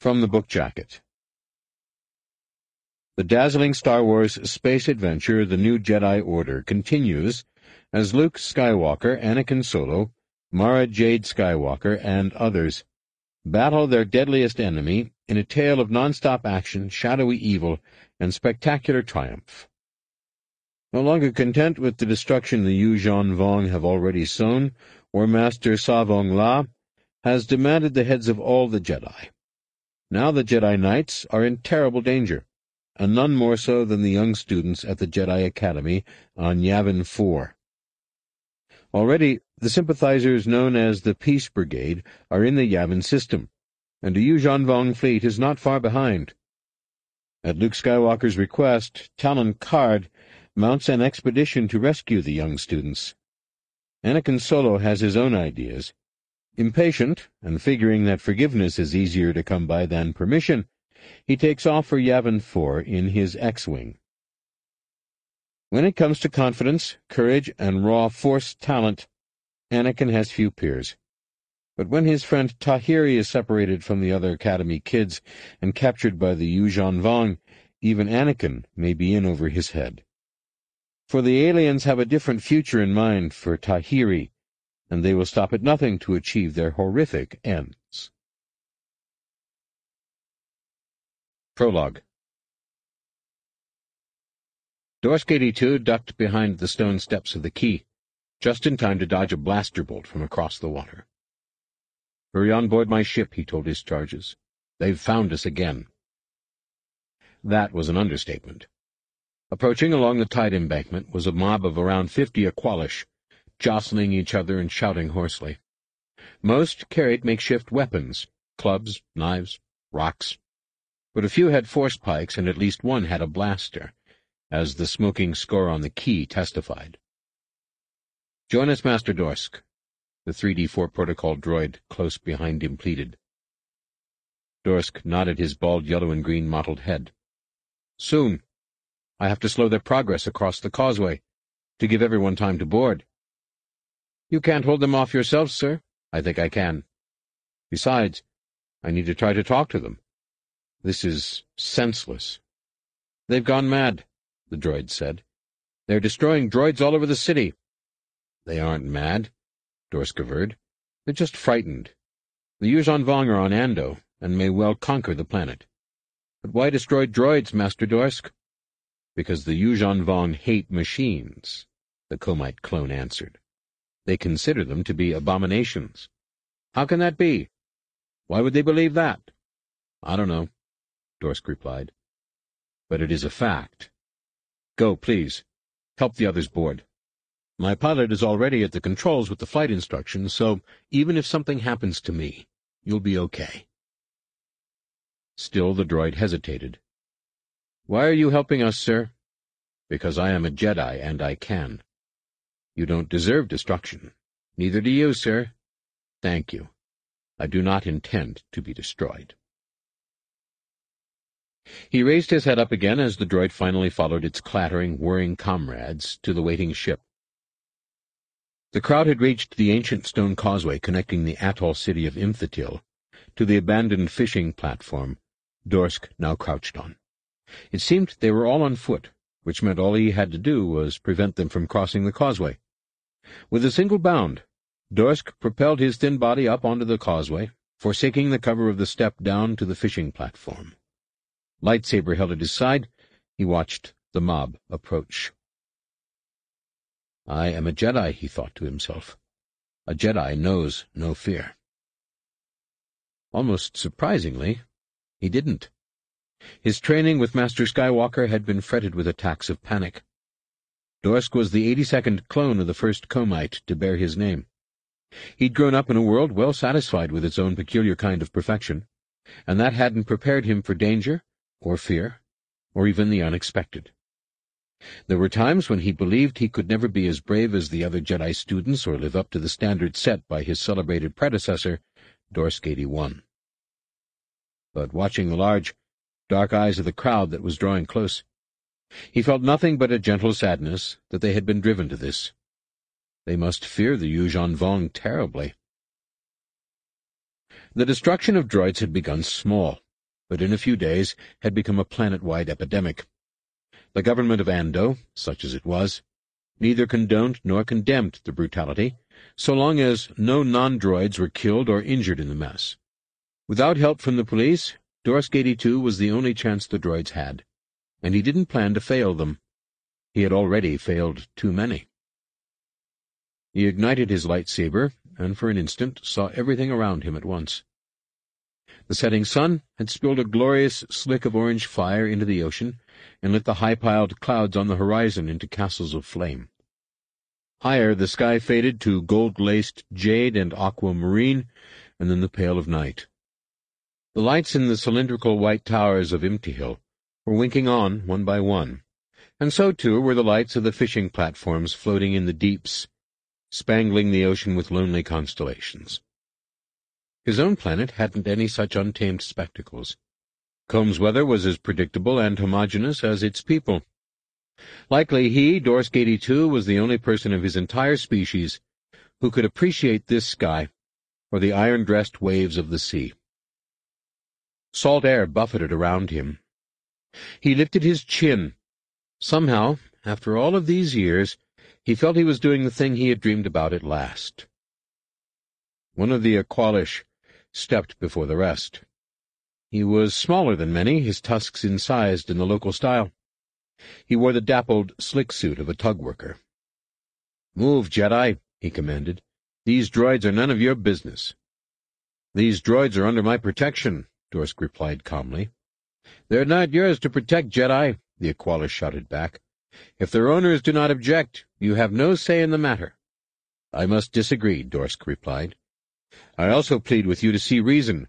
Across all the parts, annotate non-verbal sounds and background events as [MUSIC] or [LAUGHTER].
From the Book Jacket The dazzling Star Wars space adventure The New Jedi Order continues as Luke Skywalker, Anakin Solo, Mara Jade Skywalker, and others battle their deadliest enemy in a tale of non-stop action, shadowy evil, and spectacular triumph. No longer content with the destruction the Yuuzhan Vong have already sown, or Master Tsavong Lah has demanded the heads of all the Jedi. Now the Jedi Knights are in terrible danger, and none more so than the young students at the Jedi Academy on Yavin 4. Already, the sympathizers known as the Peace Brigade are in the Yavin system, and the Yuuzhan Vong fleet is not far behind. At Luke Skywalker's request, Talon Karrde mounts an expedition to rescue the young students. Anakin Solo has his own ideas, Impatient, and figuring that forgiveness is easier to come by than permission, he takes off for Yavin 4 in his X-Wing. When it comes to confidence, courage, and raw force talent, Anakin has few peers. But when his friend Tahiri is separated from the other Academy kids and captured by the Yuuzhan Vong, even Anakin may be in over his head. For the aliens have a different future in mind for Tahiri, and they will stop at nothing to achieve their horrific ends. Prologue Dorsk 82 ducked behind the stone steps of the quay, just in time to dodge a blaster bolt from across the water. Hurry on board my ship, he told his charges. They've found us again. That was an understatement. Approaching along the tide embankment was a mob of around fifty Aqualish, jostling each other and shouting hoarsely. Most carried makeshift weapons, clubs, knives, rocks, but a few had force pikes and at least one had a blaster, as the smoking score on the quay testified. Join us, Master Dorsk, the 3D4 protocol droid close behind him pleaded. Dorsk nodded his bald yellow and green mottled head. Soon. I have to slow their progress across the causeway, to give everyone time to board. You can't hold them off yourself, sir. I think I can. Besides, I need to try to talk to them. This is senseless. They've gone mad, the droid said. They're destroying droids all over the city. They aren't mad, Dorsk averred. They're just frightened. The Yuuzhan Vong are on Ando, and may well conquer the planet. But why destroy droids, Master Dorsk? Because the Yuuzhan Vong hate machines, the Khommite clone answered. They consider them to be abominations. How can that be? Why would they believe that? I don't know, Dorsk replied. But it is a fact. Go, please. Help the others board. My pilot is already at the controls with the flight instructions, so even if something happens to me, you'll be okay. Still the droid hesitated. Why are you helping us, sir? Because I am a Jedi, and I can. You don't deserve destruction. Neither do you, sir. Thank you. I do not intend to be destroyed. He raised his head up again as the droid finally followed its clattering, whirring comrades to the waiting ship. The crowd had reached the ancient stone causeway connecting the atoll city of Imthatil to the abandoned fishing platform Dorsk now crouched on. It seemed they were all on foot, which meant all he had to do was prevent them from crossing the causeway. With a single bound, Dorsk propelled his thin body up onto the causeway, forsaking the cover of the step down to the fishing platform. Lightsaber held at his side, he watched the mob approach. I am a Jedi, he thought to himself. A Jedi knows no fear. Almost surprisingly, he didn't. His training with Master Skywalker had been fretted with attacks of panic. Dorsk was the eighty-second clone of the first Khommite to bear his name. He'd grown up in a world well satisfied with its own peculiar kind of perfection, and that hadn't prepared him for danger, or fear, or even the unexpected. There were times when he believed he could never be as brave as the other Jedi students or live up to the standard set by his celebrated predecessor, Dorsk 81. But watching the large, dark eyes of the crowd that was drawing close, he felt nothing but a gentle sadness that they had been driven to this. They must fear the Yuuzhan Vong terribly. The destruction of droids had begun small, but in a few days had become a planet-wide epidemic. The government of Ando, such as it was, neither condoned nor condemned the brutality, so long as no non-droids were killed or injured in the mess. Without help from the police, Dorsk 82 was the only chance the droids had, and he didn't plan to fail them. He had already failed too many. He ignited his lightsaber, and for an instant saw everything around him at once. The setting sun had spilled a glorious slick of orange fire into the ocean, and lit the high-piled clouds on the horizon into castles of flame. Higher, the sky faded to gold-laced jade and aquamarine, and then the pale of night. The lights in the cylindrical white towers of Imtihil were winking on one by one, and so too were the lights of the fishing platforms floating in the deeps, spangling the ocean with lonely constellations. His own planet hadn't any such untamed spectacles. Khomm's weather was as predictable and homogeneous as its people. Likely he, Dorsk 82, was the only person of his entire species who could appreciate this sky or the iron-dressed waves of the sea. Salt air buffeted around him. He lifted his chin. Somehow, after all of these years, he felt he was doing the thing he had dreamed about at last. One of the Aqualish stepped before the rest. He was smaller than many, his tusks incised in the local style. He wore the dappled, slick suit of a tug worker. "'Move, Jedi,' he commanded. "'These droids are none of your business.' "'These droids are under my protection,' Dorsk replied calmly. "'They're not yours to protect, Jedi,' the Aqualish shouted back. "'If their owners do not object, you have no say in the matter.' "'I must disagree,' Dorsk replied. "'I also plead with you to see reason.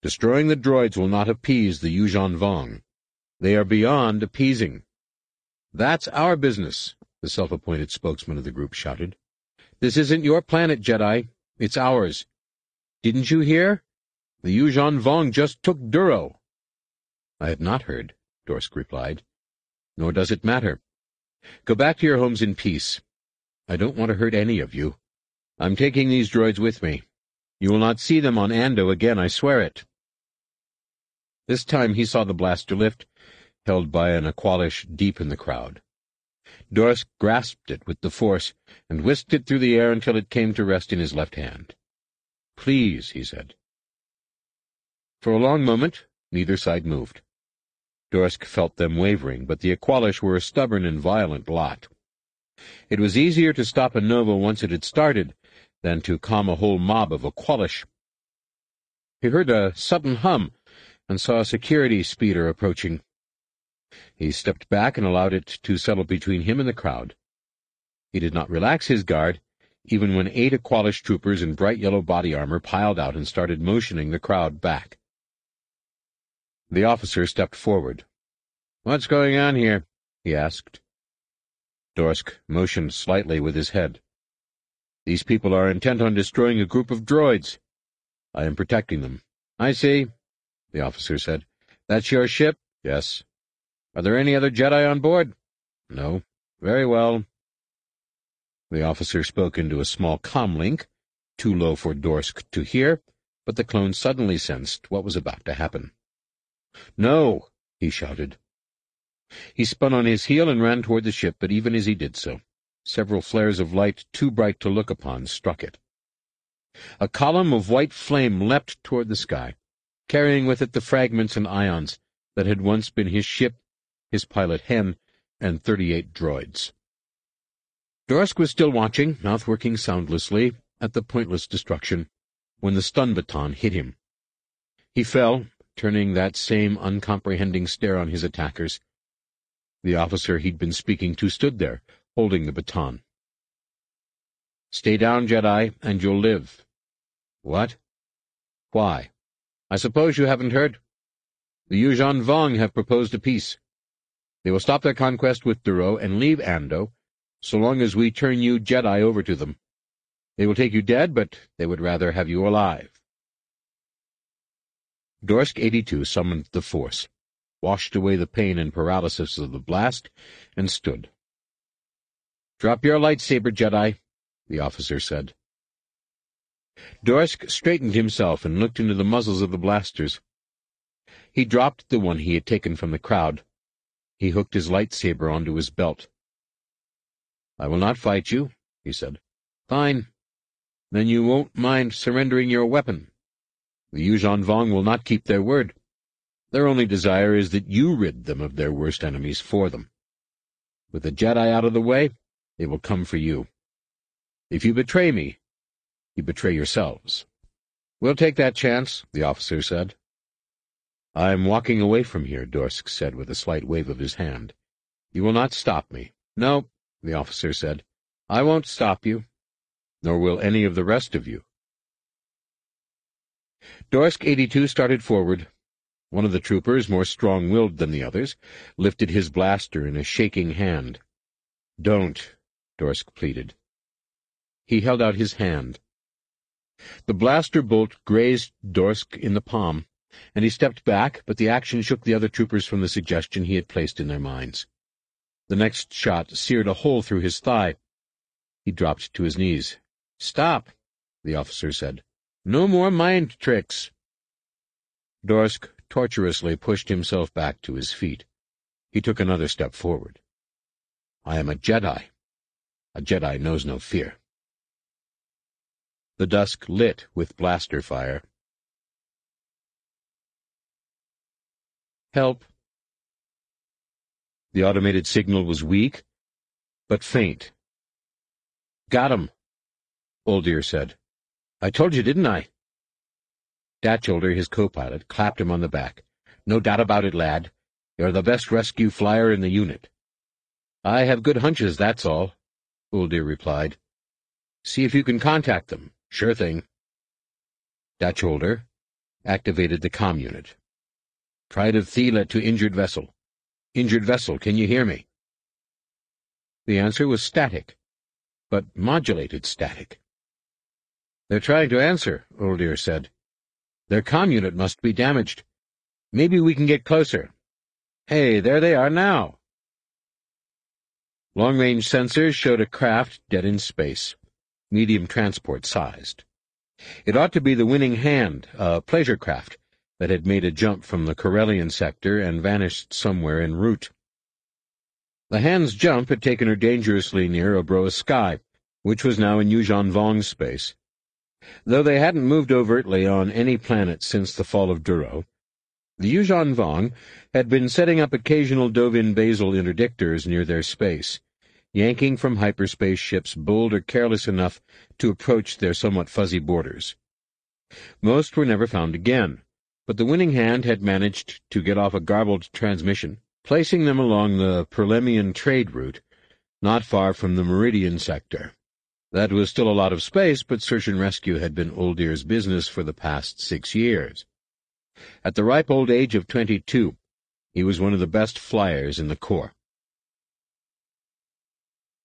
Destroying the droids will not appease the Yuuzhan Vong. They are beyond appeasing.' "'That's our business,' the self-appointed spokesman of the group shouted. "'This isn't your planet, Jedi. It's ours. Didn't you hear? The Yuuzhan Vong just took Duro. I have not heard, Dorsk replied. Nor does it matter. Go back to your homes in peace. I don't want to hurt any of you. I'm taking these droids with me. You will not see them on Ando again, I swear it. This time he saw the blaster lift, held by an Aqualish deep in the crowd. Dorsk grasped it with the force and whisked it through the air until it came to rest in his left hand. Please, he said. For a long moment, neither side moved. Dorsk felt them wavering, but the Aqualish were a stubborn and violent lot. It was easier to stop a Nova once it had started than to calm a whole mob of Aqualish. He heard a sudden hum and saw a security speeder approaching. He stepped back and allowed it to settle between him and the crowd. He did not relax his guard, even when eight Aqualish troopers in bright yellow body armor piled out and started motioning the crowd back. The officer stepped forward. "'What's going on here?' he asked. Dorsk motioned slightly with his head. "'These people are intent on destroying a group of droids. I am protecting them.' "'I see,' the officer said. "'That's your ship?' "'Yes.' "'Are there any other Jedi on board?' "'No.' "'Very well.' The officer spoke into a small comlink, too low for Dorsk to hear, but the clone suddenly sensed what was about to happen. No! he shouted. He spun on his heel and ran toward the ship, but even as he did so, several flares of light too bright to look upon struck it. A column of white flame leapt toward the sky, carrying with it the fragments and ions that had once been his ship, his pilot Hen, and thirty-eight droids. Dorsk was still watching, mouth working soundlessly, at the pointless destruction, when the stun baton hit him. He fell, turning that same uncomprehending stare on his attackers. The officer he'd been speaking to stood there, holding the baton. Stay down, Jedi, and you'll live. What? Why? I suppose you haven't heard? The Yuuzhan Vong have proposed a peace. They will stop their conquest with Duro and leave Ando, so long as we turn you Jedi over to them. They will take you dead, but they would rather have you alive. Dorsk 82 summoned the force, washed away the pain and paralysis of the blast, and stood. "'Drop your lightsaber, Jedi,' the officer said. Dorsk straightened himself and looked into the muzzles of the blasters. He dropped the one he had taken from the crowd. He hooked his lightsaber onto his belt. I will not fight you, he said. Fine. Then you won't mind surrendering your weapon. The Yuuzhan Vong will not keep their word. Their only desire is that you rid them of their worst enemies for them. With the Jedi out of the way, they will come for you. If you betray me, you betray yourselves. We'll take that chance, the officer said. I'm walking away from here, Dorsk said with a slight wave of his hand. You will not stop me. No, the officer said. I won't stop you, nor will any of the rest of you. Dorsk 82 started forward. One of the troopers, more strong-willed than the others, lifted his blaster in a shaking hand. Don't, Dorsk pleaded. He held out his hand. The blaster bolt grazed Dorsk in the palm, and he stepped back, but the action shook the other troopers from the suggestion he had placed in their minds. The next shot seared a hole through his thigh. He dropped to his knees. Stop, the officer said. No more mind tricks. Dorsk tortuously pushed himself back to his feet. He took another step forward. I am a Jedi. A Jedi knows no fear. The dusk lit with blaster fire. Help. The automated signal was weak, but faint. Got him, Uldir said. I told you, didn't I? Datcholder, his co-pilot, clapped him on the back. No doubt about it, lad. You're the best rescue flyer in the unit. I have good hunches, that's all, Uldir replied. See if you can contact them. Sure thing. Datcholder activated the com unit. Pride of Thela to injured vessel. Injured vessel, can you hear me? The answer was static, but modulated static. They're trying to answer, Uldir said. Their comm unit must be damaged. Maybe we can get closer. Hey, there they are now. Long-range sensors showed a craft dead in space, medium transport sized. It ought to be the winning hand, a pleasure craft, that had made a jump from the Corellian sector and vanished somewhere en route. The hand's jump had taken her dangerously near Obroa-skai, which was now in Yuuzhan Vong's space. Though they hadn't moved overtly on any planet since the fall of Duro, the Yuuzhan Vong had been setting up occasional Dovin basal interdictors near their space, yanking from hyperspace ships bold or careless enough to approach their somewhat fuzzy borders. Most were never found again, but the winning hand had managed to get off a garbled transmission, placing them along the Perlemian trade route, not far from the Meridian sector. That was still a lot of space, but search and rescue had been Uldir's business for the past six years. At the ripe old age of twenty-two, he was one of the best flyers in the Corps.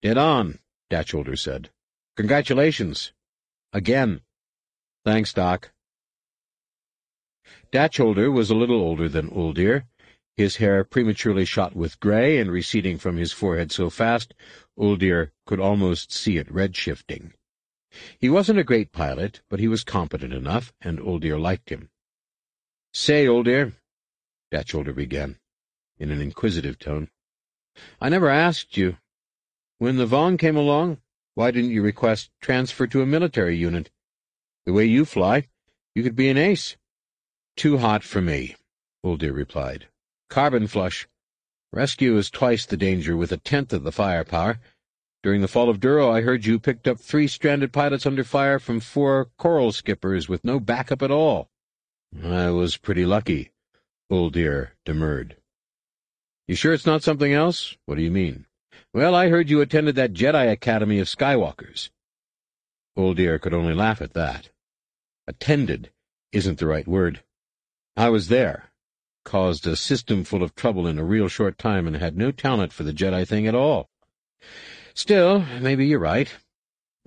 Dead on, Datcholder said. Congratulations. Again. Thanks, Doc. Datcholder was a little older than Uldir, his hair prematurely shot with grey and receding from his forehead so fast Uldir could almost see it redshifting. He wasn't a great pilot, but he was competent enough, and Uldir liked him. Say, Uldir, Datcholder began, in an inquisitive tone, I never asked you. When the Vong came along, why didn't you request transfer to a military unit? The way you fly, you could be an ace. Too hot for me, Uldir replied. Carbon flush. Rescue is twice the danger with a tenth of the firepower. During the fall of Duro, I heard you picked up three stranded pilots under fire from four coral skippers with no backup at all. I was pretty lucky, Uldir demurred. You sure it's not something else? What do you mean? Well, I heard you attended that Jedi Academy of Skywalkers. Uldir could only laugh at that. Attended isn't the right word. I was there caused a system full of trouble in a real short time and had no talent for the Jedi thing at all. Still, maybe you're right.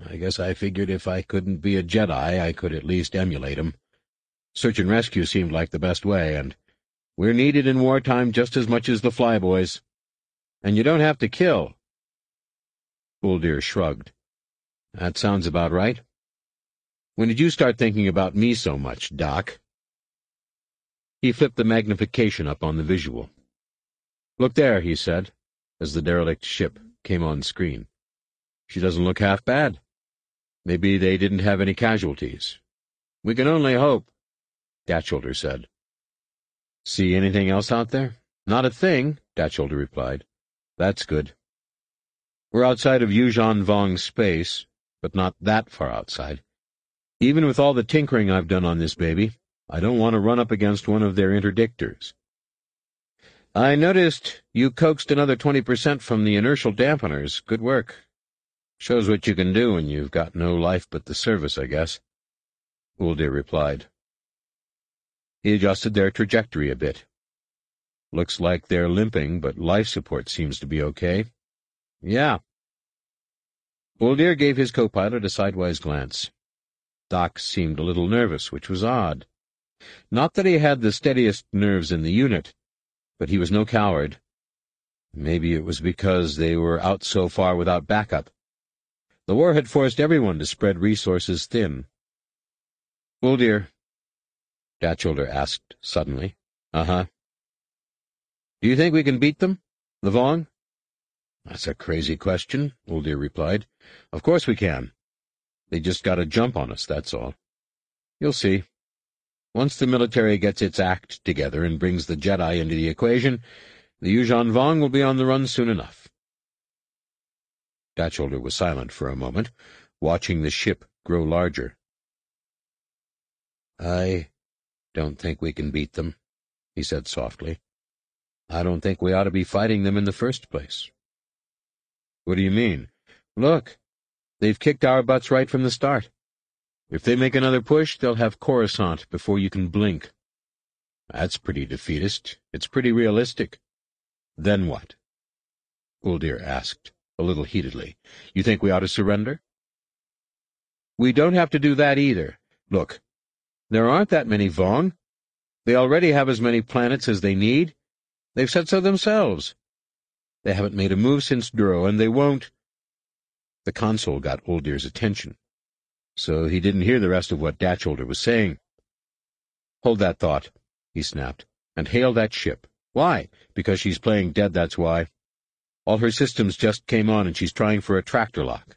I guess I figured if I couldn't be a Jedi, I could at least emulate him. Search and rescue seemed like the best way, and we're needed in wartime just as much as the flyboys. And you don't have to kill. Uldir shrugged. That sounds about right. When did you start thinking about me so much, Doc? He flipped the magnification up on the visual. Look there, he said, as the derelict ship came on screen. She doesn't look half bad. Maybe they didn't have any casualties. We can only hope, Datcholder said. See anything else out there? Not a thing, Datcholder replied. That's good. We're outside of Yuuzhan Vong's space, but not that far outside. Even with all the tinkering I've done on this baby, I don't want to run up against one of their interdictors. I noticed you coaxed another 20% from the inertial dampeners. Good work. Shows what you can do when you've got no life but the service, I guess. Uldir replied. He adjusted their trajectory a bit. Looks like they're limping, but life support seems to be okay. Yeah. Uldir gave his co-pilot a sidewise glance. Doc seemed a little nervous, which was odd. Not that he had the steadiest nerves in the unit, but he was no coward. Maybe it was because they were out so far without backup. The war had forced everyone to spread resources thin. Uldir, Datcholder asked suddenly. Uh-huh. Do you think we can beat them? The Vong? That's a crazy question, Uldir replied. Of course we can. They just got a jump on us, that's all. You'll see. Once the military gets its act together and brings the Jedi into the equation, the Yuuzhan Vong will be on the run soon enough. Datcholder was silent for a moment, watching the ship grow larger. I don't think we can beat them, he said softly. I don't think we ought to be fighting them in the first place. What do you mean? Look, they've kicked our butts right from the start. If they make another push, they'll have Coruscant before you can blink. That's pretty defeatist. It's pretty realistic. Then what? Uldir asked, a little heatedly. You think we ought to surrender? We don't have to do that either. Look, there aren't that many Vong. They already have as many planets as they need. They've said so themselves. They haven't made a move since Duro, and they won't. The consul got Uldir's attention, so he didn't hear the rest of what Datcholder was saying. Hold that thought, he snapped, and hail that ship. Why? Because she's playing dead, that's why. All her systems just came on, and she's trying for a tractor lock.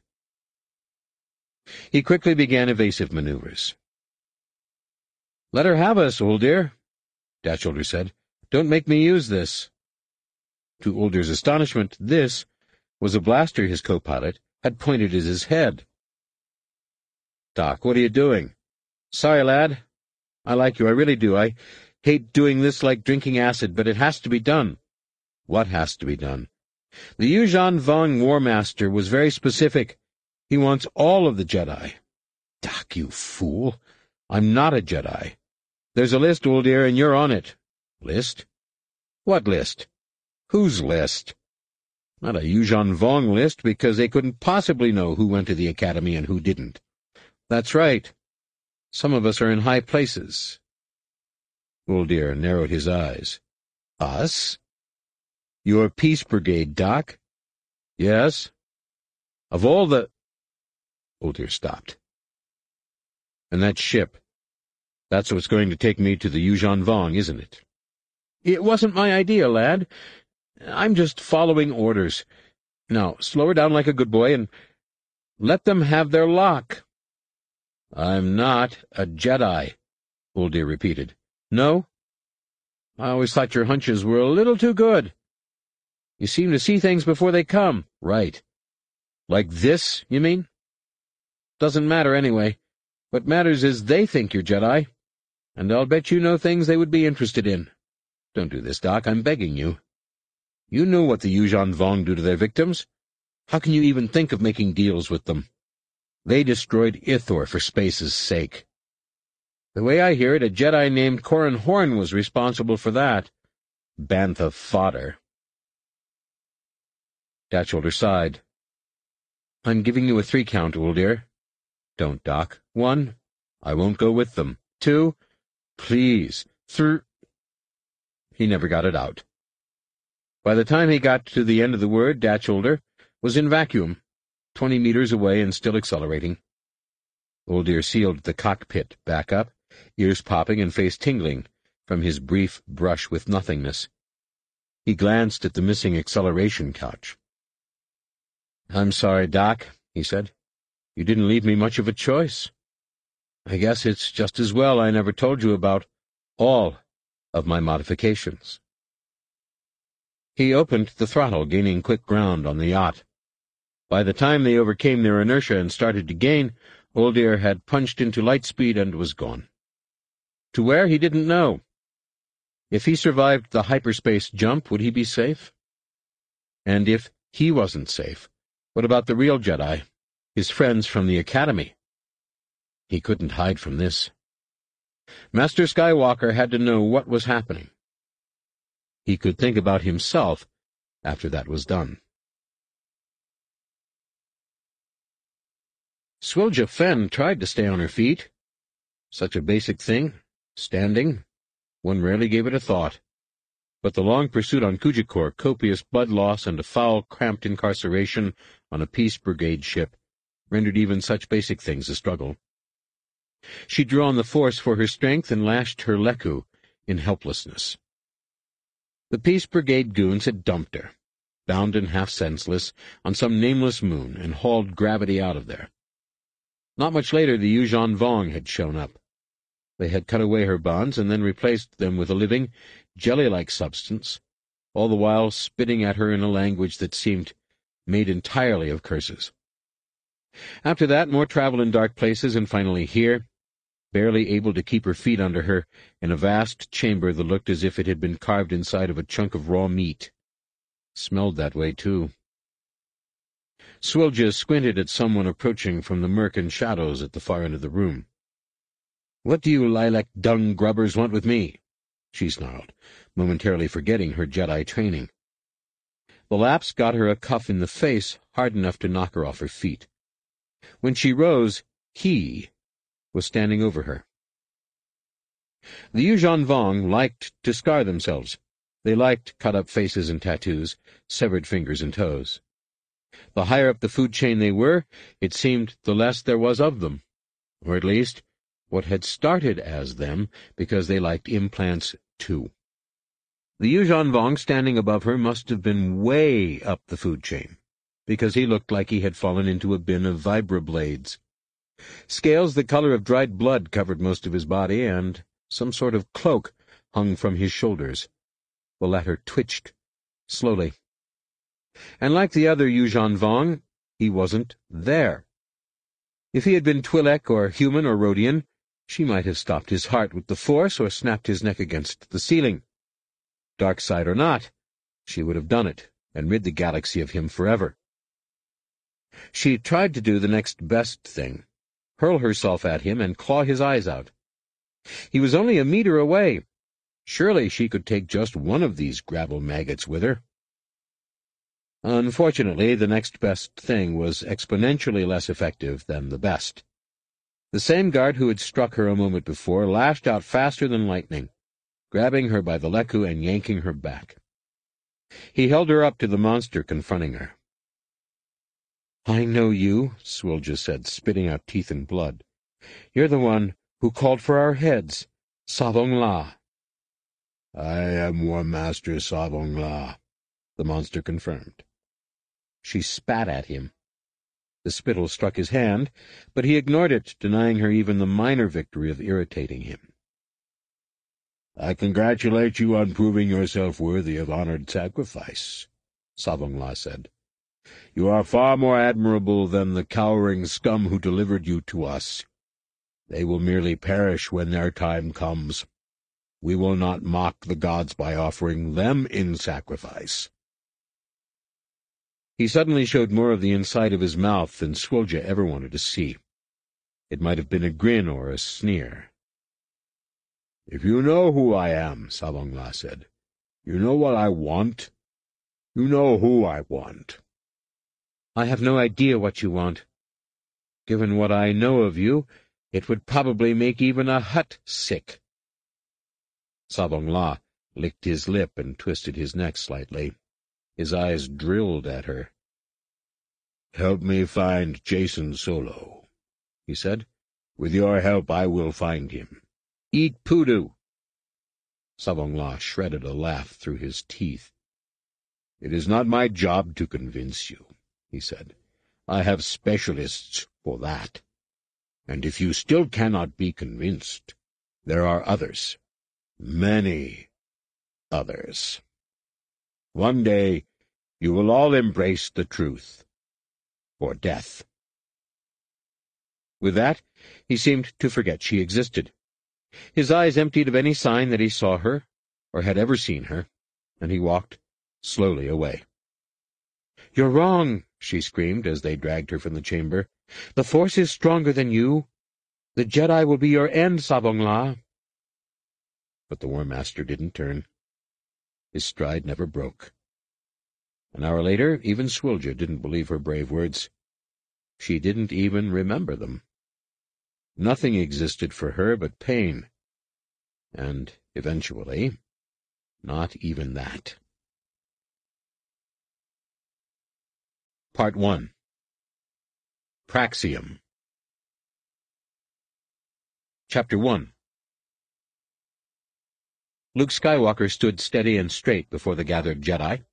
He quickly began evasive maneuvers. Let her have us, Uldir, Datcholder said. Don't make me use this. To Uldir's astonishment, this was a blaster his co-pilot had pointed at his head. Doc, what are you doing? Sorry, lad. I like you, I really do. I hate doing this like drinking acid, but it has to be done. What has to be done? The Yuuzhan Vong War Master was very specific. He wants all of the Jedi. Doc, you fool. I'm not a Jedi. There's a list, Uldir, and you're on it. List? What list? Whose list? Not a Yuuzhan Vong list, because they couldn't possibly know who went to the Academy and who didn't. That's right. Some of us are in high places. Uldir narrowed his eyes. Us? Your Peace Brigade, Doc? Yes. Of all the... Uldir stopped. And that ship. That's what's going to take me to the Yuuzhan Vong, isn't it? It wasn't my idea, lad. I'm just following orders. Now, slow her down like a good boy and let them have their lock. I'm not a Jedi, Uldir repeated. No? I always thought your hunches were a little too good. You seem to see things before they come. Right. Like this, you mean? Doesn't matter anyway. What matters is they think you're Jedi, and I'll bet you know things they would be interested in. Don't do this, Doc. I'm begging you. You know what the Yuuzhan Vong do to their victims. How can you even think of making deals with them? They destroyed Ithor for space's sake. The way I hear it, a Jedi named Corran Horn was responsible for that. Bantha fodder. Datcholder sighed. I'm giving you a three count, Uldir. Don't, Doc. One, I won't go with them. Two, please. Three. He never got it out. By the time he got to the end of the word, Datcholder was in vacuum, twenty meters away and still accelerating. Uldir sealed the cockpit back up, ears popping and face tingling, from his brief brush with nothingness. He glanced at the missing acceleration couch. I'm sorry, Doc, he said. You didn't leave me much of a choice. I guess it's just as well I never told you about all of my modifications. He opened the throttle, gaining quick ground on the yacht. By the time they overcame their inertia and started to gain, Uldir had punched into light speed and was gone. To where, he didn't know. If he survived the hyperspace jump, would he be safe? And if he wasn't safe, what about the real Jedi, his friends from the Academy? He couldn't hide from this. Master Skywalker had to know what was happening. He could think about himself after that was done. Swilja Fen tried to stay on her feet. Such a basic thing, standing, one rarely gave it a thought. But the long pursuit on Kujikor, copious blood loss, and a foul, cramped incarceration on a peace brigade ship rendered even such basic things a struggle. She drew on the force for her strength and lashed her leku in helplessness. The peace brigade goons had dumped her, bound and half senseless, on some nameless moon, and hauled gravity out of there. Not much later the Yuuzhan Vong had shown up. They had cut away her bonds and then replaced them with a living, jelly-like substance, all the while spitting at her in a language that seemed made entirely of curses. After that, more travel in dark places, and finally here, barely able to keep her feet under her, in a vast chamber that looked as if it had been carved inside of a chunk of raw meat. Smelled that way, too. Swilja squinted at someone approaching from the murk and shadows at the far end of the room. "'What do you lilac dung grubbers want with me?' she snarled, momentarily forgetting her Jedi training. The lapse got her a cuff in the face hard enough to knock her off her feet. When she rose, he was standing over her. The Yuuzhan Vong liked to scar themselves. They liked cut-up faces and tattoos, severed fingers and toes. The higher up the food chain they were, it seemed the less there was of them, or at least what had started as them because they liked implants too. The Yuuzhan Vong standing above her must have been way up the food chain, because he looked like he had fallen into a bin of vibroblades. Scales the color of dried blood covered most of his body, and some sort of cloak hung from his shoulders. The latter twitched, slowly and like the other Yuuzhan Vong, he wasn't there. If he had been Twi'lek or human or Rodian, she might have stopped his heart with the Force or snapped his neck against the ceiling. Dark side or not, she would have done it and rid the galaxy of him forever. She tried to do the next best thing, hurl herself at him and claw his eyes out. He was only a meter away. Surely she could take just one of these gravel maggots with her. Unfortunately, the next best thing was exponentially less effective than the best. The same guard who had struck her a moment before lashed out faster than lightning, grabbing her by the leku and yanking her back. He held her up to the monster confronting her. I know you, Swilja said, spitting out teeth and blood. You're the one who called for our heads, Tsavong Lah. I am War Master Tsavong Lah, the monster confirmed. She spat at him. The spittle struck his hand, but he ignored it, denying her even the minor victory of irritating him. I congratulate you on proving yourself worthy of honored sacrifice, Tsavong Lah said. You are far more admirable than the cowering scum who delivered you to us. They will merely perish when their time comes. We will not mock the gods by offering them in sacrifice. He suddenly showed more of the inside of his mouth than Swilja ever wanted to see. It might have been a grin or a sneer. If you know who I am, Tsavong Lah said, you know what I want. You know who I want. I have no idea what you want. Given what I know of you, it would probably make even a Hutt sick. Tsavong Lah licked his lip and twisted his neck slightly. His eyes drilled at her. Help me find Jacen Solo, he said. With your help I will find him. Eat poodoo. Tsavong Lah shredded a laugh through his teeth. It is not my job to convince you, he said. I have specialists for that. And if you still cannot be convinced, there are others. Many others. One day you will all embrace the truth. Or death. With that, he seemed to forget she existed. His eyes emptied of any sign that he saw her, or had ever seen her, and he walked slowly away. "'You're wrong!' she screamed as they dragged her from the chamber. "'The Force is stronger than you. The Jedi will be your end, Tsavong Lah.' But the War Master didn't turn. His stride never broke. An hour later, even Swilja didn't believe her brave words. She didn't even remember them. Nothing existed for her but pain. And, eventually, not even that. Part 1 Praxeum Chapter 1 Luke Skywalker stood steady and straight before the gathered Jedi,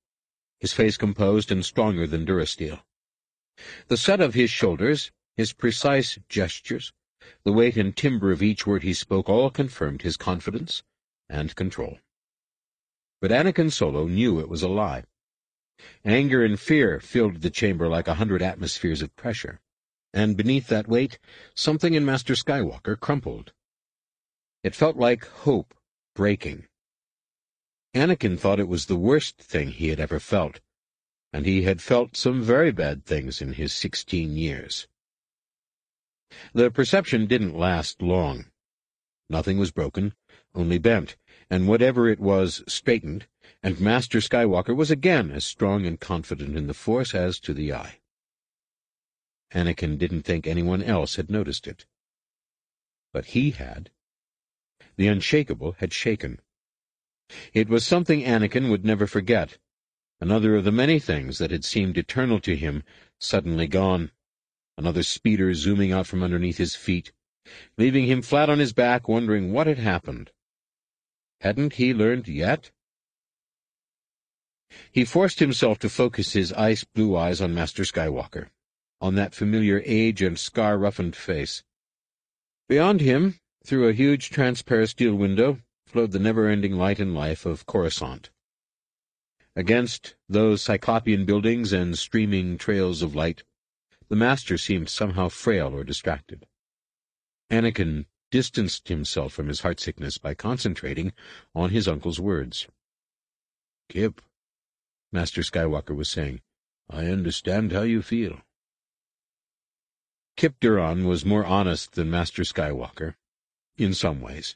his face composed and stronger than Durasteel. The set of his shoulders, his precise gestures, the weight and timbre of each word he spoke all confirmed his confidence and control. But Anakin Solo knew it was a lie. Anger and fear filled the chamber like a hundred atmospheres of pressure, and beneath that weight something in Master Skywalker crumpled. It felt like hope breaking. Anakin thought it was the worst thing he had ever felt, and he had felt some very bad things in his sixteen years. The perception didn't last long. Nothing was broken, only bent, and whatever it was straightened, and Master Skywalker was again as strong and confident in the Force as to the eye. Anakin didn't think anyone else had noticed it. But he had. The unshakable had shaken. It was something Anakin would never forget, Another of the many things that had seemed eternal to him suddenly gone. Another speeder zooming out from underneath his feet, leaving him flat on his back, wondering what had happened. Hadn't he learned yet? He forced himself to focus his ice-blue eyes on Master Skywalker, on that familiar age and scar-roughened face. Beyond him, through a huge transparent steel window, the never-ending light and life of Coruscant. Against those cyclopean buildings and streaming trails of light, the Master seemed somehow frail or distracted. Anakin distanced himself from his heartsickness by concentrating on his uncle's words. Kip, Master Skywalker was saying, I understand how you feel. Kip Durron was more honest than Master Skywalker, in some ways.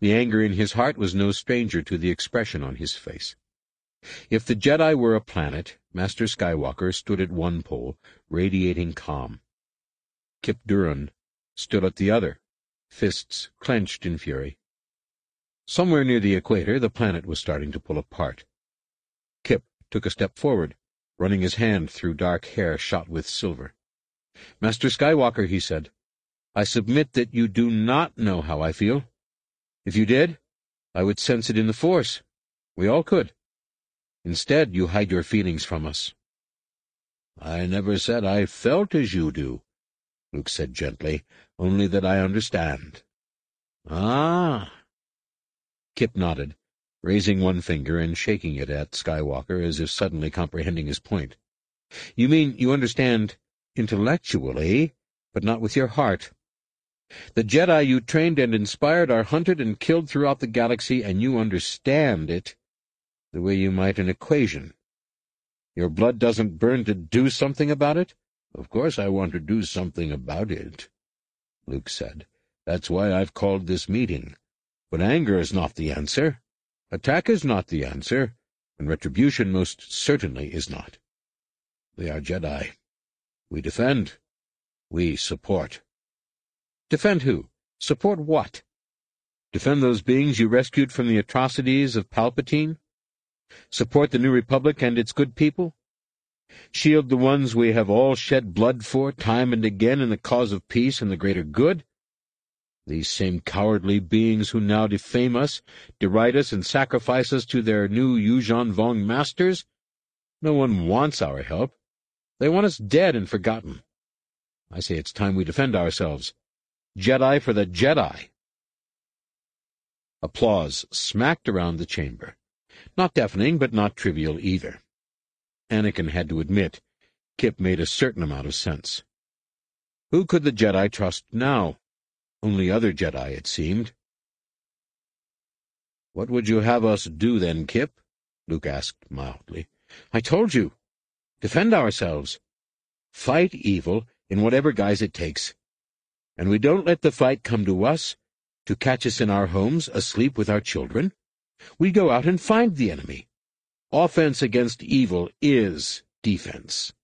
The anger in his heart was no stranger to the expression on his face. If the Jedi were a planet, Master Skywalker stood at one pole, radiating calm. Kip Durron stood at the other, fists clenched in fury. Somewhere near the equator, the planet was starting to pull apart. Kip took a step forward, running his hand through dark hair shot with silver. Master Skywalker, he said, I submit that you do not know how I feel. If you did, I would sense it in the Force. We all could. Instead, you hide your feelings from us. I never said I felt as you do, Luke said gently, only that I understand. Ah! Kip nodded, raising one finger and shaking it at Skywalker as if suddenly comprehending his point. You mean you understand intellectually, but not with your heart. The Jedi you trained and inspired are hunted and killed throughout the galaxy, and you understand it the way you might an equation. Your blood doesn't burn to do something about it? Of course I want to do something about it, Luke said. That's why I've called this meeting. But anger is not the answer. Attack is not the answer, and retribution most certainly is not. We are Jedi. We defend. We support. Defend who? Support what? Defend those beings you rescued from the atrocities of Palpatine? Support the New Republic and its good people? Shield the ones we have all shed blood for, time and again, in the cause of peace and the greater good? These same cowardly beings who now defame us, deride us, and sacrifice us to their new Yuuzhan Vong masters? No one wants our help. They want us dead and forgotten. I say it's time we defend ourselves. Jedi for the Jedi! Applause smacked around the chamber. Not deafening, but not trivial either. Anakin had to admit, Kip made a certain amount of sense. Who could the Jedi trust now? Only other Jedi, it seemed. What would you have us do then, Kip? Luke asked mildly. I told you. Defend ourselves. Fight evil in whatever guise it takes. And we don't let the fight come to us, to catch us in our homes, asleep with our children. We go out and find the enemy. Offense against evil is defense.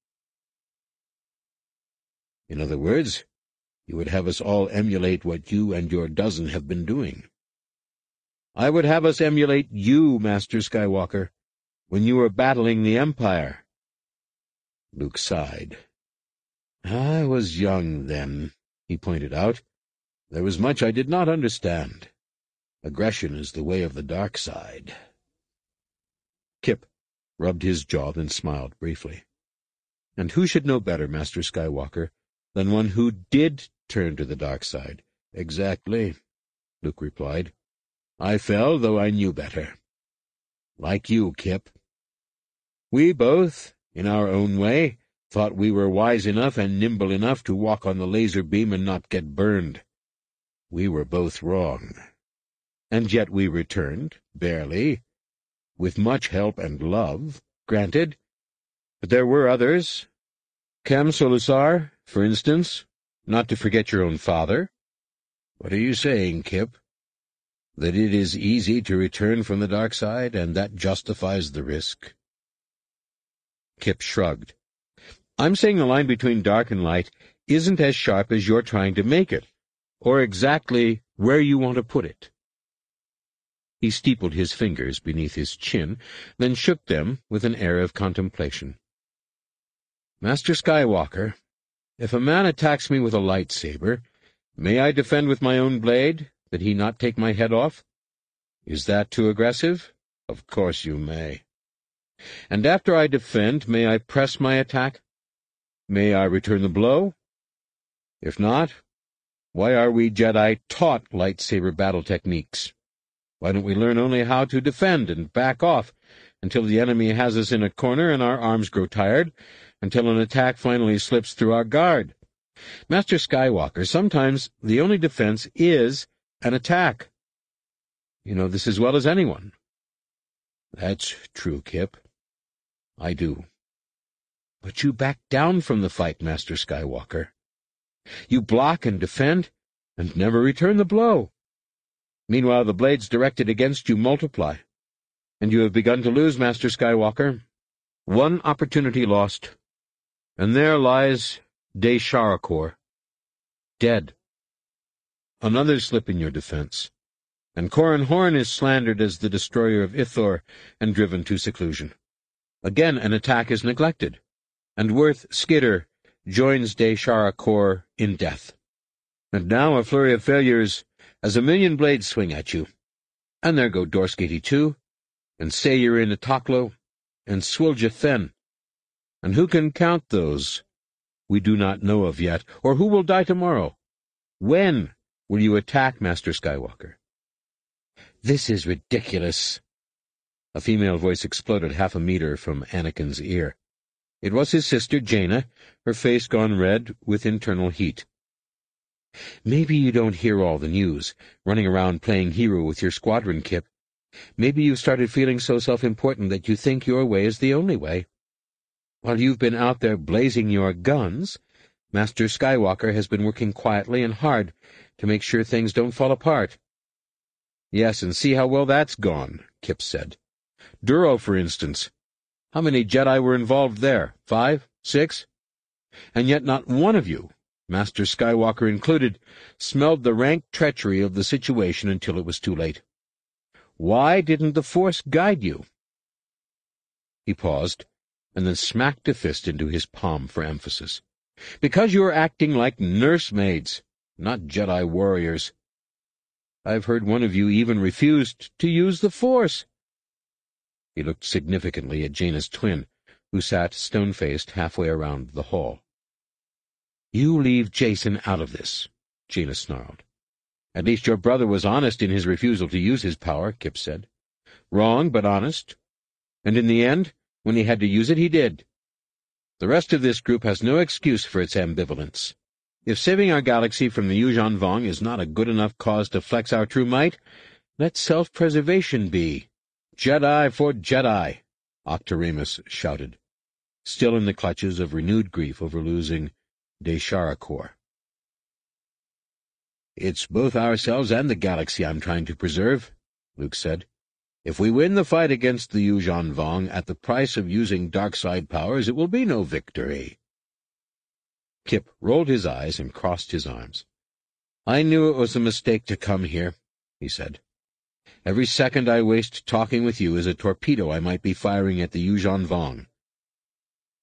In other words, you would have us all emulate what you and your dozen have been doing. I would have us emulate you, Master Skywalker, when you were battling the Empire. Luke sighed. I was young then, he pointed out. There was much I did not understand. Aggression is the way of the dark side. Kip rubbed his jaw, then smiled briefly. And who should know better, Master Skywalker, than one who did turn to the dark side? Exactly, Luke replied. I fell, though I knew better. Like you, Kip. We both, in our own way, thought we were wise enough and nimble enough to walk on the laser beam and not get burned. We were both wrong. And yet we returned, barely, with much help and love, granted. But there were others. Kam Solusar, for instance, not to forget your own father. What are you saying, Kip? That it is easy to return from the dark side, and that justifies the risk? Kip shrugged. I'm saying the line between dark and light isn't as sharp as you're trying to make it, or exactly where you want to put it. He steepled his fingers beneath his chin, then shook them with an air of contemplation. Master Skywalker, if a man attacks me with a lightsaber, may I defend with my own blade, that he not take my head off? Is that too aggressive? Of course you may. And after I defend, may I press my attack? May I return the blow? If not, why are we Jedi taught lightsaber battle techniques? Why don't we learn only how to defend and back off until the enemy has us in a corner and our arms grow tired, until an attack finally slips through our guard? Master Skywalker, sometimes the only defense is an attack. You know this as well as anyone. That's true, Kip. I do. But you back down from the fight, Master Skywalker. You block and defend, and never return the blow. Meanwhile, the blades directed against you multiply, and you have begun to lose, Master Skywalker. One opportunity lost, and there lies Daeshara'cor, dead. Another slip in your defense, and Corran Horn is slandered as the destroyer of Ithor and driven to seclusion. Again an attack is neglected, and Wurth Skidder joins Daeshara'cor in death. And now a flurry of failures as a million blades swing at you. And there go Dorsk too, and Sayurin Atoklo, and Swilja Fen. And who can count those we do not know of yet, or who will die tomorrow? When will you attack Master Skywalker? This is ridiculous. A female voice exploded half a meter from Anakin's ear. It was his sister, Jaina, her face gone red with internal heat. Maybe you don't hear all the news, running around playing hero with your squadron, Kip. Maybe you've started feeling so self-important that you think your way is the only way. While you've been out there blazing your guns, Master Skywalker has been working quietly and hard to make sure things don't fall apart. Yes, and see how well that's gone, Kip said. Duro, for instance. How many Jedi were involved there? Five? Six? And yet not one of you Master Skywalker included, smelled the rank treachery of the situation until it was too late. Why didn't the Force guide you? He paused, and then smacked a fist into his palm for emphasis. Because you're acting like nursemaids, not Jedi warriors. I've heard one of you even refused to use the Force. He looked significantly at Jaina's twin, who sat stone-faced halfway around the hall. You leave Jacen out of this, Jaina snarled. At least your brother was honest in his refusal to use his power, Kip said. Wrong, but honest. And in the end, when he had to use it, he did. The rest of this group has no excuse for its ambivalence. If saving our galaxy from the Yuuzhan Vong is not a good enough cause to flex our true might, let self-preservation be. Jedi for Jedi, Octa Ramis shouted, still in the clutches of renewed grief over losing Daeshara'cor. It's both ourselves and the galaxy I'm trying to preserve, Luke said. If we win the fight against the Yuuzhan Vong at the price of using dark side powers, it will be no victory. Kip rolled his eyes and crossed his arms. I knew it was a mistake to come here, he said. Every second I waste talking with you is a torpedo I might be firing at the Yuuzhan Vong.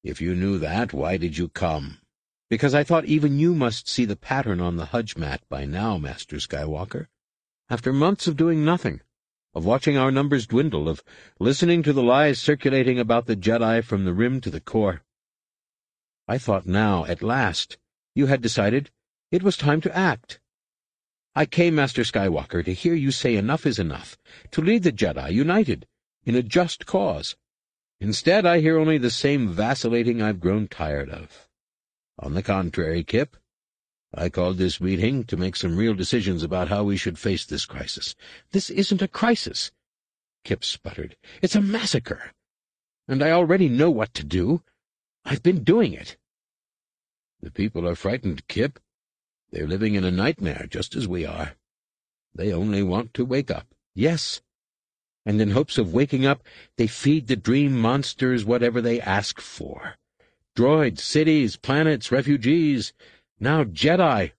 If you knew that, why did you come? Because I thought even you must see the pattern on the Hudge mat by now, Master Skywalker. After months of doing nothing, of watching our numbers dwindle, of listening to the lies circulating about the Jedi from the rim to the core. I thought now, at last, you had decided it was time to act. I came, Master Skywalker, to hear you say enough is enough, to lead the Jedi united, in a just cause. Instead, I hear only the same vacillating I've grown tired of. On the contrary, Kip, I called this meeting to make some real decisions about how we should face this crisis. This isn't a crisis, Kip sputtered. It's a massacre. And I already know what to do. I've been doing it. The people are frightened, Kip. They're living in a nightmare, just as we are. They only want to wake up. Yes. And in hopes of waking up, they feed the dream monsters whatever they ask for. Droids, cities, planets, refugees, now Jedi.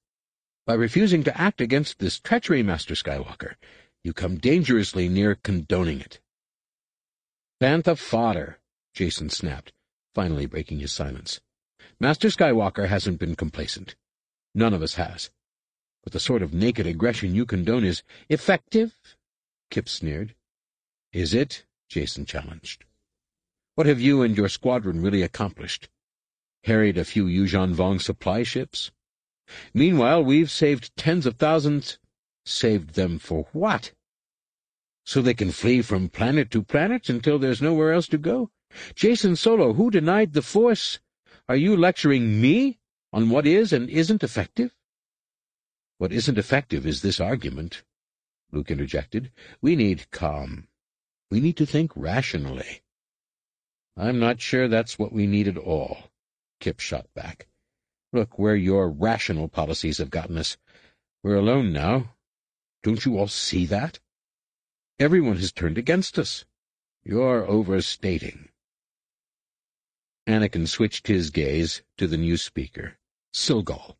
By refusing to act against this treachery, Master Skywalker, you come dangerously near condoning it. Bantha fodder, Jacen snapped, finally breaking his silence. Master Skywalker hasn't been complacent. None of us has. But the sort of naked aggression you condone is effective? Kip sneered. Is it? Jacen challenged. What have you and your squadron really accomplished? harried a few Yuuzhan Vong supply ships. Meanwhile, we've saved tens of thousands. Saved them for what? So they can flee from planet to planet until there's nowhere else to go? Jacen Solo, who denied the Force? Are you lecturing me on what is and isn't effective? What isn't effective is this argument, Luke interjected. We need calm. We need to think rationally. I'm not sure that's what we need at all. Kip shot back. Look where your rational policies have gotten us. We're alone now. Don't you all see that? Everyone has turned against us. You're overstating. Anakin switched his gaze to the new speaker, Cilghal.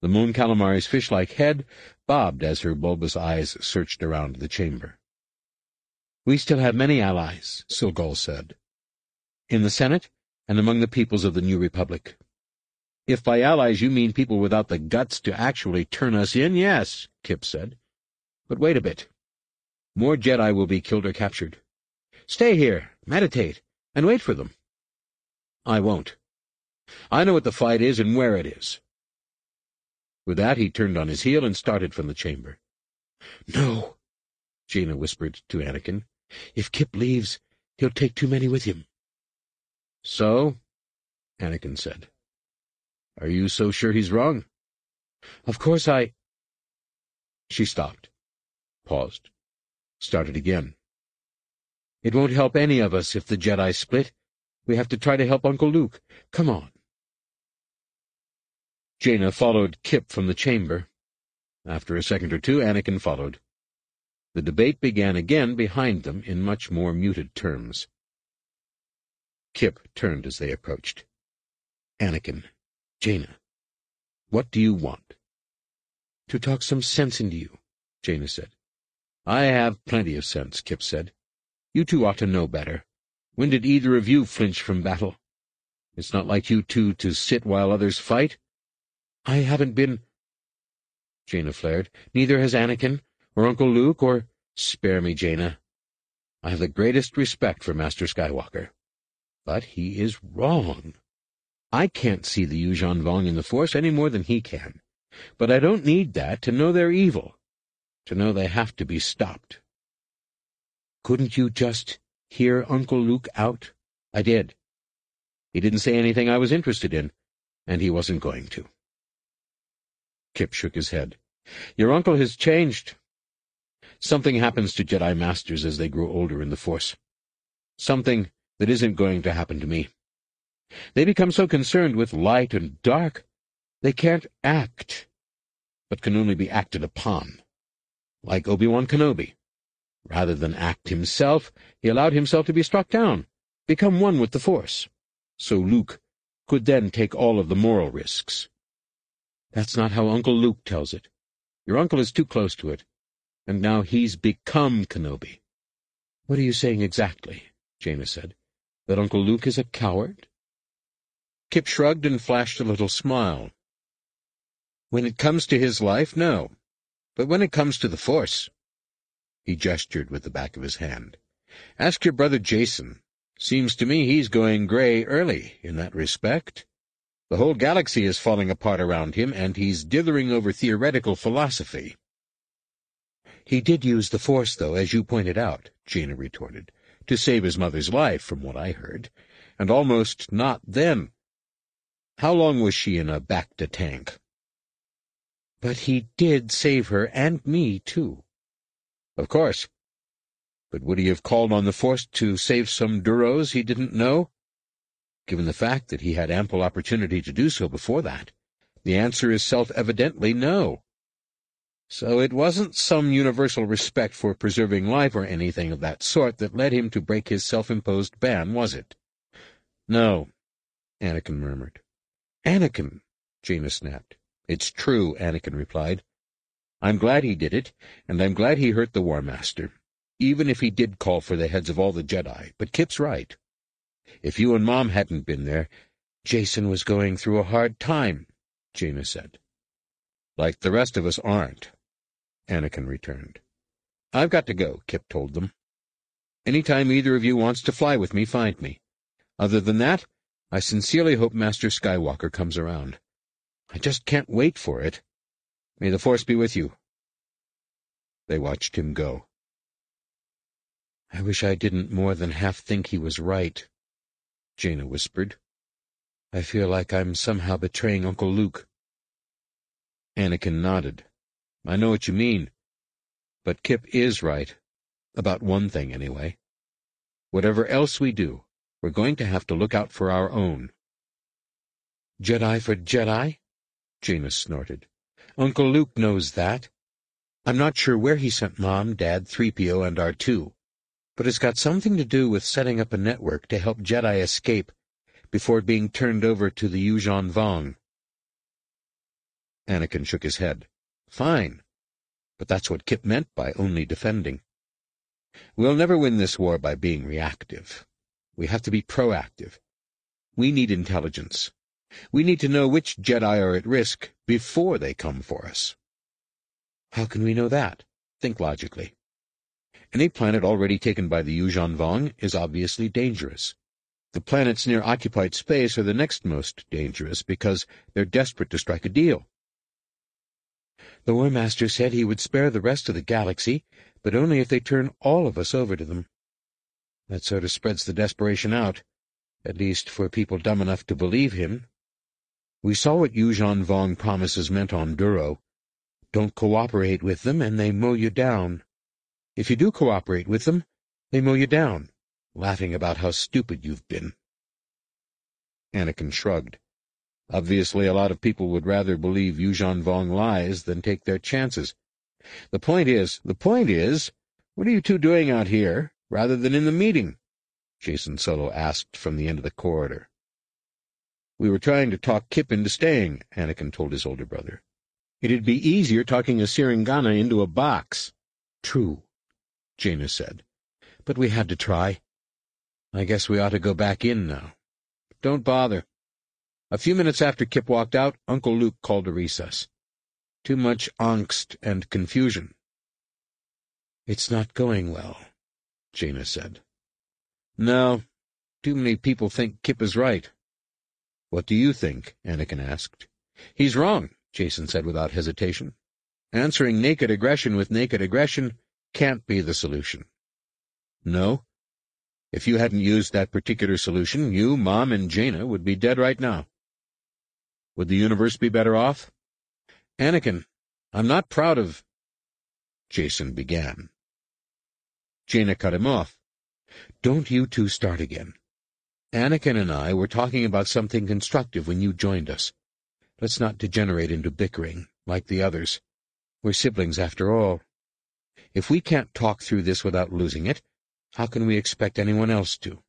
The Mon Calamari's fish-like head bobbed as her bulbous eyes searched around the chamber. We still have many allies, Cilghal said. In the Senate, and among the peoples of the new republic. If by allies you mean people without the guts to actually turn us in, yes, Kip said. But wait a bit. More Jedi will be killed or captured. Stay here, meditate, and wait for them. I won't. I know what the fight is and where it is. With that, he turned on his heel and started from the chamber. No, Jaina whispered to Anakin. If Kip leaves, he'll take too many with him. So? Anakin said. Are you so sure he's wrong? Of course I... She stopped, paused, started again. It won't help any of us if the Jedi split. We have to try to help Uncle Luke. Come on. Jaina followed Kip from the chamber. After a second or two, Anakin followed. The debate began again behind them in much more muted terms. Kip turned as they approached. Anakin, Jaina, what do you want? To talk some sense into you, Jaina said. I have plenty of sense, Kip said. You two ought to know better. When did either of you flinch from battle? It's not like you two to sit while others fight. I haven't been... Jaina flared. Neither has Anakin, or Uncle Luke, or... Spare me, Jaina. I have the greatest respect for Master Skywalker. But he is wrong. I can't see the Yuuzhan Vong in the Force any more than he can. But I don't need that to know they're evil, to know they have to be stopped. Couldn't you just hear Uncle Luke out? I did. He didn't say anything I was interested in, and he wasn't going to. Kip shook his head. Your uncle has changed. Something happens to Jedi Masters as they grow older in the Force. Something that isn't going to happen to me. They become so concerned with light and dark, they can't act, but can only be acted upon. Like Obi-Wan Kenobi. Rather than act himself, he allowed himself to be struck down, become one with the Force. So Luke could then take all of the moral risks. That's not how Uncle Luke tells it. Your uncle is too close to it, and now he's become Kenobi. What are you saying exactly? Jaina said. That Uncle Luke is a coward? Kip shrugged and flashed a little smile. When it comes to his life, no. But when it comes to the Force... He gestured with the back of his hand. Ask your brother Jacen. Seems to me he's going gray early in that respect. The whole galaxy is falling apart around him, and he's dithering over theoretical philosophy. He did use the Force, though, as you pointed out, Jaina retorted, to save his mother's life, from what I heard, and almost not then. How long was she in a bacta tank? But he did save her, and me, too. Of course. But would he have called on the Force to save some Duros he didn't know? Given the fact that he had ample opportunity to do so before that, the answer is self-evidently no. So it wasn't some universal respect for preserving life or anything of that sort that led him to break his self-imposed ban, was it? No, Anakin murmured. Anakin, Jaina snapped. It's true, Anakin replied. I'm glad he did it, and I'm glad he hurt the War Master, even if he did call for the heads of all the Jedi. But Kip's right. If you and Mom hadn't been there, Jacen was going through a hard time, Jaina said. Like the rest of us aren't, Anakin returned. I've got to go, Kip told them. Any time either of you wants to fly with me, find me. Other than that, I sincerely hope Master Skywalker comes around. I just can't wait for it. May the Force be with you. They watched him go. I wish I didn't more than half think he was right, Jaina whispered. I feel like I'm somehow betraying Uncle Luke. Anakin nodded. I know what you mean. But Kip is right. About one thing, anyway. Whatever else we do, we're going to have to look out for our own. Jedi for Jedi? Jaina snorted. Uncle Luke knows that. I'm not sure where he sent Mom, Dad, 3PO, and R2, but it's got something to do with setting up a network to help Jedi escape before being turned over to the Yuuzhan Vong. Anakin shook his head. Fine. But that's what Kip meant by only defending. We'll never win this war by being reactive. We have to be proactive. We need intelligence. We need to know which Jedi are at risk before they come for us. How can we know that? Think logically. Any planet already taken by the Yuuzhan Vong is obviously dangerous. The planets near occupied space are the next most dangerous because they're desperate to strike a deal. The War Master said he would spare the rest of the galaxy, but only if they turn all of us over to them. That sort of spreads the desperation out, at least for people dumb enough to believe him. We saw what Yuuzhan Vong promises meant on Duro. Don't cooperate with them, and they mow you down. If you do cooperate with them, they mow you down, laughing about how stupid you've been. Anakin shrugged. Obviously, a lot of people would rather believe Yuuzhan Vong lies than take their chances. The point is, the point is, what are you two doing out here, rather than in the meeting? Jacen Solo asked from the end of the corridor. We were trying to talk Kip into staying, Anakin told his older brother. It'd be easier talking a Sirengana into a box. True, Jaina said. But we had to try. I guess we ought to go back in now. Don't bother. A few minutes after Kip walked out, Uncle Luke called a recess. Too much angst and confusion. It's not going well, Jaina said. No, too many people think Kip is right. What do you think? Anakin asked. He's wrong, Jacen said without hesitation. Answering naked aggression with naked aggression can't be the solution. No? If you hadn't used that particular solution, you, Mom, and Jaina would be dead right now. Would the universe be better off? Anakin, I'm not proud of... Jacen began. Jaina cut him off. Don't you two start again. Anakin and I were talking about something constructive when you joined us. Let's not degenerate into bickering, like the others. We're siblings after all. If we can't talk through this without losing it, how can we expect anyone else to?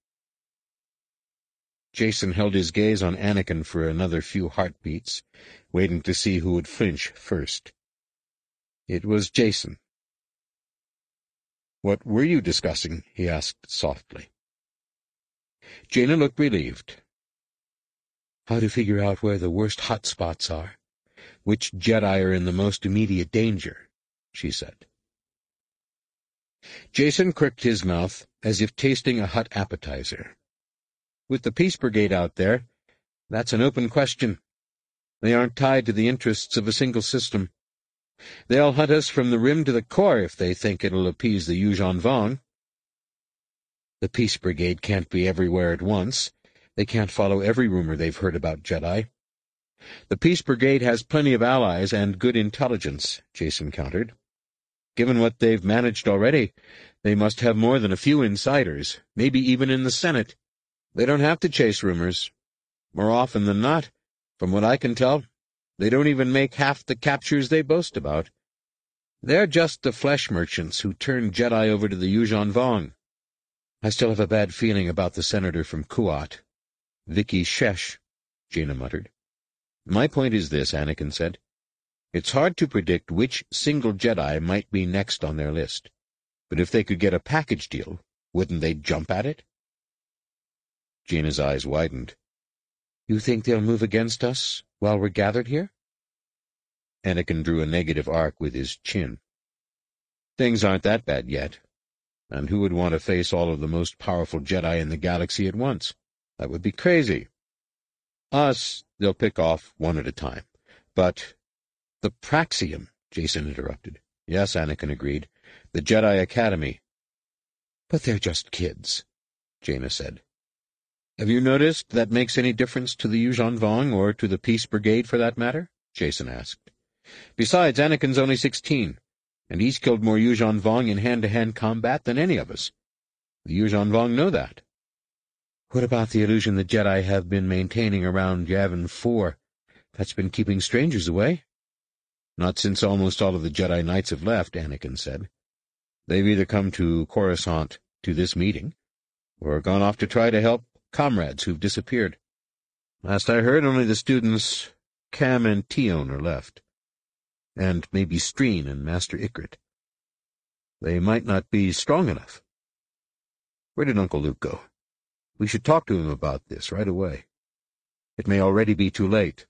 Jacen held his gaze on Anakin for another few heartbeats, waiting to see who would flinch first. It was Jacen. What were you discussing? he asked softly. Jaina looked relieved. How to figure out where the worst hot spots are, which Jedi are in the most immediate danger, she said. Jacen crooked his mouth as if tasting a hot appetizer. With the Peace Brigade out there, that's an open question. They aren't tied to the interests of a single system. They'll hunt us from the rim to the core if they think it'll appease the Yuuzhan Vong. The Peace Brigade can't be everywhere at once. They can't follow every rumor they've heard about Jedi. The Peace Brigade has plenty of allies and good intelligence, Jacen countered. Given what they've managed already, they must have more than a few insiders, maybe even in the Senate. They don't have to chase rumors. More often than not, from what I can tell, they don't even make half the captures they boast about. They're just the flesh merchants who turn Jedi over to the Yuuzhan Vong. I still have a bad feeling about the senator from Kuat. Viqi Shesh, Jaina muttered. My point is this, Anakin said. It's hard to predict which single Jedi might be next on their list. But if they could get a package deal, wouldn't they jump at it? Jaina's eyes widened. You think they'll move against us while we're gathered here? Anakin drew a negative arc with his chin. Things aren't that bad yet. And who would want to face all of the most powerful Jedi in the galaxy at once? That would be crazy. Us, they'll pick off one at a time. But the Praxeum, Jacen interrupted. Yes, Anakin agreed. The Jedi Academy. But they're just kids, Jaina said. Have you noticed that makes any difference to the Yuuzhan Vong, or to the Peace Brigade for that matter? Jacen asked. Besides, Anakin's only sixteen and he's killed more Yuuzhan Vong in hand-to-hand combat than any of us. The Yuuzhan Vong know that. What about the illusion the Jedi have been maintaining around Yavin 4? That's been keeping strangers away? Not since almost all of the Jedi Knights have left, Anakin said. They've either come to Coruscant to this meeting, or gone off to try to help comrades who've disappeared. Last I heard, only the students Kam and Tionne are left and maybe Streen and Master Ikrit. They might not be strong enough. Where did Uncle Luke go? We should talk to him about this right away. It may already be too late.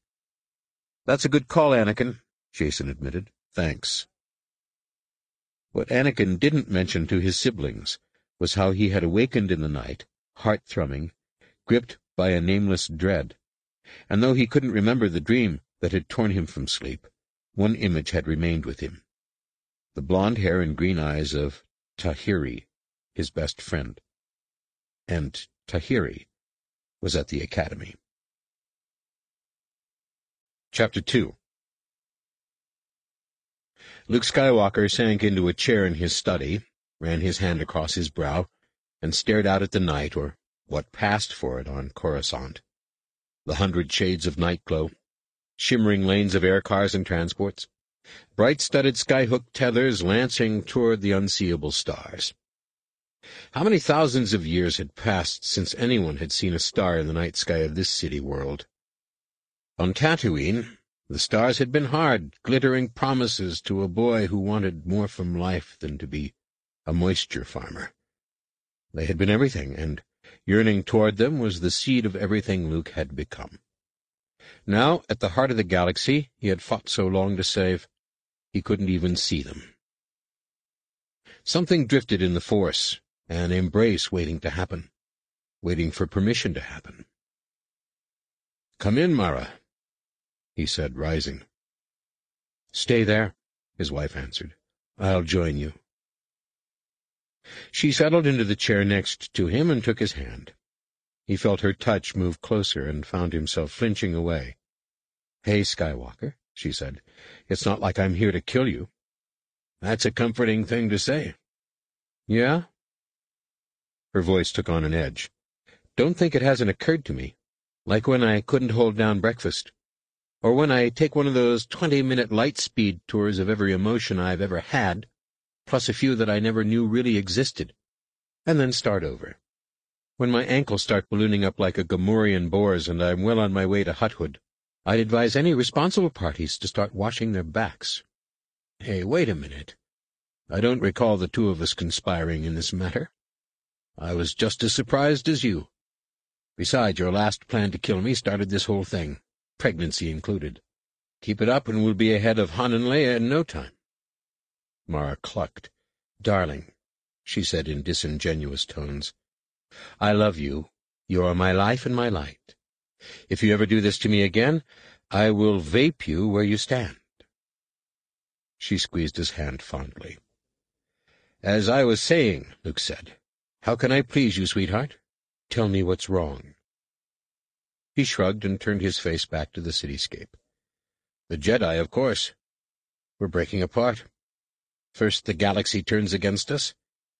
That's a good call, Anakin, Jacen admitted. Thanks. What Anakin didn't mention to his siblings was how he had awakened in the night, heart-thrumming, gripped by a nameless dread. And though he couldn't remember the dream that had torn him from sleep, one image had remained with him. The blond hair and green eyes of Tahiri, his best friend. And Tahiri was at the academy. Chapter 2 Luke Skywalker sank into a chair in his study, ran his hand across his brow, and stared out at the night, or what passed for it on Coruscant. The hundred shades of night glow, shimmering lanes of air cars and transports, bright-studded skyhook tethers lancing toward the unseeable stars. How many thousands of years had passed since anyone had seen a star in the night sky of this city world? On Tatooine, the stars had been hard, glittering promises to a boy who wanted more from life than to be a moisture farmer. They had been everything, and yearning toward them was the seed of everything Luke had become. Now, at the heart of the galaxy he had fought so long to save, he couldn't even see them. Something drifted in the Force, an embrace waiting to happen, waiting for permission to happen. Come in, Mara, he said, rising. Stay there, his wife answered. I'll join you. She settled into the chair next to him and took his hand. He felt her touch move closer and found himself flinching away. Hey, Skywalker, she said. It's not like I'm here to kill you. That's a comforting thing to say. Yeah? Her voice took on an edge. Don't think it hasn't occurred to me. Like when I couldn't hold down breakfast. Or when I take one of those twenty-minute light-speed tours of every emotion I've ever had, plus a few that I never knew really existed, and then start over. When my ankles start ballooning up like a Gamorrean boar's and I'm well on my way to Hutthood, I'd advise any responsible parties to start washing their backs. Hey, wait a minute. I don't recall the two of us conspiring in this matter. I was just as surprised as you. Besides, your last plan to kill me started this whole thing, pregnancy included. Keep it up and we'll be ahead of Han and Leia in no time. Mara clucked. Darling, she said in disingenuous tones, I love you. You are my life and my light. If you ever do this to me again, I will vape you where you stand. She squeezed his hand fondly. As I was saying, Luke said, how can I please you, sweetheart? Tell me what's wrong. He shrugged and turned his face back to the cityscape. The Jedi, of course. We're breaking apart. First the galaxy turns against us,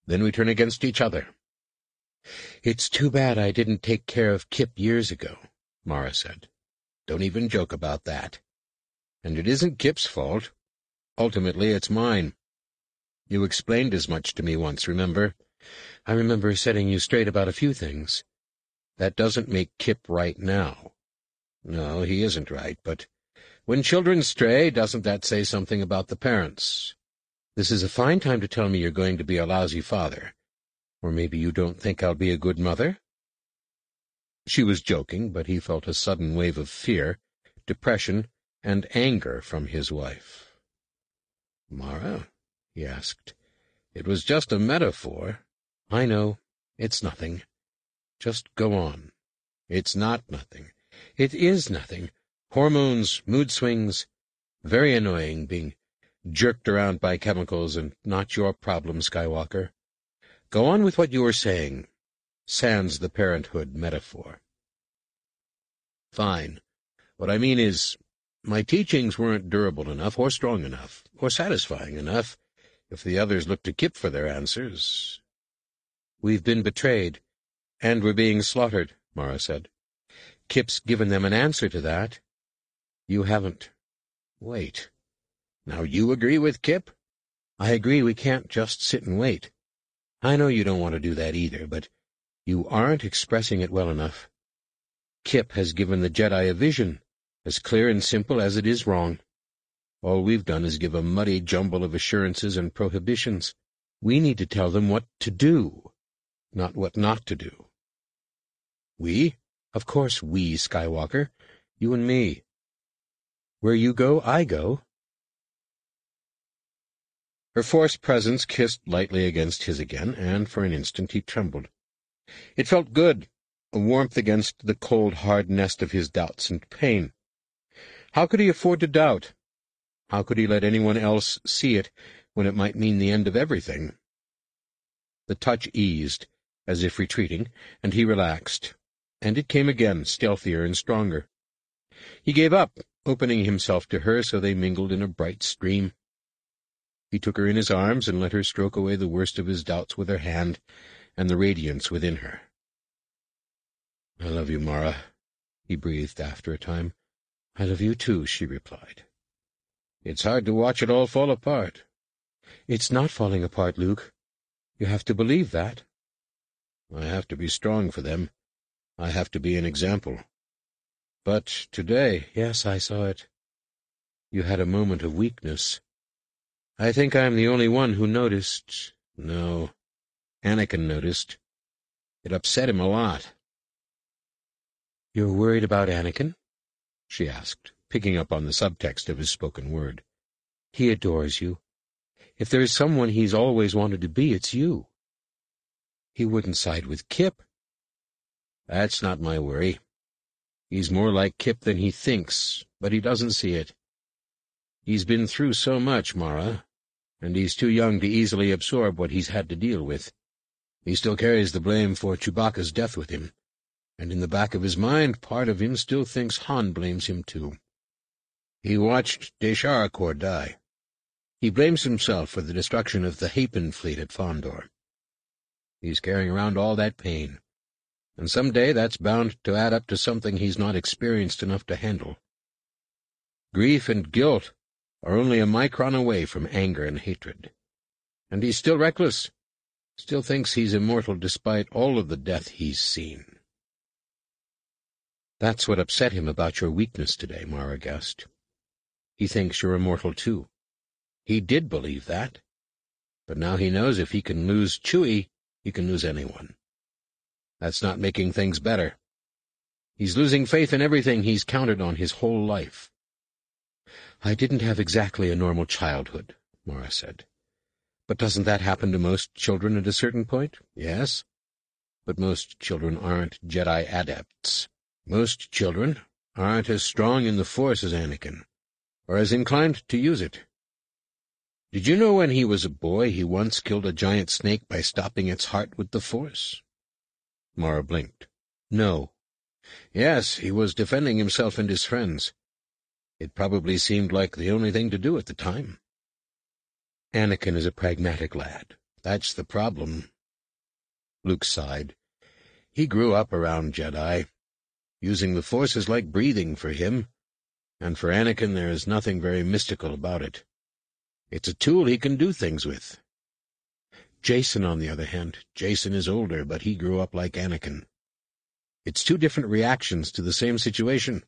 then we turn against each other. It's too bad I didn't take care of Kip years ago, Mara said. Don't even joke about that. And it isn't Kip's fault. Ultimately, it's mine. You explained as much to me once, remember? I remember setting you straight about a few things. That doesn't make Kip right now. No, he isn't right, but when children stray, doesn't that say something about the parents? This is a fine time to tell me you're going to be a lousy father. Or maybe you don't think I'll be a good mother? She was joking, but he felt a sudden wave of fear, depression, and anger from his wife. Mara, he asked, it was just a metaphor. I know. It's nothing. Just go on. It's not nothing. It is nothing. Hormones, mood swings. Very annoying being jerked around by chemicals and not your problem, Skywalker. Go on with what you were saying, sans the parenthood metaphor. Fine. What I mean is, my teachings weren't durable enough, or strong enough, or satisfying enough, if the others looked to Kip for their answers. We've been betrayed, and we're being slaughtered, Mara said. Kip's given them an answer to that. You haven't. Wait. Now you agree with Kip? I agree we can't just sit and wait. I know you don't want to do that either, but you aren't expressing it well enough. Kip has given the Jedi a vision, as clear and simple as it is wrong. All we've done is give a muddy jumble of assurances and prohibitions. We need to tell them what to do, not what not to do. We? Of course we, Skywalker. You and me. Where you go, I go. Her Force presence kissed lightly against his again, and for an instant he trembled. It felt good, a warmth against the cold, hard nest of his doubts and pain. How could he afford to doubt? How could he let anyone else see it when it might mean the end of everything? The touch eased, as if retreating, and he relaxed, and it came again, stealthier and stronger. He gave up, opening himself to her so they mingled in a bright stream. He took her in his arms and let her stroke away the worst of his doubts with her hand and the radiance within her. I love you, Mara, he breathed after a time. I love you too, she replied. It's hard to watch it all fall apart. It's not falling apart, Luke. You have to believe that. I have to be strong for them. I have to be an example. But today, yes, I saw it. You had a moment of weakness. I think I'm the only one who noticed. No, Anakin noticed. It upset him a lot. You're worried about Anakin? she asked, picking up on the subtext of his spoken word. He adores you. If there is someone he's always wanted to be, it's you. He wouldn't side with Kip. That's not my worry. He's more like Kip than he thinks, but he doesn't see it. He's been through so much, Mara, and he's too young to easily absorb what he's had to deal with. He still carries the blame for Chewbacca's death with him, and in the back of his mind, part of him still thinks Han blames him too. He watched Daeshara'cor die. He blames himself for the destruction of the Hapan fleet at Fondor. He's carrying around all that pain, and some day that's bound to add up to something he's not experienced enough to handle. Grief and guilt are only a micron away from anger and hatred. And he's still reckless, still thinks he's immortal despite all of the death he's seen. That's what upset him about your weakness today, Mara guessed. He thinks you're immortal too. He did believe that. But now he knows if he can lose Chewie, he can lose anyone. That's not making things better. He's losing faith in everything he's counted on his whole life. I didn't have exactly a normal childhood, Mara said. But doesn't that happen to most children at a certain point? Yes. But most children aren't Jedi adepts. Most children aren't as strong in the Force as Anakin, or as inclined to use it. Did you know when he was a boy he once killed a giant snake by stopping its heart with the Force? Mara blinked. No. Yes, he was defending himself and his friends. It probably seemed like the only thing to do at the time. Anakin is a pragmatic lad. That's the problem. Luke sighed. He grew up around Jedi. Using the Force is like breathing for him, and for Anakin there is nothing very mystical about it. It's a tool he can do things with. Jacen, on the other hand, Jacen is older, but he grew up like Anakin. It's two different reactions to the same situation.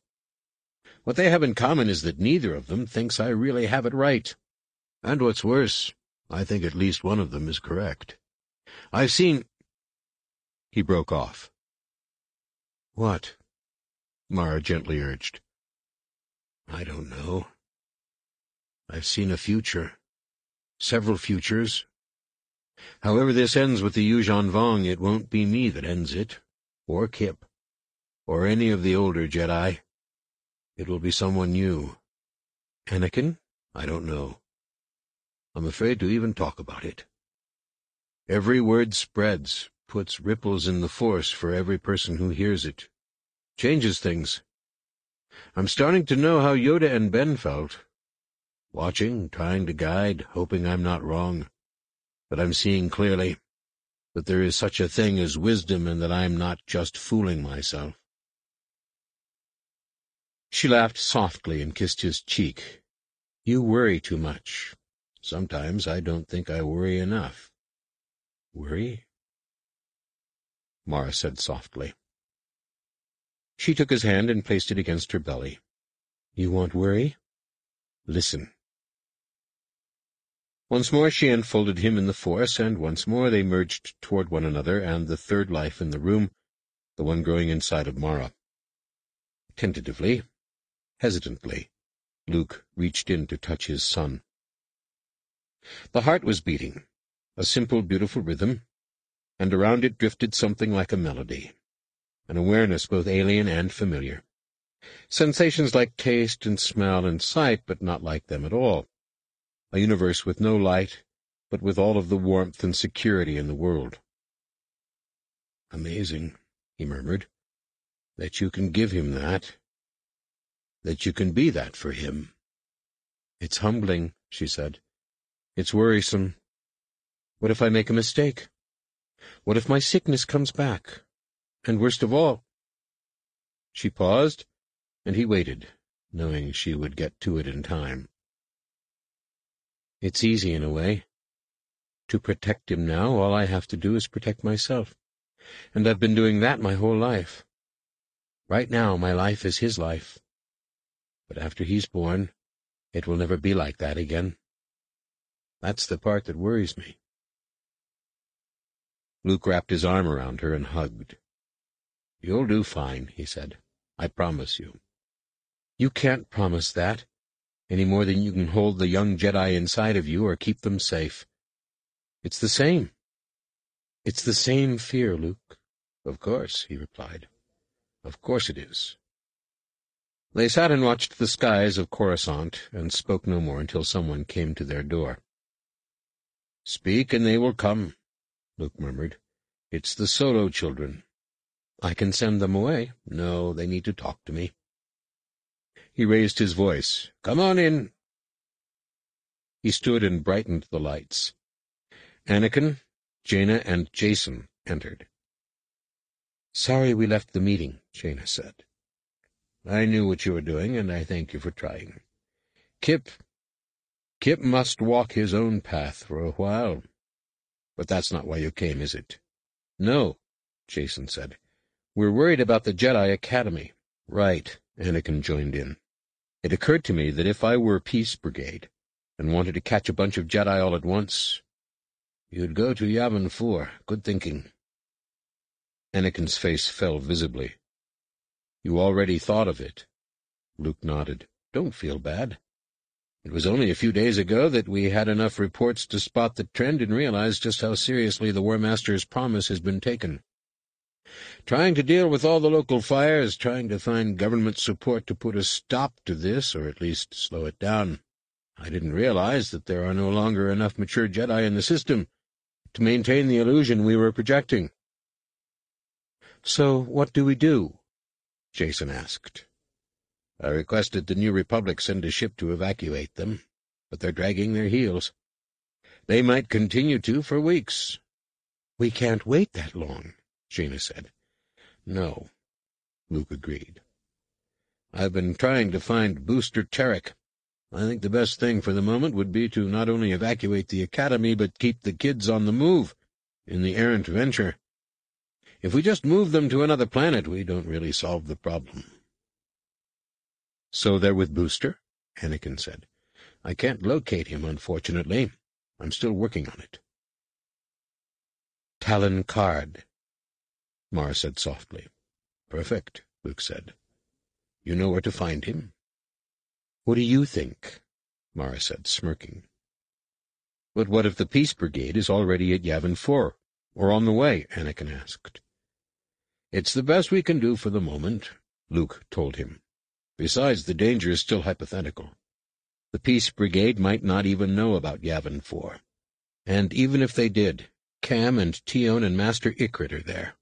What they have in common is that neither of them thinks I really have it right. And what's worse, I think at least one of them is correct. I've seen... He broke off. What? Mara gently urged. I don't know. I've seen a future. Several futures. However this ends with the Yuuzhan Vong, it won't be me that ends it, or Kip, or any of the older Jedi. It will be someone new. Anakin? I don't know. I'm afraid to even talk about it. Every word spreads, puts ripples in the Force for every person who hears it. Changes things. I'm starting to know how Yoda and Ben felt watching, trying to guide, hoping I'm not wrong. But I'm seeing clearly that there is such a thing as wisdom and that I'm not just fooling myself. She laughed softly and kissed his cheek. You worry too much. Sometimes I don't think I worry enough. Worry? Mara said softly. She took his hand and placed it against her belly. You want worry? Listen. Once more she enfolded him in the Force, and once more they merged toward one another and the third life in the room, the one growing inside of Mara. Tentatively, hesitantly, Luke reached in to touch his son. The heart was beating, a simple, beautiful rhythm, and around it drifted something like a melody, an awareness both alien and familiar. Sensations like taste and smell and sight, but not like them at all a universe with no light, but with all of the warmth and security in the world. Amazing, he murmured, that you can give him that, that you can be that for him. It's humbling, she said. It's worrisome. What if I make a mistake? What if my sickness comes back? And worst of all... She paused, and he waited, knowing she would get to it in time. It's easy in a way. To protect him now, all I have to do is protect myself. And I've been doing that my whole life. Right now, my life is his life. But after he's born, it will never be like that again. That's the part that worries me. Luke wrapped his arm around her and hugged. You'll do fine, he said. I promise you. You can't promise that. Any more than you can hold the young Jedi inside of you or keep them safe. It's the same. It's the same fear, Luke. Of course, he replied. Of course it is. They sat and watched the skies of Coruscant, and spoke no more until someone came to their door. Speak, and they will come, Luke murmured. It's the Solo children. I can send them away. No, they need to talk to me. He raised his voice. Come on in. He stood and brightened the lights. Anakin, Jaina, and Jacen entered. Sorry we left the meeting, Jaina said. I knew what you were doing, and I thank you for trying. Kip... Kip must walk his own path for a while. But that's not why you came, is it? No, Jacen said. We're worried about the Jedi Academy. Right, Anakin joined in. It occurred to me that if I were Peace Brigade and wanted to catch a bunch of Jedi all at once, you'd go to Yavin 4. Good thinking. Anakin's face fell visibly. You already thought of it. Luke nodded. Don't feel bad. It was only a few days ago that we had enough reports to spot the trend and realize just how seriously the War Master's promise has been taken. Trying to deal with all the local fires, trying to find government support to put a stop to this, or at least slow it down. I didn't realize that there are no longer enough mature Jedi in the system to maintain the illusion we were projecting. So what do we do? Jacen asked. I requested the New Republic send a ship to evacuate them, but they're dragging their heels. They might continue to for weeks. We can't wait that long. Jaina said. No, Luke agreed. I've been trying to find Booster Terrik. I think the best thing for the moment would be to not only evacuate the Academy, but keep the kids on the move, in the errant venture. If we just move them to another planet, we don't really solve the problem. So they're with Booster? Anakin said. I can't locate him, unfortunately. I'm still working on it. Talon Karrde, Mara said softly. Perfect, Luke said. You know where to find him? What do you think? Mara said, smirking. But what if the Peace Brigade is already at Yavin 4, or on the way? Anakin asked. It's the best we can do for the moment, Luke told him. Besides, the danger is still hypothetical. The Peace Brigade might not even know about Yavin 4. And even if they did, Kam and Tionne and Master Ikrit are there.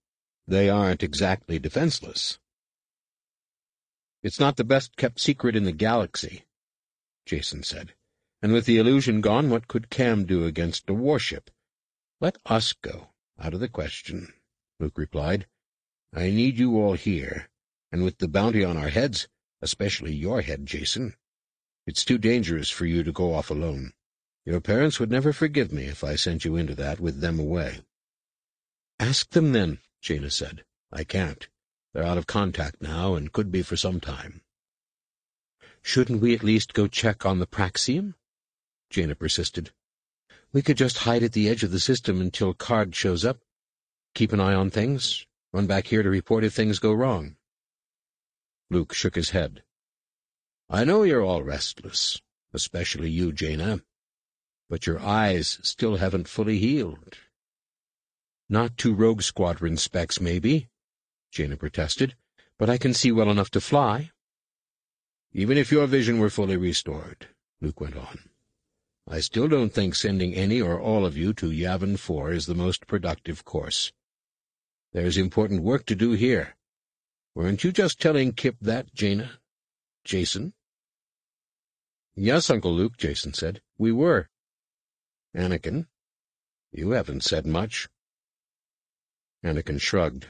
They aren't exactly defenseless. It's not the best-kept secret in the galaxy, Jacen said. And with the illusion gone, what could Kam do against a warship? Let us go. Out of the question, Luke replied. I need you all here, and with the bounty on our heads, especially your head, Jacen. it's too dangerous for you to go off alone. Your parents would never forgive me if I sent you into that with them away. Ask them, then, Jaina said. I can't. They're out of contact now, and could be for some time. Shouldn't we at least go check on the Praxeum? Jaina persisted. We could just hide at the edge of the system until Karrde shows up, keep an eye on things, run back here to report if things go wrong. Luke shook his head. I know you're all restless, especially you, Jaina, but your eyes still haven't fully healed. Not to Rogue Squadron specs, maybe, Jaina protested, but I can see well enough to fly. Even if your vision were fully restored, Luke went on, I still don't think sending any or all of you to Yavin 4 is the most productive course. There's important work to do here. Weren't you just telling Kip that, Jaina? Jacen? Yes, Uncle Luke, Jacen said. We were. Anakin, you haven't said much. Anakin shrugged.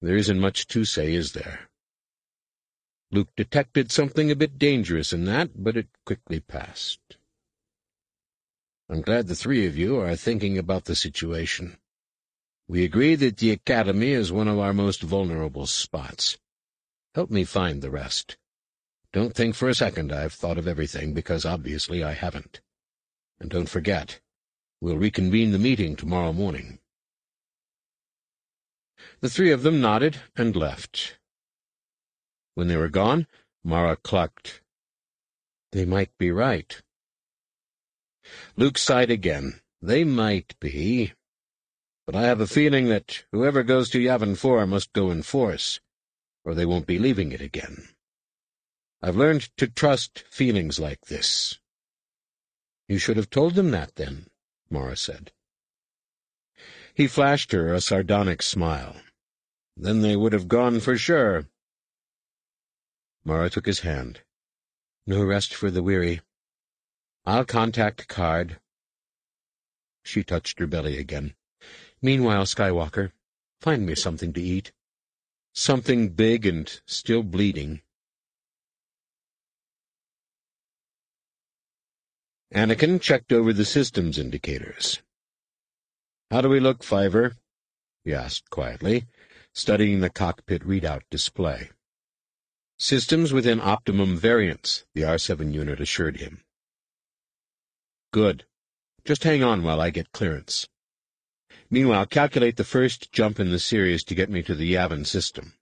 There isn't much to say, is there? Luke detected something a bit dangerous in that, but it quickly passed. I'm glad the three of you are thinking about the situation. We agree that the Academy is one of our most vulnerable spots. Help me find the rest. Don't think for a second I've thought of everything, because obviously I haven't. And don't forget, we'll reconvene the meeting tomorrow morning. The three of them nodded and left. When they were gone, Mara clucked. They might be right. Luke sighed again. They might be. But I have a feeling that whoever goes to Yavin 4 must go in force, or they won't be leaving it again. I've learned to trust feelings like this. You should have told them that, then, Mara said. He flashed her a sardonic smile. Then they would have gone for sure. Mara took his hand. No rest for the weary. I'll contact Karrde. She touched her belly again. Meanwhile, Skywalker, find me something to eat. Something big and still bleeding. Anakin checked over the systems indicators. How do we look, Fiver? he asked quietly, studying the cockpit readout display. Systems within optimum variance, the R7 unit assured him. Good. Just hang on while I get clearance. Meanwhile, calculate the first jump in the series to get me to the Yavin system.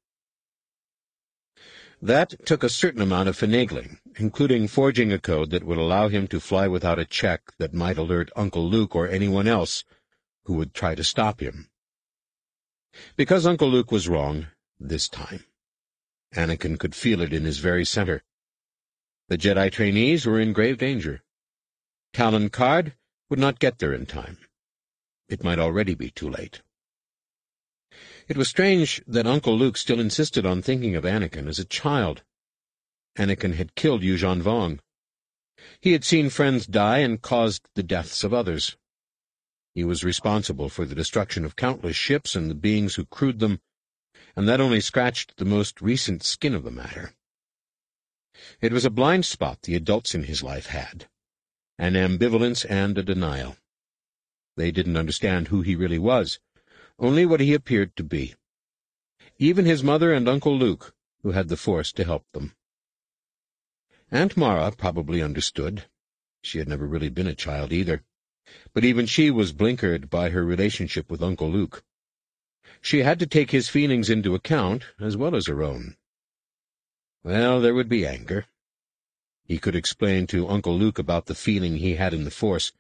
That took a certain amount of finagling, including forging a code that would allow him to fly without a check that might alert Uncle Luke or anyone else who would try to stop him. Because Uncle Luke was wrong, this time. Anakin could feel it in his very center. The Jedi trainees were in grave danger. Talon Karrde would not get there in time. It might already be too late. It was strange that Uncle Luke still insisted on thinking of Anakin as a child. Anakin had killed Yuuzhan Vong. He had seen friends die and caused the deaths of others. He was responsible for the destruction of countless ships and the beings who crewed them, and that only scratched the most recent skin of the matter. It was a blind spot the adults in his life had, an ambivalence and a denial. They didn't understand who he really was, only what he appeared to be. Even his mother and Uncle Luke, who had the force to help them. Aunt Mara probably understood. She had never really been a child either. But even she was blinkered by her relationship with Uncle Luke. She had to take his feelings into account, as well as her own. Well, there would be anger. He could explain to Uncle Luke about the feeling he had in the Force,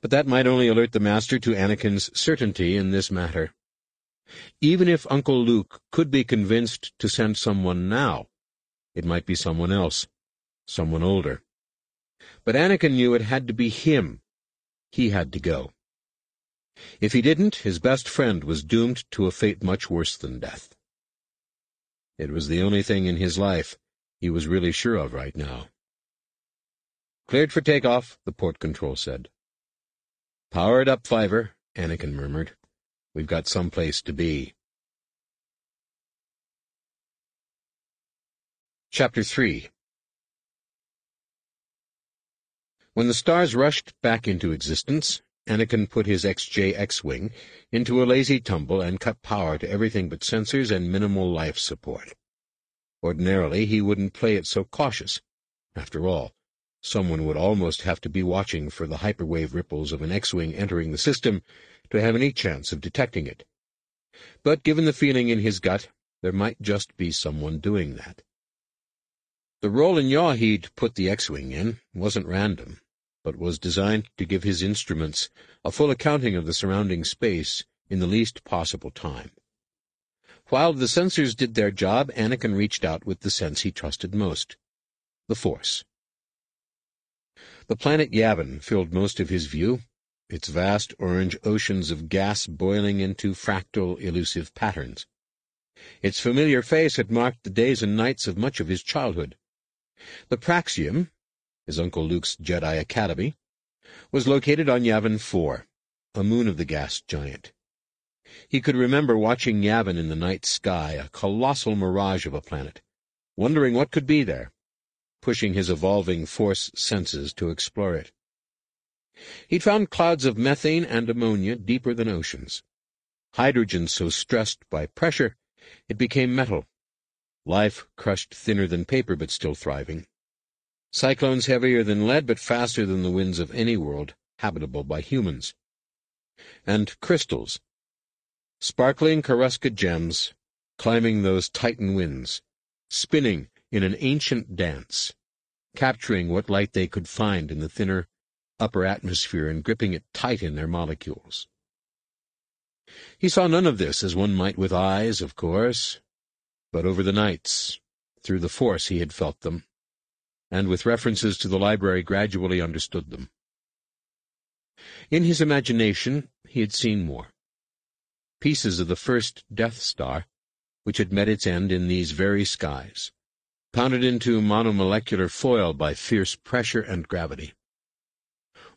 but that might only alert the Master to Anakin's certainty in this matter. Even if Uncle Luke could be convinced to send someone now, it might be someone else, someone older. But Anakin knew it had to be him. He had to go. If he didn't, his best friend was doomed to a fate much worse than death. It was the only thing in his life he was really sure of right now. Cleared for takeoff, the port control said. Power it up, Fiver, Anakin murmured. We've got some place to be. Chapter 3 When the stars rushed back into existence, Anakin put his XJ X-Wing into a lazy tumble and cut power to everything but sensors and minimal life support. Ordinarily, he wouldn't play it so cautious. After all, someone would almost have to be watching for the hyperwave ripples of an X-Wing entering the system to have any chance of detecting it. But given the feeling in his gut, there might just be someone doing that. The role in yaw he'd put the X-Wing in wasn't random, but was designed to give his instruments a full accounting of the surrounding space in the least possible time. While the sensors did their job, Anakin reached out with the sense he trusted most, the Force. The planet Yavin filled most of his view, its vast orange oceans of gas boiling into fractal, elusive patterns. Its familiar face had marked the days and nights of much of his childhood. The Praxeum, his Uncle Luke's Jedi Academy, was located on Yavin 4, a moon of the gas giant. He could remember watching Yavin in the night sky, a colossal mirage of a planet, wondering what could be there, pushing his evolving force senses to explore it. He'd found clouds of methane and ammonia deeper than oceans. Hydrogen so stressed by pressure it became metal. Life crushed thinner than paper but still thriving. Cyclones heavier than lead but faster than the winds of any world habitable by humans. And crystals. Sparkling Corusca gems, climbing those titan winds, spinning in an ancient dance. capturing what light they could find in the thinner upper atmosphere and gripping it tight in their molecules. He saw none of this as one might with eyes, of course, but over the nights, through the force he had felt them, and with references to the library gradually understood them. In his imagination he had seen more. Pieces of the first Death Star, which had met its end in these very skies, pounded into monomolecular foil by fierce pressure and gravity.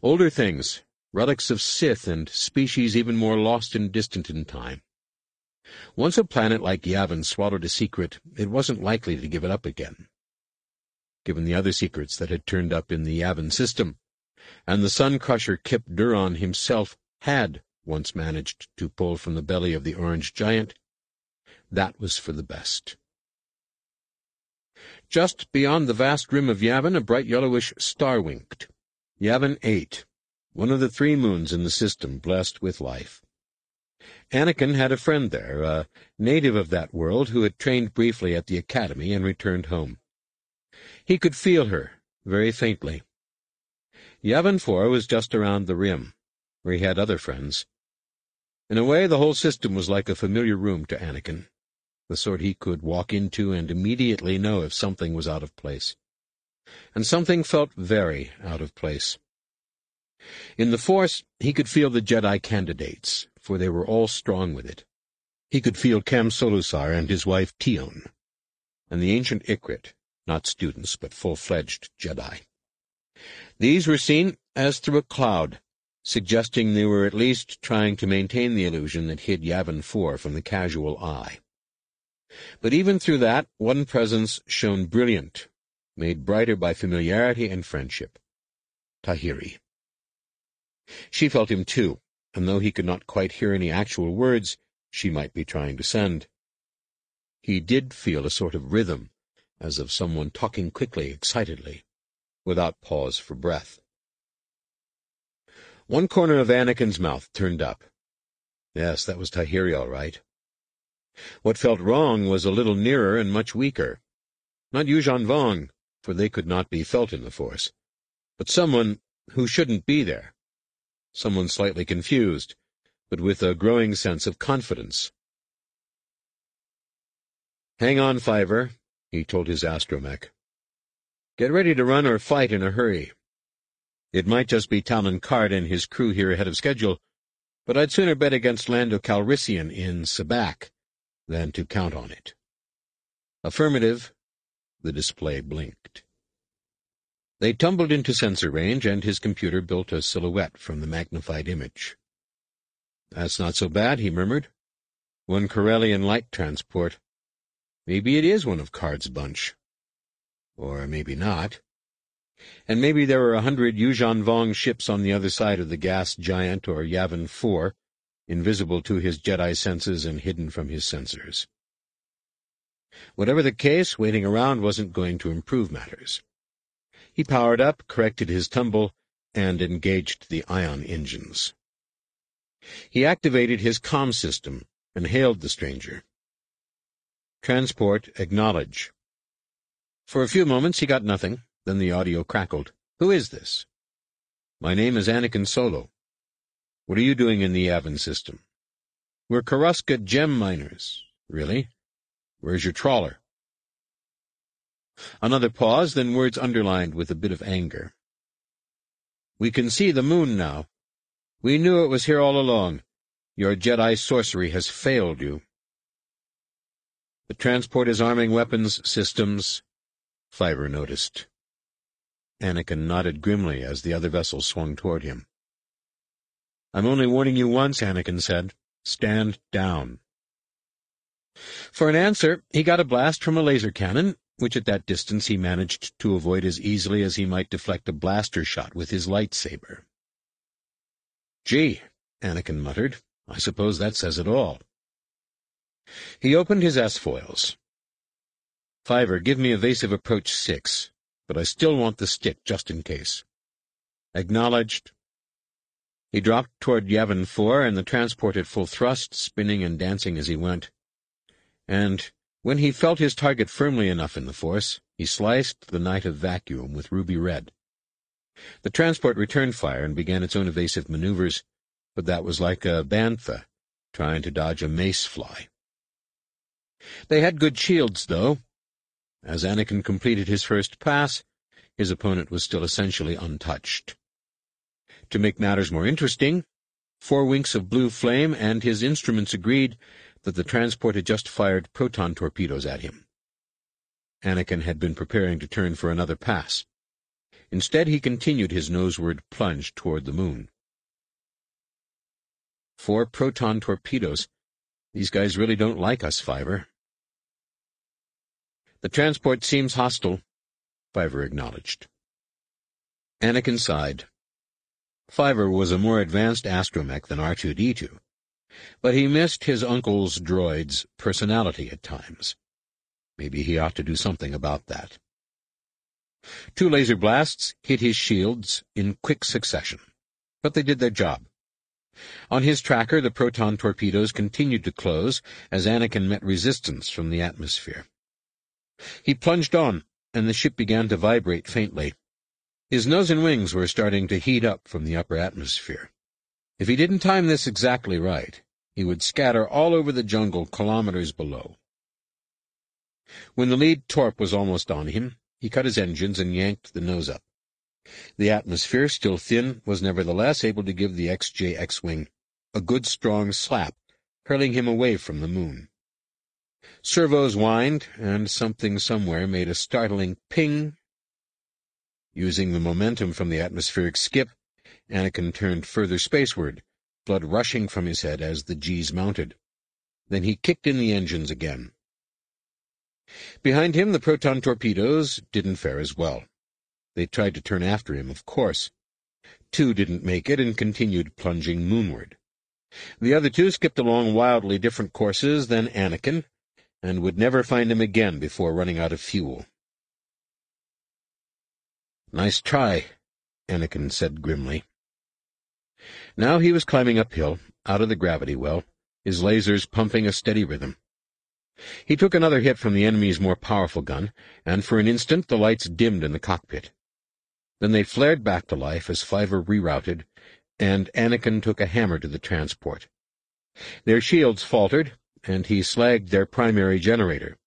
Older things, relics of Sith and species even more lost and distant in time. Once a planet like Yavin swallowed a secret, it wasn't likely to give it up again. Given the other secrets that had turned up in the Yavin system, and the Sun Crusher Kip Durron himself had once managed to pull from the belly of the orange giant, that was for the best. Just beyond the vast rim of Yavin, a bright yellowish star winked. Yavin 8, one of the three moons in the system blessed with life. Anakin had a friend there, a native of that world who had trained briefly at the academy and returned home. He could feel her, very faintly. Yavin 4 was just around the rim, where he had other friends. In a way, the whole system was like a familiar room to Anakin, the sort he could walk into and immediately know if something was out of place and something felt very out of place. In the Force, he could feel the Jedi candidates, for they were all strong with it. He could feel Kam Solusar and his wife Tionne, and the ancient Ikrit, not students, but full-fledged Jedi. These were seen as through a cloud, suggesting they were at least trying to maintain the illusion that hid Yavin 4 from the casual eye. But even through that, one presence shone brilliant made brighter by familiarity and friendship. Tahiri. She felt him too, and though he could not quite hear any actual words she might be trying to send, he did feel a sort of rhythm, as of someone talking quickly, excitedly, without pause for breath. One corner of Anakin's mouth turned up. Yes, that was Tahiri all right. What felt wrong was a little nearer and much weaker. Not Yuuzhan Vong, for they could not be felt in the Force, but someone who shouldn't be there, someone slightly confused, but with a growing sense of confidence. Hang on, Fiver, he told his astromech. Get ready to run or fight in a hurry. It might just be Talon Karrde and his crew here ahead of schedule, but I'd sooner bet against Lando Calrissian in Sabacc than to count on it. Affirmative, the display blinked. They tumbled into sensor range, and his computer built a silhouette from the magnified image. That's not so bad, he murmured. One Corellian light transport. Maybe it is one of Karrde's bunch. Or maybe not. And maybe there are a hundred Yuuzhan Vong ships on the other side of the gas giant or Yavin 4, invisible to his Jedi senses and hidden from his sensors. Whatever the case, waiting around wasn't going to improve matters. He powered up, corrected his tumble, and engaged the ion engines. He activated his com system and hailed the stranger. Transport, acknowledge. For a few moments he got nothing, then the audio crackled. Who is this? My name is Anakin Solo. What are you doing in the Yavin system? We're Corusca gem miners. Really? Where's your trawler? Another pause, then words underlined with a bit of anger. We can see the moon now. We knew it was here all along. Your Jedi sorcery has failed you. The transport is arming weapons systems, Fiver noticed. Anakin nodded grimly as the other vessel swung toward him. I'm only warning you once, Anakin said. Stand down. For an answer, he got a blast from a laser cannon, which at that distance he managed to avoid as easily as he might deflect a blaster shot with his lightsaber. Gee, Anakin muttered, I suppose that says it all. He opened his S-foils. Fiver, give me evasive approach six, but I still want the stick just in case. Acknowledged. He dropped toward Yavin 4, and the transport at full thrust, spinning and dancing as he went and when he felt his target firmly enough in the force, He sliced the night of vacuum with ruby red. The transport returned fire and began its own evasive maneuvers, but that was like a bantha trying to dodge a mace fly. They had good shields, though. As Anakin completed his first pass, his opponent was still essentially untouched. To make matters more interesting, four winks of blue flame and his instruments agreed that the transport had just fired proton torpedoes at him. Anakin had been preparing to turn for another pass. Instead, he continued his noseward plunge toward the moon. Four proton torpedoes. These guys really don't like us, Fiver. The transport seems hostile, Fiver acknowledged. Anakin sighed. Fiver was a more advanced astromech than R2-D2, but he missed his uncle's droid's personality at times. Maybe he ought to do something about that. Two laser blasts hit his shields in quick succession, but they did their job. On his tracker, the proton torpedoes continued to close as Anakin met resistance from the atmosphere. He plunged on, and the ship began to vibrate faintly. His nose and wings were starting to heat up from the upper atmosphere. If he didn't time this exactly right, he would scatter all over the jungle kilometers below. When the lead torp was almost on him, he cut his engines and yanked the nose up. The atmosphere, still thin, was nevertheless able to give the XJ X-Wing a good strong slap, hurling him away from the moon. Servos whined, and something somewhere made a startling ping. Using the momentum from the atmospheric skip, Anakin turned further spaceward, blood rushing from his head as the G's mounted. Then he kicked in the engines again. Behind him, the proton torpedoes didn't fare as well. They tried to turn after him, of course. Two didn't make it and continued plunging moonward. The other two skipped along wildly different courses than Anakin, and would never find him again before running out of fuel. Nice try, Anakin said grimly. Now he was climbing uphill, out of the gravity well, his lasers pumping a steady rhythm. He took another hit from the enemy's more powerful gun, and for an instant the lights dimmed in the cockpit. Then they flared back to life as Fiver rerouted, and Anakin took a hammer to the transport. Their shields faltered, and he slagged their primary generator.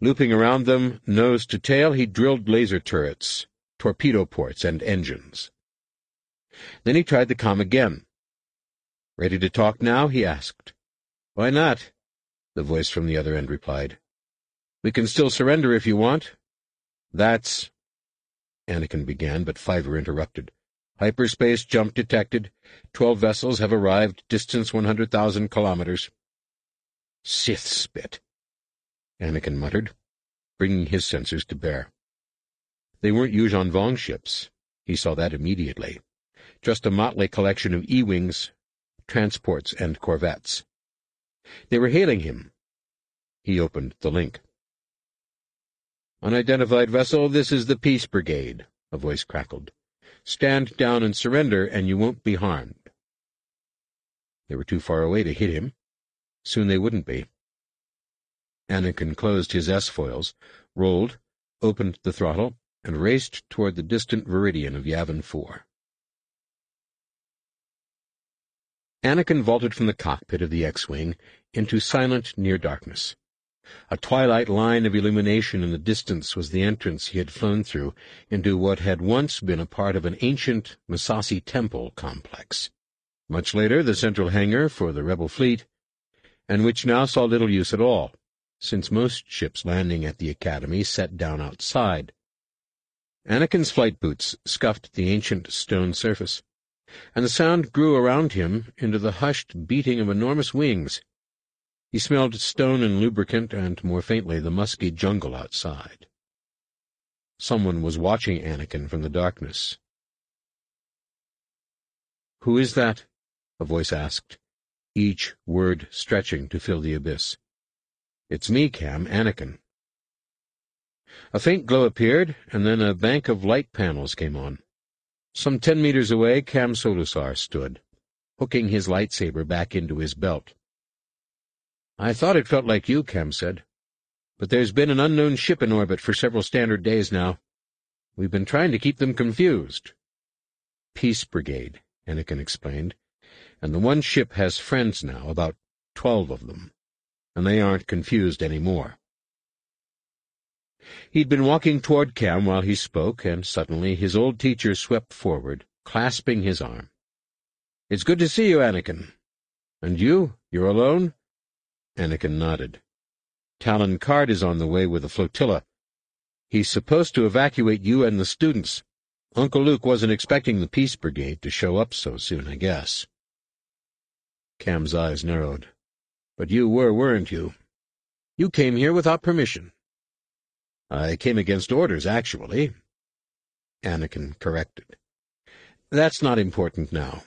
Looping around them, nose to tail, he drilled laser turrets, torpedo ports, and engines. Then he tried the com again. Ready to talk now? he asked. Why not? the voice from the other end replied. We can still surrender if you want. That's... Anakin began, but Fiver interrupted. Hyperspace jump detected. Twelve vessels have arrived, distance 100,000 kilometers. Sith spit, Anakin muttered, bringing his sensors to bear. They weren't Yuuzhan Vong ships. He saw that immediately. Just a motley collection of E-wings, transports, and corvettes. They were hailing him. He opened the link. Unidentified vessel, this is the Peace Brigade, a voice crackled. Stand down and surrender, and you won't be harmed. They were too far away to hit him. Soon they wouldn't be. Anakin closed his S-foils, rolled, opened the throttle, and raced toward the distant viridian of Yavin 4. Anakin vaulted from the cockpit of the X-Wing into silent near darkness. A twilight line of illumination in the distance was the entrance he had flown through into what had once been a part of an ancient Massassi temple complex. Much later, the central hangar for the rebel fleet, and which now saw little use at all, since most ships landing at the Academy set down outside. Anakin's flight boots scuffed the ancient stone surface and the sound grew around him into the hushed beating of enormous wings. He smelled stone and lubricant, and more faintly the musky jungle outside. Someone was watching Anakin from the darkness. Who is that? a voice asked, each word stretching to fill the abyss. It's me, Kam, Anakin. A faint glow appeared, and then a bank of light panels came on. Some ten meters away, Kam Solusar stood, hooking his lightsaber back into his belt. I thought it felt like you, Kam said. but there's been an unknown ship in orbit for several standard days now. We've been trying to keep them confused. Peace Brigade, Anakin explained, and the one ship has friends now, about twelve of them, and they aren't confused any more. He'd been walking toward Kam while he spoke, and suddenly his old teacher swept forward, clasping his arm. It's good to see you, Anakin. And you? You're alone? Anakin nodded. Talon Karrde is on the way with a flotilla. He's supposed to evacuate you and the students. Uncle Luke wasn't expecting the Peace Brigade to show up so soon, I guess. Kam's eyes narrowed. But you were, weren't you? You came here without permission. I came against orders, actually. Anakin corrected. That's not important now.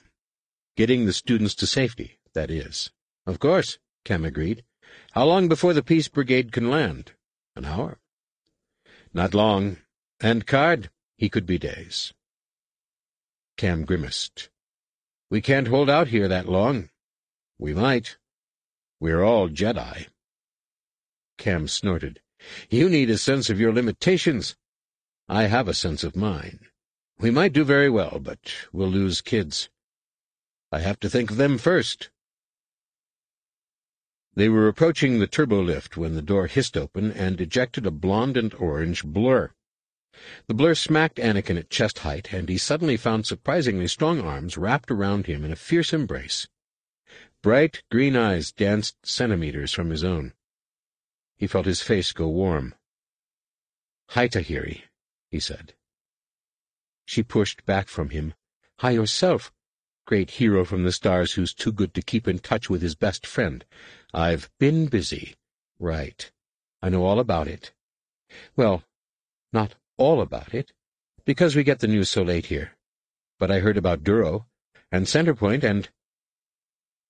Getting the students to safety, that is. Of course, Kam agreed. How long before the Peace Brigade can land? An hour? Not long. And Karrde, he could be days. Kam grimaced. We can't hold out here that long. We might. We're all Jedi. Kam snorted. You need a sense of your limitations. I have a sense of mine. We might do very well, but we'll lose kids. I have to think of them first. They were approaching the turbolift when the door hissed open and ejected a blond and orange blur. The blur smacked Anakin at chest height, and he suddenly found surprisingly strong arms wrapped around him in a fierce embrace. Bright green eyes danced centimeters from his own. He felt his face go warm. Hi, Tahiri, he said. She pushed back from him. Hi yourself, great hero from the stars who's too good to keep in touch with his best friend. I've been busy. Right. I know all about it. Well, not all about it, because we get the news so late here. But I heard about Duro, and Centerpoint, and...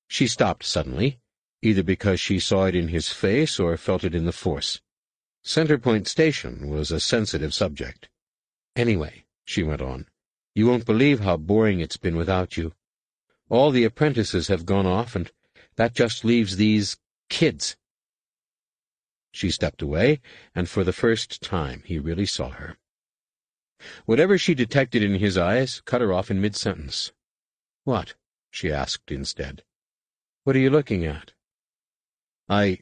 She stopped suddenly, either because she saw it in his face or felt it in the force. Centerpoint Station was a sensitive subject. Anyway, she went on, you won't believe how boring it's been without you. All the apprentices have gone off, and that just leaves these kids. She stepped away, and for the first time he really saw her. Whatever she detected in his eyes cut her off in mid-sentence. What? she asked instead. What are you looking at? I...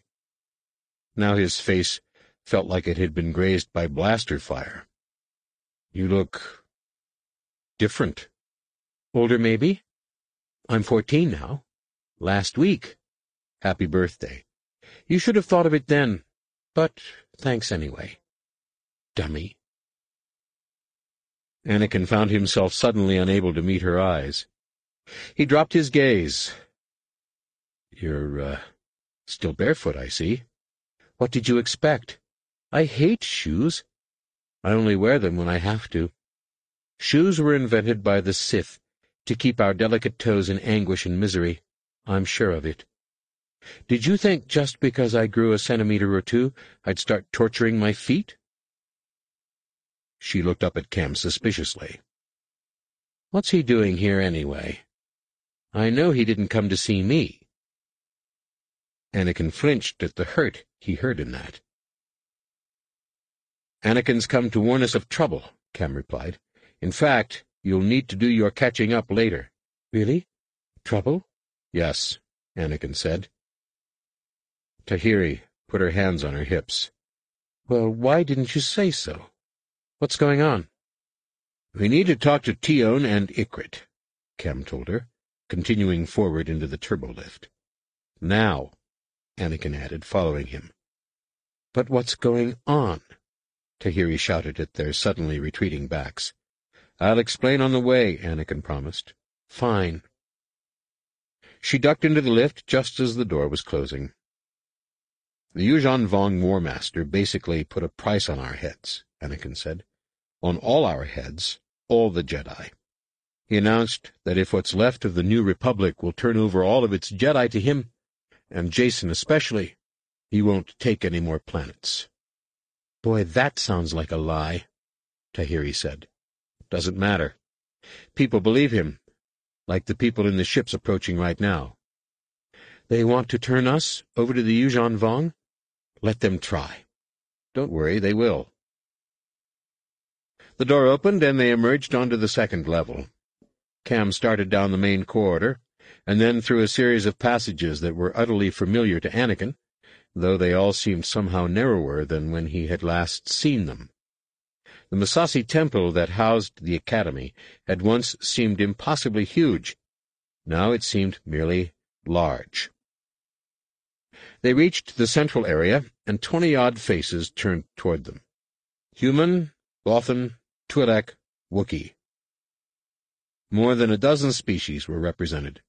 Now his face felt like it had been grazed by blaster fire. You look... different. Older, maybe? I'm fourteen now. Last week. Happy birthday. You should have thought of it then. But thanks anyway. Dummy. Anakin found himself suddenly unable to meet her eyes. He dropped his gaze. You're, uh, Still barefoot, I see. What did you expect? I hate shoes. I only wear them when I have to. Shoes were invented by the Sith to keep our delicate toes in anguish and misery. I'm sure of it. Did you think just because I grew a centimeter or two, I'd start torturing my feet? She looked up at Kam suspiciously. What's he doing here anyway? I know he didn't come to see me. Anakin flinched at the hurt he heard in that. Anakin's come to warn us of trouble, Kam replied. In fact, you'll need to do your catching up later. Really? Trouble? Yes, Anakin said. Tahiri put her hands on her hips. Well, why didn't you say so? What's going on? We need to talk to Tionne and Ikrit, Kam told her, continuing forward into the turbolift. Now. Anakin added, following him. But what's going on? Tahiri shouted at their suddenly retreating backs. I'll explain on the way, Anakin promised. Fine. She ducked into the lift just as the door was closing. The Yuuzhan Vong War Master basically put a price on our heads, Anakin said. On all our heads, all the Jedi. He announced that if what's left of the New Republic will turn over all of its Jedi to him, and Jacen especially, he won't take any more planets. Boy, that sounds like a lie, Tahiri said. Doesn't matter. People believe him, like the people in the ships approaching right now. They want to turn us over to the Yuuzhan Vong? Let them try. Don't worry, they will. The door opened, and they emerged onto the second level. Kam started down the main corridor, and then through a series of passages that were utterly familiar to Anakin, though they all seemed somehow narrower than when he had last seen them. The Massassi temple that housed the academy had once seemed impossibly huge. Now it seemed merely large. They reached the central area, and twenty-odd faces turned toward them. Human, Bothan, Twi'lek, Wookiee. More than a dozen species were represented.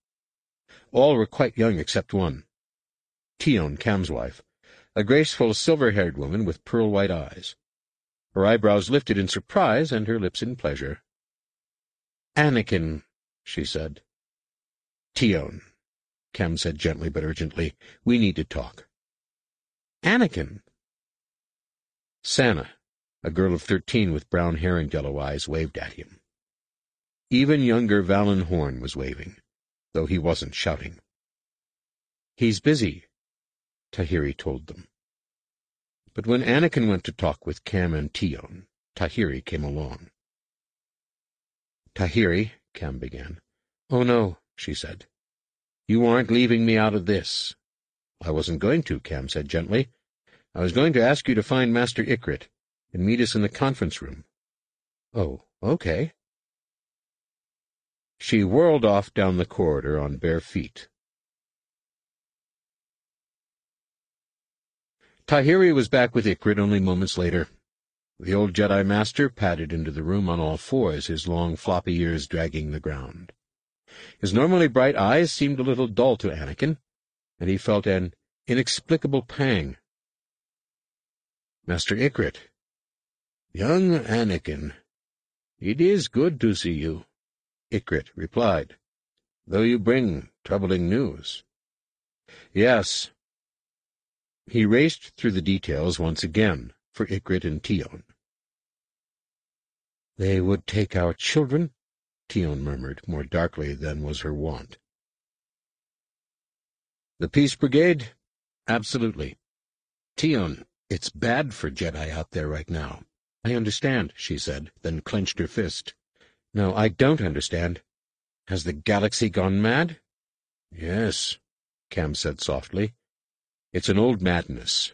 All were quite young except one. Tionne, Kam's wife, a graceful silver-haired woman with pearl-white eyes. Her eyebrows lifted in surprise and her lips in pleasure. Anakin, she said. Tionne, Kam said gently but urgently. We need to talk. Anakin. Sana, a girl of thirteen with brown hair and yellow eyes, waved at him. Even younger Valin Horn was waving, though he wasn't shouting. He's busy, Tahiri told them. But when Anakin went to talk with Kam and Tionne, Tahiri came along. Tahiri, Kam began. Oh, no, she said. You aren't leaving me out of this. I wasn't going to, Kam said gently. I was going to ask you to find Master Ikrit and meet us in the conference room. Oh, okay. She whirled off down the corridor on bare feet. Tahiri was back with Ikrit only moments later. The old Jedi Master padded into the room on all fours, his long floppy ears dragging the ground. His normally bright eyes seemed a little dull to Anakin, and he felt an inexplicable pang. Master Ikrit. Young Anakin, it is good to see you, Ikrit replied, though you bring troubling news. Yes, he raced through the details once again for Ikrit and Tionne. They would take our children, Tionne murmured, more darkly than was her wont. The Peace Brigade? Absolutely. Tionne, it's bad for Jedi out there right now. I understand, she said, then clenched her fist. No, I don't understand. Has the galaxy gone mad? Yes, Kam said softly. It's an old madness.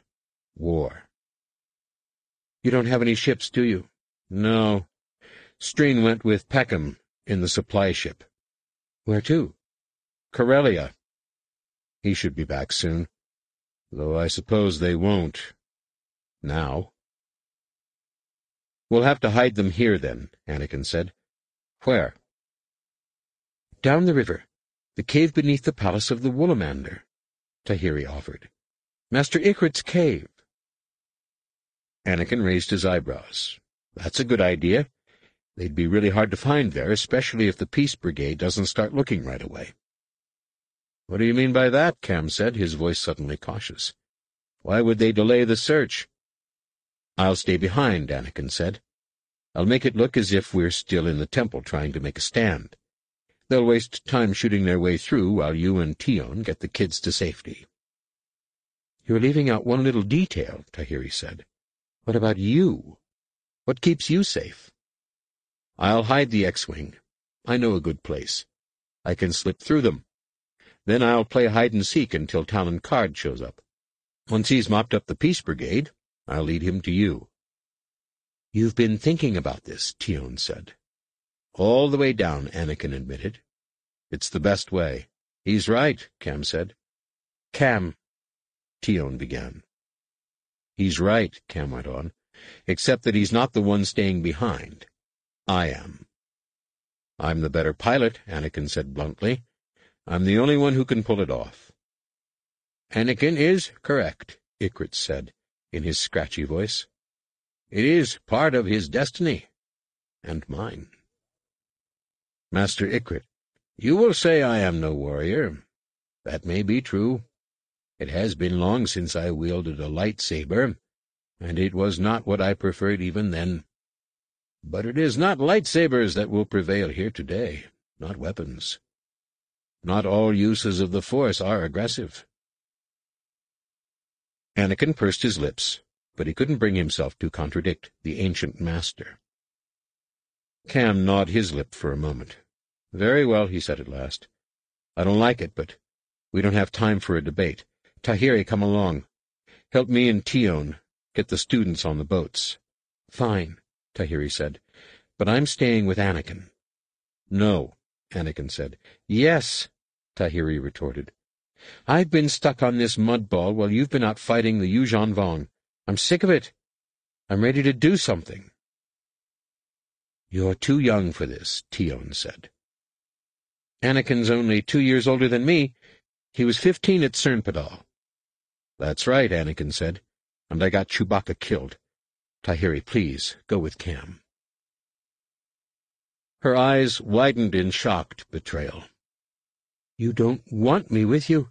War. You don't have any ships, do you? No. Streen went with Peckhum in the supply ship. Where to? Corellia. He should be back soon. Though I suppose they won't. Now. We'll have to hide them here, then, Anakin said. Where? Down the river. The cave beneath the palace of the Woolamander, Tahiri offered. Master Ikrit's cave. Anakin raised his eyebrows. That's a good idea. They'd be really hard to find there, especially if the Peace Brigade doesn't start looking right away. What do you mean by that? Kam said, his voice suddenly cautious. Why would they delay the search? I'll stay behind, Anakin said. I'll make it look as if we're still in the temple trying to make a stand. They'll waste time shooting their way through while you and Tionne get the kids to safety. You're leaving out one little detail, Tahiri said. What about you? What keeps you safe? I'll hide the X-Wing. I know a good place. I can slip through them. Then I'll play hide-and-seek until Talon Karrde shows up. Once he's mopped up the Peace Brigade, I'll lead him to you. You've been thinking about this, Tionne said. All the way down, Anakin admitted. It's the best way. He's right, Kam said. Kam, Tionne began. He's right, Kam went on, except that he's not the one staying behind. I am. I'm the better pilot, Anakin said bluntly. I'm the only one who can pull it off. Anakin is correct, Ikrit said, in his scratchy voice. It is part of his destiny, and mine. Master Ikrit, you will say I am no warrior. That may be true. It has been long since I wielded a lightsaber, and it was not what I preferred even then. But it is not lightsabers that will prevail here today, not weapons. Not all uses of the Force are aggressive. Anakin pursed his lips, but he couldn't bring himself to contradict the ancient master. Kam gnawed his lip for a moment. Very well, he said at last. I don't like it, but we don't have time for a debate. Tahiri, come along. Help me and Tionne get the students on the boats. Fine, Tahiri said, but I'm staying with Anakin. No, Anakin said. Yes, Tahiri retorted. I've been stuck on this mud ball while you've been out fighting the Yuuzhan Vong. I'm sick of it. I'm ready to do something. You're too young for this, Tionne said. Anakin's only two years older than me. He was fifteen at Sernpidal. That's right, Anakin said, and I got Chewbacca killed. Tahiri, please, go with Kam. Her eyes widened in shocked betrayal. You don't want me with you?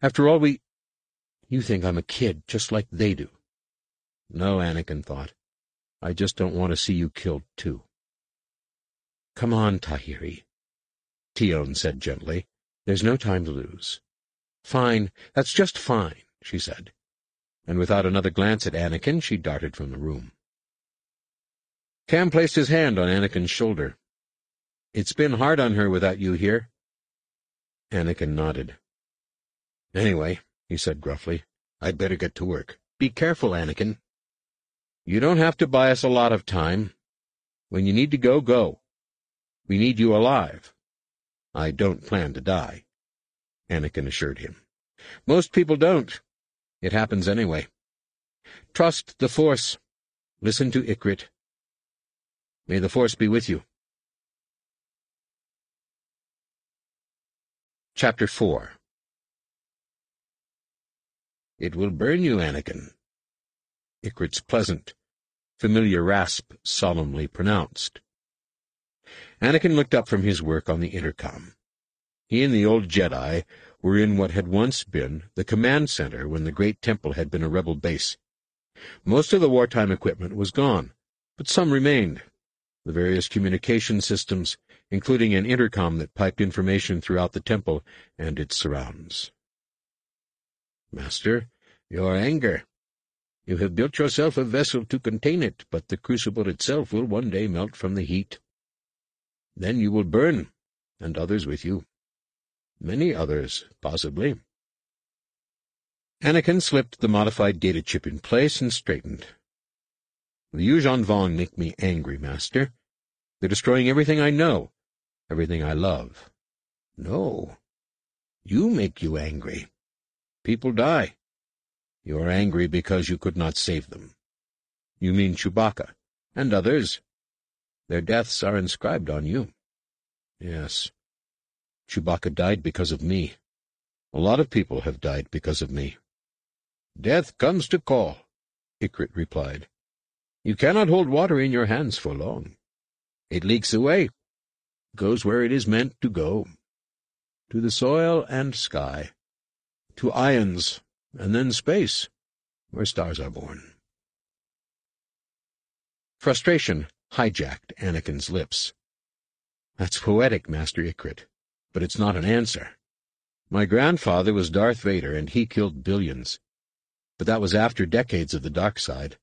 After all, we... You think I'm a kid, just like they do. No, Anakin thought. I just don't want to see you killed, too. Come on, Tahiri, Tionne said gently. There's no time to lose. Fine, that's just fine, she said. And without another glance at Anakin, she darted from the room. Kam placed his hand on Anakin's shoulder. It's been hard on her without you here. Anakin nodded. Anyway, he said gruffly, I'd better get to work. Be careful, Anakin. You don't have to buy us a lot of time. When you need to go, go. We need you alive. I don't plan to die, Anakin assured him. Most people don't. It happens anyway. Trust the Force. Listen to Ikrit. May the Force be with you. Chapter 4 It will burn you, Anakin. Ikrit's pleasant, familiar rasp solemnly pronounced. Anakin looked up from his work on the intercom. He and the old Jedi were in what had once been the command center when the great temple had been a rebel base. Most of the wartime equipment was gone, but some remained. The various communication systems, including an intercom that piped information throughout the temple and its surrounds. Master, your anger. You have built yourself a vessel to contain it, but the crucible itself will one day melt from the heat. Then you will burn, and others with you. Many others, possibly. Anakin slipped the modified data chip in place and straightened. The Yuuzhan Vong make me angry, Master. They're destroying everything I know, everything I love. No. You make you angry. People die. You are angry because you could not save them. You mean Chewbacca, and others. Their deaths are inscribed on you. Yes. Chewbacca died because of me. A lot of people have died because of me. Death comes to call, Ikrit replied. You cannot hold water in your hands for long. It leaks away, goes where it is meant to go, to the soil and sky, to ions, and then space, where stars are born. Frustration hijacked Anakin's lips. That's poetic, Master Ikrit but it's not an answer. My grandfather was Darth Vader, and he killed billions. But that was after decades of the dark side.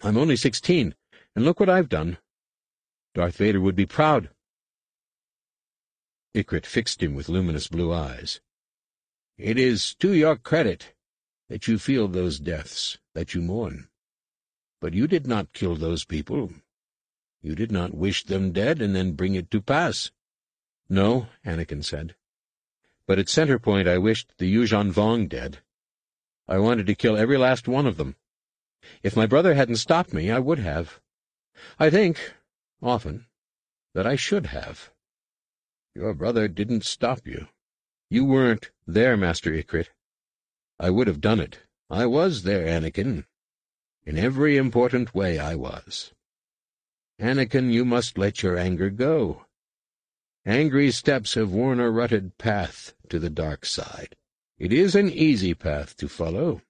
I'm only sixteen, and look what I've done. Darth Vader would be proud. Ikrit fixed him with luminous blue eyes. It is to your credit that you feel those deaths, that you mourn. But you did not kill those people. You did not wish them dead and then bring it to pass. No, Anakin said. But at Centerpoint I wished the Yuuzhan Vong dead. I wanted to kill every last one of them. If my brother hadn't stopped me, I would have. I think, often, that I should have. Your brother didn't stop you. You weren't there, Master Ikrit. I would have done it. I was there, Anakin. In every important way I was. Anakin, you must let your anger go. Angry steps have worn a rutted path to the dark side. It is an easy path to follow,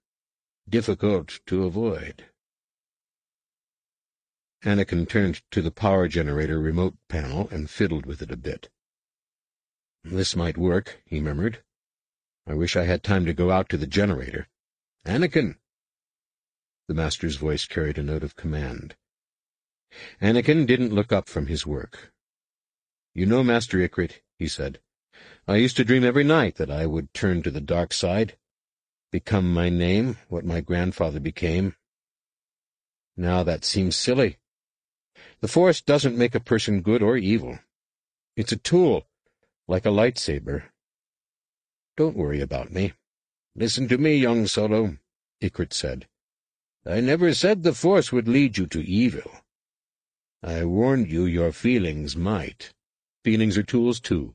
difficult to avoid. Anakin turned to the power generator remote panel and fiddled with it a bit. This might work, he murmured. I wish I had time to go out to the generator. Anakin! The master's voice carried a note of command. Anakin didn't look up from his work. You know, Master Ikrit, he said, I used to dream every night that I would turn to the dark side, become my name, what my grandfather became. Now that seems silly. The Force doesn't make a person good or evil. It's a tool, like a lightsaber. Don't worry about me. Listen to me, young Solo, Ikrit said. I never said the Force would lead you to evil. I warned you your feelings might. Feelings are tools, too,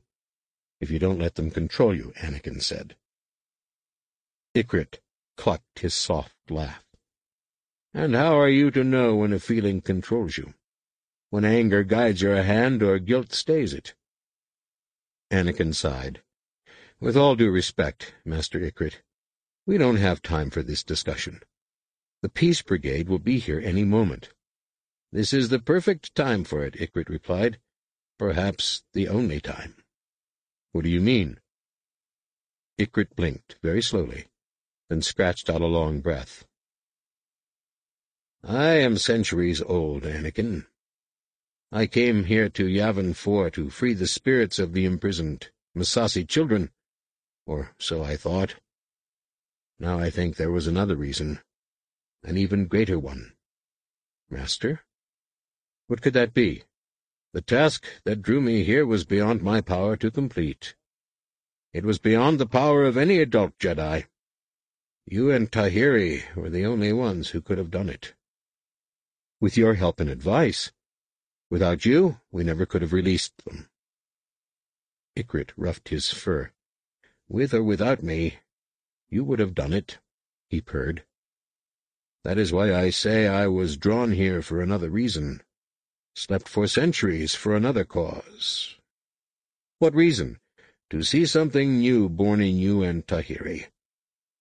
if you don't let them control you, Anakin said. Ikrit clucked his soft laugh. And how are you to know when a feeling controls you? When anger guides your hand or guilt stays it? Anakin sighed. With all due respect, Master Ikrit, we don't have time for this discussion. The Peace Brigade will be here any moment. This is the perfect time for it, Ikrit replied. Perhaps the only time. What do you mean? Ikrit blinked very slowly, then scratched out a long breath. I am centuries old, Anakin. I came here to Yavin 4 to free the spirits of the imprisoned Massassi children, or so I thought. Now I think there was another reason, an even greater one. Master? What could that be? The task that drew me here was beyond my power to complete. It was beyond the power of any adult Jedi. You and Tahiri were the only ones who could have done it. With your help and advice. Without you, we never could have released them. Ikrit ruffed his fur. With or without me, you would have done it, he purred. That is why I say I was drawn here for another reason. Slept for centuries for another cause. What reason? To see something new born in you and Tahiri,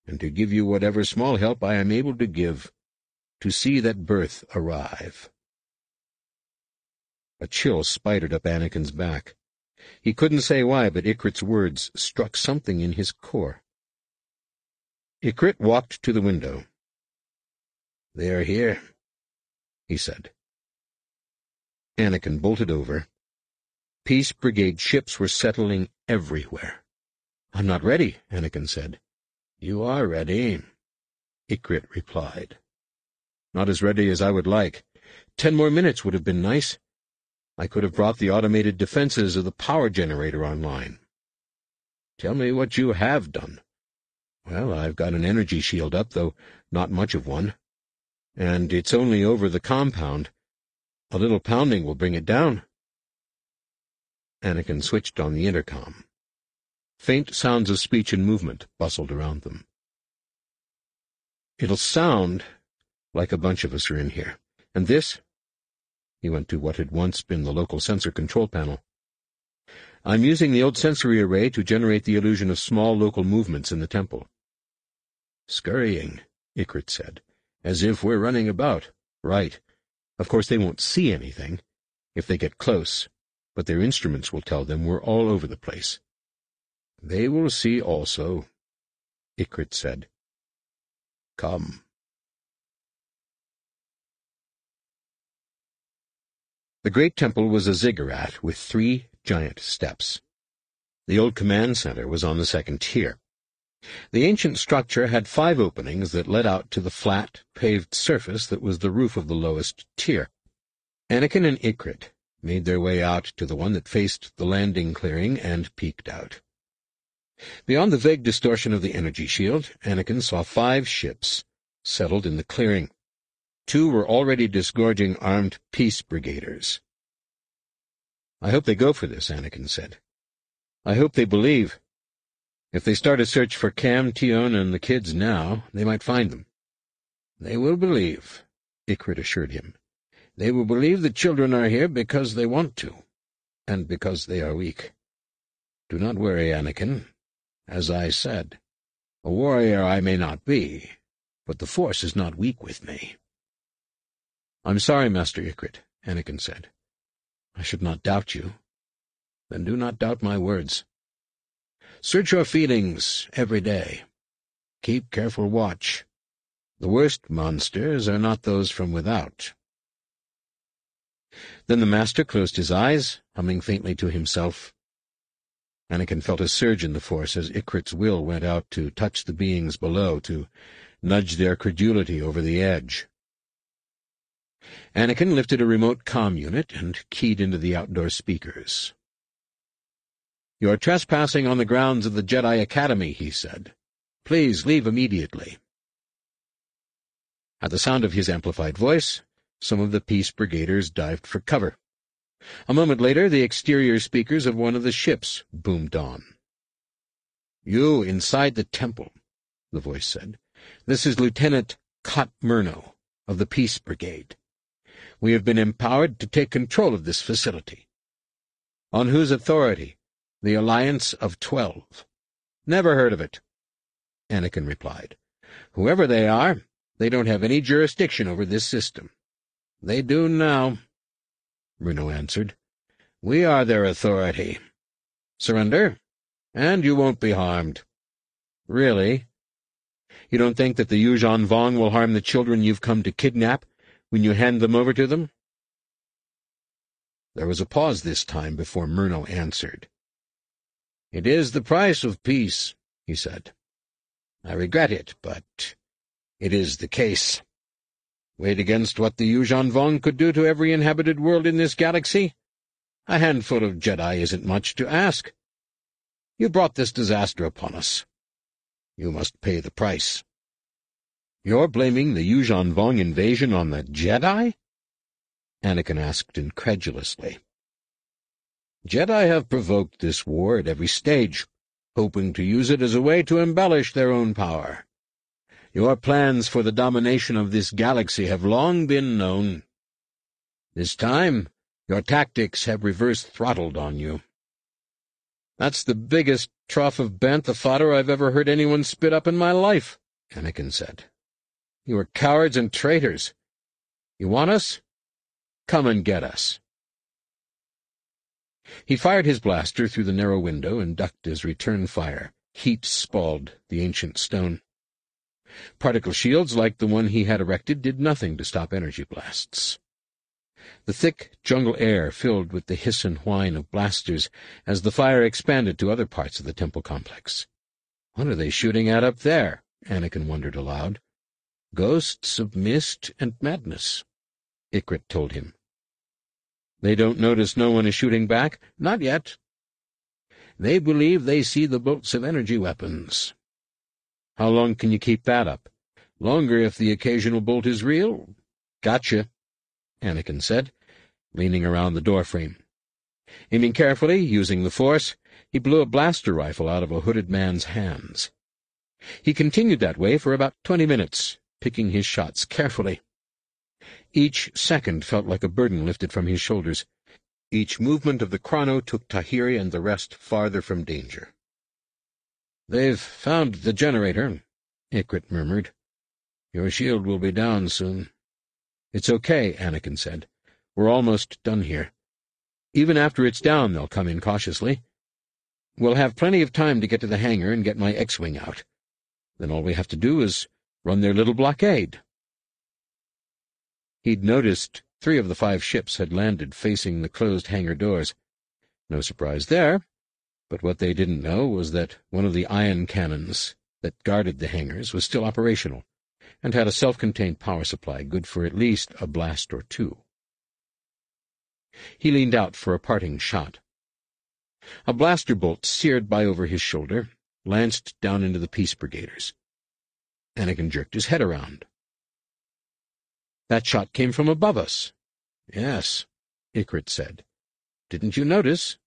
and to give you whatever small help I am able to give, to see that birth arrive. A chill spidered up Anakin's back. He couldn't say why, but Ikrit's words struck something in his core. Ikrit walked to the window. They are here, he said. Anakin bolted over. Peace Brigade ships were settling everywhere. I'm not ready, Anakin said. You are ready, Ikrit replied. Not as ready as I would like. Ten more minutes would have been nice. I could have brought the automated defenses of the power generator online. Tell me what you have done. Well, I've got an energy shield up, though not much of one. And it's only over the compound. A little pounding will bring it down. Anakin switched on the intercom. Faint sounds of speech and movement bustled around them. It'll sound like a bunch of us are in here. And this? He went to what had once been the local sensor control panel. I'm using the old sensory array to generate the illusion of small local movements in the temple. Scurrying, Ikrit said, as if we're running about. Right. Of course they won't see anything, if they get close, but their instruments will tell them we're all over the place. They will see also, Ikrit said. Come. The great temple was a ziggurat with three giant steps. The old command center was on the second tier. The ancient structure had five openings that led out to the flat, paved surface that was the roof of the lowest tier. Anakin and Ikrit made their way out to the one that faced the landing clearing and peeked out. Beyond the vague distortion of the energy shield, Anakin saw five ships settled in the clearing. Two were already disgorging armed peace brigaders. I hope they go for this, Anakin said. I hope they believe. If they start a search for Kam, Tionne, and the kids now, they might find them. They will believe, Ikrit assured him. They will believe the children are here because they want to, and because they are weak. Do not worry, Anakin. As I said, a warrior I may not be, but the Force is not weak with me. I'm sorry, Master Ikrit, Anakin said. I should not doubt you. Then do not doubt my words. Search your feelings every day. Keep careful watch. The worst monsters are not those from without. Then the master closed his eyes, humming faintly to himself. Anakin felt a surge in the Force as Ikrit's will went out to touch the beings below, to nudge their credulity over the edge. Anakin lifted a remote com unit and keyed into the outdoor speakers. "'You are trespassing on the grounds of the Jedi Academy,' he said. "'Please leave immediately.' At the sound of his amplified voice, some of the Peace Brigaders dived for cover. A moment later, the exterior speakers of one of the ships boomed on. "'You inside the temple,' the voice said. "'This is Lieutenant Kot Murno of the Peace Brigade. We have been empowered to take control of this facility.' "'On whose authority?' "'The Alliance of Twelve.' "'Never heard of it,' Anakin replied. "'Whoever they are, they don't have any jurisdiction over this system.' "'They do now.' Murno answered. We are their authority. Surrender, and you won't be harmed. Really? You don't think that the Yuuzhan Vong will harm the children you've come to kidnap when you hand them over to them? There was a pause this time before Murno answered. It is the price of peace, he said. I regret it, but it is the case. Weighed against what the Yuuzhan Vong could do to every inhabited world in this galaxy? A handful of Jedi isn't much to ask. You brought this disaster upon us. You must pay the price. You're blaming the Yuuzhan Vong invasion on the Jedi? Anakin asked incredulously. Jedi have provoked this war at every stage, hoping to use it as a way to embellish their own power. Your plans for the domination of this galaxy have long been known. This time, your tactics have reverse-throttled on you. That's the biggest trough of bantha fodder I've ever heard anyone spit up in my life, Anakin said. You are cowards and traitors. You want us? Come and get us. He fired his blaster through the narrow window and ducked his return fire. Heat spalled the ancient stone. Particle shields like the one he had erected did nothing to stop energy blasts. The thick jungle air filled with the hiss and whine of blasters as the fire expanded to other parts of the temple complex. What are they shooting at up there? Anakin wondered aloud. Ghosts of mist and madness, Ikrit told him. They don't notice no one is shooting back? Not yet. They believe they see the bolts of energy weapons. How long can you keep that up? Longer if the occasional bolt is real. Gotcha, Anakin said, leaning around the doorframe. Aiming carefully, using the Force, he blew a blaster rifle out of a hooded man's hands. He continued that way for about twenty minutes, picking his shots carefully. Each second felt like a burden lifted from his shoulders. Each movement of the chrono took Tahiri and the rest farther from danger. They've found the generator, Ikrit murmured. Your shield will be down soon. It's okay, Anakin said. We're almost done here. Even after it's down, they'll come in cautiously. We'll have plenty of time to get to the hangar and get my X-Wing out. Then all we have to do is run their little blockade. He'd noticed three of the five ships had landed facing the closed hangar doors. No surprise there. But what they didn't know was that one of the ion cannons that guarded the hangars was still operational, and had a self-contained power supply good for at least a blast or two. He leaned out for a parting shot. A blaster bolt seared by over his shoulder, lanced down into the Peace Brigaders. Anakin jerked his head around. That shot came from above us. Yes, Ikrit said. Didn't you notice?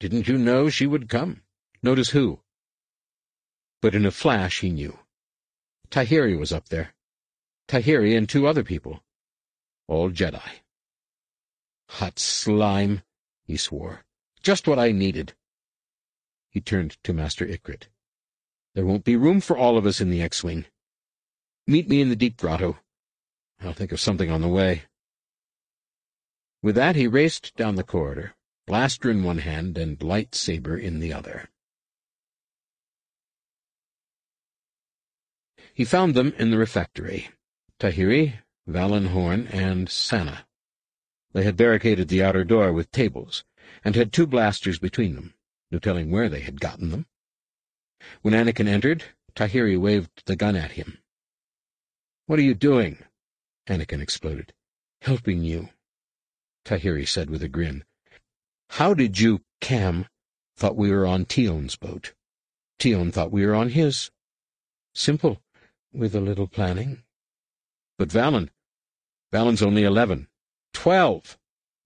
Didn't you know she would come? Notice who? But in a flash he knew. Tahiri was up there. Tahiri and two other people. All Jedi. Hot slime, he swore. Just what I needed. He turned to Master Ikrit. There won't be room for all of us in the X-Wing. Meet me in the deep grotto. I'll think of something on the way. With that he raced down the corridor blaster in one hand and lightsaber in the other. He found them in the refectory. Tahiri, Valin Horn, and Sannah. They had barricaded the outer door with tables, and had two blasters between them, no telling where they had gotten them. When Anakin entered, Tahiri waved the gun at him. "'What are you doing?' Anakin exploded. "'Helping you,' Tahiri said with a grin. "'How did you, Kam, thought we were on Tionne's boat? Tionne thought we were on his. Simple, with a little planning.' "'But Valin, Valin's only eleven. Twelve,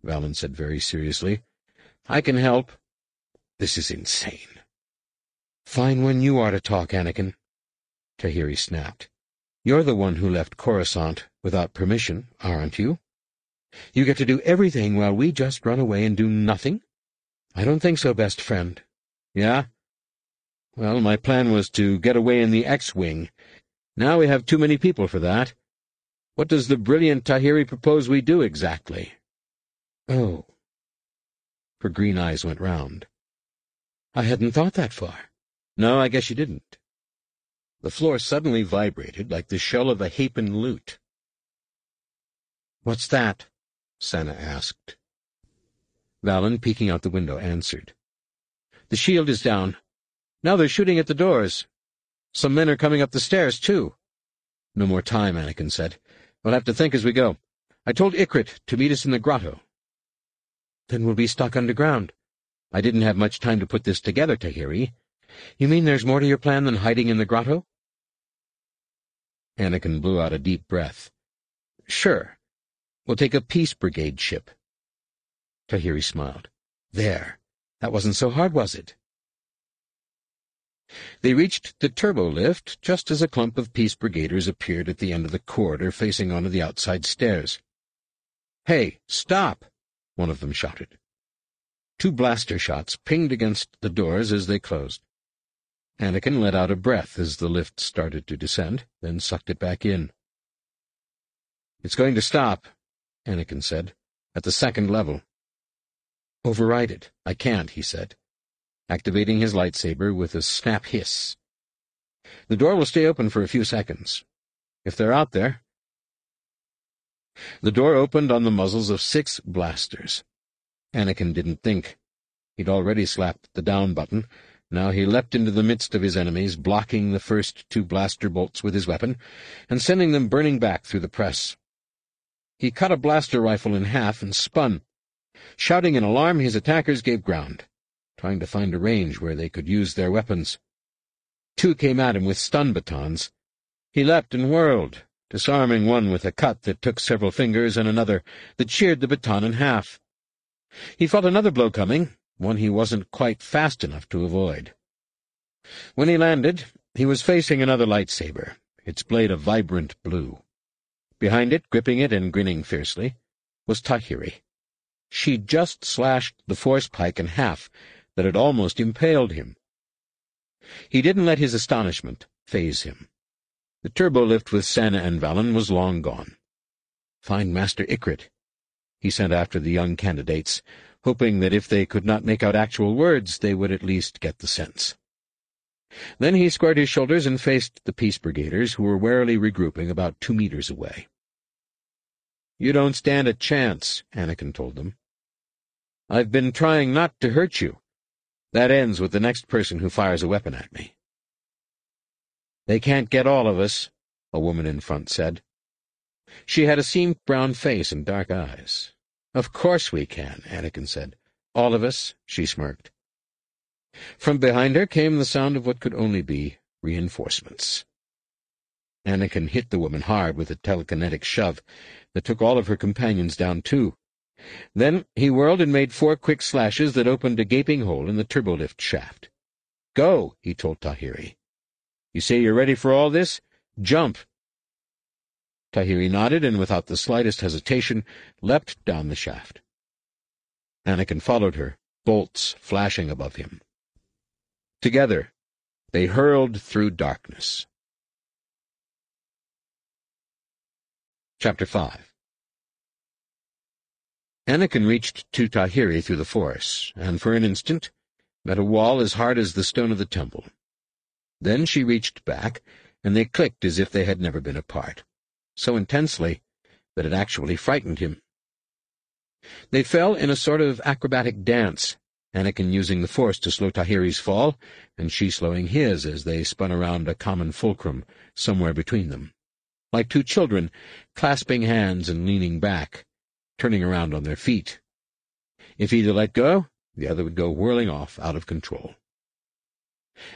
Valin said very seriously. I can help. This is insane. Fine when you are to talk, Anakin. Tahiri snapped. You're the one who left Coruscant without permission, aren't you? You get to do everything while we just run away and do nothing? I don't think so, best friend. Yeah? Well, my plan was to get away in the X-Wing. Now we have too many people for that. What does the brilliant Tahiri propose we do exactly? Oh. Her green eyes went round. I hadn't thought that far. No, I guess you didn't. The floor suddenly vibrated like the shell of a Hapan lute. What's that? Sannah asked. Valin, peeking out the window, answered. The shield is down. Now they're shooting at the doors. Some men are coming up the stairs, too. No more time, Anakin said. We'll have to think as we go. I told Ikrit to meet us in the grotto. Then we'll be stuck underground. I didn't have much time to put this together, Tahiri. You mean there's more to your plan than hiding in the grotto? Anakin blew out a deep breath. Sure. We'll take a peace brigade ship. Tahiri smiled. There. That wasn't so hard, was it? They reached the turbo lift just as a clump of Peace Brigaders appeared at the end of the corridor facing onto the outside stairs. Hey, stop! one of them shouted. Two blaster shots pinged against the doors as they closed. Anakin let out a breath as the lift started to descend, then sucked it back in. It's going to stop, Anakin said, at the second level. Override it. I can't, he said activating his lightsaber with a snap hiss. The door will stay open for a few seconds. If they're out there... The door opened on the muzzles of six blasters. Anakin didn't think. He'd already slapped the down button. Now he leapt into the midst of his enemies, blocking the first two blaster bolts with his weapon, and sending them burning back through the press. He cut a blaster rifle in half and spun. Shouting in alarm, his attackers gave ground trying to find a range where they could use their weapons. Two came at him with stun batons. He leapt and whirled, disarming one with a cut that took several fingers and another that sheared the baton in half. He felt another blow coming, one he wasn't quite fast enough to avoid. When he landed, he was facing another lightsaber, its blade a vibrant blue. Behind it, gripping it and grinning fiercely, was Tahiri. She'd just slashed the force pike in half that had almost impaled him. He didn't let his astonishment faze him. The turbolift with Sannah and Valin was long gone. Find Master Ikrit. He sent after the young candidates, hoping that if they could not make out actual words, they would at least get the sense. Then he squared his shoulders and faced the Peace Brigaders, who were warily regrouping about two meters away. You don't stand a chance, Anakin told them. I've been trying not to hurt you, that ends with the next person who fires a weapon at me. They can't get all of us, a woman in front said. She had a seamed brown face and dark eyes. Of course we can, Anakin said. All of us, she smirked. From behind her came the sound of what could only be reinforcements. Anakin hit the woman hard with a telekinetic shove that took all of her companions down too. Then he whirled and made four quick slashes that opened a gaping hole in the turbolift shaft. Go, he told Tahiri. You say you're ready for all this? Jump! Tahiri nodded and, without the slightest hesitation, leapt down the shaft. Anakin followed her, bolts flashing above him. Together, they hurled through darkness. Chapter 5 Anakin reached to Tahiri through the force, and for an instant met a wall as hard as the stone of the temple. Then she reached back and they clicked as if they had never been apart, so intensely that it actually frightened him. They fell in a sort of acrobatic dance, Anakin using the Force to slow Tahiri's fall, and she slowing his as they spun around a common fulcrum somewhere between them, like two children, clasping hands and leaning back, turning around on their feet. If either let go, the other would go whirling off out of control.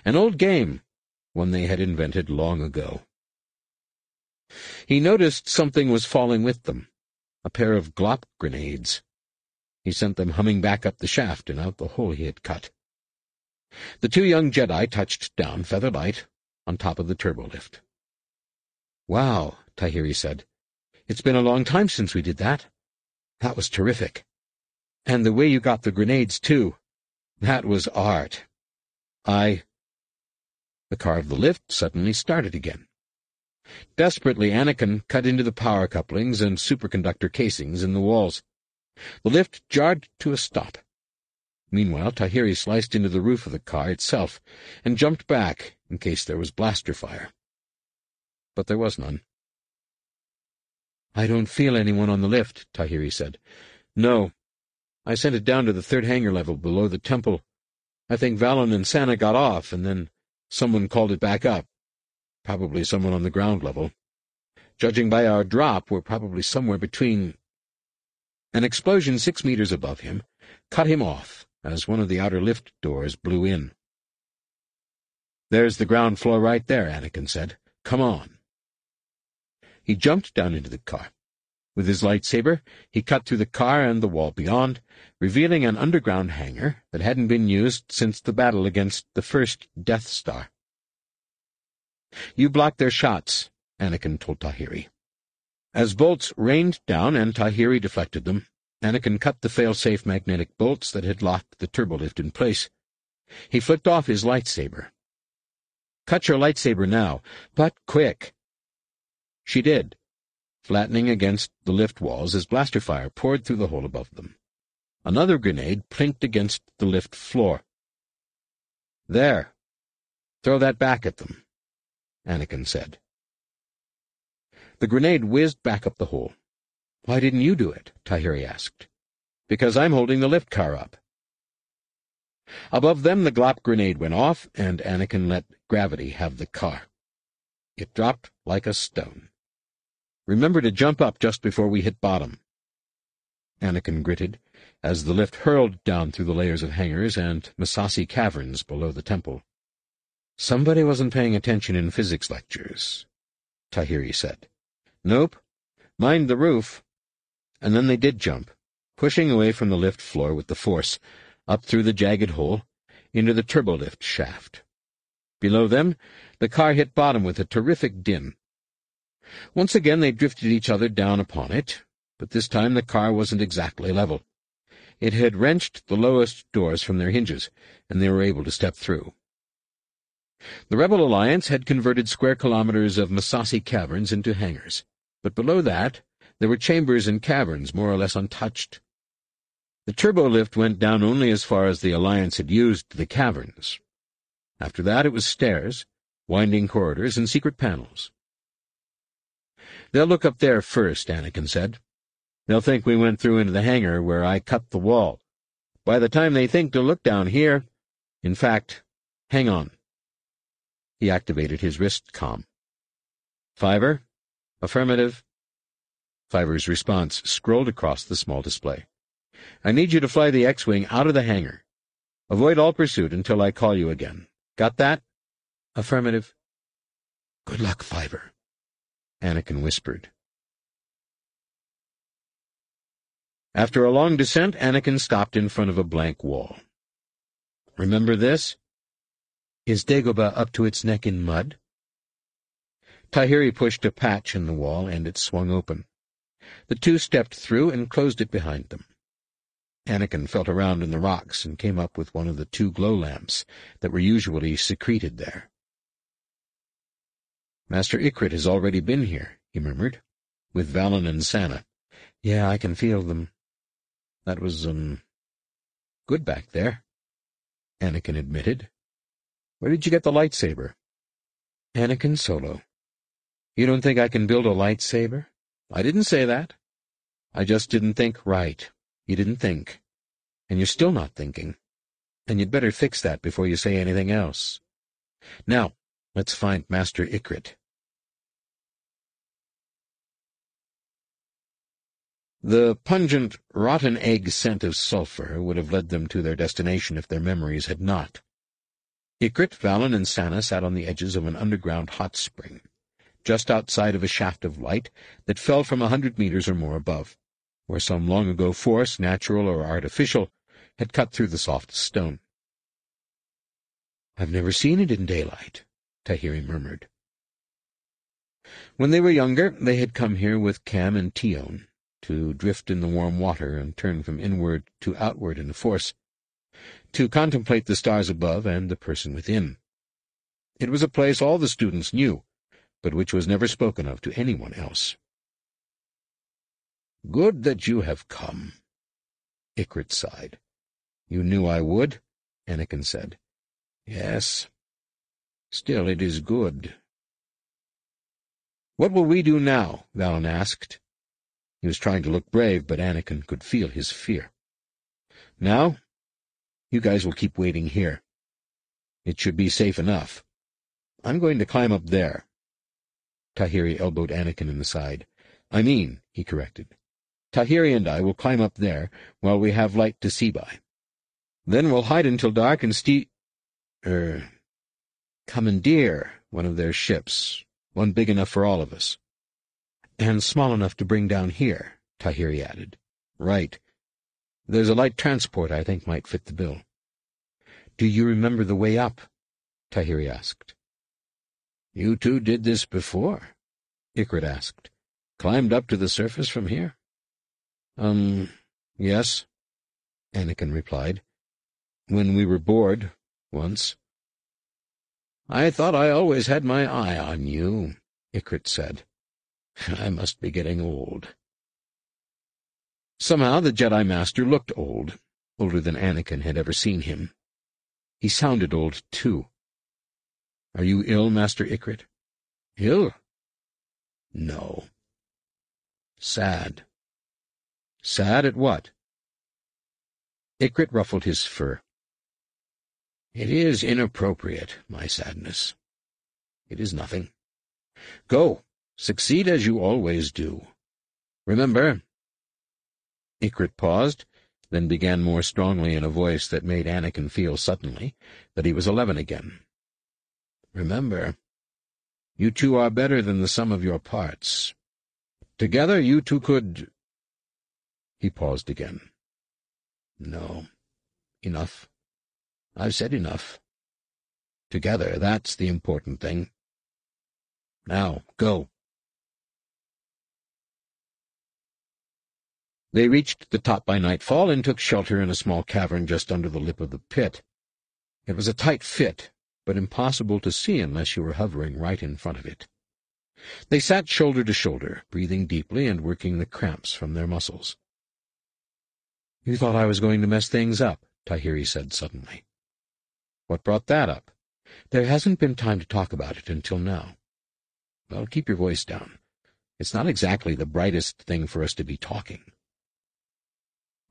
An old game, one they had invented long ago. He noticed something was falling with them, a pair of glop grenades. He sent them humming back up the shaft and out the hole he had cut. The two young Jedi touched down, feather light, on top of the turbolift. Wow, Tahiri said. It's been a long time since we did that. That was terrific. And the way you got the grenades, too. That was art. I... The car of the lift suddenly started again. Desperately, Anakin cut into the power couplings and superconductor casings in the walls. The lift jarred to a stop. Meanwhile, Tahiri sliced into the roof of the car itself and jumped back in case there was blaster fire. But there was none. I don't feel anyone on the lift, Tahiri said. No. I sent it down to the third hangar level below the temple. I think Valin and Sannah got off, and then someone called it back up. Probably someone on the ground level. Judging by our drop, we're probably somewhere between... An explosion six meters above him cut him off as one of the outer lift doors blew in. There's the ground floor right there, Anakin said. Come on. He jumped down into the car. With his lightsaber, he cut through the car and the wall beyond, revealing an underground hangar that hadn't been used since the battle against the first Death Star. You blocked their shots, Anakin told Tahiri. As bolts rained down and Tahiri deflected them, Anakin cut the fail-safe magnetic bolts that had locked the turbolift in place. He flicked off his lightsaber. Cut your lightsaber now, but quick. She did, flattening against the lift walls as blaster fire poured through the hole above them. Another grenade plinked against the lift floor. There. Throw that back at them. Anakin said. The grenade whizzed back up the hole. Why didn't you do it? Tahiri asked. Because I'm holding the lift car up. Above them the glop grenade went off, and Anakin let gravity have the car. It dropped like a stone. Remember to jump up just before we hit bottom. Anakin gritted, as the lift hurled down through the layers of hangars and Massassi caverns below the temple. Somebody wasn't paying attention in physics lectures, Tahiri said. Nope. Mind the roof. And then they did jump, pushing away from the lift floor with the force, up through the jagged hole, into the turbolift shaft. Below them, the car hit bottom with a terrific din. Once again they drifted each other down upon it, but this time the car wasn't exactly level. It had wrenched the lowest doors from their hinges, and they were able to step through. The Rebel Alliance had converted square kilometers of Massassi caverns into hangars, but below that there were chambers and caverns more or less untouched. The turbolift went down only as far as the Alliance had used the caverns. After that it was stairs, winding corridors, and secret panels. They'll look up there first, Anakin said. They'll think we went through into the hangar where I cut the wall. By the time they think to look down here... In fact, hang on. He activated his wrist com. Fiver? Affirmative. Fiver's response scrolled across the small display. I need you to fly the X-Wing out of the hangar. Avoid all pursuit until I call you again. Got that? Affirmative. Good luck, Fiver, Anakin whispered. After a long descent, Anakin stopped in front of a blank wall. Remember this? Is Dagobah up to its neck in mud? Tahiri pushed a patch in the wall, and it swung open. The two stepped through and closed it behind them. Anakin felt around in the rocks and came up with one of the two glow lamps that were usually secreted there. Master Ikrit has already been here, he murmured, with Valin and Sannah. Yeah, I can feel them. That was, um, good back there, Anakin admitted. Where did you get the lightsaber? Anakin Solo, you don't think I can build a lightsaber? I didn't say that. I just didn't think right. You didn't think. And you're still not thinking. And you'd better fix that before you say anything else. Now, let's find Master Ikrit. The pungent, rotten egg scent of sulphur would have led them to their destination if their memories had not. Ikrit, Valin, and Sannah sat on the edges of an underground hot spring, just outside of a shaft of light that fell from a hundred meters or more above, where some long-ago force, natural or artificial, had cut through the soft stone. "'I've never seen it in daylight,' Tahiri murmured. When they were younger, they had come here with Kam and Tionne, to drift in the warm water and turn from inward to outward in force, to contemplate the stars above and the person within. It was a place all the students knew, but which was never spoken of to anyone else. "'Good that you have come,' Ikrit sighed. "'You knew I would?' Anakin said. "'Yes. Still, it is good.' "'What will we do now?' Valin asked. He was trying to look brave, but Anakin could feel his fear. Now, you guys will keep waiting here. It should be safe enough. I'm going to climb up there. Tahiri elbowed Anakin in the side. I mean, he corrected. Tahiri and I will climb up there while we have light to see by. Then we'll hide until dark and ste— er, commandeer one of their ships, one big enough for all of us. And small enough to bring down here, Tahiri added. Right. There's a light transport I think might fit the bill. Do you remember the way up? Tahiri asked. You two did this before? Ikrit asked. Climbed up to the surface from here? Um, yes, Anakin replied. When we were bored, once. I thought I always had my eye on you, Ikrit said. [LAUGHS] I must be getting old. Somehow the Jedi Master looked old, older than Anakin had ever seen him. He sounded old, too. Are you ill, Master Ikrit? Ill? No. Sad. Sad at what? Ikrit ruffled his fur. It is inappropriate, my sadness. It is nothing. Go, Succeed as you always do. Remember— Ikrit paused, then began more strongly in a voice that made Anakin feel suddenly that he was eleven again. Remember, you two are better than the sum of your parts. Together you two could— He paused again. No. Enough. I've said enough. Together, that's the important thing. Now, go. They reached the top by nightfall and took shelter in a small cavern just under the lip of the pit. It was a tight fit, but impossible to see unless you were hovering right in front of it. They sat shoulder to shoulder, breathing deeply and working the cramps from their muscles. "'You thought I was going to mess things up,' Tahiri said suddenly. "'What brought that up?' "'There hasn't been time to talk about it until now.' "'Well, keep your voice down. It's not exactly the brightest thing for us to be talking.'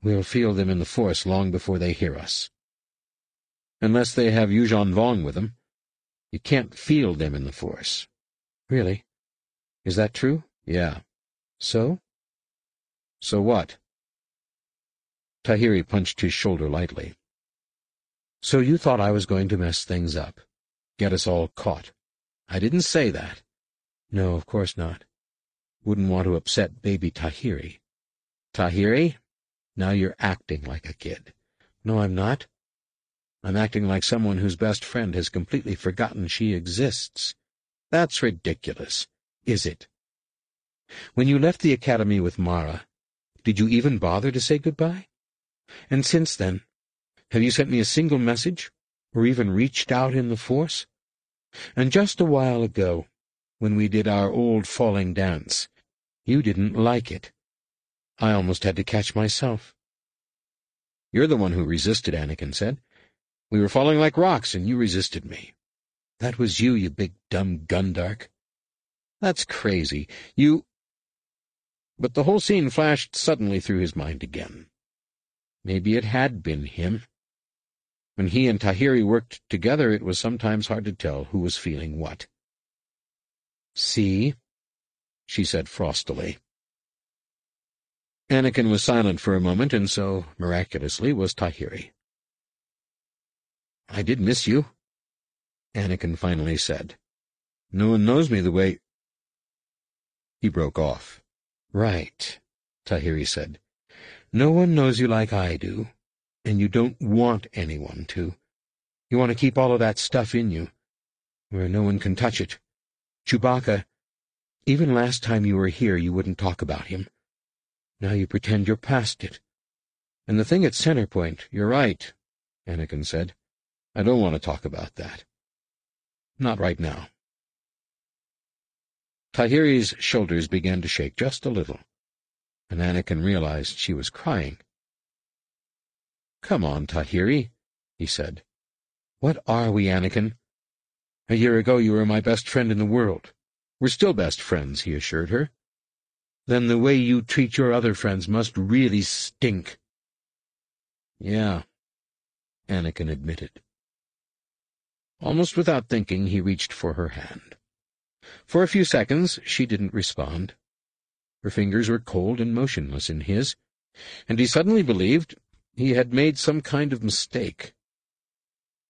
We'll feel them in the force long before they hear us. Unless they have Yuuzhan Vong with them. You can't feel them in the force. Really? Is that true? Yeah. So? So what? Tahiri punched his shoulder lightly. So you thought I was going to mess things up. Get us all caught. I didn't say that. No, of course not. Wouldn't want to upset baby Tahiri. Tahiri? Now you're acting like a kid. No, I'm not. I'm acting like someone whose best friend has completely forgotten she exists. That's ridiculous, is it? When you left the academy with Mara, did you even bother to say goodbye? And since then, have you sent me a single message, or even reached out in the Force? And just a while ago, when we did our old falling dance, you didn't like it. I almost had to catch myself. You're the one who resisted, Anakin said. We were falling like rocks, and you resisted me. That was you, you big dumb Gundark. That's crazy. You... But the whole scene flashed suddenly through his mind again. Maybe it had been him. When he and Tahiri worked together, it was sometimes hard to tell who was feeling what. See? she said frostily. Anakin was silent for a moment, and so, miraculously, was Tahiri. I did miss you, Anakin finally said. No one knows me the way... He broke off. Right, Tahiri said. No one knows you like I do, and you don't want anyone to. You want to keep all of that stuff in you, where no one can touch it. Chewbacca, even last time you were here you wouldn't talk about him. Now you pretend you're past it. And the thing at Centerpoint, you're right, Anakin said. I don't want to talk about that. Not right now. Tahiri's shoulders began to shake just a little, and Anakin realized she was crying. Come on, Tahiri, he said. What are we, Anakin? A year ago you were my best friend in the world. We're still best friends, he assured her. Then the way you treat your other friends must really stink. Yeah, Anakin admitted. Almost without thinking, he reached for her hand. For a few seconds she didn't respond. Her fingers were cold and motionless in his, and he suddenly believed he had made some kind of mistake.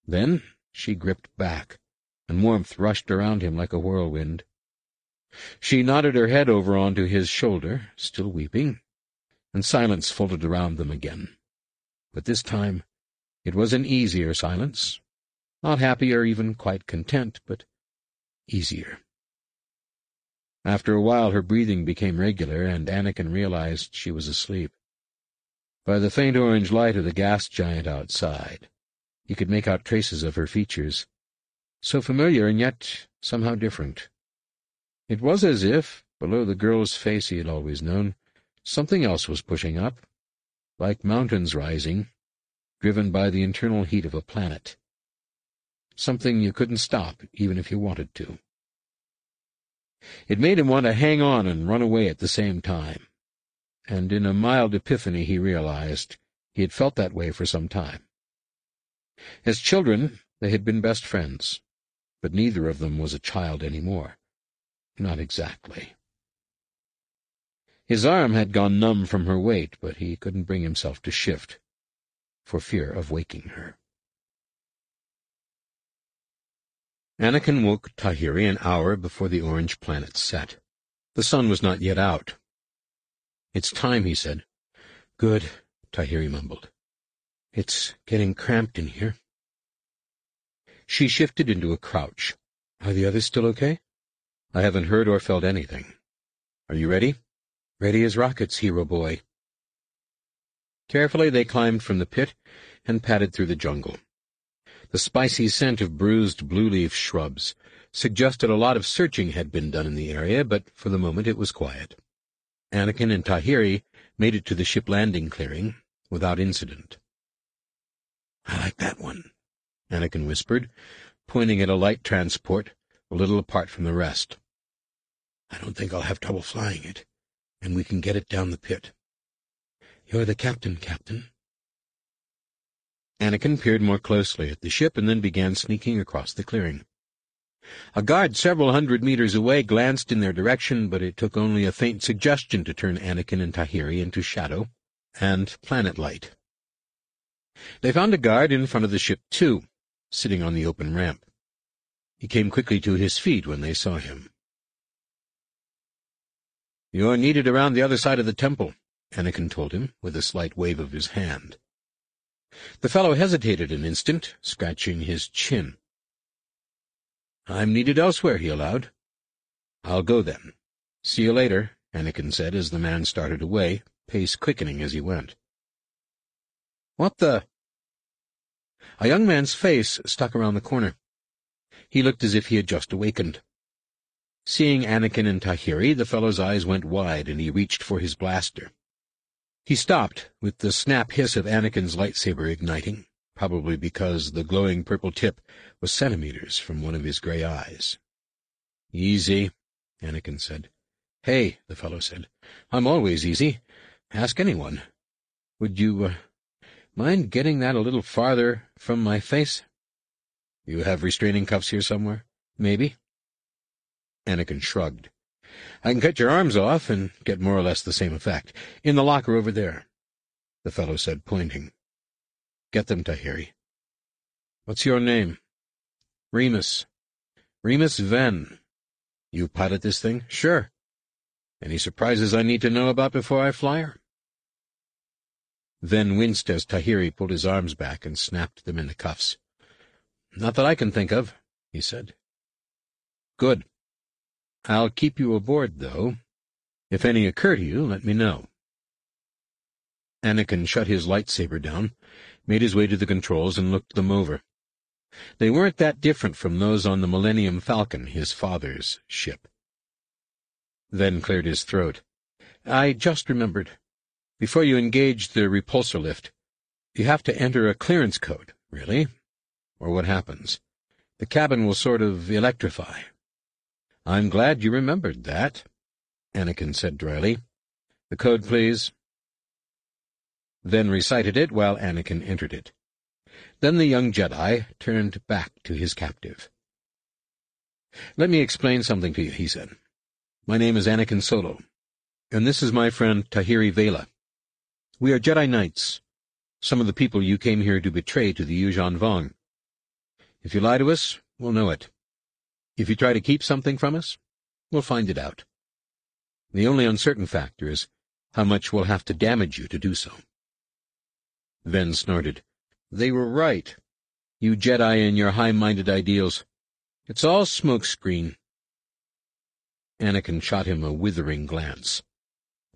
Then she gripped back, and warmth rushed around him like a whirlwind. She nodded her head over onto his shoulder, still weeping, and silence folded around them again. But this time it was an easier silence, not happy or even quite content, but easier. After a while her breathing became regular, and Anakin realized she was asleep. By the faint orange light of the gas giant outside, he could make out traces of her features, so familiar and yet somehow different. It was as if, below the girl's face he had always known, something else was pushing up, like mountains rising, driven by the internal heat of a planet something you couldn't stop even if you wanted to. It made him want to hang on and run away at the same time, and in a mild epiphany he realized he had felt that way for some time. As children, they had been best friends, but neither of them was a child any more. Not exactly. His arm had gone numb from her weight, but he couldn't bring himself to shift, for fear of waking her. Anakin woke Tahiri an hour before the orange planet set. The sun was not yet out. It's time, he said. Good, Tahiri mumbled. It's getting cramped in here. She shifted into a crouch. Are the others still okay? I haven't heard or felt anything. Are you ready? Ready as rockets, hero boy. Carefully they climbed from the pit and padded through the jungle. The spicy scent of bruised blue-leaf shrubs suggested a lot of searching had been done in the area, but for the moment it was quiet. Anakin and Tahiri made it to the ship landing clearing without incident. I like that one, Anakin whispered, pointing at a light transport a little apart from the rest. I don't think I'll have trouble flying it, and we can get it down the pit. You're the captain, Captain, Anakin peered more closely at the ship and then began sneaking across the clearing. A guard several hundred meters away glanced in their direction, but it took only a faint suggestion to turn Anakin and Tahiri into shadow and planet light. They found a guard in front of the ship, too, sitting on the open ramp. He came quickly to his feet when they saw him. You're needed around the other side of the temple, Anakin told him, with a slight wave of his hand. The fellow hesitated an instant, scratching his chin. I'm needed elsewhere, he allowed. I'll go then. See you later, Anakin said as the man started away, pace quickening as he went. What the? A young man's face stuck around the corner. He looked as if he had just awakened. Seeing Anakin and Tahiri, the fellow's eyes went wide, and he reached for his blaster. He stopped, with the snap hiss of Anakin's lightsaber igniting, probably because the glowing purple tip was centimeters from one of his gray eyes. Easy, Anakin said. Hey, the fellow said. I'm always easy. Ask anyone. Would you, uh, mind getting that a little farther from my face? You have restraining cuffs here somewhere? Maybe. Anakin shrugged. I can cut your arms off and get more or less the same effect. In the locker over there, the fellow said, pointing. Get them, Tahiri. What's your name? Remus. Remus Ven. You pilot this thing? Sure. Any surprises I need to know about before I fly her? Ven winced as Tahiri pulled his arms back and snapped them into cuffs. Not that I can think of, he said. Good. I'll keep you aboard, though. If any occur to you, let me know. Anakin shut his lightsaber down, made his way to the controls, and looked them over. They weren't that different from those on the Millennium Falcon, his father's ship. Ven cleared his throat. I just remembered. Before you engage the repulsor lift, you have to enter a clearance code, really? Or what happens? The cabin will sort of electrify. I'm glad you remembered that, Anakin said dryly. The code, please. Ven recited it while Anakin entered it. Then the young Jedi turned back to his captive. Let me explain something to you, he said. My name is Anakin Solo, and this is my friend Tahiri Vela. We are Jedi Knights, some of the people you came here to betray to the Yuuzhan Vong. If you lie to us, we'll know it. If you try to keep something from us, we'll find it out. The only uncertain factor is how much we'll have to damage you to do so. Ven snorted. They were right. You Jedi and your high-minded ideals. It's all smokescreen. Anakin shot him a withering glance.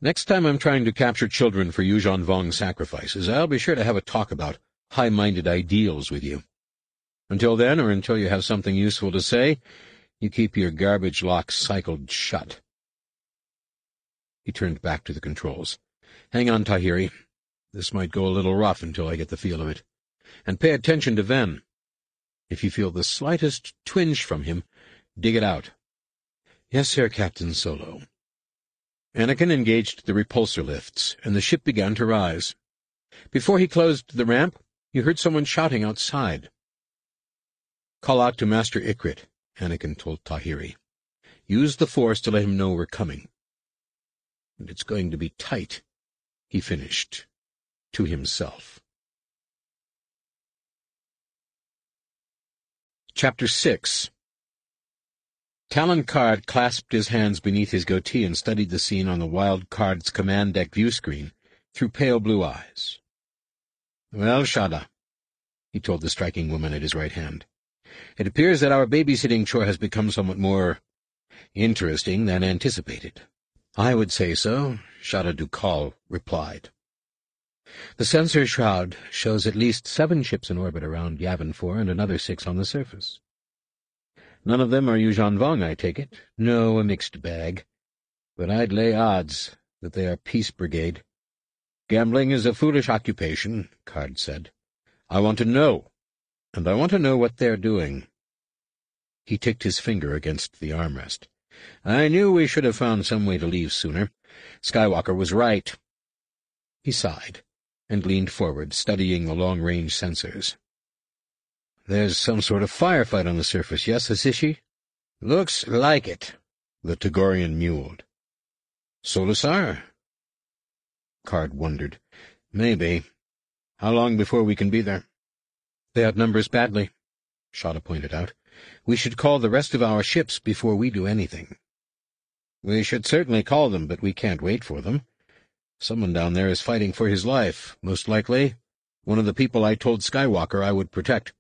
Next time I'm trying to capture children for Yuuzhan Vong's sacrifices, I'll be sure to have a talk about high-minded ideals with you. Until then, or until you have something useful to say, you keep your garbage lock cycled shut. He turned back to the controls. Hang on, Tahiri. This might go a little rough until I get the feel of it. And pay attention to Ven. If you feel the slightest twinge from him, dig it out. Yes, sir, Captain Solo. Anakin engaged the repulsor lifts, and the ship began to rise. Before he closed the ramp, he heard someone shouting outside. Call out to Master Ikrit, Anakin told Tahiri. Use the Force to let him know we're coming. And it's going to be tight, he finished, to himself. Chapter 6 Talon Karrde clasped his hands beneath his goatee and studied the scene on the Wild Karrde's command deck view screen through pale blue eyes. Well, Shada, he told the striking woman at his right hand, it appears that our babysitting chore has become somewhat more interesting than anticipated. I would say so, Shada D'ukal replied. The sensor shroud shows at least seven ships in orbit around Yavin 4 and another six on the surface. None of them are Yuuzhan Vong, I take it. No, a mixed bag. But I'd lay odds that they are Peace Brigade. Gambling is a foolish occupation, Karrde said. I want to know, and I want to know what they're doing. He ticked his finger against the armrest. I knew we should have found some way to leave sooner. Skywalker was right. He sighed and leaned forward, studying the long-range sensors. There's some sort of firefight on the surface, yes, H'sishi? Looks like it, the Togorian mewed. Solusar? Karrde wondered. Maybe. How long before we can be there? They outnumber us badly, Shada pointed out. We should call the rest of our ships before we do anything. We should certainly call them, but we can't wait for them. Someone down there is fighting for his life, most likely. One of the people I told Skywalker I would protect.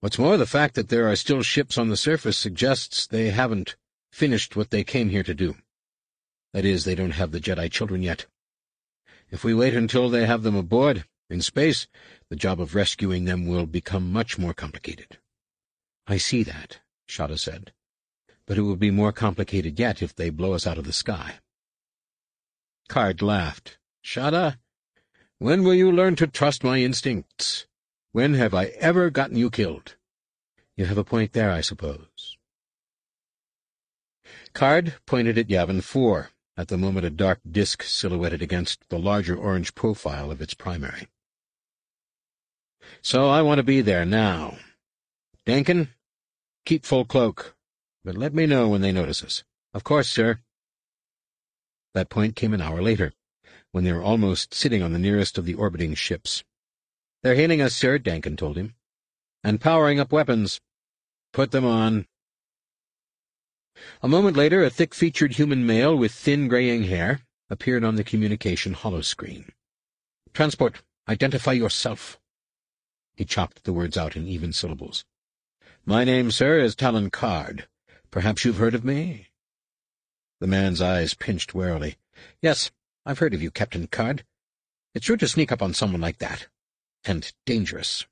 What's more, the fact that there are still ships on the surface suggests they haven't finished what they came here to do. That is, they don't have the Jedi children yet. If we wait until they have them aboard, in space, the job of rescuing them will become much more complicated. I see that, Shada said. But it will be more complicated yet if they blow us out of the sky. Karrde laughed. Shada, when will you learn to trust my instincts? When have I ever gotten you killed? You have a point there, I suppose. Karrde pointed at Yavin 4, at the moment a dark disk silhouetted against the larger orange profile of its primary. So I want to be there now. Dankin, keep full cloak, but let me know when they notice us. Of course, sir. That point came an hour later, when they were almost sitting on the nearest of the orbiting ships. They're hailing us, sir, Dankin told him. And powering up weapons. Put them on. A moment later, a thick-featured human male with thin graying hair appeared on the communication holoscreen. Transport, identify yourself. He chopped the words out in even syllables. My name, sir, is Talon Karrde. Perhaps you've heard of me? The man's eyes pinched warily. Yes, I've heard of you, Captain Karrde. It's rude to sneak up on someone like that. And dangerous.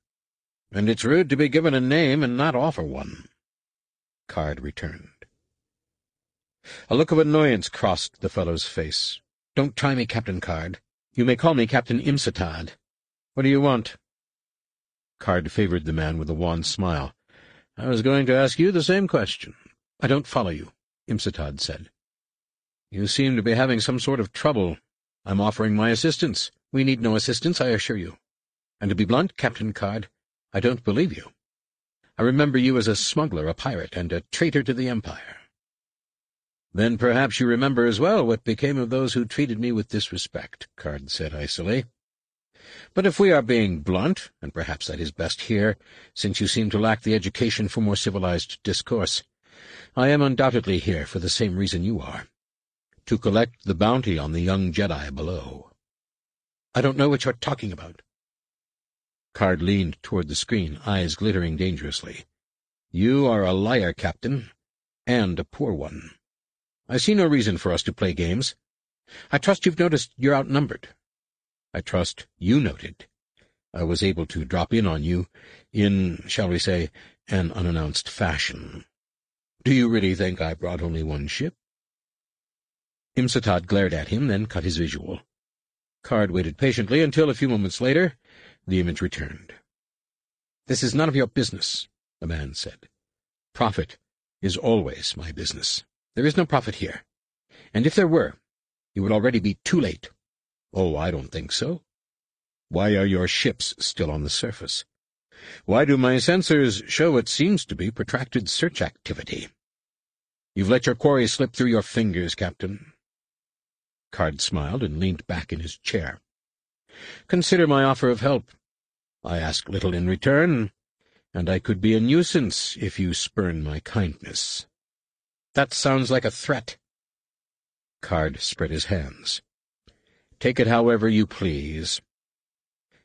And it's rude to be given a name and not offer one. Karrde returned. A look of annoyance crossed the fellow's face. Don't try me, Captain Karrde. You may call me Captain Imsatad. What do you want? Karrde favored the man with a wan smile. I was going to ask you the same question. I don't follow you, Imsatad said. You seem to be having some sort of trouble. I'm offering my assistance. We need no assistance, I assure you. And to be blunt, Captain Karrde, I don't believe you. I remember you as a smuggler, a pirate, and a traitor to the Empire. Then perhaps you remember as well what became of those who treated me with disrespect, Karrde said icily. But if we are being blunt, and perhaps that is best here, since you seem to lack the education for more civilized discourse, I am undoubtedly here for the same reason you are to collect the bounty on the young Jedi below. I don't know what you're talking about. Karrde leaned toward the screen, eyes glittering dangerously. You are a liar, Captain, and a poor one. I see no reason for us to play games. I trust you've noticed you're outnumbered. I trust you noted. I was able to drop in on you in, shall we say, an unannounced fashion. Do you really think I brought only one ship? Imsatad glared at him, then cut his visual. Karrde waited patiently until, a few moments later, the image returned. This is none of your business, the man said. Profit is always my business. There is no profit here. And if there were, it would already be too late. Oh, I don't think so. Why are your ships still on the surface? Why do my sensors show what seems to be protracted search activity? You've let your quarry slip through your fingers, Captain. Karrde smiled and leaned back in his chair. Consider my offer of help. I ask little in return, and I could be a nuisance if you spurn my kindness. That sounds like a threat. Karrde spread his hands. Take it however you please.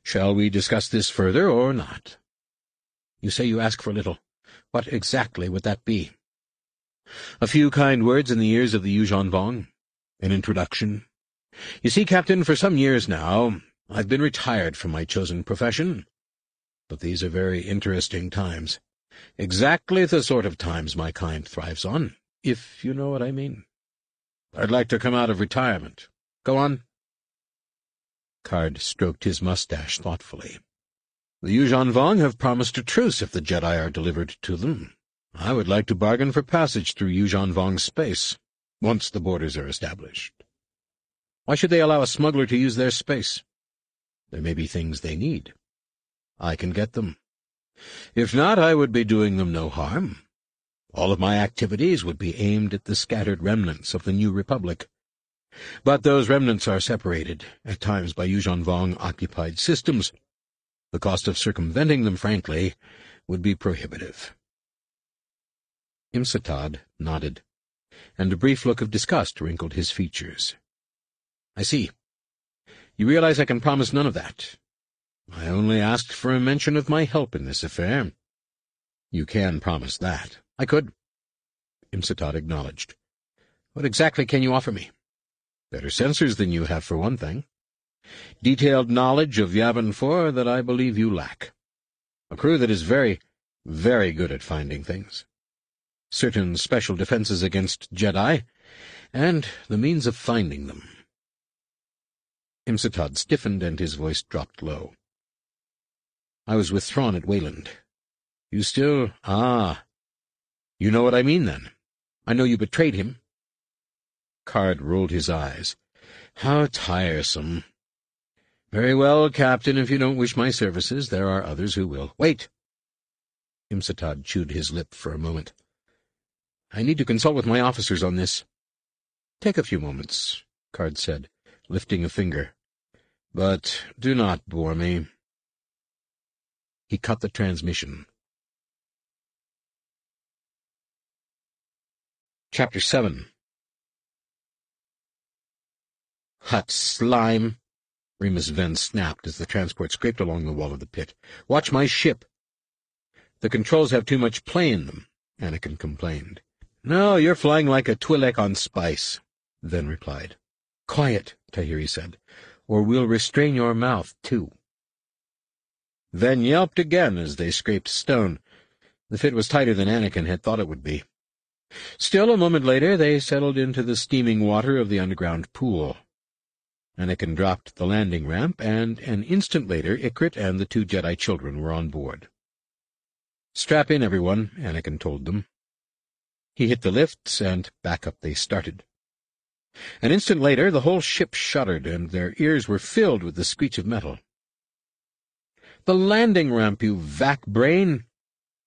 Shall we discuss this further or not? You say you ask for little. What exactly would that be? A few kind words in the ears of the Yuuzhan Vong, an introduction. You see, Captain, for some years now, I've been retired from my chosen profession. But these are very interesting times. Exactly the sort of times my kind thrives on, if you know what I mean. I'd like to come out of retirement. Go on. Karrde stroked his mustache thoughtfully. The Yuuzhan Vong have promised a truce if the Jedi are delivered to them. I would like to bargain for passage through Yuuzhan Vong's space once the borders are established. Why should they allow a smuggler to use their space? There may be things they need. I can get them. If not, I would be doing them no harm. All of my activities would be aimed at the scattered remnants of the new republic. But those remnants are separated, at times by Yuuzhan Vong-occupied systems. The cost of circumventing them, frankly, would be prohibitive. Imsatad nodded and a brief look of disgust wrinkled his features. I see. You realize I can promise none of that. I only asked for a mention of my help in this affair. You can promise that. I could. Imsatad acknowledged. What exactly can you offer me? Better sensors than you have, for one thing. Detailed knowledge of Yavin 4 that I believe you lack. A crew that is very, very good at finding things certain special defenses against Jedi, and the means of finding them. Imsatad stiffened and his voice dropped low. I was with Thrawn at Wayland. You still... Ah. You know what I mean, then. I know you betrayed him. Karrde rolled his eyes. How tiresome. Very well, Captain, if you don't wish my services, there are others who will. Wait! Imsatad chewed his lip for a moment. I need to consult with my officers on this. Take a few moments, Karrde said, lifting a finger. But do not bore me. He cut the transmission. Chapter 7 Hutt slime! Remus Ven snapped as the transport scraped along the wall of the pit. Watch my ship! The controls have too much play in them, Anakin complained. No, you're flying like a Twi'lek on spice, Ven replied. Quiet, Tahiri said, or we'll restrain your mouth, too. Ven yelped again as they scraped stone. The fit was tighter than Anakin had thought it would be. Still, a moment later, they settled into the steaming water of the underground pool. Anakin dropped the landing ramp, and an instant later Ikrit and the two Jedi children were on board. Strap in, everyone, Anakin told them. He hit the lifts, and back up they started. An instant later the whole ship shuddered, and their ears were filled with the screech of metal. "'The landing ramp, you vac brain!'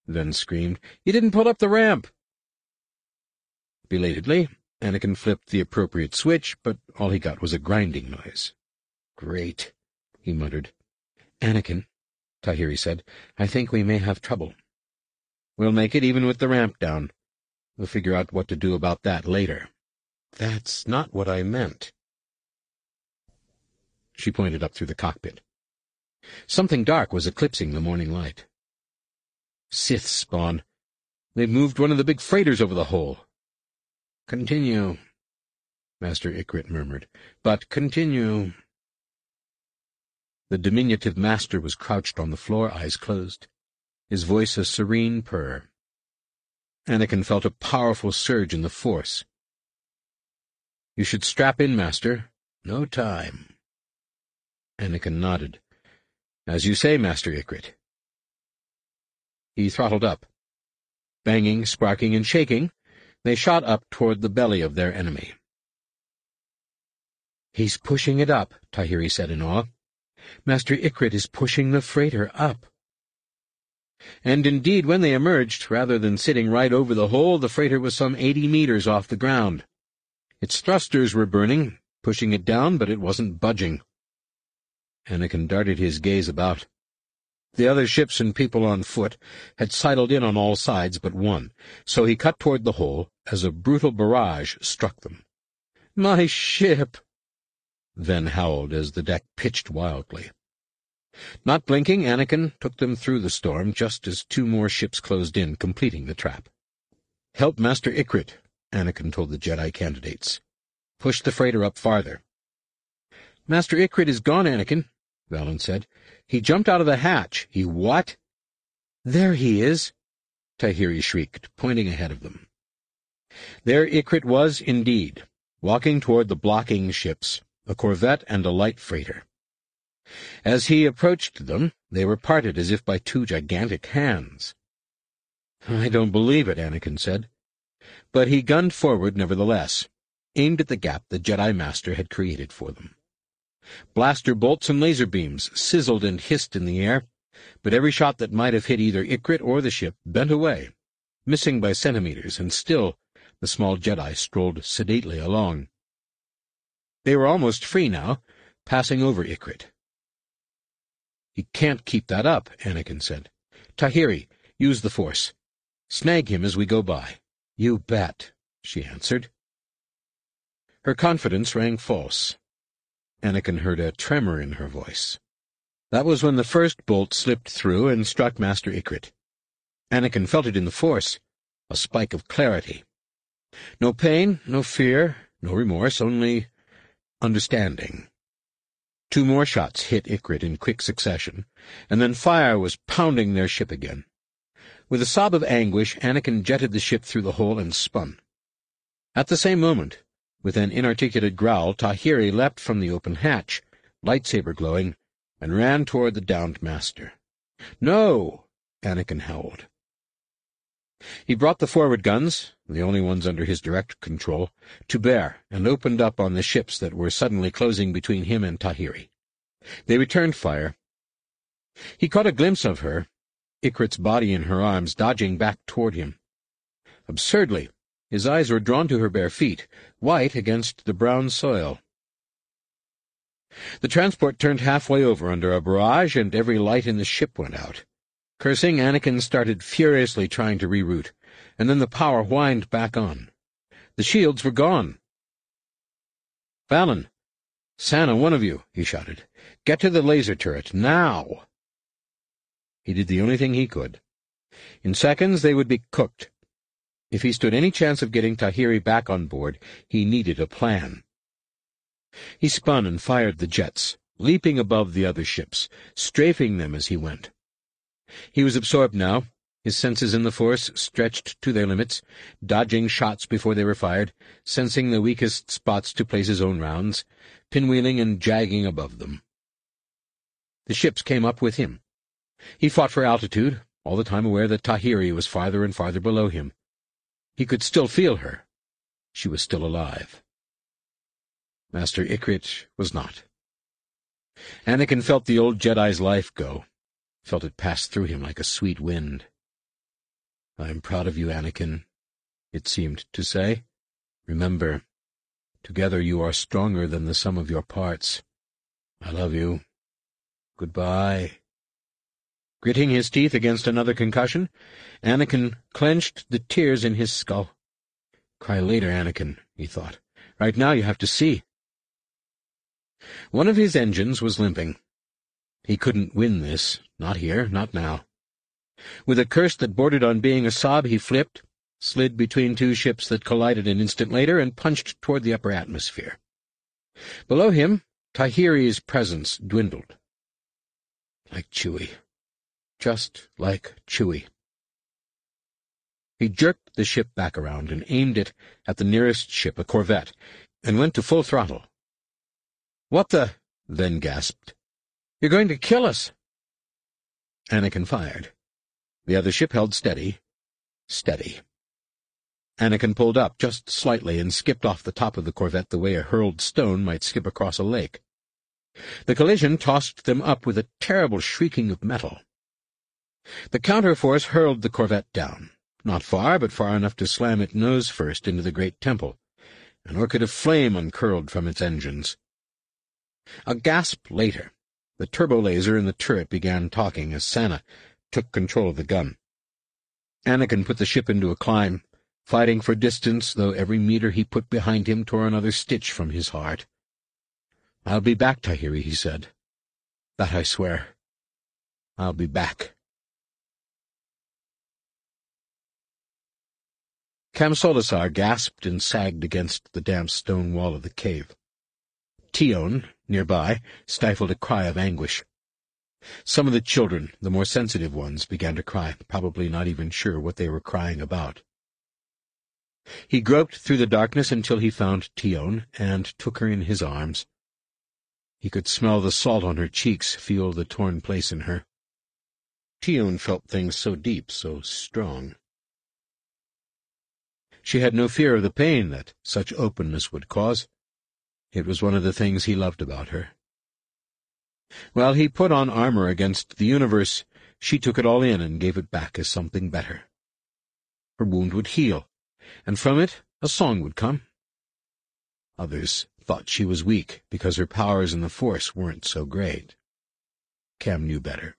Ven screamed. "'You didn't put up the ramp!' Belatedly, Anakin flipped the appropriate switch, but all he got was a grinding noise. Great, he muttered. Anakin, Tahiri said, I think we may have trouble. We'll make it even with the ramp down. We'll figure out what to do about that later. That's not what I meant. She pointed up through the cockpit. Something dark was eclipsing the morning light. Sith spawn. They've moved one of the big freighters over the hole. Continue, Master Ikrit murmured. But continue. The diminutive master was crouched on the floor, eyes closed, his voice a serene purr. Anakin felt a powerful surge in the force. You should strap in, Master. No time. Anakin nodded. As you say, Master Ikrit. He throttled up. Banging, sparking, and shaking, they shot up toward the belly of their enemy. He's pushing it up, Tahiri said in awe. Master Ikrit is pushing the freighter up. And indeed, when they emerged, rather than sitting right over the hole, the freighter was some eighty meters off the ground. Its thrusters were burning, pushing it down, but it wasn't budging. Anakin darted his gaze about. The other ships and people on foot had sidled in on all sides but one, so he cut toward the hole as a brutal barrage struck them. "'My ship!' Ven howled as the deck pitched wildly. Not blinking, Anakin took them through the storm just as two more ships closed in, completing the trap. "'Help Master Ikrit,' Anakin told the Jedi candidates. "'Push the freighter up farther.' "'Master Ikrit is gone, Anakin,' Valin said. He jumped out of the hatch. He what? There he is, Tahiri shrieked, pointing ahead of them. There Ikrit was indeed, walking toward the blocking ships, a corvette and a light freighter. As he approached them, they were parted as if by two gigantic hands. I don't believe it, Anakin said. But he gunned forward nevertheless, aimed at the gap the Jedi Master had created for them. Blaster bolts and laser beams sizzled and hissed in the air, but every shot that might have hit either Ikrit or the ship bent away, missing by centimeters, and still the small Jedi strolled sedately along. They were almost free now, passing over Ikrit. He can't keep that up, Anakin said. Tahiri, use the Force. Snag him as we go by. You bet, she answered. Her confidence rang false. Anakin heard a tremor in her voice. That was when the first bolt slipped through and struck Master Ikrit. Anakin felt it in the Force, a spike of clarity. No pain, no fear, no remorse, only understanding. Two more shots hit Ikrit in quick succession, and then fire was pounding their ship again. With a sob of anguish, Anakin jetted the ship through the hole and spun. At the same moment, with an inarticulate growl, Tahiri leapt from the open hatch, lightsaber glowing, and ran toward the downed master. No! Anakin howled. He brought the forward guns, the only ones under his direct control, to bear and opened up on the ships that were suddenly closing between him and Tahiri. They returned fire. He caught a glimpse of her, Ikrit's body in her arms, dodging back toward him. Absurdly, his eyes were drawn to her bare feet, white against the brown soil. The transport turned halfway over under a barrage, and every light in the ship went out. Cursing, Anakin started furiously trying to reroute, and then the power whined back on. The shields were gone. Valin, Sannah, one of you, he shouted. Get to the laser turret, now! He did the only thing he could. In seconds they would be cooked. If he stood any chance of getting Tahiri back on board, he needed a plan. He spun and fired the jets, leaping above the other ships, strafing them as he went. He was absorbed now, his senses in the Force stretched to their limits, dodging shots before they were fired, sensing the weakest spots to place his own rounds, pinwheeling and jagging above them. The ships came up with him. He fought for altitude, all the time aware that Tahiri was farther and farther below him. He could still feel her. She was still alive. Master Ikrit was not. Anakin felt the old Jedi's life go, felt it pass through him like a sweet wind. I am proud of you, Anakin, it seemed to say. Remember, together you are stronger than the sum of your parts. I love you. Goodbye. Gritting his teeth against another concussion, Anakin clenched the tears in his skull. Cry later, Anakin, he thought. Right now you have to see. One of his engines was limping. He couldn't win this, not here, not now. With a curse that bordered on being a sob, he flipped, slid between two ships that collided an instant later, and punched toward the upper atmosphere. Below him, Tahiri's presence dwindled. Like Chewie. Just like Chewie. He jerked the ship back around and aimed it at the nearest ship, a corvette, and went to full throttle. What the? Ven gasped. You're going to kill us! Anakin fired. The other ship held steady. Steady. Anakin pulled up just slightly and skipped off the top of the corvette the way a hurled stone might skip across a lake. The collision tossed them up with a terrible shrieking of metal. The counterforce hurled the corvette down, not far, but far enough to slam it nose first into the great temple. An orchid of flame uncurled from its engines. A gasp later, the turbo laser in the turret began talking as Sannah took control of the gun. Anakin put the ship into a climb, fighting for distance, though every meter he put behind him tore another stitch from his heart. I'll be back, Tahiri, he said. That I swear. I'll be back. Kam-Solusar gasped and sagged against the damp stone wall of the cave. Tionne, nearby, stifled a cry of anguish. Some of the children, the more sensitive ones, began to cry, probably not even sure what they were crying about. He groped through the darkness until he found Tionne and took her in his arms. He could smell the salt on her cheeks, feel the torn place in her. Tionne felt things so deep, so strong. She had no fear of the pain that such openness would cause. It was one of the things he loved about her. While he put on armor against the universe, she took it all in and gave it back as something better. Her wound would heal, and from it a song would come. Others thought she was weak because her powers in the Force weren't so great. Kam knew better.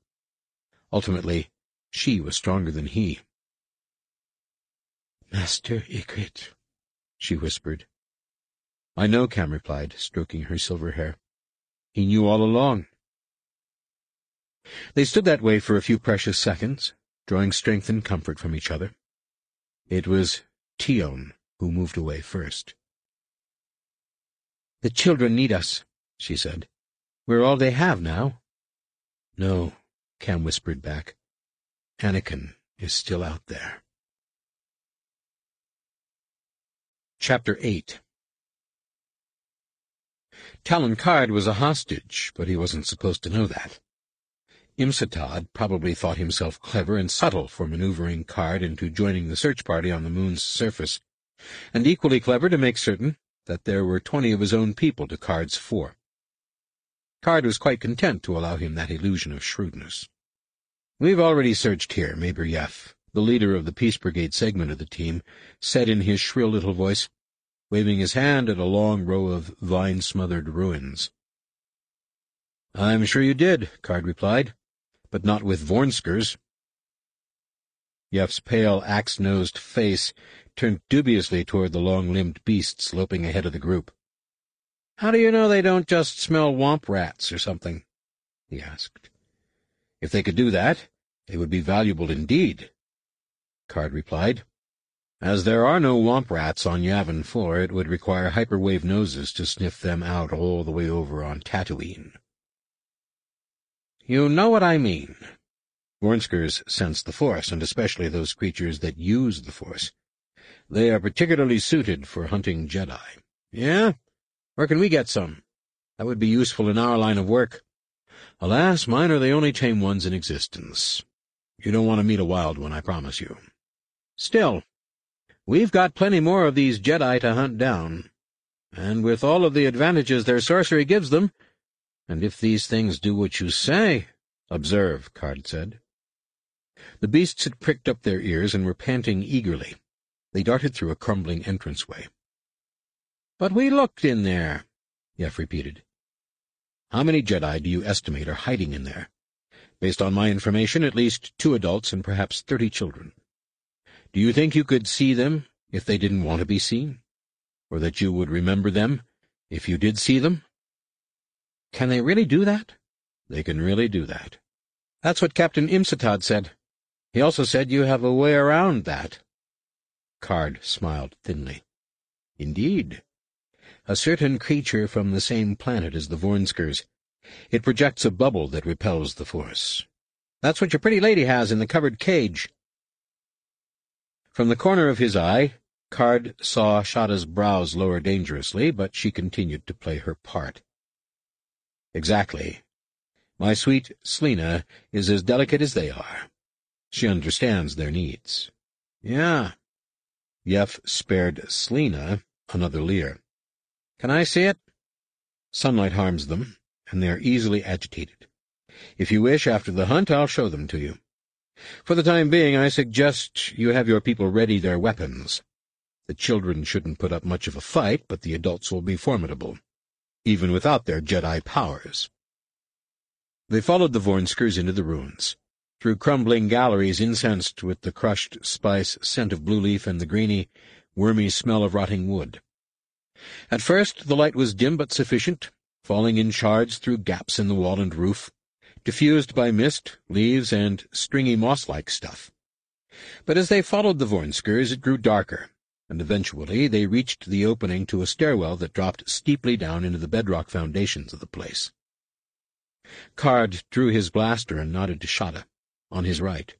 Ultimately, she was stronger than he. Master Ikrit, she whispered. I know, Kam replied, stroking her silver hair. He knew all along. They stood that way for a few precious seconds, drawing strength and comfort from each other. It was Tionne who moved away first. The children need us, she said. We're all they have now. No, Kam whispered back. Anakin is still out there. Chapter 8 Talon Karrde was a hostage, but he wasn't supposed to know that. Imsatad probably thought himself clever and subtle for maneuvering Karrde into joining the search party on the moon's surface, and equally clever to make certain that there were twenty of his own people to Karrde's four. Karrde was quite content to allow him that illusion of shrewdness. We've already searched here, Maber Yeff, the leader of the Peace Brigade segment of the team, said in his shrill little voice, waving his hand at a long row of vine-smothered ruins. I'm sure you did, Karrde replied, but not with Vornskers. Yeff's pale, axe-nosed face turned dubiously toward the long-limbed beast sloping ahead of the group. How do you know they don't just smell womp rats or something? he asked. If they could do that, they would be valuable indeed, Karrde replied. As there are no womp rats on Yavin 4, it would require hyperwave noses to sniff them out all the way over on Tatooine. You know what I mean. Vornskers sense the Force, and especially those creatures that use the Force. They are particularly suited for hunting Jedi. Yeah? Where can we get some? That would be useful in our line of work. Alas, mine are the only tame ones in existence. You don't want to meet a wild one, I promise you. Still, we've got plenty more of these Jedi to hunt down, and with all of the advantages their sorcery gives them, and if these things do what you say— Observe, Karrde said. The beasts had pricked up their ears and were panting eagerly. They darted through a crumbling entranceway. But we looked in there, Yeff repeated. How many Jedi do you estimate are hiding in there? Based on my information, at least two adults and perhaps thirty children. Do you think you could see them if they didn't want to be seen? Or that you would remember them if you did see them? Can they really do that? They can really do that. That's what Captain Imsatad said. He also said you have a way around that. Karrde smiled thinly. Indeed. A certain creature from the same planet as the Vornskers. It projects a bubble that repels the force. That's what your pretty lady has in the covered cage. From the corner of his eye, Karrde saw Shada's brows lower dangerously, but she continued to play her part. Exactly. My sweet Selina is as delicate as they are. She understands their needs. Yeah, Yeff spared Selina another leer. Can I see it? Sunlight harms them, and they are easily agitated. If you wish, after the hunt, I'll show them to you. For the time being, I suggest you have your people ready their weapons. The children shouldn't put up much of a fight, but the adults will be formidable, even without their Jedi powers. They followed the Vornskers into the ruins through crumbling galleries incensed with the crushed spice scent of blue leaf and the greeny, wormy smell of rotting wood. At first the light was dim but sufficient, falling in shards through gaps in the wall and roof, diffused by mist, leaves, and stringy moss-like stuff. But as they followed the Vornskers it grew darker, and eventually they reached the opening to a stairwell that dropped steeply down into the bedrock foundations of the place. Karrde drew his blaster and nodded to Shada on his right.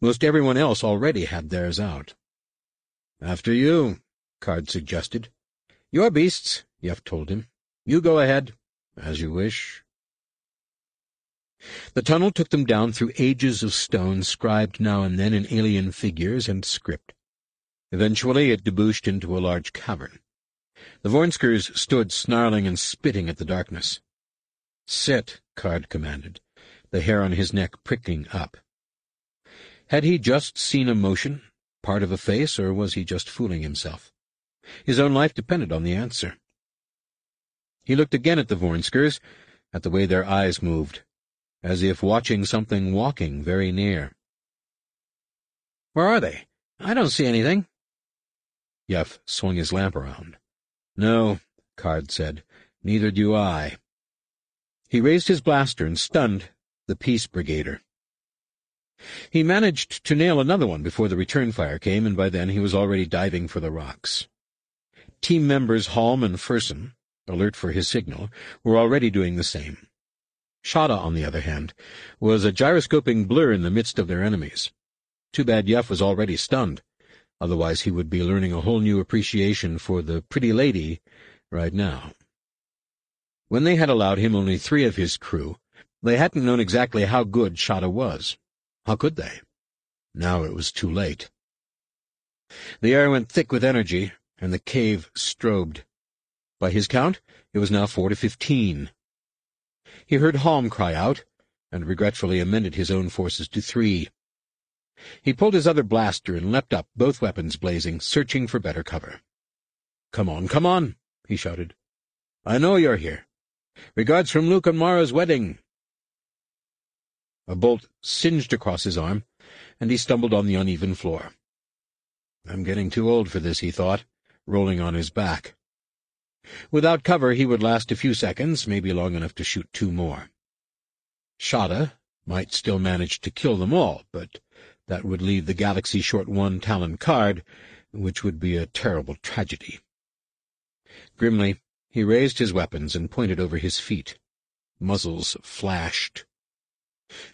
Most everyone else already had theirs out. After you, Karrde suggested. Your beasts, Yeff told him. You go ahead, as you wish. The tunnel took them down through ages of stone scribed now and then in alien figures and script. Eventually it debouched into a large cavern. The Vornskers stood snarling and spitting at the darkness. Sit, Karrde commanded the hair on his neck pricking up. Had he just seen a motion, part of a face, or was he just fooling himself? His own life depended on the answer. He looked again at the Vornskers, at the way their eyes moved, as if watching something walking very near. Where are they? I don't see anything. Yeff swung his lamp around. No, Karrde said, neither do I. He raised his blaster and stunned the Peace Brigader. He managed to nail another one before the return fire came, and by then he was already diving for the rocks. Team members Halm and Furson, alert for his signal, were already doing the same. Shada, on the other hand, was a gyroscoping blur in the midst of their enemies. Too bad Yeff was already stunned. Otherwise he would be learning a whole new appreciation for the pretty lady right now. When they had allowed him only three of his crew, They hadn't known exactly how good Shada was. How could they? Now it was too late. The air went thick with energy, and the cave strobed. By his count, it was now four to fifteen. He heard Halm cry out, and regretfully amended his own forces to three. He pulled his other blaster and leapt up, both weapons blazing, searching for better cover. "'Come on, come on!' he shouted. "'I know you're here. Regards from Luke and Mara's wedding.' A bolt singed across his arm, and he stumbled on the uneven floor. I'm getting too old for this, he thought, rolling on his back. Without cover, he would last a few seconds, maybe long enough to shoot two more. Shada might still manage to kill them all, but that would leave the galaxy short one Talon Karrde, which would be a terrible tragedy. Grimly, he raised his weapons and pointed over his feet. Muzzles flashed.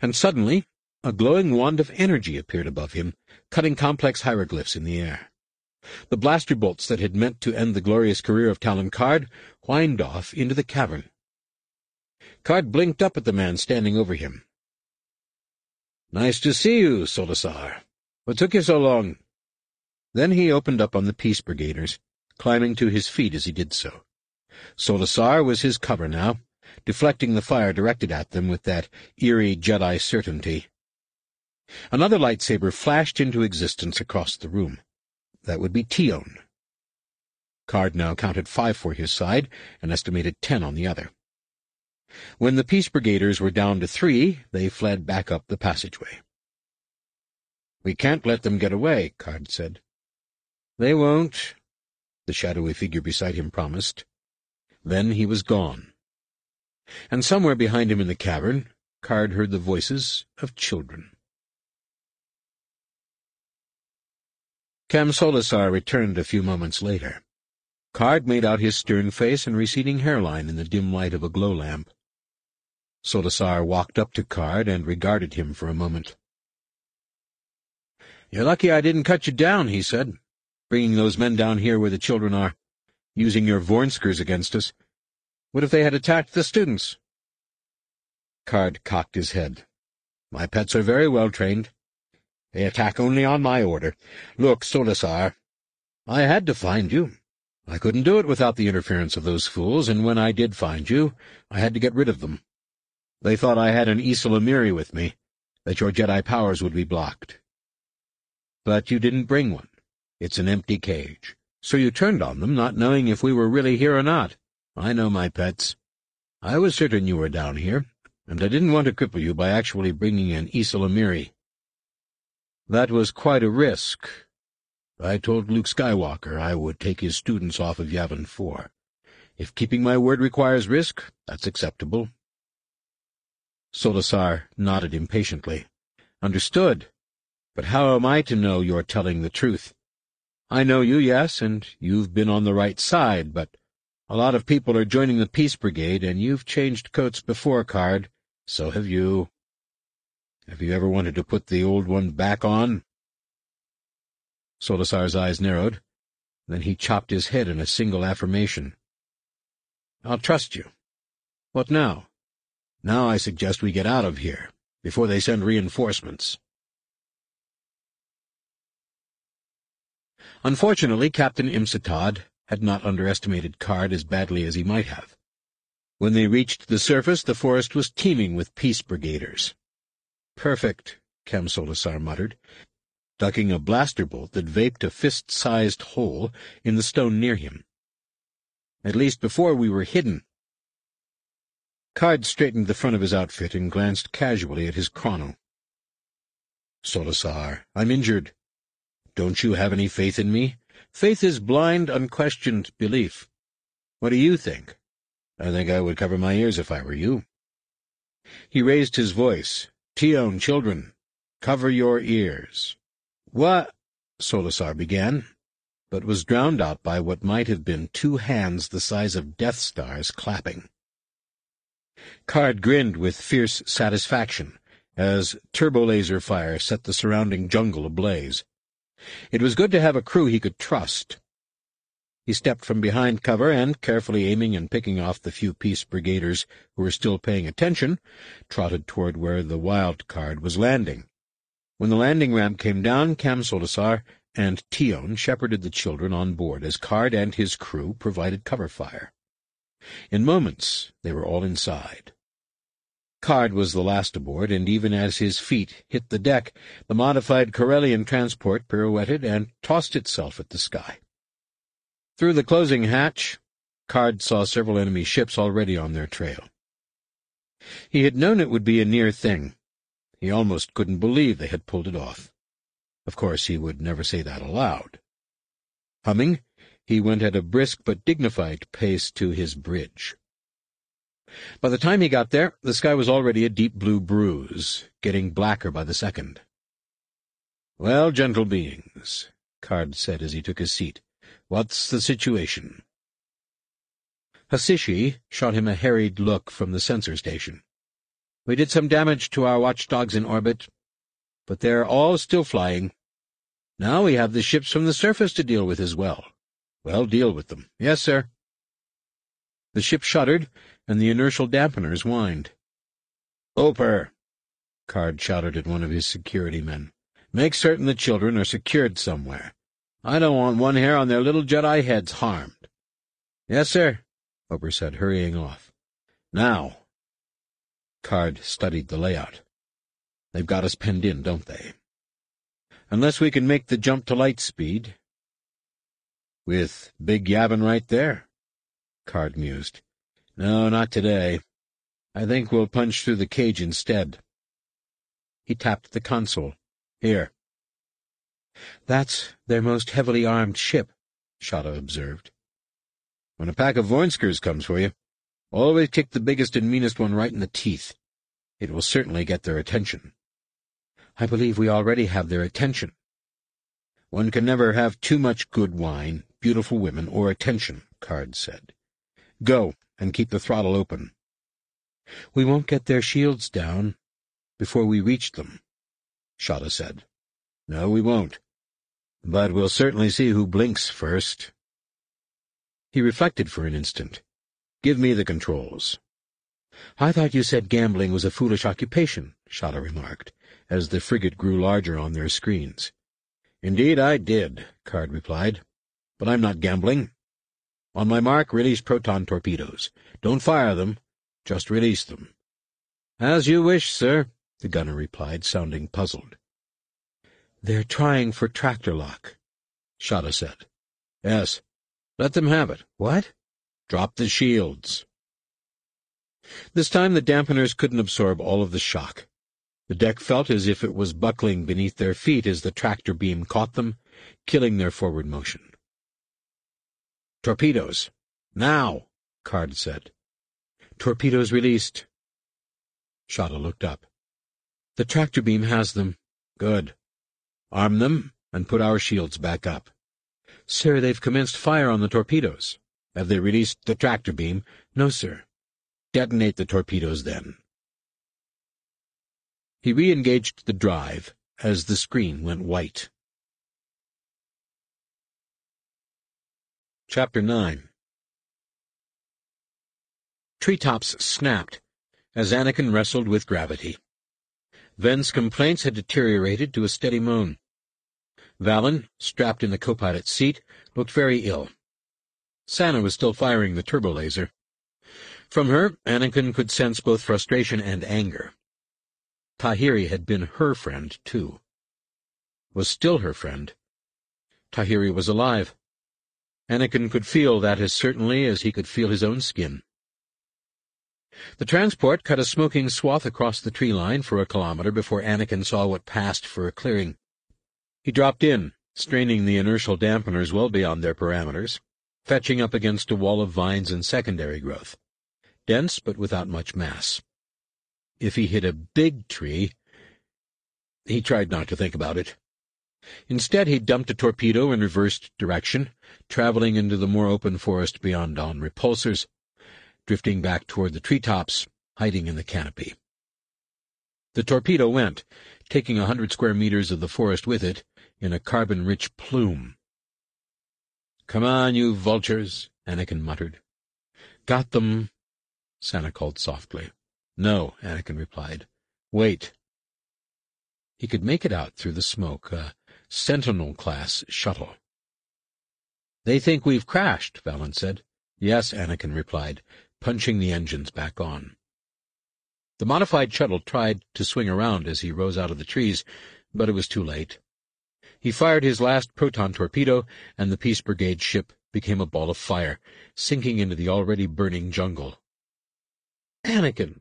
And suddenly, a glowing wand of energy appeared above him, cutting complex hieroglyphs in the air. The blaster bolts that had meant to end the glorious career of Talon Karrde whined off into the cavern. Karrde blinked up at the man standing over him. "'Nice to see you, Solusar. What took you so long?' Then he opened up on the Peace Brigaders, climbing to his feet as he did so. Solusar was his cover now, deflecting the fire directed at them with that eerie Jedi certainty. Another lightsaber flashed into existence across the room. That would be Tionne. Karrde now counted five for his side, and estimated ten on the other. When the Peace Brigaders were down to three, they fled back up the passageway. "'We can't let them get away,' Karrde said. "'They won't,' the shadowy figure beside him promised. Then he was gone. And somewhere behind him in the cavern, Karrde heard the voices of children. Kam-Solusar returned a few moments later. Karrde made out his stern face and receding hairline in the dim light of a glow lamp. Solusar walked up to Karrde and regarded him for a moment. "'You're lucky I didn't cut you down,' he said, "'bringing those men down here where the children are, using your vornskrs against us. What if they had attacked the students?' Karrde cocked his head. "'My pets are very well trained. They attack only on my order. Look, Solusar, I had to find you. I couldn't do it without the interference of those fools, and when I did find you, I had to get rid of them. They thought I had an Ysalamiri with me, that your Jedi powers would be blocked. But you didn't bring one. It's an empty cage. So you turned on them, not knowing if we were really here or not. I know my pets. I was certain you were down here, and I didn't want to cripple you by actually bringing an Ysalamiri. That was quite a risk. I told Luke Skywalker I would take his students off of Yavin 4. If keeping my word requires risk, that's acceptable. Solusar nodded impatiently. Understood. But how am I to know you're telling the truth? I know you, yes, and you've been on the right side, but a lot of people are joining the Peace Brigade, and you've changed coats before, Karrde. So have you. Have you ever wanted to put the old one back on? Solusar's eyes narrowed. Then he chopped his head in a single affirmation. I'll trust you. What now? Now I suggest we get out of here, before they send reinforcements. Unfortunately, Captain Imsatad had not underestimated Karrde as badly as he might have. When they reached the surface, the forest was teeming with peace brigaders. Perfect, Kam-Solusar muttered, ducking a blaster bolt that vaped a fist-sized hole in the stone near him. At least before we were hidden. Karrde straightened the front of his outfit and glanced casually at his chrono. Solusar, I'm injured. Don't you have any faith in me? Faith is blind, unquestioned belief. What do you think? I think I would cover my ears if I were you. He raised his voice, Tionne, children, cover your ears. What? Solusar began, but was drowned out by what might have been two hands the size of Death Stars clapping. Karrde grinned with fierce satisfaction as turbo-laser fire set the surrounding jungle ablaze. It was good to have a crew he could trust. He stepped from behind cover and, carefully aiming and picking off the few peace brigaders who were still paying attention, trotted toward where the Wild Karrde was landing. When the landing ramp came down, Kam Solusar and Tionne shepherded the children on board as Karrde and his crew provided cover fire. In moments they were all inside. Karrde was the last aboard, and even as his feet hit the deck, the modified Corellian transport pirouetted and tossed itself at the sky. Through the closing hatch, Karrde saw several enemy ships already on their trail. He had known it would be a near thing. He almost couldn't believe they had pulled it off. Of course, he would never say that aloud. Humming, he went at a brisk but dignified pace to his bridge. By the time he got there, the sky was already a deep blue bruise, getting blacker by the second. "'Well, gentle beings,' Karrde said as he took his seat, "'what's the situation?' H'sishi shot him a harried look from the sensor station. "'We did some damage to our watchdogs in orbit, but they're all still flying. Now we have the ships from the surface to deal with as well. Well, deal with them. Yes, sir. The ship shuddered, and the inertial dampeners whined. Oper! Karrde shouted at one of his security men. Make certain the children are secured somewhere. I don't want one hair on their little Jedi heads harmed. Yes, sir, Ober said, hurrying off. Now. Karrde studied the layout. They've got us penned in, don't they? Unless we can make the jump to light speed, with Big Yavin right there, Karrde mused. No, not today. I think we'll punch through the cage instead. He tapped the console. Here. That's their most heavily armed ship, Shada observed. When a pack of vornskrs comes for you, always kick the biggest and meanest one right in the teeth. It will certainly get their attention. I believe we already have their attention. One can never have too much good wine, beautiful women, or attention, Karrde said. Go, and keep the throttle open. We won't get their shields down before we reach them, Shada said. No, we won't. But we'll certainly see who blinks first. He reflected for an instant. Give me the controls. I thought you said gambling was a foolish occupation, Shada remarked, as the frigate grew larger on their screens. Indeed I did, Karrde replied. But I'm not gambling. On my mark, release proton torpedoes. Don't fire them, just release them. As you wish, sir, the gunner replied, sounding puzzled. They're trying for tractor lock, Shada said. Yes. Let them have it. What? Drop the shields. This time the dampeners couldn't absorb all of the shock. The deck felt as if it was buckling beneath their feet as the tractor beam caught them, killing their forward motion. Torpedoes. Now, Karrde said. Torpedoes released. Shada looked up. The tractor beam has them. Good. Arm them and put our shields back up. Sir, they've commenced fire on the torpedoes. Have they released the tractor beam? No, sir. Detonate the torpedoes, then. He re-engaged the drive as the screen went white. Chapter 9 Treetops snapped as Anakin wrestled with gravity. Ven's complaints had deteriorated to a steady moan. Valin, strapped in the co-pilot's seat, looked very ill. Sannah was still firing the turbo laser. From her, Anakin could sense both frustration and anger. Tahiri had been her friend, too. Was still her friend. Tahiri was alive. Anakin could feel that as certainly as he could feel his own skin. The transport cut a smoking swath across the tree line for a kilometer before Anakin saw what passed for a clearing. He dropped in, straining the inertial dampeners well beyond their parameters, fetching up against a wall of vines and secondary growth, dense but without much mass. If he hit a big tree... He tried not to think about it. Instead, he dumped a torpedo in reversed direction, traveling into the more open forest beyond on repulsors, drifting back toward the treetops, hiding in the canopy. The torpedo went, taking a hundred square meters of the forest with it, in a carbon-rich plume. Come on, you vultures, Anakin muttered. Got them, Sannah called softly. No, Anakin replied. Wait. He could make it out through the smoke, a Sentinel-class shuttle. They think we've crashed, Valin said. Yes, Anakin replied, punching the engines back on. The modified shuttle tried to swing around as he rose out of the trees, but it was too late. He fired his last proton torpedo, and the Peace Brigade ship became a ball of fire, sinking into the already burning jungle. Anakin!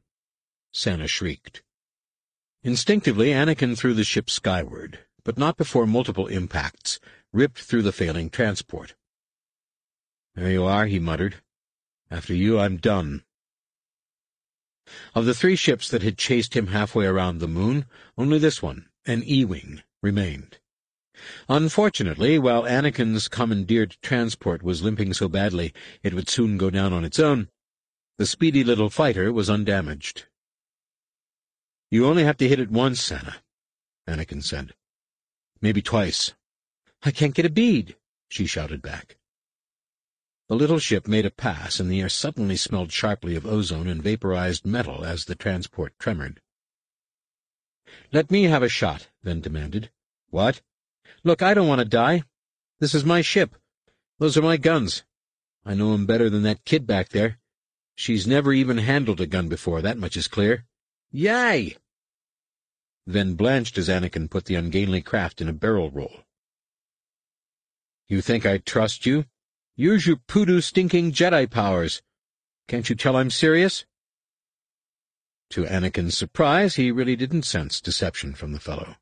Sannah shrieked. Instinctively, Anakin threw the ship skyward, but not before multiple impacts ripped through the failing transport. There you are, he muttered. After you, I'm done. Of the three ships that had chased him halfway around the moon, only this one, an E-Wing, remained. Unfortunately, while Anakin's commandeered transport was limping so badly it would soon go down on its own, the speedy little fighter was undamaged. You only have to hit it once, Anna, Anakin said. Maybe twice. I can't get a bead, she shouted back. The little ship made a pass, and the air suddenly smelled sharply of ozone and vaporized metal as the transport tremored. Let me have a shot, Ven demanded. What? Look, I don't want to die. This is my ship. Those are my guns. I know 'em better than that kid back there. She's never even handled a gun before, that much is clear. Yay! Then blanched as Anakin put the ungainly craft in a barrel roll. You think I trust you? Use your poodoo-stinking Jedi powers. Can't you tell I'm serious? To Anakin's surprise, he really didn't sense deception from the fellow.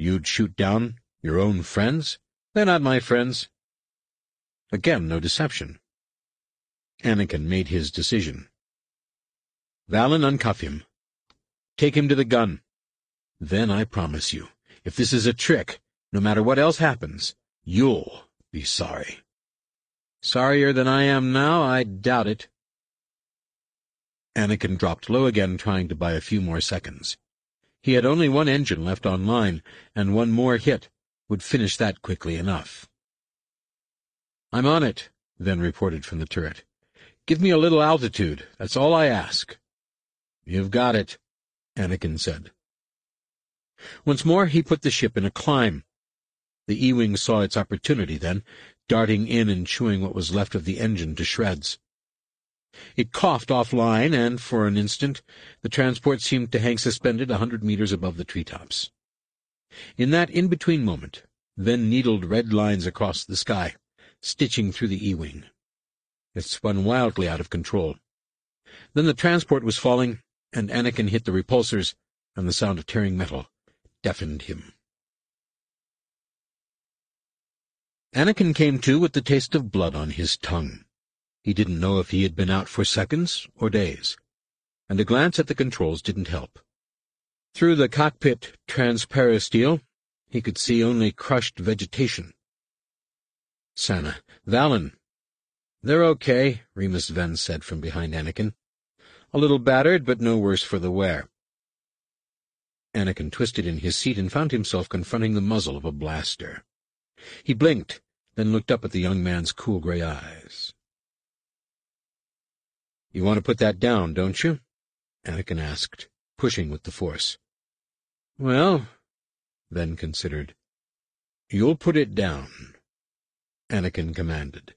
You'd shoot down your own friends? They're not my friends. Again, no deception. Anakin made his decision. Valin, uncuff him. Take him to the gun. Then I promise you, if this is a trick, no matter what else happens, you'll be sorry. Sorrier than I am now, I doubt it. Anakin dropped low again, trying to buy a few more seconds. He had only one engine left online, and one more hit would finish that quickly enough. I'm on it, Ven reported from the turret. Give me a little altitude, that's all I ask. You've got it, Anakin said. Once more he put the ship in a climb. The E-Wing saw its opportunity then, darting in and chewing what was left of the engine to shreds. It coughed offline, and for an instant the transport seemed to hang suspended a hundred meters above the treetops. In that in-between moment, Ven needled red lines across the sky, stitching through the E-wing. It spun wildly out of control. Then the transport was falling, and Anakin hit the repulsors, and the sound of tearing metal deafened him. Anakin came to with the taste of blood on his tongue. He didn't know if he had been out for seconds or days, and a glance at the controls didn't help. Through the cockpit transparisteel, he could see only crushed vegetation. Sannah, Valin. They're okay, Remis Ven said from behind Anakin. A little battered, but no worse for the wear. Anakin twisted in his seat and found himself confronting the muzzle of a blaster. He blinked, then looked up at the young man's cool gray eyes. You want to put that down, don't you? Anakin asked, pushing with the Force. Well, Ven considered. You'll put it down, Anakin commanded.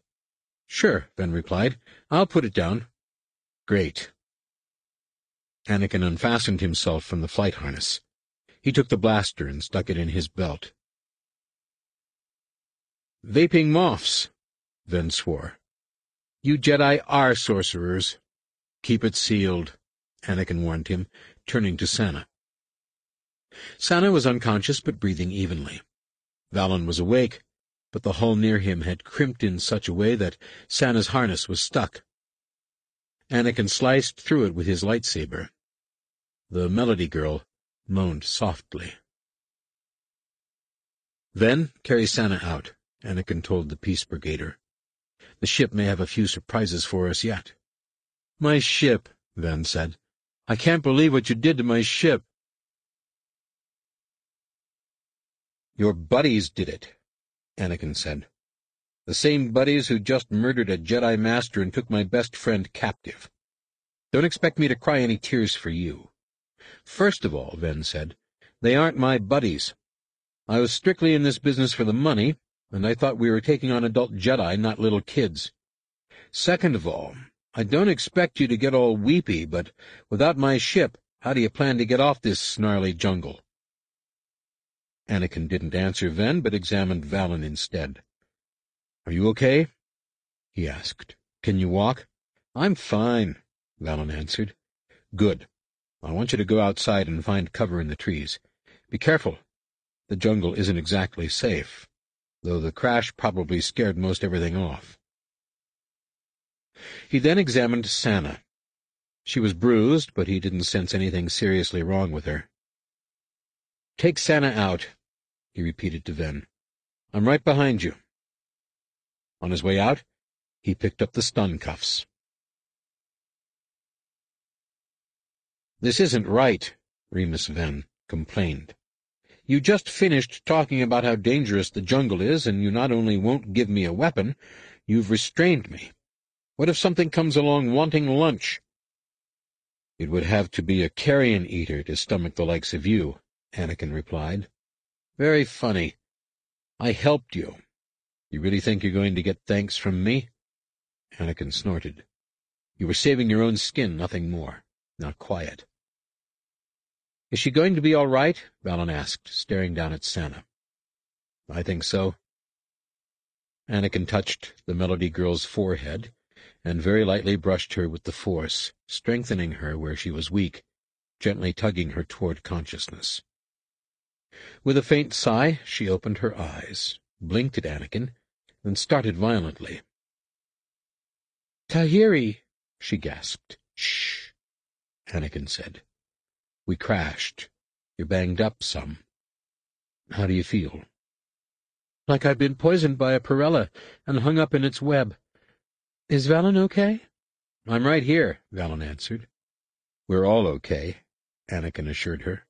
Sure, Ven replied. I'll put it down. Great. Anakin unfastened himself from the flight harness. He took the blaster and stuck it in his belt. Vaping moths, Ven swore. You Jedi are sorcerers. Keep it sealed, Anakin warned him, turning to Sannah. Sannah was unconscious but breathing evenly. Valin was awake, but the hull near him had crimped in such a way that Sannah's harness was stuck. Anakin sliced through it with his lightsaber. The Melodie Girl moaned softly. Then carry Sannah out, Anakin told the Peace Brigader. The ship may have a few surprises for us yet. My ship, Ven said. I can't believe what you did to my ship. Your buddies did it, Anakin said. The same buddies who just murdered a Jedi Master and took my best friend captive. Don't expect me to cry any tears for you. First of all, Ven said, they aren't my buddies. I was strictly in this business for the money, and I thought we were taking on adult Jedi, not little kids. Second of all, I don't expect you to get all weepy, but without my ship, how do you plan to get off this snarly jungle? Anakin didn't answer Ven, but examined Valin instead. Are you okay? he asked. Can you walk? I'm fine, Valin answered. Good. I want you to go outside and find cover in the trees. Be careful. The jungle isn't exactly safe, though the crash probably scared most everything off. He then examined Sannah. She was bruised, but he didn't sense anything seriously wrong with her. Take Sannah out, he repeated to Ven. I'm right behind you. On his way out, he picked up the stun cuffs. This isn't right, Remis Ven complained. You just finished talking about how dangerous the jungle is, and you not only won't give me a weapon, you've restrained me. What if something comes along wanting lunch? It would have to be a carrion eater to stomach the likes of you, Anakin replied. Very funny. I helped you. You really think you're going to get thanks from me? Anakin snorted. You were saving your own skin, nothing more. Now quiet. Is she going to be all right? Valin asked, staring down at Sannah. I think so. Anakin touched the Melodie Girl's forehead and very lightly brushed her with the Force, strengthening her where she was weak, gently tugging her toward consciousness. With a faint sigh, she opened her eyes, blinked at Anakin, then started violently. Tahiri, she gasped. Shh, Anakin said. We crashed. You're banged up some. How do you feel? Like I've been poisoned by a Pirella and hung up in its web. Is Valin okay? I'm right here, Valin answered. We're all okay, Anakin assured her.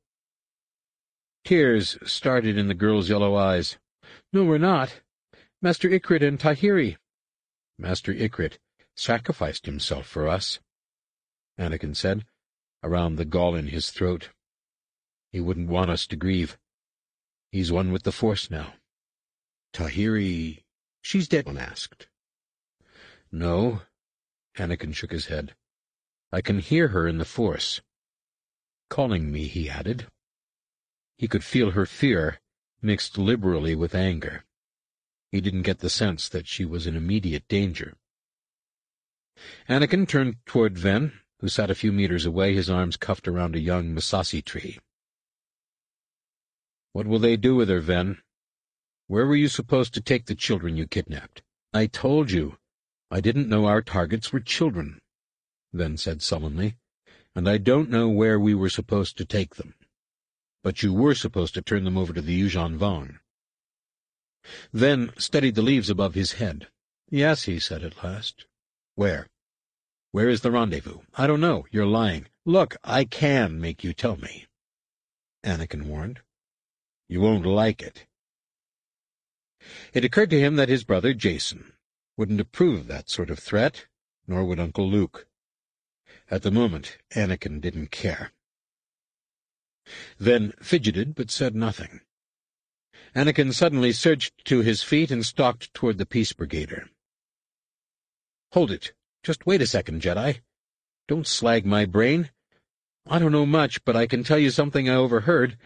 Tears started in the girl's yellow eyes. No, we're not. Master Ikrit and Tahiri. Master Ikrit sacrificed himself for us, Anakin said, around the gall in his throat. He wouldn't want us to grieve. He's one with the Force now. Tahiri... She's dead, one asked. No. Anakin shook his head. I can hear her in the Force. Calling me, he added. He could feel her fear, mixed liberally with anger. He didn't get the sense that she was in immediate danger. Anakin turned toward Ven, who sat a few meters away, his arms cuffed around a young Massassi tree. What will they do with her, Ven? Where were you supposed to take the children you kidnapped? I told you. I didn't know our targets were children, Ven said sullenly, and I don't know where we were supposed to take them. But you were supposed to turn them over to the Yuuzhan Vong. Ven studied the leaves above his head. Yes, he said at last. Where? Where is the rendezvous? I don't know. You're lying. Look, I can make you tell me. Anakin warned. You won't like it. It occurred to him that his brother, Jacen, wouldn't approve of that sort of threat, nor would Uncle Luke. At the moment, Anakin didn't care. Then fidgeted, but said nothing. Anakin suddenly surged to his feet and stalked toward the Peace Brigader. Hold it. Just wait a second, Jedi. Don't slag my brain. I don't know much, but I can tell you something I overheard.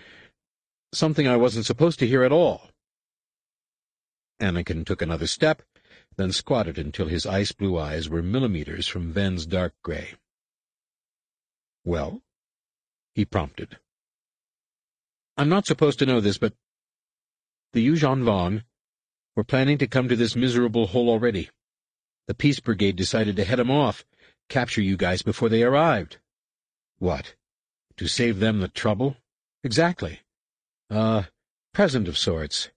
Something I wasn't supposed to hear at all. Anakin took another step, then squatted until his ice-blue eyes were millimeters from Ven's dark gray. Well? He prompted. I'm not supposed to know this, but the Yuuzhan Vong were planning to come to this miserable hole already. The Peace Brigade decided to head 'em off, capture you guys before they arrived. What? To save them the trouble? Exactly. Uh, present of sorts.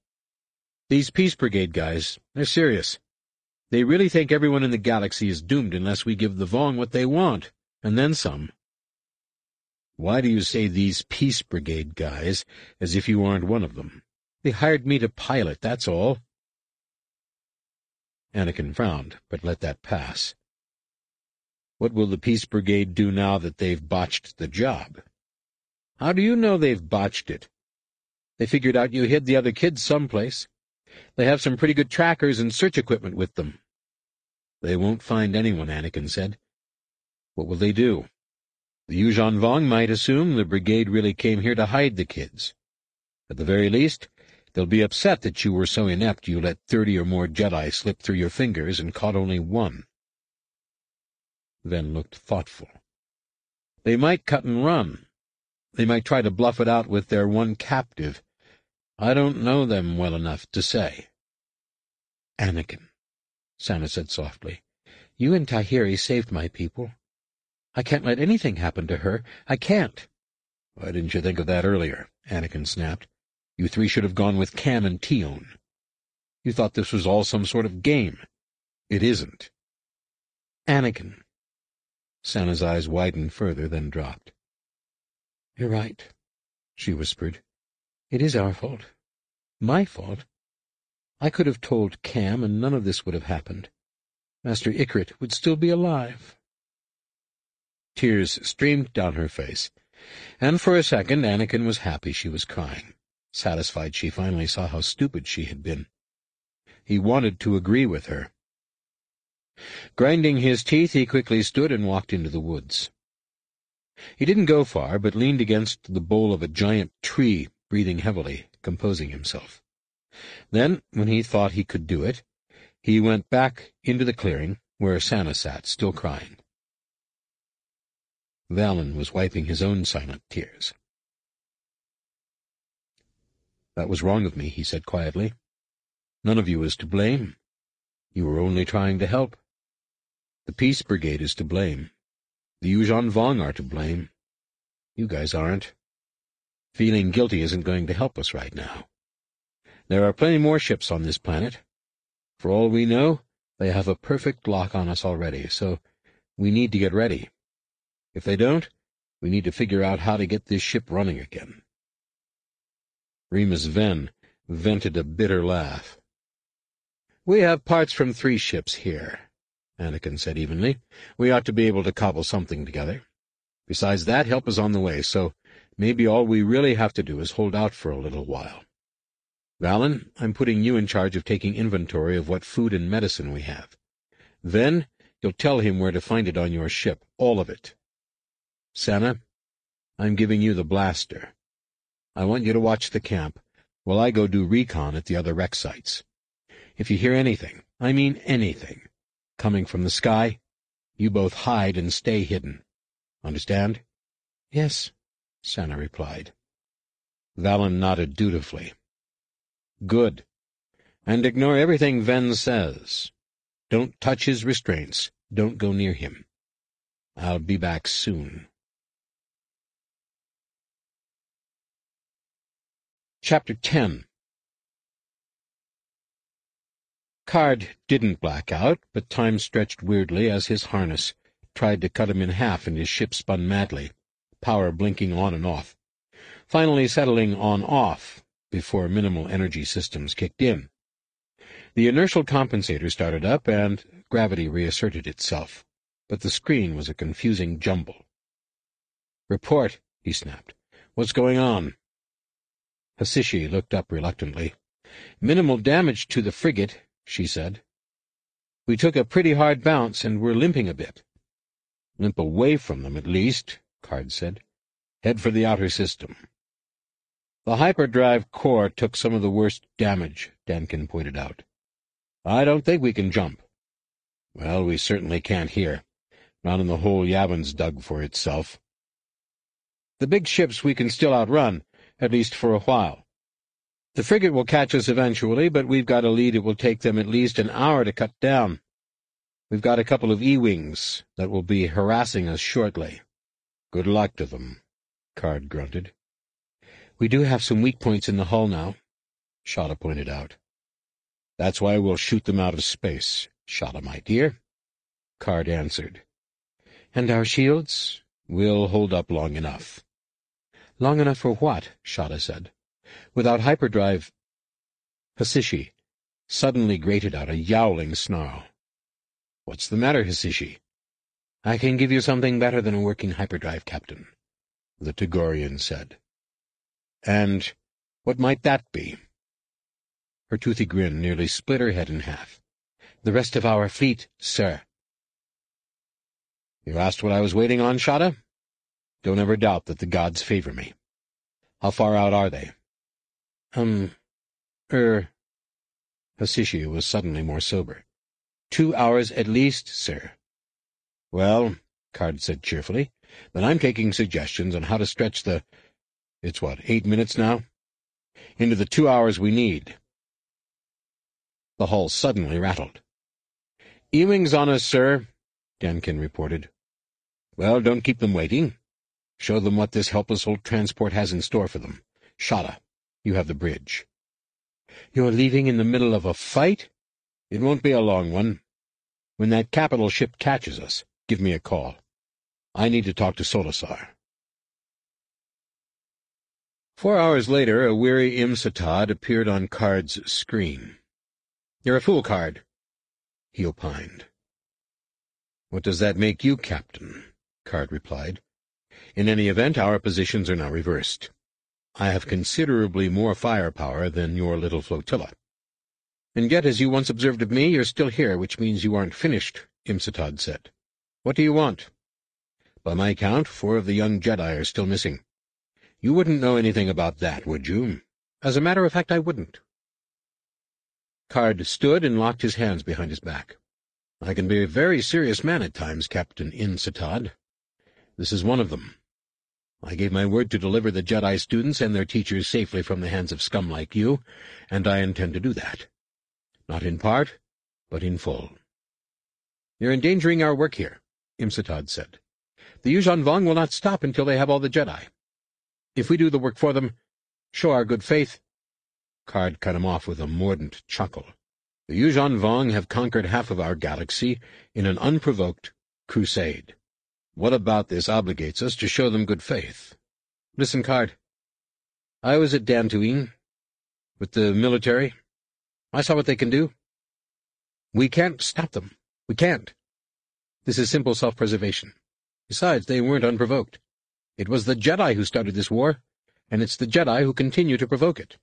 These Peace Brigade guys, they're serious. They really think everyone in the galaxy is doomed unless we give the Vong what they want, and then some. Why do you say these Peace Brigade guys, as if you aren't one of them? They hired me to pilot, that's all. Anakin frowned, but let that pass. What will the Peace Brigade do now that they've botched the job? How do you know they've botched it? They figured out you hid the other kids someplace. They have some pretty good trackers and search equipment with them. They won't find anyone, Anakin said. What will they do? The Yuuzhan Vong might assume the brigade really came here to hide the kids. At the very least, they'll be upset that you were so inept you let thirty or more Jedi slip through your fingers and caught only one. Ven looked thoughtful. They might cut and run. They might try to bluff it out with their one captive. I don't know them well enough to say. Anakin, Sannah said softly, you and Tahiri saved my people. I can't let anything happen to her. I can't. Why didn't you think of that earlier? Anakin snapped. You three should have gone with Kam and Tionne. You thought this was all some sort of game. It isn't. Anakin. Sannah's eyes widened further, then dropped. You're right, she whispered. It is our fault. My fault. I could have told Kam, and none of this would have happened. Master Ikrit would still be alive. Tears streamed down her face, and for a second Anakin was happy she was crying, satisfied she finally saw how stupid she had been. He wanted to agree with her. Grinding his teeth, he quickly stood and walked into the woods. He didn't go far, but leaned against the bole of a giant tree breathing heavily, composing himself. Then, when he thought he could do it, he went back into the clearing, where Sannah sat, still crying. Valin was wiping his own silent tears. That was wrong of me, he said quietly. None of you is to blame. You were only trying to help. The Peace Brigade is to blame. The Yuuzhan Vong are to blame. You guys aren't. Feeling guilty isn't going to help us right now. There are plenty more ships on this planet. For all we know, they have a perfect lock on us already, so we need to get ready. If they don't, we need to figure out how to get this ship running again. Remis Ven vented a bitter laugh. We have parts from three ships here, Anakin said evenly. We ought to be able to cobble something together. Besides that, help is on the way, so Maybe all we really have to do is hold out for a little while. Valin, I'm putting you in charge of taking inventory of what food and medicine we have. Then you'll tell him where to find it on your ship, all of it. Sannah, I'm giving you the blaster. I want you to watch the camp while I go do recon at the other wreck sites. If you hear anything, I mean anything, coming from the sky, you both hide and stay hidden. Understand? Yes, Sannah replied. Valin nodded dutifully. Good. And ignore everything Ven says. Don't touch his restraints. Don't go near him. I'll be back soon. Chapter 10 Karrde didn't black out, but time stretched weirdly as his harness tried to cut him in half and his ship spun madly power blinking on and off, finally settling on off before minimal energy systems kicked in. The inertial compensator started up, and gravity reasserted itself, but the screen was a confusing jumble. Report, he snapped. What's going on? H'sishi looked up reluctantly. Minimal damage to the frigate, she said. We took a pretty hard bounce, and we're limping a bit. Limp away from them, at least, Karrde said. Head for the outer system. The hyperdrive core took some of the worst damage, Dankin pointed out. I don't think we can jump. Well, we certainly can't here. Not in the hole Yavin's dug for itself. The big ships we can still outrun, at least for a while. The frigate will catch us eventually, but we've got a lead it will take them at least an hour to cut down. We've got a couple of E-wings that will be harassing us shortly. Good luck to them, Karrde grunted. We do have some weak points in the hull now, Shada pointed out. That's why we'll shoot them out of space, Shada, my dear, Karrde answered. And our shields? We'll hold up long enough. Long enough for what? Shada said. Without hyperdrive... H'sishi, suddenly grated out a yowling snarl. What's the matter, H'sishi? I can give you something better than a working hyperdrive, Captain, the Togorian said. And what might that be? Her toothy grin nearly split her head in half. The rest of our fleet, sir. You asked what I was waiting on, Shada? Don't ever doubt that the gods favor me. How far out are they? Um, er... H'sishi was suddenly more sober. Two hours at least, sir. Well, Karrde said cheerfully, then I'm taking suggestions on how to stretch the... It's what, eight minutes now? Into the two hours we need. The hull suddenly rattled. E-wings on us, sir, Dankin reported. Well, don't keep them waiting. Show them what this helpless old transport has in store for them. Shada, you have the bridge. You're leaving in the middle of a fight? It won't be a long one. When that capital ship catches us, give me a call. I need to talk to Solusar. Four hours later, a weary Imsatad appeared on Karrde's screen. You're a fool, Karrde, he opined. What does that make you, Captain? Karrde replied. In any event, our positions are now reversed. I have considerably more firepower than your little flotilla. And yet, as you once observed of me, you're still here, which means you aren't finished, Imsatad said. What do you want? By my count, four of the young Jedi are still missing. You wouldn't know anything about that, would you? As a matter of fact, I wouldn't. Karrde stood and locked his hands behind his back. I can be a very serious man at times, Captain Imsatad. This is one of them. I gave my word to deliver the Jedi students and their teachers safely from the hands of scum like you, and I intend to do that. Not in part, but in full. You're endangering our work here, Imsatad said. The Yuuzhan Vong will not stop until they have all the Jedi. If we do the work for them, show our good faith. Karrde cut him off with a mordant chuckle. The Yuuzhan Vong have conquered half of our galaxy in an unprovoked crusade. What about this obligates us to show them good faith? Listen, Karrde. I was at Dantooine, with the military. I saw what they can do. We can't stop them. We can't. This is simple self-preservation. Besides, they weren't unprovoked. It was the Jedi who started this war, and it's the Jedi who continue to provoke it.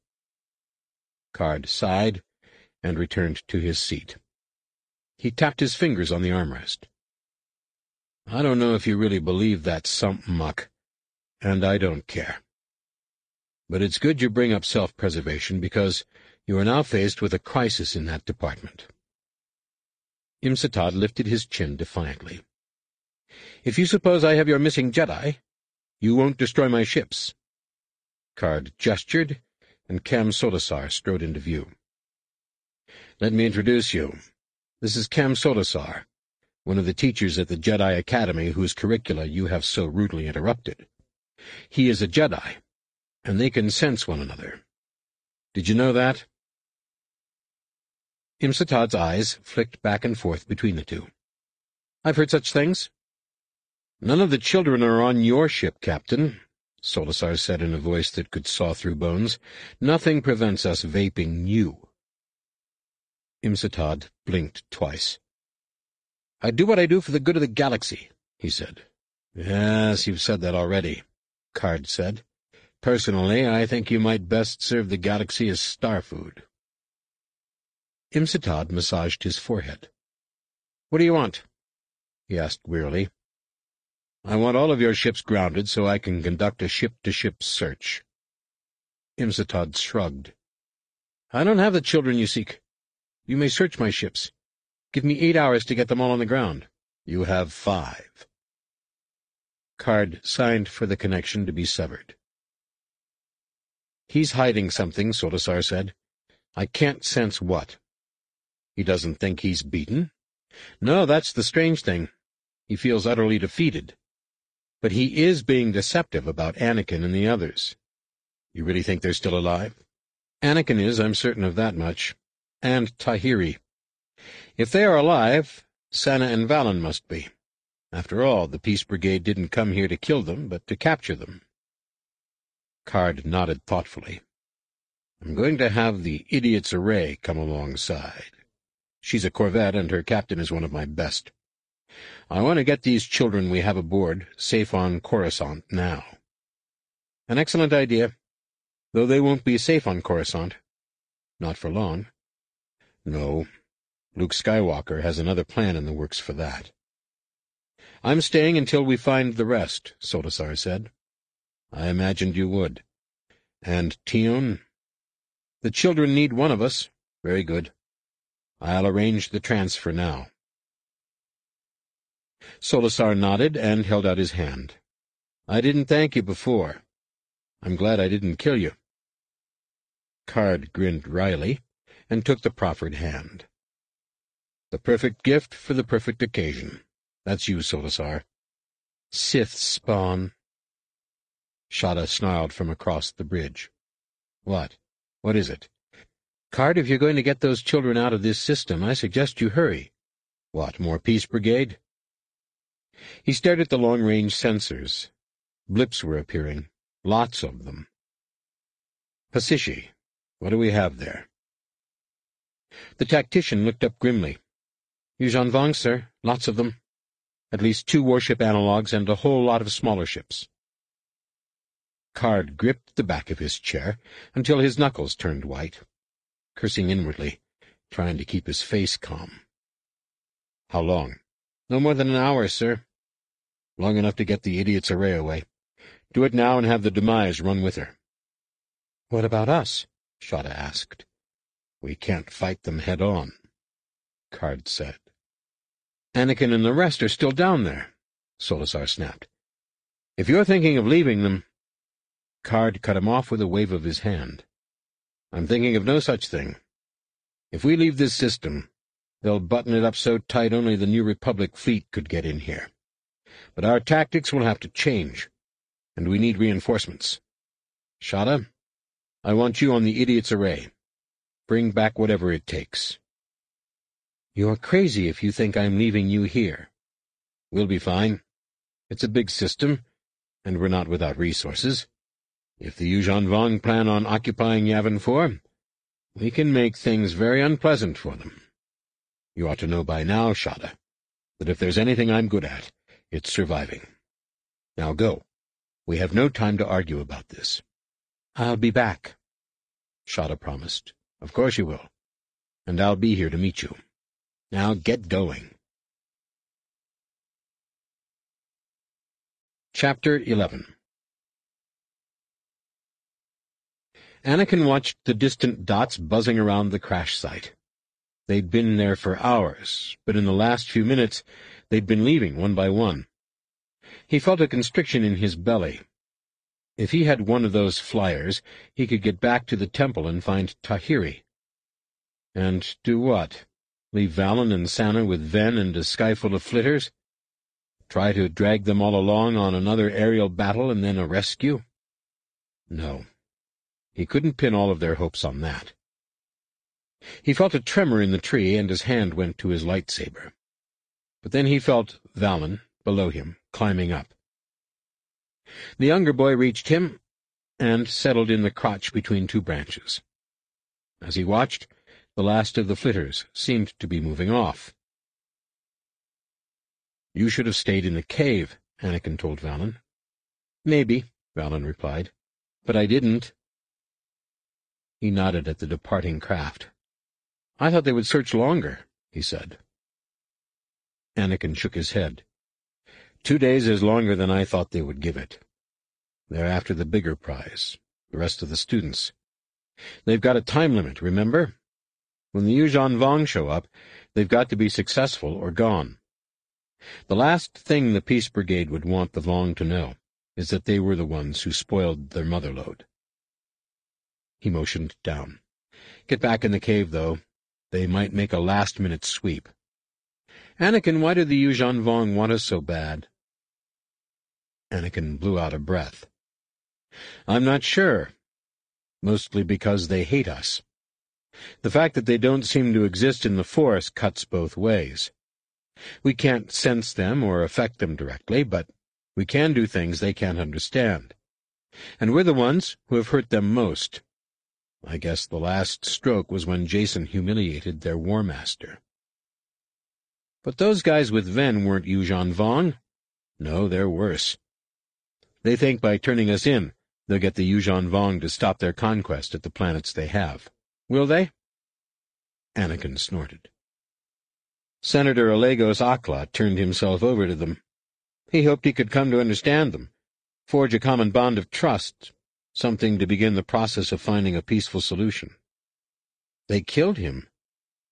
Karrde sighed and returned to his seat. He tapped his fingers on the armrest. I don't know if you really believe that sump muck, and I don't care. But it's good you bring up self-preservation, because you are now faced with a crisis in that department. Imsatad lifted his chin defiantly. If you suppose I have your missing Jedi, you won't destroy my ships. Karrde gestured, and Kam Solusar strode into view. Let me introduce you. This is Kam Solusar, one of the teachers at the Jedi Academy whose curricula you have so rudely interrupted. He is a Jedi, and they can sense one another. Did you know that? Imsatad's eyes flicked back and forth between the two. I've heard such things. None of the children are on your ship, Captain, Solusar said in a voice that could saw through bones. Nothing prevents us vaping you. Imsatad blinked twice. I do what I do for the good of the galaxy, he said. Yes, you've said that already, Karrde said. Personally, I think you might best serve the galaxy as star food. Imsatad massaged his forehead. What do you want? he asked wearily. I want all of your ships grounded so I can conduct a ship-to-ship -ship search. Imsatad shrugged. I don't have the children you seek. You may search my ships. Give me eight hours to get them all on the ground. You have five. Karrde signed for the connection to be severed. He's hiding something, Solusar said. I can't sense what. He doesn't think he's beaten? No, that's the strange thing. He feels utterly defeated. But he is being deceptive about Anakin and the others. You really think they're still alive? Anakin is, I'm certain of that much. And Tahiri. If they are alive, Sannah and Valin must be. After all, the Peace Brigade didn't come here to kill them, but to capture them. Karrde nodded thoughtfully. I'm going to have the Idiot's Array come alongside. She's a corvette, and her captain is one of my best. I want to get these children we have aboard safe on Coruscant now. An excellent idea, though they won't be safe on Coruscant. Not for long. No, Luke Skywalker has another plan in the works for that. I'm staying until we find the rest, Solusar said. I imagined you would. And Tionne? The children need one of us. Very good. I'll arrange the transfer now. Solusar nodded and held out his hand. I didn't thank you before. I'm glad I didn't kill you. Karrde grinned wryly and took the proffered hand. The perfect gift for the perfect occasion. That's you, Solusar. Sith spawn. Shada snarled from across the bridge. What? What is it? Karrde, if you're going to get those children out of this system, I suggest you hurry. What, more Peace Brigade? He stared at the long-range sensors. Blips were appearing. Lots of them. H'sishi, what do we have there? The tactician looked up grimly. Yuuzhan Vong, sir. Lots of them. At least two warship analogues and a whole lot of smaller ships. Karrde gripped the back of his chair until his knuckles turned white cursing inwardly, trying to keep his face calm. How long? No more than an hour, sir. Long enough to get the idiot's array away. Do it now and have the demise run with her. What about us? Shada asked. We can't fight them head-on, Karrde said. Anakin and the rest are still down there, Solusar snapped. If you're thinking of leaving them... Karrde cut him off with a wave of his hand. I'm thinking of no such thing. If we leave this system, they'll button it up so tight only the New Republic fleet could get in here. But our tactics will have to change, and we need reinforcements. Shada, I want you on the Idiot's Array. Bring back whatever it takes. You're crazy if you think I'm leaving you here. We'll be fine. It's a big system, and we're not without resources. If the Yuuzhan Vong plan on occupying Yavin 4, we can make things very unpleasant for them. You ought to know by now, Shada, that if there's anything I'm good at, it's surviving. Now go. We have no time to argue about this. I'll be back, Shada promised. Of course you will. And I'll be here to meet you. Now get going. Chapter 11 Anakin watched the distant dots buzzing around the crash site. They'd been there for hours, but in the last few minutes they'd been leaving one by one. He felt a constriction in his belly. If he had one of those flyers, he could get back to the temple and find Tahiri. And do what? Leave Valin and Sannah with Ven and a sky full of flitters? Try to drag them all along on another aerial battle and then a rescue? No. He couldn't pin all of their hopes on that. He felt a tremor in the tree, and his hand went to his lightsaber. But then he felt Valin, below him, climbing up. The younger boy reached him and settled in the crotch between two branches. As he watched, the last of the flitters seemed to be moving off. You should have stayed in the cave, Anakin told Valin. Maybe, Valin replied, but I didn't. He nodded at the departing craft. I thought they would search longer, he said. Anakin shook his head. Two days is longer than I thought they would give it. They're after the bigger prize, the rest of the students. They've got a time limit, remember? When the Yuuzhan Vong show up, they've got to be successful or gone. The last thing the Peace Brigade would want the Vong to know is that they were the ones who spoiled their motherlode. He motioned down. Get back in the cave, though. They might make a last-minute sweep. Anakin, why do the Yuuzhan Vong want us so bad? Anakin blew out a breath. I'm not sure. Mostly because they hate us. The fact that they don't seem to exist in the Force cuts both ways. We can't sense them or affect them directly, but we can do things they can't understand. And we're the ones who have hurt them most. I guess the last stroke was when Jacen humiliated their war master. But those guys with Ven weren't Yuuzhan Vong. No, they're worse. They think by turning us in, they'll get the Yuuzhan Vong to stop their conquest at the planets they have. Will they? Anakin snorted. Senator Elegos A'Kla turned himself over to them. He hoped he could come to understand them, forge a common bond of trust, something to begin the process of finding a peaceful solution. They killed him,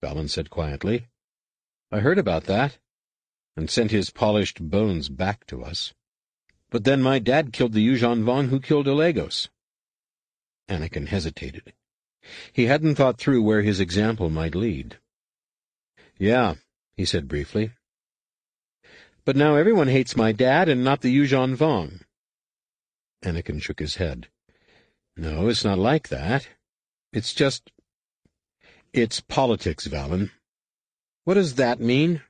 Valin said quietly. I heard about that, and sent his polished bones back to us. But then my dad killed the Yuuzhan Vong who killed Elegos. Anakin hesitated. He hadn't thought through where his example might lead. Yeah, he said briefly. But now everyone hates my dad and not the Yuuzhan Vong. Anakin shook his head. No, it's not like that. It's just... It's politics, Valin. What does that mean?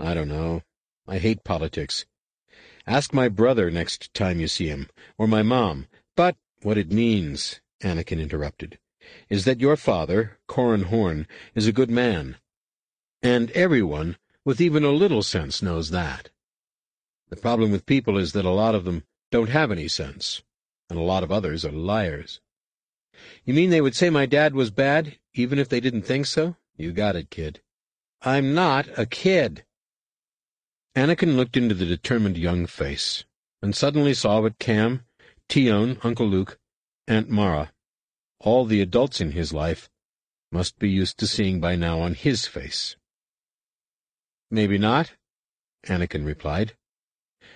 I don't know. I hate politics. Ask my brother next time you see him, or my mom. But what it means, Anakin interrupted, is that your father, Corran Horn, is a good man. And everyone, with even a little sense, knows that. The problem with people is that a lot of them don't have any sense and a lot of others are liars. You mean they would say my dad was bad, even if they didn't think so? You got it, kid. I'm not a kid. Anakin looked into the determined young face, and suddenly saw what Kam, Tionne, Uncle Luke, Aunt Mara, all the adults in his life, must be used to seeing by now on his face. Maybe not, Anakin replied.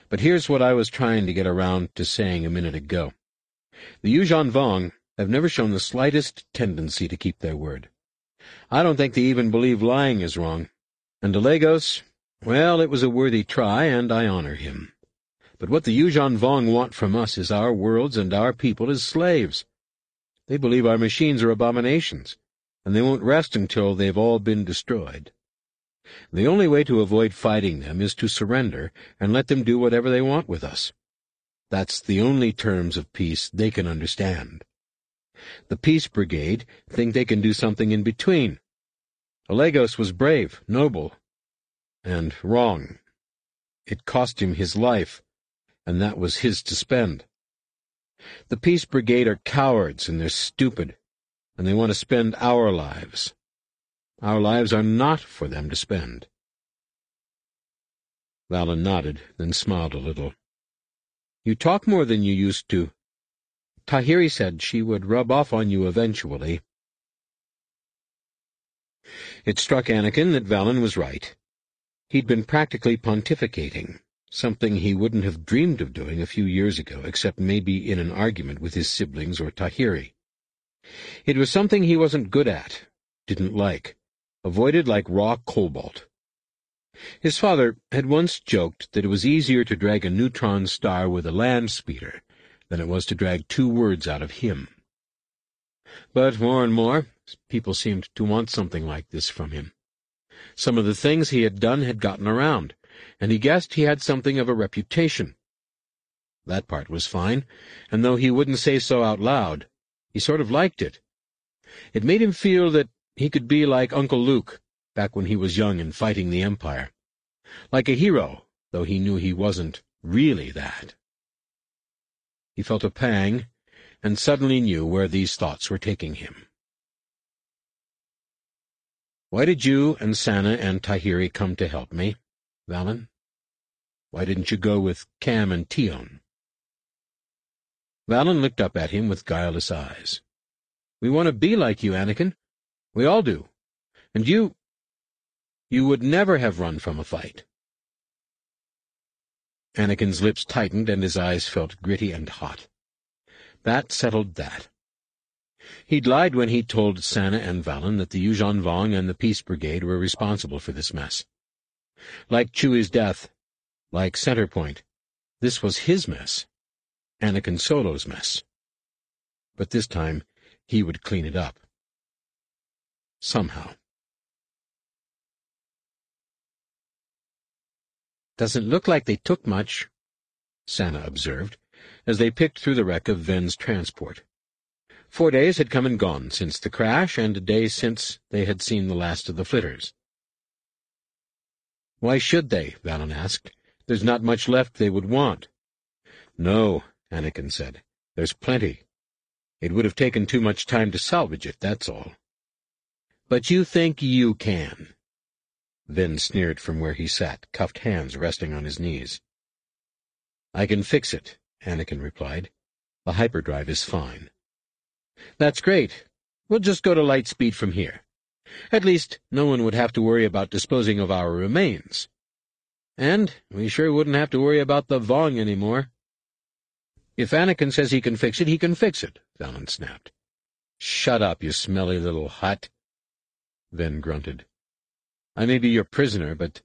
But here's what I was trying to get around to saying a minute ago. The Yuuzhan Vong have never shown the slightest tendency to keep their word. I don't think they even believe lying is wrong. And Elegos, well, it was a worthy try, and I honor him. But what the Yuuzhan Vong want from us is our worlds and our people as slaves. They believe our machines are abominations, and they won't rest until they've all been destroyed. The only way to avoid fighting them is to surrender and let them do whatever they want with us. That's the only terms of peace they can understand. The Peace Brigade think they can do something in between. Elegos was brave, noble, and wrong. It cost him his life, and that was his to spend. The Peace Brigade are cowards, and they're stupid, and they want to spend our lives. Our lives are not for them to spend. Valin nodded, then smiled a little. You talk more than you used to. Tahiri said she would rub off on you eventually. It struck Anakin that Valin was right. He'd been practically pontificating, something he wouldn't have dreamed of doing a few years ago, except maybe in an argument with his siblings or Tahiri. It was something he wasn't good at, didn't like, avoided like raw cobalt. His father had once joked that it was easier to drag a neutron star with a land speeder than it was to drag two words out of him. But more and more, people seemed to want something like this from him. Some of the things he had done had gotten around, and he guessed he had something of a reputation. That part was fine, and though he wouldn't say so out loud, he sort of liked it. It made him feel that he could be like Uncle Luke, back when he was young and fighting the Empire. Like a hero, though he knew he wasn't really that. He felt a pang, and suddenly knew where these thoughts were taking him. Why did you and Sannah and Tahiri come to help me, Valin? Why didn't you go with Kam and Tionne? Valin looked up at him with guileless eyes. We want to be like you, Anakin. We all do. And you, you would never have run from a fight. Anakin's lips tightened and his eyes felt gritty and hot. That settled that. He'd lied when he told Sannah and Valin that the Yuuzhan Vong and the Peace Brigade were responsible for this mess. Like Chewie's death, like Centerpoint, this was his mess, Anakin Solo's mess. But this time, he would clean it up. Somehow. Doesn't look like they took much, Sannah observed, as they picked through the wreck of Ven's transport. Four days had come and gone since the crash, and a day since they had seen the last of the flitters. Why should they? Valin asked. There's not much left they would want. No, Anakin said. There's plenty. It would have taken too much time to salvage it, that's all. But you think you can. Ven sneered from where he sat, cuffed hands resting on his knees. I can fix it, Anakin replied. The hyperdrive is fine. That's great. We'll just go to light speed from here. At least, no one would have to worry about disposing of our remains. And we sure wouldn't have to worry about the Vong anymore. If Anakin says he can fix it, he can fix it, Valin snapped. Shut up, you smelly little Hutt. Ven grunted. I may be your prisoner, but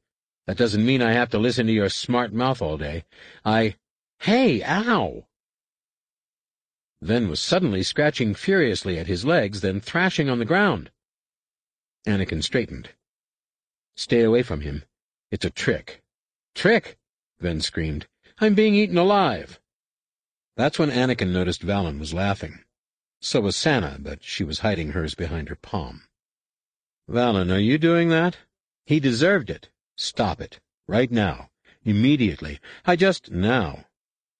that doesn't mean I have to listen to your smart mouth all day. I... Hey, ow! Ven was suddenly scratching furiously at his legs, then thrashing on the ground. Anakin straightened. Stay away from him. It's a trick. Trick! Ven screamed. I'm being eaten alive. That's when Anakin noticed Valin was laughing. So was Sannah, but she was hiding hers behind her palm. Valin, are you doing that? He deserved it. Stop it. Right now. Immediately. I just... Now.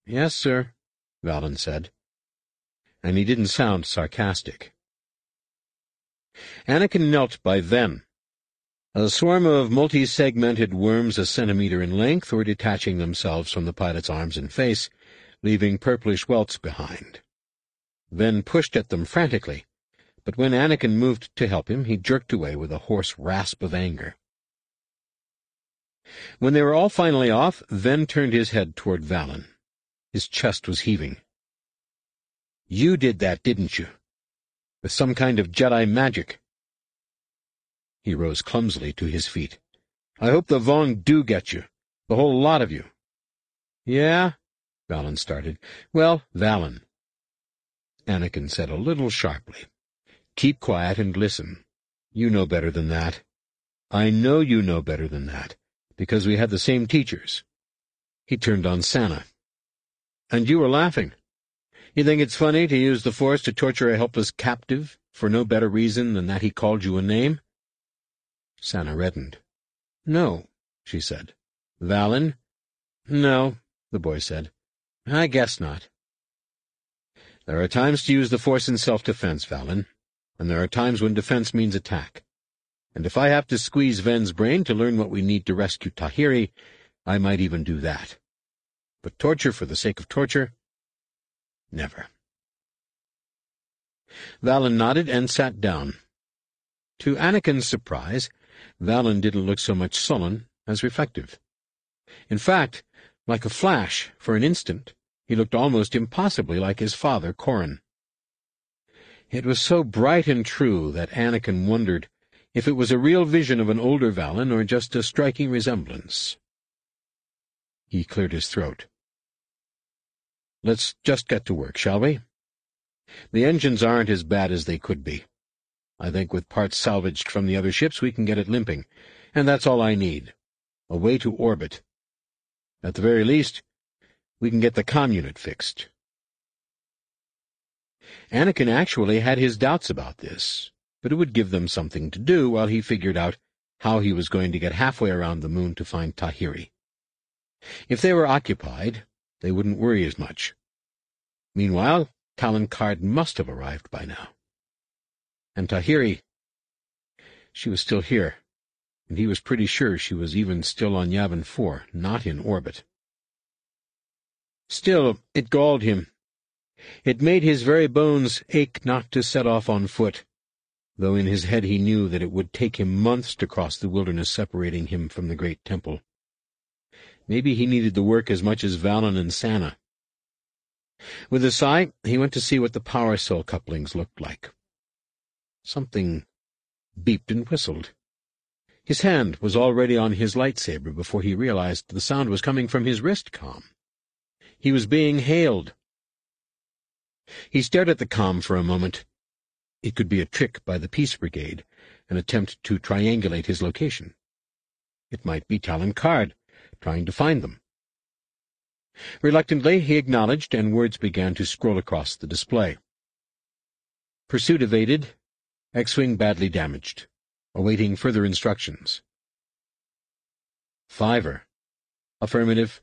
Yes, sir, Valin said. And he didn't sound sarcastic. Anakin knelt by them. A swarm of multi-segmented worms a centimeter in length were detaching themselves from the pilot's arms and face, leaving purplish welts behind. Ven pushed at them frantically, but when Anakin moved to help him, he jerked away with a hoarse rasp of anger. When they were all finally off, Ven turned his head toward Valin. His chest was heaving. You did that, didn't you? With some kind of Jedi magic. He rose clumsily to his feet. I hope the Vong do get you. The whole lot of you. Yeah? Valin started. Well, Valin. Anakin said a little sharply. Keep quiet and listen. You know better than that. I know you know better than that, because we had the same teachers. He turned on Sannah. And you were laughing. You think it's funny to use the Force to torture a helpless captive for no better reason than that he called you a name? Sannah reddened. No, she said. Valin? No, the boy said. I guess not. There are times to use the Force in self-defense, Valin, and there are times when defense means attack. And if I have to squeeze Ven's brain to learn what we need to rescue Tahiri, I might even do that. But torture for the sake of torture? Never. Valin nodded and sat down. To Anakin's surprise, Valin didn't look so much sullen as reflective. In fact, like a flash, for an instant, he looked almost impossibly like his father, Corran. It was so bright and true that Anakin wondered if it was a real vision of an older Valin or just a striking resemblance. He cleared his throat. Let's just get to work, shall we? The engines aren't as bad as they could be. I think with parts salvaged from the other ships we can get it limping, and that's all I need. A way to orbit, at the very least, we can get the comm unit fixed. Anakin actually had his doubts about this, but it would give them something to do while he figured out how he was going to get halfway around the moon to find Tahiri. If they were occupied, they wouldn't worry as much. Meanwhile, Talon Karrde must have arrived by now. And Tahiri... She was still here and he was pretty sure she was even still on Yavin 4, not in orbit. Still, it galled him. It made his very bones ache not to set off on foot, though in his head he knew that it would take him months to cross the wilderness separating him from the great temple. Maybe he needed the work as much as Valin and Sannah. With a sigh, he went to see what the power cell couplings looked like. Something beeped and whistled. His hand was already on his lightsaber before he realized the sound was coming from his wrist com. He was being hailed. He stared at the com for a moment. It could be a trick by the Peace Brigade, an attempt to triangulate his location. It might be Talon Karrde, trying to find them. Reluctantly, he acknowledged, and words began to scroll across the display. Pursuit evaded. X-Wing badly damaged. Awaiting further instructions. Fiver. Affirmative.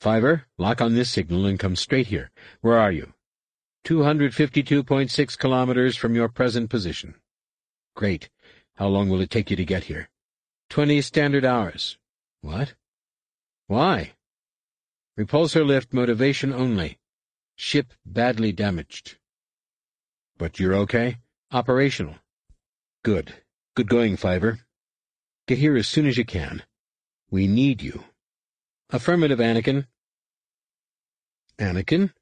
Fiver, lock on this signal and come straight here. Where are you? 252.6 kilometers from your present position. Great. How long will it take you to get here? Twenty standard hours. What? Why? Repulsor lift motivation only. Ship badly damaged. But you're okay? Operational. Good. Good going, Fiver. Get here as soon as you can. We need you. Affirmative, Anakin. Anakin?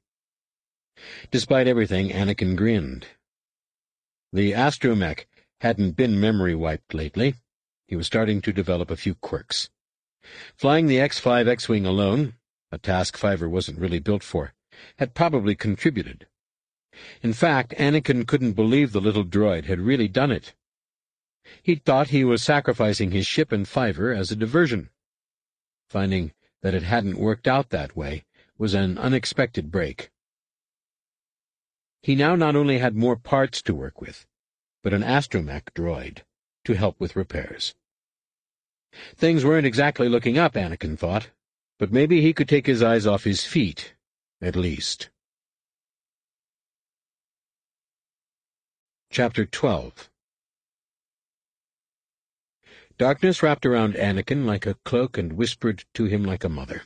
Despite everything, Anakin grinned. The astromech hadn't been memory-wiped lately. He was starting to develop a few quirks. Flying the X-5 X-Wing alone, a task Fiver wasn't really built for, had probably contributed. In fact, Anakin couldn't believe the little droid had really done it. He'd thought he was sacrificing his ship and Fiver as a diversion. Finding that it hadn't worked out that way was an unexpected break. He now not only had more parts to work with, but an astromech droid to help with repairs. Things weren't exactly looking up, Anakin thought, but maybe he could take his eyes off his feet, at least. Chapter 12 Darkness wrapped around Anakin like a cloak and whispered to him like a mother.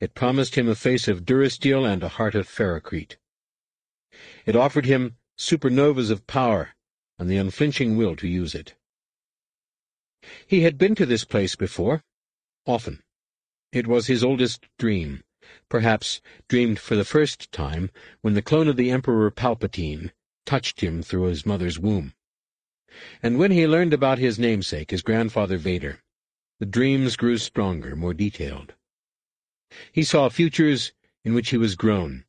It promised him a face of durasteel and a heart of ferrocrete. It offered him supernovas of power and the unflinching will to use it. He had been to this place before, often. It was his oldest dream, perhaps dreamed for the first time when the clone of the Emperor Palpatine touched him through his mother's womb. And when he learned about his namesake, his grandfather Vader, the dreams grew stronger, more detailed. He saw futures in which he was grown,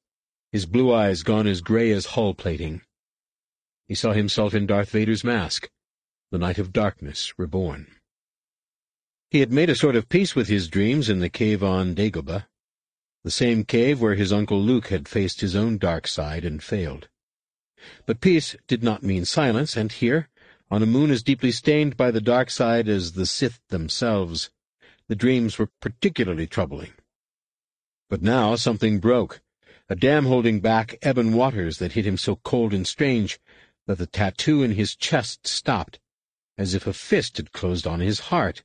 his blue eyes gone as gray as hull plating. He saw himself in Darth Vader's mask, the Knight of Darkness reborn. He had made a sort of peace with his dreams in the cave on Dagobah, the same cave where his uncle Luke had faced his own dark side and failed. But peace did not mean silence, and here, on a moon as deeply stained by the dark side as the Sith themselves, the dreams were particularly troubling. But now something broke, a dam holding back ebon waters that hit him so cold and strange that the tattoo in his chest stopped, as if a fist had closed on his heart.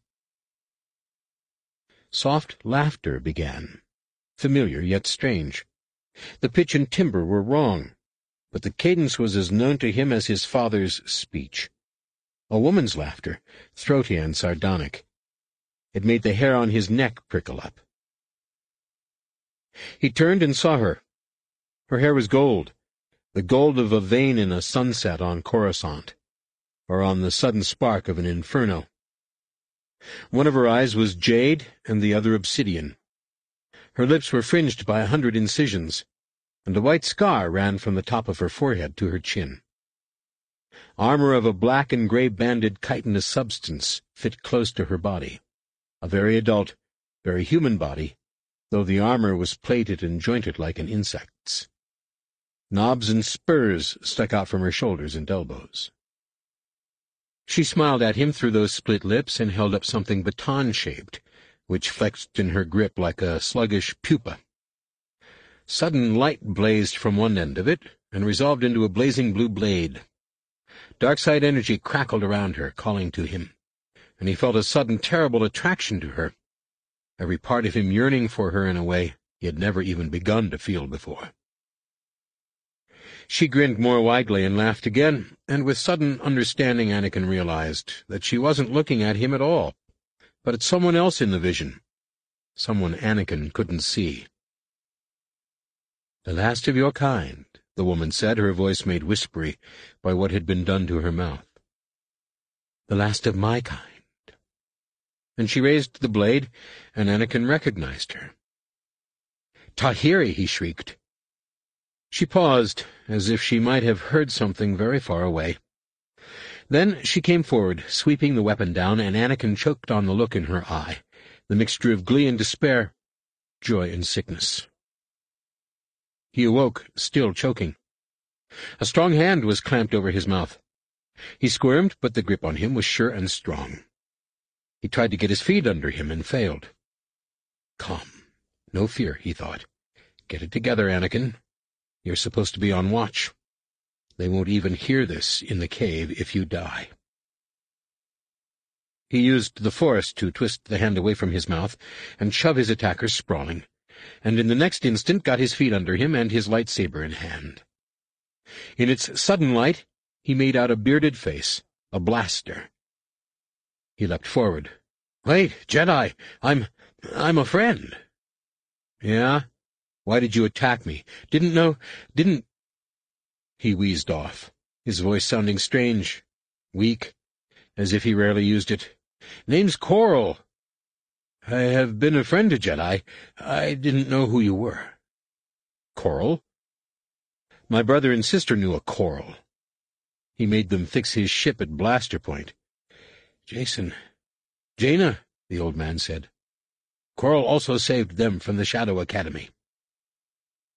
Soft laughter began, familiar yet strange. The pitch and timbre were wrong, but the cadence was as known to him as his father's speech. A woman's laughter, throaty and sardonic. It made the hair on his neck prickle up. He turned and saw her. Her hair was gold, the gold of a vein in a sunset on Coruscant, or on the sudden spark of an inferno. One of her eyes was jade and the other obsidian. Her lips were fringed by a hundred incisions, and a white scar ran from the top of her forehead to her chin. Armor of a black and grey banded chitinous substance fit close to her body, a very adult, very human body, though the armor was plated and jointed like an insect's. Knobs and spurs stuck out from her shoulders and elbows. She smiled at him through those split lips and held up something baton-shaped, which flexed in her grip like a sluggish pupa. Sudden light blazed from one end of it and resolved into a blazing blue blade. Dark-side energy crackled around her, calling to him, and he felt a sudden terrible attraction to her, every part of him yearning for her in a way he had never even begun to feel before. She grinned more widely and laughed again, and with sudden understanding Anakin realized that she wasn't looking at him at all, but at someone else in the vision, someone Anakin couldn't see. The last of your kind, the woman said, her voice made whispery by what had been done to her mouth. The last of my kind. And she raised the blade, and Anakin recognized her. Tahiri, he shrieked. She paused, as if she might have heard something very far away. Then she came forward, sweeping the weapon down, and Anakin choked on the look in her eye, the mixture of glee and despair, joy and sickness. He awoke, still choking. A strong hand was clamped over his mouth. He squirmed, but the grip on him was sure and strong. He tried to get his feet under him and failed. Calm. No fear, he thought. Get it together, Anakin. You're supposed to be on watch. They won't even hear this in the cave if you die. He used the force to twist the hand away from his mouth and shove his attacker sprawling, and in the next instant got his feet under him and his lightsaber in hand. In its sudden light, he made out a bearded face, a blaster. He leapt forward. "'Wait, Jedi! I'm... I'm a friend!' "'Yeah? Why did you attack me? Didn't know... didn't—' He wheezed off, his voice sounding strange, weak, as if he rarely used it. "'Name's Qorl. I have been a friend to Jedi. I didn't know who you were.' Qorl? My brother and sister knew a Qorl. He made them fix his ship at Blaster Point. Jacen. Jaina, the old man said. Coral also saved them from the Shadow Academy.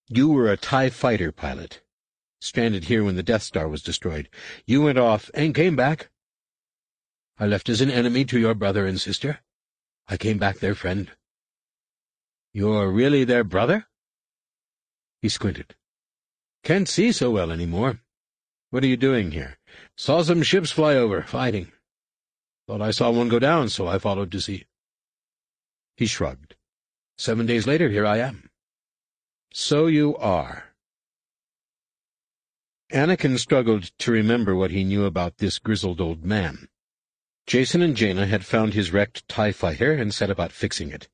You were a TIE fighter pilot, stranded here when the Death Star was destroyed. You went off and came back. I left as an enemy to your brother and sister. I came back their friend. You're really their brother? He squinted. Can't see so well any more. What are you doing here? Saw some ships fly over, fighting. Thought I saw one go down, so I followed to see. He shrugged. Seven days later, here I am. So you are. Anakin struggled to remember what he knew about this grizzled old man. Jacen and Jaina had found his wrecked TIE fighter and set about fixing it,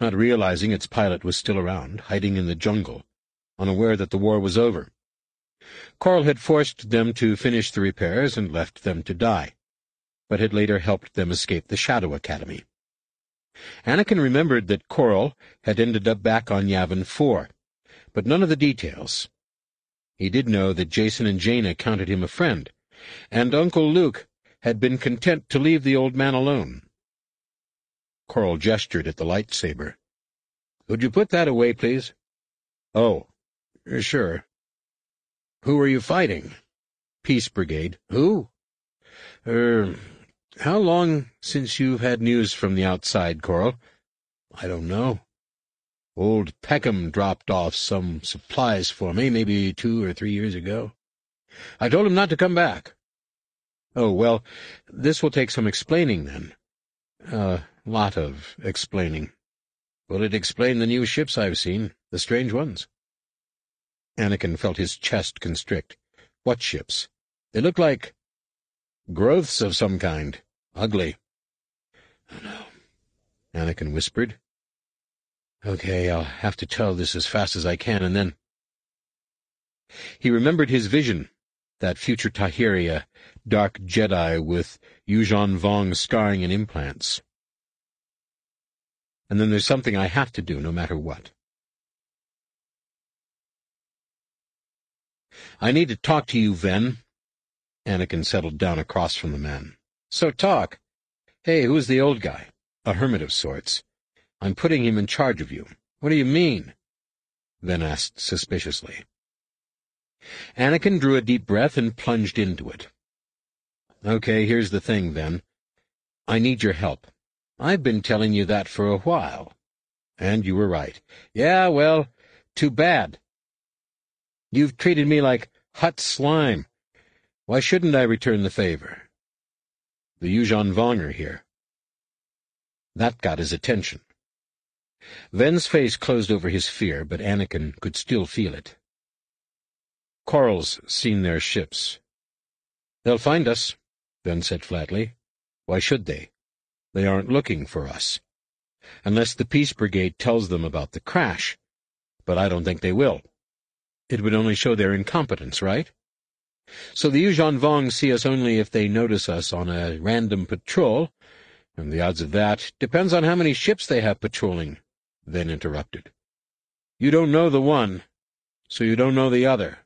not realizing its pilot was still around, hiding in the jungle, unaware that the war was over. Qorl had forced them to finish the repairs and left them to die, but had later helped them escape the Shadow Academy. Anakin remembered that Qorl had ended up back on Yavin 4, but none of the details. He did know that Jacen and Jaina counted him a friend, and Uncle Luke had been content to leave the old man alone. Qorl gestured at the lightsaber. "'Could you put that away, please?' "'Oh, sure. Who are you fighting? Peace Brigade. Who? Er, how long since you've had news from the outside, Qorl? I don't know. Old Peckhum dropped off some supplies for me, maybe two or three years ago. I told him not to come back. Oh, well, this will take some explaining, then. A lot of explaining. Will it explain the new ships I've seen, the strange ones? Anakin felt his chest constrict. What ships? They looked like growths of some kind. Ugly. Oh, no. Anakin whispered. Okay, I'll have to tell this as fast as I can, and then... He remembered his vision, that future Tahiria, dark Jedi with Yuuzhan Vong scarring and implants. And then there's something I have to do, no matter what. I need to talk to you, Ven. Anakin settled down across from the man. So talk. Hey, who's the old guy? A hermit of sorts. I'm putting him in charge of you. What do you mean? Ven asked suspiciously. Anakin drew a deep breath and plunged into it. Okay, here's the thing, then. I need your help. I've been telling you that for a while. And you were right. Yeah, well, too bad. You've treated me like hot slime. Why shouldn't I return the favor? The Yuuzhan Vonger here. That got his attention. Ven's face closed over his fear, but Anakin could still feel it. Qorl's seen their ships. They'll find us, Ven said flatly. Why should they? They aren't looking for us. Unless the Peace Brigade tells them about the crash. But I don't think they will. It would only show their incompetence, right? So the Yuuzhan Vong see us only if they notice us on a random patrol, and the odds of that depends on how many ships they have patrolling, Ven interrupted. You don't know the one, so you don't know the other.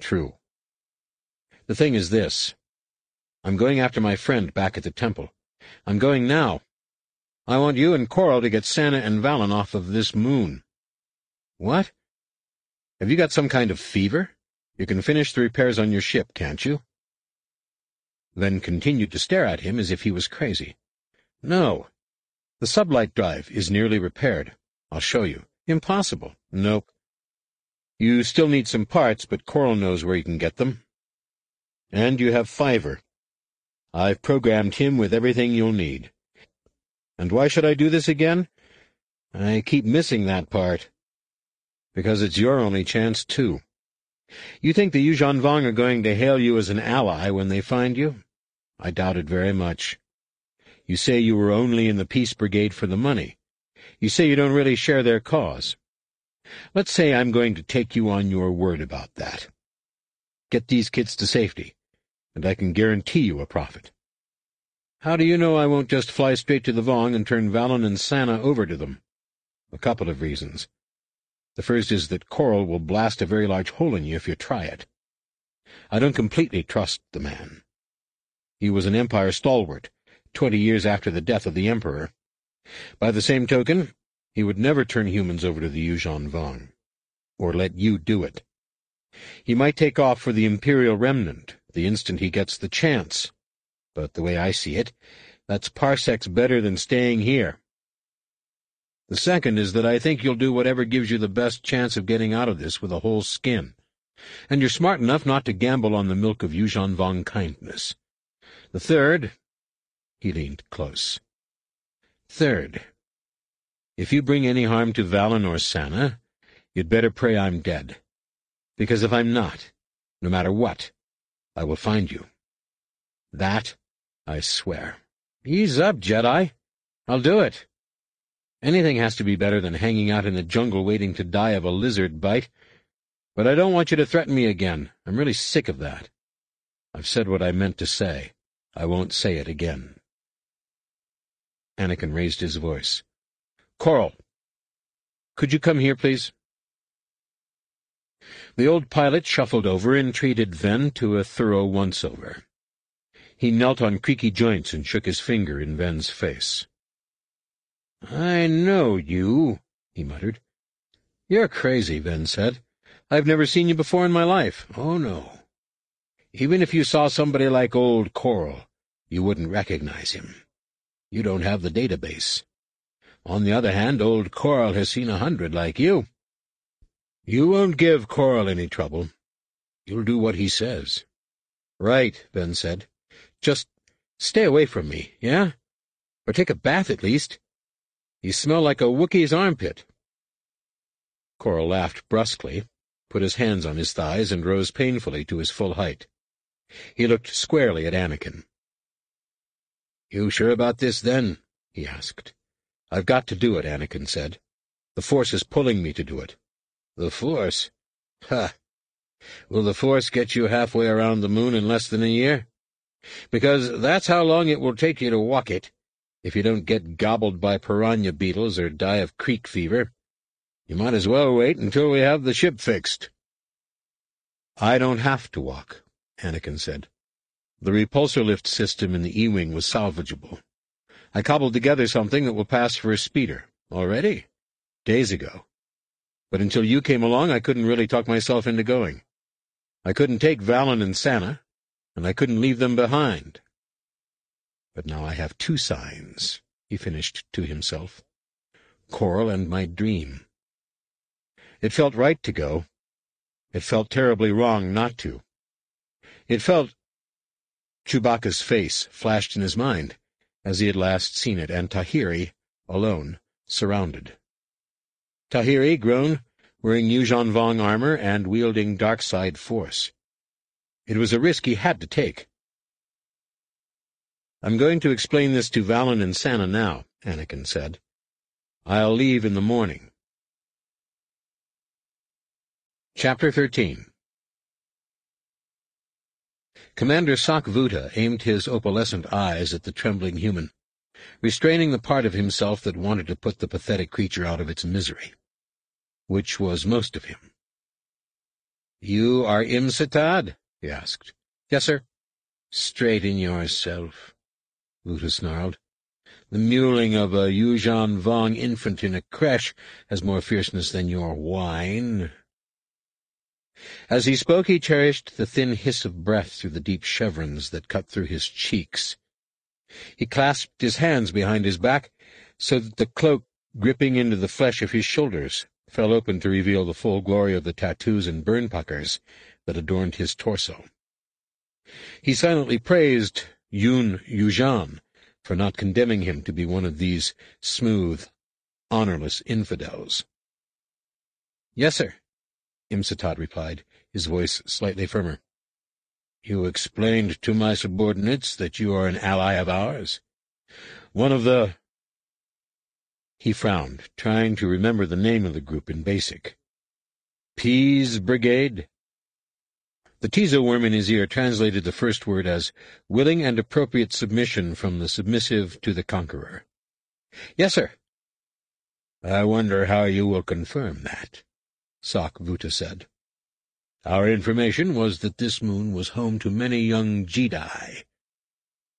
True. The thing is this. I'm going after my friend back at the temple. I'm going now. I want you and Qorl to get Sannah and Valin off of this moon. What? Have you got some kind of fever? You can finish the repairs on your ship, can't you? Ven continued to stare at him as if he was crazy. No. The sublight drive is nearly repaired. I'll show you. Impossible. Nope. You still need some parts, but Qorl knows where you can get them. And you have Fiver. I've programmed him with everything you'll need. And why should I do this again? I keep missing that part. Because it's your only chance, too. You think the Yuuzhan Vong are going to hail you as an ally when they find you? I doubt it very much. You say you were only in the Peace Brigade for the money. You say you don't really share their cause. Let's say I'm going to take you on your word about that. Get these kids to safety, and I can guarantee you a profit. How do you know I won't just fly straight to the Vong and turn Valin and Sannah over to them? A couple of reasons. The first is that Qorl will blast a very large hole in you if you try it. I don't completely trust the man. He was an Empire stalwart, twenty years after the death of the Emperor. By the same token, he would never turn humans over to the Yuuzhan Vong, or let you do it. He might take off for the Imperial Remnant the instant he gets the chance, but the way I see it, that's parsecs better than staying here. The second is that I think you'll do whatever gives you the best chance of getting out of this with a whole skin, and you're smart enough not to gamble on the milk of Yuuzhan Vong kindness. The third... He leaned close. Third, if you bring any harm to Valin or you'd better pray I'm dead. Because if I'm not, no matter what, I will find you. That I swear. Ease up, Jedi. I'll do it. Anything has to be better than hanging out in the jungle waiting to die of a lizard bite. But I don't want you to threaten me again. I'm really sick of that. I've said what I meant to say. I won't say it again. Anakin raised his voice. Qorl, could you come here, please? The old pilot shuffled over and treated Ven to a thorough once-over. He knelt on creaky joints and shook his finger in Ven's face. I know you, he muttered. You're crazy, Ven said. I've never seen you before in my life. Oh, no. Even if you saw somebody like old Qorl, you wouldn't recognize him. You don't have the database. On the other hand, old Qorl has seen a hundred like you. You won't give Qorl any trouble. You'll do what he says. Right, Ven said. Just stay away from me, yeah? Or take a bath at least. You smell like a Wookiee's armpit. Qorl laughed brusquely, put his hands on his thighs, and rose painfully to his full height. He looked squarely at Anakin. You sure about this, then? he asked. I've got to do it, Anakin said. The Force is pulling me to do it. The Force? Ha! Will the Force get you halfway around the moon in less than a year? Because that's how long it will take you to walk it, if you don't get gobbled by piranha beetles or die of creek fever. You might as well wait until we have the ship fixed. I don't have to walk, Anakin said. The repulsor lift system in the E-wing was salvageable. I cobbled together something that will pass for a speeder. Already? Days ago. But until you came along, I couldn't really talk myself into going. I couldn't take Valin and Sannah, and I couldn't leave them behind. But now I have two signs, he finished to himself. Qorl and my dream. It felt right to go. It felt terribly wrong not to. It felt... Chewbacca's face flashed in his mind as he had last seen it, and Tahiri, alone, surrounded. Tahiri, grown, wearing Yuuzhan Vong armor and wielding dark side force. It was a risk he had to take. I'm going to explain this to Valin and Sannah now, Anakin said. I'll leave in the morning. Chapter 13 Commander Sak Vuta aimed his opalescent eyes at the trembling human, restraining the part of himself that wanted to put the pathetic creature out of its misery, which was most of him. "'You are Imsatad?' he asked. "'Yes, sir.' "'Straighten yourself,' Vuta snarled. The mewling of a Yuuzhan Vong infant in a creche has more fierceness than your whine. As he spoke, he cherished the thin hiss of breath through the deep chevrons that cut through his cheeks. He clasped his hands behind his back so that the cloak, gripping into the flesh of his shoulders, fell open to reveal the full glory of the tattoos and burn puckers that adorned his torso. He silently praised Yun-Yuuzhan for not condemning him to be one of these smooth, honorless infidels. Yes, sir, Imsatat replied, his voice slightly firmer. You explained to my subordinates that you are an ally of ours. One of the... He frowned, trying to remember the name of the group in basic. Pease Brigade? The tizowyrm in his ear translated the first word as willing and appropriate submission from the submissive to the conqueror. Yes, sir. I wonder how you will confirm that, Tsaak Vootuh said. Our information was that this moon was home to many young Jedi,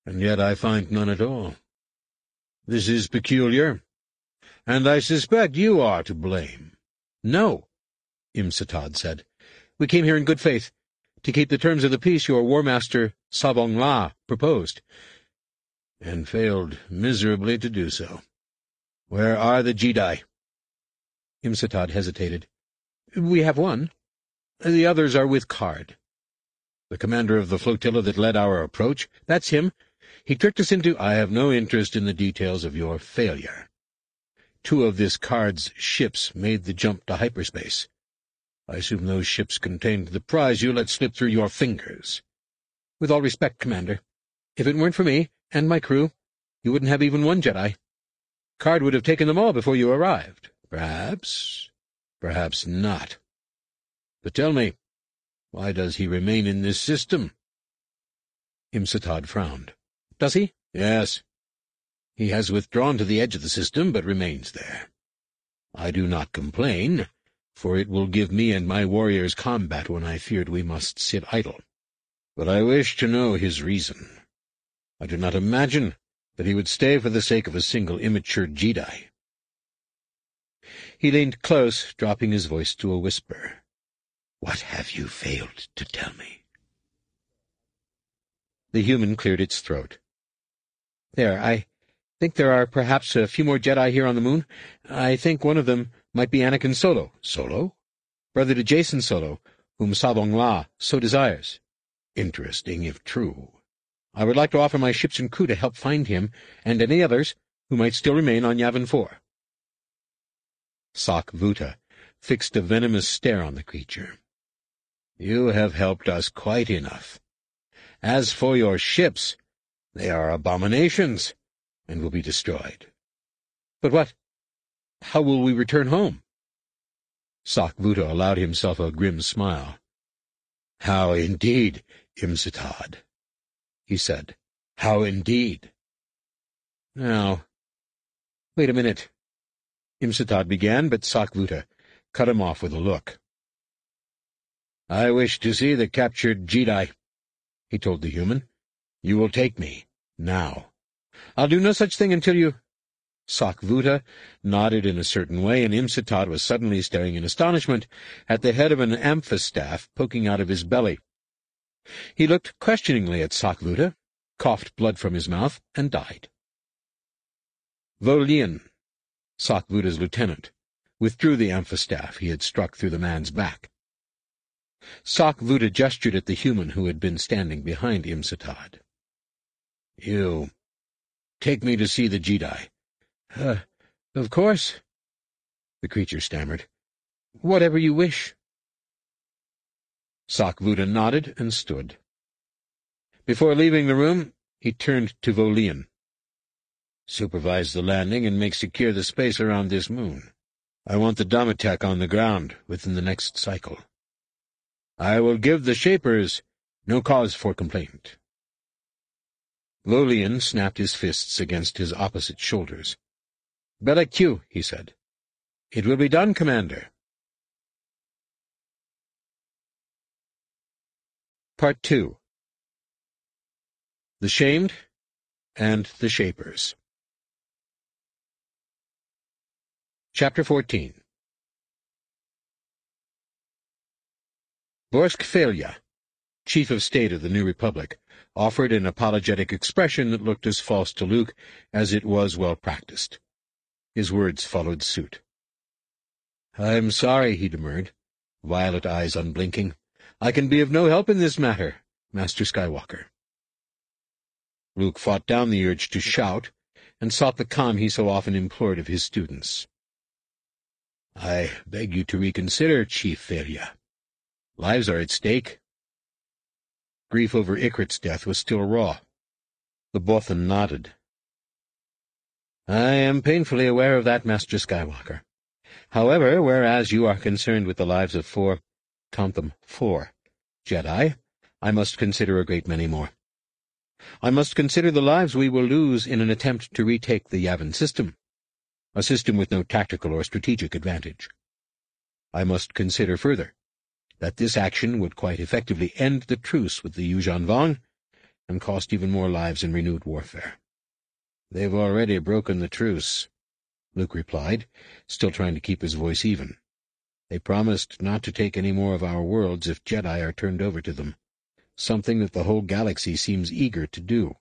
and yet I find none at all. This is peculiar, and I suspect you are to blame. No, Imsatad said. We came here in good faith, to keep the terms of the peace your war master Tsavong Lah proposed. And failed miserably to do so. Where are the Jedi? Imsatad hesitated. We have one. The others are with Karrde. The commander of the flotilla that led our approach? That's him. He tricked us into— I have no interest in the details of your failure. Two of this Karrde's ships made the jump to hyperspace. I assume those ships contained the prize you let slip through your fingers. With all respect, Commander, if it weren't for me and my crew, you wouldn't have even one Jedi. Karrde would have taken them all before you arrived. Perhaps. Perhaps not. But tell me, why does he remain in this system? Imsatad frowned. Does he? Yes. He has withdrawn to the edge of the system, but remains there. I do not complain, for it will give me and my warriors combat when I feared we must sit idle. But I wish to know his reason. I do not imagine that he would stay for the sake of a single immature Jedi. He leaned close, dropping his voice to a whisper. What have you failed to tell me? The human cleared its throat. There, I think there are perhaps a few more Jedi here on the moon. I think one of them might be Anakin Solo. Solo? Brother to Jacen Solo, whom Tsavong Lah so desires. Interesting, if true. I would like to offer my ships and crew to help find him, and any others who might still remain on Yavin 4. Tsaak Vootuh fixed a venomous stare on the creature. You have helped us quite enough. As for your ships, they are abominations, and will be destroyed. But what? How will we return home? Tsaak Vootuh allowed himself a grim smile. How indeed, Imsatad, he said. How indeed. Now, wait a minute. Imsatad began, but Tsaak Vootuh cut him off with a look. I wish to see the captured Jedi, he told the human. You will take me, now. I'll do no such thing until you— Tsaak Vootuh nodded in a certain way, and Imsatad was suddenly staring in astonishment at the head of an amphistaff poking out of his belly. He looked questioningly at Tsaak Vootuh, coughed blood from his mouth, and died. Volien, Vootuh's lieutenant, withdrew the amphistaff he had struck through the man's back. Tsaak Vootuh gestured at the human who had been standing behind Imsatad. You take me to see the Jedi. Uh, of course, the creature stammered. Whatever you wish. Tsaak Vootuh nodded and stood. Before leaving the room, he turned to Volien. Supervise the landing and make secure the space around this moon. I want the damutek on the ground within the next cycle. I will give the Shapers no cause for complaint. Lolian snapped his fists against his opposite shoulders. Belek tiu, he said. It will be done, Commander. Part 2 The Shamed and the Shapers Chapter 14 Borsk Fey'lya, chief of state of the new republic, offered an apologetic expression that looked as false to Luke as it was well practiced. His words followed suit. "'I'm sorry,' he demurred, violet eyes unblinking. "'I can be of no help in this matter, Master Skywalker.' Luke fought down the urge to shout, and sought the calm he so often implored of his students. "'I beg you to reconsider, Chief Fey'lya. Lives are at stake. Grief over Ikrit's death was still raw. The Bothan nodded. I am painfully aware of that, Master Skywalker. However, whereas you are concerned with the lives of four, count them, four, Jedi, I must consider a great many more. I must consider the lives we will lose in an attempt to retake the Yavin system, a system with no tactical or strategic advantage. I must consider further that this action would quite effectively end the truce with the Yuuzhan Vong and cost even more lives in renewed warfare. They've already broken the truce, Luke replied, still trying to keep his voice even. They promised not to take any more of our worlds if Jedi are turned over to them, something that the whole galaxy seems eager to do.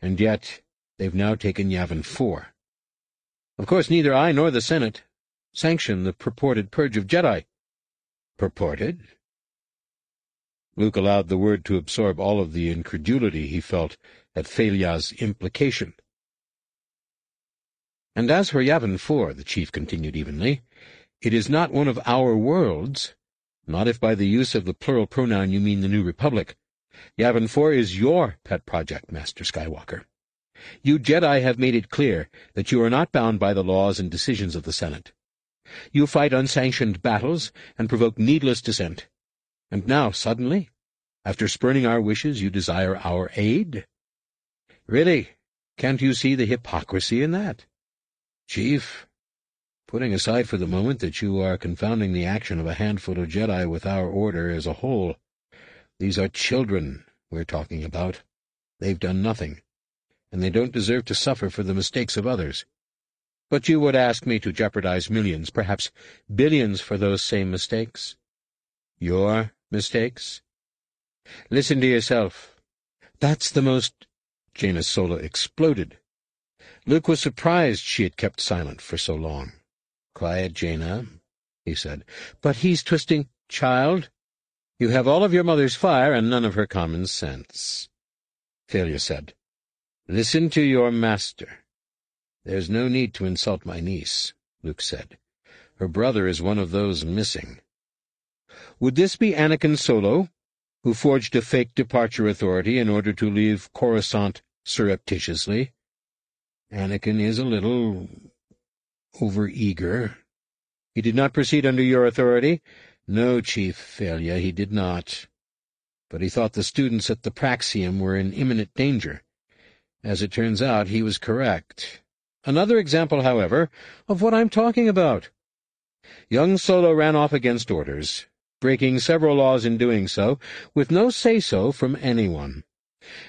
And yet they've now taken Yavin 4. Of course, neither I nor the Senate sanction the purported purge of Jedi. Purported? Luke allowed the word to absorb all of the incredulity he felt at Fey'lya's implication. And as for Yavin 4, the chief continued evenly, it is not one of our worlds, not if by the use of the plural pronoun you mean the New Republic. Yavin 4 is your pet project, Master Skywalker. You Jedi have made it clear that you are not bound by the laws and decisions of the Senate. You fight unsanctioned battles and provoke needless dissent. And now, suddenly, after spurning our wishes, you desire our aid? Really, can't you see the hypocrisy in that? Chief, putting aside for the moment that you are confounding the action of a handful of Jedi with our order as a whole, these are children we're talking about. They've done nothing, and they don't deserve to suffer for the mistakes of others. But you would ask me to jeopardize millions, perhaps billions, for those same mistakes? Your mistakes? Listen to yourself. That's the most— Jaina Solo exploded. Luke was surprised she had kept silent for so long. Quiet, Jaina, he said. But he's twisting— Child, you have all of your mother's fire and none of her common sense. Fey'lya said. Listen to your master. There's no need to insult my niece, Luke said. Her brother is one of those missing. Would this be Anakin Solo, who forged a fake departure authority in order to leave Coruscant surreptitiously? Anakin is a little over-eager. He did not proceed under your authority? No, Chief Fey'lya, he did not. But he thought the students at the Praxeum were in imminent danger. As it turns out, he was correct. Another example, however, of what I'm talking about. Young Solo ran off against orders, breaking several laws in doing so, with no say-so from anyone.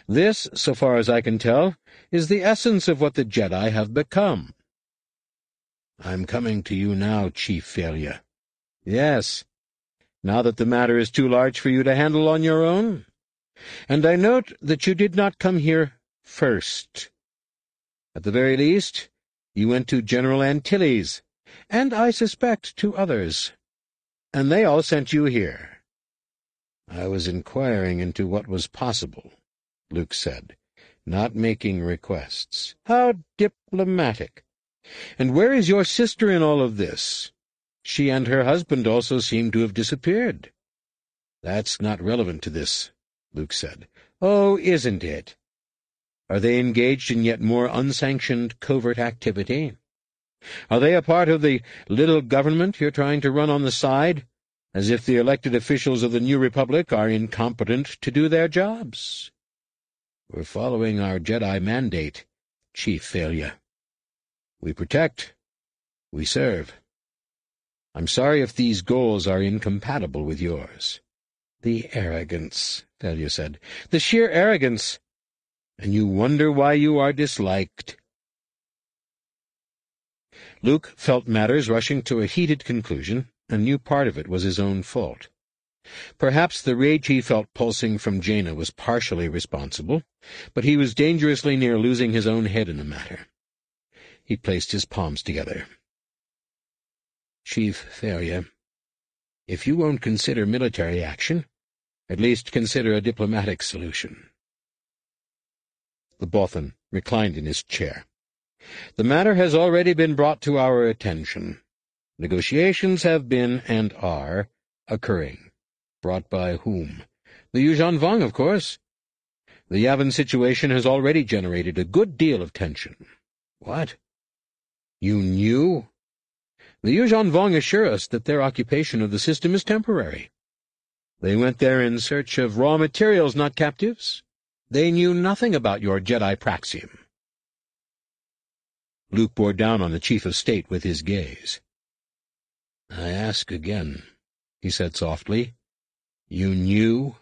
This, so far as I can tell, is the essence of what the Jedi have become. I'm coming to you now, Chief Fey'lya. Yes, now that the matter is too large for you to handle on your own. And I note that you did not come here first. At the very least, you went to General Antilles, and I suspect to others. And they all sent you here. I was inquiring into what was possible, Luke said, not making requests. How diplomatic. And where is your sister in all of this? She and her husband also seem to have disappeared. That's not relevant to this, Luke said. Oh, isn't it? Are they engaged in yet more unsanctioned covert activity? Are they a part of the little government you're trying to run on the side, as if the elected officials of the new republic are incompetent to do their jobs? We're following our Jedi mandate, Chief Fey'lya. We protect. We serve. I'm sorry if these goals are incompatible with yours. The arrogance, Fey'lya said. The sheer arrogance and you wonder why you are disliked. Luke felt matters rushing to a heated conclusion, and knew part of it was his own fault. Perhaps the rage he felt pulsing from Jaina was partially responsible, but he was dangerously near losing his own head in the matter. He placed his palms together. Chief Fey'lya, if you won't consider military action, at least consider a diplomatic solution. The Bothan reclined in his chair. The matter has already been brought to our attention. Negotiations have been, and are, occurring. Brought by whom? The Yuuzhan Vong, of course. The Yavin situation has already generated a good deal of tension. What? You knew? The Yuuzhan Vong assure us that their occupation of the system is temporary. They went there in search of raw materials, not captives. They knew nothing about your Jedi Praxeum. Luke bore down on the chief of state with his gaze. I ask again, he said softly. You knew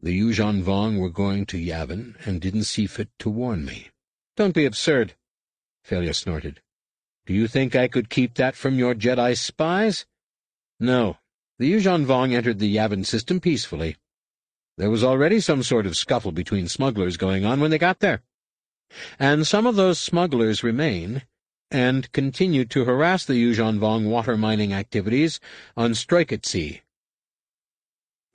the Yuuzhan Vong were going to Yavin and didn't see fit to warn me. Don't be absurd, Fey'lya snorted. Do you think I could keep that from your Jedi spies? No. The Yuuzhan Vong entered the Yavin system peacefully. There was already some sort of scuffle between smugglers going on when they got there. And some of those smugglers remain, and continue to harass the Yuuzhan Vong water mining activities on Stroikit Sea.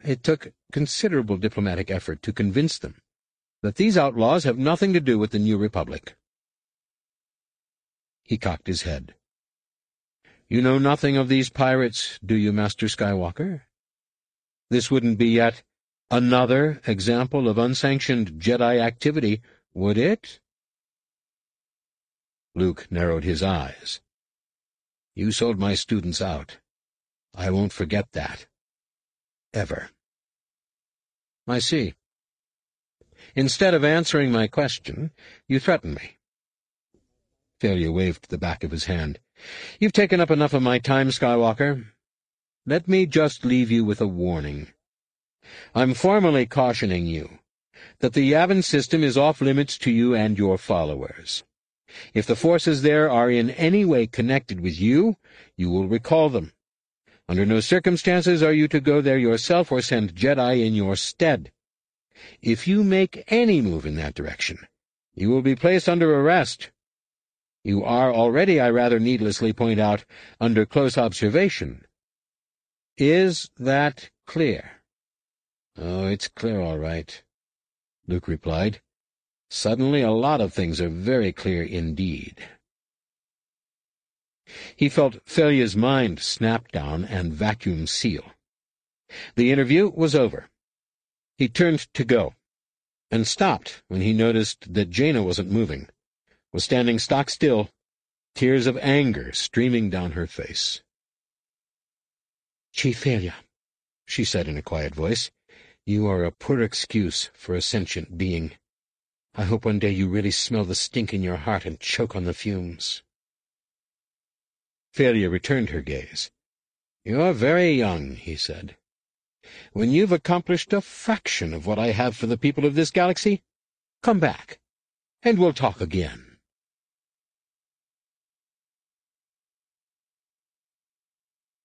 It took considerable diplomatic effort to convince them that these outlaws have nothing to do with the New Republic. He cocked his head. You know nothing of these pirates, do you, Master Skywalker? This wouldn't be yet another example of unsanctioned Jedi activity, would it? Luke narrowed his eyes. You sold my students out. I won't forget that. Ever. I see. Instead of answering my question, you threaten me. Fey'lya waved the back of his hand. You've taken up enough of my time, Skywalker. Let me just leave you with a warning. I'm formally cautioning you that the Yavin system is off-limits to you and your followers. If the forces there are in any way connected with you, you will recall them. Under no circumstances are you to go there yourself or send Jedi in your stead. If you make any move in that direction, you will be placed under arrest you are already, I rather needlessly point out, under close observation. Is that clear? Oh, it's clear all right, Luke replied. Suddenly a lot of things are very clear indeed. He felt Fey'lya's mind snap down and vacuum seal. The interview was over. He turned to go, and stopped when he noticed that Jaina wasn't moving was standing stock still, tears of anger streaming down her face. Chief Fey'lya, she said in a quiet voice, you are a poor excuse for a sentient being. I hope one day you really smell the stink in your heart and choke on the fumes. Fey'lya returned her gaze. You're very young, he said. When you've accomplished a fraction of what I have for the people of this galaxy, come back, and we'll talk again.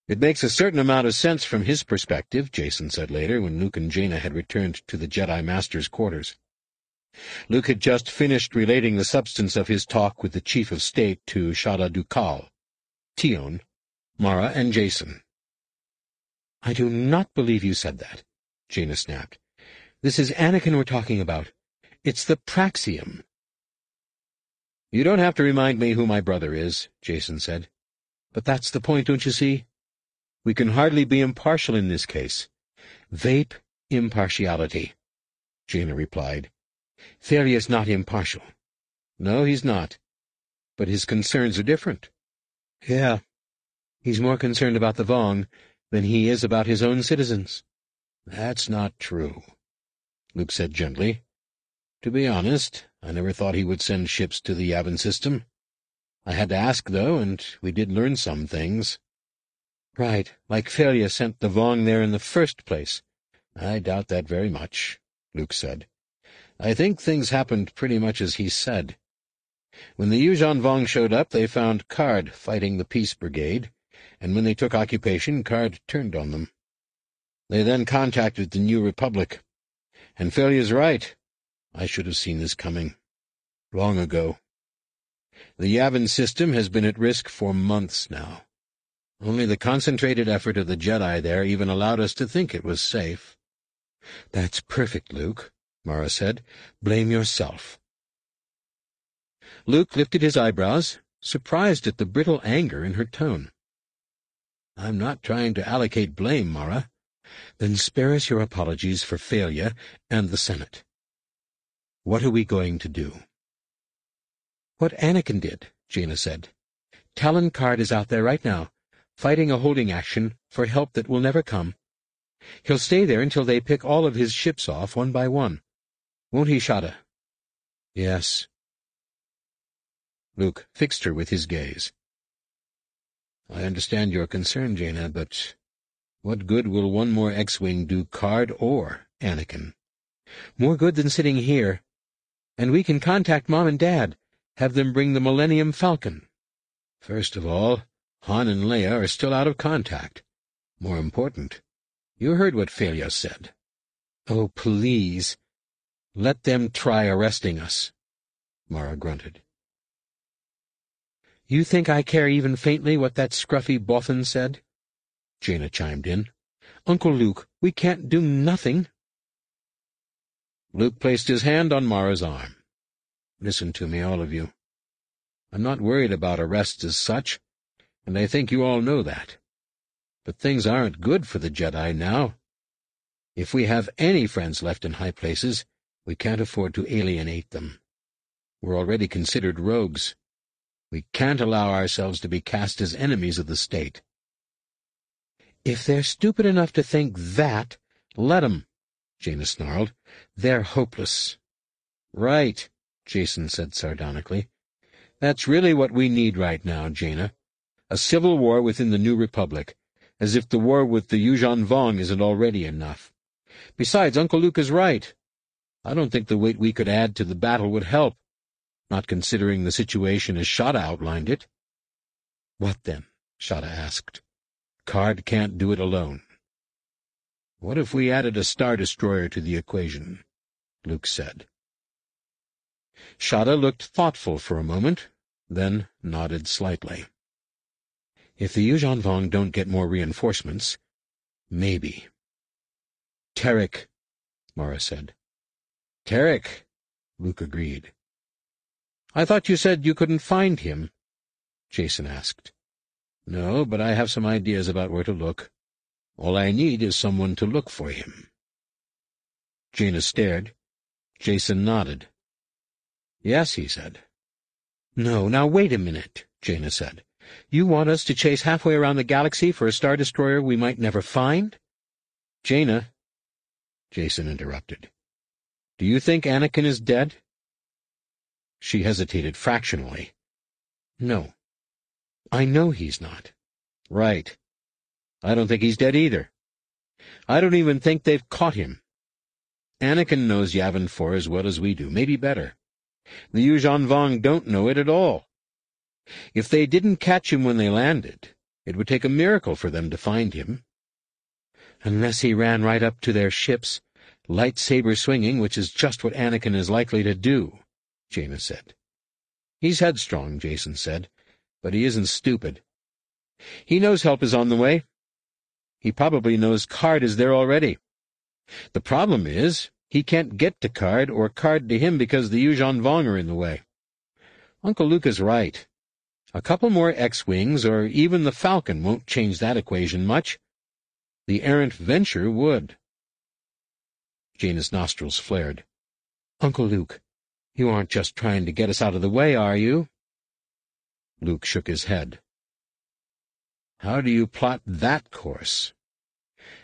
It makes a certain amount of sense from his perspective, Jacen said later, when Luke and Jaina had returned to the Jedi Master's quarters. Luke had just finished relating the substance of his talk with the Chief of State to Shada D'ukal, Tionne, Mara, and Jacen. I do not believe you said that, Jaina snapped. This is Anakin we're talking about. It's the Praxeum. You don't have to remind me who my brother is, Jacen said. But that's the point, don't you see? We can hardly be impartial in this case. Vape impartiality, Jaina replied. Theory is not impartial. No, he's not. But his concerns are different. Yeah, he's more concerned about the Vong than he is about his own citizens. That's not true, Luke said gently. To be honest, I never thought he would send ships to the Yavin system. I had to ask, though, and we did learn some things. Right, like Fey'lya sent the Vong there in the first place. I doubt that very much, Luke said. I think things happened pretty much as he said. When the Yuuzhan Vong showed up, they found Karrde fighting the Peace Brigade, and when they took occupation, Karrde turned on them. They then contacted the New Republic. And Fey'lya's right. I should have seen this coming. Long ago. The Yavin system has been at risk for months now. Only the concentrated effort of the Jedi there even allowed us to think it was safe. That's perfect, Luke, Mara said. Blame yourself. Luke lifted his eyebrows, surprised at the brittle anger in her tone. I'm not trying to allocate blame, Mara. Then spare us your apologies for failure and the Senate. What are we going to do? What Anakin did, Jaina said. Talon Karrde is out there right now, fighting a holding action for help that will never come. He'll stay there until they pick all of his ships off one by one. Won't he, Shada? Yes. Luke fixed her with his gaze. I understand your concern, Jaina, but what good will one more X-Wing do Karrde or Anakin? More good than sitting here. And we can contact Mom and Dad, have them bring the Millennium Falcon. First of all, Han and Leia are still out of contact. More important, you heard what Fey'lya said. Oh, please. Let them try arresting us, Mara grunted. You think I care even faintly what that scruffy Bothan said? Jaina chimed in. Uncle Luke, we can't do nothing. Luke placed his hand on Mara's arm. Listen to me, all of you. I'm not worried about arrests as such, and I think you all know that. But things aren't good for the Jedi now. If we have any friends left in high places, we can't afford to alienate them. We're already considered rogues. We can't allow ourselves to be cast as enemies of the state. If they're stupid enough to think that, let 'em, Jaina snarled. They're hopeless. Right, Jacen said sardonically. That's really what we need right now, Jaina. A civil war within the New Republic, as if the war with the Yuuzhan Vong isn't already enough. Besides, Uncle Luke is right. I don't think the weight we could add to the battle would help not considering the situation as Shada outlined it. What then? Shada asked. Karrde can't do it alone. What if we added a Star Destroyer to the equation? Luke said. Shada looked thoughtful for a moment, then nodded slightly. If the Yuuzhan Vong don't get more reinforcements, maybe. Terrik, Mara said. Terrik, Luke agreed. I thought you said you couldn't find him, Jacen asked. No, but I have some ideas about where to look. All I need is someone to look for him. Jaina stared. Jacen nodded. Yes, he said. No, now wait a minute, Jaina said. You want us to chase halfway around the galaxy for a Star Destroyer we might never find? Jaina, Jacen interrupted. Do you think Anakin is dead? She hesitated fractionally. No. I know he's not. Right. I don't think he's dead either. I don't even think they've caught him. Anakin knows Yavin 4 as well as we do, maybe better. The Yuuzhan Vong don't know it at all. If they didn't catch him when they landed, it would take a miracle for them to find him. Unless he ran right up to their ships, lightsaber swinging, which is just what Anakin is likely to do. Jaina said. He's headstrong, Jacen said, but he isn't stupid. He knows help is on the way. He probably knows Karrde is there already. The problem is, he can't get to Karrde or Karrde to him because the Yuuzhan Vong are in the way. Uncle Luke is right. A couple more X-Wings, or even the Falcon, won't change that equation much. The errant venture would. Jaina's nostrils flared. Uncle Luke, you aren't just trying to get us out of the way, are you? Luke shook his head. How do you plot that course?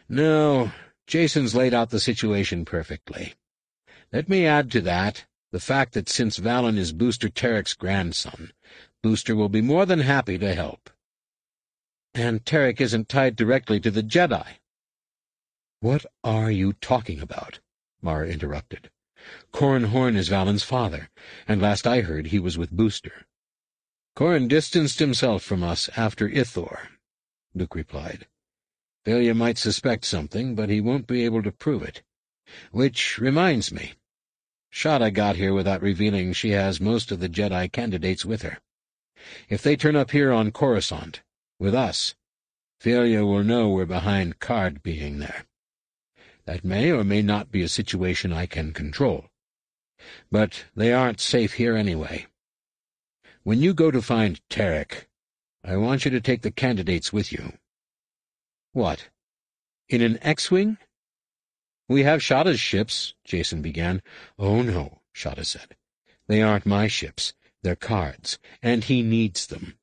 No, Jacen's laid out the situation perfectly. Let me add to that the fact that since Valin is Booster Terrik's grandson, Booster will be more than happy to help. And Terrik isn't tied directly to the Jedi. What are you talking about? Mara interrupted. Corran Horn is Valin's father, and last I heard he was with Booster. Corran distanced himself from us after Ithor, Luke replied. Fey'lya might suspect something, but he won't be able to prove it. Which reminds me. Shada got here without revealing she has most of the Jedi candidates with her. If they turn up here on Coruscant, with us, Fey'lya will know we're behind Karrde being there. That may or may not be a situation I can control. But they aren't safe here anyway. When you go to find Terrik, I want you to take the candidates with you. What? In an X-Wing? We have Shada's ships, Jacen began. Oh, no, Shada said. They aren't my ships. They're Karrde's, and he needs them.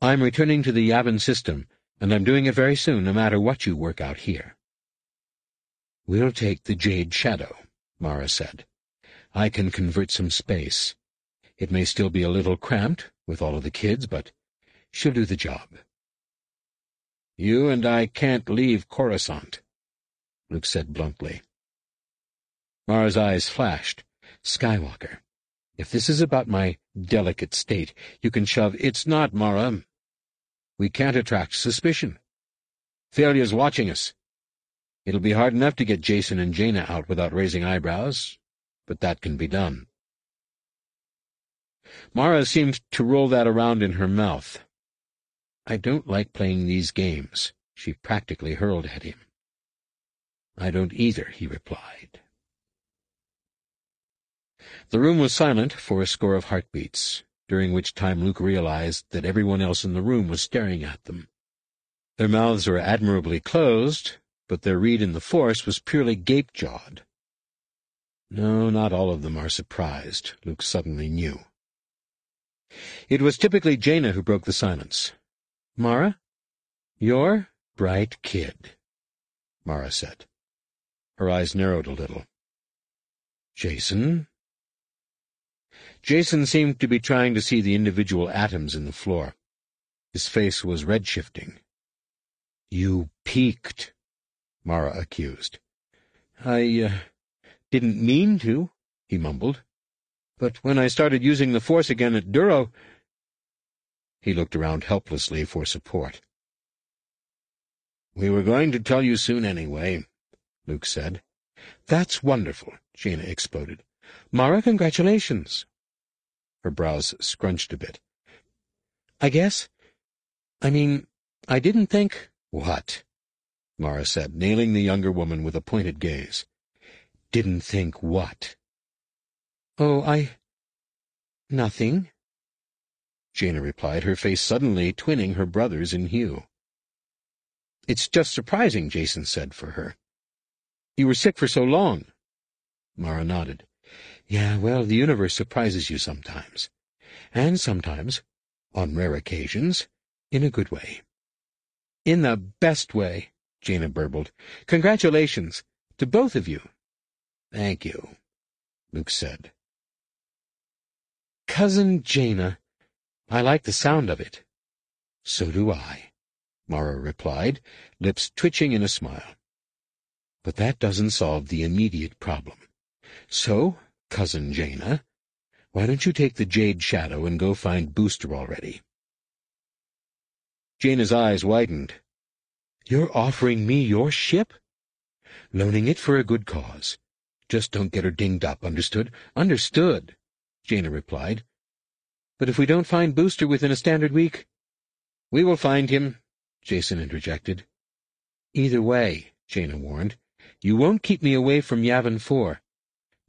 I'm returning to the Yavin system, and I'm doing it very soon, no matter what you work out here. We'll take the Jade Shadow, Mara said. I can convert some space. It may still be a little cramped, with all of the kids, but she'll do the job. You and I can't leave Coruscant, Luke said bluntly. Mara's eyes flashed. Skywalker, if this is about my delicate state, you can shove It's not, Mara. We can't attract suspicion. Fey'lya's watching us. It'll be hard enough to get Jacen and Jaina out without raising eyebrows, but that can be done. Mara seemed to roll that around in her mouth. I don't like playing these games, she practically hurled at him. I don't either, he replied. The room was silent for a score of heartbeats, during which time Luke realized that everyone else in the room was staring at them. Their mouths were admirably closed, but their read in the Force was purely gape-jawed. No, not all of them are surprised, Luke suddenly knew. It was typically Jaina who broke the silence. Mara? You're bright kid, Mara said. Her eyes narrowed a little. Jacen? Jacen seemed to be trying to see the individual atoms in the floor. His face was red-shifting. You peeked, Mara accused. I, uh, didn't mean to, he mumbled. But when I started using the Force again at Duro, he looked around helplessly for support. We were going to tell you soon anyway, Luke said. That's wonderful, Jaina exploded. Mara, congratulations. Her brows scrunched a bit. I guess. I mean, I didn't think... What? Mara said, nailing the younger woman with a pointed gaze. Didn't think what? Oh, I... Nothing. Jaina replied, her face suddenly twinning her brother's in hue. It's just surprising, Jacen said for her. You were sick for so long. Mara nodded. Yeah, well, the universe surprises you sometimes. And sometimes, on rare occasions, in a good way. In the best way, Jaina burbled. Congratulations to both of you. Thank you, Luke said. Cousin Jaina, I like the sound of it. So do I, Mara replied, lips twitching in a smile. But that doesn't solve the immediate problem. So, cousin Jaina, why don't you take the Jade Shadow and go find Booster already? Jaina's eyes widened. You're offering me your ship? Loaning it for a good cause. Just don't get her dinged up, understood? Understood, Jaina replied, but if we don't find Booster within a standard week... We will find him, Jacen interjected. Either way, Jaina warned, you won't keep me away from Yavin 4.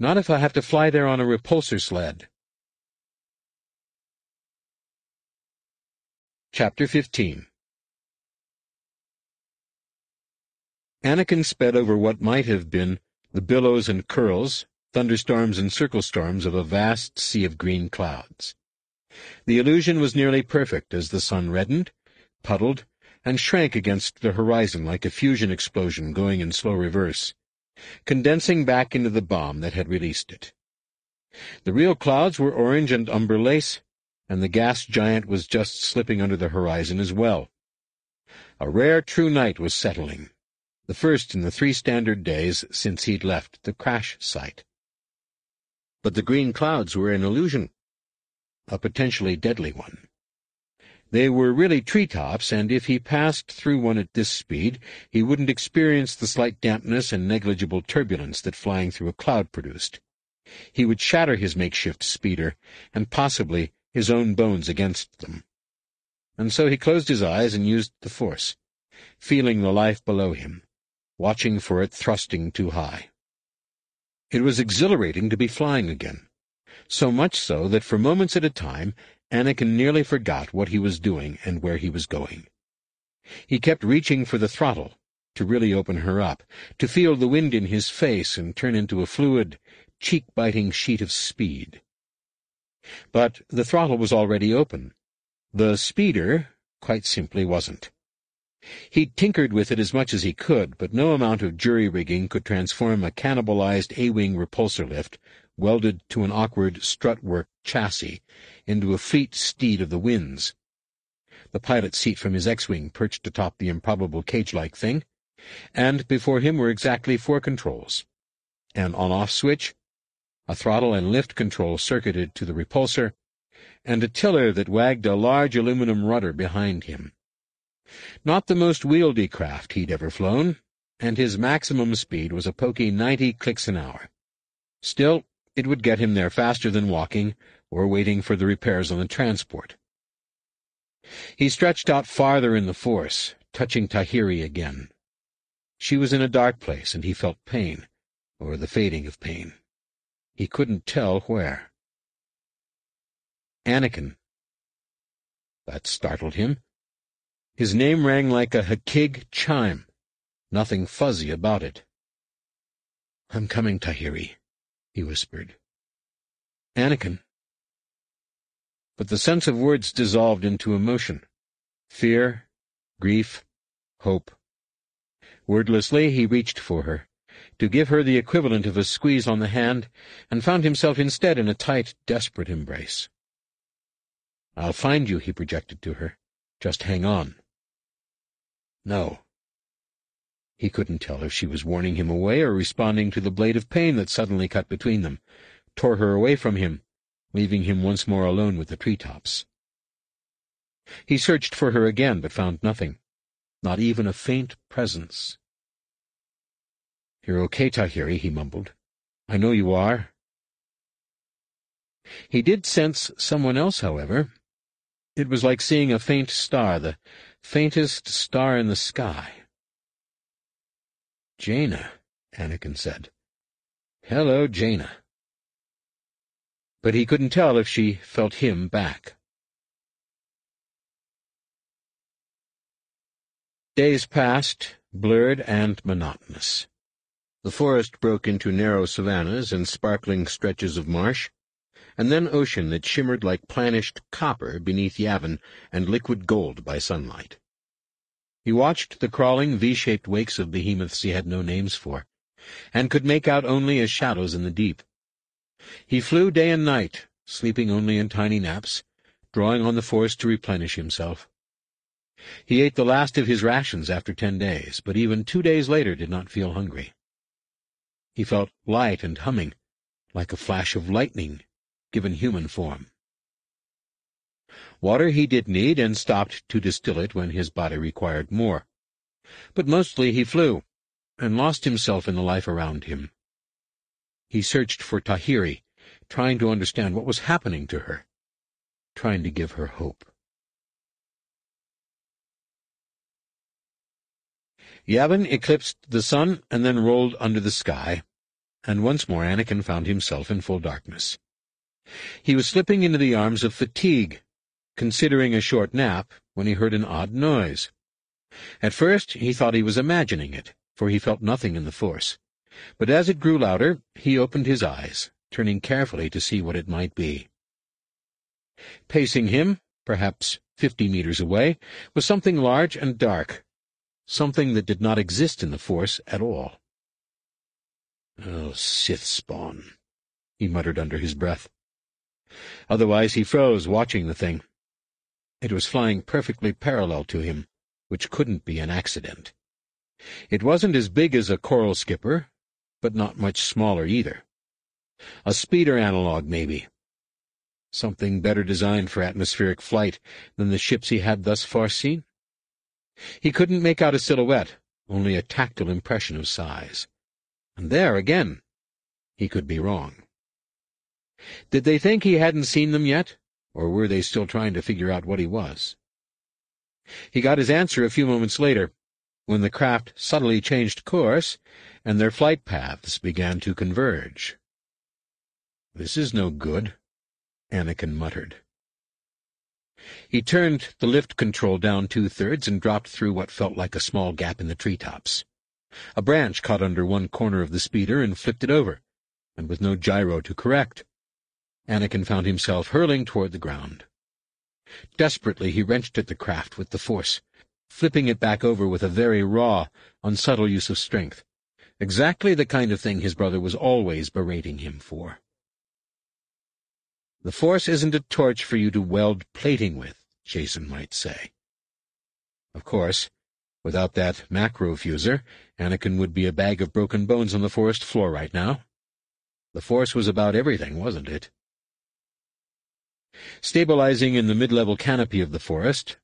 Not if I have to fly there on a repulsor sled. Chapter 15 Anakin sped over what might have been the billows and curls, thunderstorms and circle storms of a vast sea of green clouds. The illusion was nearly perfect as the sun reddened, puddled, and shrank against the horizon like a fusion explosion going in slow reverse, condensing back into the bomb that had released it. The real clouds were orange and umber lace, and the gas giant was just slipping under the horizon as well. A rare true night was settling, the first in the three standard days since he'd left the crash site. But the green clouds were an illusion a potentially deadly one. They were really treetops, and if he passed through one at this speed, he wouldn't experience the slight dampness and negligible turbulence that flying through a cloud produced. He would shatter his makeshift speeder, and possibly his own bones against them. And so he closed his eyes and used the force, feeling the life below him, watching for it thrusting too high. It was exhilarating to be flying again, so much so that for moments at a time Anakin nearly forgot what he was doing and where he was going. He kept reaching for the throttle, to really open her up, to feel the wind in his face and turn into a fluid, cheek-biting sheet of speed. But the throttle was already open. The speeder, quite simply, wasn't. He tinkered with it as much as he could, but no amount of jury-rigging could transform a cannibalized A-wing repulsor lift, welded to an awkward strut-work chassis, into a fleet steed of the winds. The pilot's seat from his X-wing perched atop the improbable cage-like thing, and before him were exactly four controls. An on-off switch, a throttle and lift control circuited to the repulsor, and a tiller that wagged a large aluminum rudder behind him. Not the most wieldy craft he'd ever flown, and his maximum speed was a poky ninety clicks an hour. Still, it would get him there faster than walking, or waiting for the repairs on the transport. He stretched out farther in the force, touching Tahiri again. She was in a dark place, and he felt pain, or the fading of pain. He couldn't tell where. Anakin. That startled him. His name rang like a Hakig chime, nothing fuzzy about it. I'm coming, Tahiri, he whispered. Anakin but the sense of words dissolved into emotion. Fear, grief, hope. Wordlessly he reached for her, to give her the equivalent of a squeeze on the hand, and found himself instead in a tight, desperate embrace. I'll find you, he projected to her. Just hang on. No. He couldn't tell if she was warning him away or responding to the blade of pain that suddenly cut between them, tore her away from him, leaving him once more alone with the treetops. He searched for her again, but found nothing, not even a faint presence. You're okay, Tahiri, he mumbled. I know you are. He did sense someone else, however. It was like seeing a faint star, the faintest star in the sky. Jaina, Anakin said. Hello, Jaina but he couldn't tell if she felt him back. Days passed, blurred and monotonous. The forest broke into narrow savannas and sparkling stretches of marsh, and then ocean that shimmered like planished copper beneath Yavin and liquid gold by sunlight. He watched the crawling, V-shaped wakes of behemoths he had no names for, and could make out only as shadows in the deep. He flew day and night, sleeping only in tiny naps, drawing on the force to replenish himself. He ate the last of his rations after ten days, but even two days later did not feel hungry. He felt light and humming, like a flash of lightning, given human form. Water he did need, and stopped to distill it when his body required more. But mostly he flew, and lost himself in the life around him. He searched for Tahiri, trying to understand what was happening to her, trying to give her hope. Yavin eclipsed the sun and then rolled under the sky, and once more Anakin found himself in full darkness. He was slipping into the arms of fatigue, considering a short nap, when he heard an odd noise. At first he thought he was imagining it, for he felt nothing in the Force. But as it grew louder, he opened his eyes, turning carefully to see what it might be. Pacing him, perhaps fifty meters away, was something large and dark, something that did not exist in the Force at all. Oh, Sith spawn, he muttered under his breath. Otherwise he froze, watching the thing. It was flying perfectly parallel to him, which couldn't be an accident. It wasn't as big as a coral skipper, but not much smaller either. A speeder analog, maybe. something better designed for atmospheric flight than the ships he had thus far seen? He couldn't make out a silhouette, only a tactile impression of size. And there, again, he could be wrong. Did they think he hadn't seen them yet, or were they still trying to figure out what he was? He got his answer a few moments later, when the craft subtly changed course and their flight paths began to converge. This is no good, Anakin muttered. He turned the lift control down two-thirds and dropped through what felt like a small gap in the treetops. A branch caught under one corner of the speeder and flipped it over, and with no gyro to correct. Anakin found himself hurling toward the ground. Desperately he wrenched at the craft with the force, flipping it back over with a very raw, unsubtle use of strength. Exactly the kind of thing his brother was always berating him for. The Force isn't a torch for you to weld plating with, Jacen might say. Of course, without that macro fuser, Anakin would be a bag of broken bones on the forest floor right now. The Force was about everything, wasn't it? Stabilizing in the mid-level canopy of the forest,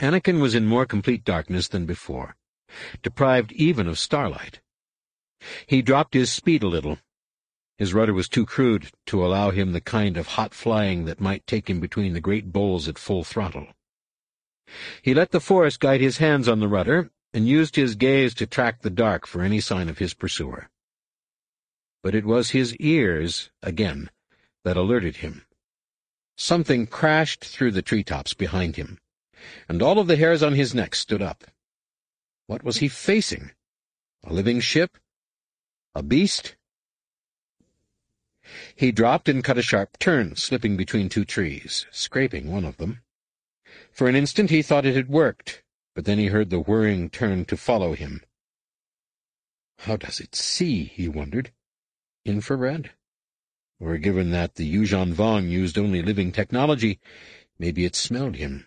Anakin was in more complete darkness than before, deprived even of starlight. He dropped his speed a little. His rudder was too crude to allow him the kind of hot flying that might take him between the great bowls at full throttle. He let the forest guide his hands on the rudder and used his gaze to track the dark for any sign of his pursuer. But it was his ears, again, that alerted him. Something crashed through the treetops behind him, and all of the hairs on his neck stood up. What was he facing? A living ship? A beast? He dropped and cut a sharp turn, slipping between two trees, scraping one of them. For an instant he thought it had worked, but then he heard the whirring turn to follow him. How does it see, he wondered. Infrared? Or given that the Yuuzhan Vong used only living technology, maybe it smelled him.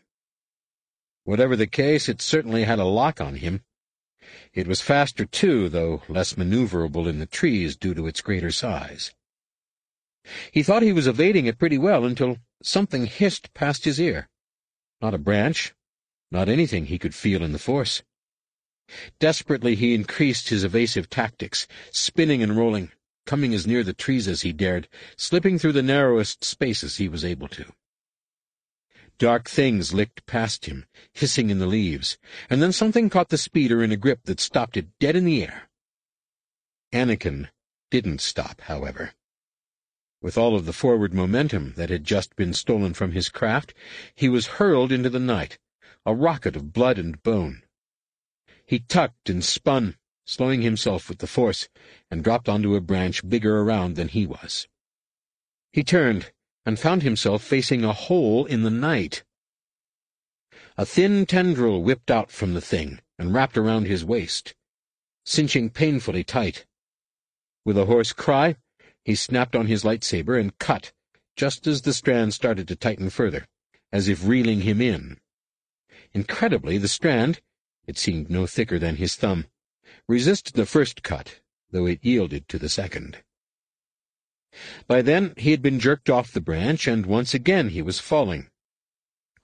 Whatever the case, it certainly had a lock on him. It was faster, too, though less maneuverable in the trees due to its greater size. He thought he was evading it pretty well until something hissed past his ear. Not a branch, not anything he could feel in the force. Desperately he increased his evasive tactics, spinning and rolling, coming as near the trees as he dared, slipping through the narrowest spaces he was able to. Dark things licked past him, hissing in the leaves, and then something caught the speeder in a grip that stopped it dead in the air. Anakin didn't stop, however. With all of the forward momentum that had just been stolen from his craft, he was hurled into the night, a rocket of blood and bone. He tucked and spun, slowing himself with the force, and dropped onto a branch bigger around than he was. He turned and found himself facing a hole in the night. A thin tendril whipped out from the thing and wrapped around his waist, cinching painfully tight. With a hoarse cry, he snapped on his lightsaber and cut, just as the strand started to tighten further, as if reeling him in. Incredibly, the strand, it seemed no thicker than his thumb, resisted the first cut, though it yielded to the second. By then he had been jerked off the branch, and once again he was falling.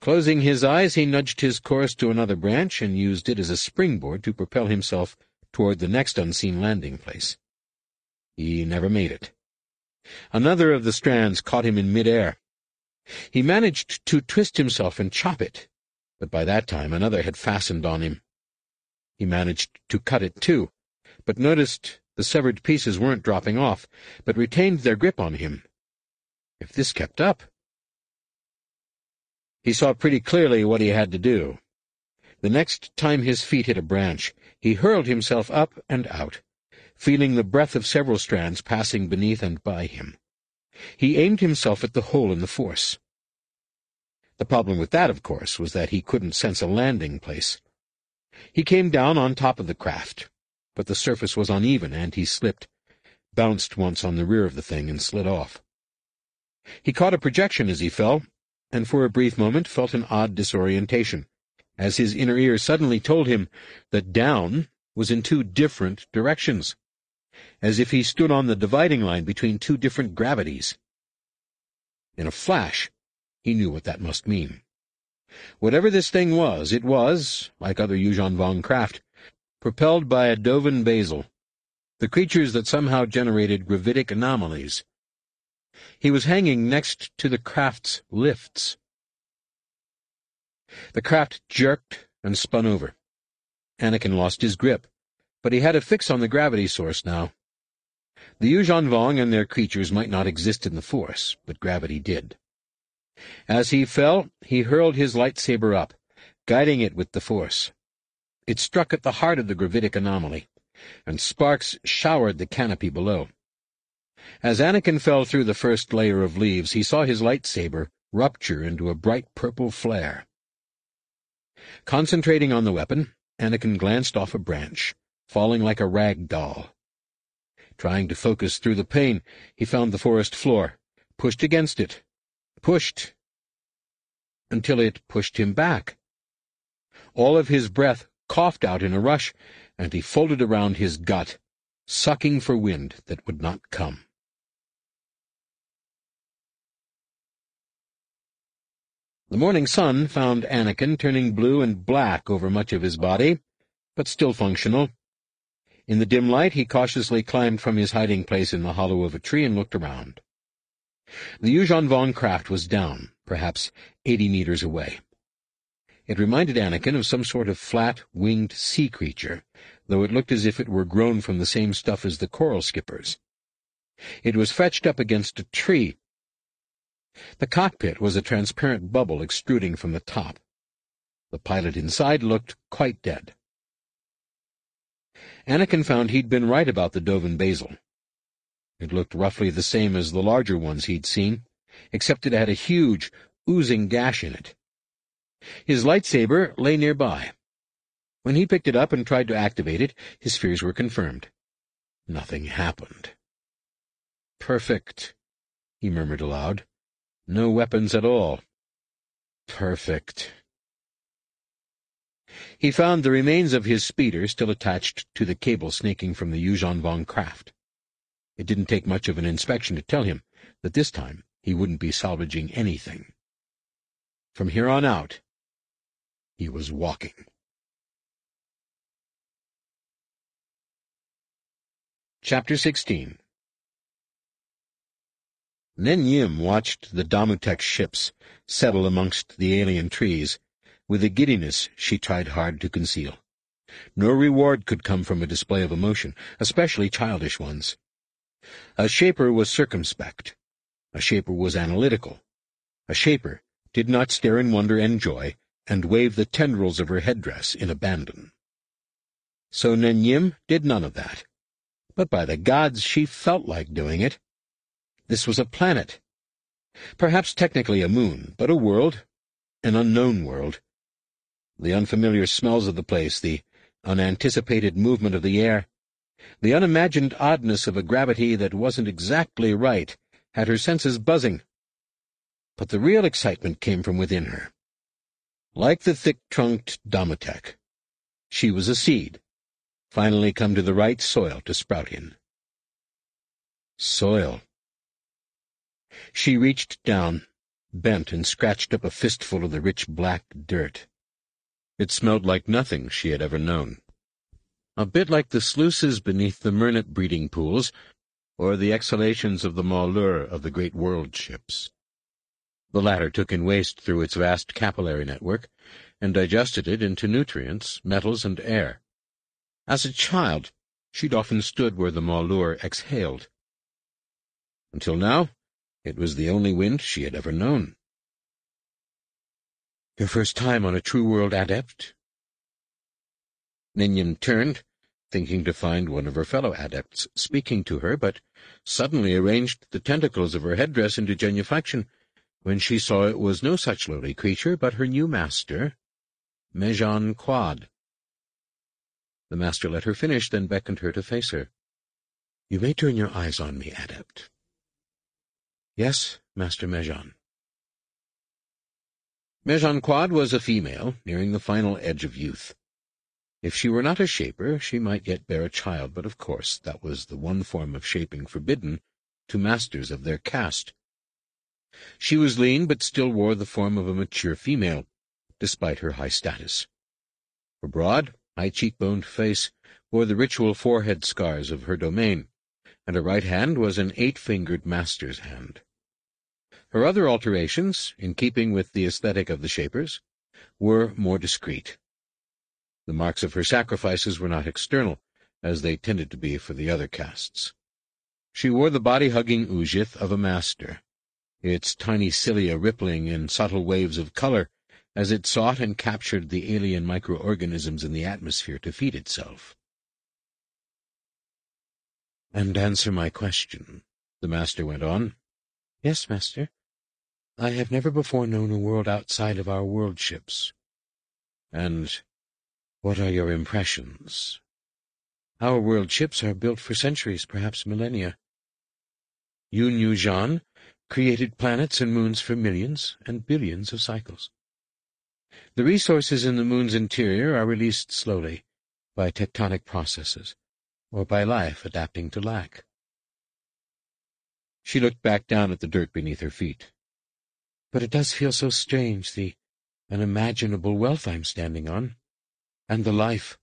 Closing his eyes, he nudged his course to another branch and used it as a springboard to propel himself toward the next unseen landing place. He never made it. Another of the strands caught him in mid-air. He managed to twist himself and chop it, but by that time another had fastened on him. He managed to cut it too, but noticed the severed pieces weren't dropping off, but retained their grip on him. If this kept up... He saw pretty clearly what he had to do. The next time his feet hit a branch, he hurled himself up and out, feeling the breath of several strands passing beneath and by him. He aimed himself at the hole in the force. The problem with that, of course, was that he couldn't sense a landing place. He came down on top of the craft, but the surface was uneven and he slipped, bounced once on the rear of the thing, and slid off. He caught a projection as he fell, and for a brief moment felt an odd disorientation, as his inner ear suddenly told him that down was in two different directions, as if he stood on the dividing line between two different gravities. In a flash, He knew what that must mean. Whatever this thing was, it was, like other Yuuzhan Vong craft, propelled by a Dovin Basal, the creatures that somehow generated gravitic anomalies. He was hanging next to the craft's lifts. The craft jerked and spun over. Anakin lost his grip, but he had a fix on the gravity source now. The Yuuzhan Vong and their creatures might not exist in the Force, but gravity did. As he fell, he hurled his lightsaber up, guiding it with the Force. It struck at the heart of the gravitic anomaly, and sparks showered the canopy below. As Anakin fell through the first layer of leaves, he saw his lightsaber rupture into a bright purple flare. Concentrating on the weapon, Anakin glanced off a branch, falling like a rag doll. Trying to focus through the pain, he found the forest floor, pushed against it, pushed, until it pushed him back. All of his breath coughed out in a rush, and he folded around his gut, sucking for wind that would not come. The morning sun found Anakin turning blue and black over much of his body, but still functional. In the dim light, he cautiously climbed from his hiding place in the hollow of a tree and looked around. The Yuuzhan Vong craft was down, perhaps eighty meters away. It reminded Anakin of some sort of flat, winged sea creature, though it looked as if it were grown from the same stuff as the coral skippers. It was fetched up against a tree. The cockpit was a transparent bubble extruding from the top. The pilot inside looked quite dead. Anakin found he'd been right about the Dovin Basal. It looked roughly the same as the larger ones he'd seen, except it had a huge, oozing gash in it. His lightsaber lay nearby. When he picked it up and tried to activate it, his fears were confirmed. Nothing happened. Perfect, he murmured aloud. No weapons at all. Perfect. He found the remains of his speeder still attached to the cable snaking from the Yuuzhan Vong craft. It didn't take much of an inspection to tell him that this time he wouldn't be salvaging anything. From here on out, he was walking. Chapter 16 Nen Yim watched the Damutek ships settle amongst the alien trees with a giddiness she tried hard to conceal. No reward could come from a display of emotion, especially childish ones. A shaper was circumspect. A shaper was analytical. A shaper did not stare in wonder and joy and wave the tendrils of her headdress in abandon. So Nen Yim did none of that. But by the gods, she felt like doing it. This was a planet. Perhaps technically a moon, but a world, an unknown world. The unfamiliar smells of the place, the unanticipated movement of the air, the unimagined oddness of a gravity that wasn't exactly right, had her senses buzzing. But the real excitement came from within her. Like the thick-trunked Damutek, she was a seed, finally come to the right soil to sprout in. Soil. She reached down, bent, and scratched up a fistful of the rich black dirt. It smelled like nothing she had ever known. A bit like the sluices beneath the Myrnit breeding pools, or the exhalations of the Mauleur of the great world ships. The latter took in waste through its vast capillary network, and digested it into nutrients, metals, and air. As a child, she'd often stood where the Mauleur exhaled. Until now, it was the only wind she had ever known. Your first time on a true world adept? Yim turned, thinking to find one of her fellow adepts speaking to her, but suddenly arranged the tentacles of her headdress into genuflection when she saw it was no such lowly creature, but her new master, Mezhan Kwaad. The master let her finish, then beckoned her to face her. You may turn your eyes on me, adept. Yes, Master Mezhan. Mezhan Kwaad was a female, nearing the final edge of youth. If she were not a shaper, she might yet bear a child, but of course that was the one form of shaping forbidden to masters of their caste. She was lean, but still wore the form of a mature female, despite her high status. Her broad, high cheek-boned face bore the ritual forehead scars of her domain, and her right hand was an eight-fingered master's hand. Her other alterations, in keeping with the aesthetic of the Shapers, were more discreet. The marks of her sacrifices were not external, as they tended to be for the other castes. She wore the body-hugging Uzhith of a master, its tiny cilia rippling in subtle waves of color as it sought and captured the alien microorganisms in the atmosphere to feed itself. And answer my question, the master went on. Yes, master. I have never before known a world outside of our world ships. And what are your impressions? Our world ships are built for centuries, perhaps millennia. Yun Yuuzhan created planets and moons for millions and billions of cycles. The resources in the moon's interior are released slowly, by tectonic processes, or by life adapting to lack. She looked back down at the dirt beneath her feet. But it does feel so strange, the unimaginable wealth I'm standing on and the life.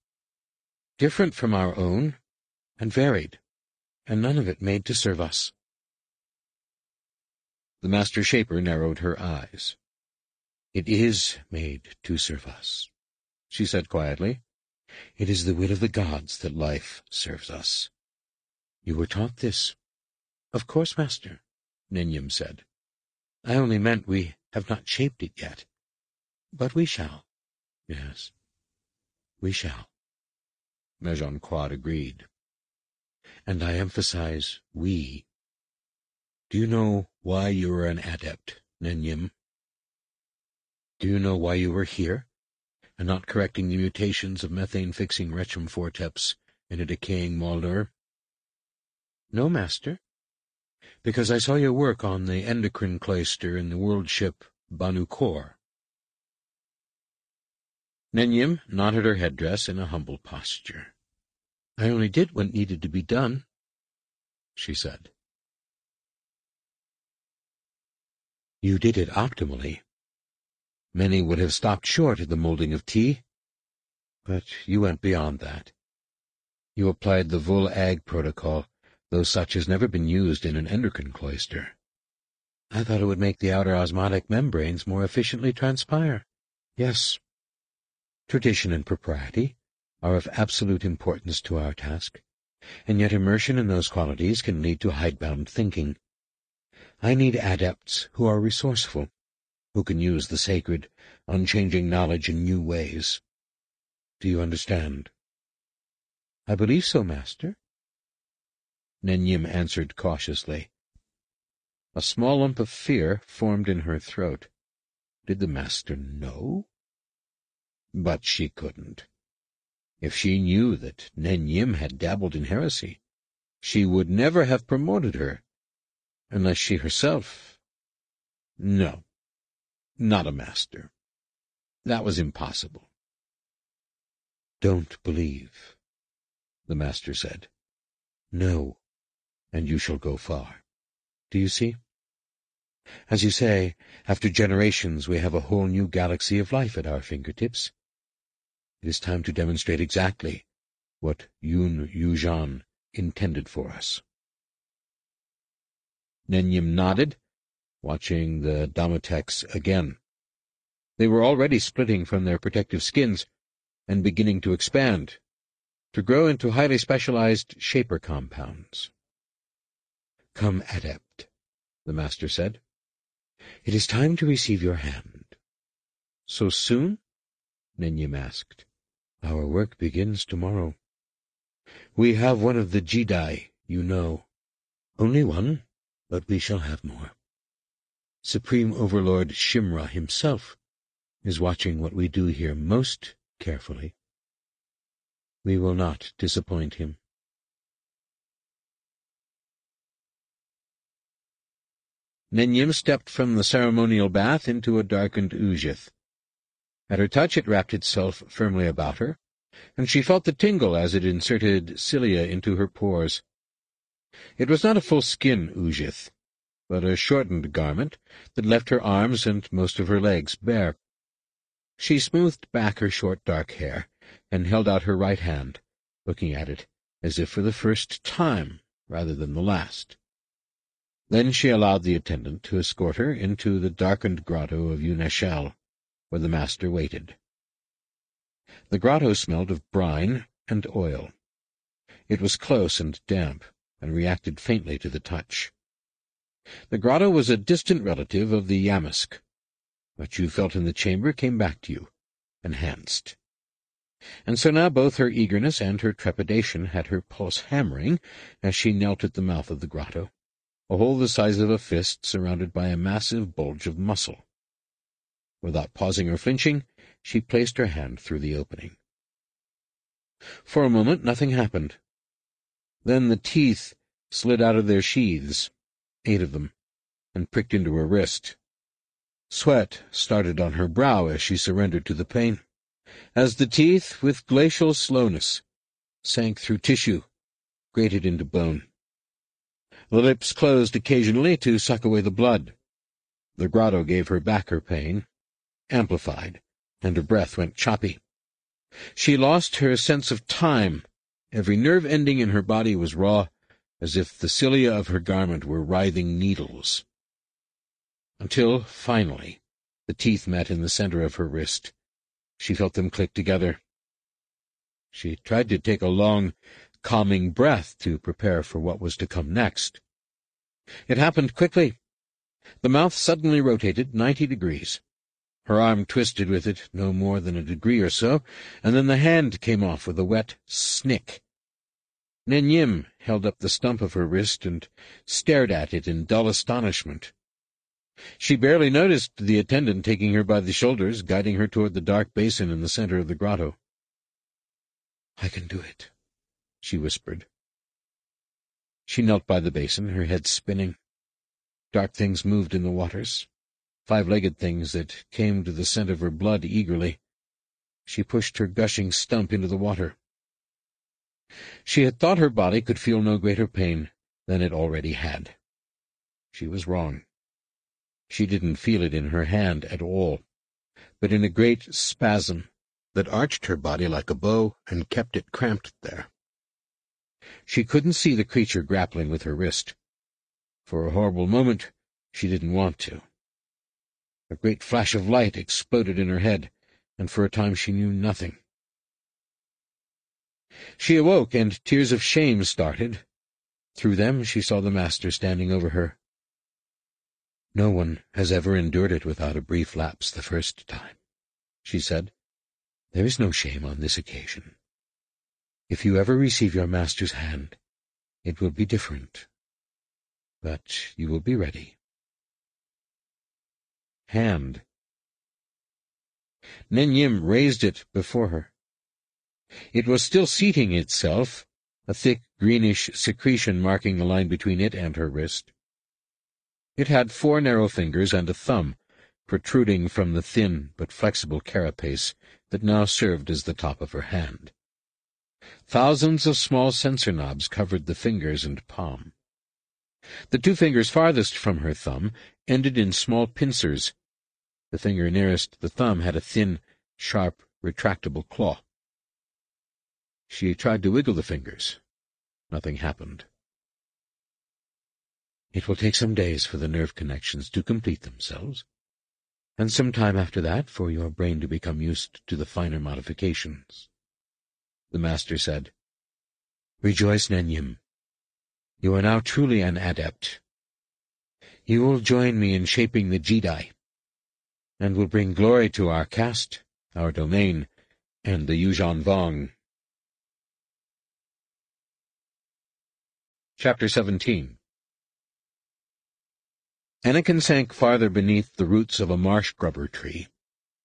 Different from our own, and varied, and none of it made to serve us. The Master Shaper narrowed her eyes. It is made to serve us, she said quietly. It is the will of the gods that life serves us. You were taught this. Of course, Master, Nen Yim said. I only meant we have not shaped it yet. But we shall. Yes, we shall. Mezhan Kwaad agreed. And I emphasize we. Do you know why you are an adept, Nen Yim? Do you know why you were here, and not correcting the mutations of methane-fixing Forteps in a decaying Moldor? No, Master. Because I saw your work on the endocrine cloister in the world ship Banu Kor. Nen Yim knotted her headdress in a humble posture. I only did what needed to be done, she said. You did it optimally. Many would have stopped short at the molding of tea, but you went beyond that. You applied the Vul-Ag protocol, though such has never been used in an endocrine cloister. I thought it would make the outer osmotic membranes more efficiently transpire. Yes, Tradition and propriety are of absolute importance to our task, and yet immersion in those qualities can lead to hidebound thinking. I need adepts who are resourceful, who can use the sacred, unchanging knowledge in new ways. Do you understand? I believe so, Master. Nen Yim answered cautiously. A small lump of fear formed in her throat. Did the Master know? But she couldn't. If she knew that Nen Yim had dabbled in heresy, she would never have promoted her, unless she herself... No, not a master. That was impossible. Don't believe, the master said. No, and you shall go far. Do you see? As you say, after generations we have a whole new galaxy of life at our fingertips. It is time to demonstrate exactly what Yun Yuuzhan intended for us. Nen Yim nodded, watching the Damuteks again. They were already splitting from their protective skins and beginning to expand, to grow into highly specialized shaper compounds. Come, adept, the master said. It is time to receive your hand. So soon? Nen Yim asked. Our work begins tomorrow. We have one of the Jedi, you know. Only one, but we shall have more. Supreme Overlord Shimrra himself is watching what we do here most carefully. We will not disappoint him. Nen Yim stepped from the ceremonial bath into a darkened Uzhith. At her touch it wrapped itself firmly about her, and she felt the tingle as it inserted cilia into her pores. It was not a full-skin Uzhith. but a shortened garment that left her arms and most of her legs bare. She smoothed back her short dark hair and held out her right hand, looking at it as if for the first time rather than the last. Then she allowed the attendant to escort her into the darkened grotto of Uneshel, where the master waited. The grotto smelled of brine and oil. It was close and damp, and reacted faintly to the touch. The grotto was a distant relative of the Yammosk. What you felt in the chamber came back to you, enhanced. And so now both her eagerness and her trepidation had her pulse hammering as she knelt at the mouth of the grotto, a hole the size of a fist surrounded by a massive bulge of muscle. Without pausing or flinching, she placed her hand through the opening. For a moment nothing happened. Then the teeth slid out of their sheaths, eight of them, and pricked into her wrist. Sweat started on her brow as she surrendered to the pain, as the teeth, with glacial slowness, sank through tissue, grated into bone. The lips closed occasionally to suck away the blood. The grotto gave her back her pain, amplified, and her breath went choppy. She lost her sense of time. Every nerve ending in her body was raw, as if the cilia of her garment were writhing needles. Until, finally, the teeth met in the center of her wrist. She felt them click together. She tried to take a long, calming breath to prepare for what was to come next. It happened quickly. The mouth suddenly rotated ninety degrees. Her arm twisted with it no more than a degree or so, and then the hand came off with a wet snick. Nen Yim held up the stump of her wrist and stared at it in dull astonishment. She barely noticed the attendant taking her by the shoulders, guiding her toward the dark basin in the center of the grotto. "I can do it," she whispered. She knelt by the basin, her head spinning. Dark things moved in the waters five-legged things that came to the scent of her blood eagerly. She pushed her gushing stump into the water. She had thought her body could feel no greater pain than it already had. She was wrong. She didn't feel it in her hand at all, but in a great spasm that arched her body like a bow and kept it cramped there. She couldn't see the creature grappling with her wrist. For a horrible moment, she didn't want to. A great flash of light exploded in her head, and for a time she knew nothing. She awoke, and tears of shame started. Through them she saw the master standing over her. No one has ever endured it without a brief lapse the first time, she said. There is no shame on this occasion. If you ever receive your master's hand, it will be different. But you will be ready hand. Nen Yim raised it before her. It was still seating itself, a thick greenish secretion marking the line between it and her wrist. It had four narrow fingers and a thumb, protruding from the thin but flexible carapace that now served as the top of her hand. Thousands of small sensor knobs covered the fingers and palm. The two fingers farthest from her thumb ended in small pincers. The finger nearest the thumb had a thin, sharp, retractable claw. She tried to wiggle the fingers. Nothing happened. It will take some days for the nerve connections to complete themselves, and some time after that for your brain to become used to the finer modifications. The master said, Rejoice, Nen Yim. You are now truly an adept. You will join me in shaping the Jedi, and will bring glory to our caste, our domain, and the Yuuzhan Vong. Chapter 17 Anakin sank farther beneath the roots of a marsh grubber tree,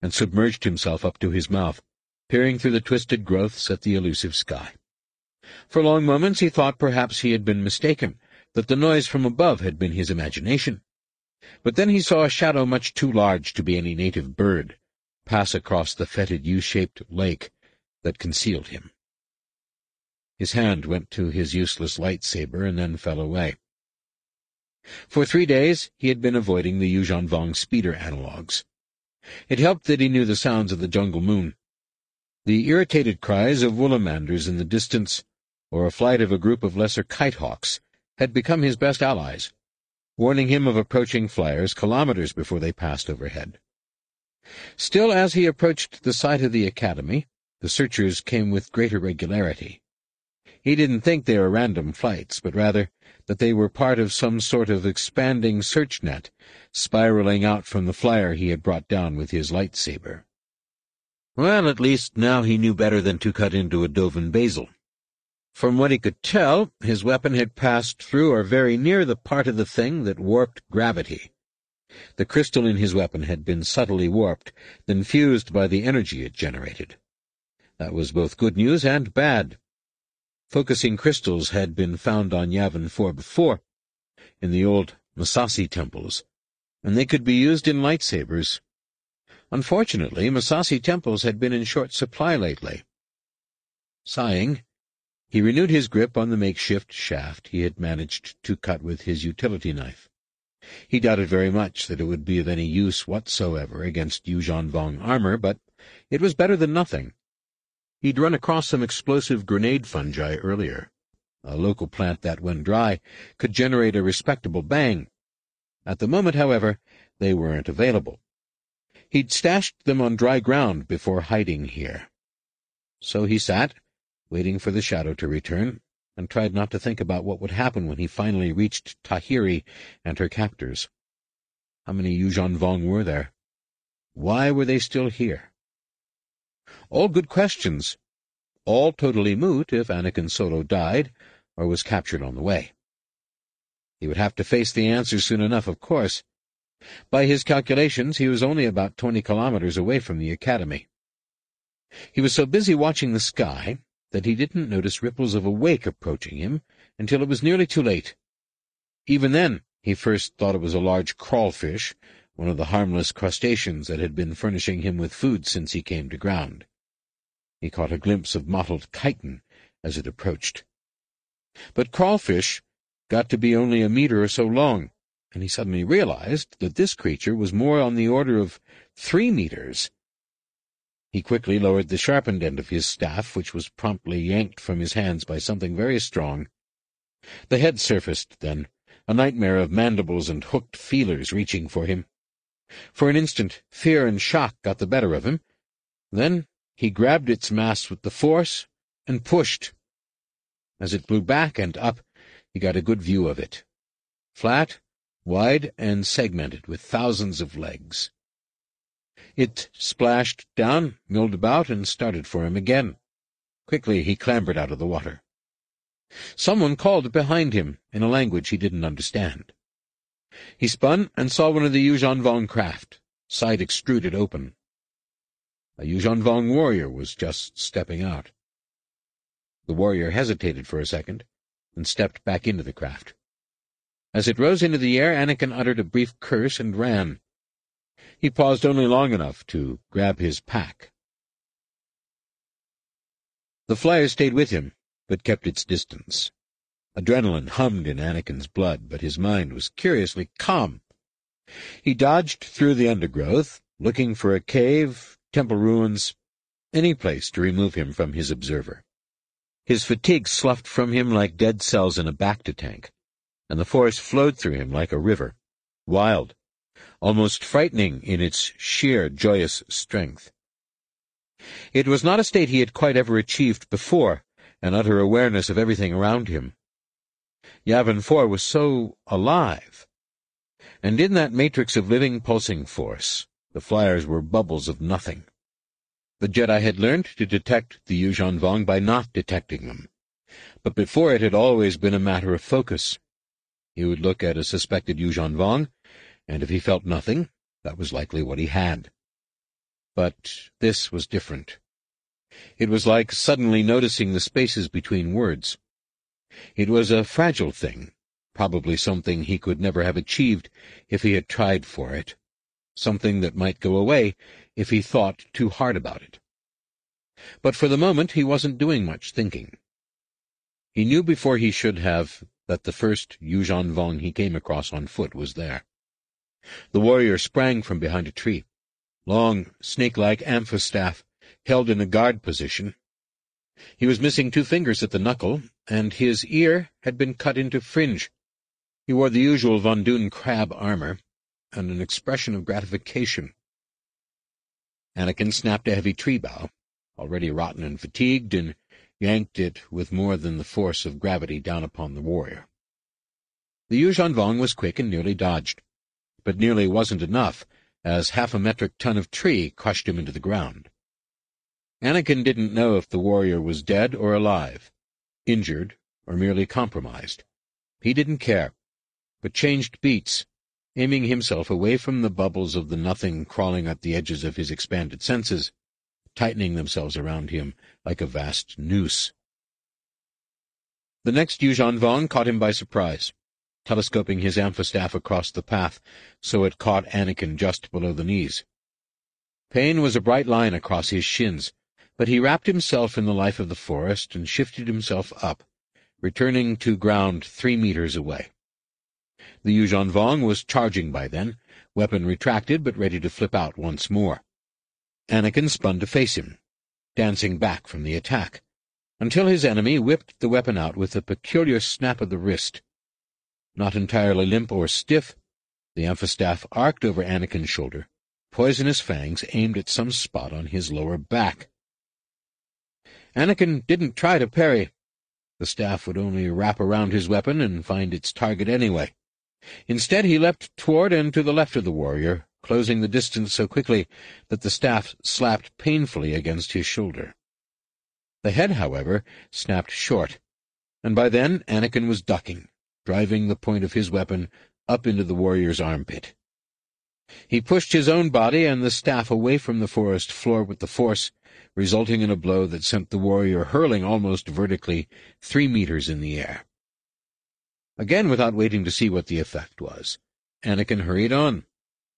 and submerged himself up to his mouth, peering through the twisted growths at the elusive sky. For long moments he thought perhaps he had been mistaken, that the noise from above had been his imagination. But then he saw a shadow much too large to be any native bird pass across the fetid U-shaped lake that concealed him. His hand went to his useless lightsaber and then fell away. For three days he had been avoiding the Yuuzhan Vong speeder analogues. It helped that he knew the sounds of the jungle moon. The irritated cries of woolamanders in the distance, or a flight of a group of lesser kite-hawks, had become his best allies, warning him of approaching flyers kilometers before they passed overhead. Still, as he approached the site of the academy, the searchers came with greater regularity. He didn't think they were random flights, but rather that they were part of some sort of expanding search net, spiraling out from the flyer he had brought down with his lightsaber. Well, at least now he knew better than to cut into a Dovin Basal. From what he could tell, his weapon had passed through or very near the part of the thing that warped gravity. The crystal in his weapon had been subtly warped, then fused by the energy it generated. That was both good news and bad. Focusing crystals had been found on Yavin 4 before, in the old Massassi temples, and they could be used in lightsabers. Unfortunately, Massassi temples had been in short supply lately. Sighing, he renewed his grip on the makeshift shaft he had managed to cut with his utility knife. He doubted very much that it would be of any use whatsoever against Yuuzhan Vong armor, but it was better than nothing. He'd run across some explosive grenade fungi earlier, a local plant that, when dry, could generate a respectable bang. At the moment, however, they weren't available. He'd stashed them on dry ground before hiding here. So he sat, waiting for the shadow to return, and tried not to think about what would happen when he finally reached Tahiri and her captors. How many Yuuzhan Vong were there? Why were they still here? All good questions. All totally moot if Anakin Solo died or was captured on the way. He would have to face the answers soon enough, of course. By his calculations, he was only about twenty kilometers away from the academy. He was so busy watching the sky that he didn't notice ripples of a wake approaching him until it was nearly too late. Even then, he first thought it was a large crawfish one of the harmless crustaceans that had been furnishing him with food since he came to ground. He caught a glimpse of mottled chitin as it approached. But crawfish got to be only a meter or so long, and he suddenly realized that this creature was more on the order of three meters. He quickly lowered the sharpened end of his staff, which was promptly yanked from his hands by something very strong. The head surfaced, then, a nightmare of mandibles and hooked feelers reaching for him. For an instant, fear and shock got the better of him. Then he grabbed its mass with the force and pushed. As it blew back and up, he got a good view of it. Flat, wide, and segmented, with thousands of legs. It splashed down, milled about, and started for him again. Quickly he clambered out of the water. Someone called behind him in a language he didn't understand. He spun and saw one of the Yuuzhan Vong craft, side extruded open. A Yuuzhan Vong warrior was just stepping out. The warrior hesitated for a second, and stepped back into the craft. As it rose into the air, Anakin uttered a brief curse and ran. He paused only long enough to grab his pack. The flyer stayed with him, but kept its distance. Adrenaline hummed in Anakin's blood, but his mind was curiously calm. He dodged through the undergrowth, looking for a cave, temple ruins, any place to remove him from his observer. His fatigue sloughed from him like dead cells in a bacta tank, and the force flowed through him like a river, wild, almost frightening in its sheer, joyous strength. It was not a state he had quite ever achieved before, an utter awareness of everything around him. Yavin 4 was so alive. And in that matrix of living pulsing force, the flyers were bubbles of nothing. The Jedi had learned to detect the Yuuzhan Vong by not detecting them. But before it had always been a matter of focus. He would look at a suspected Yuuzhan Vong, and if he felt nothing, that was likely what he had. But this was different. It was like suddenly noticing the spaces between words. It was a fragile thing, probably something he could never have achieved if he had tried for it, something that might go away if he thought too hard about it. But for the moment he wasn't doing much thinking. He knew before he should have that the first Yuuzhan Vong he came across on foot was there. The warrior sprang from behind a tree, long, snake-like amphistaff held in a guard position. He was missing two fingers at the knuckle, and his ear had been cut into fringe. He wore the usual vonduun crab armor, and an expression of gratification. Anakin snapped a heavy tree bough, already rotten and fatigued, and yanked it with more than the force of gravity down upon the warrior. The Yuuzhan Vong was quick and nearly dodged, but nearly wasn't enough, as half a metric ton of tree crushed him into the ground. Anakin didn't know if the warrior was dead or alive, injured or merely compromised. He didn't care, but changed beats, aiming himself away from the bubbles of the nothing crawling at the edges of his expanded senses, tightening themselves around him like a vast noose. The next Yuuzhan Vong caught him by surprise, telescoping his amphistaff across the path so it caught Anakin just below the knees. Pain was a bright line across his shins, but he wrapped himself in the life of the forest and shifted himself up, returning to ground three meters away. The Yuuzhan Vong was charging by then, weapon retracted but ready to flip out once more. Anakin spun to face him, dancing back from the attack, until his enemy whipped the weapon out with a peculiar snap of the wrist. Not entirely limp or stiff, the amphistaff arced over Anakin's shoulder, poisonous fangs aimed at some spot on his lower back. Anakin didn't try to parry. The staff would only wrap around his weapon and find its target anyway. Instead he leapt toward and to the left of the warrior, closing the distance so quickly that the staff slapped painfully against his shoulder. The head, however, snapped short, and by then Anakin was ducking, driving the point of his weapon up into the warrior's armpit. He pushed his own body and the staff away from the forest floor with the force, resulting in a blow that sent the warrior hurling almost vertically three meters in the air. Again, without waiting to see what the effect was, Anakin hurried on,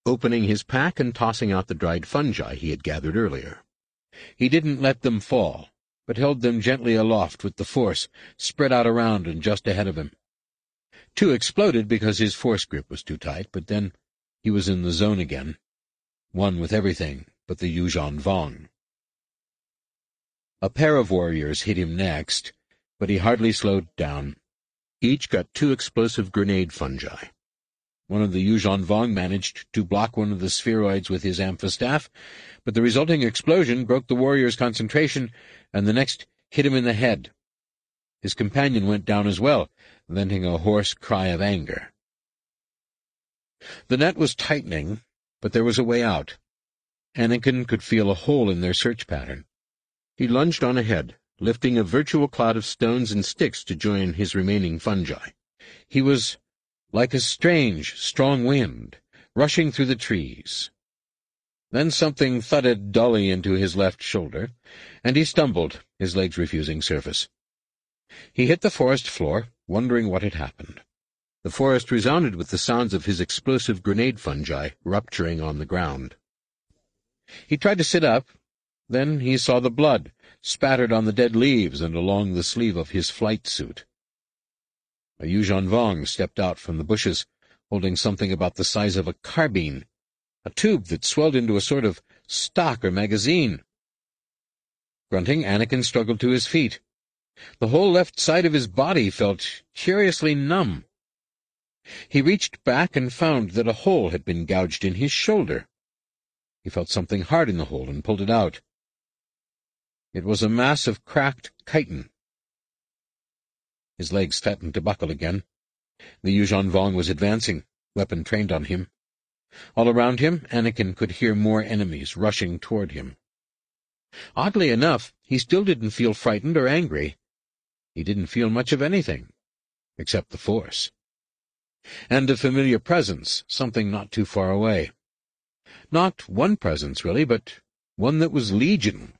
opening his pack and tossing out the dried fungi he had gathered earlier. He didn't let them fall, but held them gently aloft with the force spread out around and just ahead of him. Two exploded because his force grip was too tight, but then he was in the zone again, one with everything but the Yuuzhan Vong. A pair of warriors hit him next, but he hardly slowed down. Each got two explosive grenade fungi. One of the Yuuzhan Vong managed to block one of the spheroids with his amphistaff, but the resulting explosion broke the warrior's concentration, and the next hit him in the head. His companion went down as well, venting a hoarse cry of anger. The net was tightening, but there was a way out. Anakin could feel a hole in their search pattern. He lunged on ahead, lifting a virtual cloud of stones and sticks to join his remaining fungi. He was like a strange, strong wind, rushing through the trees. Then something thudded dully into his left shoulder, and he stumbled, his legs refusing surface. He hit the forest floor, wondering what had happened. The forest resounded with the sounds of his explosive grenade fungi rupturing on the ground. He tried to sit up, then he saw the blood, spattered on the dead leaves and along the sleeve of his flight suit. A Yuuzhan Vong stepped out from the bushes, holding something about the size of a carbine, a tube that swelled into a sort of stock or magazine. Grunting, Anakin struggled to his feet. The whole left side of his body felt curiously numb. He reached back and found that a hole had been gouged in his shoulder. He felt something hard in the hole and pulled it out. It was a mass of cracked chitin. His legs threatened to buckle again. The Yuuzhan Vong was advancing, weapon trained on him. All around him, Anakin could hear more enemies rushing toward him. Oddly enough, he still didn't feel frightened or angry. He didn't feel much of anything, except the Force. And a familiar presence, something not too far away. Not one presence, really, but one that was legion.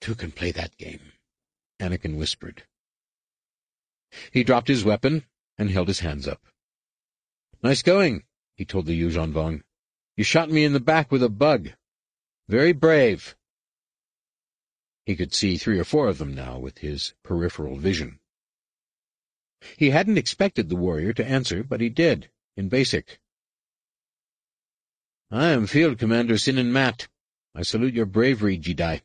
Two can play that game, Anakin whispered. He dropped his weapon and held his hands up. Nice going, he told the Yuuzhan Vong. You shot me in the back with a bug. Very brave. He could see three or four of them now with his peripheral vision. He hadn't expected the warrior to answer, but he did, in basic. I am Field Commander Sinan Mat. I salute your bravery, Jedi.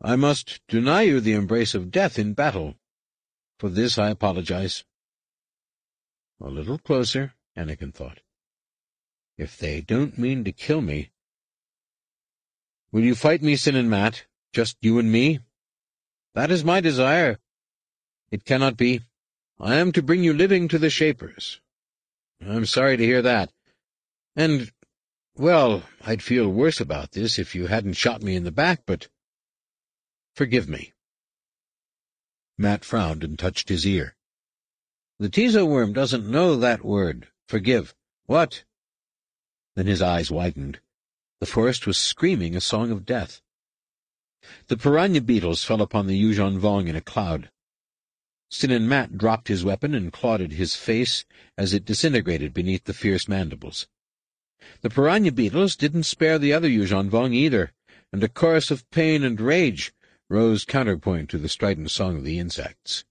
I must deny you the embrace of death in battle. For this I apologize. A little closer, Anakin thought. If they don't mean to kill me... Will you fight me, Sinan Mat? Just you and me? That is my desire. It cannot be. I am to bring you living to the Shapers. I'm sorry to hear that. And, well, I'd feel worse about this if you hadn't shot me in the back, but... Forgive me. Mat frowned and touched his ear. The tizowyrm doesn't know that word, forgive. What? Then his eyes widened. The forest was screaming a song of death. The piranha beetles fell upon the Yuuzhan Vong in a cloud. Sinan Mat dropped his weapon and clawed at his face as it disintegrated beneath the fierce mandibles. The piranha beetles didn't spare the other Yuuzhan Vong either, and a chorus of pain and rage rose counterpoint to the strident song of the insects.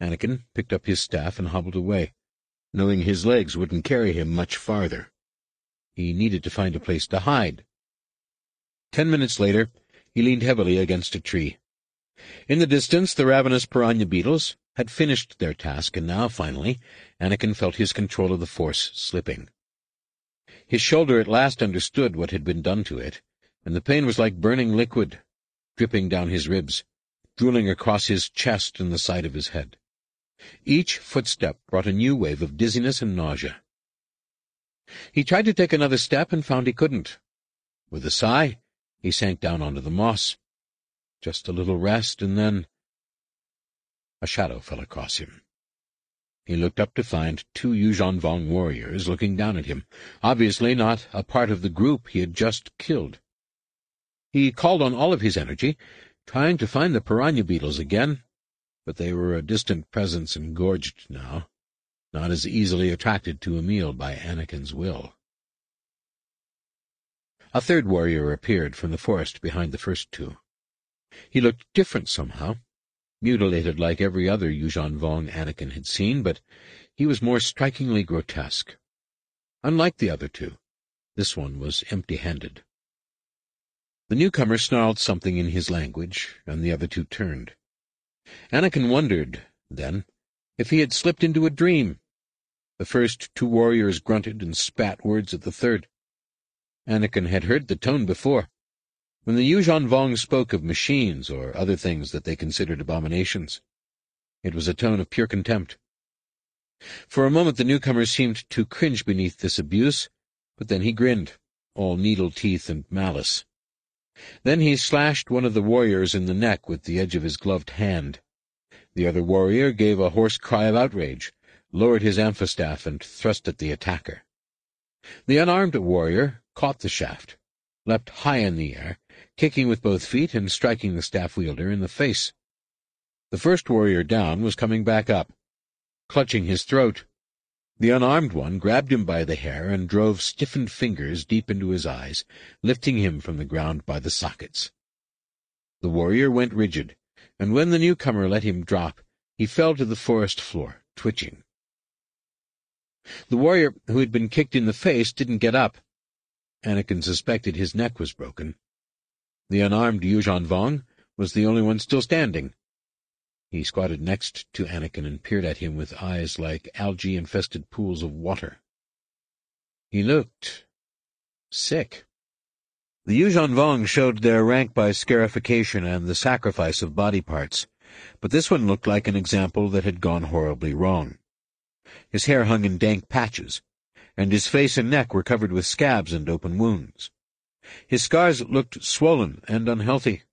Anakin picked up his staff and hobbled away, knowing his legs wouldn't carry him much farther. He needed to find a place to hide. Ten minutes later, he leaned heavily against a tree. In the distance, the ravenous piranha beetles had finished their task, and now, finally, Anakin felt his control of the Force slipping. His shoulder at last understood what had been done to it, and the pain was like burning liquid, dripping down his ribs, drooling across his chest and the side of his head. Each footstep brought a new wave of dizziness and nausea. He tried to take another step and found he couldn't. With a sigh, he sank down onto the moss. Just a little rest, and then... A shadow fell across him. He looked up to find two Yuuzhan Vong warriors looking down at him, obviously not a part of the group he had just killed. He called on all of his energy, trying to find the piranha beetles again, but they were a distant presence engorged now, not as easily attracted to a meal by Anakin's will. A third warrior appeared from the forest behind the first two. He looked different somehow, mutilated like every other Yuuzhan Vong Anakin had seen, but he was more strikingly grotesque. Unlike the other two, this one was empty-handed. The newcomer snarled something in his language, and the other two turned. Anakin wondered, then, if he had slipped into a dream. The first two warriors grunted and spat words at the third. Anakin had heard the tone before. When the Yuuzhan Vong spoke of machines or other things that they considered abominations, it was a tone of pure contempt. For a moment the newcomer seemed to cringe beneath this abuse, but then he grinned, all needle teeth and malice. Then he slashed one of the warriors in the neck with the edge of his gloved hand. The other warrior gave a hoarse cry of outrage, lowered his amphistaff, and thrust at the attacker. The unarmed warrior caught the shaft, leapt high in the air, kicking with both feet and striking the staff-wielder in the face. The first warrior down was coming back up, clutching his throat. The unarmed one grabbed him by the hair and drove stiffened fingers deep into his eyes, lifting him from the ground by the sockets. The warrior went rigid, and when the newcomer let him drop, he fell to the forest floor, twitching. The warrior who had been kicked in the face didn't get up. Anakin suspected his neck was broken. The unarmed Yuuzhan Vong was the only one still standing. He squatted next to Anakin and peered at him with eyes like algae-infested pools of water. He looked sick. The Yuuzhan Vong showed their rank by scarification and the sacrifice of body parts, but this one looked like an example that had gone horribly wrong. His hair hung in dank patches, and his face and neck were covered with scabs and open wounds. His scars looked swollen and unhealthy.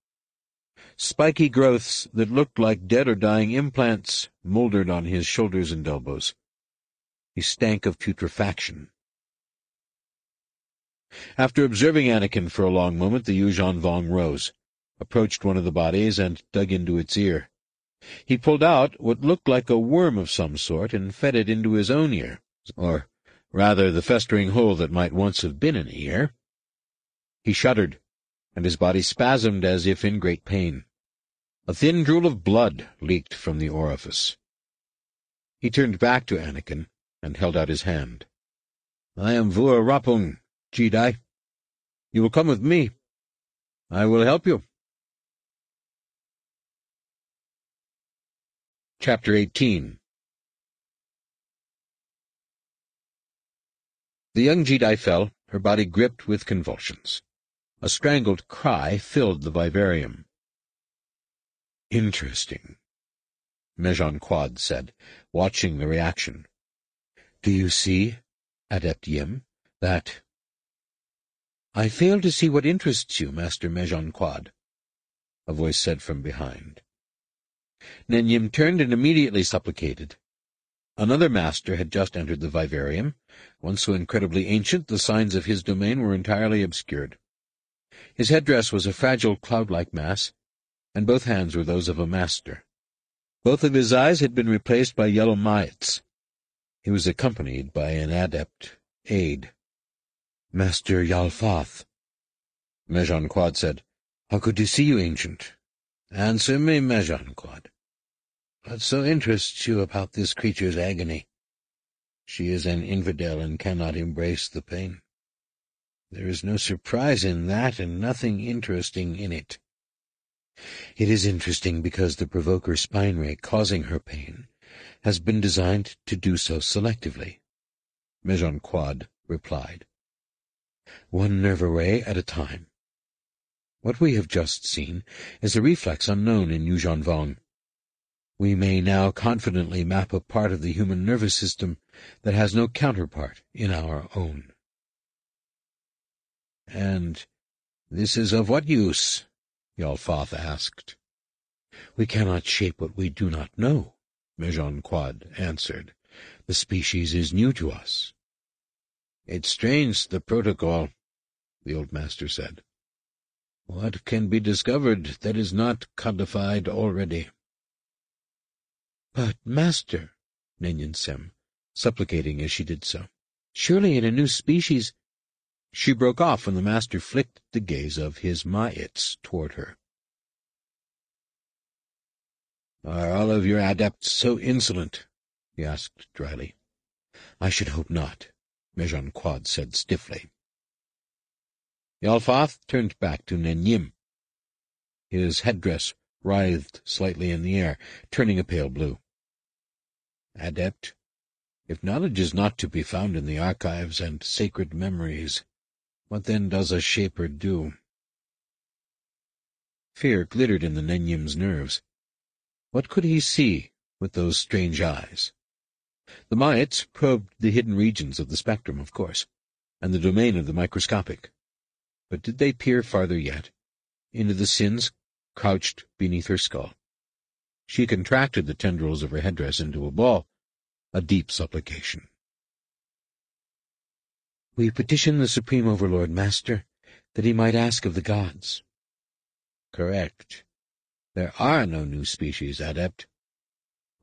Spiky growths that looked like dead or dying implants mouldered on his shoulders and elbows. He stank of putrefaction. After observing Anakin for a long moment, the Yuuzhan Vong rose, approached one of the bodies, and dug into its ear. He pulled out what looked like a worm of some sort and fed it into his own ear, or rather the festering hole that might once have been an ear. He shuddered, and his body spasmed as if in great pain. A thin drool of blood leaked from the orifice. He turned back to Anakin and held out his hand. I am Vua Rapuung, Jedi. You will come with me. I will help you. Chapter 18 The young Jedi fell, her body gripped with convulsions. A strangled cry filled the vivarium. Interesting, Mezhan Kwaad said, watching the reaction. Do you see, Adept Yim, that... I fail to see what interests you, Master Mezhan Kwaad, a voice said from behind. Nen Yim turned and immediately supplicated. Another master had just entered the vivarium. Once so incredibly ancient, the signs of his domain were entirely obscured. His headdress was a fragile cloud-like mass, and both hands were those of a master. Both of his eyes had been replaced by yellow myates. He was accompanied by an adept aide. Master Yalfath. Mezhan Kwaad said, How good to see you, ancient. Answer me, Mezhan Kwaad. What so interests you about this creature's agony? She is an infidel and cannot embrace the pain. There is no surprise in that and nothing interesting in it. It is interesting because the provoker spine ray causing her pain has been designed to do so selectively. Mezhan Kwaad replied. One nerve array at a time. What we have just seen is a reflex unknown in Yuuzhan Vong. We may now confidently map a part of the human nervous system that has no counterpart in our own. And this is of what use? Yalfath asked. We cannot shape what we do not know, Mezhan Kwaad answered. The species is new to us. It's strange, the protocol, the old master said. What can be discovered that is not codified already? But, master, Nen Yim Sem, supplicating as she did so, surely in a new species— She broke off when the master flicked the gaze of his Ma'its toward her. Are all of your adepts so insolent? he asked dryly. I should hope not, Mezhan Kwaad said stiffly. Yalfath turned back to Nen Yim. His headdress writhed slightly in the air, turning a pale blue. Adept, if knowledge is not to be found in the archives and sacred memories, what then does a Shaper do? Fear glittered in the Nen Yim's nerves. What could he see with those strange eyes? The Myaits probed the hidden regions of the spectrum, of course, and the domain of the microscopic. But did they peer farther yet, into the sins crouched beneath her skull? She contracted the tendrils of her headdress into a ball, a deep supplication. We petition the Supreme Overlord, Master, that he might ask of the gods. Correct. There are no new species, Adept.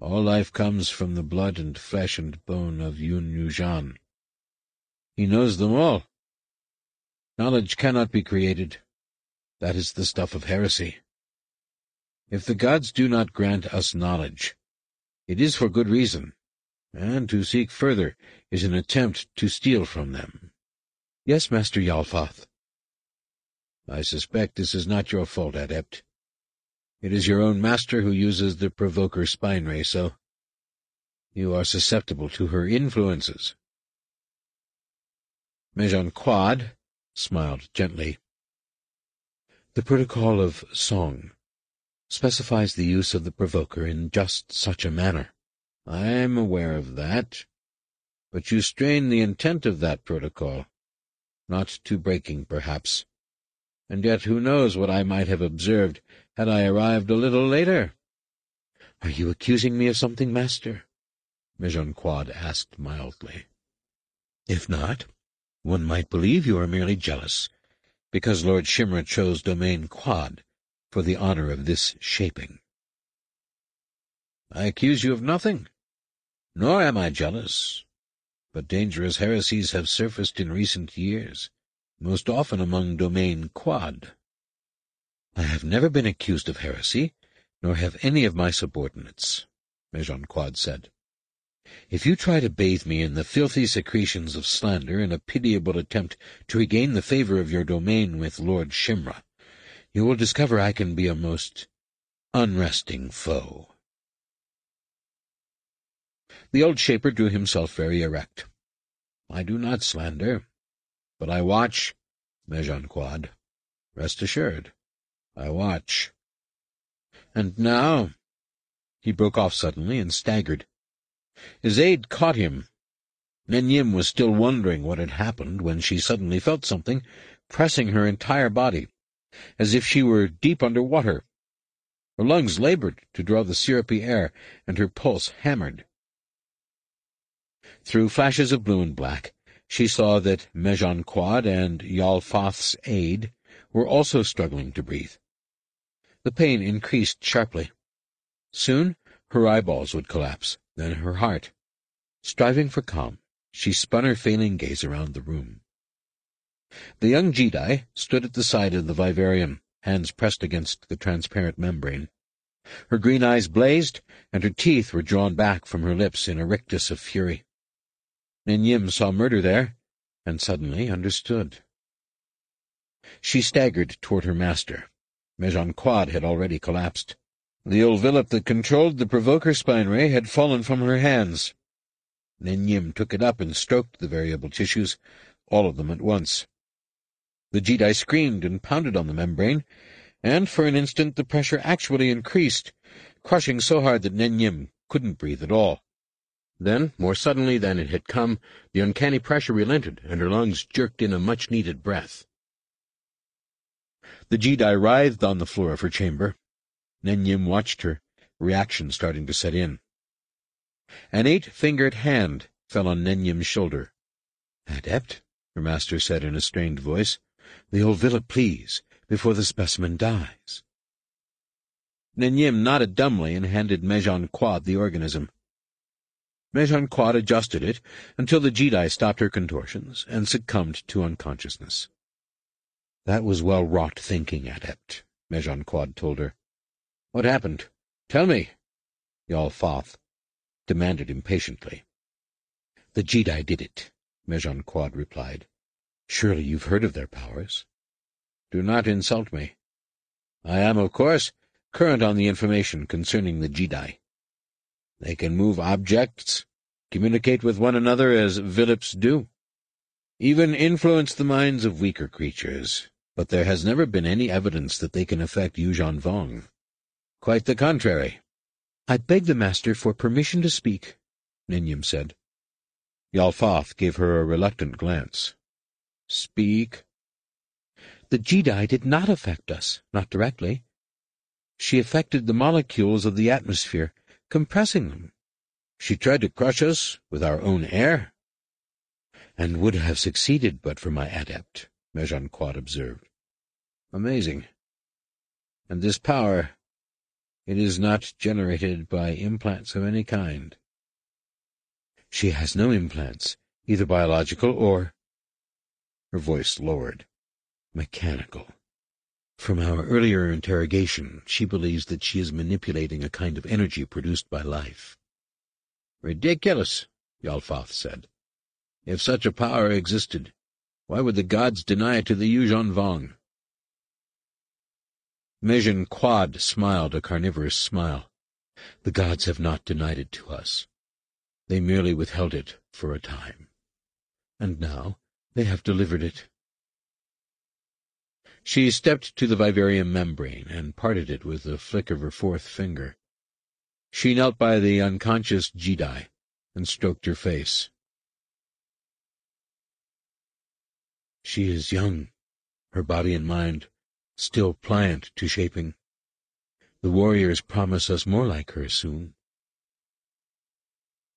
All life comes from the blood and flesh and bone of Yun Yuuzhan. He knows them all. Knowledge cannot be created. That is the stuff of heresy. If the gods do not grant us knowledge, it is for good reason, and to seek further is an attempt to steal from them. Yes, Master Yalfath. I suspect this is not your fault, Adept. It is your own master who uses the Provoker spine ray, so you are susceptible to her influences. Mezhan Kwaad smiled gently. The protocol of song specifies the use of the provoker in just such a manner. I am aware of that, but you strain the intent of that protocol, not to breaking, perhaps. And yet who knows what I might have observed had I arrived a little later? Are you accusing me of something, master? Mezhan Kwaad asked mildly. If not, one might believe you are merely jealous, because Lord Shimrra chose domain Kwaad for the honor of this shaping. I accuse you of nothing, nor am I jealous, but dangerous heresies have surfaced in recent years, most often among domain Kwaad. I have never been accused of heresy, nor have any of my subordinates, Mezhan Kwaad said. If you try to bathe me in the filthy secretions of slander in a pitiable attempt to regain the favor of your domain with Lord Shimrra, you will discover I can be a most unresting foe. The old shaper drew himself very erect. I do not slander, but I watch, Mezhan Kwaad. Rest assured, I watch. And now... He broke off suddenly and staggered. His aide caught him. Nen Yim was still wondering what had happened when she suddenly felt something pressing her entire body, as if she were deep under water. Her lungs labored to draw the syrupy air, and her pulse hammered. Through flashes of blue and black, she saw that Mezhan Kwaad and Yalfath's aide were also struggling to breathe. The pain increased sharply. Soon her eyeballs would collapse, then her heart. Striving for calm, she spun her failing gaze around the room. The young Jedi stood at the side of the vivarium, hands pressed against the transparent membrane. Her green eyes blazed, and her teeth were drawn back from her lips in a rictus of fury. Nen Yim saw murder there, and suddenly understood. She staggered toward her master. Mezhan Kwaad had already collapsed. The ulvilip that controlled the provoker spine ray had fallen from her hands. Nen Yim took it up and stroked the variable tissues, all of them at once. The Jedi screamed and pounded on the membrane, and for an instant the pressure actually increased, crushing so hard that Nen Yim couldn't breathe at all. Then, more suddenly than it had come, the uncanny pressure relented, and her lungs jerked in a much-needed breath. The Jedi writhed on the floor of her chamber. Nen Yim watched her, reaction starting to set in. An eight-fingered hand fell on Nen Yim's shoulder. Adept, her master said in a strained voice, the old villa, please, before the specimen dies. Nen Yim nodded dumbly and handed Mezhan Kwaad the organism. Mezhan Kwaad adjusted it until the Jedi stopped her contortions and succumbed to unconsciousness. That was well-wrought thinking, Adept, Mezhan Kwaad told her. What happened? Tell me, Yalfath demanded impatiently. The Jedi did it, Mezhan Kwaad replied. Surely you've heard of their powers. Do not insult me. I am, of course, current on the information concerning the Jedi. They can move objects, communicate with one another as villips do, even influence the minds of weaker creatures, but there has never been any evidence that they can affect Yuuzhan Vong. Quite the contrary. I beg the Master for permission to speak, Nen Yim said. Yalfath gave her a reluctant glance. Speak. The Jedi did not affect us, not directly. She affected the molecules of the atmosphere, compressing them. She tried to crush us with our own air. And would have succeeded but for my adept, Mezhan Kwaad observed. Amazing. And this power, it is not generated by implants of any kind. She has no implants, either biological or... Her voice lowered. Mechanical. From our earlier interrogation, she believes that she is manipulating a kind of energy produced by life. Ridiculous, Yalfath said. If such a power existed, why would the gods deny it to the Yuuzhan Vong? Mezhan Kwaad smiled a carnivorous smile. The gods have not denied it to us. They merely withheld it for a time. And now they have delivered it she stepped to the vivarium membrane and parted it with a flick of her fourth finger. She knelt by the unconscious Jedi and stroked her face. She is young, her body and mind still pliant to shaping. The warriors promise us more like her soon.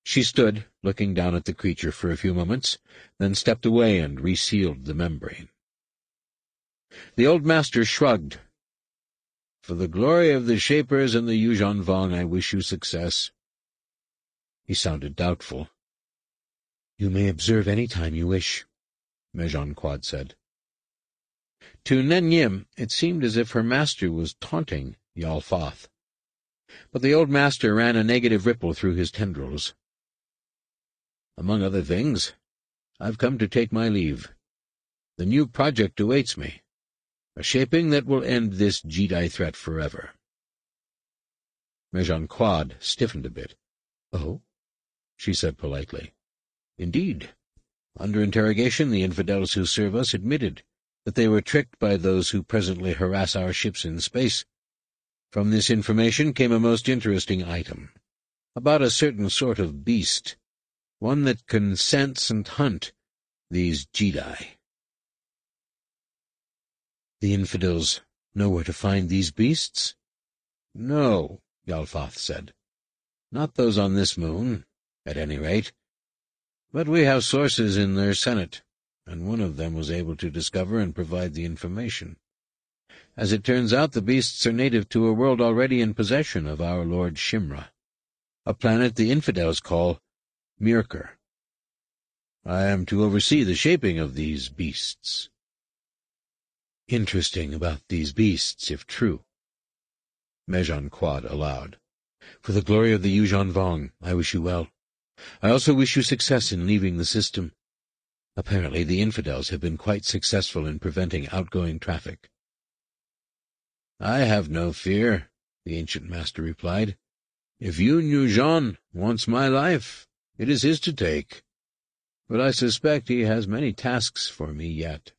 She stood, looking down at the creature for a few moments, then stepped away and resealed the membrane. The old master shrugged. For the glory of the Shapers and the Yuuzhan Vong, I wish you success. He sounded doubtful. You may observe any time you wish, Mezhan Kwaad said. To Nen Yim it seemed as if her master was taunting Yalfath. But the old master ran a negative ripple through his tendrils. Among other things, I've come to take my leave. The new project awaits me, a shaping that will end this Jedi threat forever. Mezhan Kwaad stiffened a bit. Oh? she said politely. Indeed. Under interrogation, the infidels who serve us admitted that they were tricked by those who presently harass our ships in space. From this information came a most interesting item, about a certain sort of beast, one that can sense and hunt these Jedi. The infidels know where to find these beasts? No, Yalfath said. Not those on this moon, at any rate. But we have sources in their senate, and one of them was able to discover and provide the information. As it turns out, the beasts are native to a world already in possession of our Lord Shimrra, a planet the infidels call Myrkr. I am to oversee the shaping of these beasts. Interesting about these beasts, if true. Mezhan Kwaad aloud. For the glory of the Yuuzhan Vong, I wish you well. I also wish you success in leaving the system. Apparently the infidels have been quite successful in preventing outgoing traffic. I have no fear, the ancient master replied. If Yun Yuuzhan wants my life, it is his to take. But I suspect he has many tasks for me yet.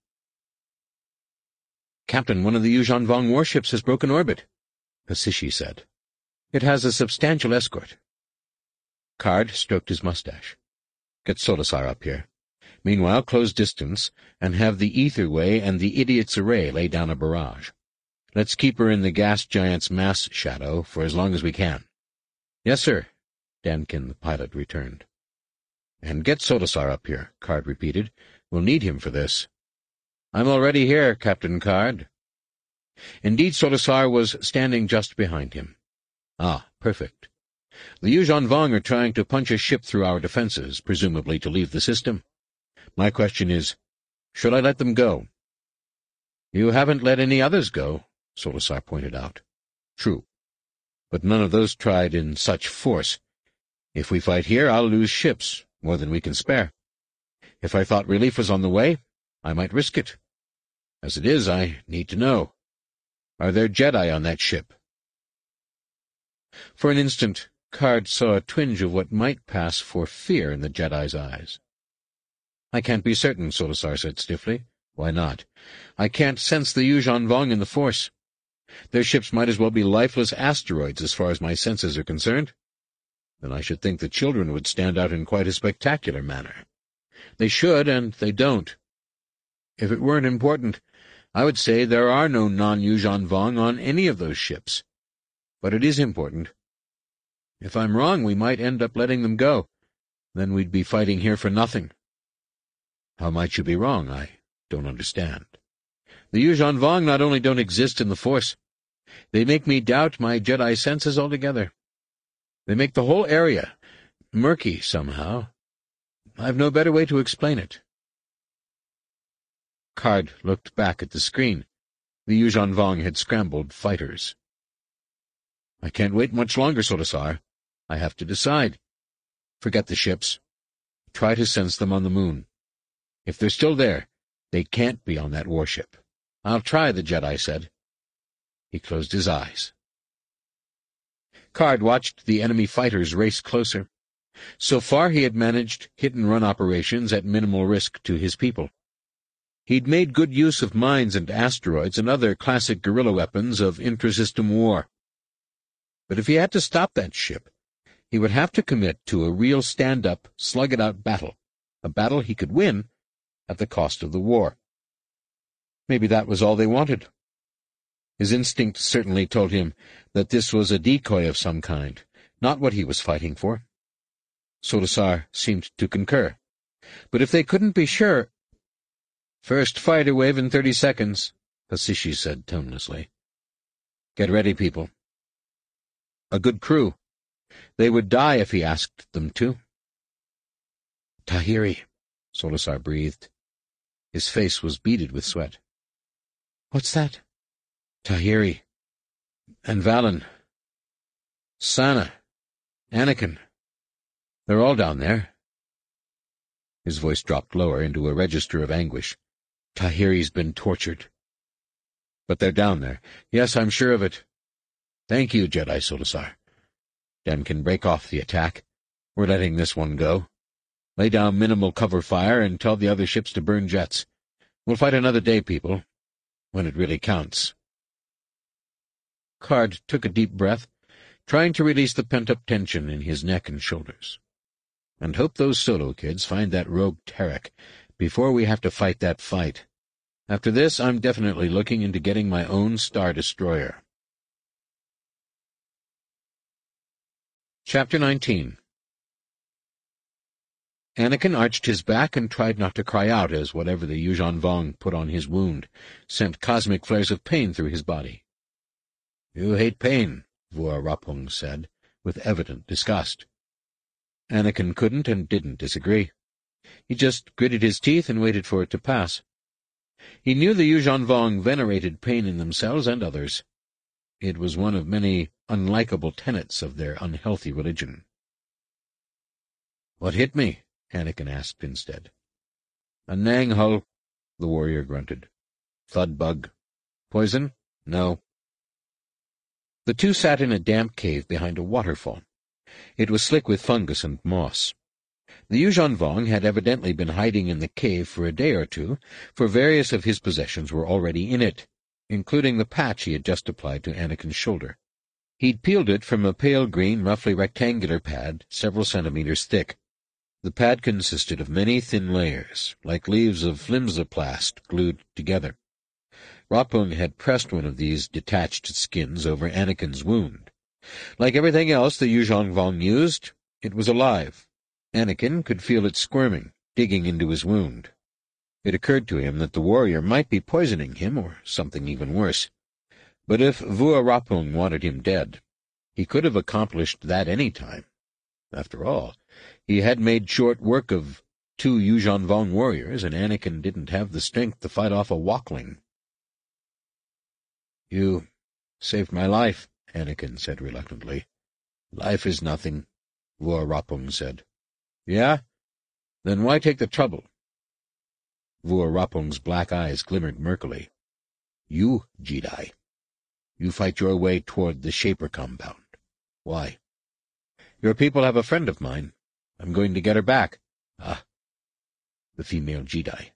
Captain, one of the Yuuzhan Vong warships has broken orbit, H'sishi said. It has a substantial escort. Karrde stroked his mustache. Get Solusar up here. Meanwhile, close distance, and have the Etherway and the Idiot's Array lay down a barrage. Let's keep her in the gas giant's mass shadow for as long as we can. Yes, sir, Dankin the pilot returned. And get Solusar up here, Karrde repeated. We'll need him for this. I'm already here, Captain Karrde. Indeed, Solusar was standing just behind him. Ah, perfect. The Yuuzhan Vong are trying to punch a ship through our defenses, presumably to leave the system. My question is, should I let them go? You haven't let any others go, Solusar pointed out. True. But none of those tried in such force. If we fight here, I'll lose ships, more than we can spare. If I thought relief was on the way, I might risk it. As it is, I need to know. Are there Jedi on that ship? For an instant, Karrde saw a twinge of what might pass for fear in the Jedi's eyes. I can't be certain, Solusar said stiffly. Why not? I can't sense the Yuuzhan Vong in the Force. Their ships might as well be lifeless asteroids as far as my senses are concerned. Then I should think the children would stand out in quite a spectacular manner. They should, and they don't. If it weren't important, I would say there are no non-Yuuzhan Vong on any of those ships. But it is important. If I'm wrong, we might end up letting them go. Then we'd be fighting here for nothing. How might you be wrong? I don't understand. The Yuuzhan Vong not only don't exist in the Force, they make me doubt my Jedi senses altogether. They make the whole area murky somehow. I've no better way to explain it. Karrde looked back at the screen. The Yuuzhan Vong had scrambled fighters. I can't wait much longer, Solusar. I have to decide. Forget the ships. Try to sense them on the moon. If they're still there, they can't be on that warship. I'll try, the Jedi said. He closed his eyes. Karrde watched the enemy fighters race closer. So far he had managed hit-and-run operations at minimal risk to his people. He'd made good use of mines and asteroids and other classic guerrilla weapons of intrasystem war. But if he had to stop that ship, he would have to commit to a real stand-up, slug-it-out battle, a battle he could win at the cost of the war. Maybe that was all they wanted. His instinct certainly told him that this was a decoy of some kind, not what he was fighting for. Solusar seemed to concur. But if they couldn't be sure— First fighter wave in thirty seconds, H'sishi said tonelessly. Get ready, people. A good crew, they would die if he asked them to. Tahiri, Solusar breathed. His face was beaded with sweat. What's that? Tahiri. And Valin. Sannah. Anakin. They're all down there. His voice dropped lower into a register of anguish. Tahiri's been tortured. But they're down there. Yes, I'm sure of it. Thank you, Jedi Solusar. Dan can break off the attack. We're letting this one go. Lay down minimal cover fire and tell the other ships to burn jets. We'll fight another day, people. When it really counts. Karrde took a deep breath, trying to release the pent-up tension in his neck and shoulders and hope those Solo kids find that rogue Terec before we have to fight that fight. After this, I'm definitely looking into getting my own Star Destroyer. Chapter 19 Anakin arched his back and tried not to cry out as whatever the Yuuzhan Vong put on his wound sent cosmic flares of pain through his body. You hate pain, Vua Rapuung said, with evident disgust. Anakin couldn't and didn't disagree. He just gritted his teeth and waited for it to pass. He knew the Yuuzhan Vong venerated pain in themselves and others. It was one of many unlikable tenets of their unhealthy religion. What hit me? Anakin asked instead. A nanghull, the warrior grunted. Thud bug. Poison? No. The two sat in a damp cave behind a waterfall. It was slick with fungus and moss. The Yuuzhan Vong had evidently been hiding in the cave for a day or two, for various of his possessions were already in it, including the patch he had just applied to Anakin's shoulder. He'd peeled it from a pale green, roughly rectangular pad several centimeters thick. The pad consisted of many thin layers, like leaves of flimsoplast glued together. Rapuung had pressed one of these detached skins over Anakin's wound. Like everything else the Yuuzhan Vong used, it was alive. Anakin could feel it squirming, digging into his wound. It occurred to him that the warrior might be poisoning him, or something even worse. But if Vua Rapuung wanted him dead, he could have accomplished that any time. After all, he had made short work of two Yuuzhan Vong warriors, and Anakin didn't have the strength to fight off a walkling. You saved my life, Anakin said reluctantly. Life is nothing, Vua Rapuung said. Yeah? Then why take the trouble? Vua Rapuung's black eyes glimmered murkily. You, Jedi. You fight your way toward the Shaper compound. Why? Your people have a friend of mine. I'm going to get her back. Ah. The female Jedi.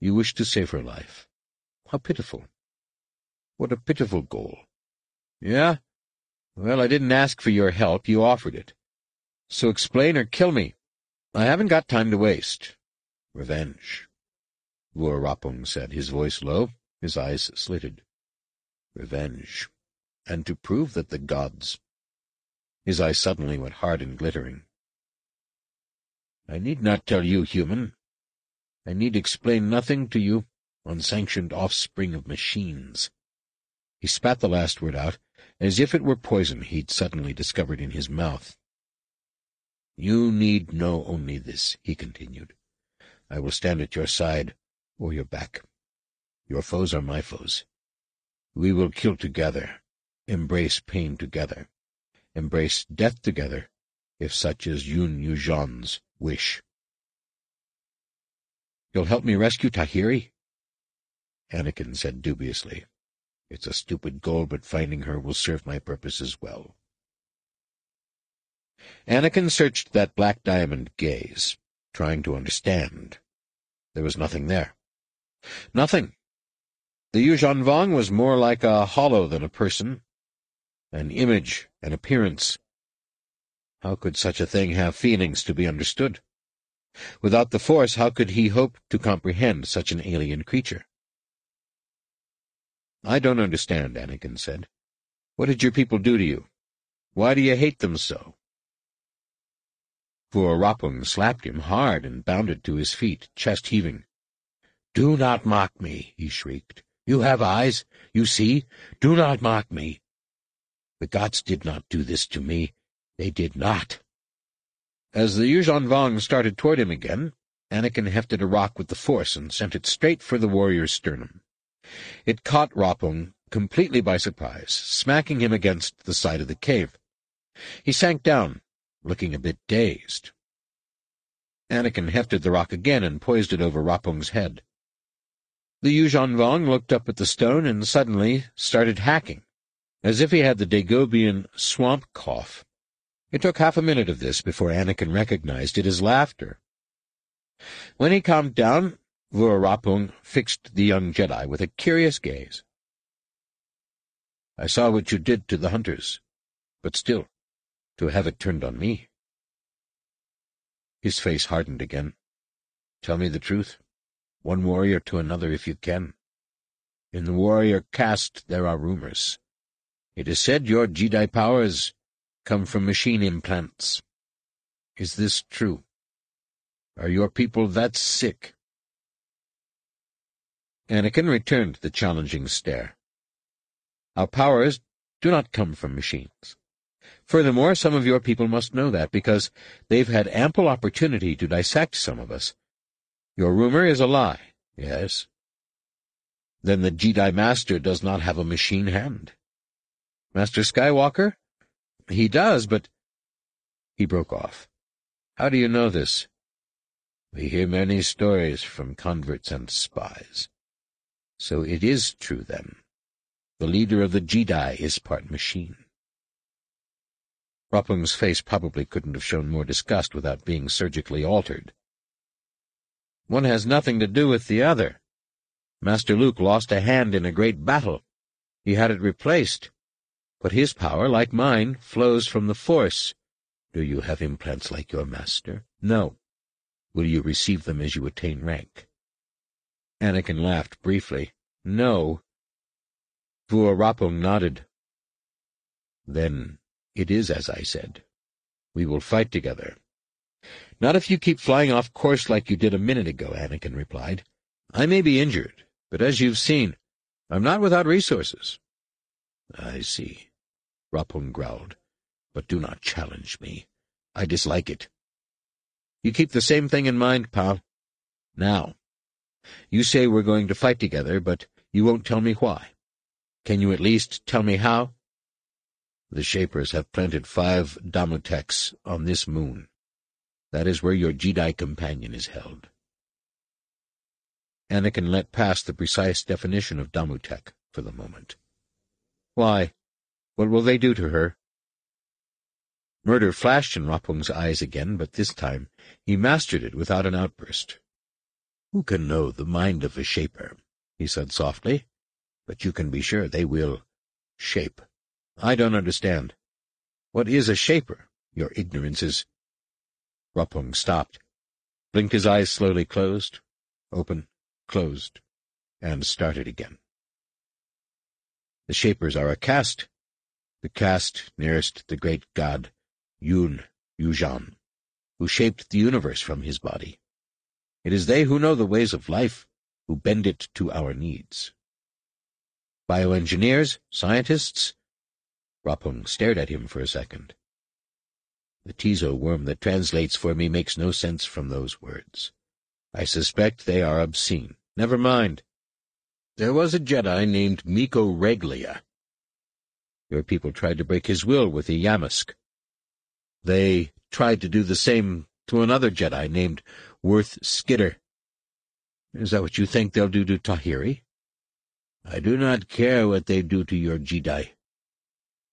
You wish to save her life. How pitiful. What a pitiful goal. Yeah? Well, I didn't ask for your help. You offered it. So explain or kill me. I haven't got time to waste. Revenge. Vua Rapuung said, his voice low, his eyes slitted. Revenge. And to prove that the gods... His eyes suddenly went hard and glittering. I need not tell you, human. I need explain nothing to you, unsanctioned offspring of machines. He spat the last word out, as if it were poison he'd suddenly discovered in his mouth. You need know only this, he continued. I will stand at your side or your back. Your foes are my foes. We will kill together, embrace pain together, embrace death together, if such is Yun Yuuzhan's wish. You'll help me rescue Tahiri? Anakin said dubiously. It's a stupid goal, but finding her will serve my purposes well. Anakin searched that black diamond gaze, trying to understand. There was nothing there. Nothing. The Yuuzhan Vong was more like a hollow than a person, an image, an appearance. How could such a thing have feelings to be understood? Without the Force, how could he hope to comprehend such an alien creature? I don't understand, Anakin said. What did your people do to you? Why do you hate them so? Vua Rapuung slapped him hard and bounded to his feet, chest heaving. Do not mock me, he shrieked. You have eyes. You see. Do not mock me. The gods did not do this to me. They did not. As the Yuuzhan Vong started toward him again, Anakin hefted a rock with the force and sent it straight for the warrior's sternum. It caught Rapuung completely by surprise, smacking him against the side of the cave. He sank down, looking a bit dazed. Anakin hefted the rock again and poised it over Rapuung's head. The Yuuzhan Vong looked up at the stone and suddenly started hacking, as if he had the Dagobian swamp cough. It took half a minute of this before Anakin recognized it as laughter. When he calmed down, Vua fixed the young Jedi with a curious gaze. I saw what you did to the hunters, but still, to have it turned on me. His face hardened again. Tell me the truth. One warrior to another if you can. In the warrior caste there are rumors. It is said your Jedi powers come from machine implants. Is this true? Are your people that sick? Anakin returned the challenging stare. Our powers do not come from machines. Furthermore, some of your people must know that, because they've had ample opportunity to dissect some of us. Your rumor is a lie, yes? Then the Jedi Master does not have a machine hand. Master Skywalker? He does, but... He broke off. How do you know this? We hear many stories from converts and spies. So it is true, then. The leader of the Jedi is part machine. Rapuung's face probably couldn't have shown more disgust without being surgically altered. One has nothing to do with the other. Master Luke lost a hand in a great battle. He had it replaced. But his power, like mine, flows from the Force. Do you have implants like your master? No. Will you receive them as you attain rank? Anakin laughed briefly. No. Vua Rapuung nodded. Then it is as I said. We will fight together. Not if you keep flying off course like you did a minute ago, Anakin replied. I may be injured, but as you've seen, I'm not without resources. I see, Rapuung growled, but do not challenge me. I dislike it. You keep the same thing in mind, pal. Now, you say we're going to fight together, but you won't tell me why. Can you at least tell me how? The Shapers have planted five Damuteks on this moon. That is where your Jedi companion is held. Anakin let pass the precise definition of Damutek for the moment. Why? What will they do to her? Murder flashed in Rapuung's eyes again, but this time he mastered it without an outburst. Who can know the mind of a shaper? he said softly, but you can be sure they will shape. I don't understand. What is a shaper? Your ignorance is... Rapuung stopped, blinked his eyes slowly closed, open, closed, and started again. The Shapers are a caste, the caste nearest the great god, Yun, Yuuzhan, who shaped the universe from his body. It is they who know the ways of life, who bend it to our needs. Bioengineers, scientists? Rapuung stared at him for a second. The tizowyrm that translates for me makes no sense from those words. I suspect they are obscene. Never mind. There was a Jedi named Miko Reglia. Your people tried to break his will with the Yammosk. They tried to do the same to another Jedi named Wurth Skidder. Is that what you think they'll do to Tahiri? I do not care what they do to your Jedi.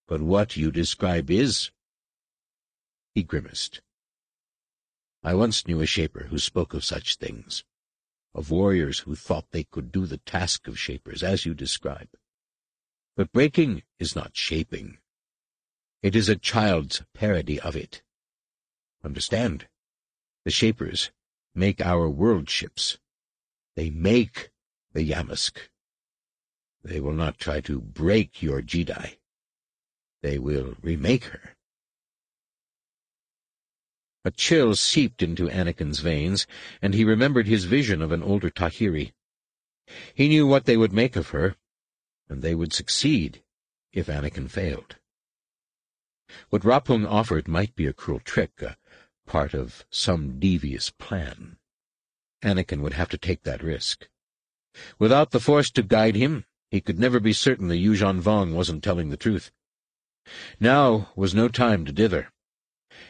But what you describe is he grimaced. I once knew a shaper who spoke of such things, of warriors who thought they could do the task of shapers, as you describe. But breaking is not shaping. It is a child's parody of it. Understand? The shapers make our world ships. They make the Yammosk. They will not try to break your Jedi. They will remake her. A chill seeped into Anakin's veins, and he remembered his vision of an older Tahiri. He knew what they would make of her, and they would succeed if Anakin failed. What Rapuung offered might be a cruel trick, a part of some devious plan. Anakin would have to take that risk. Without the Force to guide him, he could never be certain the Yuuzhan Vong wasn't telling the truth. Now was no time to dither.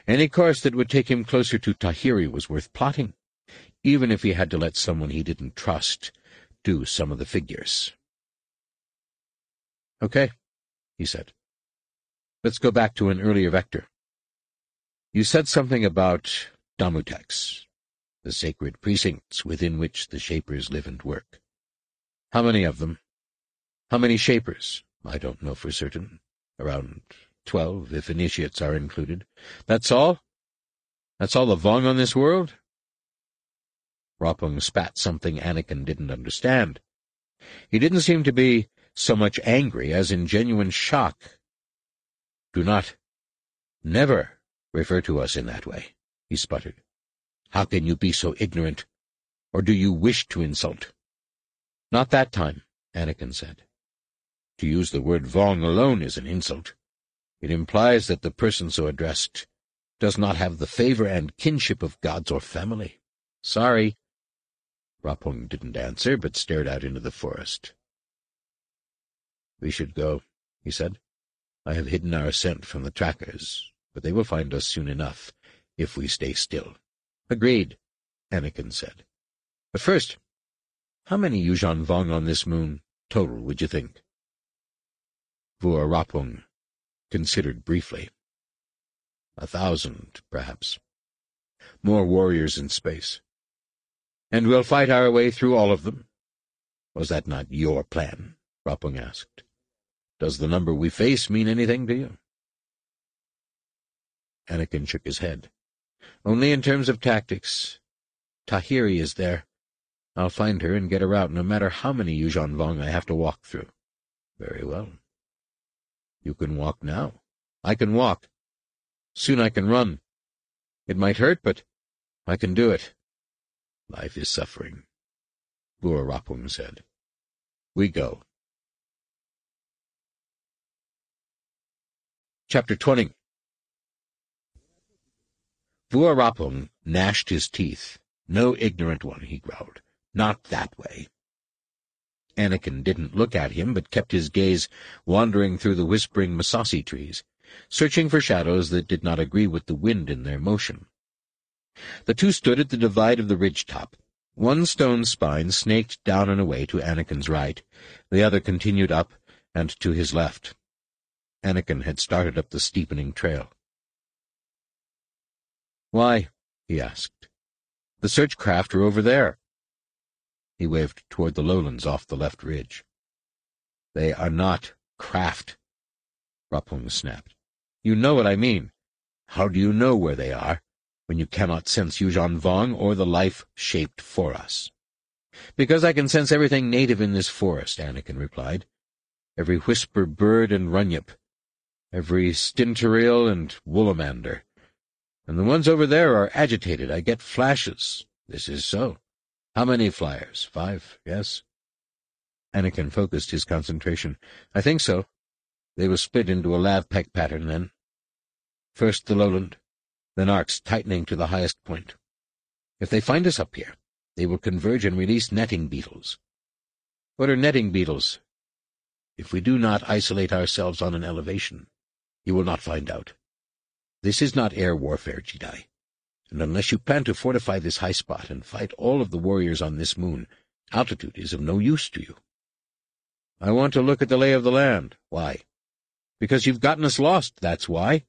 Any course that would take him closer to Tahiri was worth plotting, even if he had to let someone he didn't trust do some of the figures. Okay, he said. Let's go back to an earlier vector. You said something about Damuteks, the sacred precincts within which the Shapers live and work. How many of them? How many Shapers? I don't know for certain. Around twelve, if initiates are included. That's all? That's all the Vong on this world? Rapuung spat something Anakin didn't understand. He didn't seem to be so much angry as in genuine shock. Do not, never refer to us in that way, he sputtered. How can you be so ignorant? Or do you wish to insult? Not that time, Anakin said. To use the word Vong alone is an insult. It implies that the person so addressed does not have the favor and kinship of gods or family. Sorry. Rapuung didn't answer, but stared out into the forest. We should go, he said. I have hidden our scent from the trackers, but they will find us soon enough, if we stay still. Agreed, Anakin said. But first, how many Yuuzhan Vong on this moon, total, would you think? Vua Rapuung considered briefly. A thousand, perhaps. More warriors in space. And we'll fight our way through all of them? Was that not your plan? Rapuung asked. Does the number we face mean anything to you? Anakin shook his head. Only in terms of tactics. Tahiri is there. I'll find her and get her out, no matter how many Yuuzhan Vong I have to walk through. Very well. You can walk now. I can walk. Soon I can run. It might hurt, but I can do it. Life is suffering, Rapuung said. We go. Chapter 20 Rapuung gnashed his teeth. No ignorant one, he growled. Not that way. Anakin didn't look at him, but kept his gaze wandering through the whispering Massassi trees, searching for shadows that did not agree with the wind in their motion. The two stood at the divide of the ridge top. One stone spine snaked down and away to Anakin's right, the other continued up and to his left. Anakin had started up the steepening trail. Why? he asked. The search craft are over there. He waved toward the lowlands off the left ridge. They are not craft, Rapuung snapped. You know what I mean. How do you know where they are, when you cannot sense Yuuzhan Vong or the life shaped for us? Because I can sense everything native in this forest, Anakin replied. Every whisper bird and runyip, every stintaril and woolamander. And the ones over there are agitated. I get flashes. This is so. How many flyers? Five, yes? Anakin focused his concentration. I think so. They were split into a lav peck pattern, then. First the lowland, then arcs tightening to the highest point. If they find us up here, they will converge and release netting beetles. What are netting beetles? If we do not isolate ourselves on an elevation, you will not find out. This is not air warfare, Jedi and unless you plan to fortify this high spot and fight all of the warriors on this moon, altitude is of no use to you. I want to look at the lay of the land. Why? Because you've gotten us lost, that's why.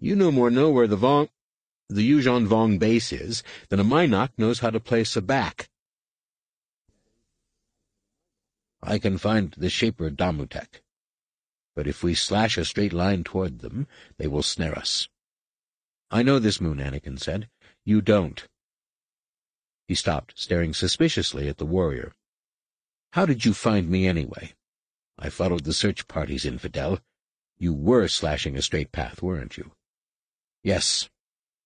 You no more know where the Vong, the Yuuzhan Vong base is than a Mynock knows how to play sabacc. I can find the Shaper Damutek. But if we slash a straight line toward them, they will snare us. I know this moon, Anakin said. You don't. He stopped, staring suspiciously at the warrior. How did you find me anyway? I followed the search parties, infidel. You were slashing a straight path, weren't you? Yes.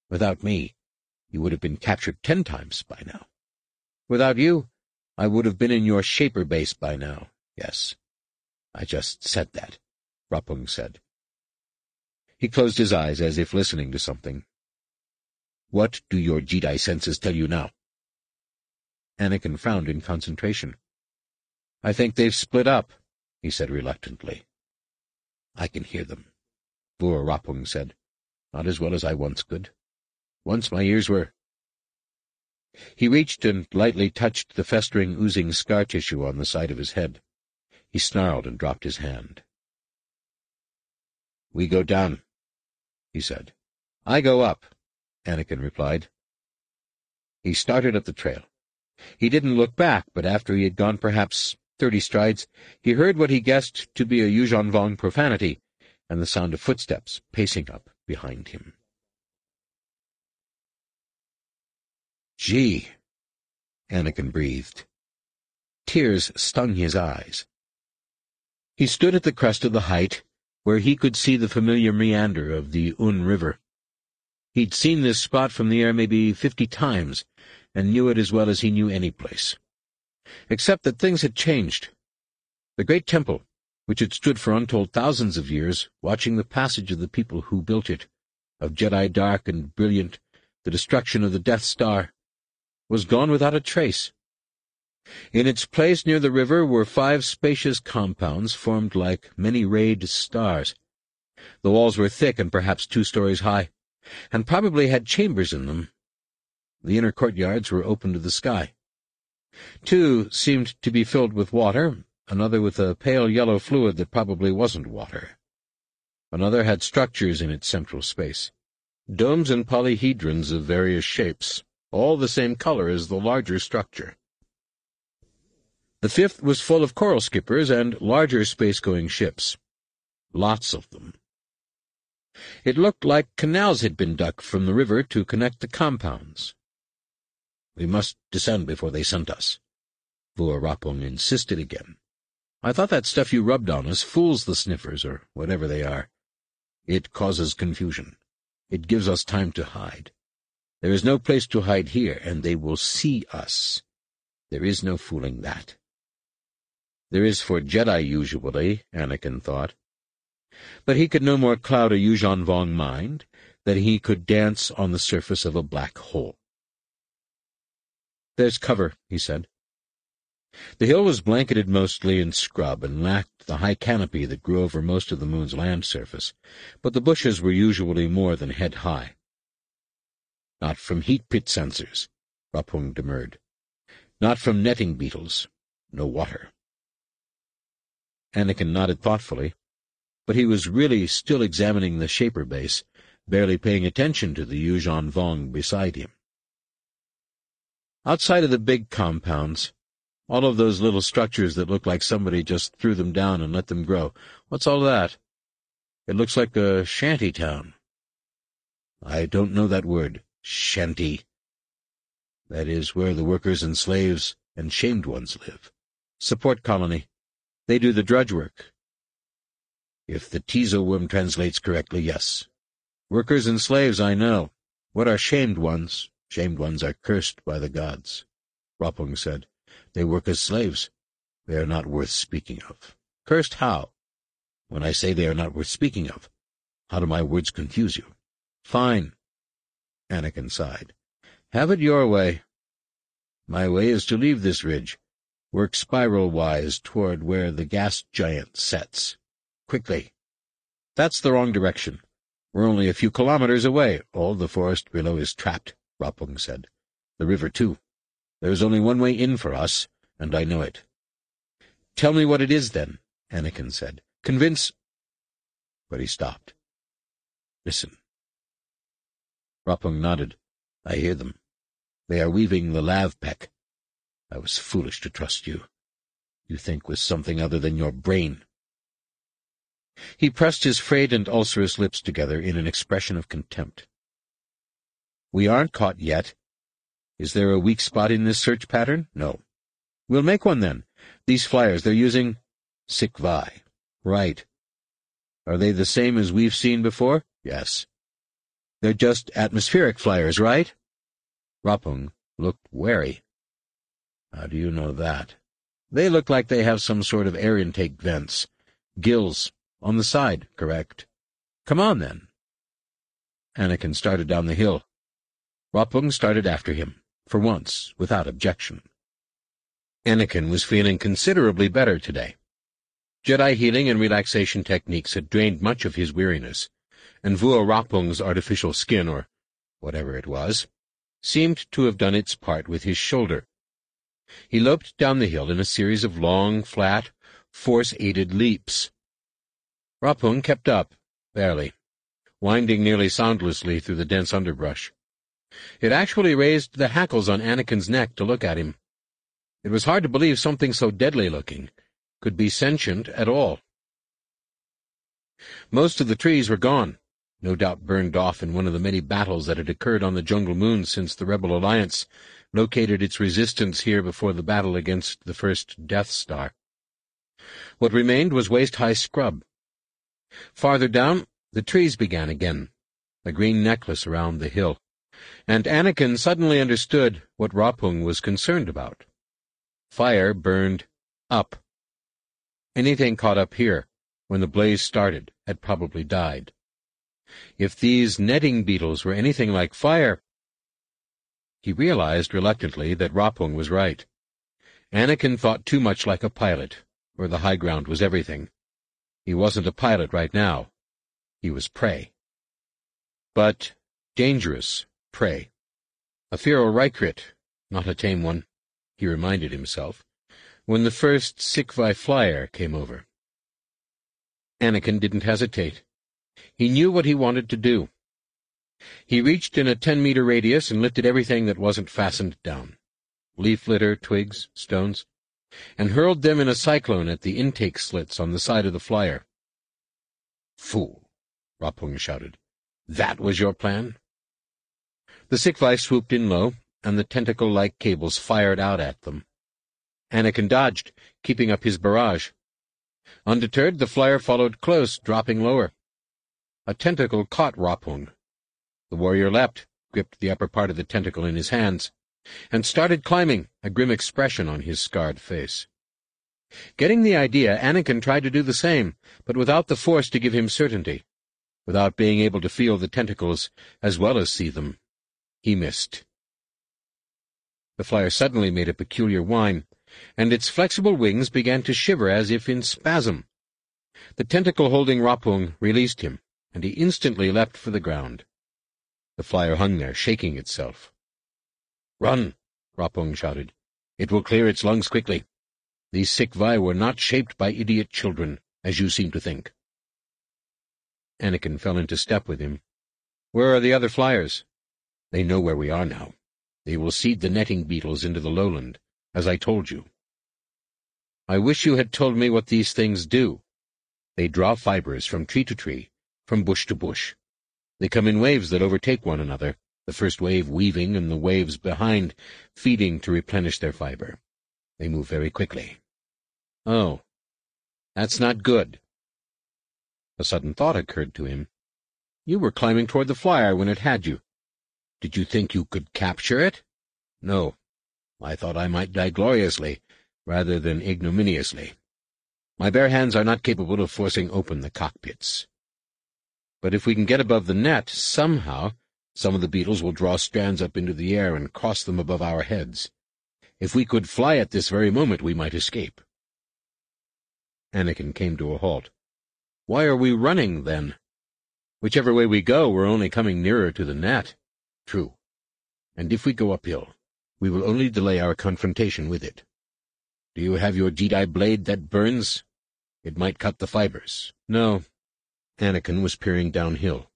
Without me, you would have been captured ten times by now. Without you, I would have been in your Shaper base by now. Yes. I just said that, Rapuung said. He closed his eyes as if listening to something. What do your Jedi senses tell you now? Anakin frowned in concentration. I think they've split up, he said reluctantly. I can hear them, Vua Rapuung said. Not as well as I once could. Once my ears were... He reached and lightly touched the festering, oozing scar tissue on the side of his head. He snarled and dropped his hand. We go down, he said. I go up, Anakin replied. He started up the trail. He didn't look back, but after he had gone perhaps thirty strides, he heard what he guessed to be a Yuuzhan Vong profanity, and the sound of footsteps pacing up behind him. Gee, Anakin breathed. Tears stung his eyes. He stood at the crest of the height, where he could see the familiar meander of the Un River. He'd seen this spot from the air maybe fifty times, and knew it as well as he knew any place. Except that things had changed. The great temple, which had stood for untold thousands of years, watching the passage of the people who built it, of Jedi dark and brilliant, the destruction of the Death Star, was gone without a trace. In its place near the river were five spacious compounds formed like many rayed stars. The walls were thick and perhaps two stories high, and probably had chambers in them. The inner courtyards were open to the sky. Two seemed to be filled with water, another with a pale yellow fluid that probably wasn't water. Another had structures in its central space, domes and polyhedrons of various shapes, all the same color as the larger structure. The fifth was full of coral skippers and larger space-going ships. Lots of them. It looked like canals had been dug from the river to connect the compounds. We must descend before they scent us. Vua Rapuung insisted again. I thought that stuff you rubbed on us fools the sniffers, or whatever they are. It causes confusion. It gives us time to hide. There is no place to hide here, and they will see us. There is no fooling that. There is for Jedi, usually, Anakin thought. But he could no more cloud a Yuuzhan Vong mind than he could dance on the surface of a black hole. There's cover, he said. The hill was blanketed mostly in scrub and lacked the high canopy that grew over most of the moon's land surface, but the bushes were usually more than head-high. Not from heat pit sensors, Rapuung demurred. Not from netting beetles. No water. Anakin nodded thoughtfully, but he was really still examining the Shaper base, barely paying attention to the Yuuzhan Vong beside him. Outside of the big compounds, all of those little structures that look like somebody just threw them down and let them grow, what's all that? It looks like a shanty town. I don't know that word. Shanty. That is where the workers and slaves and shamed ones live. Support colony. They do the drudge work. If the tizowyrm translates correctly, yes. Workers and slaves, I know. What are shamed ones? Shamed ones are cursed by the gods. Rapuung said. They work as slaves. They are not worth speaking of. Cursed how? When I say they are not worth speaking of, how do my words confuse you? Fine. Anakin sighed. Have it your way. My way is to leave this ridge, work spiral-wise toward where the gas giant sets. Quickly. That's the wrong direction. We're only a few kilometers away. All the forest below is trapped, Rapuung said. The river, too. There's only one way in for us, and I know it. Tell me what it is, then, Anakin said. Convince... But he stopped. Listen. Rapuung nodded. I hear them. They are weaving the lav peck. I was foolish to trust you. You think with something other than your brain. He pressed his frayed and ulcerous lips together in an expression of contempt. We aren't caught yet. Is there a weak spot in this search pattern? No. We'll make one then. These flyers, they're using Sikvai. Right. Are they the same as we've seen before? Yes. They're just atmospheric flyers, right? Rapuung looked wary. How do you know that? They look like they have some sort of air intake vents. Gills. On the side, correct. Come on, then. Anakin started down the hill. Rapuung started after him, for once, without objection. Anakin was feeling considerably better today. Jedi healing and relaxation techniques had drained much of his weariness, and Vua Rapuung's artificial skin, or whatever it was, seemed to have done its part with his shoulder. He loped down the hill in a series of long, flat, force-aided leaps. Rapuung kept up, barely, winding nearly soundlessly through the dense underbrush. It actually raised the hackles on Anakin's neck to look at him. It was hard to believe something so deadly-looking could be sentient at all. Most of the trees were gone, no doubt burned off in one of the many battles that had occurred on the jungle moon since the Rebel Alliance located its resistance here before the battle against the first Death Star. What remained was waist-high scrub. Farther down, the trees began again, a green necklace around the hill, and Anakin suddenly understood what Rapuung was concerned about. Fire burned up. Anything caught up here, when the blaze started, had probably died. If these netting beetles were anything like fire... He realized reluctantly that Rapuung was right. Anakin thought too much like a pilot, where the high ground was everything. He wasn't a pilot right now. He was prey. But dangerous prey. A feral rykrit, not a tame one, he reminded himself, when the first Sikvai flyer came over. Anakin didn't hesitate. He knew what he wanted to do. He reached in a ten-meter radius and lifted everything that wasn't fastened down. Leaf litter, twigs, stones, and hurled them in a cyclone at the intake slits on the side of the flyer. Fool! Rapuung shouted. That was your plan? The Sikvai swooped in low, and the tentacle-like cables fired out at them. Anakin dodged, keeping up his barrage. Undeterred, the flyer followed close, dropping lower. A tentacle caught Rapuung. The warrior leapt, gripped the upper part of the tentacle in his hands, and started climbing, a grim expression on his scarred face. Getting the idea, Anakin tried to do the same, but without the force to give him certainty, without being able to feel the tentacles as well as see them. He missed. The flyer suddenly made a peculiar whine, and its flexible wings began to shiver as if in spasm. The tentacle holding Rapuung released him and he instantly leapt for the ground. The flyer hung there, shaking itself. Run! Rapuung shouted. It will clear its lungs quickly. These Sikvai were not shaped by idiot children, as you seem to think. Anakin fell into step with him. Where are the other flyers? They know where we are now. They will seed the netting beetles into the lowland, as I told you. I wish you had told me what these things do. They draw fibers from tree to tree, from bush to bush. They come in waves that overtake one another, the first wave weaving and the waves behind feeding to replenish their fiber. They move very quickly. Oh, that's not good. A sudden thought occurred to him. You were climbing toward the flyer when it had you. Did you think you could capture it? No. I thought I might die gloriously, rather than ignominiously. My bare hands are not capable of forcing open the cockpits. But if we can get above the net, somehow, some of the beetles will draw strands up into the air and cross them above our heads. If we could fly at this very moment, we might escape. Anakin came to a halt. Why are we running, then? Whichever way we go, we're only coming nearer to the net. True. And if we go uphill, we will only delay our confrontation with it. Do you have your Jedi blade that burns? It might cut the fibers. No, Anakin was peering downhill.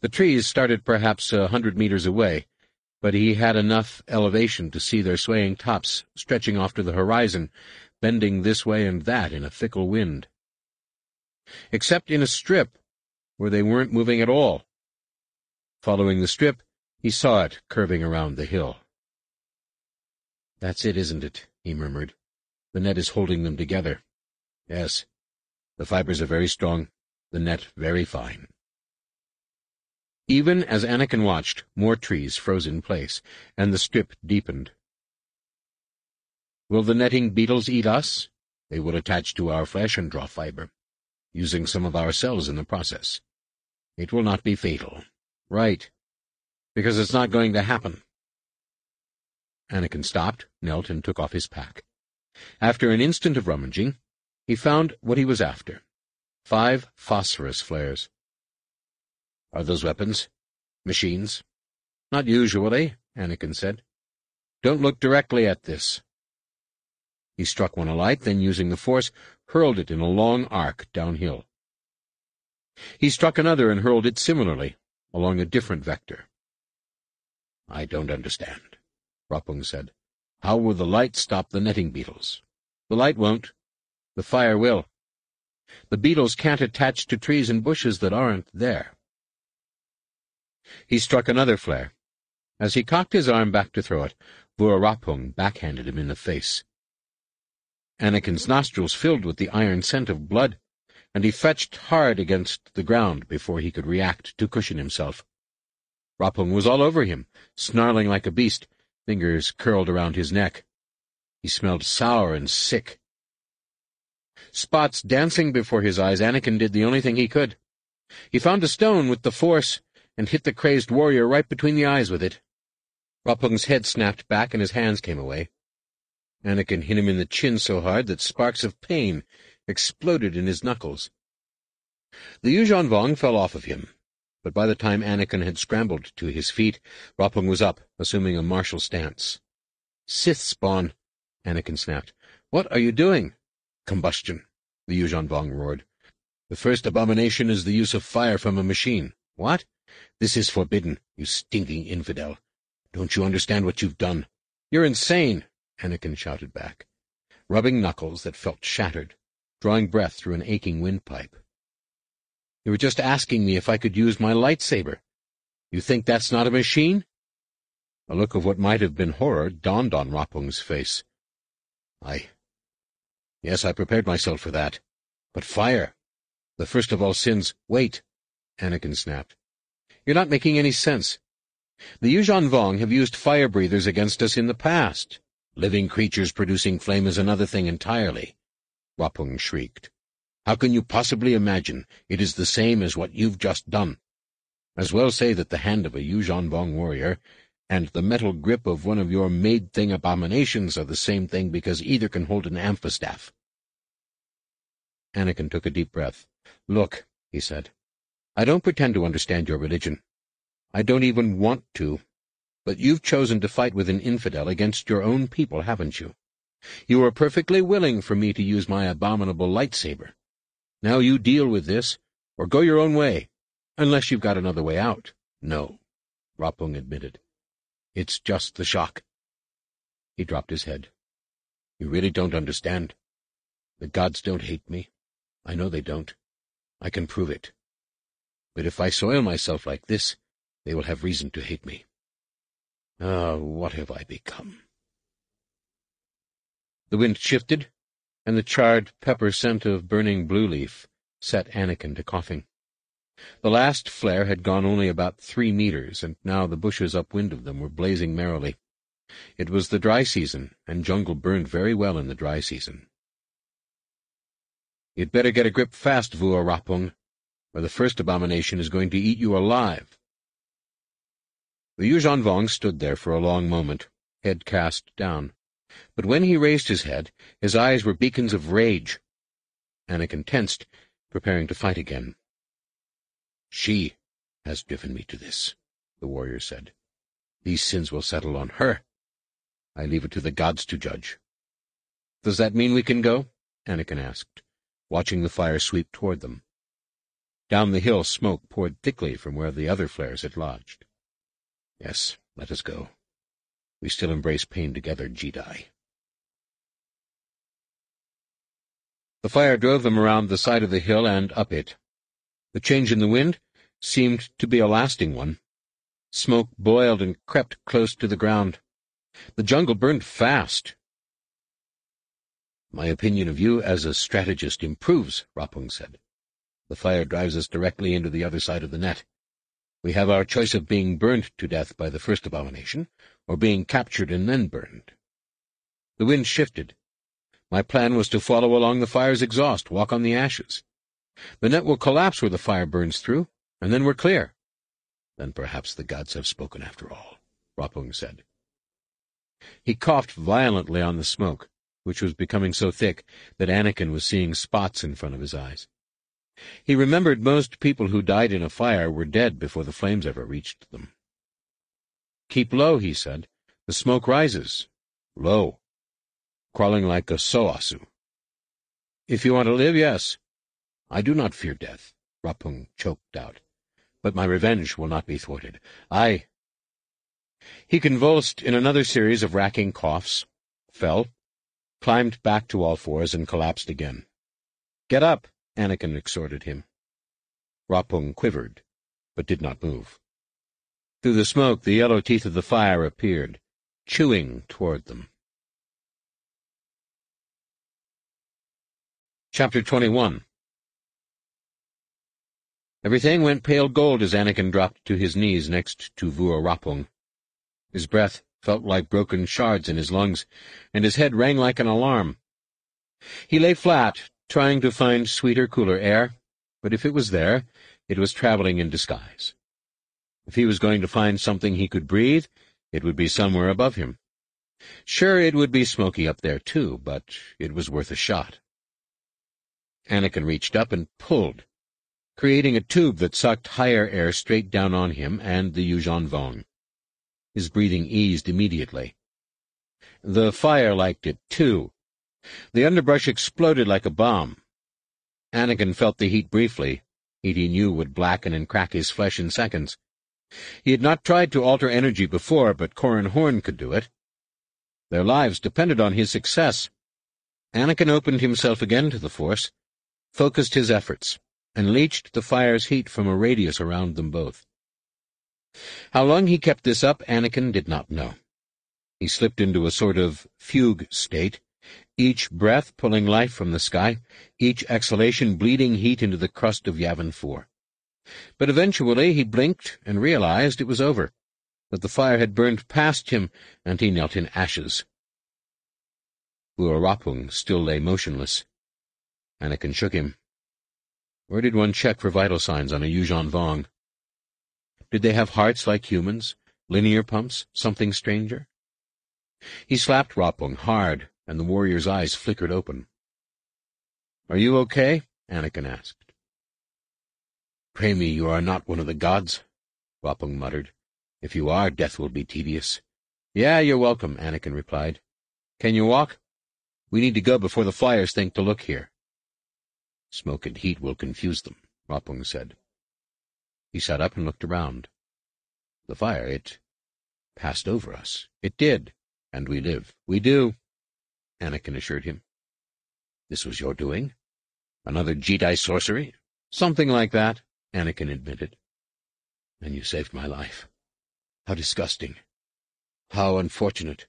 The trees started perhaps a hundred meters away, but he had enough elevation to see their swaying tops stretching off to the horizon, bending this way and that in a fickle wind. Except in a strip, where they weren't moving at all. Following the strip, he saw it curving around the hill. That's it, isn't it? he murmured. The net is holding them together. Yes, the fibers are very strong, the net very fine. Even as Anakin watched, more trees froze in place, and the strip deepened. Will the netting beetles eat us? They will attach to our flesh and draw fiber, using some of our cells in the process. It will not be fatal. Right. Because it's not going to happen. Anakin stopped, knelt, and took off his pack. After an instant of rummaging, he found what he was after. Five phosphorus flares, Are those weapons? Machines? Not usually, eh? Anakin said. Don't look directly at this. He struck one alight, then, using the force, hurled it in a long arc downhill. He struck another and hurled it similarly, along a different vector. I don't understand, Rapuung said. How will the light stop the netting beetles? The light won't. The fire will. The beetles can't attach to trees and bushes that aren't there. He struck another flare. As he cocked his arm back to throw it, Vua Rapuung backhanded him in the face. Anakin's nostrils filled with the iron scent of blood, and he fetched hard against the ground before he could react to cushion himself. Rapuung was all over him, snarling like a beast, fingers curled around his neck. He smelled sour and sick. Spots dancing before his eyes, Anakin did the only thing he could. He found a stone with the force and hit the crazed warrior right between the eyes with it. Rapuung's head snapped back and his hands came away. Anakin hit him in the chin so hard that sparks of pain exploded in his knuckles. The Yuuzhan Vong fell off of him, but by the time Anakin had scrambled to his feet, Rapuung was up, assuming a martial stance. Sith spawn, Anakin snapped. What are you doing? Combustion, the Yuuzhan Vong roared. The first abomination is the use of fire from a machine. What? This is forbidden, you stinking infidel. Don't you understand what you've done? You're insane, Anakin shouted back, rubbing knuckles that felt shattered, drawing breath through an aching windpipe. You were just asking me if I could use my lightsaber. You think that's not a machine? A look of what might have been horror dawned on Rapuung's face. I... Yes, I prepared myself for that. But fire! The first of all sins... Wait! Anakin snapped. You're not making any sense. The Yuuzhan Vong have used fire breathers against us in the past. Living creatures producing flame is another thing entirely. Rapuung shrieked. How can you possibly imagine it is the same as what you've just done? As well say that the hand of a Yuuzhan Vong warrior and the metal grip of one of your made-thing abominations are the same thing because either can hold an amphistaff. Anakin took a deep breath. Look, he said, I don't pretend to understand your religion. I don't even want to. But you've chosen to fight with an infidel against your own people, haven't you? You are perfectly willing for me to use my abominable lightsaber. Now you deal with this, or go your own way, unless you've got another way out. No, Rapuung admitted. It's just the shock. He dropped his head. You really don't understand. The gods don't hate me. I know they don't. I can prove it. But if I soil myself like this, they will have reason to hate me. Ah, what have I become? The wind shifted, and the charred pepper scent of burning blue leaf set Anakin to coughing. The last flare had gone only about three meters, and now the bushes upwind of them were blazing merrily. It was the dry season, and jungle burned very well in the dry season. You'd better get a grip fast, Vua Rapuung, or the first abomination is going to eat you alive. The Yuuzhan Vong stood there for a long moment, head cast down. But when he raised his head, his eyes were beacons of rage. Anakin tensed, preparing to fight again. She has driven me to this, the warrior said. These sins will settle on her. I leave it to the gods to judge. Does that mean we can go? Anakin asked, watching the fire sweep toward them. Down the hill smoke poured thickly from where the other flares had lodged. Yes, let us go. We still embrace pain together, Jedi. The fire drove them around the side of the hill and up it. The change in the wind seemed to be a lasting one. Smoke boiled and crept close to the ground. The jungle burned fast. My opinion of you as a strategist improves, Rapuung said. The fire drives us directly into the other side of the net. We have our choice of being burned to death by the first abomination, or being captured and then burned. The wind shifted. My plan was to follow along the fire's exhaust, walk on the ashes. The net will collapse where the fire burns through, and then we're clear. Then perhaps the gods have spoken after all, Rapuung said. He coughed violently on the smoke, which was becoming so thick that Anakin was seeing spots in front of his eyes. He remembered most people who died in a fire were dead before the flames ever reached them. Keep low, he said. The smoke rises. Low. Crawling like a soasu. If you want to live, yes. I do not fear death, Rapuung choked out. But my revenge will not be thwarted. I... He convulsed in another series of racking coughs, fell, climbed back to all fours, and collapsed again. Get up, Anakin exhorted him. Rapuung quivered, but did not move. Through the smoke the yellow teeth of the fire appeared, chewing toward them. Chapter 21 Everything went pale gold as Anakin dropped to his knees next to Vua Rapuung. His breath felt like broken shards in his lungs, and his head rang like an alarm. He lay flat, trying to find sweeter, cooler air, but if it was there, it was traveling in disguise. If he was going to find something he could breathe, it would be somewhere above him. Sure, it would be smoky up there, too, but it was worth a shot. Anakin reached up and pulled, creating a tube that sucked higher air straight down on him and the Yuuzhan Vong. His breathing eased immediately. The fire liked it, too, the underbrush exploded like a bomb. Anakin felt the heat briefly, heat he knew would blacken and crack his flesh in seconds. He had not tried to alter energy before, but Corran Horn could do it. Their lives depended on his success. Anakin opened himself again to the Force, focused his efforts, and leached the fire's heat from a radius around them both. How long he kept this up, Anakin did not know. He slipped into a sort of fugue state, each breath pulling life from the sky, each exhalation bleeding heat into the crust of Yavin 4. But eventually he blinked and realized it was over, that the fire had burned past him, and he knelt in ashes. Rapuung still lay motionless. Anakin shook him. Where did one check for vital signs on a Yuuzhan Vong? Did they have hearts like humans, linear pumps, something stranger? He slapped Rapuung hard, and the warrior's eyes flickered open. "'Are you okay?' Anakin asked. "'Pray me you are not one of the gods,' Rapuung muttered. "'If you are, death will be tedious.' "'Yeah, you're welcome,' Anakin replied. "'Can you walk? We need to go before the flyers think to look here.' "'Smoke and heat will confuse them,' Rapuung said. He sat up and looked around. The fire, it passed over us. It did, and we live. We do. Anakin assured him. This was your doing? Another Jedi sorcery? Something like that, Anakin admitted. And you saved my life. How disgusting. How unfortunate.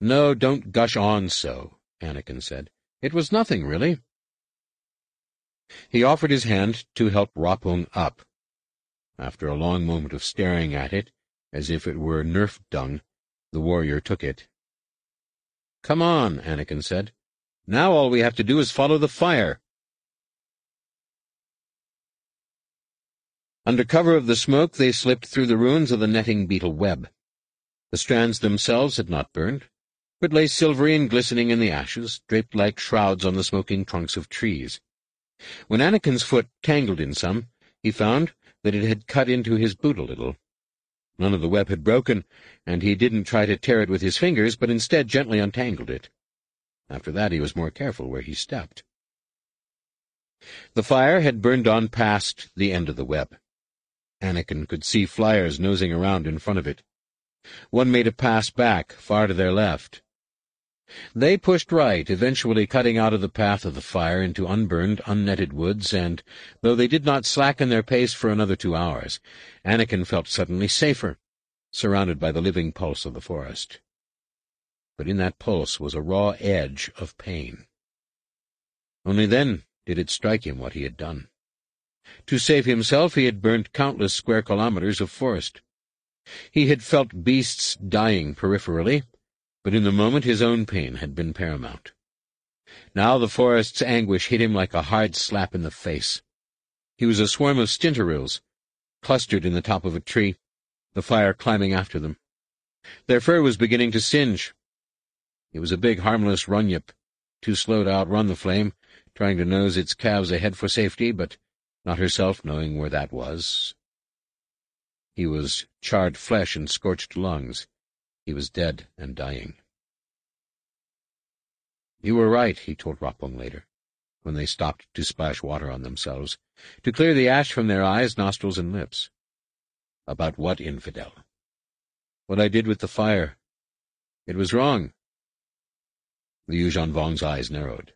No, don't gush on so, Anakin said. It was nothing, really. He offered his hand to help Rapuung up. After a long moment of staring at it, as if it were nerf dung, the warrior took it Come on, Anakin said. Now all we have to do is follow the fire. Under cover of the smoke, they slipped through the ruins of the netting beetle web. The strands themselves had not burned, but lay silvery and glistening in the ashes, draped like shrouds on the smoking trunks of trees. When Anakin's foot tangled in some, he found that it had cut into his boot a little. None of the web had broken, and he didn't try to tear it with his fingers, but instead gently untangled it. After that he was more careful where he stepped. The fire had burned on past the end of the web. Anakin could see flyers nosing around in front of it. One made a pass back, far to their left. They pushed right, eventually cutting out of the path of the fire into unburned, unnetted woods, and, though they did not slacken their pace for another two hours, Anakin felt suddenly safer, surrounded by the living pulse of the forest. But in that pulse was a raw edge of pain. Only then did it strike him what he had done. To save himself he had burnt countless square kilometers of forest. He had felt beasts dying peripherally, but in the moment his own pain had been paramount. Now the forest's anguish hit him like a hard slap in the face. He was a swarm of stintarils, clustered in the top of a tree, the fire climbing after them. Their fur was beginning to singe. It was a big, harmless runyip, too slow to outrun the flame, trying to nose its calves ahead for safety, but not herself knowing where that was. He was charred flesh and scorched lungs. He was dead and dying. You were right, he told Rapuung later, when they stopped to splash water on themselves, to clear the ash from their eyes, nostrils, and lips. About what infidel? What I did with the fire. It was wrong. Yuuzhan Vong's eyes narrowed.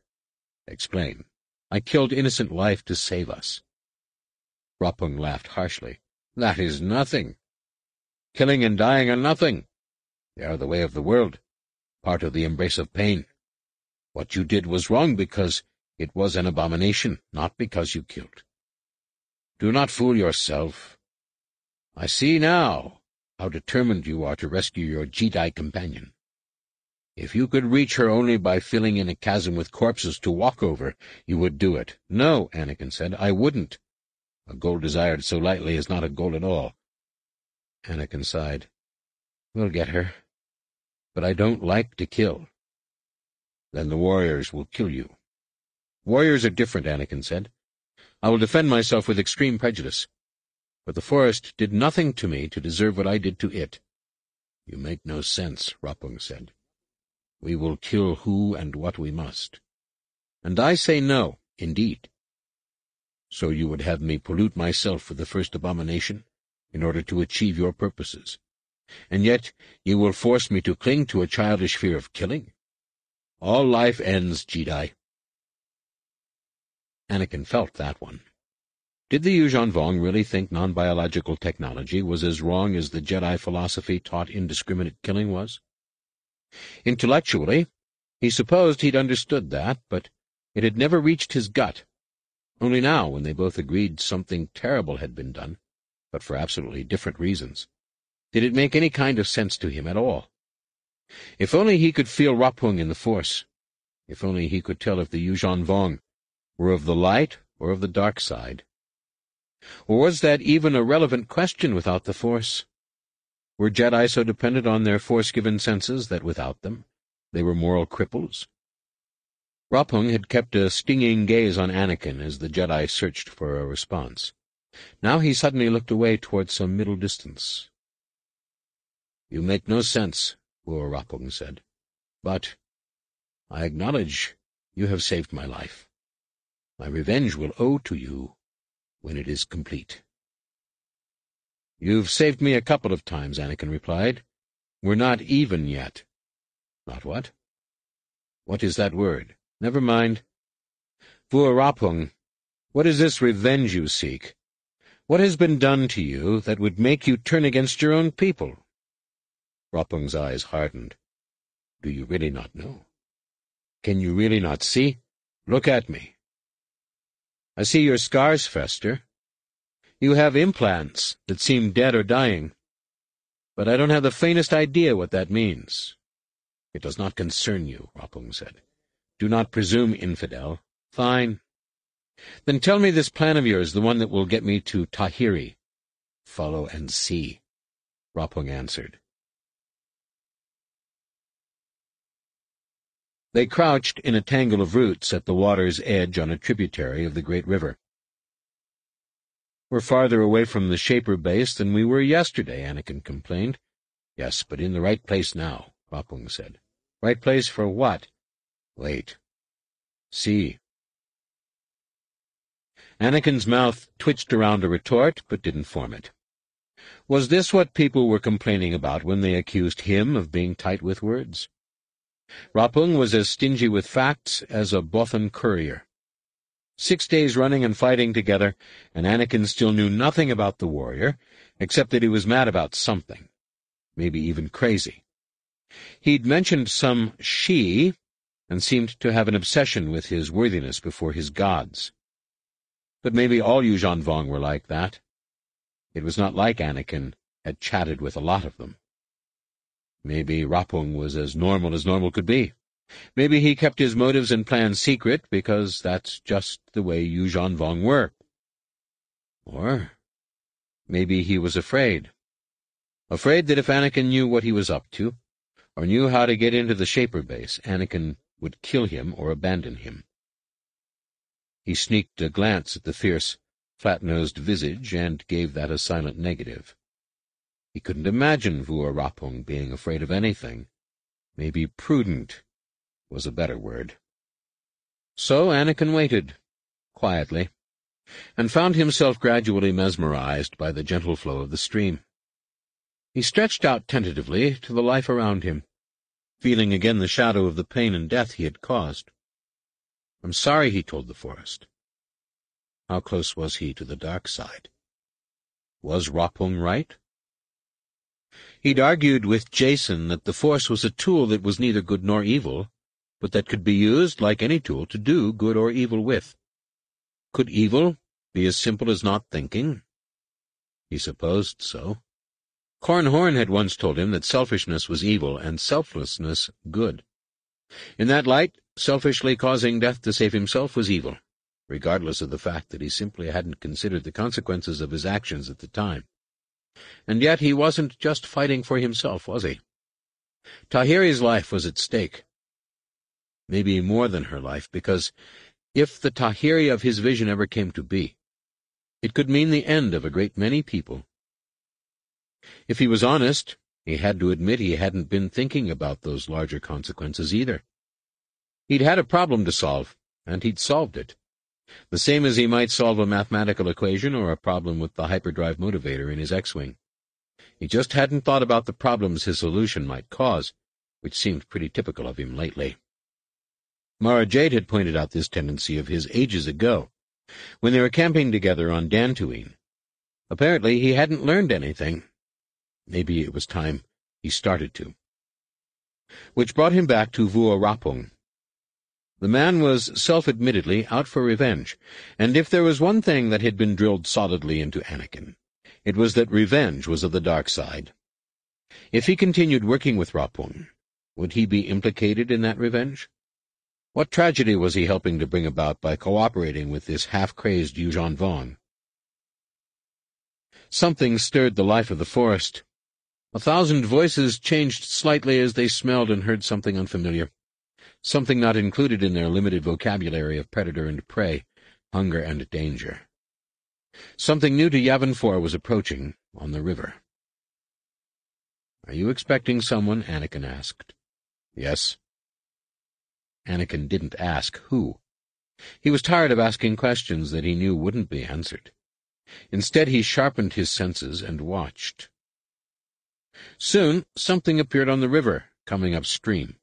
Explain. I killed innocent life to save us. Rapuung laughed harshly. That is nothing. Killing and dying are nothing. They are the way of the world, part of the embrace of pain. What you did was wrong because it was an abomination, not because you killed. Do not fool yourself. I see now how determined you are to rescue your Jedi companion. If you could reach her only by filling in a chasm with corpses to walk over, you would do it. No, Anakin said, I wouldn't. A goal desired so lightly is not a goal at all. Anakin sighed. We'll get her. But I don't like to kill. Then the warriors will kill you. Warriors are different, Anakin said. I will defend myself with extreme prejudice. But the forest did nothing to me to deserve what I did to it. You make no sense, Rapuung said. We will kill who and what we must. And I say no, indeed. So you would have me pollute myself with the first abomination, in order to achieve your purposes. And yet you will force me to cling to a childish fear of killing? All life ends, Jedi. Anakin felt that one. Did the Yuuzhan Vong really think non-biological technology was as wrong as the Jedi philosophy taught indiscriminate killing was? Intellectually, he supposed he'd understood that, but it had never reached his gut. Only now, when they both agreed something terrible had been done, but for absolutely different reasons, did it make any kind of sense to him at all. If only he could feel Rapuung in the Force. If only he could tell if the Yuuzhan Vong were of the light or of the dark side. Or was that even a relevant question without the Force? Were Jedi so dependent on their Force-given senses that without them they were moral cripples? Rapuung had kept a stinging gaze on Anakin as the Jedi searched for a response. Now he suddenly looked away toward some middle distance. You make no sense, Rapuung said. But I acknowledge you have saved my life. My revenge will owe to you when it is complete. You've saved me a couple of times, Anakin replied. We're not even yet. Not what? What is that word? Never mind. Vua Rapuung, what is this revenge you seek? What has been done to you that would make you turn against your own people? Rapuung's eyes hardened. Do you really not know? Can you really not see? Look at me. I see your scars fester. You have implants that seem dead or dying. But I don't have the faintest idea what that means. It does not concern you, Rapuung said. Do not presume, infidel. Fine. Then tell me this plan of yours, the one that will get me to Tahiri. Follow and see, Rapuung answered. They crouched in a tangle of roots at the water's edge on a tributary of the great river. We're farther away from the Shaper base than we were yesterday, Anakin complained. Yes, but in the right place now, Rapuung said. Right place for what? Wait. See. Anakin's mouth twitched around a retort, but didn't form it. Was this what people were complaining about when they accused him of being tight with words? Rapuung was as stingy with facts as a Bothan courier. Six days running and fighting together, and Anakin still knew nothing about the warrior, except that he was mad about something, maybe even crazy. He'd mentioned some she, and seemed to have an obsession with his worthiness before his gods. But maybe all Yuuzhan Vong were like that. It was not like Anakin had chatted with a lot of them. Maybe Rapuung was as normal as normal could be. Maybe he kept his motives and plans secret because that's just the way Yuuzhan Vong were. Or maybe he was afraid. Afraid that if Anakin knew what he was up to, or knew how to get into the Shaper base, Anakin would kill him or abandon him. He sneaked a glance at the fierce, flat-nosed visage and gave that a silent negative. He couldn't imagine Vua Rapuung being afraid of anything. Maybe prudent was a better word. So Anakin waited, quietly, and found himself gradually mesmerized by the gentle flow of the stream. He stretched out tentatively to the life around him, feeling again the shadow of the pain and death he had caused. I'm sorry, he told the forest. How close was he to the dark side? Was Rapuung right? He'd argued with Jacen that the Force was a tool that was neither good nor evil, but that could be used, like any tool, to do good or evil with. Could evil be as simple as not thinking? He supposed so. Corran Horn had once told him that selfishness was evil and selflessness good. In that light, selfishly causing death to save himself was evil, regardless of the fact that he simply hadn't considered the consequences of his actions at the time. And yet he wasn't just fighting for himself, was he? Tahiri's life was at stake. Maybe more than her life, because if the Tahiri of his vision ever came to be, it could mean the end of a great many people. If he was honest, he had to admit he hadn't been thinking about those larger consequences either. He'd had a problem to solve, and he'd solved it. The same as he might solve a mathematical equation or a problem with the hyperdrive motivator in his X-Wing. He just hadn't thought about the problems his solution might cause, which seemed pretty typical of him lately. Mara Jade had pointed out this tendency of his ages ago, when they were camping together on Dantooine. Apparently he hadn't learned anything. Maybe it was time he started to. Which brought him back to Vua Rapung, the man was self-admittedly out for revenge, and if there was one thing that had been drilled solidly into Anakin, it was that revenge was of the dark side. If he continued working with Rapung, would he be implicated in that revenge? What tragedy was he helping to bring about by cooperating with this half-crazed Yuuzhan Vong? Something stirred the life of the forest. A thousand voices changed slightly as they smelled and heard something unfamiliar something not included in their limited vocabulary of predator and prey, hunger and danger. Something new to Yavin 4 was approaching on the river. Are you expecting someone? Anakin asked. Yes. Anakin didn't ask who. He was tired of asking questions that he knew wouldn't be answered. Instead, he sharpened his senses and watched. Soon, something appeared on the river, coming upstream.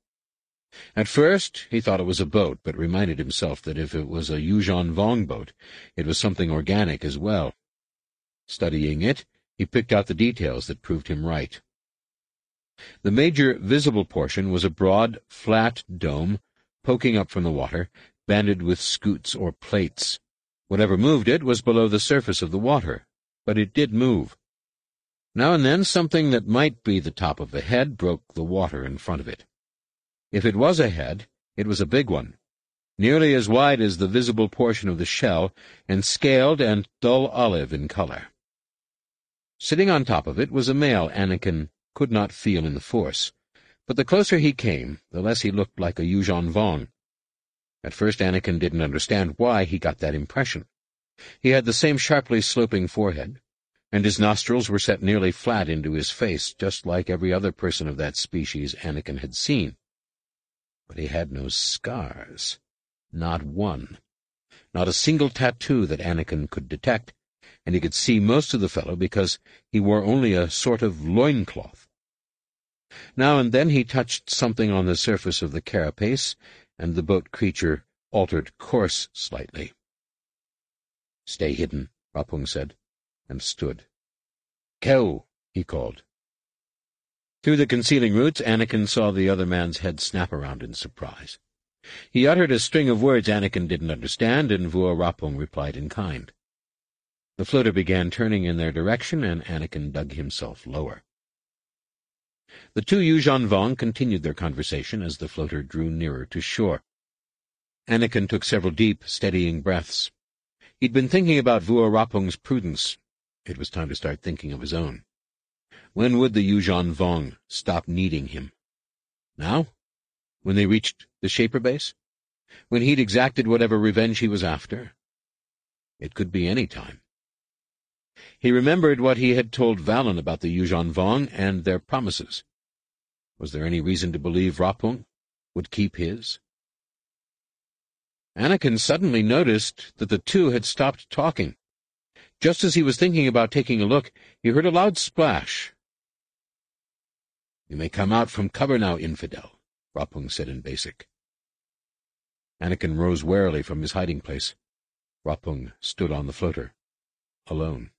At first he thought it was a boat, but reminded himself that if it was a Yuuzhan Vong boat, it was something organic as well. Studying it, he picked out the details that proved him right. The major visible portion was a broad, flat dome poking up from the water, banded with scutes or plates. Whatever moved it was below the surface of the water, but it did move. Now and then something that might be the top of a head broke the water in front of it. If it was a head, it was a big one, nearly as wide as the visible portion of the shell, and scaled and dull olive in color. Sitting on top of it was a male Anakin could not feel in the Force, but the closer he came, the less he looked like a Yuuzhan Vong. At first Anakin didn't understand why he got that impression. He had the same sharply sloping forehead, and his nostrils were set nearly flat into his face, just like every other person of that species Anakin had seen but he had no scars. Not one. Not a single tattoo that Anakin could detect, and he could see most of the fellow because he wore only a sort of loincloth. Now and then he touched something on the surface of the carapace, and the boat creature altered course slightly. Stay hidden, Rapung said, and stood. Keu, he called. Through the concealing roots, Anakin saw the other man's head snap around in surprise. He uttered a string of words Anakin didn't understand, and Vua Rapung replied in kind. The floater began turning in their direction, and Anakin dug himself lower. The two Yuuzhan Vong continued their conversation as the floater drew nearer to shore. Anakin took several deep, steadying breaths. He'd been thinking about Vua Rapung's prudence. It was time to start thinking of his own. When would the Yuuzhan Vong stop needing him? Now? When they reached the Shaper base? When he'd exacted whatever revenge he was after? It could be any time. He remembered what he had told Valin about the Yuuzhan Vong and their promises. Was there any reason to believe Rapung would keep his? Anakin suddenly noticed that the two had stopped talking. Just as he was thinking about taking a look, he heard a loud splash. You may come out from cover now, infidel, Rapung said in basic. Anakin rose warily from his hiding place. Rapung stood on the floater, alone.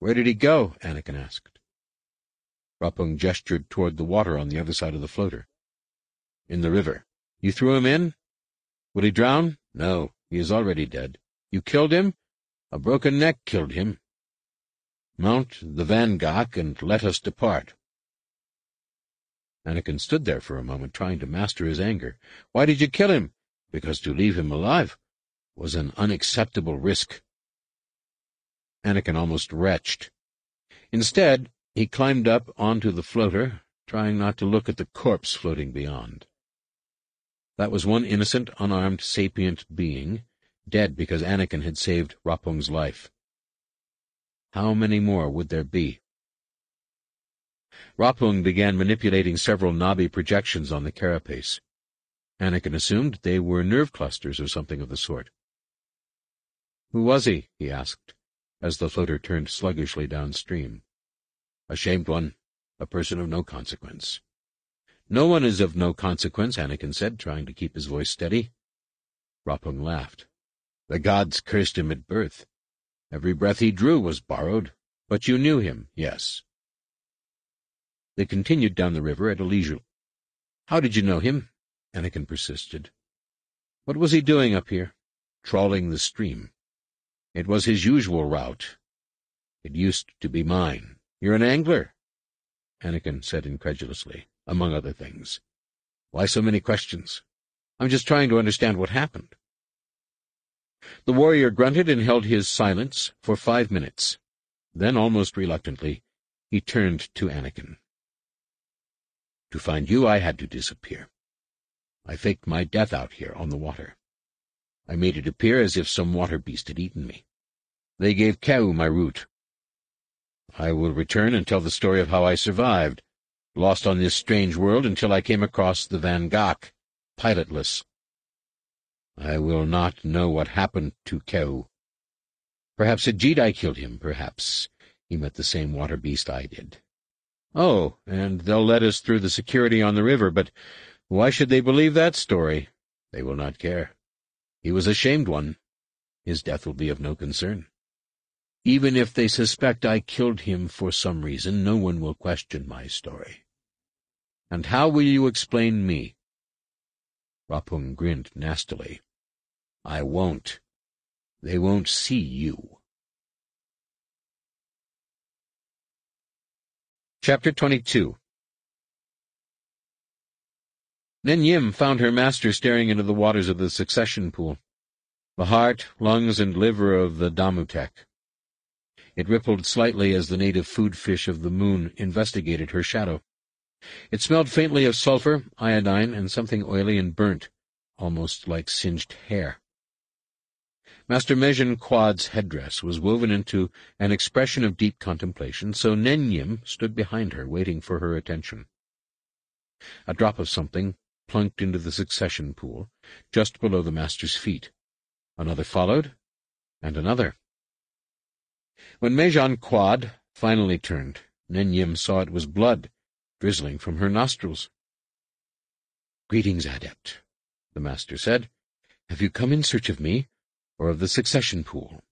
Where did he go? Anakin asked. Rapung gestured toward the water on the other side of the floater. In the river. You threw him in? Will he drown? No, he is already dead. You killed him? A broken neck killed him. Mount the Vangak and let us depart. Anakin stood there for a moment, trying to master his anger. Why did you kill him? Because to leave him alive was an unacceptable risk. Anakin almost retched. Instead, he climbed up onto the floater, trying not to look at the corpse floating beyond. That was one innocent, unarmed, sapient being, dead because Anakin had saved Rapung's life. How many more would there be? Rapung began manipulating several knobby projections on the carapace. Anakin assumed they were nerve clusters or something of the sort. Who was he? he asked, as the floater turned sluggishly downstream. A shamed one, a person of no consequence. No one is of no consequence, Anakin said, trying to keep his voice steady. Rapung laughed. The gods cursed him at birth. Every breath he drew was borrowed. But you knew him, yes. They continued down the river at a leisure. How did you know him? Anakin persisted. What was he doing up here? Trawling the stream. It was his usual route. It used to be mine. You're an angler? Anakin said incredulously, among other things. Why so many questions? I'm just trying to understand what happened. The warrior grunted and held his silence for five minutes. Then, almost reluctantly, he turned to Anakin. To find you, I had to disappear. I faked my death out here on the water. I made it appear as if some water beast had eaten me. They gave Kau my route. I will return and tell the story of how I survived, lost on this strange world until I came across the Vangak, pilotless. I will not know what happened to Kau. Perhaps a Jedi killed him, perhaps he met the same water beast I did. Oh, and they'll let us through the security on the river, but why should they believe that story? They will not care. He was a shamed one. His death will be of no concern. Even if they suspect I killed him for some reason, no one will question my story. And how will you explain me? Rapung grinned nastily. I won't. They won't see you. Chapter 22 Nen Yim found her master staring into the waters of the succession pool, the heart, lungs, and liver of the Damutek. It rippled slightly as the native food fish of the moon investigated her shadow. It smelled faintly of sulphur, iodine, and something oily and burnt, almost like singed hair. Master Mejan Quad's headdress was woven into an expression of deep contemplation, so Nen Yim stood behind her, waiting for her attention. A drop of something plunked into the succession pool, just below the master's feet. Another followed, and another. When Mejan Quad finally turned, Nen Yim saw it was blood drizzling from her nostrils. Greetings, adept, the master said. Have you come in search of me? Or of the succession pool.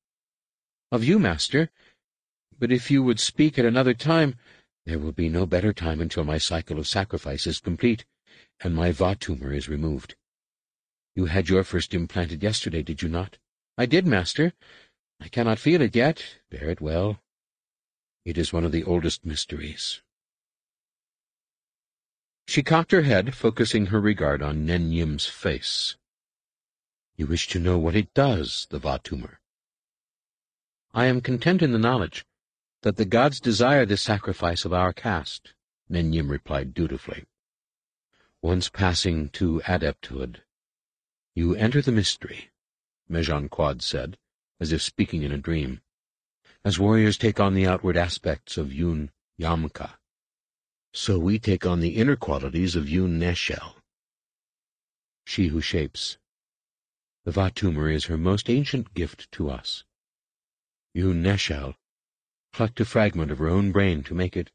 Of you, master. But if you would speak at another time, there will be no better time until my cycle of sacrifice is complete, and my Va tumor is removed. You had your first implanted yesterday, did you not? I did, master. I cannot feel it yet. Bear it well. It is one of the oldest mysteries. She cocked her head, focusing her regard on Nen Yim's face. You wish to know what it does, the Va tumor. I am content in the knowledge that the gods desire the sacrifice of our caste, Nen Yim replied dutifully. Once passing to adepthood, you enter the mystery, Mejan Quad said, as if speaking in a dream. As warriors take on the outward aspects of Yun Yamka, so we take on the inner qualities of Yun Neshel. She who shapes. The Va-Tumor is her most ancient gift to us. Yun Neshel plucked a fragment of her own brain to make it.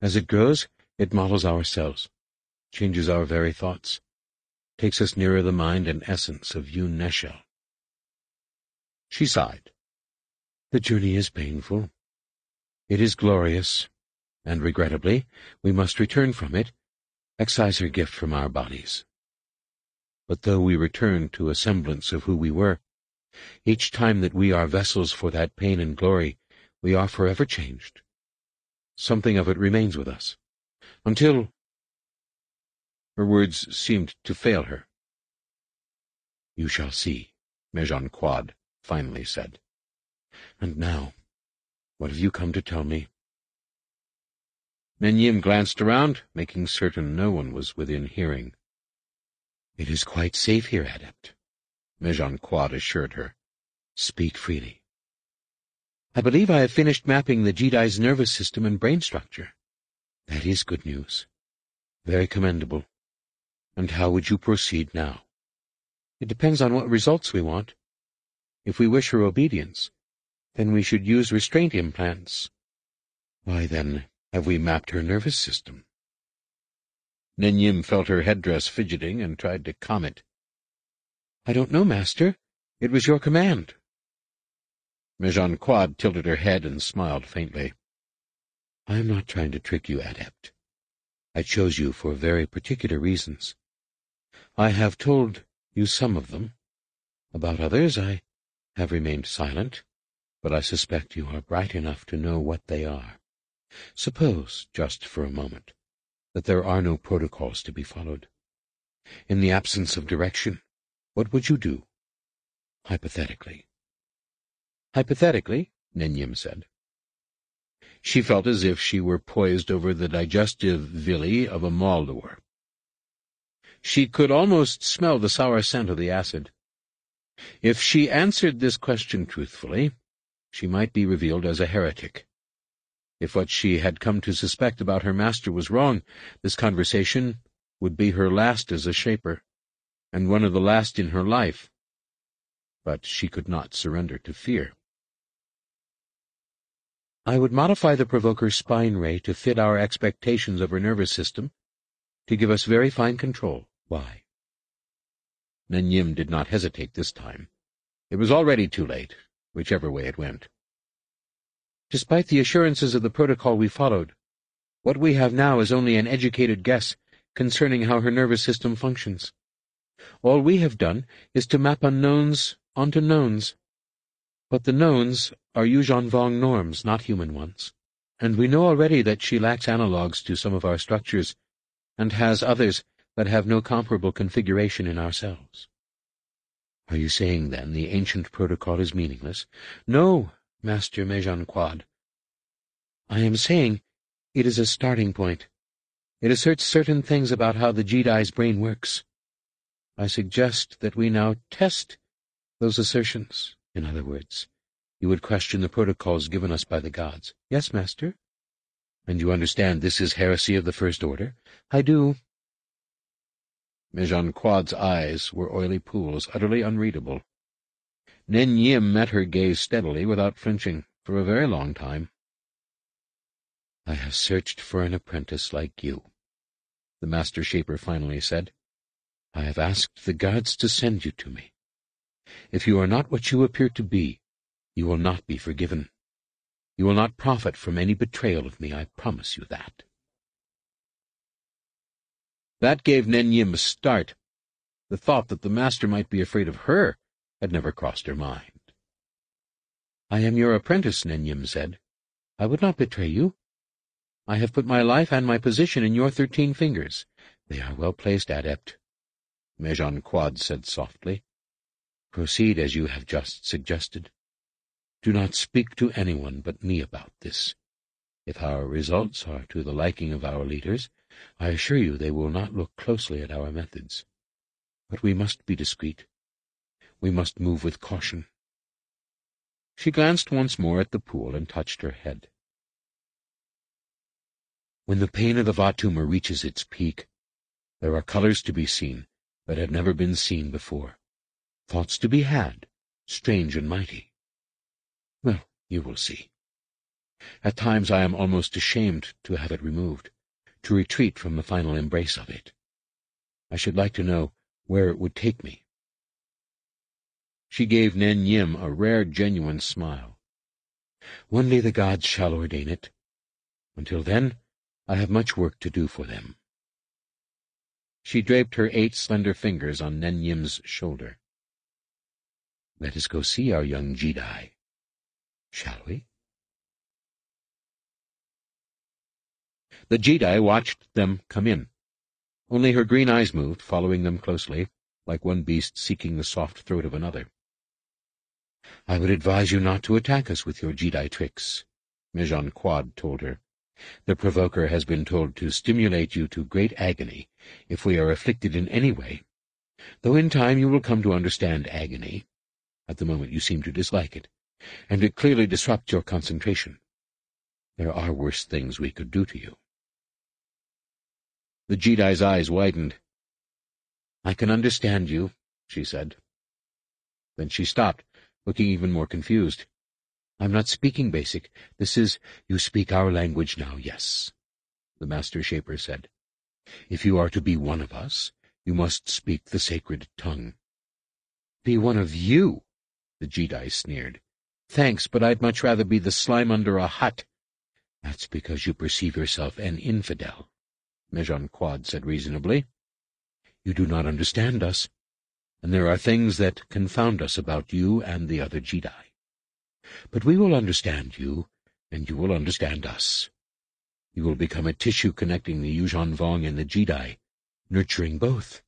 As it grows, it models our cells, changes our very thoughts, takes us nearer the mind and essence of Yun Neshel. She sighed. The journey is painful. It is glorious, and regrettably, we must return from it, excise her gift from our bodies. But though we return to a semblance of who we were, each time that we are vessels for that pain and glory, we are forever changed. Something of it remains with us, until... Her words seemed to fail her. You shall see, Mejan Quad finally said. And now, what have you come to tell me? Nen Yim glanced around, making certain no one was within hearing. It is quite safe here, Adept, Mejan Quad assured her. Speak freely. I believe I have finished mapping the Jedi's nervous system and brain structure. That is good news. Very commendable. And how would you proceed now? It depends on what results we want. If we wish her obedience, then we should use restraint implants. Why, then, have we mapped her nervous system? Nen Yim felt her headdress fidgeting and tried to calm it. I don't know, Master. It was your command. Mejan Quad tilted her head and smiled faintly. I am not trying to trick you, Adept. I chose you for very particular reasons. I have told you some of them. About others I have remained silent, but I suspect you are bright enough to know what they are. Suppose, just for a moment, that there are no protocols to be followed. In the absence of direction, what would you do? Hypothetically. Hypothetically, Nen Yim said. She felt as if she were poised over the digestive villi of a Mauldor. She could almost smell the sour scent of the acid. If she answered this question truthfully, she might be revealed as a heretic. If what she had come to suspect about her master was wrong, this conversation would be her last as a shaper, and one of the last in her life. But she could not surrender to fear. I would modify the provoker's spine ray to fit our expectations of her nervous system, to give us very fine control. Why? Nen Yim did not hesitate this time. It was already too late, whichever way it went. Despite the assurances of the protocol we followed, what we have now is only an educated guess concerning how her nervous system functions. All we have done is to map unknowns onto knowns. But the knowns are Yuuzhan Vong norms, not human ones, and we know already that she lacks analogues to some of our structures, and has others that have no comparable configuration in ourselves. Are you saying, then, the ancient protocol is meaningless? No, Master Mejan Quad. I am saying it is a starting point. It asserts certain things about how the Jedi's brain works. I suggest that we now test those assertions. In other words, you would question the protocols given us by the gods. Yes, Master? And you understand this is heresy of the First Order? I do. Mejan Quad's eyes were oily pools, utterly unreadable. Nen Yim met her gaze steadily, without flinching, for a very long time. I have searched for an apprentice like you, the Master Shaper finally said. I have asked the gods to send you to me. If you are not what you appear to be, you will not be forgiven. You will not profit from any betrayal of me, I promise you that. That gave Nen Nenyim a start. The thought that the master might be afraid of her had never crossed her mind. I am your apprentice, Nen Yim said. I would not betray you. I have put my life and my position in your thirteen fingers. They are well placed, adept. Mejan Quad said softly. Proceed as you have just suggested. Do not speak to anyone but me about this. If our results are to the liking of our leaders, I assure you they will not look closely at our methods. But we must be discreet. We must move with caution. She glanced once more at the pool and touched her head. When the pain of the Va tumor reaches its peak, there are colors to be seen that have never been seen before, thoughts to be had, strange and mighty. Well, you will see. At times I am almost ashamed to have it removed, to retreat from the final embrace of it. I should like to know where it would take me. She gave Nen Yim a rare, genuine smile. One day the gods shall ordain it. Until then, I have much work to do for them. She draped her eight slender fingers on Nen Yim's shoulder. Let us go see our young Jedi, shall we? The Jedi watched them come in. Only her green eyes moved, following them closely, like one beast seeking the soft throat of another. I would advise you not to attack us with your Jedi tricks, Mejan Quad told her. The provoker has been told to stimulate you to great agony if we are afflicted in any way, though in time you will come to understand agony. At the moment you seem to dislike it, and it clearly disrupts your concentration. There are worse things we could do to you. The Jedi's eyes widened. I can understand you, she said. Then she stopped, looking even more confused. I'm not speaking basic. This is, you speak our language now, yes, the Master Shaper said. If you are to be one of us, you must speak the sacred tongue. Be one of you, the Jedi sneered. Thanks, but I'd much rather be the slime under a Hutt. That's because you perceive yourself an infidel, Mejan Quad said reasonably. You do not understand us, and there are things that confound us about you and the other Jedi. But we will understand you, and you will understand us. You will become a tissue connecting the Yuuzhan Vong and the Jedi, nurturing both.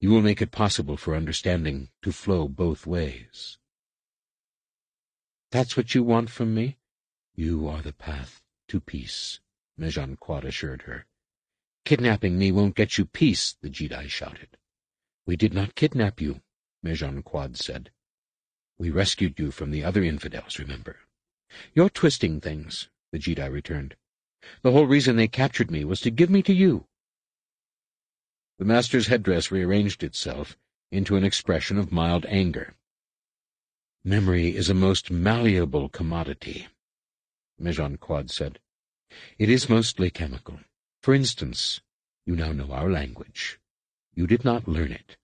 You will make it possible for understanding to flow both ways. That's what you want from me? You are the path to peace, Mejan Quad assured her. Kidnapping me won't get you peace, the Jedi shouted. We did not kidnap you, Mejan Quad said. We rescued you from the other infidels, remember. You're twisting things, the Jedi returned. The whole reason they captured me was to give me to you. The Master's headdress rearranged itself into an expression of mild anger. Memory is a most malleable commodity, Mejan Quad said. It is mostly chemical. For instance, you now know our language. You did not learn it.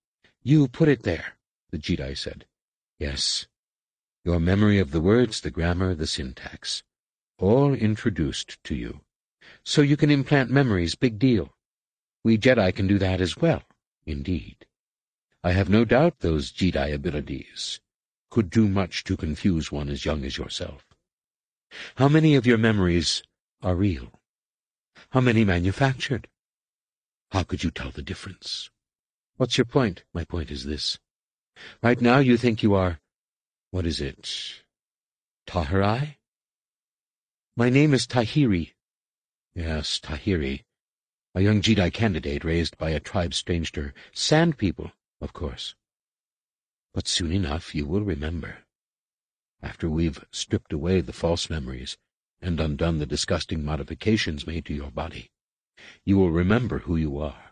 You put it there, the Jedi said. Yes, your memory of the words, the grammar, the syntax, all introduced to you. So you can implant memories, big deal. We Jedi can do that as well, indeed. I have no doubt those Jedi abilities could do much to confuse one as young as yourself. How many of your memories are real? How many manufactured? How could you tell the difference? What's your point? My point is this. Right now you think you are, what is it, Tahirai? My name is Tahiri. Yes, Tahiri. A young Jedi candidate raised by a tribe strange to. Sand people, of course. But soon enough you will remember. After we've stripped away the false memories and undone the disgusting modifications made to your body, you will remember who you are.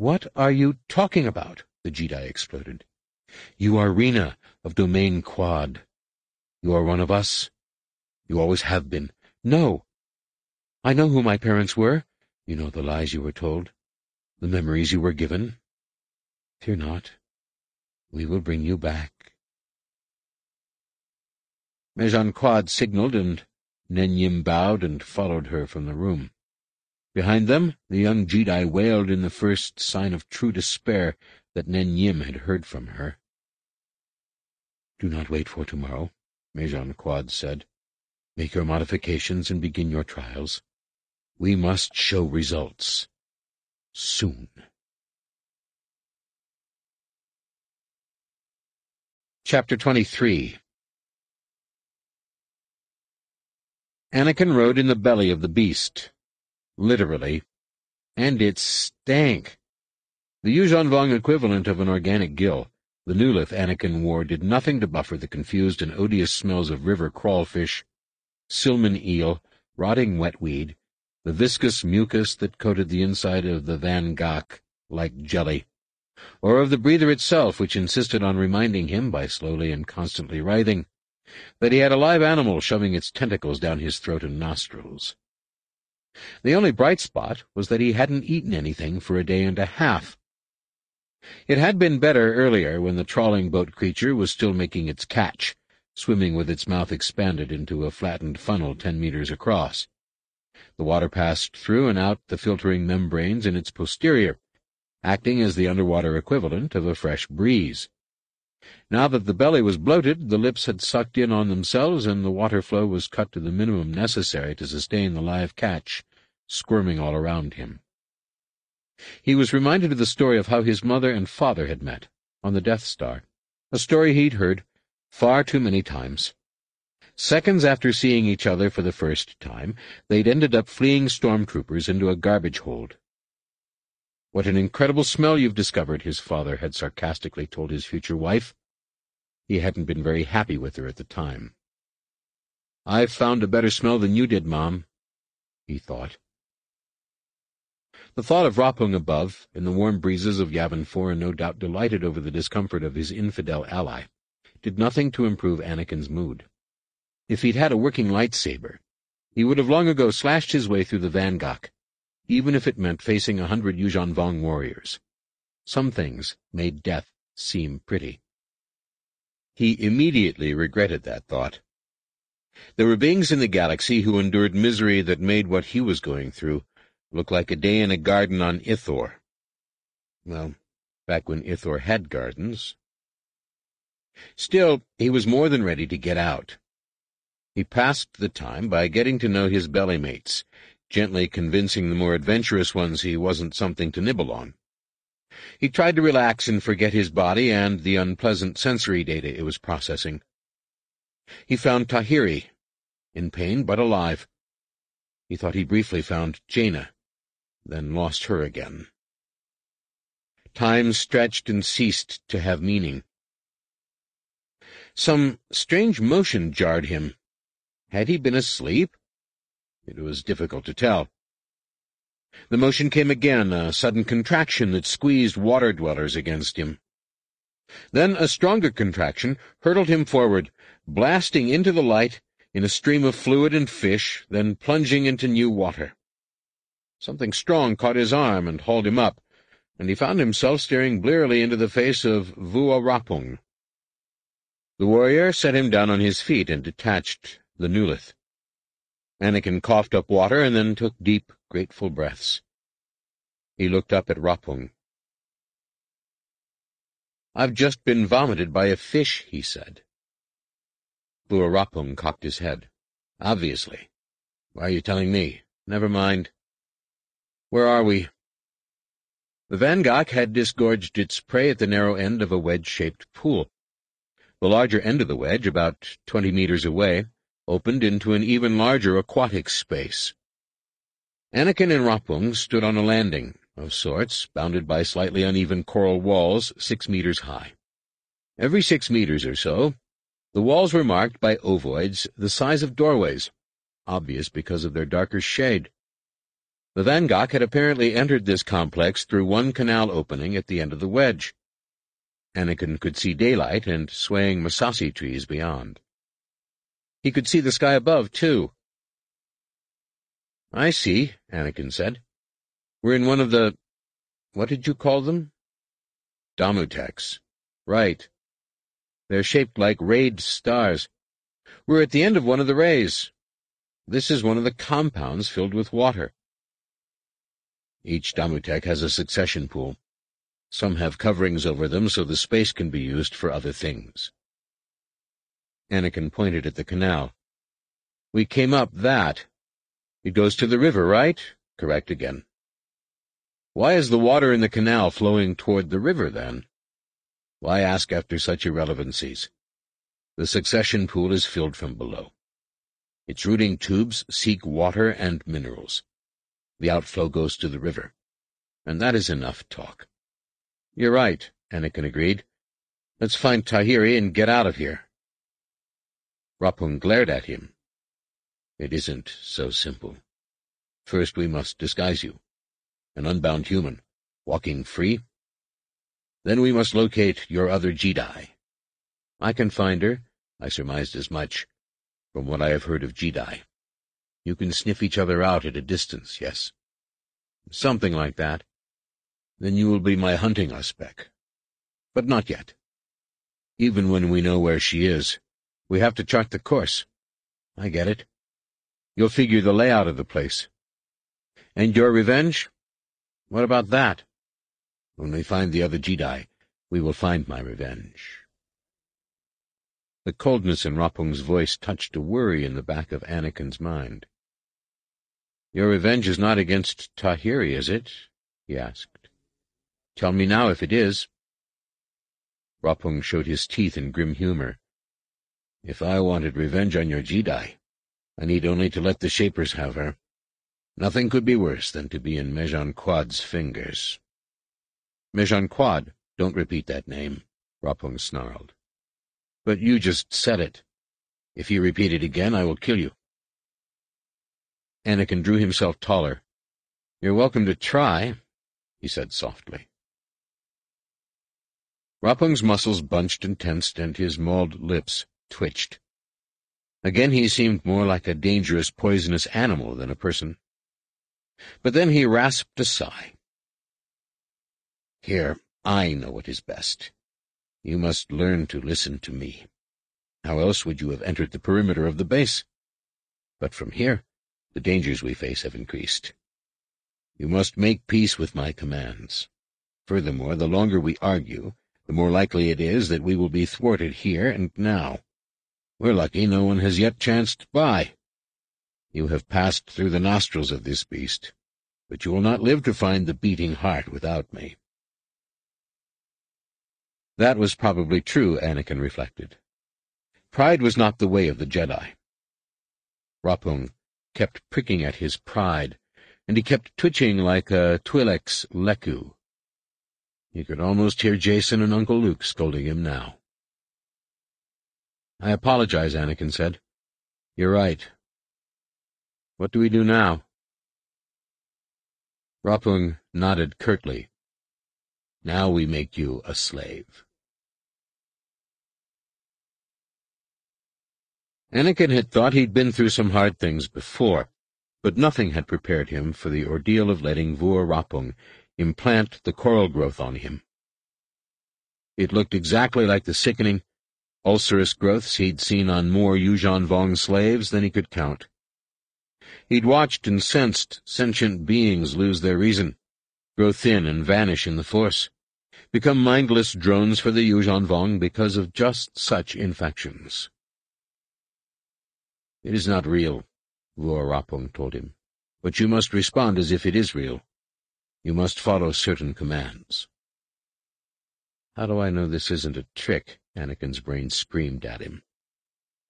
What are you talking about? the Jedi exploded. You are Rena of Domain Quad. You are one of us. You always have been. No. I know who my parents were. You know the lies you were told, the memories you were given. Fear not. We will bring you back. Mejan Quad signaled, and Nen Yim bowed and followed her from the room. Behind them, the young Jedi wailed in the first sign of true despair that Nen Yim had heard from her. Do not wait for tomorrow, Mejan Quad said. Make your modifications and begin your trials. We must show results. Soon. Chapter 23 Anakin rode in the belly of the beast, literally, and it stank. The Yuuzhan Vong equivalent of an organic gill, The gnullith Anakin wore did nothing to buffer the confused and odious smells of river crawfish, silman eel, rotting wetweed, the viscous mucus that coated the inside of the Vangak like jelly, or of the breather itself, which insisted on reminding him, by slowly and constantly writhing, that he had a live animal shoving its tentacles down his throat and nostrils. The only bright spot was that he hadn't eaten anything for a day and a half. It had been better earlier, when the trawling boat creature was still making its catch, swimming with its mouth expanded into a flattened funnel ten meters across. The water passed through and out the filtering membranes in its posterior, acting as the underwater equivalent of a fresh breeze. Now that the belly was bloated, the lips had sucked in on themselves, and the water flow was cut to the minimum necessary to sustain the live catch, squirming all around him. He was reminded of the story of how his mother and father had met, on the Death Star, a story he'd heard far too many times. Seconds after seeing each other for the first time, they'd ended up fleeing stormtroopers into a garbage hold. What an incredible smell you've discovered, his father had sarcastically told his future wife. He hadn't been very happy with her at the time. I've found a better smell than you did, Mom, he thought. The thought of Rapung above, in the warm breezes of Yavin 4, no doubt delighted over the discomfort of his infidel ally, did nothing to improve Anakin's mood. If he'd had a working lightsaber, he would have long ago slashed his way through the Vangak, even if it meant facing a hundred Yuuzhan Vong warriors. Some things made death seem pretty. He immediately regretted that thought. There were beings in the galaxy who endured misery that made what he was going through look like a day in a garden on Ithor. Well, back when Ithor had gardens. Still, he was more than ready to get out. He passed the time by getting to know his belly mates, gently convincing the more adventurous ones he wasn't something to nibble on. He tried to relax and forget his body and the unpleasant sensory data it was processing. He found Tahiri, in pain but alive. He thought he briefly found Jaina, then lost her again. Time stretched and ceased to have meaning. Some strange motion jarred him. Had he been asleep? It was difficult to tell. The motion came again, a sudden contraction that squeezed water-dwellers against him. Then a stronger contraction hurtled him forward, blasting into the light in a stream of fluid and fish, then plunging into new water. Something strong caught his arm and hauled him up, and he found himself staring blearily into the face of Vua Rapung. The warrior set him down on his feet and detached the gnullith. Anakin coughed up water and then took deep, grateful breaths. He looked up at Rapung. I've just been vomited by a fish, he said. Vua Rapung cocked his head. Obviously. Why are you telling me? Never mind. Where are we? The Vangak had disgorged its prey at the narrow end of a wedge-shaped pool. The larger end of the wedge, about twenty meters away, opened into an even larger aquatic space. Anakin and Rapung stood on a landing, of sorts, bounded by slightly uneven coral walls six meters high. Every six meters or so, the walls were marked by ovoids the size of doorways, obvious because of their darker shade. The Vangak had apparently entered this complex through one canal opening at the end of the wedge. Anakin could see daylight and swaying Massassi trees beyond. He could see the sky above, too. I see, Anakin said. We're in one of the... what did you call them? Damuteks. Right. They're shaped like rayed stars. We're at the end of one of the rays. This is one of the compounds filled with water. Each Damutek has a succession pool. Some have coverings over them so the space can be used for other things. Anakin pointed at the canal. We came up that. It goes to the river, right? Correct again. Why is the water in the canal flowing toward the river, then? Why ask after such irrelevancies? The succession pool is filled from below. Its rooting tubes seek water and minerals. The outflow goes to the river. And that is enough talk. You're right, Anakin agreed. Let's find Tahiri and get out of here. Rapung glared at him. It isn't so simple. First we must disguise you. An unbound human, walking free. Then we must locate your other Jedi. I can find her. I surmised as much, from what I have heard of Jedi. You can sniff each other out at a distance, yes? Something like that. Then you will be my hunting auspec. But not yet. Even when we know where she is, we have to chart the course. I get it. You'll figure the layout of the place. And your revenge? What about that? When we find the other Jedi, we will find my revenge. The coldness in Rapung's voice touched a worry in the back of Anakin's mind. Your revenge is not against Tahiri, is it? he asked. Tell me now if it is. Rapung showed his teeth in grim humor. If I wanted revenge on your Jedi, I need only to let the Shapers have her. Nothing could be worse than to be in Mejan Quad's fingers. Mejan Quad, don't repeat that name, Rapung snarled. But you just said it. If you repeat it again, I will kill you. Anakin drew himself taller. You're welcome to try, he said softly. Rapung's muscles bunched and tensed, and his mauled lips twitched. Again he seemed more like a dangerous, poisonous animal than a person. But then he rasped a sigh. Here, I know what is best. You must learn to listen to me. How else would you have entered the perimeter of the base? But from here, the dangers we face have increased. You must make peace with my commands. Furthermore, the longer we argue, the more likely it is that we will be thwarted here and now. We're lucky no one has yet chanced by. You have passed through the nostrils of this beast, but you will not live to find the beating heart without me. That was probably true, Anakin reflected. Pride was not the way of the Jedi. Rapung kept pricking at his pride, and he kept twitching like a Twi'lek's Lekku. He could almost hear Jacen and Uncle Luke scolding him now. I apologize, Anakin said. You're right. What do we do now? Rapung nodded curtly. Now we make you a slave. Anakin had thought he'd been through some hard things before, but nothing had prepared him for the ordeal of letting Vua Rapung implant the coral growth on him. It looked exactly like the sickening, ulcerous growths he'd seen on more Yuuzhan Vong slaves than he could count. He'd watched and sensed sentient beings lose their reason, grow thin and vanish in the Force, become mindless drones for the Yuuzhan Vong because of just such infections. It is not real, Vua Rapung told him, but you must respond as if it is real. You must follow certain commands. How do I know this isn't a trick? Anakin's brain screamed at him.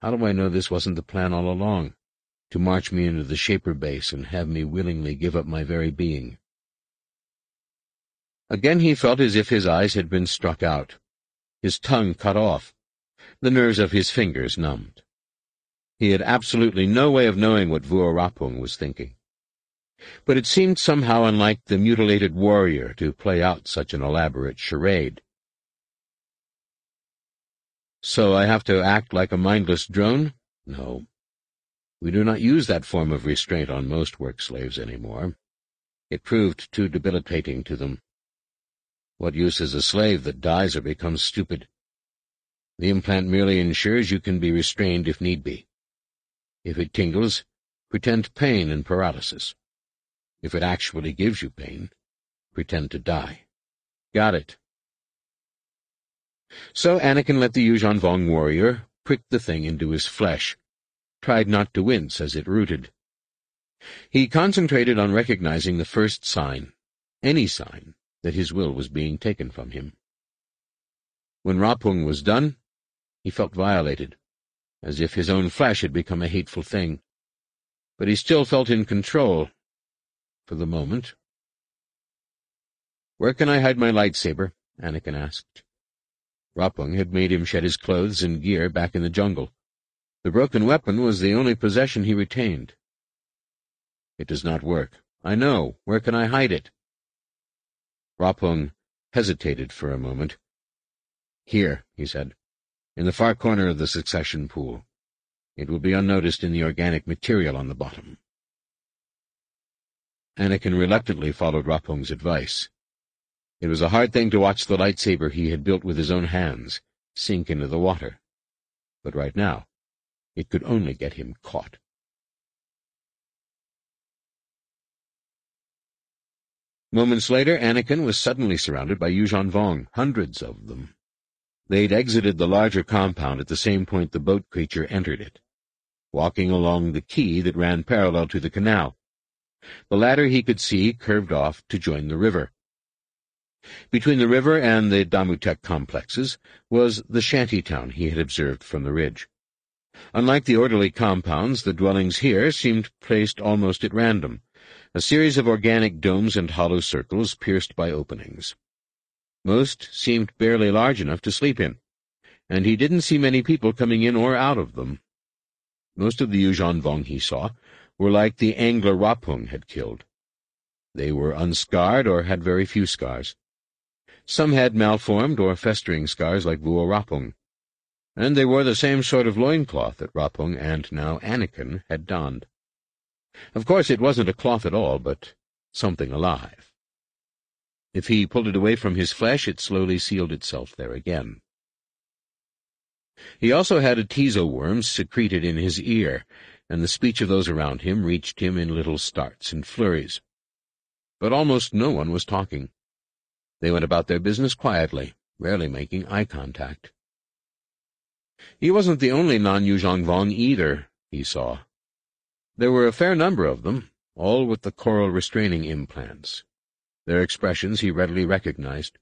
How do I know this wasn't the plan all along? To march me into the Shaper base and have me willingly give up my very being. Again he felt as if his eyes had been struck out, his tongue cut off, the nerves of his fingers numbed. He had absolutely no way of knowing what Vua Rapung was thinking. But it seemed somehow unlike the mutilated warrior to play out such an elaborate charade. So I have to act like a mindless drone? No. We do not use that form of restraint on most work slaves any more. It proved too debilitating to them. What use is a slave that dies or becomes stupid? The implant merely ensures you can be restrained if need be. If it tingles, pretend pain and paralysis. If it actually gives you pain, pretend to die. Got it. So Anakin let the Yuuzhan Vong warrior prick the thing into his flesh, tried not to wince as it rooted. He concentrated on recognizing the first sign, any sign, that his will was being taken from him. When Rapung was done, he felt violated as if his own flesh had become a hateful thing. But he still felt in control, for the moment. Where can I hide my lightsaber? Anakin asked. Rapung had made him shed his clothes and gear back in the jungle. The broken weapon was the only possession he retained. It does not work. I know. Where can I hide it? Rapung hesitated for a moment. Here, he said, in the far corner of the succession pool. It will be unnoticed in the organic material on the bottom. Anakin reluctantly followed Rapung's advice. It was a hard thing to watch the lightsaber he had built with his own hands sink into the water. But right now, it could only get him caught. Moments later, Anakin was suddenly surrounded by Yuuzhan Vong, hundreds of them. They'd exited the larger compound at the same point the boat creature entered it, walking along the quay that ran parallel to the canal. The latter he could see curved off to join the river. Between the river and the Damutek complexes was the shanty town he had observed from the ridge. Unlike the orderly compounds, the dwellings here seemed placed almost at random, a series of organic domes and hollow circles pierced by openings. Most seemed barely large enough to sleep in, and he didn't see many people coming in or out of them. Most of the Yuuzhan Vong he saw were like the angler Rapung had killed. They were unscarred or had very few scars. Some had malformed or festering scars like Vua Rapuung, and they wore the same sort of loincloth that Rapuung and now Anakin had donned. Of course, it wasn't a cloth at all, but something alive. If he pulled it away from his flesh, it slowly sealed itself there again. He also had a tizowyrm secreted in his ear, and the speech of those around him reached him in little starts and flurries. But almost no one was talking. They went about their business quietly, rarely making eye contact. He wasn't the only non-Yuuzhan Vong either, he saw. There were a fair number of them, all with the coral restraining implants. Their expressions he readily recognized.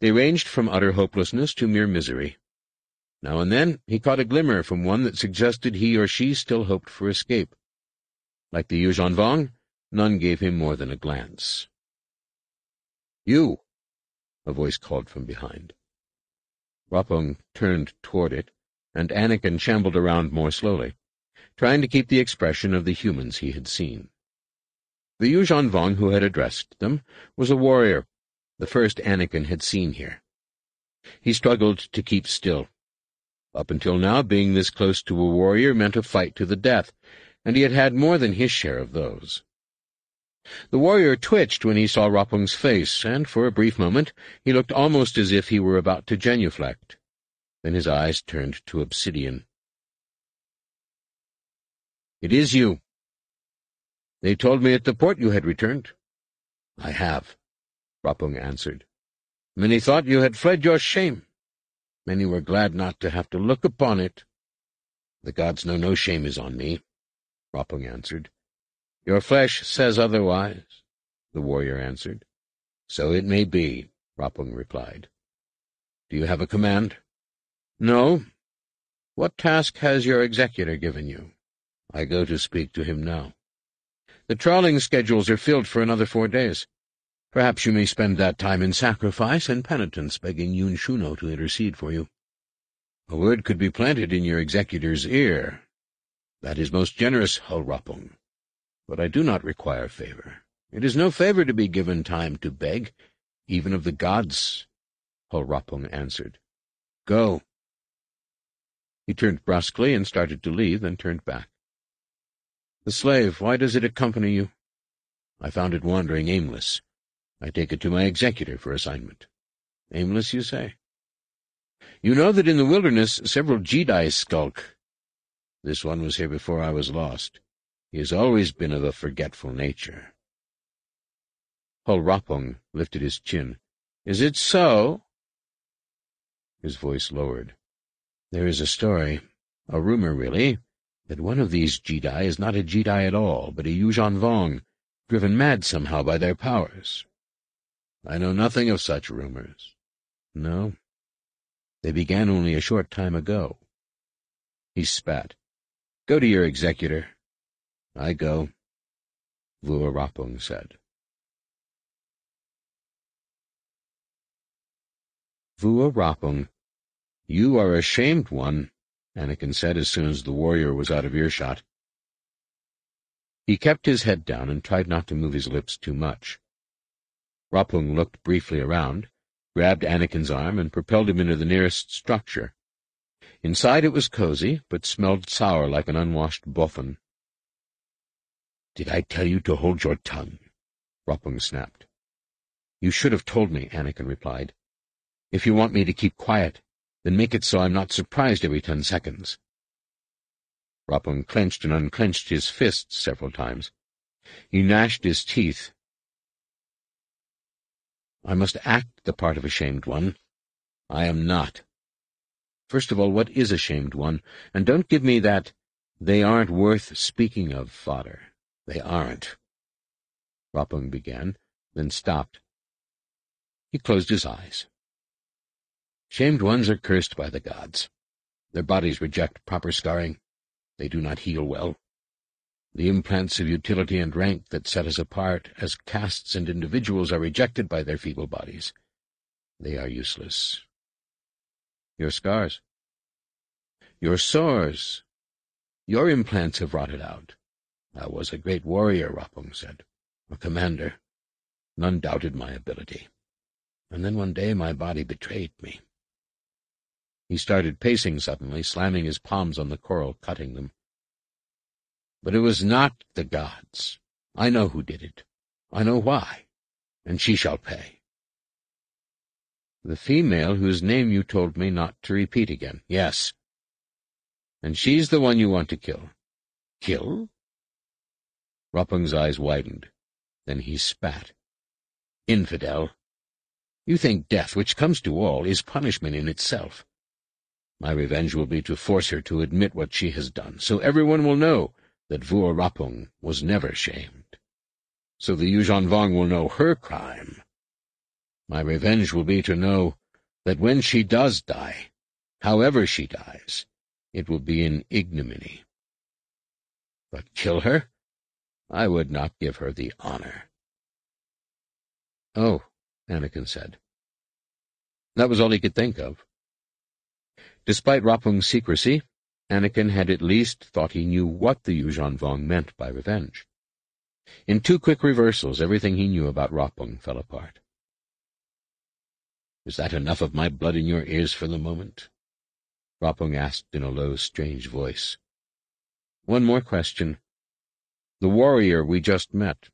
They ranged from utter hopelessness to mere misery. Now and then he caught a glimmer from one that suggested he or she still hoped for escape. Like the Yuuzhan Vong, none gave him more than a glance. You! A voice called from behind. Rapuung turned toward it, and Anakin shambled around more slowly, trying to keep the expression of the humans he had seen. The Yuuzhan Vong who had addressed them was a warrior, the first Anakin had seen here. He struggled to keep still, up until now, being this close to a warrior meant a fight to the death, and he had had more than his share of those. The warrior twitched when he saw Rapuung's face, and for a brief moment he looked almost as if he were about to genuflect. Then his eyes turned to obsidian. "'It is you. They told me at the port you had returned.' "'I have,' Rapuung answered. "'Many thought you had fled your shame.' Many were glad not to have to look upon it. The gods know no shame is on me, Rapuung answered. Your flesh says otherwise, the warrior answered. So it may be, Rapuung replied. Do you have a command? No. What task has your executor given you? I go to speak to him now. The trawling schedules are filled for another four days. Perhaps you may spend that time in sacrifice and penitence, begging Yun-Shuno to intercede for you. A word could be planted in your executor's ear. That is most generous, Hul Rapuung. But I do not require favor. It is no favor to be given time to beg, even of the gods, Hul Rapuung answered. Go. He turned brusquely and started to leave, then turned back. The slave, why does it accompany you? I found it wandering aimless. I take it to my executor for assignment. Aimless, you say? You know that in the wilderness several Jedi skulk. This one was here before I was lost. He has always been of a forgetful nature. Hul Rapuung lifted his chin. Is it so? His voice lowered. There is a story, a rumor really, that one of these Jedi is not a Jedi at all, but a Yuuzhan Vong, driven mad somehow by their powers. I know nothing of such rumors. No, they began only a short time ago. He spat. Go to your executor. I go, Vua Rapuung said. Vua Rapuung You are a shamed one, Anakin said as soon as the warrior was out of earshot. He kept his head down and tried not to move his lips too much. Rapuung looked briefly around, grabbed Anakin's arm, and propelled him into the nearest structure. Inside it was cozy, but smelled sour like an unwashed boffin. Did I tell you to hold your tongue? Rapuung snapped. You should have told me, Anakin replied. If you want me to keep quiet, then make it so I'm not surprised every ten seconds. Rapuung clenched and unclenched his fists several times. He gnashed his teeth. I must act the part of a shamed one. I am not. First of all, what is a shamed one? And don't give me that they aren't worth speaking of fodder. They aren't. Rapuung began, then stopped. He closed his eyes. Shamed ones are cursed by the gods. Their bodies reject proper scarring. They do not heal well. The implants of utility and rank that set us apart as castes and individuals are rejected by their feeble bodies. They are useless. Your scars. Your sores. Your implants have rotted out. I was a great warrior, Rapuung said. A commander. None doubted my ability. And then one day my body betrayed me. He started pacing suddenly, slamming his palms on the coral, cutting them. But it was not the gods. I know who did it. I know why. And she shall pay. The female whose name you told me not to repeat again. Yes. And she's the one you want to kill. Kill? Rapuung's eyes widened. Then he spat. Infidel. You think death, which comes to all, is punishment in itself. My revenge will be to force her to admit what she has done, so everyone will know that Vua Rapuung was never shamed. So the Yuuzhan Vong will know her crime. My revenge will be to know that when she does die, however she dies, it will be in ignominy. But kill her? I would not give her the honor. Oh, Anakin said. That was all he could think of. Despite Rapuung's secrecy, Anakin had at least thought he knew what the Yuuzhan Vong meant by revenge. In two quick reversals, everything he knew about Rapuung fell apart. Is that enough of my blood in your ears for the moment? Rapuung asked in a low, strange voice. One more question. The warrior we just met.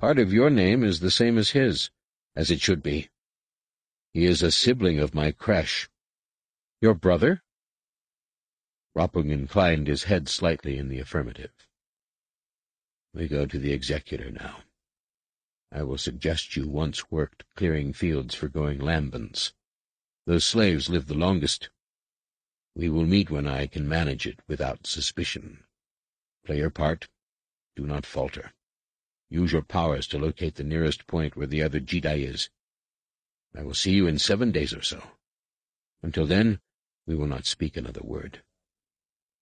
Part of your name is the same as his, as it should be. He is a sibling of my creche. Your brother? Rapuung inclined his head slightly in the affirmative. We go to the executor now. I will suggest you once worked clearing fields for going lambans. Those slaves live the longest. We will meet when I can manage it without suspicion. Play your part. Do not falter. Use your powers to locate the nearest point where the other Jedi is. I will see you in seven days or so. Until then, we will not speak another word.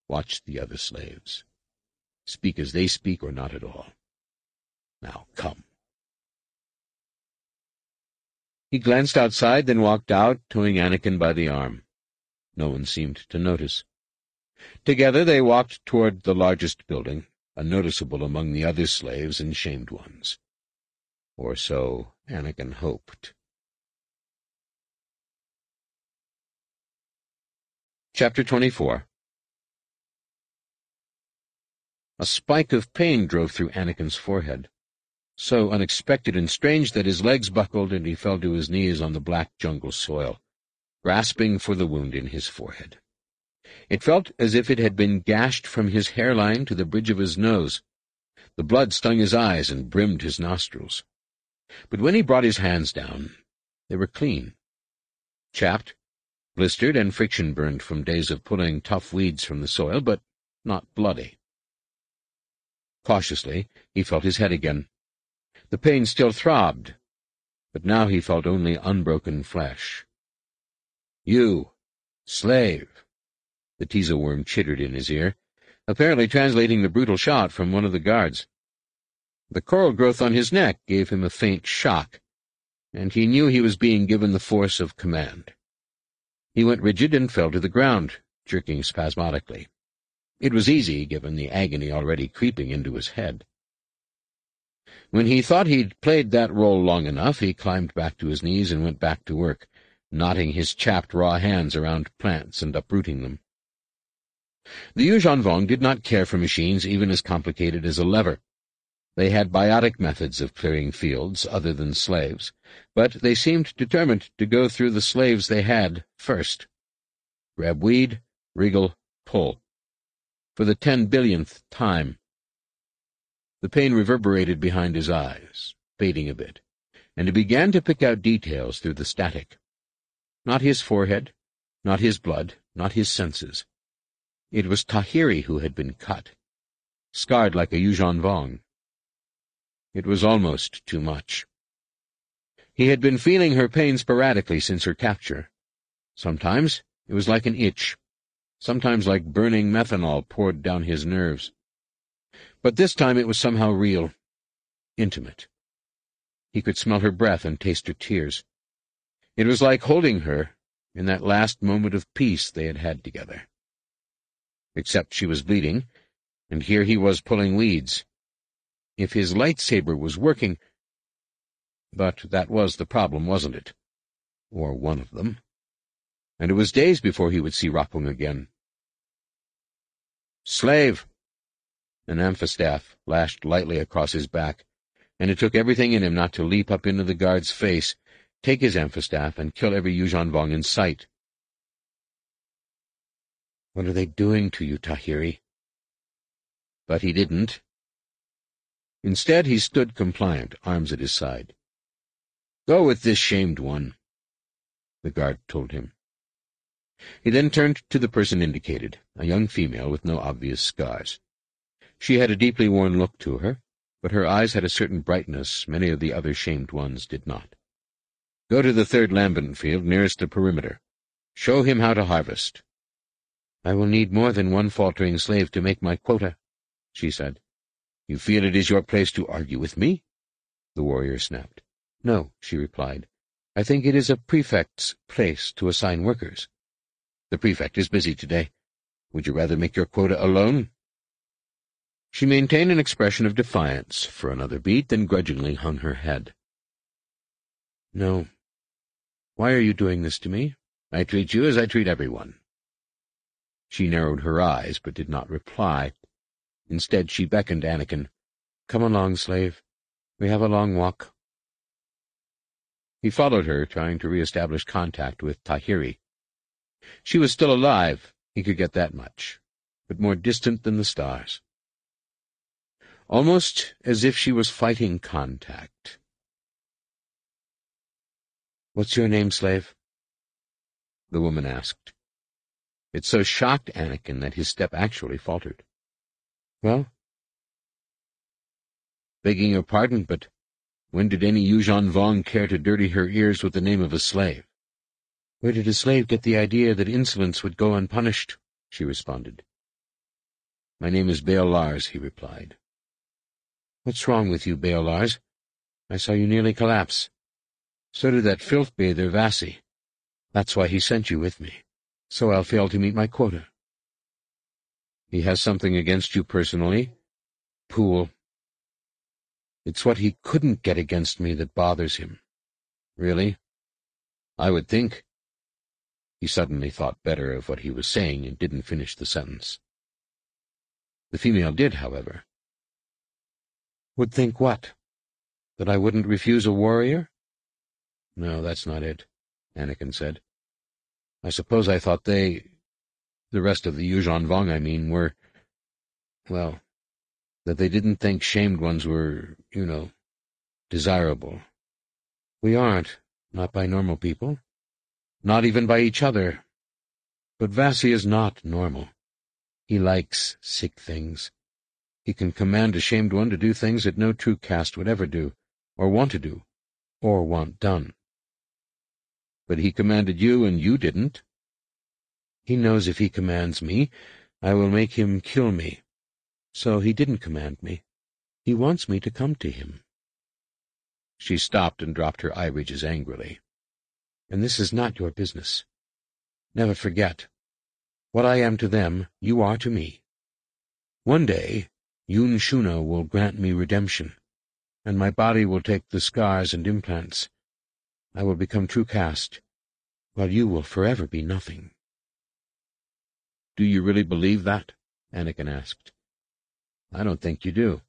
Watch the other slaves. Speak as they speak or not at all. Now, come. He glanced outside, then walked out, towing Anakin by the arm. No one seemed to notice. Together they walked toward the largest building, unnoticeable among the other slaves and shamed ones. Or so Anakin hoped. Chapter 24 A spike of pain drove through Anakin's forehead, so unexpected and strange that his legs buckled and he fell to his knees on the black jungle soil, grasping for the wound in his forehead. It felt as if it had been gashed from his hairline to the bridge of his nose. The blood stung his eyes and brimmed his nostrils. But when he brought his hands down, they were clean. Chapped, blistered and friction-burned from days of pulling tough weeds from the soil, but not bloody. Cautiously, he felt his head again. The pain still throbbed, but now he felt only unbroken flesh. You, slave, the tizowyrm chittered in his ear, apparently translating the brutal shot from one of the guards. The coral growth on his neck gave him a faint shock, and he knew he was being given the force of command. He went rigid and fell to the ground, jerking spasmodically. It was easy, given the agony already creeping into his head. When he thought he'd played that role long enough, he climbed back to his knees and went back to work, knotting his chapped raw hands around plants and uprooting them. The Yuuzhan Vong did not care for machines even as complicated as a lever. They had biotic methods of clearing fields other than slaves, but they seemed determined to go through the slaves they had first. Grab weed, wriggle, pull. For the ten billionth time. The pain reverberated behind his eyes, fading a bit, and he began to pick out details through the static. Not his forehead, not his blood, not his senses. It was Tahiri who had been cut, scarred like a Yuuzhan Vong. It was almost too much. He had been feeling her pain sporadically since her capture. Sometimes it was like an itch, sometimes like burning methanol poured down his nerves. But this time it was somehow real, intimate. He could smell her breath and taste her tears. It was like holding her in that last moment of peace they had had together. Except she was bleeding, and here he was pulling weeds, if his lightsaber was working. But that was the problem, wasn't it? Or one of them. And it was days before he would see Rapuung again. Slave! An amphistaff lashed lightly across his back, and it took everything in him not to leap up into the guard's face, take his amphistaff, and kill every Yuuzhan Vong in sight. What are they doing to you, Tahiri? But he didn't. Instead, he stood compliant, arms at his side. Go with this shamed one, the guard told him. He then turned to the person indicated, a young female with no obvious scars. She had a deeply worn look to her, but her eyes had a certain brightness many of the other shamed ones did not. Go to the third lambent field nearest the perimeter. Show him how to harvest. I will need more than one faltering slave to make my quota, she said. You feel it is your place to argue with me? The warrior snapped. No, she replied. I think it is a prefect's place to assign workers. The prefect is busy today. Would you rather make your quota alone? She maintained an expression of defiance for another beat, then grudgingly hung her head. No. Why are you doing this to me? I treat you as I treat everyone. She narrowed her eyes, but did not reply. Instead, she beckoned Anakin. Come along, slave. We have a long walk. He followed her, trying to re-establish contact with Tahiri. She was still alive, he could get that much, but more distant than the stars. Almost as if she was fighting contact. What's your name, slave? The woman asked. It so shocked Anakin that his step actually faltered. Well? Begging your pardon, but when did any Yuuzhan Vong care to dirty her ears with the name of a slave? Where did a slave get the idea that insolence would go unpunished? she responded. My name is Bail Lars, he replied. What's wrong with you, Bail Lars? I saw you nearly collapse. So did that filth-bather Vasi. That's why he sent you with me. So I'll fail to meet my quota. He has something against you personally? Poole. It's what he couldn't get against me that bothers him. Really? I would think. He suddenly thought better of what he was saying and didn't finish the sentence. The female did, however. Would think what? That I wouldn't refuse a warrior? No, that's not it, Anakin said. I suppose I thought they, the rest of the Yuuzhan Vong, I mean, were, well, that they didn't think shamed ones were, you know, desirable. We aren't, not by normal people. Not even by each other. But Vasi is not normal. He likes sick things. He can command a shamed one to do things that no true caste would ever do, or want to do, or want done. But he commanded you, and you didn't. He knows if he commands me, I will make him kill me. So he didn't command me. He wants me to come to him. She stopped and dropped her eye ridges angrily. And this is not your business. Never forget. What I am to them, you are to me. One day, Yun-Shuno will grant me redemption, and my body will take the scars and implants. I will become true caste, while you will forever be nothing. Do you really believe that? Anakin asked. I don't think you do.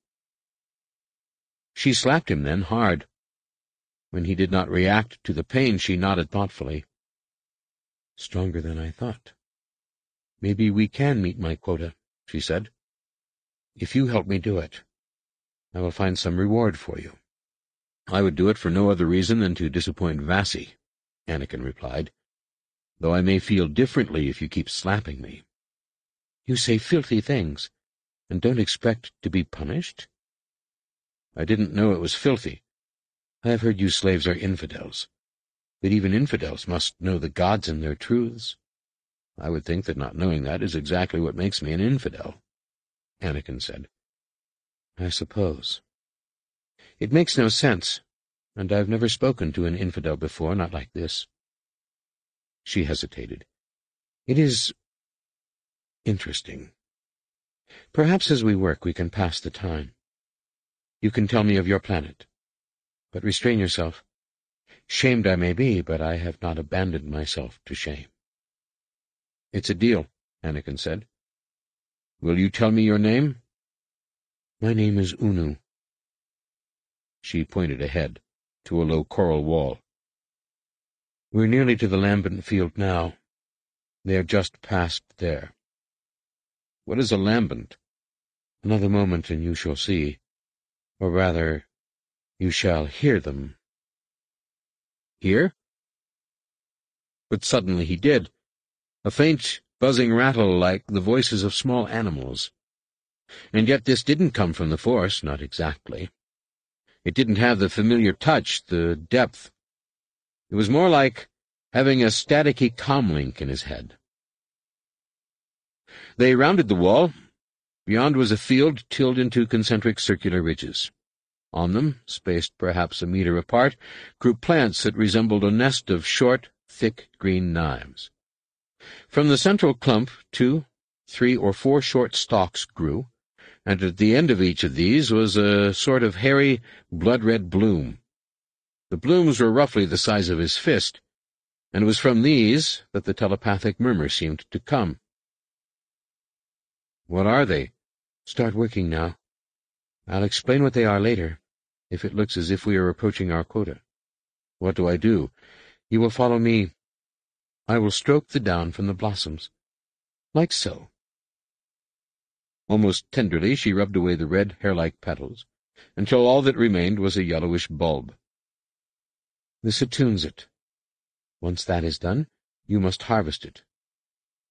She slapped him then, hard. When he did not react to the pain, she nodded thoughtfully. Stronger than I thought. Maybe we can meet my quota, she said. If you help me do it, I will find some reward for you. I would do it for no other reason than to disappoint Vassie, Anakin replied, though I may feel differently if you keep slapping me. You say filthy things, and don't expect to be punished? I didn't know it was filthy. I have heard you slaves are infidels, but even infidels must know the gods and their truths. I would think that not knowing that is exactly what makes me an infidel. Anakin said. I suppose. It makes no sense, and I've never spoken to an infidel before, not like this. She hesitated. It is interesting. Perhaps as we work we can pass the time. You can tell me of your planet. But restrain yourself. Shamed I may be, but I have not abandoned myself to shame. It's a deal, Anakin said. Will you tell me your name? My name is Uunu. She pointed ahead, to a low coral wall. We're nearly to the lambent field now. They are just past there. What is a lambent? Another moment and you shall see. Or rather, you shall hear them. Hear? But suddenly he did. A faint, buzzing rattle like the voices of small animals. And yet this didn't come from the forest, not exactly. It didn't have the familiar touch, the depth. It was more like having a staticky comlink in his head. They rounded the wall. Beyond was a field tilled into concentric circular ridges. On them, spaced perhaps a meter apart, grew plants that resembled a nest of short, thick green knives. From the central clump, two, three, or four short stalks grew, and at the end of each of these was a sort of hairy, blood-red bloom. The blooms were roughly the size of his fist, and it was from these that the telepathic murmur seemed to come. What are they? Start working now. I'll explain what they are later, if it looks as if we are approaching our quota. What do I do? You will follow me. I will stroke the down from the blossoms. Like so. Almost tenderly she rubbed away the red, hair-like petals, until all that remained was a yellowish bulb. This attunes it. Once that is done, you must harvest it.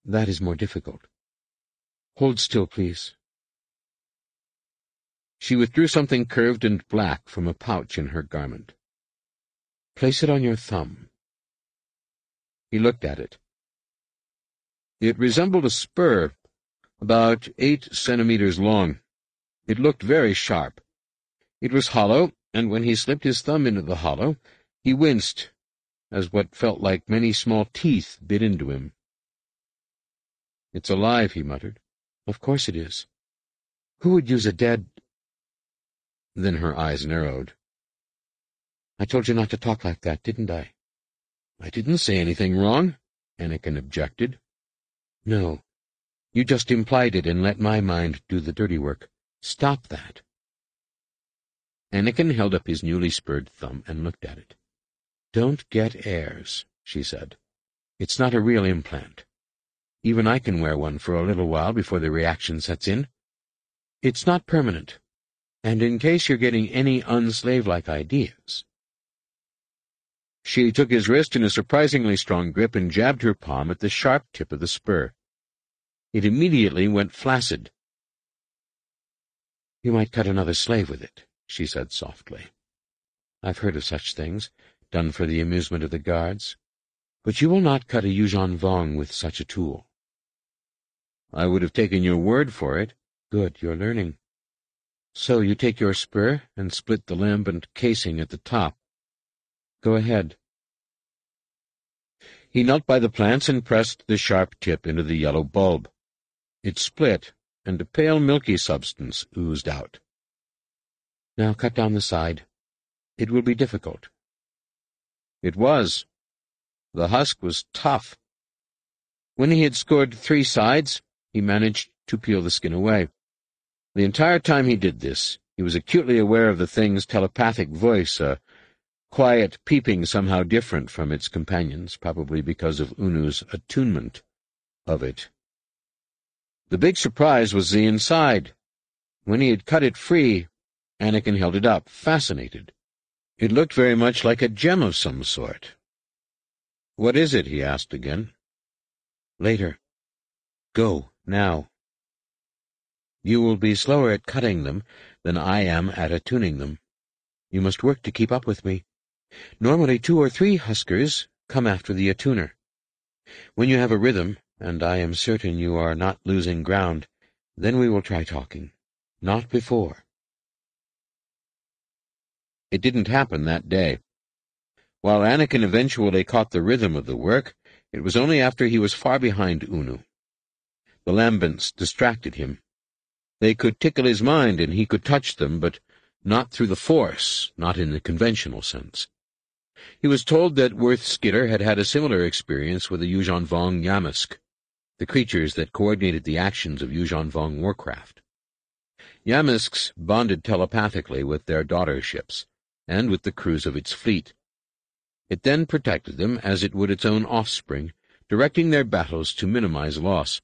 That is more difficult. Hold still, please. She withdrew something curved and black from a pouch in her garment. Place it on your thumb. He looked at it. It resembled a spur, about eight centimeters long. It looked very sharp. It was hollow, and when he slipped his thumb into the hollow, he winced, as what felt like many small teeth bit into him. It's alive, he muttered. Of course it is. Who would use a dead... Then her eyes narrowed. I told you not to talk like that, didn't I? I didn't say anything wrong, Anakin objected. No, you just implied it and let my mind do the dirty work. Stop that. Anakin held up his newly spurred thumb and looked at it. Don't get airs, she said. It's not a real implant. Even I can wear one for a little while before the reaction sets in. It's not permanent, and in case you're getting any unslave-like ideas. She took his wrist in a surprisingly strong grip and jabbed her palm at the sharp tip of the spur. It immediately went flaccid. You might cut another slave with it, she said softly. I've heard of such things, done for the amusement of the guards. But you will not cut a Yuuzhan Vong with such a tool. I would have taken your word for it. Good, you're learning. So you take your spur and split the lambent casing at the top. Go ahead. He knelt by the plants and pressed the sharp tip into the yellow bulb. It split, and a pale milky substance oozed out. Now cut down the side. It will be difficult. It was. The husk was tough. When he had scored three sides, he managed to peel the skin away. The entire time he did this, he was acutely aware of the thing's telepathic voice, a quiet peeping somehow different from its companions, probably because of Uunu's attunement of it. The big surprise was the inside. When he had cut it free, Anakin held it up, fascinated. It looked very much like a gem of some sort. What is it? he asked again. Later. Go, now. You will be slower at cutting them than I am at attuning them. You must work to keep up with me. Normally two or three huskers come after the attuner. When you have a rhythm, and I am certain you are not losing ground, then we will try talking. Not before. It didn't happen that day. While Anakin eventually caught the rhythm of the work, it was only after he was far behind Uunu. The lambents distracted him. They could tickle his mind, and he could touch them, but not through the Force, not in the conventional sense. He was told that Wurth Skidder had had a similar experience with the Yuuzhan Vong Yammosk, the creatures that coordinated the actions of Yuuzhan Vong warcraft. Yammosks bonded telepathically with their daughter ships, and with the crews of its fleet. It then protected them as it would its own offspring, directing their battles to minimize loss.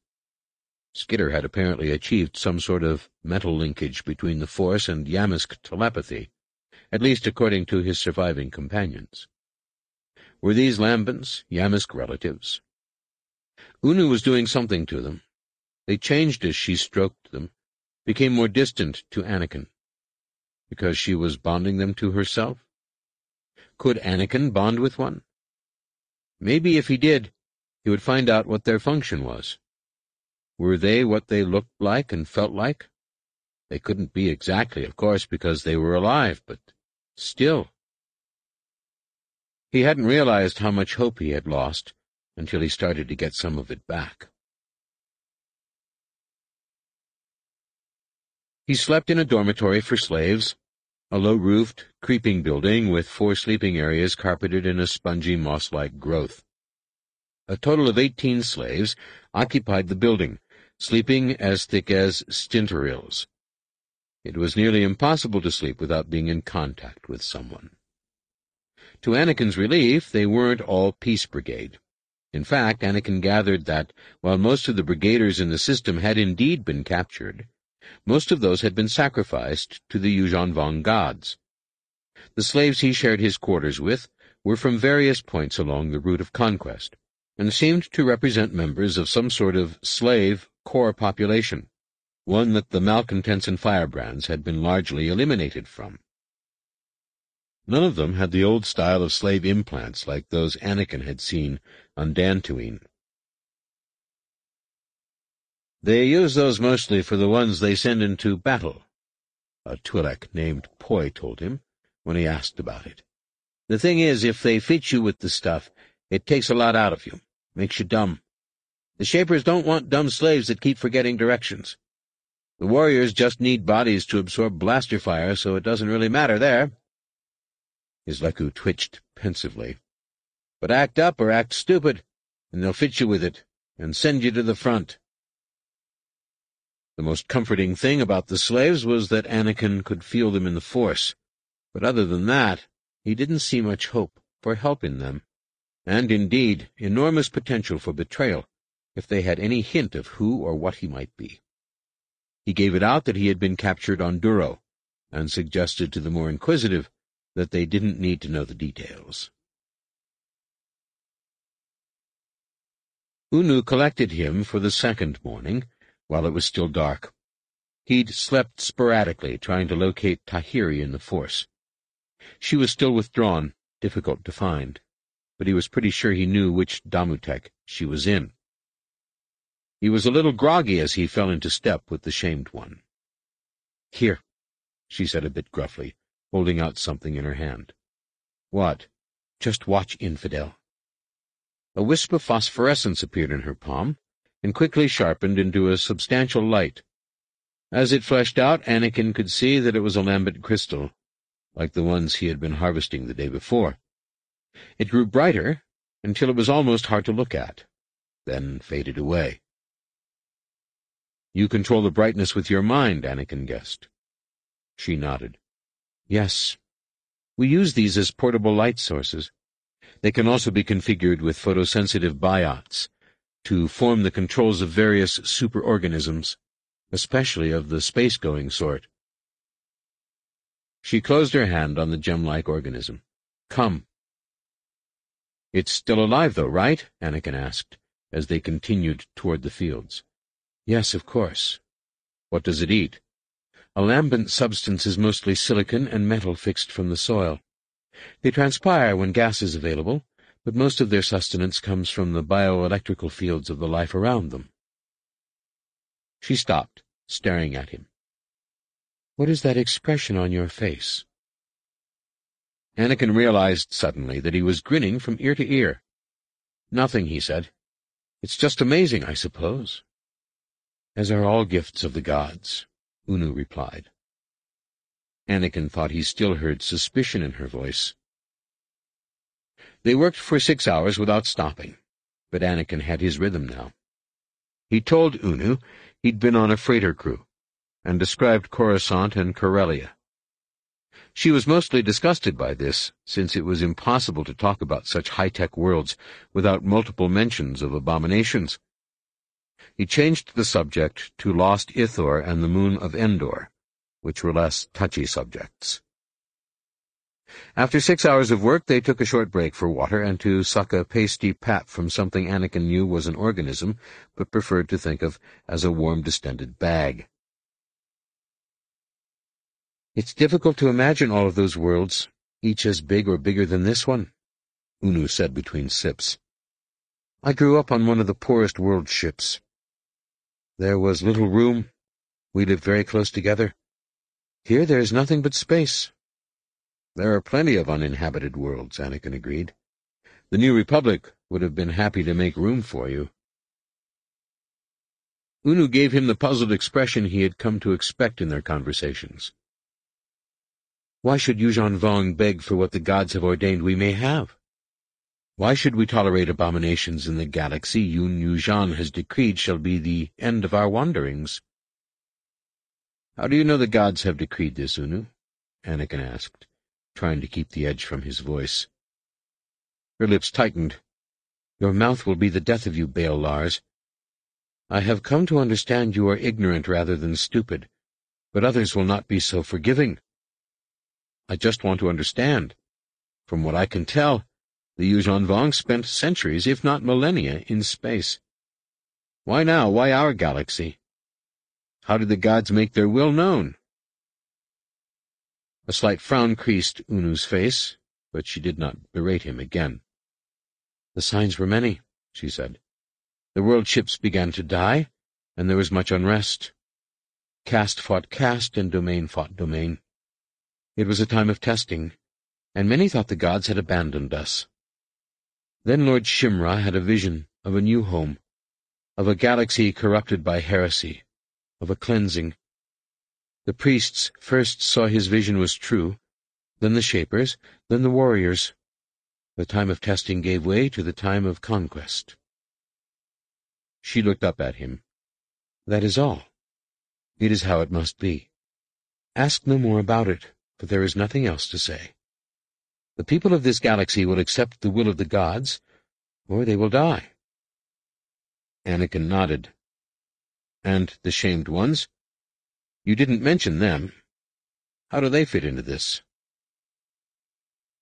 Skidder had apparently achieved some sort of mental linkage between the Force and Yammosk telepathy, at least according to his surviving companions. Were these Lambents Yammosk relatives? Uunu was doing something to them. They changed as she stroked them, became more distant to Anakin because she was bonding them to herself? Could Anakin bond with one? Maybe if he did, he would find out what their function was. Were they what they looked like and felt like? They couldn't be exactly, of course, because they were alive, but still. He hadn't realized how much hope he had lost until he started to get some of it back. He slept in a dormitory for slaves, a low-roofed, creeping building with four sleeping areas carpeted in a spongy moss-like growth. A total of eighteen slaves occupied the building, sleeping as thick as stintarils. It was nearly impossible to sleep without being in contact with someone. To Anakin's relief, they weren't all Peace Brigade. In fact, Anakin gathered that, while most of the brigaders in the system had indeed been captured, most of those had been sacrificed to the Yuuzhan gods. The slaves he shared his quarters with were from various points along the route of conquest, and seemed to represent members of some sort of slave core population, one that the malcontents and firebrands had been largely eliminated from. None of them had the old style of slave implants like those Anakin had seen on Dantooine. They use those mostly for the ones they send into battle, a Twi'lek named Poi told him when he asked about it. The thing is, if they fit you with the stuff, it takes a lot out of you, makes you dumb. The Shapers don't want dumb slaves that keep forgetting directions. The warriors just need bodies to absorb blaster fire, so it doesn't really matter there. His twitched pensively. But act up or act stupid, and they'll fit you with it, and send you to the front. The most comforting thing about the slaves was that Anakin could feel them in the Force, but other than that, he didn't see much hope for helping them, and indeed enormous potential for betrayal if they had any hint of who or what he might be. He gave it out that he had been captured on Duro, and suggested to the more inquisitive that they didn't need to know the details. Uunu collected him for the second morning, while it was still dark. He'd slept sporadically, trying to locate Tahiri in the Force. She was still withdrawn, difficult to find, but he was pretty sure he knew which Damutek she was in. He was a little groggy as he fell into step with the shamed one. Here, she said a bit gruffly, holding out something in her hand. What? Just watch Infidel. A wisp of phosphorescence appeared in her palm, and quickly sharpened into a substantial light. As it fleshed out, Anakin could see that it was a lambent crystal, like the ones he had been harvesting the day before. It grew brighter until it was almost hard to look at, then faded away. You control the brightness with your mind, Anakin guessed. She nodded. Yes. We use these as portable light sources. They can also be configured with photosensitive biots to form the controls of various superorganisms, especially of the space-going sort. She closed her hand on the gem-like organism. Come. It's still alive, though, right? Anakin asked, as they continued toward the fields. Yes, of course. What does it eat? A lambent substance is mostly silicon and metal fixed from the soil. They transpire when gas is available, but most of their sustenance comes from the bioelectrical fields of the life around them. She stopped, staring at him. What is that expression on your face? Anakin realized suddenly that he was grinning from ear to ear. Nothing, he said. It's just amazing, I suppose as are all gifts of the gods, Uunu replied. Anakin thought he still heard suspicion in her voice. They worked for six hours without stopping, but Anakin had his rhythm now. He told Uunu he'd been on a freighter crew, and described Coruscant and Corellia. She was mostly disgusted by this, since it was impossible to talk about such high-tech worlds without multiple mentions of abominations. He changed the subject to Lost Ithor and the Moon of Endor, which were less touchy subjects. After six hours of work, they took a short break for water and to suck a pasty pap from something Anakin knew was an organism, but preferred to think of as a warm, distended bag. It's difficult to imagine all of those worlds, each as big or bigger than this one, Uunu said between sips. I grew up on one of the poorest world ships. There was little room. We lived very close together. Here there is nothing but space. There are plenty of uninhabited worlds, Anakin agreed. The New Republic would have been happy to make room for you. Uunu gave him the puzzled expression he had come to expect in their conversations. Why should Yuuzhan Vong beg for what the gods have ordained we may have? Why should we tolerate abominations in the galaxy Yun-Yuuzhan has decreed shall be the end of our wanderings? How do you know the gods have decreed this, Uunu? Anakin asked, trying to keep the edge from his voice. Her lips tightened. Your mouth will be the death of you, Bail Lars. I have come to understand you are ignorant rather than stupid, but others will not be so forgiving. I just want to understand. From what I can tell, the Yuuzhan Vong spent centuries, if not millennia, in space. Why now? Why our galaxy? How did the gods make their will known? A slight frown creased Uunu's face, but she did not berate him again. The signs were many, she said. The world ships began to die, and there was much unrest. Caste fought caste, and domain fought domain. It was a time of testing, and many thought the gods had abandoned us. Then Lord Shimrra had a vision of a new home, of a galaxy corrupted by heresy, of a cleansing. The priests first saw his vision was true, then the Shapers, then the warriors. The time of testing gave way to the time of conquest. She looked up at him. That is all. It is how it must be. Ask no more about it, for there is nothing else to say. The people of this galaxy will accept the will of the gods, or they will die. Anakin nodded. And the shamed ones? You didn't mention them. How do they fit into this?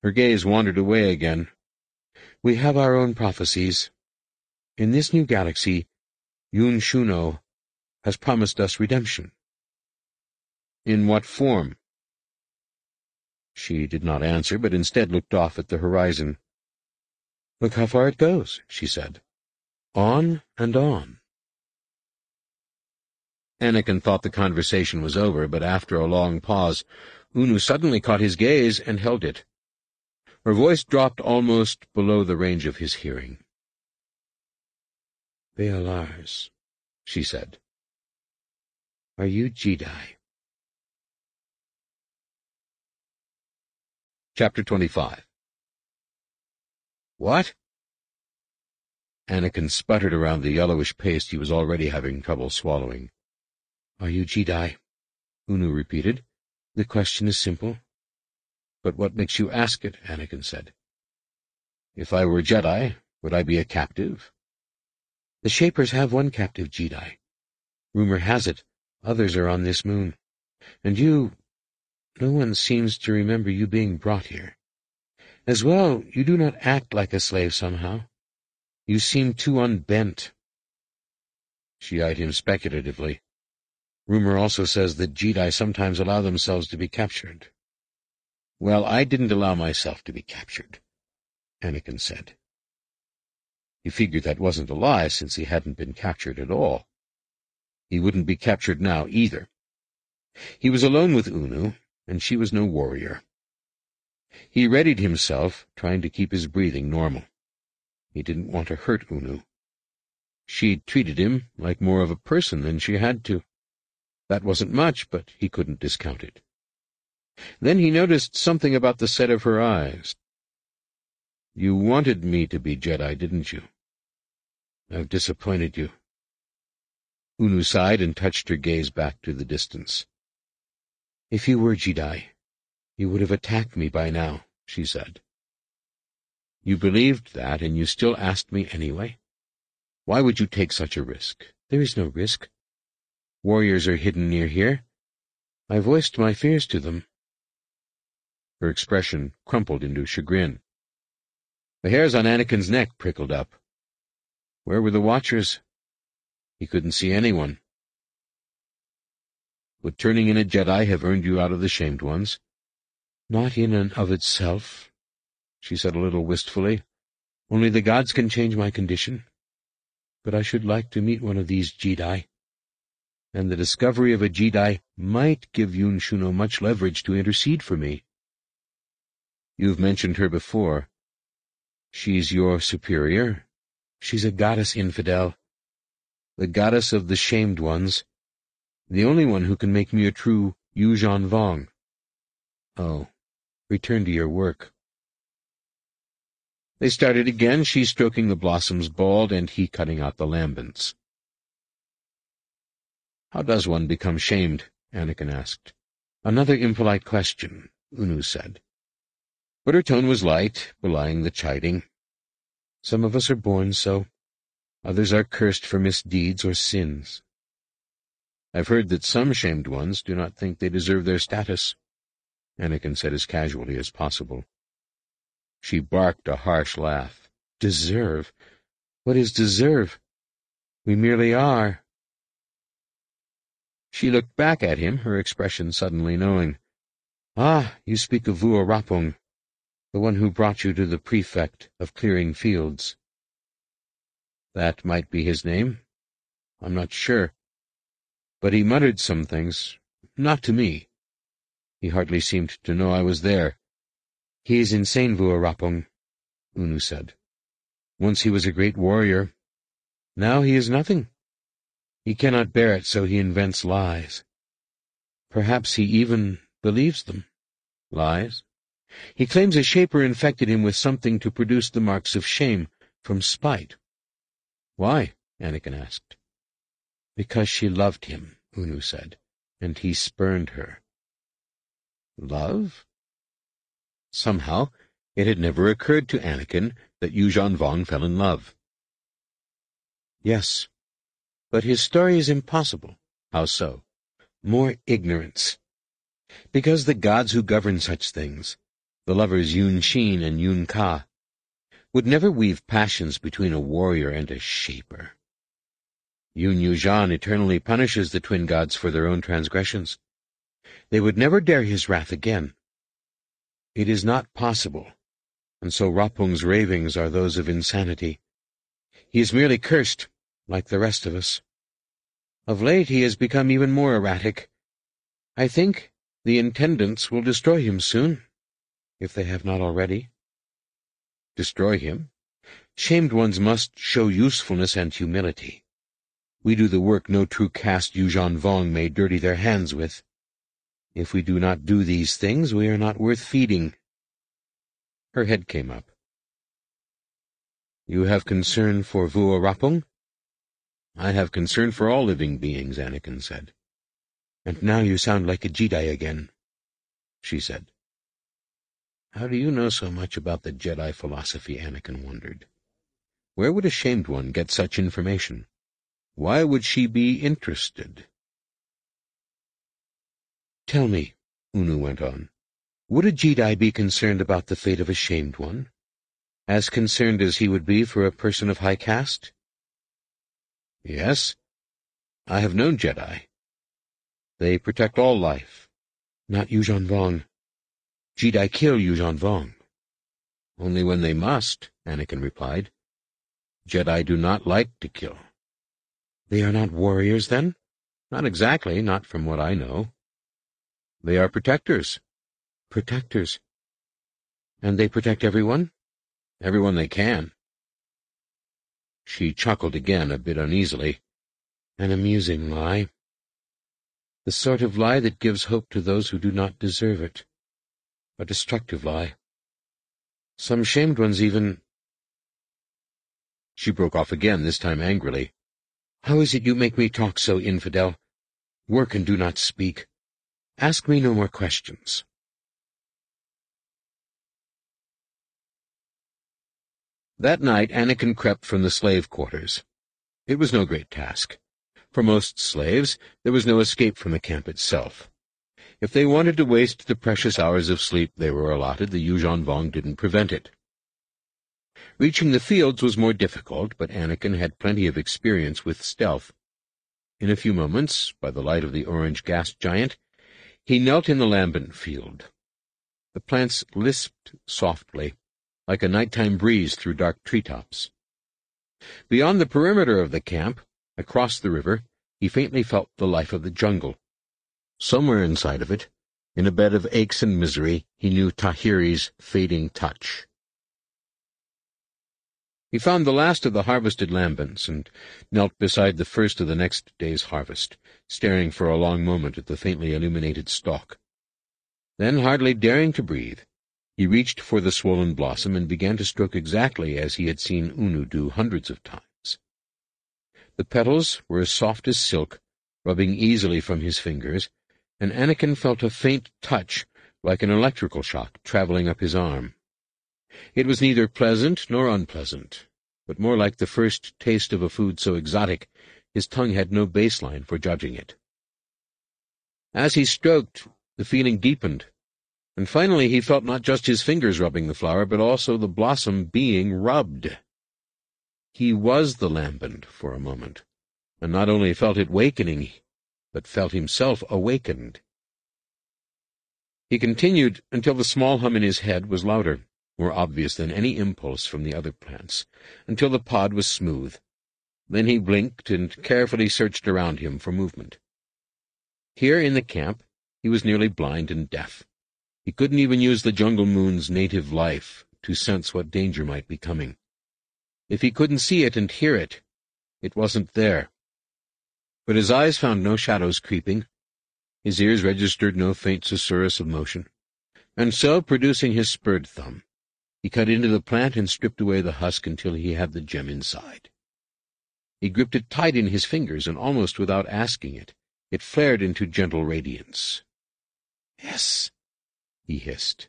Her gaze wandered away again. We have our own prophecies. In this new galaxy, Yun-Shuno has promised us redemption. In what form? She did not answer, but instead looked off at the horizon. Look how far it goes, she said. On and on. Anakin thought the conversation was over, but after a long pause, Uunu suddenly caught his gaze and held it. Her voice dropped almost below the range of his hearing. Bail Lars, she said. Are you Jedi? Chapter 25 What? Anakin sputtered around the yellowish paste he was already having trouble swallowing. Are you Jedi? Uunu repeated. The question is simple. But what makes you ask it? Anakin said. If I were Jedi, would I be a captive? The Shapers have one captive Jedi. Rumor has it, others are on this moon. And you... No one seems to remember you being brought here. As well, you do not act like a slave somehow. You seem too unbent. She eyed him speculatively. Rumor also says that Jedi sometimes allow themselves to be captured. Well, I didn't allow myself to be captured, Anakin said. He figured that wasn't a lie, since he hadn't been captured at all. He wouldn't be captured now, either. He was alone with Uunu, and she was no warrior. He readied himself, trying to keep his breathing normal. He didn't want to hurt Uunu. She'd treated him like more of a person than she had to. That wasn't much, but he couldn't discount it. Then he noticed something about the set of her eyes. You wanted me to be Jedi, didn't you? I've disappointed you. Unu sighed and touched her gaze back to the distance. If you were Jedi, you would have attacked me by now, she said. You believed that, and you still asked me anyway? Why would you take such a risk? There is no risk. Warriors are hidden near here. I voiced my fears to them. Her expression crumpled into chagrin. The hairs on Anakin's neck prickled up. Where were the Watchers? He couldn't see anyone. Would turning in a Jedi have earned you out of the Shamed Ones? Not in and of itself, she said a little wistfully. Only the gods can change my condition. But I should like to meet one of these Jedi and the discovery of a Jedi might give Yun Shuno much leverage to intercede for me. You've mentioned her before. She's your superior? She's a goddess infidel. The goddess of the shamed ones. The only one who can make me a true Yu Yuuzhan Vong. Oh, return to your work. They started again, she stroking the blossoms bald and he cutting out the lambents. How does one become shamed? Anakin asked. Another impolite question, Unu said. But her tone was light, belying the chiding. Some of us are born so. Others are cursed for misdeeds or sins. I've heard that some shamed ones do not think they deserve their status, Anakin said as casually as possible. She barked a harsh laugh. Deserve? What is deserve? We merely are. She looked back at him, her expression suddenly knowing. Ah, you speak of Vua Rapung, the one who brought you to the prefect of clearing fields. That might be his name. I'm not sure. But he muttered some things, not to me. He hardly seemed to know I was there. He is insane, Vua Rapung, Unu said. Once he was a great warrior. Now he is nothing. He cannot bear it, so he invents lies. Perhaps he even believes them. Lies? He claims a shaper infected him with something to produce the marks of shame from spite. Why? Anakin asked. Because she loved him, Unu said, and he spurned her. Love? Somehow, it had never occurred to Anakin that Yuuzhan Vong fell in love. Yes, but his story is impossible. How so? More ignorance. Because the gods who govern such things, the lovers Yun Shin and Yun Ka, would never weave passions between a warrior and a shaper. Yun Yuuzhan eternally punishes the twin gods for their own transgressions. They would never dare his wrath again. It is not possible, and so Rapung's ravings are those of insanity. He is merely cursed, like the rest of us. Of late he has become even more erratic. I think the intendants will destroy him soon, if they have not already. Destroy him? Shamed ones must show usefulness and humility. We do the work no true caste Yuuzhan Vong may dirty their hands with. If we do not do these things, we are not worth feeding. Her head came up. You have concern for Vua Rapung? I have concern for all living beings, Anakin said. And now you sound like a Jedi again, she said. How do you know so much about the Jedi philosophy, Anakin wondered. Where would a shamed one get such information? Why would she be interested? Tell me, Unu went on, would a Jedi be concerned about the fate of a shamed one? As concerned as he would be for a person of high caste? Yes. I have known Jedi. They protect all life. Not Yuuzhan Vong. Jedi kill Yuuzhan Vong. Only when they must, Anakin replied. Jedi do not like to kill. They are not warriors, then? Not exactly, not from what I know. They are protectors. Protectors. And they protect everyone? Everyone they can. She chuckled again, a bit uneasily. An amusing lie. The sort of lie that gives hope to those who do not deserve it. A destructive lie. Some shamed ones even... She broke off again, this time angrily. How is it you make me talk so, infidel? Work and do not speak. Ask me no more questions. That night Anakin crept from the slave quarters. It was no great task. For most slaves, there was no escape from the camp itself. If they wanted to waste the precious hours of sleep they were allotted, the Yuuzhan Vong didn't prevent it. Reaching the fields was more difficult, but Anakin had plenty of experience with stealth. In a few moments, by the light of the orange gas giant, he knelt in the lambent field. The plants lisped softly, like a nighttime breeze through dark treetops. Beyond the perimeter of the camp, across the river, he faintly felt the life of the jungle. Somewhere inside of it, in a bed of aches and misery, he knew Tahiri's fading touch. He found the last of the harvested lambents and knelt beside the first of the next day's harvest, staring for a long moment at the faintly illuminated stalk. Then, hardly daring to breathe, he reached for the swollen blossom and began to stroke exactly as he had seen Unu do hundreds of times. The petals were as soft as silk, rubbing easily from his fingers, and Anakin felt a faint touch, like an electrical shock, traveling up his arm. It was neither pleasant nor unpleasant, but more like the first taste of a food so exotic his tongue had no baseline for judging it. As he stroked, the feeling deepened, and finally he felt not just his fingers rubbing the flower, but also the blossom being rubbed. He was the lambent for a moment, and not only felt it wakening, but felt himself awakened. He continued until the small hum in his head was louder more obvious than any impulse from the other plants, until the pod was smooth. Then he blinked and carefully searched around him for movement. Here in the camp, he was nearly blind and deaf. He couldn't even use the jungle moon's native life to sense what danger might be coming. If he couldn't see it and hear it, it wasn't there. But his eyes found no shadows creeping. His ears registered no faint susurrus of motion. And so, producing his spurred thumb, he cut into the plant and stripped away the husk until he had the gem inside. He gripped it tight in his fingers, and almost without asking it, it flared into gentle radiance. Yes, he hissed.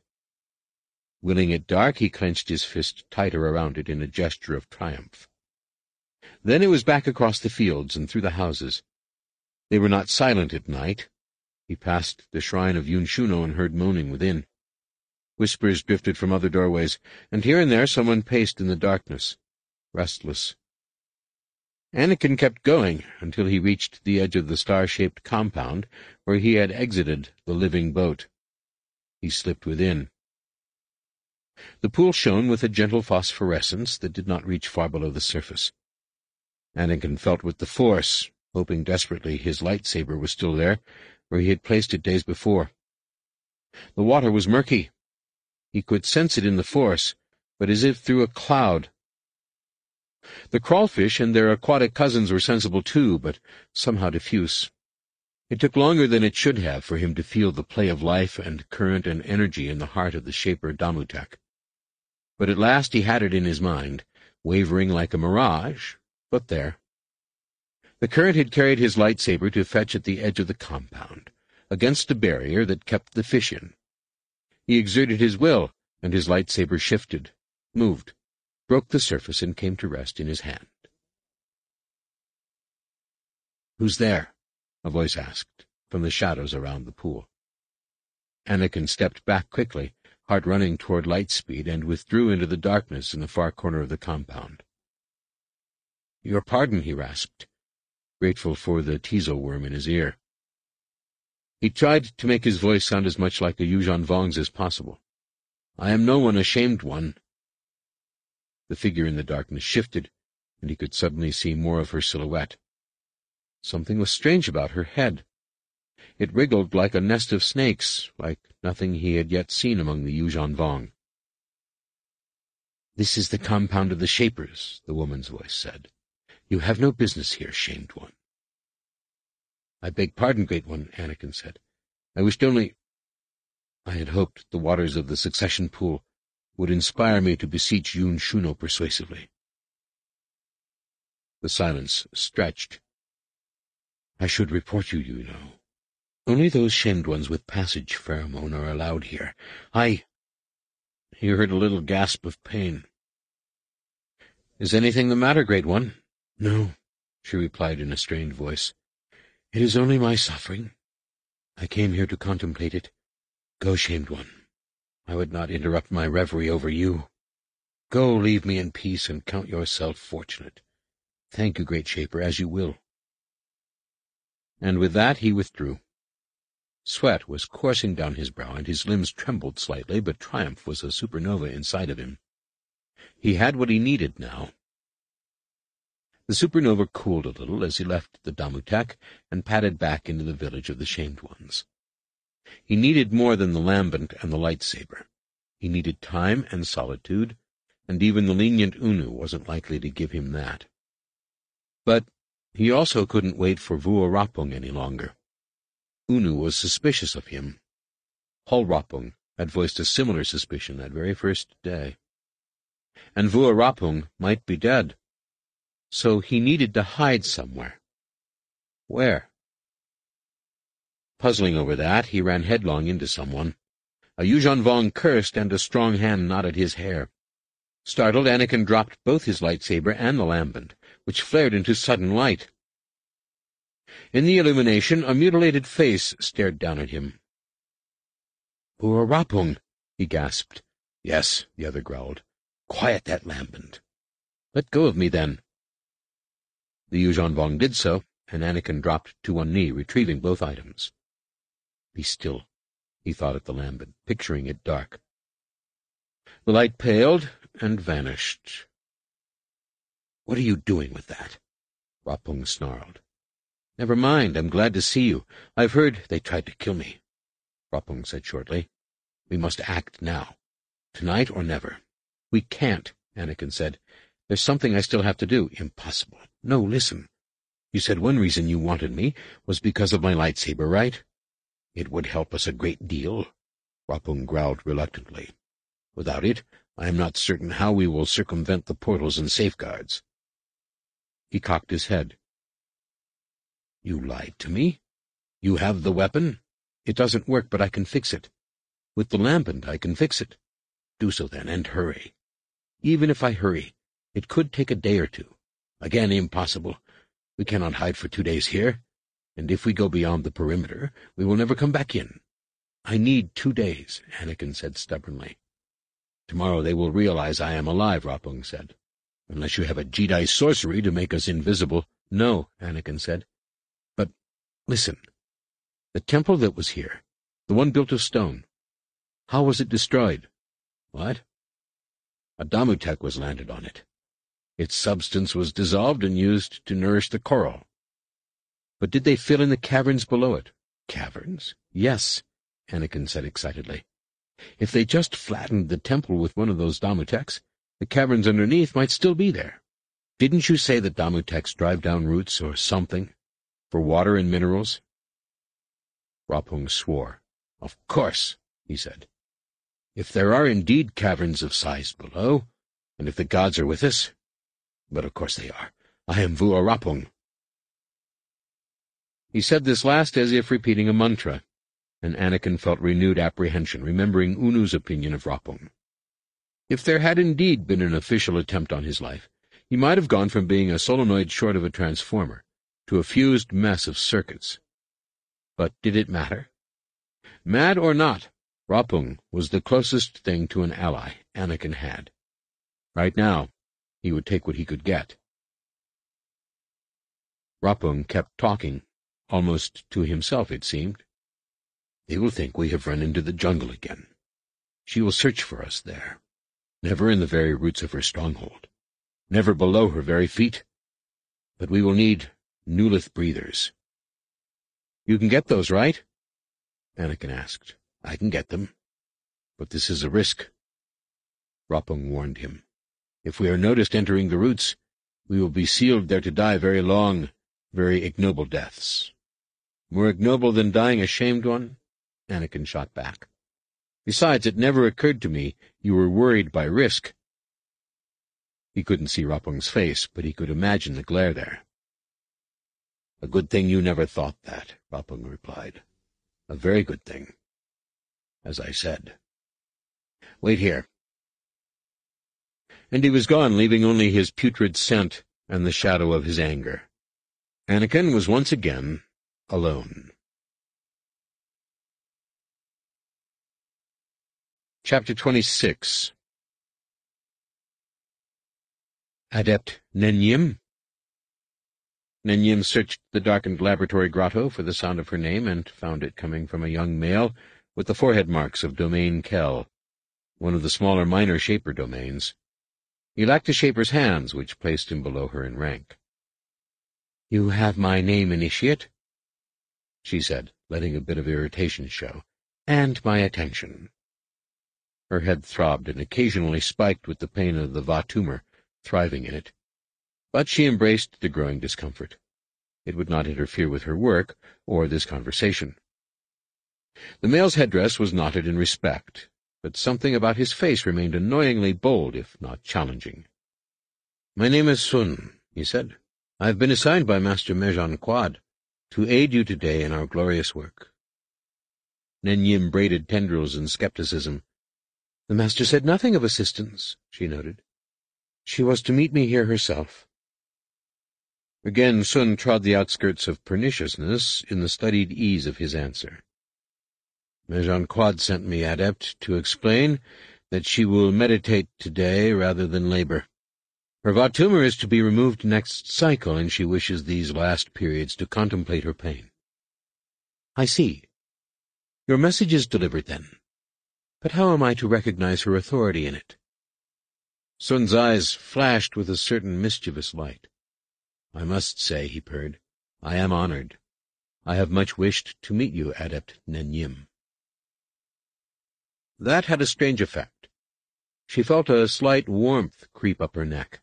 Willing it dark, he clenched his fist tighter around it in a gesture of triumph. Then it was back across the fields and through the houses. They were not silent at night. He passed the shrine of Yunshuno and heard moaning within. Whispers drifted from other doorways, and here and there someone paced in the darkness, restless. Anakin kept going until he reached the edge of the star-shaped compound where he had exited the living boat. He slipped within. The pool shone with a gentle phosphorescence that did not reach far below the surface. Anakin felt with the Force, hoping desperately his lightsaber was still there, where he had placed it days before. The water was murky, he could sense it in the force, but as if through a cloud. The crawfish and their aquatic cousins were sensible too, but somehow diffuse. It took longer than it should have for him to feel the play of life and current and energy in the heart of the shaper Damutek. But at last he had it in his mind, wavering like a mirage, but there. The current had carried his lightsaber to fetch at the edge of the compound, against a barrier that kept the fish in. He exerted his will, and his lightsaber shifted, moved, broke the surface, and came to rest in his hand. "'Who's there?' A voice asked, from the shadows around the pool. Anakin stepped back quickly, heart running toward light speed, and withdrew into the darkness in the far corner of the compound. "'Your pardon,' he rasped, grateful for the tizowyrm in his ear. He tried to make his voice sound as much like a Yuuzhan Vong's as possible. I am no one ashamed one. The figure in the darkness shifted, and he could suddenly see more of her silhouette. Something was strange about her head. It wriggled like a nest of snakes, like nothing he had yet seen among the Yuuzhan Vong. This is the compound of the Shapers, the woman's voice said. You have no business here, shamed one. I beg pardon, Great One, Anakin said. I wished only... I had hoped the waters of the succession pool would inspire me to beseech Yun Shuno persuasively. The silence stretched. I should report you, you know. Only those shamed ones with passage pheromone are allowed here. I... He heard a little gasp of pain. Is anything the matter, Great One? No, she replied in a strained voice. It is only my suffering. I came here to contemplate it. Go, shamed one. I would not interrupt my reverie over you. Go, leave me in peace, and count yourself fortunate. Thank you, great Shaper, as you will. And with that he withdrew. Sweat was coursing down his brow, and his limbs trembled slightly, but triumph was a supernova inside of him. He had what he needed now, the supernova cooled a little as he left the Damutek and padded back into the village of the Shamed Ones. He needed more than the lambent and the lightsaber. He needed time and solitude, and even the lenient Unu wasn't likely to give him that. But he also couldn't wait for Vua Rapung any longer. Unu was suspicious of him. Hol Rapung had voiced a similar suspicion that very first day. And Vua Rapung might be dead so he needed to hide somewhere. Where? Puzzling over that, he ran headlong into someone. A Yuuzhan Vong cursed, and a strong hand knotted his hair. Startled, Anakin dropped both his lightsaber and the lambent, which flared into sudden light. In the illumination, a mutilated face stared down at him. Vua Rapung, he gasped. Yes, the other growled. Quiet that lambent. Let go of me, then. The Yuuzhan did so, and Anakin dropped to one knee, retrieving both items. Be still, he thought at the lambent, picturing it dark. The light paled and vanished. What are you doing with that? Rapung snarled. Never mind, I'm glad to see you. I've heard they tried to kill me. Rapung said shortly. We must act now. Tonight or never. We can't, Anakin said. There's something I still have to do. Impossible. No, listen. You said one reason you wanted me was because of my lightsaber, right? It would help us a great deal, Rapung growled reluctantly. Without it, I am not certain how we will circumvent the portals and safeguards. He cocked his head. You lied to me? You have the weapon? It doesn't work, but I can fix it. With the lambent, I can fix it. Do so then, and hurry. Even if I hurry, it could take a day or two. Again, impossible. We cannot hide for two days here, and if we go beyond the perimeter, we will never come back in. I need two days, Anakin said stubbornly. Tomorrow they will realize I am alive, Rapung said. Unless you have a Jedi sorcery to make us invisible. No, Anakin said. But, listen. The temple that was here, the one built of stone, how was it destroyed? What? A Damutek was landed on it. Its substance was dissolved and used to nourish the coral. But did they fill in the caverns below it? Caverns? Yes, Anakin said excitedly. If they just flattened the temple with one of those Damuteks, the caverns underneath might still be there. Didn't you say that Damuteks drive down roots or something? For water and minerals? Rapung swore. Of course, he said. If there are indeed caverns of size below, and if the gods are with us, but of course they are, I am Vua Rapung. He said this last as if repeating a mantra, and Anakin felt renewed apprehension, remembering Unu's opinion of Rapung. If there had indeed been an official attempt on his life, he might have gone from being a solenoid short of a transformer to a fused mess of circuits. But did it matter? Mad or not, Rapung was the closest thing to an ally Anakin had. Right now, he would take what he could get. Rapung kept talking, almost to himself, it seemed. They will think we have run into the jungle again. She will search for us there, never in the very roots of her stronghold never below her very feet. But we will need gnullith breathers. You can get those, right? Anakin asked. I can get them. But this is a risk. Rapung warned him. If we are noticed entering the roots, we will be sealed there to die very long, very ignoble deaths. More ignoble than dying a shamed one? Anakin shot back. Besides, it never occurred to me you were worried by risk. He couldn't see Rapung's face, but he could imagine the glare there. A good thing you never thought that, Rapung replied. A very good thing. As I said. Wait here. And he was gone, leaving only his putrid scent and the shadow of his anger. Anakin was once again alone. Chapter 26 Adept Nenyim? Nenyim searched the darkened laboratory grotto for the sound of her name and found it coming from a young male with the forehead marks of Domain Kel, one of the smaller minor Shaper domains. He lacked a Shaper's hands, which placed him below her in rank. "'You have my name, Initiate,' she said, letting a bit of irritation show, "'and my attention.' Her head throbbed and occasionally spiked with the pain of the Va tumor thriving in it. But she embraced the growing discomfort. It would not interfere with her work or this conversation. The male's headdress was knotted in respect, but something about his face remained annoyingly bold, if not challenging. "'My name is Sun,' he said. "'I have been assigned by Master Mezhan Kwaad to aid you today in our glorious work.' Nen Yim braided tendrils in skepticism. "'The Master said nothing of assistance,' she noted. She was to meet me here herself. Again Sun trod the outskirts of perniciousness in the studied ease of his answer. Mezhan Kwaad sent me, Adept, to explain that she will meditate today rather than labor. Her Va tumor is to be removed next cycle, and she wishes these last periods to contemplate her pain. I see. Your message is delivered, then. But how am I to recognize her authority in it? Sun's eyes flashed with a certain mischievous light. I must say, he purred, I am honored. I have much wished to meet you, Adept Nenyim. That had a strange effect. She felt a slight warmth creep up her neck.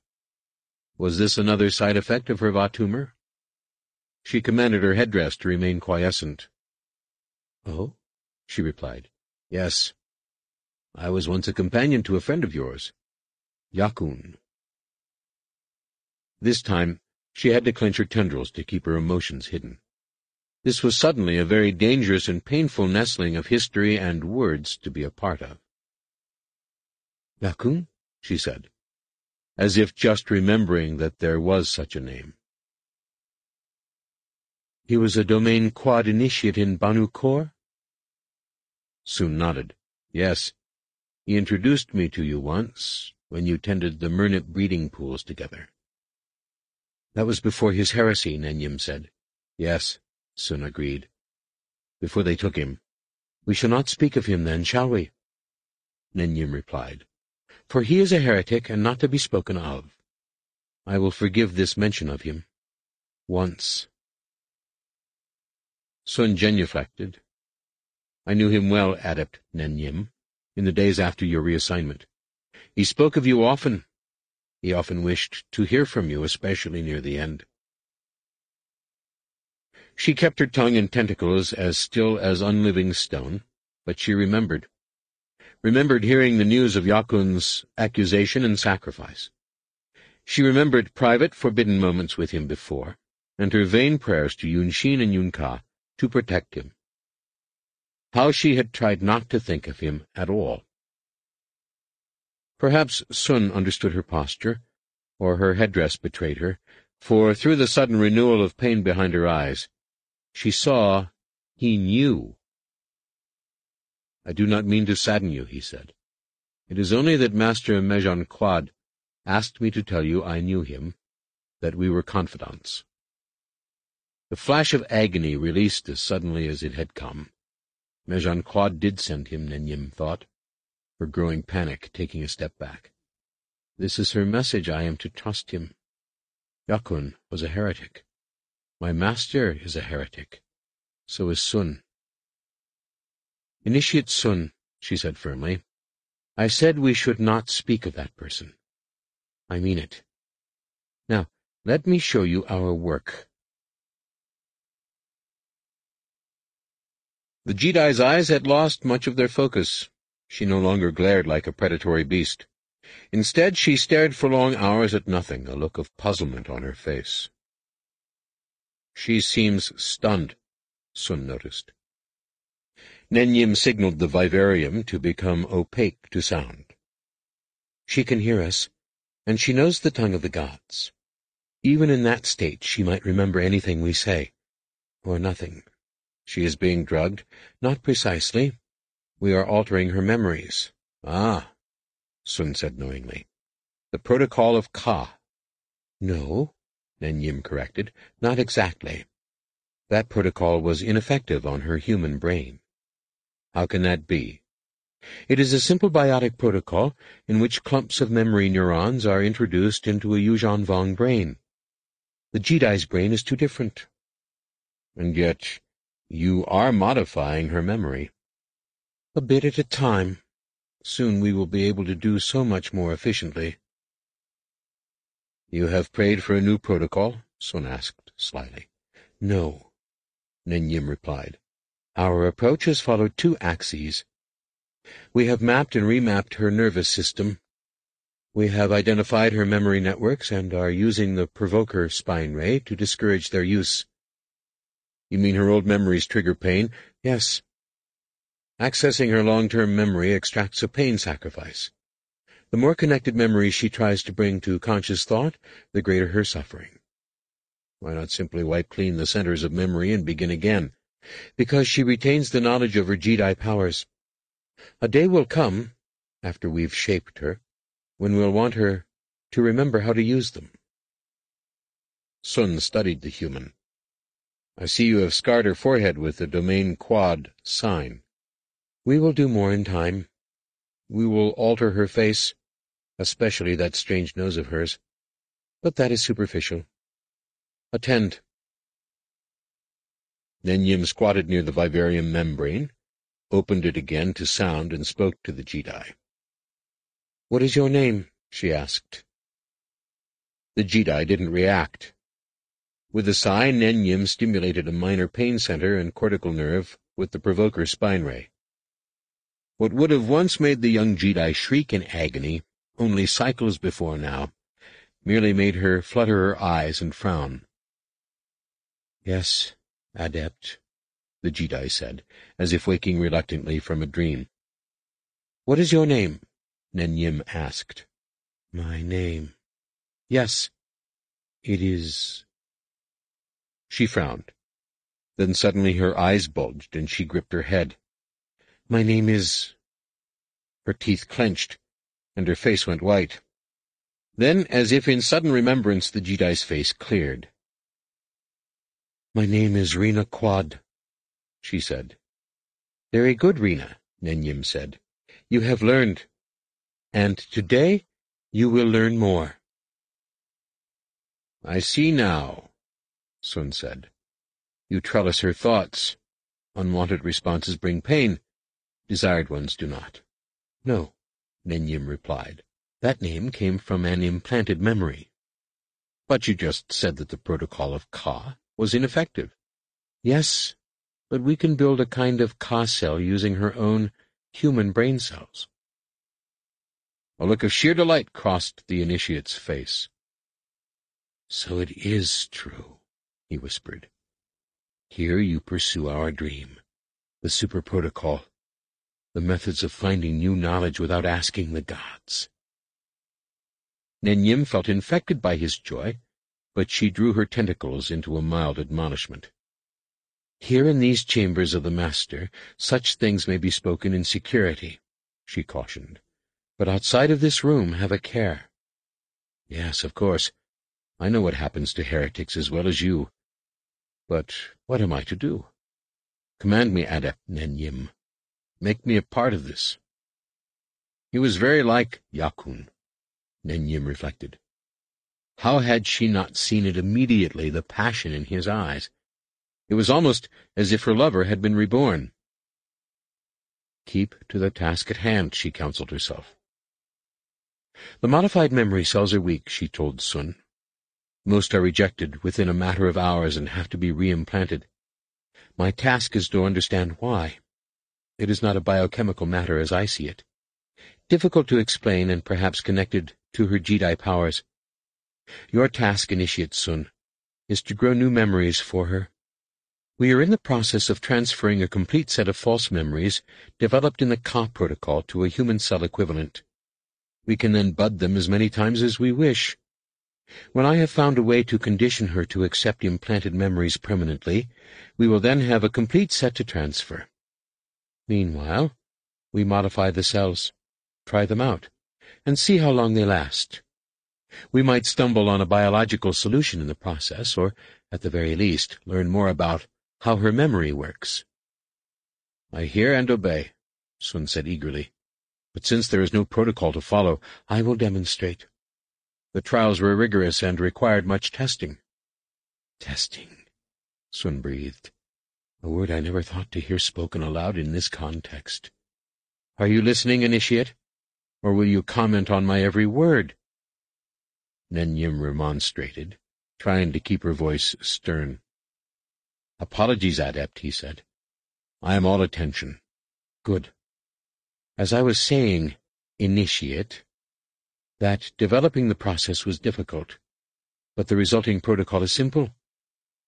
Was this another side effect of her Va tumor? She commanded her headdress to remain quiescent. Oh? she replied. Yes. I was once a companion to a friend of yours. Yakun. This time she had to clench her tendrils to keep her emotions hidden. This was suddenly a very dangerous and painful nestling of history and words to be a part of. Yakun, she said, as if just remembering that there was such a name. He was a domain Kwaad initiate in Banu Kor? Sun nodded. Yes. He introduced me to you once, when you tended the Murnip breeding pools together. That was before his heresy, Nenyim said. Yes, Sun agreed. Before they took him. We shall not speak of him then, shall we? Nenyim replied. For he is a heretic and not to be spoken of. I will forgive this mention of him. Once. Sun genuflected. I knew him well, Adept Nenyim, in the days after your reassignment. He spoke of you often. He often wished to hear from you, especially near the end. She kept her tongue and tentacles as still as unliving stone, but she remembered. Remembered hearing the news of Yakun's accusation and sacrifice. She remembered private, forbidden moments with him before, and her vain prayers to Yunshin and Yunka to protect him. How she had tried not to think of him at all. Perhaps Sun understood her posture, or her headdress betrayed her, for through the sudden renewal of pain behind her eyes, she saw he knew. I do not mean to sadden you, he said. It is only that Master Mezhan Kwaad asked me to tell you I knew him, that we were confidants. The flash of agony released as suddenly as it had come. Mezhan Kwaad did send him, Nenyim thought, her growing panic taking a step back. This is her message I am to trust him. Yakun was a heretic. My master is a heretic. So is Sun. Initiate Sun, she said firmly. I said we should not speak of that person. I mean it. Now, let me show you our work. The Jedi's eyes had lost much of their focus. She no longer glared like a predatory beast. Instead, she stared for long hours at nothing, a look of puzzlement on her face. She seems stunned, Sun noticed. Nenyim signaled the vivarium to become opaque to sound. She can hear us, and she knows the tongue of the gods. Even in that state she might remember anything we say, or nothing. She is being drugged, not precisely. We are altering her memories. Ah, Sun said knowingly. The protocol of Ka. No, Nenyim corrected. Not exactly. That protocol was ineffective on her human brain. How can that be? It is a simple biotic protocol in which clumps of memory neurons are introduced into a Yuuzhan Vong brain. The Jedi's brain is too different. And yet, you are modifying her memory. A bit at a time. Soon we will be able to do so much more efficiently. You have prayed for a new protocol? Sun asked slyly. No, Nenyim replied. Our approach has followed two axes. We have mapped and remapped her nervous system. We have identified her memory networks and are using the provoker spine ray to discourage their use. You mean her old memories trigger pain? Yes. Accessing her long-term memory extracts a pain sacrifice. The more connected memories she tries to bring to conscious thought, the greater her suffering. Why not simply wipe clean the centers of memory and begin again? Because she retains the knowledge of her Jedi powers. A day will come, after we've shaped her, when we'll want her to remember how to use them. Sun studied the human. I see you have scarred her forehead with the domain Kwaad sign. We will do more in time. We will alter her face, especially that strange nose of hers. But that is superficial. Attend. Nenyim squatted near the vivarium membrane, opened it again to sound, and spoke to the Jedi. What is your name? she asked. The Jedi didn't react. With a sigh, Nenyim stimulated a minor pain center and cortical nerve with the provoker spine ray. What would have once made the young Jedi shriek in agony only cycles before now, merely made her flutter her eyes and frown. Yes, adept, the Jedi said, as if waking reluctantly from a dream. What is your name? Nenyim asked. My name. Yes, it is... She frowned. Then suddenly her eyes bulged and she gripped her head. My name is... Her teeth clenched and her face went white. Then, as if in sudden remembrance, the Jedi's face cleared. My name is Riina Kwaad, she said. Very good, Riina, Nenyim said. You have learned. And today you will learn more. I see now, Sun said. You trellis her thoughts. Unwanted responses bring pain. Desired ones do not. No. Nenyim replied. That name came from an implanted memory. But you just said that the protocol of Ka was ineffective. Yes, but we can build a kind of Ka cell using her own human brain cells. A look of sheer delight crossed the initiate's face. So it is true, he whispered. Here you pursue our dream, the super protocol, the methods of finding new knowledge without asking the gods. Nenyim felt infected by his joy, but she drew her tentacles into a mild admonishment. Here in these chambers of the Master, such things may be spoken in security, she cautioned. But outside of this room, have a care. Yes, of course. I know what happens to heretics as well as you. But what am I to do? Command me, Adept Nenyim. Make me a part of this. He was very like Yakun. Nenyim reflected. How had she not seen it immediately, the passion in his eyes? It was almost as if her lover had been reborn. Keep to the task at hand, she counseled herself. The modified memory cells are weak, she told Sun. Most are rejected within a matter of hours and have to be reimplanted. My task is to understand why. It is not a biochemical matter as I see it. Difficult to explain and perhaps connected to her Jedi powers. Your task, Initiate Sun, is to grow new memories for her. We are in the process of transferring a complete set of false memories developed in the Ka protocol to a human cell equivalent. We can then bud them as many times as we wish. When I have found a way to condition her to accept implanted memories permanently, we will then have a complete set to transfer. Meanwhile, we modify the cells, try them out, and see how long they last. We might stumble on a biological solution in the process, or, at the very least, learn more about how her memory works. I hear and obey, Sun said eagerly. But since there is no protocol to follow, I will demonstrate. The trials were rigorous and required much testing. Testing, Sun breathed a word I never thought to hear spoken aloud in this context. Are you listening, Initiate? Or will you comment on my every word? Nenyim remonstrated, trying to keep her voice stern. Apologies, Adept, he said. I am all attention. Good. As I was saying, Initiate, that developing the process was difficult, but the resulting protocol is simple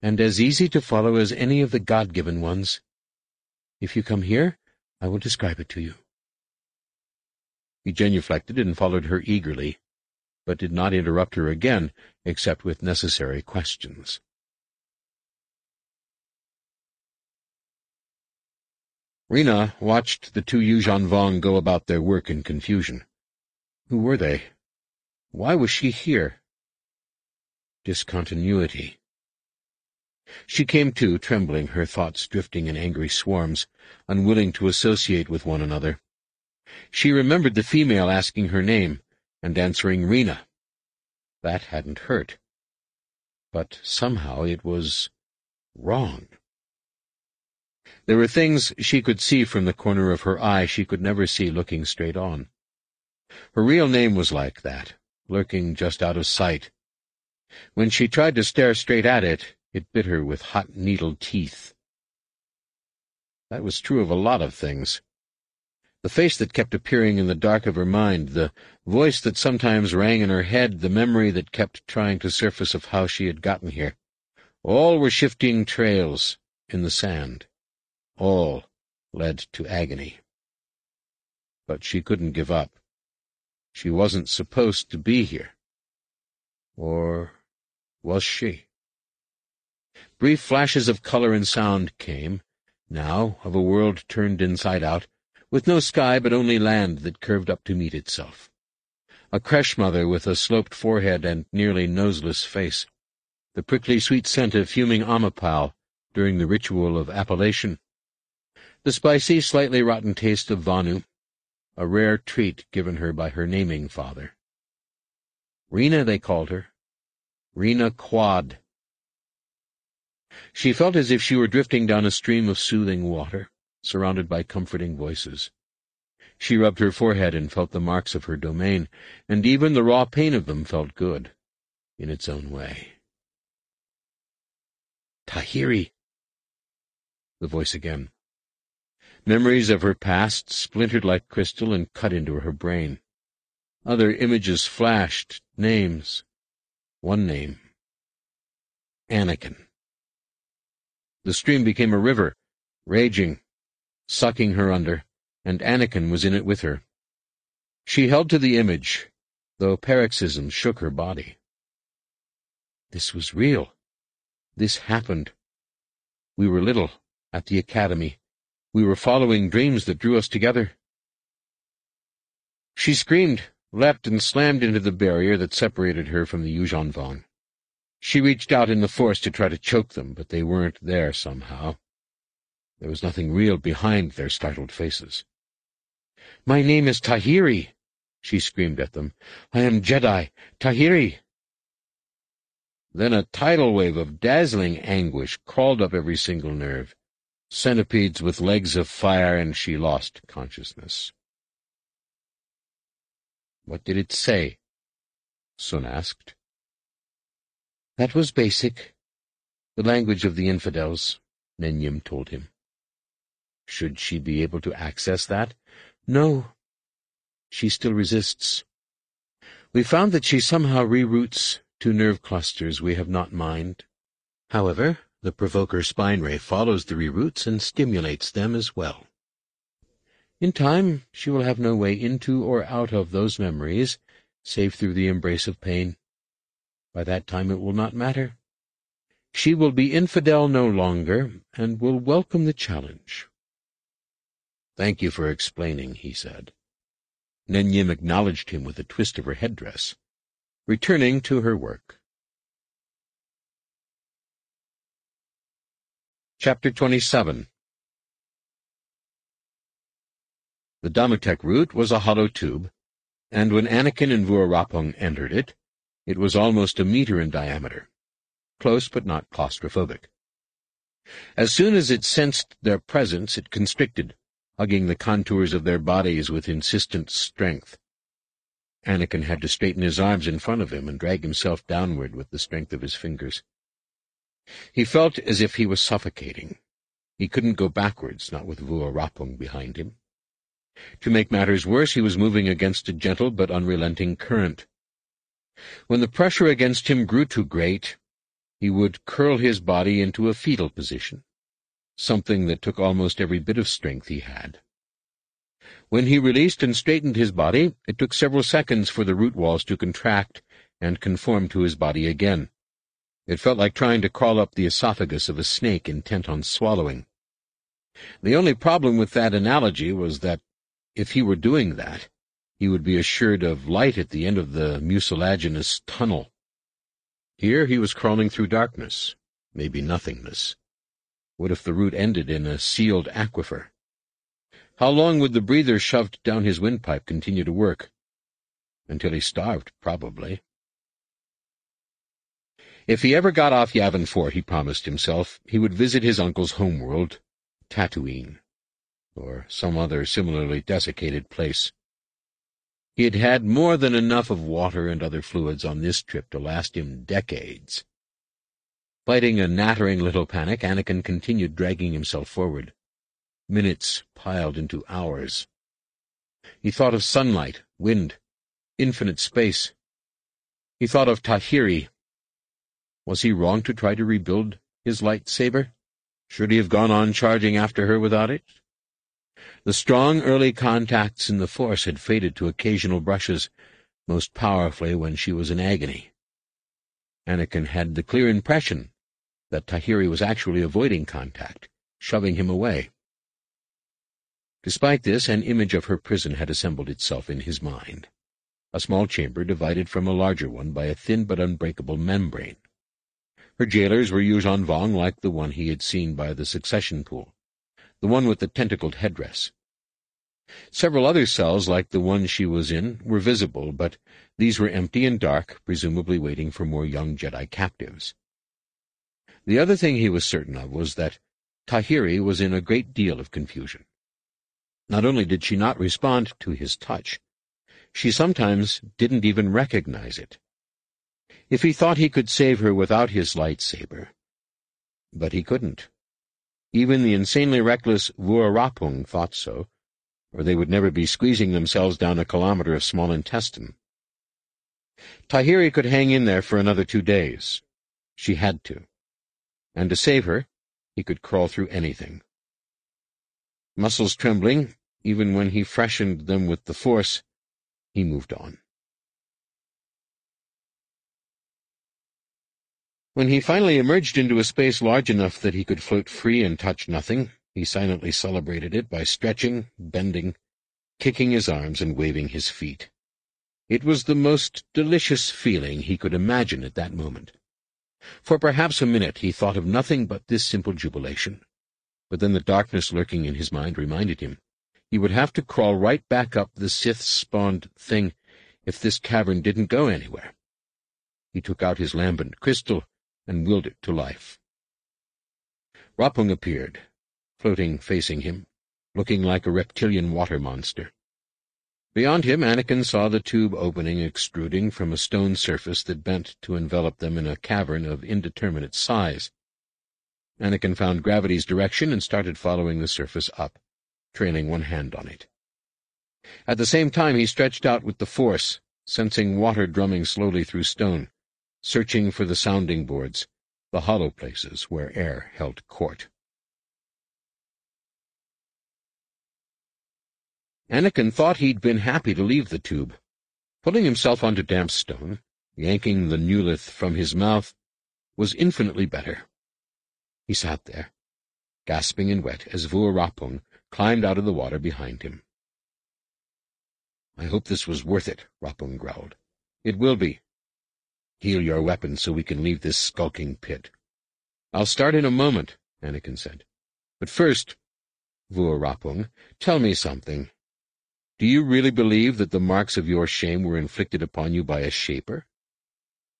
and as easy to follow as any of the God-given ones. If you come here, I will describe it to you. He genuflected and followed her eagerly, but did not interrupt her again, except with necessary questions. Riina watched the two Yuuzhan Vong go about their work in confusion. Who were they? Why was she here? Discontinuity. She came to, trembling, her thoughts drifting in angry swarms, unwilling to associate with one another. She remembered the female asking her name, and answering Riina. That hadn't hurt. But somehow it was wrong. There were things she could see from the corner of her eye she could never see looking straight on. Her real name was like that, lurking just out of sight. When she tried to stare straight at it, it bit her with hot needle teeth. That was true of a lot of things. The face that kept appearing in the dark of her mind, the voice that sometimes rang in her head, the memory that kept trying to surface of how she had gotten here. All were shifting trails in the sand. All led to agony. But she couldn't give up. She wasn't supposed to be here. Or was she? Brief flashes of color and sound came, now, of a world turned inside out, with no sky but only land that curved up to meet itself. A creche mother with a sloped forehead and nearly noseless face. The prickly sweet scent of fuming Amapau during the ritual of appellation. The spicy, slightly rotten taste of Vanu, a rare treat given her by her naming father. Riina, they called her. Riina Kwaad. She felt as if she were drifting down a stream of soothing water, surrounded by comforting voices. She rubbed her forehead and felt the marks of her domain, and even the raw pain of them felt good, in its own way. Tahiri! The voice again. Memories of her past splintered like crystal and cut into her brain. Other images flashed, names. One name. Anakin. The stream became a river, raging, sucking her under, and Anakin was in it with her. She held to the image, though paroxysms shook her body. This was real. This happened. We were little, at the academy. We were following dreams that drew us together. She screamed, leapt, and slammed into the barrier that separated her from the Yuuzhan. She reached out in the force to try to choke them, but they weren't there somehow. There was nothing real behind their startled faces. "'My name is Tahiri!' she screamed at them. "'I am Jedi! Tahiri!' Then a tidal wave of dazzling anguish crawled up every single nerve. Centipedes with legs of fire, and she lost consciousness. "'What did it say?' Sun asked. That was basic. The language of the infidels, Nenyim told him. Should she be able to access that? No. She still resists. We found that she somehow reroutes two nerve clusters we have not mined. However, the provoker spine ray follows the reroutes and stimulates them as well. In time, she will have no way into or out of those memories, save through the embrace of pain. By that time it will not matter. She will be infidel no longer, and will welcome the challenge. Thank you for explaining, he said. Nen Yim acknowledged him with a twist of her headdress, returning to her work. Chapter 27 The Damutek root was a hollow tube, and when Anakin and Vua-Rapuung entered it, it was almost a meter in diameter, close but not claustrophobic. As soon as it sensed their presence, it constricted, hugging the contours of their bodies with insistent strength. Anakin had to straighten his arms in front of him and drag himself downward with the strength of his fingers. He felt as if he was suffocating. He couldn't go backwards, not with Vua-Rapuung behind him. To make matters worse, he was moving against a gentle but unrelenting current. When the pressure against him grew too great, he would curl his body into a fetal position, something that took almost every bit of strength he had. When he released and straightened his body, it took several seconds for the root walls to contract and conform to his body again. It felt like trying to crawl up the esophagus of a snake intent on swallowing. The only problem with that analogy was that, if he were doing that, he would be assured of light at the end of the mucilaginous tunnel. Here he was crawling through darkness, maybe nothingness. What if the root ended in a sealed aquifer? How long would the breather shoved down his windpipe continue to work? Until he starved, probably. If he ever got off Yavin 4, he promised himself, he would visit his uncle's homeworld, Tatooine, or some other similarly desiccated place. He had had more than enough of water and other fluids on this trip to last him decades. Fighting a nattering little panic, Anakin continued dragging himself forward. Minutes piled into hours. He thought of sunlight, wind, infinite space. He thought of Tahiri. Was he wrong to try to rebuild his lightsaber? Should he have gone on charging after her without it? The strong early contacts in the force had faded to occasional brushes, most powerfully when she was in agony. Anakin had the clear impression that Tahiri was actually avoiding contact, shoving him away. Despite this, an image of her prison had assembled itself in his mind, a small chamber divided from a larger one by a thin but unbreakable membrane. Her jailers were Yuuzhan Vong like the one he had seen by the succession pool the one with the tentacled headdress. Several other cells like the one she was in were visible, but these were empty and dark, presumably waiting for more young Jedi captives. The other thing he was certain of was that Tahiri was in a great deal of confusion. Not only did she not respond to his touch, she sometimes didn't even recognize it. If he thought he could save her without his lightsaber, but he couldn't. Even the insanely reckless Vua-Rapuung thought so, or they would never be squeezing themselves down a kilometer of small intestine. Tahiri could hang in there for another two days. She had to. And to save her, he could crawl through anything. Muscles trembling, even when he freshened them with the Force, he moved on. When he finally emerged into a space large enough that he could float free and touch nothing, he silently celebrated it by stretching, bending, kicking his arms and waving his feet. It was the most delicious feeling he could imagine at that moment. For perhaps a minute he thought of nothing but this simple jubilation. But then the darkness lurking in his mind reminded him he would have to crawl right back up the Sith-spawned thing if this cavern didn't go anywhere. He took out his lambent crystal and willed it to life. Rapuung appeared, floating facing him, looking like a reptilian water monster. Beyond him, Anakin saw the tube opening extruding from a stone surface that bent to envelop them in a cavern of indeterminate size. Anakin found gravity's direction and started following the surface up, trailing one hand on it. At the same time, he stretched out with the force, sensing water drumming slowly through stone, searching for the sounding boards, the hollow places where air held court. Anakin thought he'd been happy to leave the tube. Pulling himself onto damp stone, yanking the gnullith from his mouth, was infinitely better. He sat there, gasping and wet, as Vua-Rapuung climbed out of the water behind him. I hope this was worth it, Rapuung growled. It will be. Heal your weapon so we can leave this skulking pit. I'll start in a moment, Anakin said. But first, Vua-Rapuung, tell me something. Do you really believe that the marks of your shame were inflicted upon you by a shaper?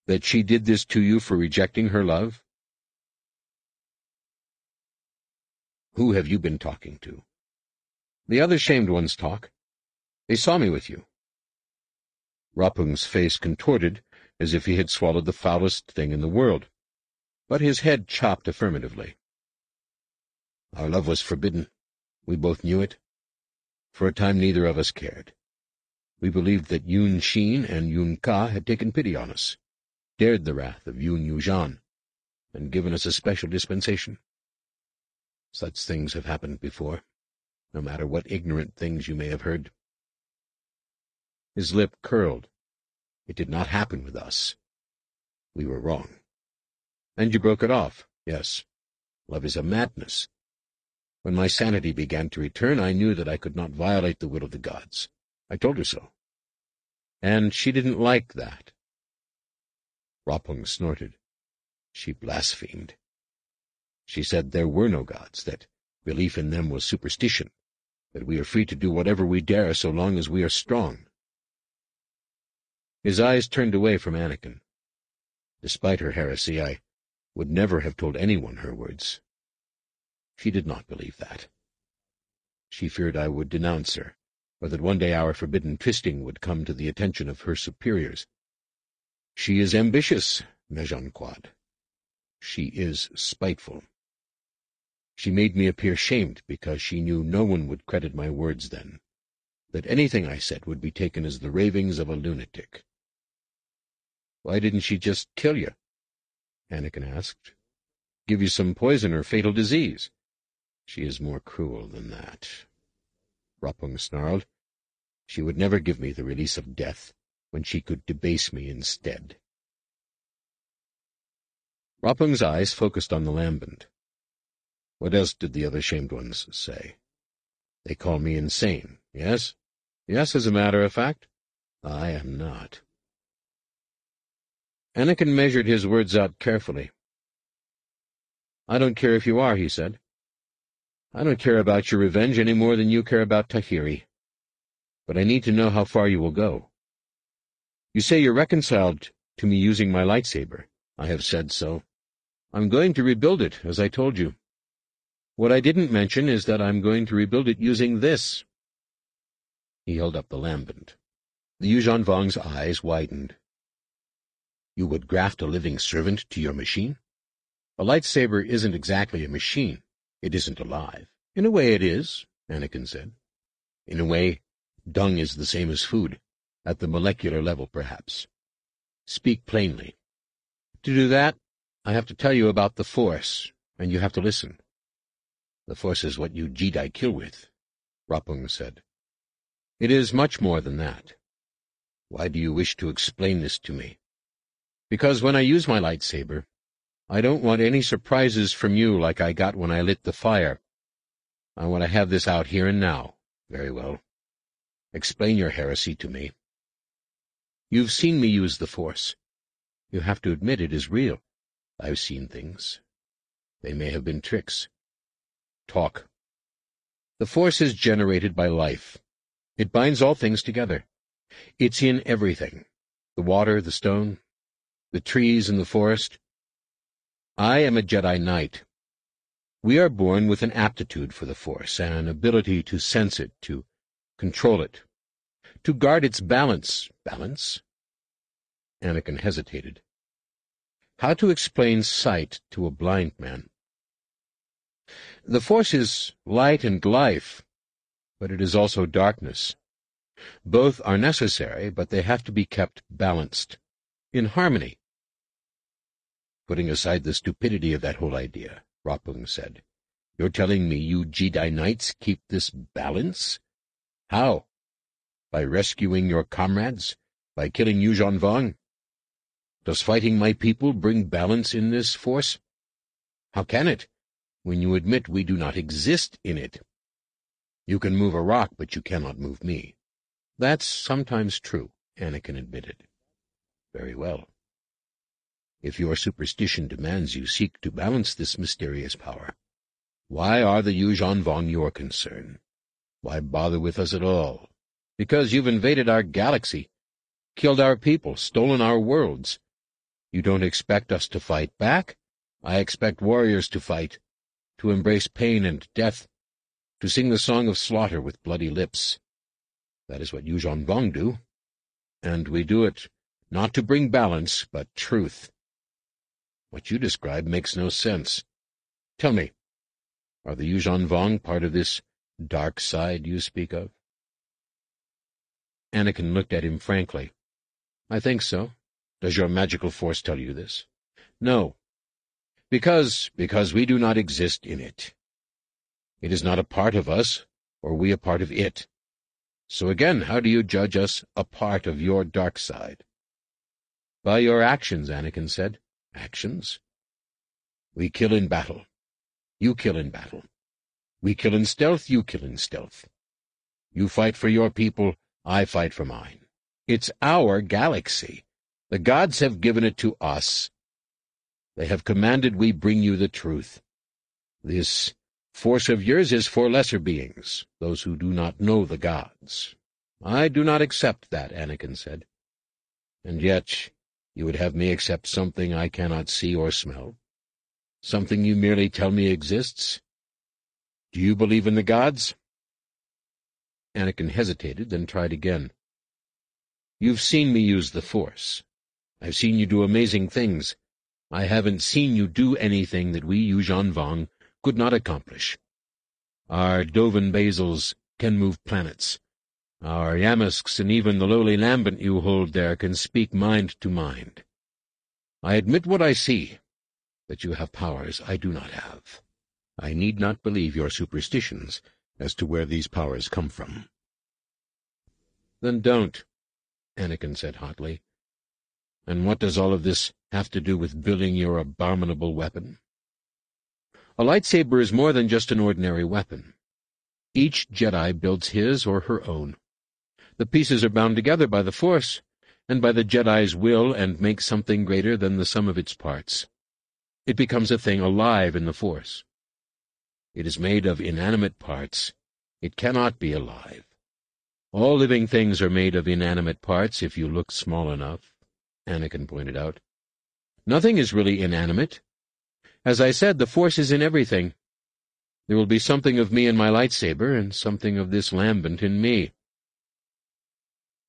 That she did this to you for rejecting her love? Who have you been talking to? The other shamed ones talk. They saw me with you. Rapuung's face contorted as if he had swallowed the foulest thing in the world, but his head chopped affirmatively. Our love was forbidden. We both knew it. For a time neither of us cared. We believed that Yun-Txiin and Yun-Q'aah had taken pity on us, dared the wrath of Yun Yuuzhan, and given us a special dispensation. Such things have happened before, no matter what ignorant things you may have heard. His lip curled. It did not happen with us. We were wrong. And you broke it off, yes. Love is a madness, when my sanity began to return, I knew that I could not violate the will of the gods. I told her so. And she didn't like that. Rapuung snorted. She blasphemed. She said there were no gods, that belief in them was superstition, that we are free to do whatever we dare so long as we are strong. His eyes turned away from Anakin. Despite her heresy, I would never have told anyone her words. She did not believe that. She feared I would denounce her, or that one day our forbidden twisting would come to the attention of her superiors. She is ambitious, Mezhan Kwaad. She is spiteful. She made me appear shamed because she knew no one would credit my words then, that anything I said would be taken as the ravings of a lunatic. Why didn't she just kill you? Anakin asked. Give you some poison or fatal disease. She is more cruel than that. Rapuung snarled. She would never give me the release of death when she could debase me instead. Rapuung's eyes focused on the lambent. What else did the other shamed ones say? They call me insane, yes? Yes, as a matter of fact, I am not. Anakin measured his words out carefully. I don't care if you are, he said. I don't care about your revenge any more than you care about Tahiri. But I need to know how far you will go. You say you're reconciled to me using my lightsaber. I have said so. I'm going to rebuild it, as I told you. What I didn't mention is that I'm going to rebuild it using this. He held up the lambent. The Yuuzhan Vong's eyes widened. You would graft a living servant to your machine? A lightsaber isn't exactly a machine. It isn't alive. In a way it is, Anakin said. In a way, dung is the same as food, at the molecular level, perhaps. Speak plainly. To do that, I have to tell you about the Force, and you have to listen. The Force is what you Jedi kill with, Rapuung said. It is much more than that. Why do you wish to explain this to me? Because when I use my lightsaber, I don't want any surprises from you like I got when I lit the fire. I want to have this out here and now. Very well. Explain your heresy to me. You've seen me use the Force. You have to admit it is real. I've seen things. They may have been tricks. Talk. The Force is generated by life. It binds all things together. It's in everything. The water, the stone, the trees in the forest. I am a Jedi Knight. We are born with an aptitude for the Force, an ability to sense it, to control it, to guard its balance. Balance? Anakin hesitated. How to explain sight to a blind man? The Force is light and life, but it is also darkness. Both are necessary, but they have to be kept balanced, in harmony. Putting aside the stupidity of that whole idea, Rapuung said, You're telling me you Jedi Knights keep this balance? How? By rescuing your comrades? By killing Yuuzhan Vong? Does fighting my people bring balance in this force? How can it, when you admit we do not exist in it? You can move a rock, but you cannot move me. That's sometimes true, Anakin admitted. Very well. If your superstition demands you seek to balance this mysterious power, why are the Yuuzhan Vong your concern? Why bother with us at all? Because you've invaded our galaxy, killed our people, stolen our worlds. You don't expect us to fight back? I expect warriors to fight, to embrace pain and death, to sing the song of slaughter with bloody lips. That is what Yuuzhan Vong do. And we do it not to bring balance, but truth. What you describe makes no sense. Tell me, are the Yuuzhan Vong part of this dark side you speak of? Anakin looked at him frankly. I think so. Does your magical force tell you this? No. Because, because we do not exist in it. It is not a part of us, or we a part of it. So again, how do you judge us a part of your dark side? By your actions, Anakin said. Actions? We kill in battle. You kill in battle. We kill in stealth, you kill in stealth. You fight for your people, I fight for mine. It's our galaxy. The gods have given it to us. They have commanded we bring you the truth. This Force of yours is for lesser beings, those who do not know the gods. I do not accept that, Anakin said. And yet you would have me accept something I cannot see or smell? Something you merely tell me exists? Do you believe in the gods? Anakin hesitated, then tried again. You've seen me use the Force. I've seen you do amazing things. I haven't seen you do anything that we Yuuzhan Vong could not accomplish. Our Dovin Basals can move planets. Our Yammosks and even the lowly lambent you hold there can speak mind to mind. I admit what I see, that you have powers I do not have. I need not believe your superstitions as to where these powers come from. Then don't, Anakin said hotly. And what does all of this have to do with building your abominable weapon? A lightsaber is more than just an ordinary weapon. Each Jedi builds his or her own. The pieces are bound together by the Force, and by the Jedi's will, and make something greater than the sum of its parts. It becomes a thing alive in the Force. It is made of inanimate parts. It cannot be alive. All living things are made of inanimate parts if you look small enough, Anakin pointed out. Nothing is really inanimate. As I said, the Force is in everything. There will be something of me in my lightsaber, and something of this lambent in me.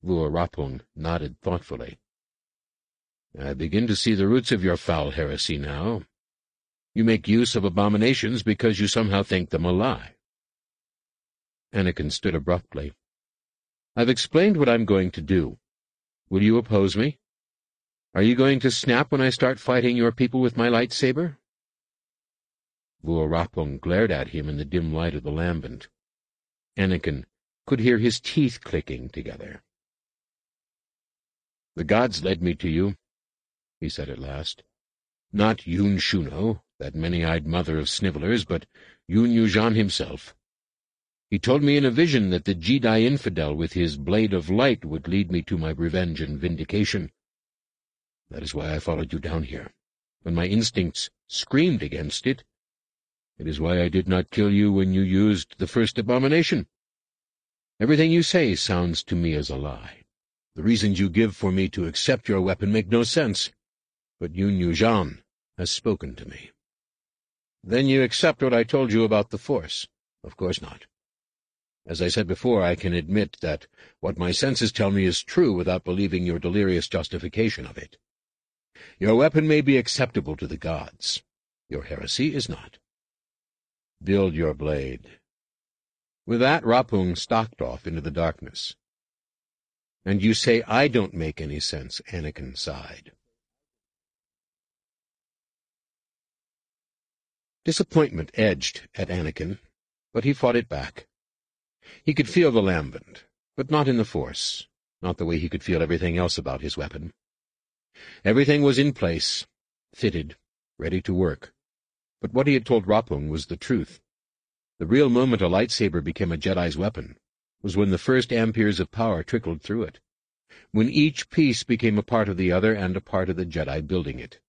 Vua nodded thoughtfully. I begin to see the roots of your foul heresy now. You make use of abominations because you somehow think them a lie. Anakin stood abruptly. I've explained what I'm going to do. Will you oppose me? Are you going to snap when I start fighting your people with my lightsaber? Vua Rapuung glared at him in the dim light of the lambent. Anakin could hear his teeth clicking together. The gods led me to you, he said at last. Not Yun-Shuno, that many-eyed mother of snivellers, but Yun-Yuuzhan himself. He told me in a vision that the Jedi infidel with his blade of light would lead me to my revenge and vindication. That is why I followed you down here. When my instincts screamed against it, it is why I did not kill you when you used the first abomination. Everything you say sounds to me as a lie. The reasons you give for me to accept your weapon make no sense. But Yun-Yuuzhan has spoken to me. Then you accept what I told you about the Force? Of course not. As I said before, I can admit that what my senses tell me is true without believing your delirious justification of it. Your weapon may be acceptable to the gods. Your heresy is not. Build your blade. With that, Rapuung stalked off into the darkness. And you say I don't make any sense, Anakin sighed. Disappointment edged at Anakin, but he fought it back. He could feel the lambent, but not in the Force, not the way he could feel everything else about his weapon. Everything was in place, fitted, ready to work. But what he had told Rapuung was the truth. The real moment a lightsaber became a Jedi's weapon was when the first amperes of power trickled through it, when each piece became a part of the other and a part of the Jedi building it.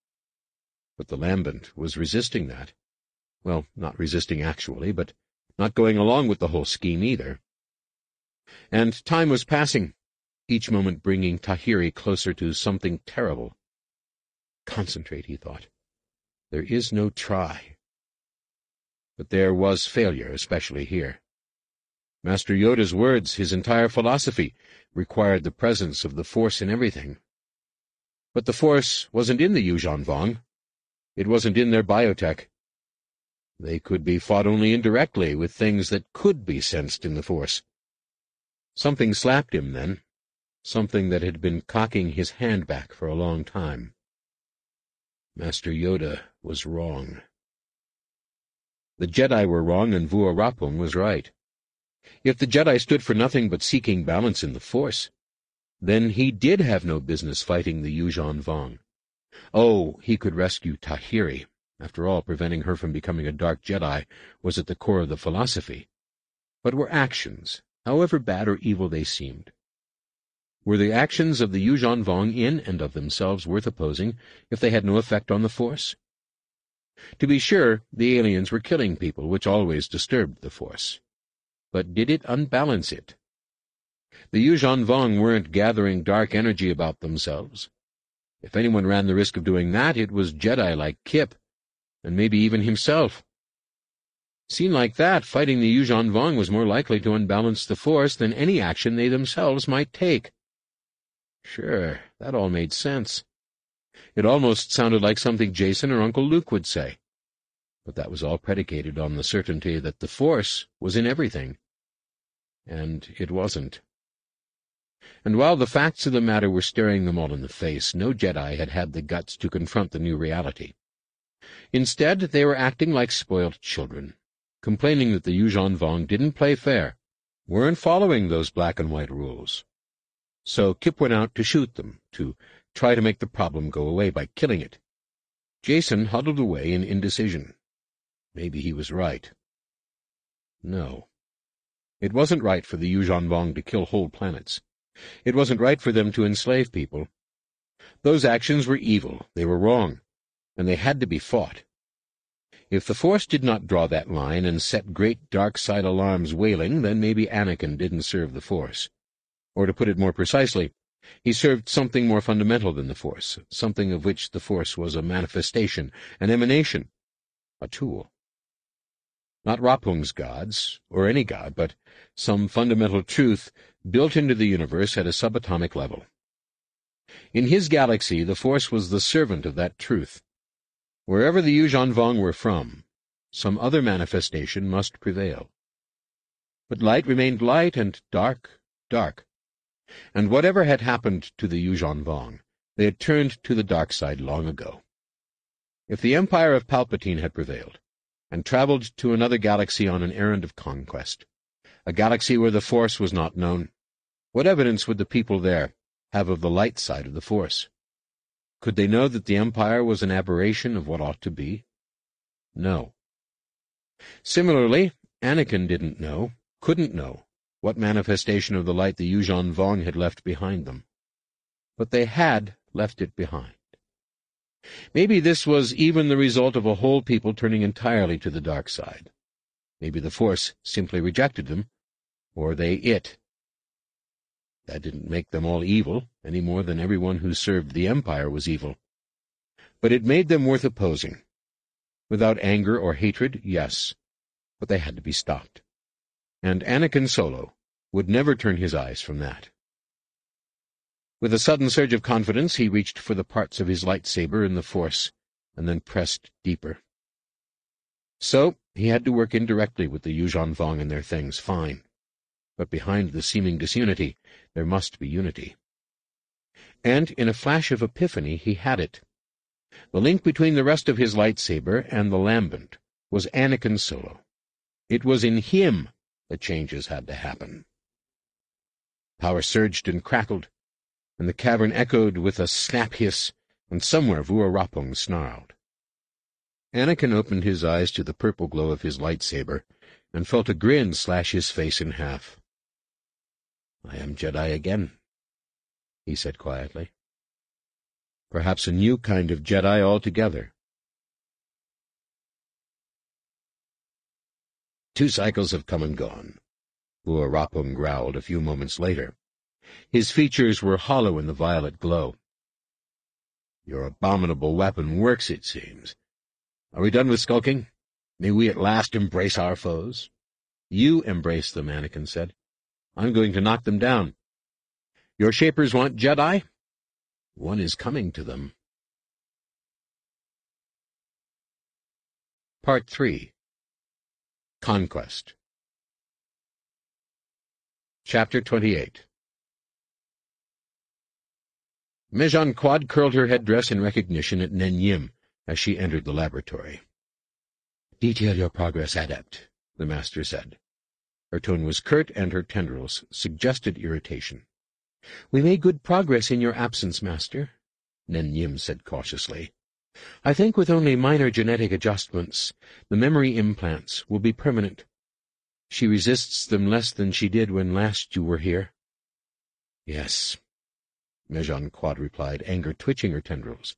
But the Lambent was resisting that. Well, not resisting actually, but not going along with the whole scheme either. And time was passing, each moment bringing Tahiri closer to something terrible. Concentrate, he thought. There is no try. But there was failure, especially here. Master Yoda's words, his entire philosophy, required the presence of the Force in everything. But the Force wasn't in the Yuuzhan Vong. It wasn't in their biotech. They could be fought only indirectly, with things that could be sensed in the Force. Something slapped him then, something that had been cocking his hand back for a long time. Master Yoda was wrong. The Jedi were wrong, and Vua Rapuung was right. If the Jedi stood for nothing but seeking balance in the Force, then he did have no business fighting the Yuuzhan Vong. Oh, he could rescue Tahiri. After all, preventing her from becoming a dark Jedi was at the core of the philosophy. But were actions, however bad or evil they seemed, were the actions of the Yuuzhan Vong in and of themselves worth opposing if they had no effect on the Force? To be sure, the aliens were killing people, which always disturbed the Force. But did it unbalance it? The Yuuzhan Vong weren't gathering dark energy about themselves. If anyone ran the risk of doing that, it was Jedi like Kip, and maybe even himself. Seen like that, fighting the Yuuzhan Vong was more likely to unbalance the Force than any action they themselves might take. Sure, that all made sense. It almost sounded like something Jacen or Uncle Luke would say. But that was all predicated on the certainty that the Force was in everything. And it wasn't. And while the facts of the matter were staring them all in the face, no Jedi had had the guts to confront the new reality. Instead, they were acting like spoiled children, complaining that the Yuuzhan Vong didn't play fair, weren't following those black-and-white rules. So Kip went out to shoot them, to try to make the problem go away by killing it. Jacen huddled away in indecision. Maybe he was right. No. It wasn't right for the Yuuzhan Vong to kill whole planets. It wasn't right for them to enslave people. Those actions were evil, they were wrong, and they had to be fought. If the Force did not draw that line and set great dark side alarms wailing, then maybe Anakin didn't serve the Force. Or to put it more precisely, he served something more fundamental than the Force, something of which the Force was a manifestation, an emanation, a tool. Not Rapuung's gods, or any god, but some fundamental truth built into the universe at a subatomic level. In his galaxy, the Force was the servant of that truth. Wherever the Yuuzhan Vong were from, some other manifestation must prevail. But light remained light, and dark, dark. And whatever had happened to the Yuuzhan Vong, they had turned to the dark side long ago. If the empire of Palpatine had prevailed, and travelled to another galaxy on an errand of conquest, a galaxy where the Force was not known, what evidence would the people there have of the light side of the Force? Could they know that the Empire was an aberration of what ought to be? No. Similarly, Anakin didn't know, couldn't know, what manifestation of the light the Yuuzhan Vong had left behind them. But they had left it behind. Maybe this was even the result of a whole people turning entirely to the dark side. Maybe the Force simply rejected them, or they it. That didn't make them all evil, any more than everyone who served the Empire was evil. But it made them worth opposing. Without anger or hatred, yes, but they had to be stopped. And Anakin Solo would never turn his eyes from that. With a sudden surge of confidence, he reached for the parts of his lightsaber in the Force, and then pressed deeper. So, he had to work indirectly with the Yuuzhan Vong and their things, fine. But behind the seeming disunity, there must be unity. And in a flash of epiphany he had it. The link between the rest of his lightsaber and the lambent was Anakin Solo. It was in him the changes had to happen. Power surged and crackled, and the cavern echoed with a snap hiss, and somewhere Vua snarled. Anakin opened his eyes to the purple glow of his lightsaber, and felt a grin slash his face in half. I am Jedi again, he said quietly. Perhaps a new kind of Jedi altogether. Two cycles have come and gone, Vua Rapuung growled a few moments later. His features were hollow in the violet glow. Your abominable weapon works, it seems. Are we done with skulking? May we at last embrace our foes? You embrace them, Anakin said. I'm going to knock them down. Your Shapers want Jedi? One is coming to them. Part 3 Conquest Chapter 28 Mezhan Kwaad curled her headdress in recognition at Nen Yim as she entered the laboratory. Detail your progress, Adept, the Master said. Her tone was curt, and her tendrils suggested irritation. "We made good progress in your absence, Master," Nen Yim said cautiously. "I think with only minor genetic adjustments, the memory implants will be permanent. She resists them less than she did when last you were here." "Yes," Mezhan Kwaad replied, anger twitching her tendrils.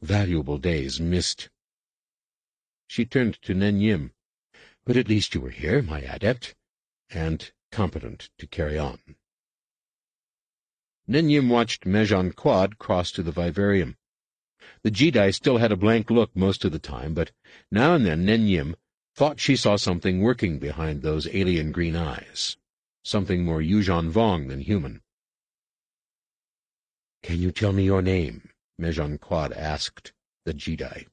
"Valuable days missed." She turned to Nen Yim. "But at least you were here, my adept and competent to carry on. Nen Yim watched Mezhan Kwaad cross to the vivarium. The Jedi still had a blank look most of the time, but now and then Nen Yim thought she saw something working behind those alien green eyes, something more Yuuzhan Vong than human. "'Can you tell me your name?' Mezhan Kwaad asked the Jedi.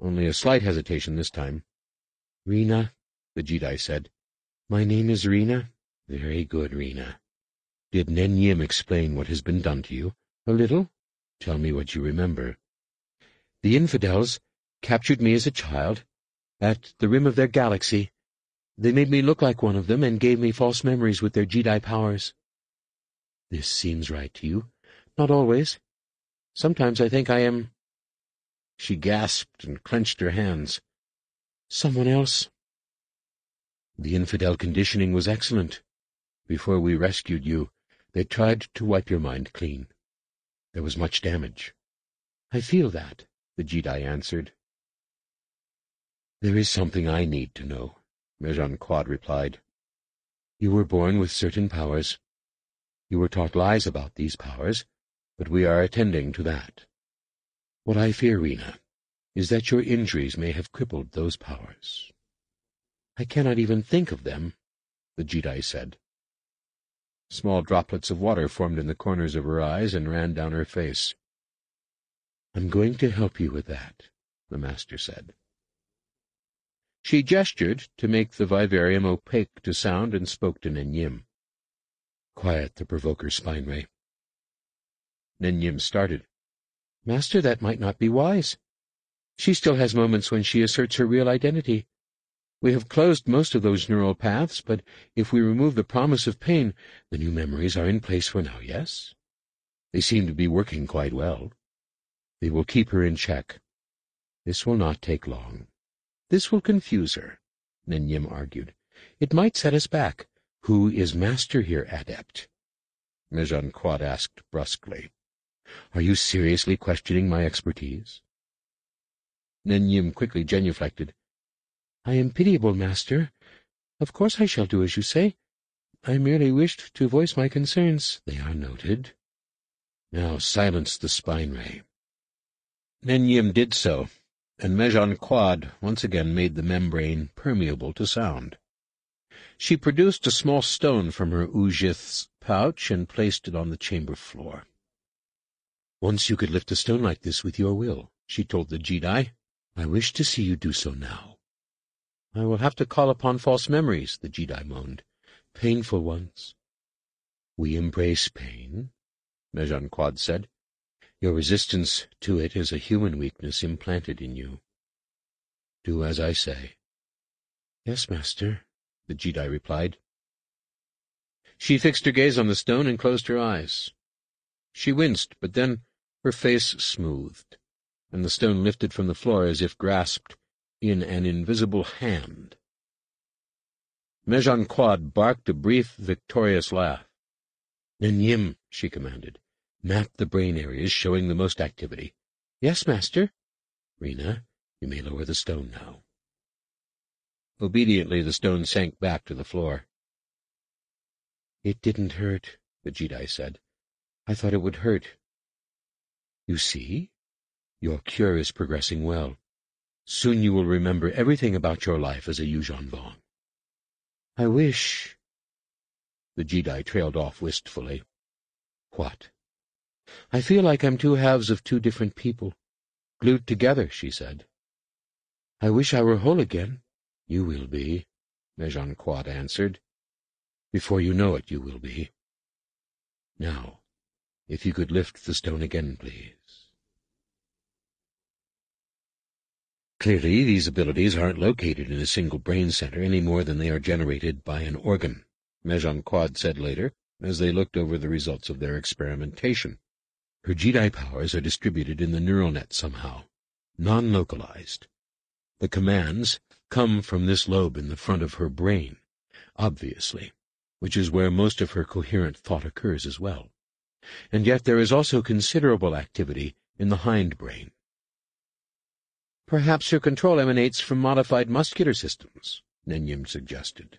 Only a slight hesitation this time. "'Riina,' the Jedi said. My name is Riina. Very good, Riina. Did Nen Yim explain what has been done to you? A little? Tell me what you remember. The infidels captured me as a child, at the rim of their galaxy. They made me look like one of them and gave me false memories with their Jedi powers. This seems right to you. Not always. Sometimes I think I am... She gasped and clenched her hands. Someone else. The infidel conditioning was excellent. Before we rescued you, they tried to wipe your mind clean. There was much damage. I feel that, the Jedi answered. There is something I need to know, Mezhan Kwaad replied. You were born with certain powers. You were taught lies about these powers, but we are attending to that. What I fear, Riina, is that your injuries may have crippled those powers. I cannot even think of them, the Jedi said. Small droplets of water formed in the corners of her eyes and ran down her face. I'm going to help you with that, the master said. She gestured to make the vivarium opaque to sound and spoke to Nen Yim. Quiet the provoker's spine ray. Nen Yim started. Master, that might not be wise. She still has moments when she asserts her real identity. We have closed most of those neural paths, but if we remove the promise of pain, the new memories are in place for now, yes? They seem to be working quite well. They will keep her in check. This will not take long. This will confuse her, Nen Yim argued. It might set us back. Who is master here, adept? Mezhan Kwaad asked brusquely. Are you seriously questioning my expertise? Nen Yim quickly genuflected. I am pitiable, master. Of course I shall do as you say. I merely wished to voice my concerns. They are noted. Now silence the spine ray. Nen Yim did so, and Mezhan Kwaad once again made the membrane permeable to sound. She produced a small stone from her Ujith's pouch and placed it on the chamber floor. Once you could lift a stone like this with your will, she told the Jedi. I wish to see you do so now. I will have to call upon false memories, the Jedi moaned. Painful ones. We embrace pain, Mezhan Kwaad said. Your resistance to it is a human weakness implanted in you. Do as I say. Yes, master, the Jedi replied. She fixed her gaze on the stone and closed her eyes. She winced, but then her face smoothed, and the stone lifted from the floor as if grasped in an invisible hand. Mezhan Kwaad barked a brief, victorious laugh. Nen Yim, she commanded, map the brain areas showing the most activity. Yes, master. Riina, you may lower the stone now. Obediently, the stone sank back to the floor. It didn't hurt, the Jedi said. I thought it would hurt. You see? Your cure is progressing well. Soon you will remember everything about your life as a Yuuzhan Vong. I wish... The Jedi trailed off wistfully. What? I feel like I'm two halves of two different people, glued together, she said. I wish I were whole again. You will be, Mezhan Kwaad answered. Before you know it, you will be. Now, if you could lift the stone again, please. Clearly, these abilities aren't located in a single brain center any more than they are generated by an organ, Mezhan Kwaad said later, as they looked over the results of their experimentation. Her Jedi powers are distributed in the neural net somehow, non-localized. The commands come from this lobe in the front of her brain, obviously, which is where most of her coherent thought occurs as well. And yet there is also considerable activity in the hindbrain, Perhaps her control emanates from modified muscular systems, Nen Yim suggested.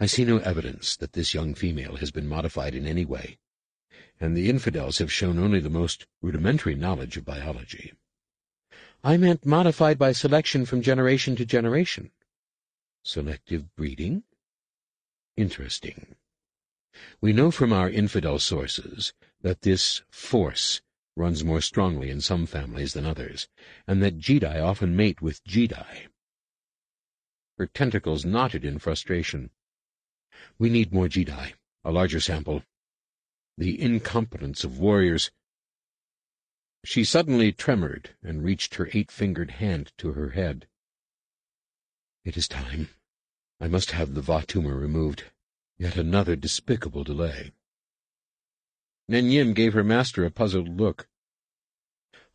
I see no evidence that this young female has been modified in any way, and the infidels have shown only the most rudimentary knowledge of biology. I meant modified by selection from generation to generation. Selective breeding? Interesting. We know from our infidel sources that this force runs more strongly in some families than others, and that Jedi often mate with Jedi. Her tentacles knotted in frustration. We need more Jedi, a larger sample. The incompetence of warriors. She suddenly tremored and reached her eight-fingered hand to her head. It is time. I must have the Va tumor removed. Yet another despicable delay. Nen Yim gave her master a puzzled look.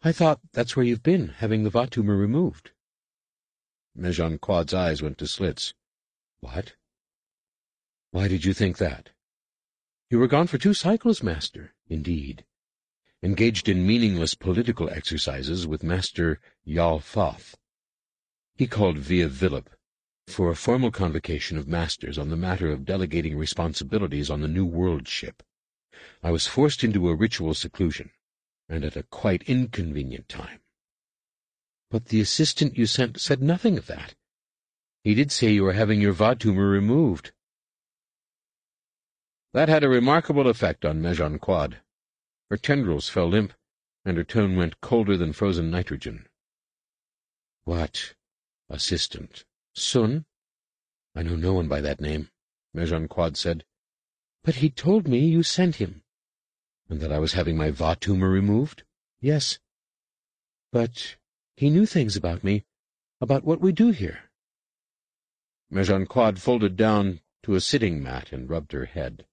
I thought that's where you've been, having the Va tumor removed. Mezhan Kwaad's eyes went to slits. What? Why did you think that? You were gone for two cycles, Master, indeed. Engaged in meaningless political exercises with Master Yal Phaath. He called via Villip for a formal convocation of masters on the matter of delegating responsibilities on the New World ship. I was forced into a ritual seclusion, and at a quite inconvenient time. But the assistant you sent said nothing of that. He did say you were having your va tumor removed. That had a remarkable effect on Mezhan Kwaad. Her tendrils fell limp, and her tone went colder than frozen nitrogen. What? Assistant. Sun? I know no one by that name, Mezhan Kwaad said. But he told me you sent him. And that I was having my va tumor removed? Yes. But he knew things about me, about what we do here. Mezhan Kwaad folded down to a sitting mat and rubbed her head.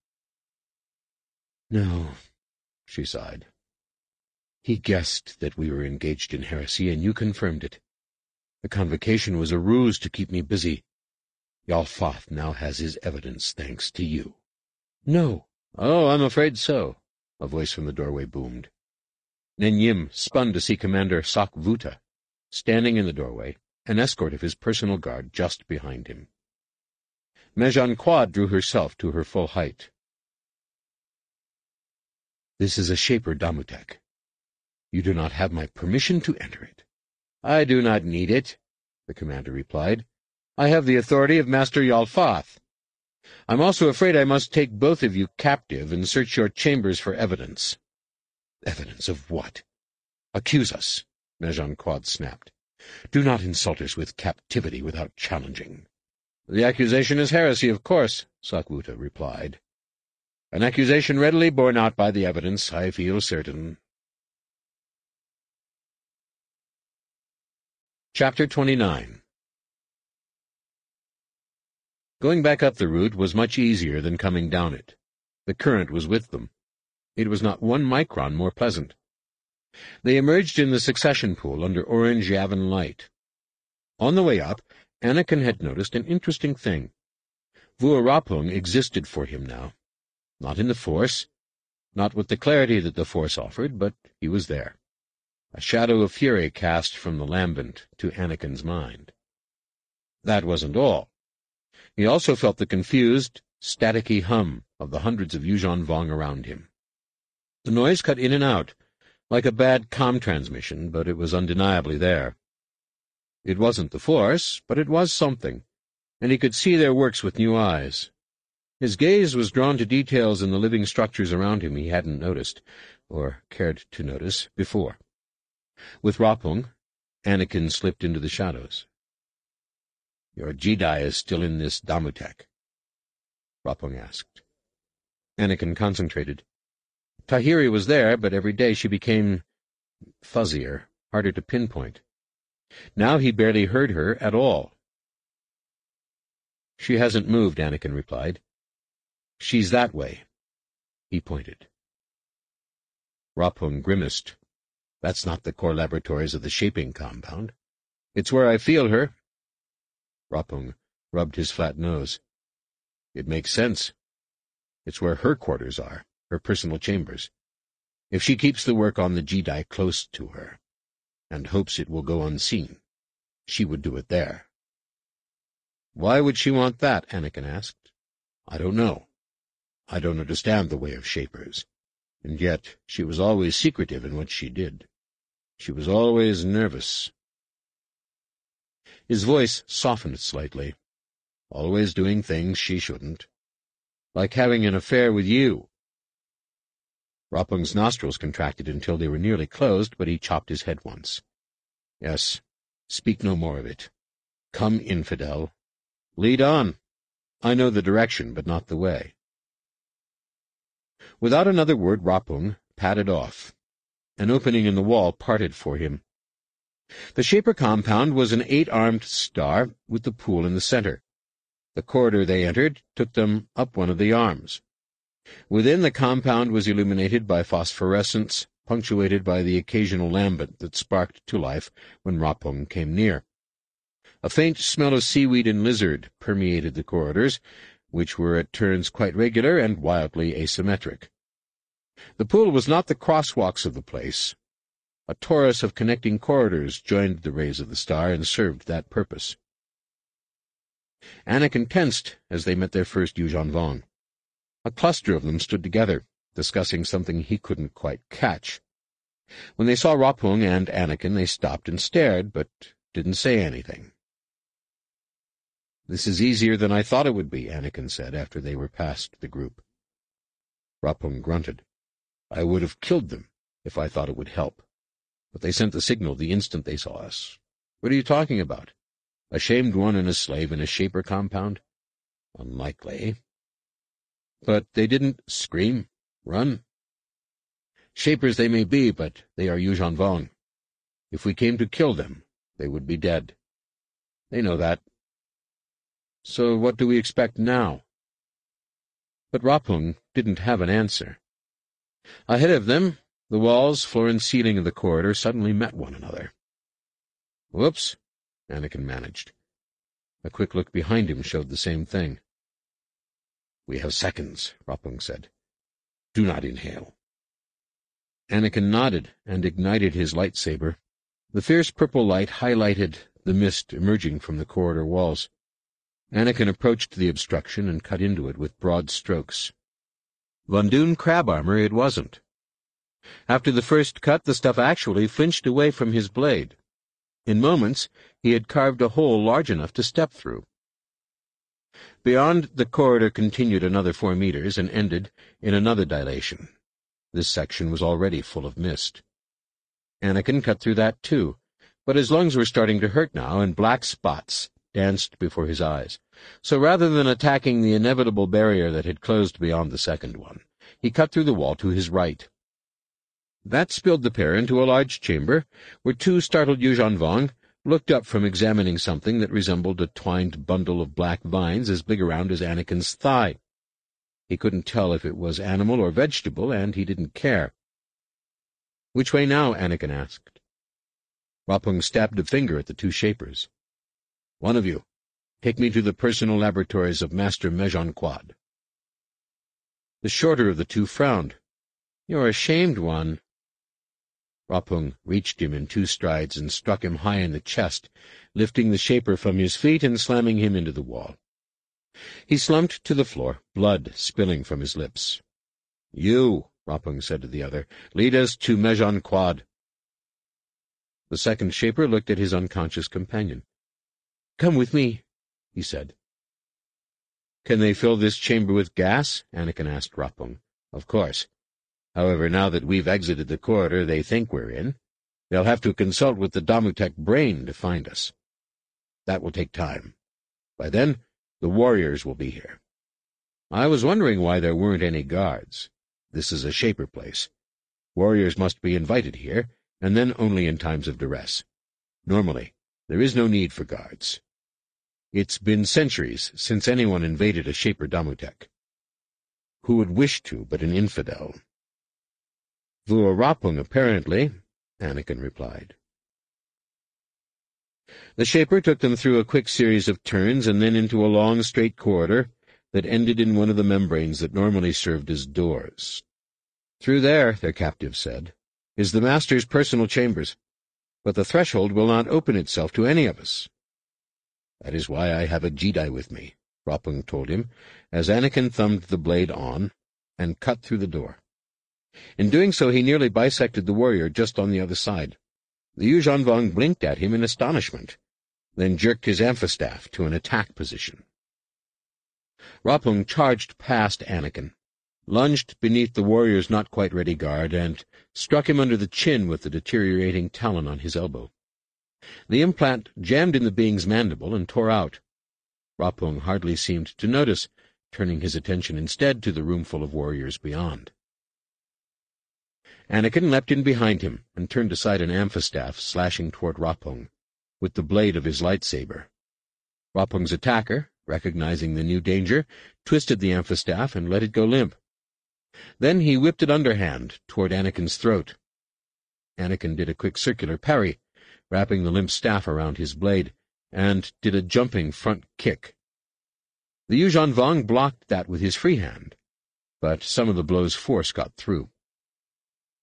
No, she sighed. He guessed that we were engaged in heresy, and you confirmed it. The convocation was a ruse to keep me busy. Yal Phaath now has his evidence, thanks to you. No. Oh, I'm afraid so, a voice from the doorway boomed. Nen Yim spun to see Commander Tsaak Vootuh, standing in the doorway, an escort of his personal guard just behind him. Mezhan Kwaad drew herself to her full height. This is a Shaper Damutek. You do not have my permission to enter it. I do not need it, the commander replied. I have the authority of Master Yal Phaath. I'm also afraid I must take both of you captive and search your chambers for evidence. Evidence of what? Accuse us, Mezhan Kwaad snapped. Do not insult us with captivity without challenging. The accusation is heresy, of course, Tsaak Vootuh replied. An accusation readily borne out by the evidence, I feel certain. Chapter 29 Going back up the route was much easier than coming down it. The current was with them. It was not one micron more pleasant. They emerged in the succession pool under orange Yavin light. On the way up, Anakin had noticed an interesting thing. Vua Rapuung existed for him now. Not in the Force, not with the clarity that the Force offered, but he was there. A shadow of fury cast from the lambent to Anakin's mind. That wasn't all. He also felt the confused, staticky hum of the hundreds of Yuuzhan Vong around him. The noise cut in and out, like a bad com transmission, but it was undeniably there. It wasn't the Force, but it was something, and he could see their works with new eyes. His gaze was drawn to details in the living structures around him he hadn't noticed, or cared to notice, before. With Rapuung, Anakin slipped into the shadows. Your Jedi is still in this Damutek? Rapuung asked. Anakin concentrated. Tahiri was there, but every day she became fuzzier, harder to pinpoint. Now he barely heard her at all. She hasn't moved, Anakin replied. She's that way. He pointed. Rapuung grimaced. That's not the core laboratories of the shaping compound. It's where I feel her, Rapuung rubbed his flat nose. It makes sense. It's where her quarters are, her personal chambers. If she keeps the work on the Jedi close to her, and hopes it will go unseen, she would do it there. Why would she want that? Anakin asked. I don't know. I don't understand the way of Shapers. And yet she was always secretive in what she did. She was always nervous, his voice softened slightly. Always doing things she shouldn't. Like having an affair with you. Rapuung's nostrils contracted until they were nearly closed, but he chopped his head once. Yes, speak no more of it. Come, infidel. Lead on. I know the direction, but not the way. Without another word, Rapuung padded off. An opening in the wall parted for him. The Shaper compound was an eight-armed star with the pool in the center. The corridor they entered took them up one of the arms. Within, the compound was illuminated by phosphorescence, punctuated by the occasional lambent that sparked to life when Rapuung came near. A faint smell of seaweed and lizard permeated the corridors, which were at turns quite regular and wildly asymmetric. The pool was not the crosswalks of the place, a torus of connecting corridors joined the rays of the star and served that purpose. Anakin tensed as they met their first Yuuzhan Vong. A cluster of them stood together, discussing something he couldn't quite catch. When they saw Rapuung and Anakin, they stopped and stared, but didn't say anything. This is easier than I thought it would be, Anakin said after they were past the group. Rapuung grunted. I would have killed them if I thought it would help. But they sent the signal the instant they saw us. What are you talking about? A shamed one and a slave in a Shaper compound? Unlikely. But they didn't scream, run. Shapers they may be, but they are Yuuzhan Vong. If we came to kill them, they would be dead. They know that. So what do we expect now? But Rapuung didn't have an answer. Ahead of them, the walls, floor, and ceiling of the corridor suddenly met one another. Whoops, Anakin managed. A quick look behind him showed the same thing. We have seconds, Rapuung said. Do not inhale. Anakin nodded and ignited his lightsaber. The fierce purple light highlighted the mist emerging from the corridor walls. Anakin approached the obstruction and cut into it with broad strokes. Vongdoon crab armor it wasn't. After the first cut, the stuff actually flinched away from his blade. In moments, he had carved a hole large enough to step through. Beyond, the corridor continued another four meters and ended in another dilation. This section was already full of mist. Anakin cut through that too, but his lungs were starting to hurt now, and black spots danced before his eyes. So rather than attacking the inevitable barrier that had closed beyond the second one, he cut through the wall to his right. That spilled the pair into a large chamber, where two startled Yuuzhan Vong looked up from examining something that resembled a twined bundle of black vines as big around as Anakin's thigh. He couldn't tell if it was animal or vegetable, and he didn't care. Which way now? Anakin asked. Rapuung stabbed a finger at the two shapers. One of you, take me to the personal laboratories of Master Mezhan Kwaad. The shorter of the two frowned. You're a shamed one. Rapuung reached him in two strides and struck him high in the chest, lifting the shaper from his feet and slamming him into the wall. He slumped to the floor, blood spilling from his lips. You, Rapuung said to the other, lead us to Mezhan Kwaad. The second shaper looked at his unconscious companion. Come with me, he said. Can they fill this chamber with gas? Anakin asked Rapuung. Of course. However, now that we've exited the corridor they think we're in, they'll have to consult with the Damutek brain to find us. That will take time. By then, the warriors will be here. I was wondering why there weren't any guards. This is a Shaper place. Warriors must be invited here, and then only in times of duress. Normally, there is no need for guards. It's been centuries since anyone invaded a Shaper Damutek. Who would wish to but an infidel? Vua Rapuung, apparently, Anakin replied. The Shaper took them through a quick series of turns and then into a long, straight corridor that ended in one of the membranes that normally served as doors. Through there, their captive said, is the Master's personal chambers, but the threshold will not open itself to any of us. That is why I have a Jedi with me, Rapuung told him, as Anakin thumbed the blade on and cut through the door. In doing so, he nearly bisected the warrior just on the other side. The Yuuzhan Vong blinked at him in astonishment, then jerked his amphistaff to an attack position. Rapuung charged past Anakin, lunged beneath the warrior's not-quite-ready guard, and struck him under the chin with the deteriorating talon on his elbow. The implant jammed in the being's mandible and tore out. Rapuung hardly seemed to notice, turning his attention instead to the roomful of warriors beyond. Anakin leapt in behind him and turned aside an amphistaff slashing toward Rapuung, with the blade of his lightsaber. Rapuung's attacker, recognizing the new danger, twisted the amphistaff and let it go limp. Then he whipped it underhand toward Anakin's throat. Anakin did a quick circular parry, wrapping the limp staff around his blade, and did a jumping front kick. The Yuuzhan Vong blocked that with his free hand, but some of the blow's force got through.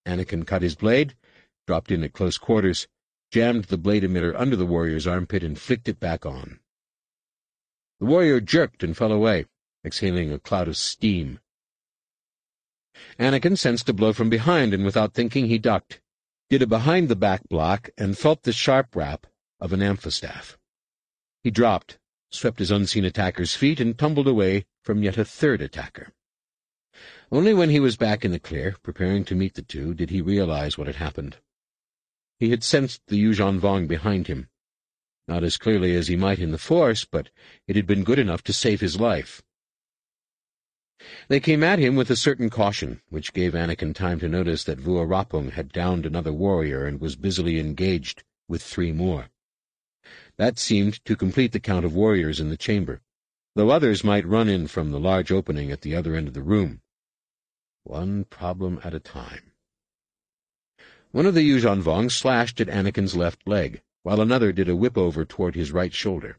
Anakin cut his blade, dropped in at close quarters, jammed the blade emitter under the warrior's armpit, and flicked it back on. The warrior jerked and fell away, exhaling a cloud of steam. Anakin sensed a blow from behind, and without thinking he ducked. Did a behind-the-back block and felt the sharp rap of an amphistaff. He dropped, swept his unseen attacker's feet, and tumbled away from yet a third attacker. Only when he was back in the clear, preparing to meet the two, did he realize what had happened. He had sensed the Yuuzhan Vong behind him. Not as clearly as he might in the force, but it had been good enough to save his life. They came at him with a certain caution, which gave Anakin time to notice that Vua Rapuung had downed another warrior and was busily engaged with three more. That seemed to complete the count of warriors in the chamber, though others might run in from the large opening at the other end of the room. One problem at a time. One of the Yuuzhan Vong slashed at Anakin's left leg, while another did a whip-over toward his right shoulder.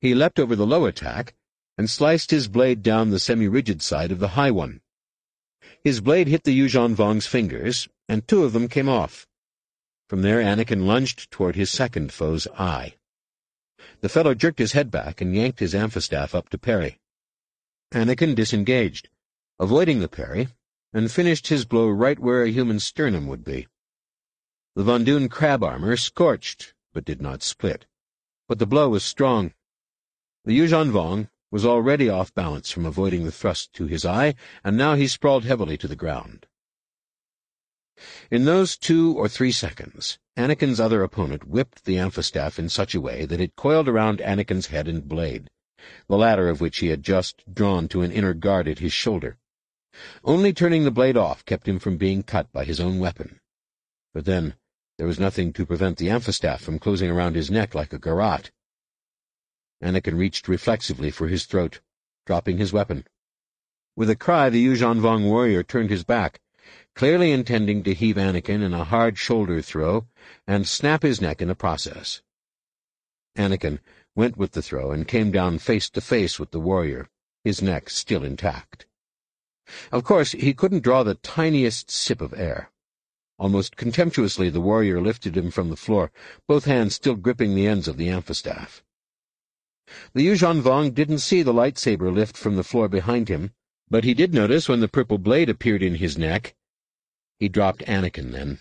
He leapt over the low attack and sliced his blade down the semi-rigid side of the high one. His blade hit the Yuuzhan Vong's fingers, and two of them came off. From there Anakin lunged toward his second foe's eye. The fellow jerked his head back and yanked his amphistaff up to parry. Anakin disengaged, avoiding the parry, and finished his blow right where a human sternum would be. The Vongdoon crab armor scorched, but did not split. But the blow was strong. The Yuuzhan Vong was already off balance from avoiding the thrust to his eye, and now he sprawled heavily to the ground. In those two or three seconds, Anakin's other opponent whipped the amphistaff in such a way that it coiled around Anakin's head and blade, the latter of which he had just drawn to an inner guard at his shoulder. Only turning the blade off kept him from being cut by his own weapon. But then there was nothing to prevent the amphistaff from closing around his neck like a garrote. Anakin reached reflexively for his throat, dropping his weapon. With a cry, the Yuuzhan Vong warrior turned his back, clearly intending to heave Anakin in a hard shoulder throw and snap his neck in the process. Anakin went with the throw and came down face to face with the warrior, his neck still intact. Of course, he couldn't draw the tiniest sip of air. Almost contemptuously the warrior lifted him from the floor, both hands still gripping the ends of the amphistaff. The Yuuzhan Vong didn't see the lightsaber lift from the floor behind him, but he did notice when the purple blade appeared in his neck. He dropped Anakin then.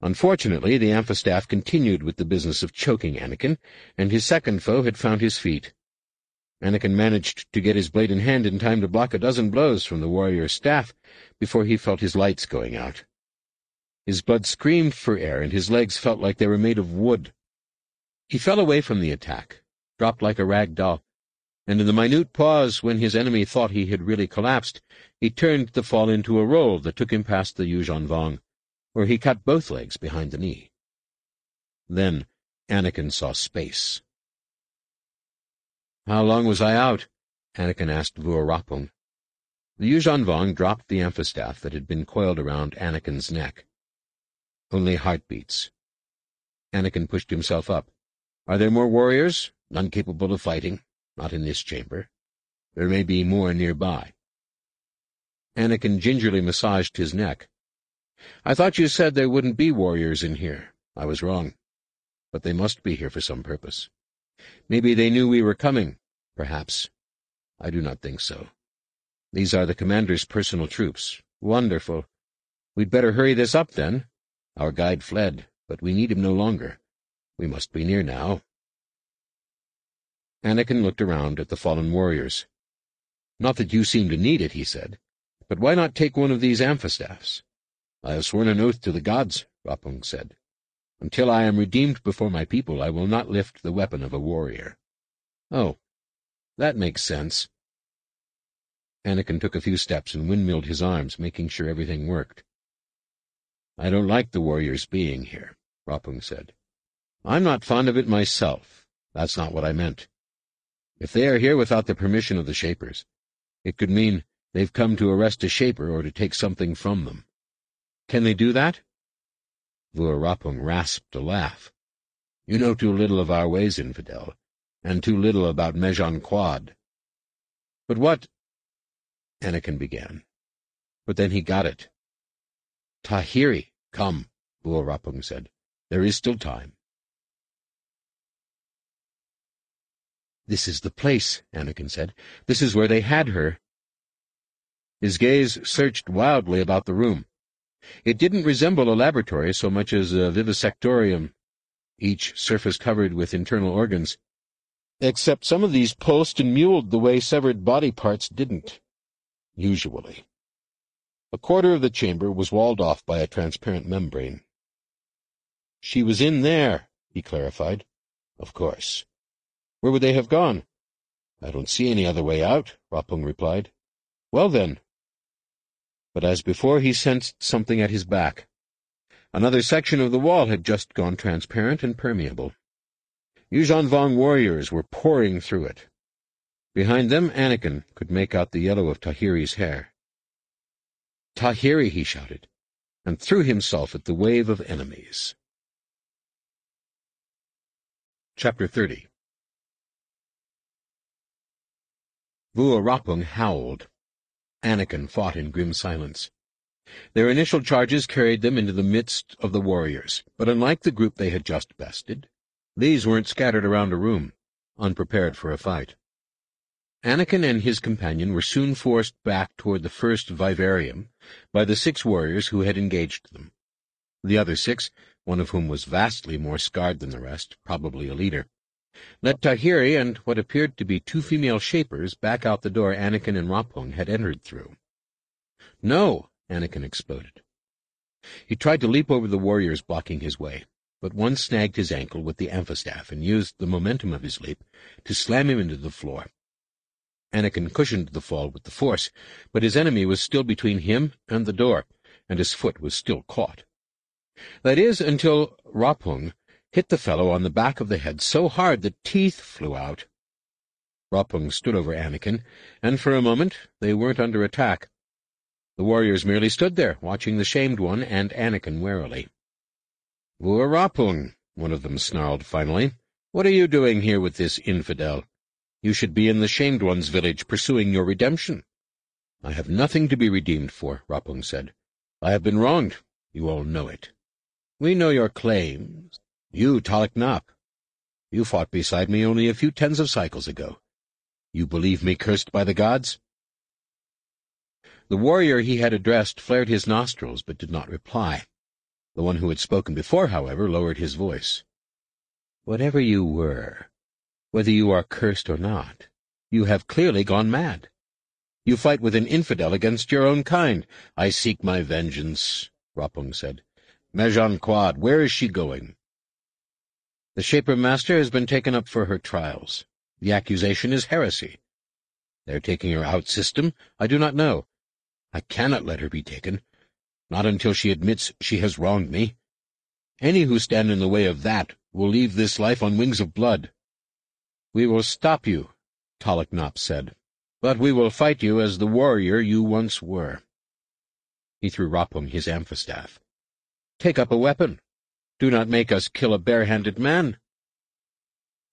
Unfortunately, the amphistaff continued with the business of choking Anakin, and his second foe had found his feet. Anakin managed to get his blade in hand in time to block a dozen blows from the warrior's staff before he felt his lights going out. His blood screamed for air, and his legs felt like they were made of wood. He fell away from the attack, dropped like a rag doll, and in the minute pause when his enemy thought he had really collapsed, he turned the fall into a roll that took him past the Yuuzhan Vong, where he cut both legs behind the knee. Then Anakin saw space. How long was I out? Anakin asked Vua Rapuung. The Yuuzhan Vong dropped the amphistaff that had been coiled around Anakin's neck. Only heartbeats. Anakin pushed himself up. Are there more warriors? None capable of fighting? Not in this chamber. There may be more nearby. Anakin gingerly massaged his neck. I thought you said there wouldn't be warriors in here. I was wrong. But they must be here for some purpose. Maybe they knew we were coming. Perhaps. I do not think so. These are the commander's personal troops. Wonderful. We'd better hurry this up, then. Our guide fled, but we need him no longer. We must be near now. Anakin looked around at the fallen warriors. Not that you seem to need it, he said, but why not take one of these amphistaffs? I have sworn an oath to the gods, Rapuung said. Until I am redeemed before my people, I will not lift the weapon of a warrior. Oh, that makes sense. Anakin took a few steps and windmilled his arms, making sure everything worked. I don't like the warriors being here, Rapuung said. I'm not fond of it myself. That's not what I meant. If they are here without the permission of the Shapers, it could mean they've come to arrest a Shaper or to take something from them. Can they do that? Vua Rapuung rasped a laugh. You know too little of our ways, infidel, and too little about Mezhan Kwaad. But what— Anakin began. But then he got it. Tahiri, come, Vua Rapuung said. There is still time. This is the place, Anakin said. This is where they had her. His gaze searched wildly about the room. It didn't resemble a laboratory so much as a vivisectorium, each surface covered with internal organs, except some of these pulsed and mewled the way severed body parts didn't, usually. A quarter of the chamber was walled off by a transparent membrane. She was in there, he clarified. Of course. Where would they have gone? I don't see any other way out, Rapuung replied. Well then. But as before he sensed something at his back. Another section of the wall had just gone transparent and permeable. Yuuzhan Vong warriors were pouring through it. Behind them, Anakin could make out the yellow of Tahiri's hair. Tahiri, he shouted, and threw himself at the wave of enemies. Chapter 30 Vua Rapuung howled. Anakin fought in grim silence. Their initial charges carried them into the midst of the warriors, but unlike the group they had just bested, these weren't scattered around a room, unprepared for a fight. Anakin and his companion were soon forced back toward the first vivarium by the six warriors who had engaged them. The other six, one of whom was vastly more scarred than the rest, probably a leader, let Tahiri and what appeared to be two female shapers back out the door Anakin and Rapuung had entered through. No! Anakin exploded. He tried to leap over the warriors blocking his way, but one snagged his ankle with the amphistaff and used the momentum of his leap to slam him into the floor. Anakin cushioned the fall with the force, but his enemy was still between him and the door, and his foot was still caught. That is, until Rapuung hit the fellow on the back of the head so hard that teeth flew out. Rapuung stood over Anakin, and for a moment they weren't under attack. The warriors merely stood there, watching the shamed one and Anakin warily. Vua Rapuung, one of them snarled finally, what are you doing here with this infidel? You should be in the Shamed One's village pursuing your redemption. I have nothing to be redeemed for, Rapuung said. I have been wronged. You all know it. We know your claims. You, Talak Nop. You fought beside me only a few tens of cycles ago. You believe me cursed by the gods? The warrior he had addressed flared his nostrils, but did not reply. The one who had spoken before, however, lowered his voice. Whatever you were, whether you are cursed or not, you have clearly gone mad. You fight with an infidel against your own kind. I seek my vengeance, Rapuung said. Mezhan Kwaad, where is she going? The Shaper Master has been taken up for her trials. The accusation is heresy. They're taking her out system? I do not know. I cannot let her be taken, not until she admits she has wronged me. Any who stand in the way of that will leave this life on wings of blood. We will stop you, Talaknop said, but we will fight you as the warrior you once were. He threw Rapuung his amphistaff. Take up a weapon. Do not make us kill a bare-handed man.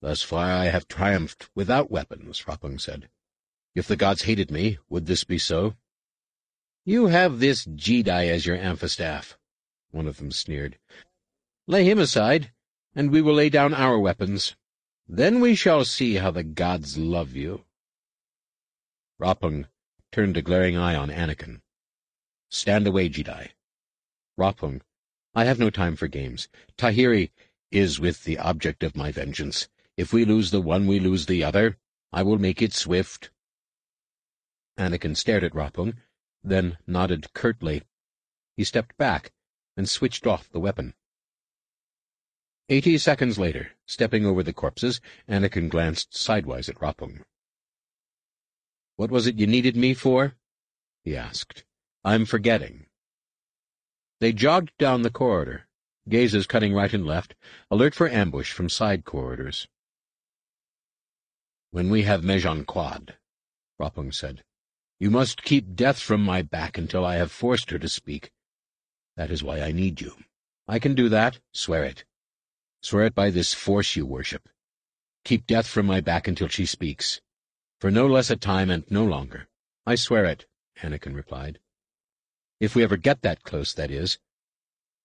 Thus far I have triumphed without weapons, Rapuung said. If the gods hated me, would this be so? You have this Jedi as your amphistaff, one of them sneered. Lay him aside, and we will lay down our weapons. Then we shall see how the gods love you. Rapuung turned a glaring eye on Anakin. Stand away, Jedi. Rapuung, I have no time for games. Tahiri is with the object of my vengeance. If we lose the one, we lose the other. I will make it swift. Anakin stared at Rapuung, then nodded curtly. He stepped back and switched off the weapon. Eighty seconds later, stepping over the corpses, Anakin glanced sidewise at Rapuung. "'What was it you needed me for?' he asked. "'I'm forgetting.' They jogged down the corridor, gazes cutting right and left, alert for ambush from side corridors. "'When we have Mezhan Kwaad,' Rapuung said, "'you must keep death from my back until I have forced her to speak. That is why I need you. I can do that, swear it. Swear it by this force you worship. Keep death from my back until she speaks. For no less a time and no longer. I swear it, Anakin replied. If we ever get that close, that is.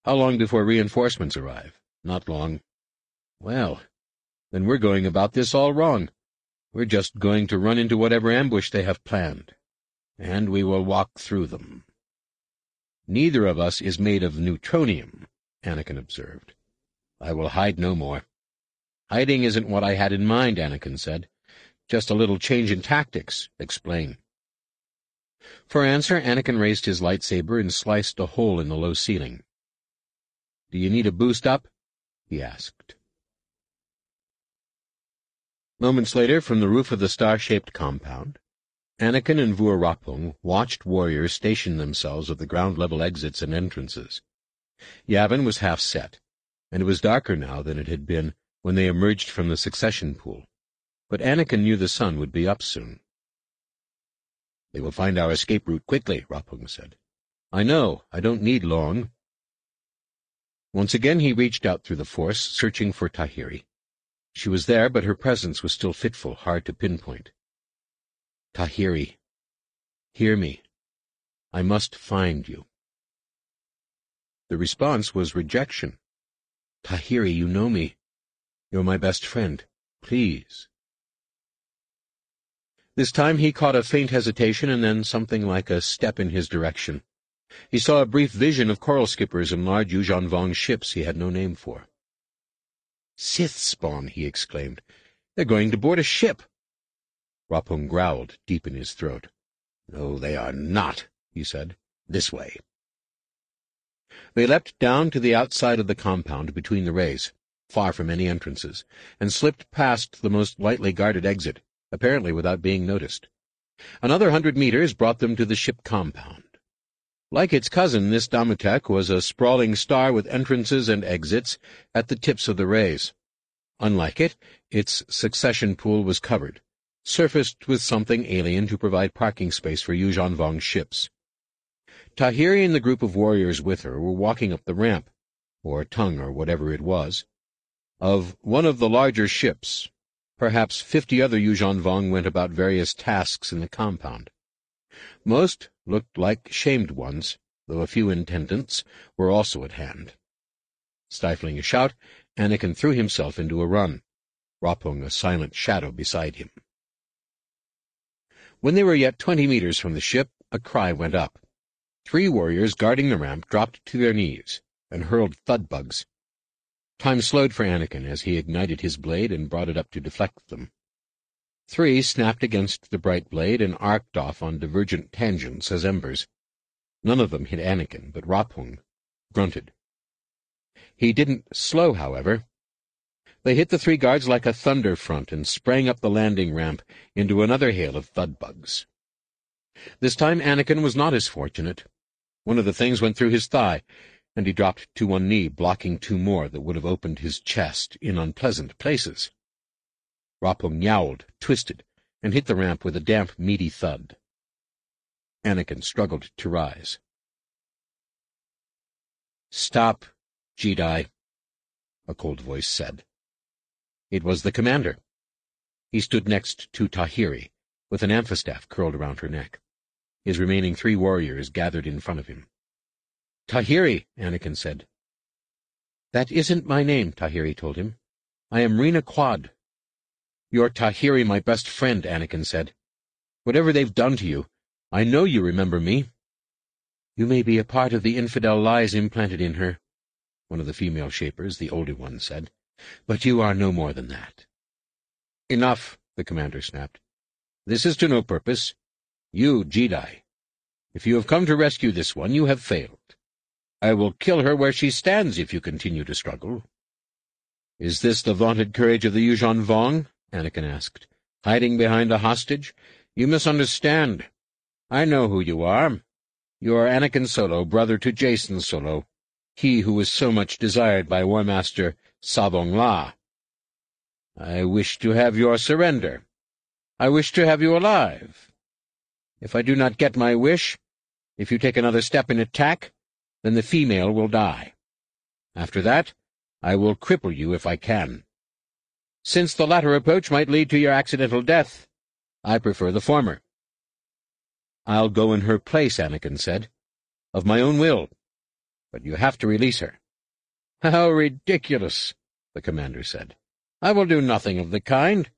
How long before reinforcements arrive? Not long. Well, then we're going about this all wrong. We're just going to run into whatever ambush they have planned. And we will walk through them. Neither of us is made of neutronium, Anakin observed. I will hide no more. Hiding isn't what I had in mind, Anakin said. Just a little change in tactics. Explain. For answer, Anakin raised his lightsaber and sliced a hole in the low ceiling. Do you need a boost up? he asked. Moments later, from the roof of the star-shaped compound, Anakin and Vua Rapuung watched warriors station themselves at the ground-level exits and entrances. Yavin was half set, and it was darker now than it had been when they emerged from the succession pool. But Anakin knew the sun would be up soon. They will find our escape route quickly, Rapuung said. I know. I don't need long. Once again he reached out through the force, searching for Tahiri. She was there, but her presence was still fitful, hard to pinpoint. Tahiri, hear me. I must find you. The response was rejection. Tahiri, you know me. You're my best friend. Please. This time he caught a faint hesitation and then something like a step in his direction. He saw a brief vision of coral skippers and large Yuuzhan Vong ships he had no name for. Sith spawn, he exclaimed. They're going to board a ship. Rapuung growled deep in his throat. No, they are not, he said. This way. They leapt down to the outside of the compound between the rays, far from any entrances, and slipped past the most lightly guarded exit, apparently without being noticed. Another hundred meters brought them to the ship compound. Like its cousin, this Damutek was a sprawling star with entrances and exits at the tips of the rays. Unlike it, its succession pool was covered, surfaced with something alien to provide parking space for Yuuzhan Vong's ships. Tahiri and the group of warriors with her were walking up the ramp, or tongue or whatever it was, of one of the larger ships, Perhaps fifty other Yuuzhan Vong went about various tasks in the compound. Most looked like shamed ones, though a few intendants were also at hand. Stifling a shout, Anakin threw himself into a run, Rapuung a silent shadow beside him. When they were yet twenty meters from the ship, a cry went up. Three warriors guarding the ramp dropped to their knees and hurled thud bugs Time slowed for Anakin as he ignited his blade and brought it up to deflect them. Three snapped against the bright blade and arced off on divergent tangents as embers. None of them hit Anakin, but Rapuung grunted. He didn't slow, however. They hit the three guards like a thunder front and sprang up the landing ramp into another hail of thud bugs. This time Anakin was not as fortunate. One of the things went through his thigh, and he dropped to one knee, blocking two more that would have opened his chest in unpleasant places. Rapuung yowled, twisted, and hit the ramp with a damp, meaty thud. Anakin struggled to rise. Stop, Jedi, a cold voice said. It was the commander. He stood next to Tahiri, with an amphistaff curled around her neck. His remaining three warriors gathered in front of him. Tahiri, Anakin said. That isn't my name, Tahiri told him. I am Riina Kwaad. You're Tahiri, my best friend, Anakin said. Whatever they've done to you, I know you remember me. You may be a part of the infidel lies implanted in her, one of the female shapers, the older one, said, but you are no more than that. Enough, the commander snapped. This is to no purpose. You, Jedi. If you have come to rescue this one, you have failed. I will kill her where she stands if you continue to struggle. Is this the vaunted courage of the Yuuzhan Vong? Anakin asked. Hiding behind a hostage? You misunderstand. I know who you are. You are Anakin Solo, brother to Jacen Solo, he who was so much desired by War Master Tsavong Lah. I wish to have your surrender. I wish to have you alive. If I do not get my wish, if you take another step in attack, then the female will die. After that, I will cripple you if I can. Since the latter approach might lead to your accidental death, I prefer the former. I'll go in her place, Anakin said, of my own will, but you have to release her. How ridiculous, the commander said. I will do nothing of the kind.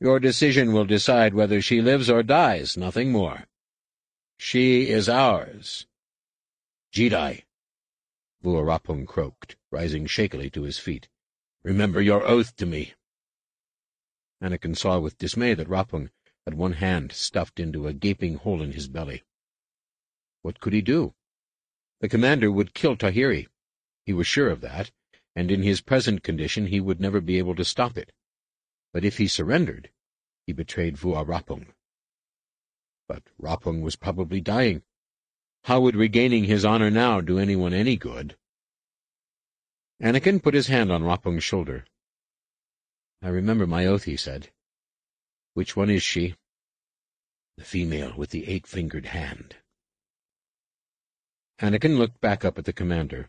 Your decision will decide whether she lives or dies, nothing more. She is ours. Jedi! Vua Rapuung croaked, rising shakily to his feet. Remember your oath to me. Anakin saw with dismay that Rapuung had one hand stuffed into a gaping hole in his belly. What could he do? The commander would kill Tahiri. He was sure of that, and in his present condition he would never be able to stop it. But if he surrendered, he betrayed Vua Rapuung. But Rapuung was probably dying. How would regaining his honor now do anyone any good? Anakin put his hand on Rapuung's shoulder. I remember my oath, he said. Which one is she? The female with the eight-fingered hand. Anakin looked back up at the commander.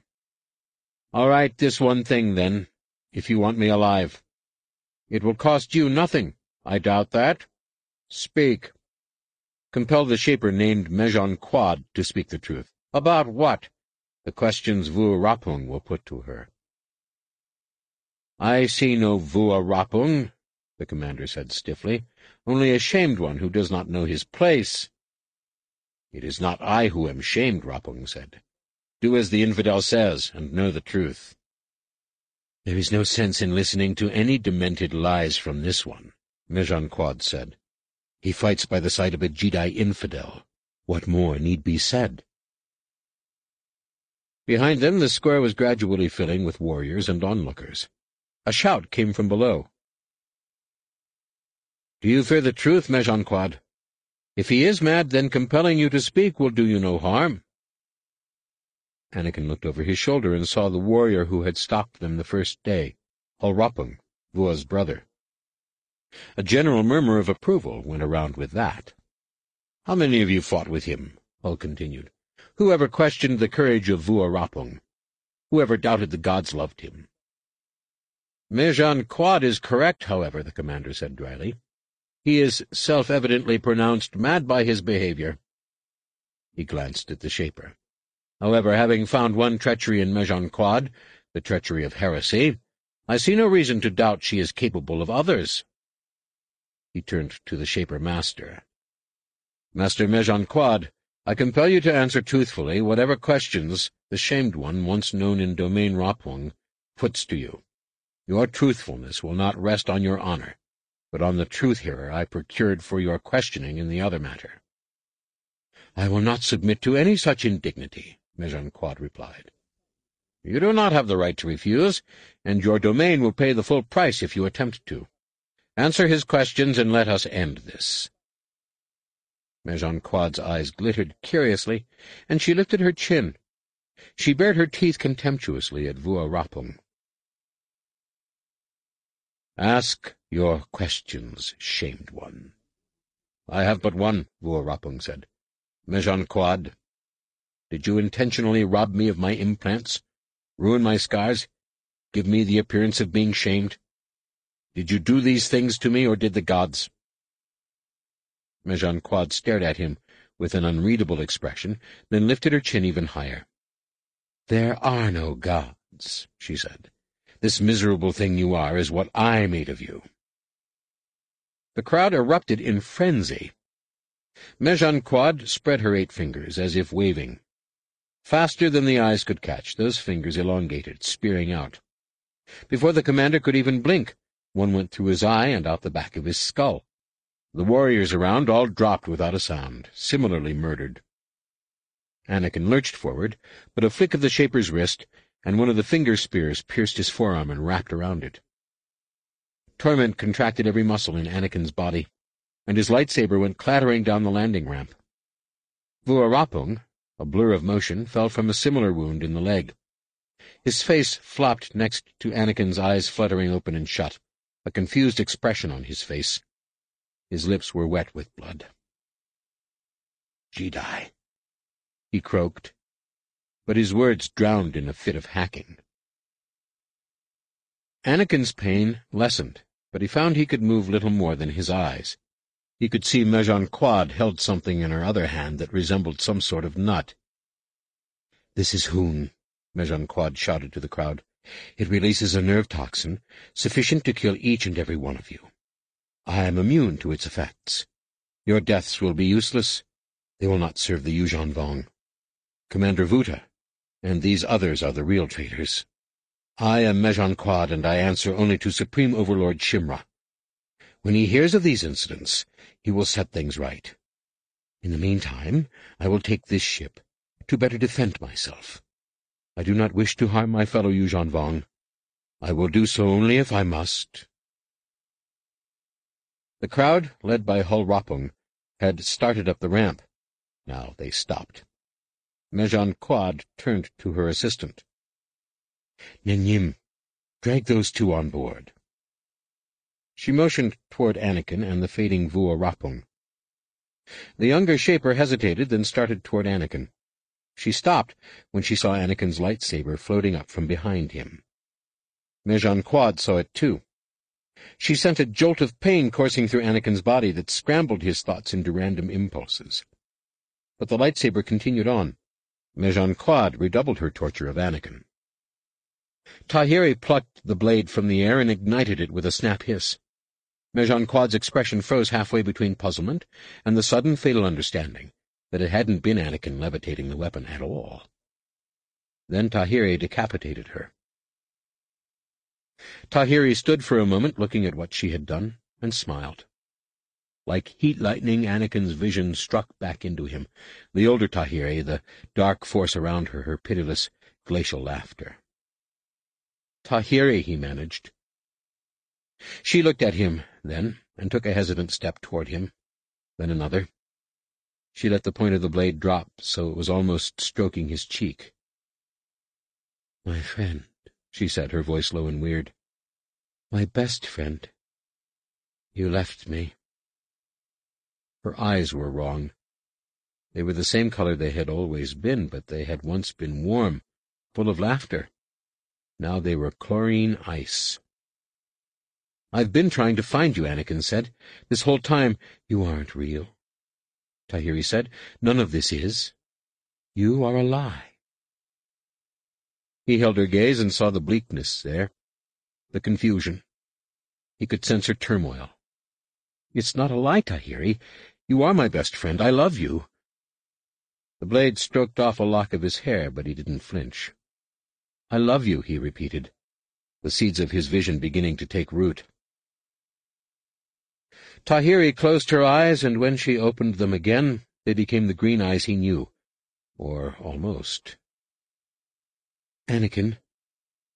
All right, this one thing, then, if you want me alive. It will cost you nothing. I doubt that. Speak. Compel the Shaper named Mezhan Kwaad to speak the truth. About what? The questions Vua Rapuung will put to her. I see no Vua Rapuung, the commander said stiffly, only a shamed one who does not know his place. It is not I who am shamed, Rapuung said. Do as the infidel says, and know the truth. There is no sense in listening to any demented lies from this one, Mezhan Kwaad said. He fights by the side of a Jedi infidel. What more need be said? Behind them the square was gradually filling with warriors and onlookers. A shout came from below. Do you fear the truth, Mezhan Kwaad? If he is mad, then compelling you to speak will do you no harm. Anakin looked over his shoulder and saw the warrior who had stopped them the first day, Hul Rapuung, Vua's brother. A general murmur of approval went around with that. How many of you fought with him? Hul continued. Whoever questioned the courage of Vua Rapuung? Whoever doubted the gods loved him? Mezhan Kwaad is correct, however, the commander said dryly. He is self-evidently pronounced mad by his behavior. He glanced at the Shaper. However, having found one treachery in Mezhan Kwaad, the treachery of heresy, I see no reason to doubt she is capable of others. He turned to the Shaper Master. Master Mezhan Kwaad, I compel you to answer truthfully whatever questions the Shamed One, once known in Domain Rapuung, puts to you. Your truthfulness will not rest on your honor, but on the truth-hearer I procured for your questioning in the other matter. I will not submit to any such indignity, Mezhan Kwaad replied. You do not have the right to refuse, and your domain will pay the full price if you attempt to. Answer his questions and let us end this. Mezhan Kwaad's eyes glittered curiously, and she lifted her chin. She bared her teeth contemptuously at Vua Rapuung. Ask your questions, shamed one. I have but one, Vua Rapuung said. Mezhan Kwaad, did you intentionally rob me of my implants, ruin my scars, give me the appearance of being shamed? Did you do these things to me, or did the gods? Mezhan Kwaad stared at him with an unreadable expression, then lifted her chin even higher. There are no gods, she said. This miserable thing you are is what I made of you. The crowd erupted in frenzy. Mezhan Kwaad spread her eight fingers, as if waving. Faster than the eyes could catch, those fingers elongated, spearing out. Before the commander could even blink, one went through his eye and out the back of his skull. The warriors around all dropped without a sound, similarly murdered. Anakin lurched forward, but a flick of the Shaper's wrist, and one of the finger spears pierced his forearm and wrapped around it. Torment contracted every muscle in Anakin's body, and his lightsaber went clattering down the landing ramp. Vua Rapuung, a blur of motion, fell from a similar wound in the leg. His face flopped next to Anakin's eyes fluttering open and shut a confused expression on his face. His lips were wet with blood. Jedi, he croaked, but his words drowned in a fit of hacking. Anakin's pain lessened, but he found he could move little more than his eyes. He could see Mezhan Kwaad held something in her other hand that resembled some sort of nut. This is Hoon, Mezhan Kwaad shouted to the crowd. It releases a nerve toxin sufficient to kill each and every one of you. I am immune to its effects. Your deaths will be useless. They will not serve the Yuuzhan Vong. Commander Vootuh, and these others are the real traitors. I am Mezhan Kwaad, and I answer only to Supreme Overlord Shimrra. When he hears of these incidents, he will set things right. In the meantime, I will take this ship, to better defend myself. I do not wish to harm my fellow Yuuzhan Vong. I will do so only if I must. The crowd, led by Hul Rapuung, had started up the ramp. Now they stopped. Mezhan Kwaad turned to her assistant. Nen Yim, drag those two on board. She motioned toward Anakin and the fading Vua Rapuung. The younger Shaper hesitated, then started toward Anakin. She stopped when she saw Anakin's lightsaber floating up from behind him. Mezhan Kwaad saw it too. She sent a jolt of pain coursing through Anakin's body that scrambled his thoughts into random impulses. But the lightsaber continued on. Mezhan Kwaad redoubled her torture of Anakin. Tahiri plucked the blade from the air and ignited it with a snap hiss. Mezhan Kwaad's expression froze halfway between puzzlement and the sudden fatal understanding that it hadn't been Anakin levitating the weapon at all. Then Tahiri decapitated her. Tahiri stood for a moment looking at what she had done, and smiled. Like heat lightning, Anakin's vision struck back into him, the older Tahiri, the dark force around her, her pitiless, glacial laughter. Tahiri, he managed. She looked at him, then, and took a hesitant step toward him, then another. She let the point of the blade drop so it was almost stroking his cheek. My friend, she said, her voice low and weird. My best friend. You left me. Her eyes were wrong. They were the same color they had always been, but they had once been warm, full of laughter. Now they were chlorine ice. I've been trying to find you, Anakin said. This whole time you aren't real. Tahiri said, None of this is. You are a lie. He held her gaze and saw the bleakness there, the confusion. He could sense her turmoil. It's not a lie, Tahiri. You are my best friend. I love you. The blade stroked off a lock of his hair, but he didn't flinch. I love you, he repeated, the seeds of his vision beginning to take root. Tahiri closed her eyes, and when she opened them again, they became the green eyes he knew. Or almost. Anakin,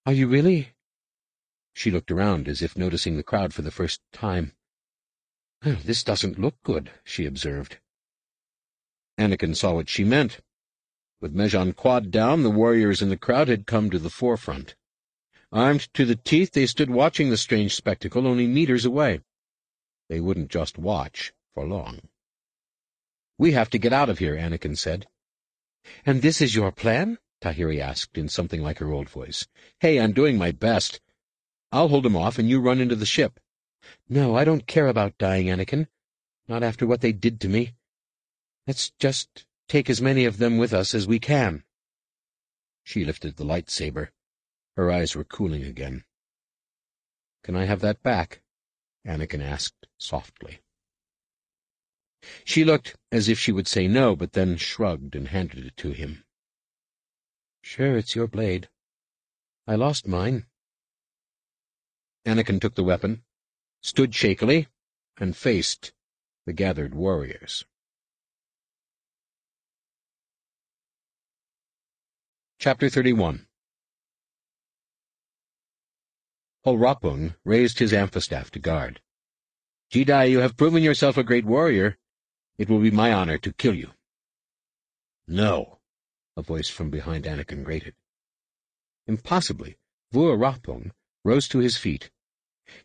are you really? She looked around as if noticing the crowd for the first time. Oh, this doesn't look good, she observed. Anakin saw what she meant. With Mezhan Kwaad down, the warriors in the crowd had come to the forefront. Armed to the teeth, they stood watching the strange spectacle only meters away. They wouldn't just watch for long. We have to get out of here, Anakin said. And this is your plan? Tahiri asked in something like her old voice. Hey, I'm doing my best. I'll hold him off and you run into the ship. No, I don't care about dying, Anakin. Not after what they did to me. Let's just take as many of them with us as we can. She lifted the lightsaber. Her eyes were cooling again. Can I have that back? Anakin asked softly. She looked as if she would say no, but then shrugged and handed it to him. Sure, it's your blade. I lost mine. Anakin took the weapon, stood shakily, and faced the gathered warriors. Chapter 31 Hull raised his amphistaff to guard. Jedi, you have proven yourself a great warrior. It will be my honor to kill you. No, a voice from behind Anakin grated. Impossibly, Vua Rapung rose to his feet.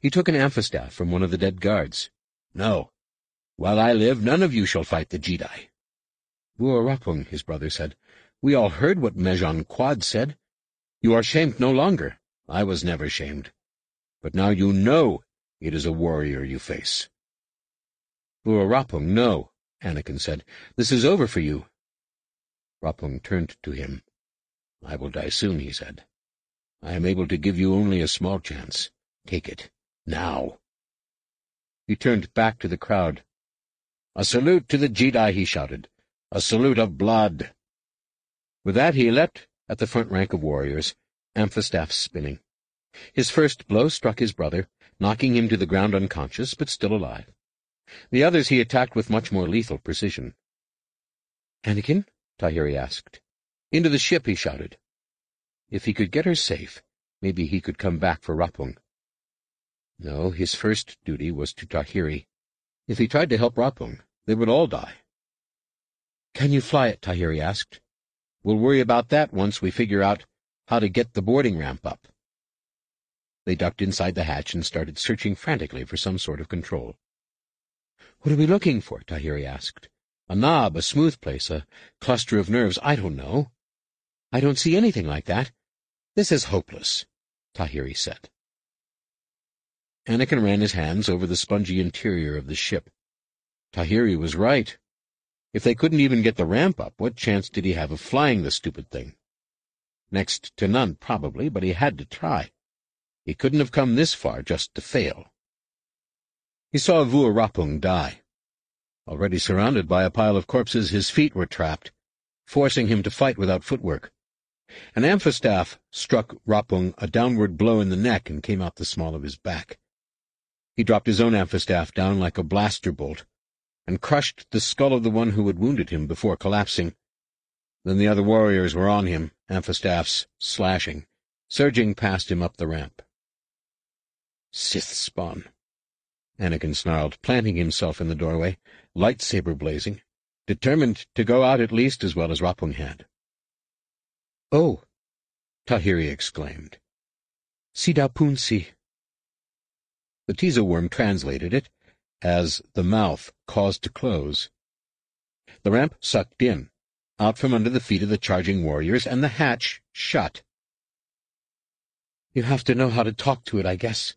He took an amphistaff from one of the dead guards. No. While I live, none of you shall fight the Jedi. Vua Rapung, his brother said, we all heard what Mezhan Kwaad said. You are shamed no longer. I was never shamed. But now you know it is a warrior you face. Vua no, Anakin said. This is over for you. Rapung turned to him. I will die soon, he said. I am able to give you only a small chance. Take it. Now. He turned back to the crowd. A salute to the Jedi, he shouted. A salute of blood. With that he leapt at the front rank of warriors, amphistaff spinning. His first blow struck his brother, knocking him to the ground unconscious, but still alive. The others he attacked with much more lethal precision. Anakin? Tahiri asked. Into the ship, he shouted. If he could get her safe, maybe he could come back for Rapung. No, his first duty was to Tahiri. If he tried to help Rapung, they would all die. Can you fly it? Tahiri asked. We'll worry about that once we figure out how to get the boarding ramp up. They ducked inside the hatch and started searching frantically for some sort of control. What are we looking for? Tahiri asked. A knob, a smooth place, a cluster of nerves, I don't know. I don't see anything like that. This is hopeless, Tahiri said. Anakin ran his hands over the spongy interior of the ship. Tahiri was right. If they couldn't even get the ramp up, what chance did he have of flying the stupid thing? Next to none, probably, but he had to try. He couldn't have come this far just to fail. He saw Vua Rapung die. Already surrounded by a pile of corpses, his feet were trapped, forcing him to fight without footwork. An amphistaff struck Rapung a downward blow in the neck and came out the small of his back. He dropped his own amphistaff down like a blaster bolt, and crushed the skull of the one who had wounded him before collapsing. Then the other warriors were on him, amphistaffs slashing, surging past him up the ramp. Sith spawn. Anakin snarled, planting himself in the doorway, lightsaber blazing, determined to go out at least as well as Rapung had. Oh, Tahiri exclaimed. Sida Punsi. The tizowyrm translated it as the mouth caused to close. The ramp sucked in, out from under the feet of the charging warriors, and the hatch shut. You have to know how to talk to it, I guess,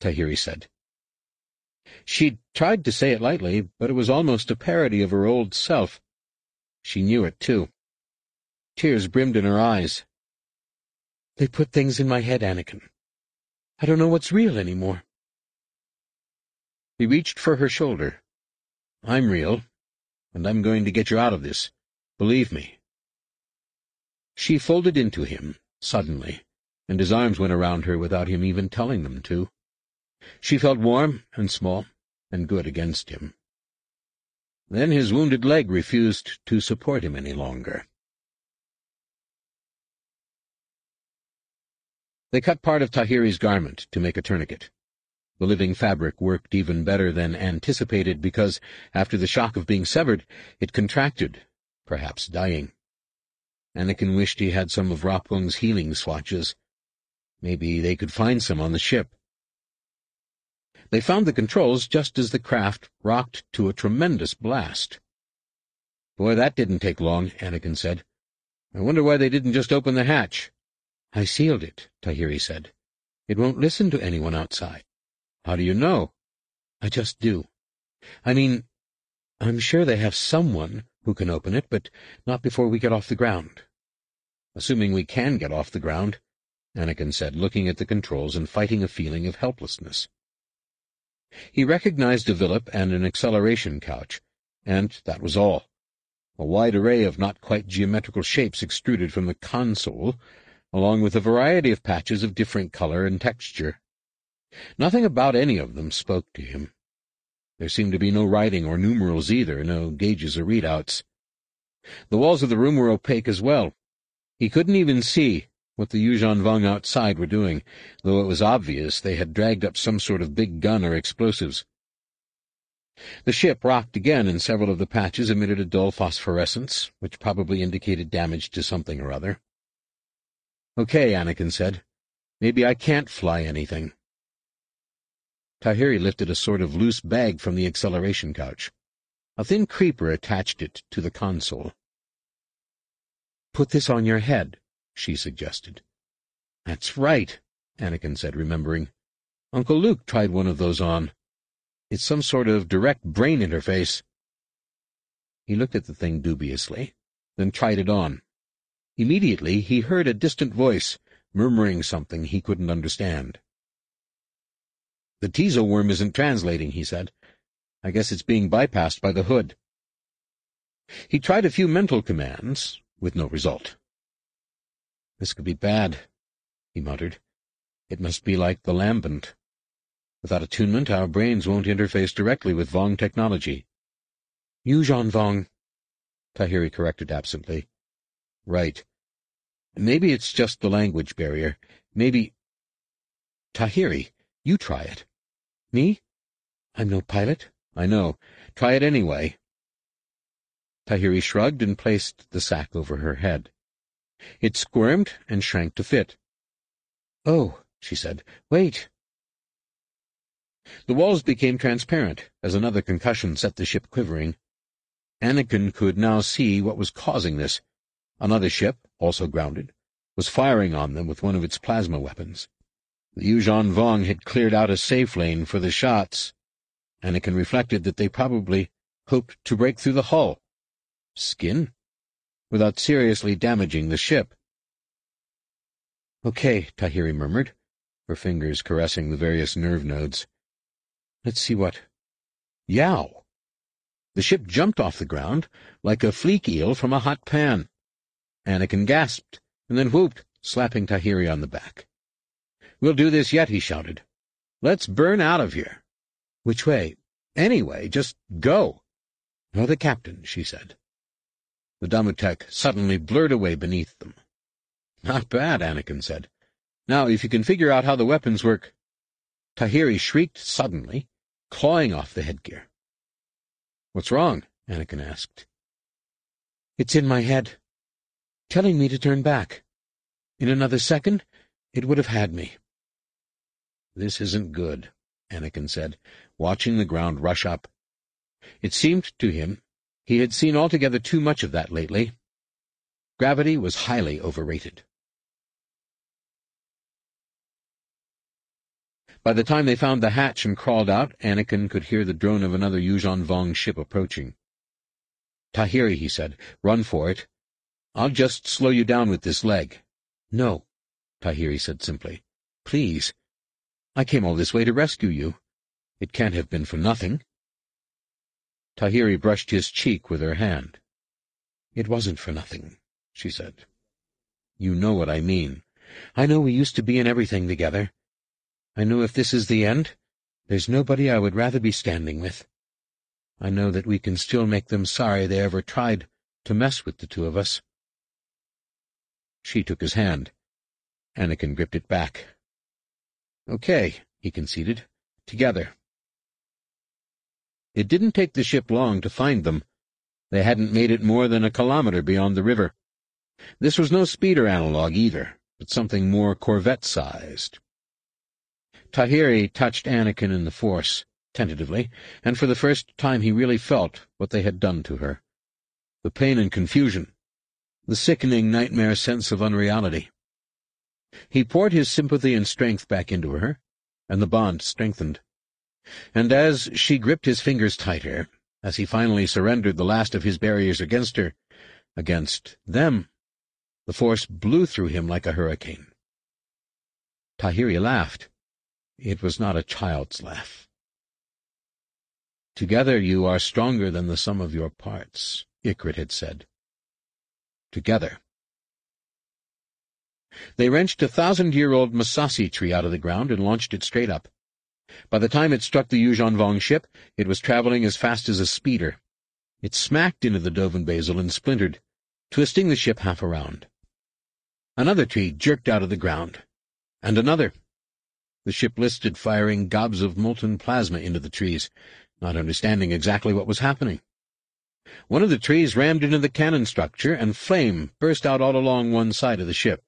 Tahiri said. She'd tried to say it lightly, but it was almost a parody of her old self. She knew it, too. Tears brimmed in her eyes. They put things in my head, Anakin. I don't know what's real anymore. He reached for her shoulder. I'm real, and I'm going to get you out of this. Believe me. She folded into him, suddenly, and his arms went around her without him even telling them to. She felt warm and small and good against him. Then his wounded leg refused to support him any longer. They cut part of Tahiri's garment to make a tourniquet. The living fabric worked even better than anticipated because, after the shock of being severed, it contracted, perhaps dying. Anakin wished he had some of Rapung's healing swatches. Maybe they could find some on the ship. They found the controls just as the craft rocked to a tremendous blast. Boy, that didn't take long, Anakin said. I wonder why they didn't just open the hatch. I sealed it, Tahiri said. It won't listen to anyone outside. How do you know? I just do. I mean, I'm sure they have someone who can open it, but not before we get off the ground. Assuming we can get off the ground, Anakin said, looking at the controls and fighting a feeling of helplessness. He recognized a Villip and an acceleration couch, and that was all. A wide array of not quite geometrical shapes extruded from the console, along with a variety of patches of different color and texture. Nothing about any of them spoke to him. There seemed to be no writing or numerals either, no gauges or readouts. The walls of the room were opaque as well. He couldn't even see what the Yuuzhan Vong outside were doing, though it was obvious they had dragged up some sort of big gun or explosives. The ship rocked again, and several of the patches emitted a dull phosphorescence, which probably indicated damage to something or other. Okay, Anakin said. Maybe I can't fly anything. Tahiri lifted a sort of loose bag from the acceleration couch. A thin creeper attached it to the console. Put this on your head, she suggested. That's right, Anakin said, remembering. Uncle Luke tried one of those on. It's some sort of direct brain interface. He looked at the thing dubiously, then tried it on. Immediately he heard a distant voice, murmuring something he couldn't understand. The tizowyrm isn't translating, he said. I guess it's being bypassed by the hood. He tried a few mental commands, with no result. This could be bad, he muttered. It must be like the lambent. Without attunement, our brains won't interface directly with Vong technology. Yuuzhan Vong, Tahiri corrected absently. Right. Maybe it's just the language barrier. Maybe... Tahiri, you try it. Me? I'm no pilot. I know. Try it anyway. Tahiri shrugged and placed the sack over her head. It squirmed and shrank to fit. Oh, she said, wait. The walls became transparent as another concussion set the ship quivering. Anakin could now see what was causing this. Another ship, also grounded, was firing on them with one of its plasma weapons. The Yuuzhan Vong had cleared out a safe lane for the shots. Anakin reflected that they probably hoped to break through the hull. Skin? Without seriously damaging the ship. Okay, Tahiri murmured, her fingers caressing the various nerve nodes. Let's see what... Yow! The ship jumped off the ground like a fleek eel from a hot pan. Anakin gasped, and then whooped, slapping Tahiri on the back. We'll do this yet, he shouted. Let's burn out of here. Which way? Anyway, just go. You're the captain, she said. The damutek suddenly blurred away beneath them. Not bad, Anakin said. Now, if you can figure out how the weapons work... Tahiri shrieked suddenly, clawing off the headgear. What's wrong? Anakin asked. It's in my head, telling me to turn back. In another second, it would have had me. This isn't good, Anakin said, watching the ground rush up. It seemed to him he had seen altogether too much of that lately. Gravity was highly overrated. By the time they found the hatch and crawled out, Anakin could hear the drone of another Yuuzhan Vong ship approaching. Tahiri, he said, run for it. I'll just slow you down with this leg. No, Tahiri said simply. Please. I came all this way to rescue you. It can't have been for nothing. Tahiri brushed his cheek with her hand. It wasn't for nothing, she said. You know what I mean. I know we used to be in everything together. I know if this is the end, there's nobody I would rather be standing with. I know that we can still make them sorry they ever tried to mess with the two of us. She took his hand. Anakin gripped it back. Okay, he conceded. Together. It didn't take the ship long to find them. They hadn't made it more than a kilometer beyond the river. This was no speeder analog either, but something more corvette-sized. Tahiri touched Anakin in the Force, tentatively, and for the first time he really felt what they had done to her. The pain and confusion, the sickening nightmare sense of unreality. He poured his sympathy and strength back into her, and the bond strengthened. And as she gripped his fingers tighter, as he finally surrendered the last of his barriers against her, against them, the force blew through him like a hurricane. Tahiri laughed. It was not a child's laugh. Together you are stronger than the sum of your parts, Ikrit had said. Together. They wrenched a thousand-year-old Massassi tree out of the ground and launched it straight up. By the time it struck the Yuuzhan Vong ship, it was traveling as fast as a speeder. It smacked into the Dovin Basal and splintered, twisting the ship half around. Another tree jerked out of the ground, and another. The ship listed, firing gobs of molten plasma into the trees, not understanding exactly what was happening. One of the trees rammed into the cannon structure, and flame burst out all along one side of the ship.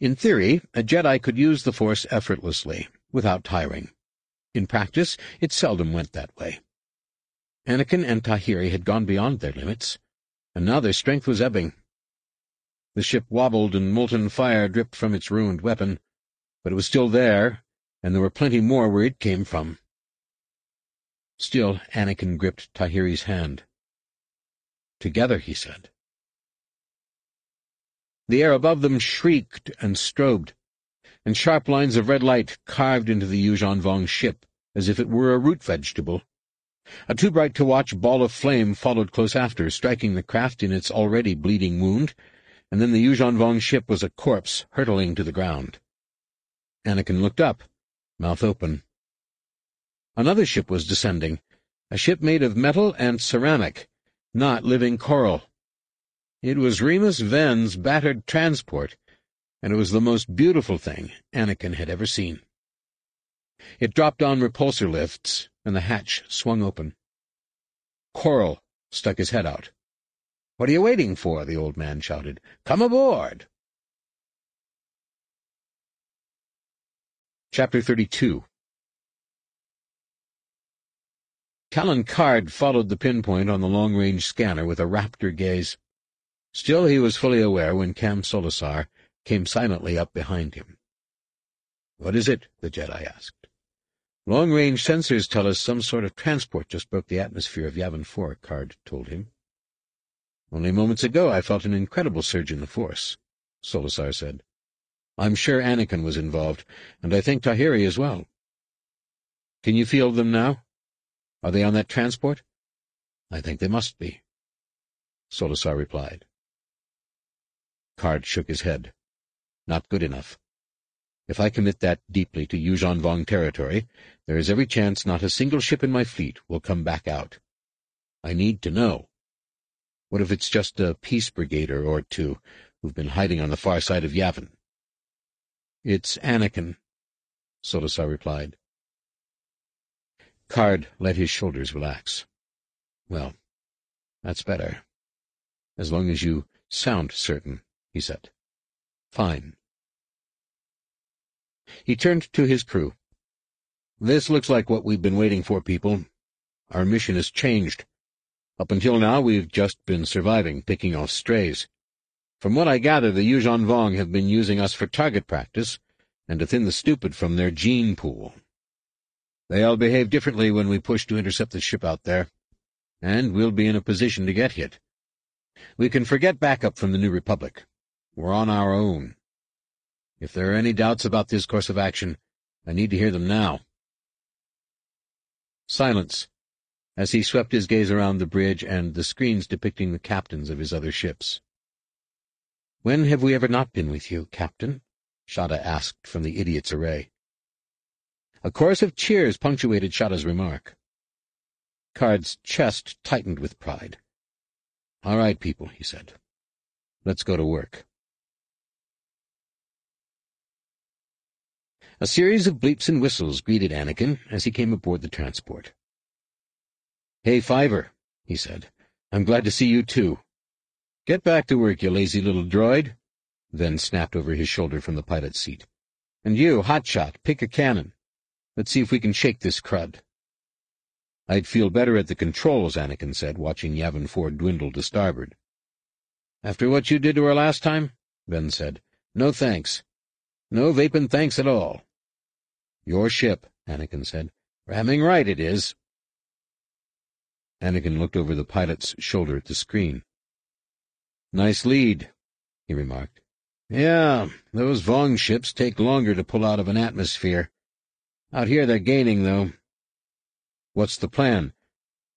In theory, a Jedi could use the Force effortlessly, without tiring. In practice, it seldom went that way. Anakin and Tahiri had gone beyond their limits, and now their strength was ebbing. The ship wobbled and molten fire dripped from its ruined weapon, but it was still there, and there were plenty more where it came from. Still, Anakin gripped Tahiri's hand. Together, he said. The air above them shrieked and strobed, and sharp lines of red light carved into the Yuuzhan Vong ship as if it were a root vegetable. A too-bright-to-watch ball of flame followed close after, striking the craft in its already bleeding wound, and then the Yuuzhan Vong ship was a corpse hurtling to the ground. Anakin looked up, mouth open. Another ship was descending, a ship made of metal and ceramic, not living coral. It was Remis Ven's battered transport, and it was the most beautiful thing Anakin had ever seen. It dropped on repulsor lifts, and the hatch swung open. Qorl stuck his head out. "'What are you waiting for?' the old man shouted. "'Come aboard!' Chapter 32 Talon Karrde followed the pinpoint on the long-range scanner with a raptor gaze. Still he was fully aware when Kam Solusar came silently up behind him. "'What is it?' the Jedi asked. "'Long-range sensors tell us some sort of transport just broke the atmosphere of Yavin 4, Karrde told him. "'Only moments ago I felt an incredible surge in the Force,' Solusar said. "'I'm sure Anakin was involved, and I think Tahiri as well. Can you feel them now?' Are they on that transport? I think they must be. Solusar replied. Karrde shook his head. Not good enough. If I commit that deeply to Yuuzhan Vong territory, there is every chance not a single ship in my fleet will come back out. I need to know. What if it's just a peace brigader or two who've been hiding on the far side of Yavin? It's Anakin, Solusar replied. Karrde let his shoulders relax. Well, that's better. As long as you sound certain, he said. Fine. He turned to his crew. This looks like what we've been waiting for, people. Our mission has changed. Up until now, we've just been surviving, picking off strays. From what I gather, the Yuuzhan Vong have been using us for target practice and to thin the stupid from their gene pool. They'll behave differently when we push to intercept the ship out there, and we'll be in a position to get hit. We can forget backup from the New Republic. We're on our own. If there are any doubts about this course of action, I need to hear them now. Silence, as he swept his gaze around the bridge and the screens depicting the captains of his other ships. When have we ever not been with you, Captain? Shada asked from the idiot's array. A chorus of cheers punctuated Shada's remark. Karrde's chest tightened with pride. "'All right, people,' he said. "'Let's go to work.' A series of bleeps and whistles greeted Anakin as he came aboard the transport. "'Hey, Fiver,' he said. "'I'm glad to see you, too. Get back to work, you lazy little droid,' Ven snapped over his shoulder from the pilot's seat. "'And you, Hotshot, pick a cannon. Let's see if we can shake this crud. I'd feel better at the controls, Anakin said, watching Yavin 4 dwindle to starboard. After what you did to her last time? Ven said. No thanks. No vapin' thanks at all. Your ship, Anakin said. Ramming right it is. Anakin looked over the pilot's shoulder at the screen. Nice lead, he remarked. Yeah, those Vong ships take longer to pull out of an atmosphere. Out here they're gaining, though. What's the plan?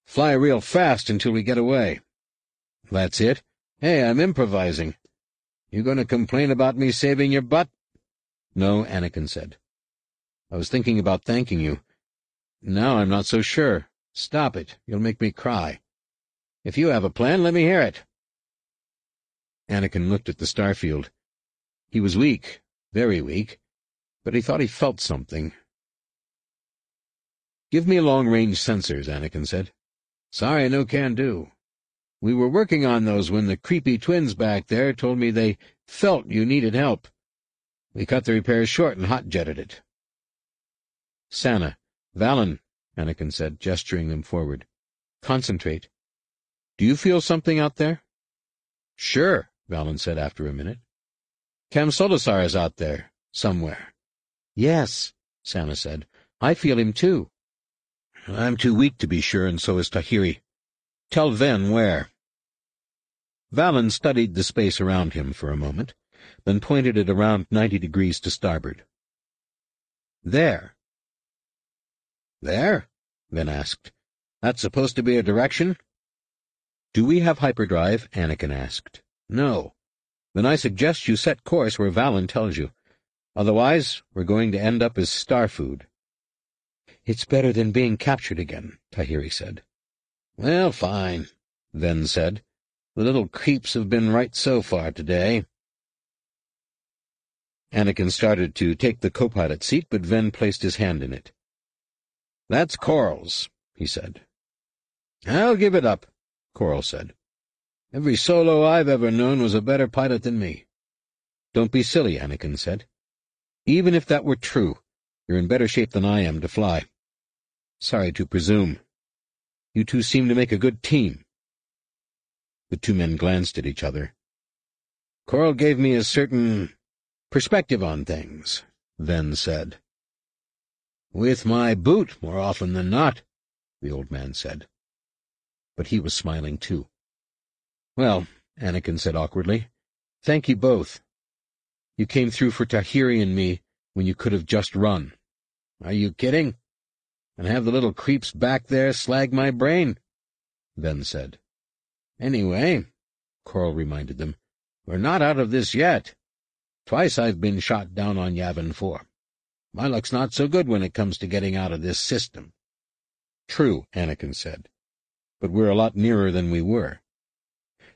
Fly real fast until we get away. That's it. Hey, I'm improvising. You going to complain about me saving your butt? No, Anakin said. I was thinking about thanking you. Now I'm not so sure. Stop it. You'll make me cry. If you have a plan, let me hear it. Anakin looked at the starfield. He was weak, very weak, but he thought he felt something, Give me long-range sensors, Anakin said. Sorry, no can do. We were working on those when the creepy twins back there told me they felt you needed help. We cut the repairs short and hot-jetted it. Sannah, Valin, Anakin said, gesturing them forward. Concentrate. Do you feel something out there? Sure, Valin said after a minute. Kam Solusar is out there, somewhere. Yes, Sannah said. I feel him too. I'm too weak to be sure, and so is Tahiri. Tell Ven where. Valin studied the space around him for a moment, then pointed it around ninety degrees to starboard. There. There? Ven asked. That's supposed to be a direction? Do we have hyperdrive? Anakin asked. No. Then I suggest you set course where Valin tells you. Otherwise, we're going to end up as star food. It's better than being captured again, Tahiri said. Well, fine, Ven said. The little creeps have been right so far today. Anakin started to take the co-pilot seat, but Ven placed his hand in it. That's Qorl's, he said. I'll give it up, Qorl said. Every solo I've ever known was a better pilot than me. Don't be silly, Anakin said. Even if that were true, you're in better shape than I am to fly. Sorry to presume. You two seem to make a good team. The two men glanced at each other. Coral gave me a certain perspective on things, Ven said. With my boot, more often than not, the old man said. But he was smiling too. Well, Anakin said awkwardly, thank you both. You came through for Tahiri and me when you could have just run. Are you kidding? And have the little creeps back there slag my brain? Ven said. Anyway, Qorl reminded them, we're not out of this yet. Twice I've been shot down on Yavin 4. My luck's not so good when it comes to getting out of this system. True, Anakin said. But we're a lot nearer than we were.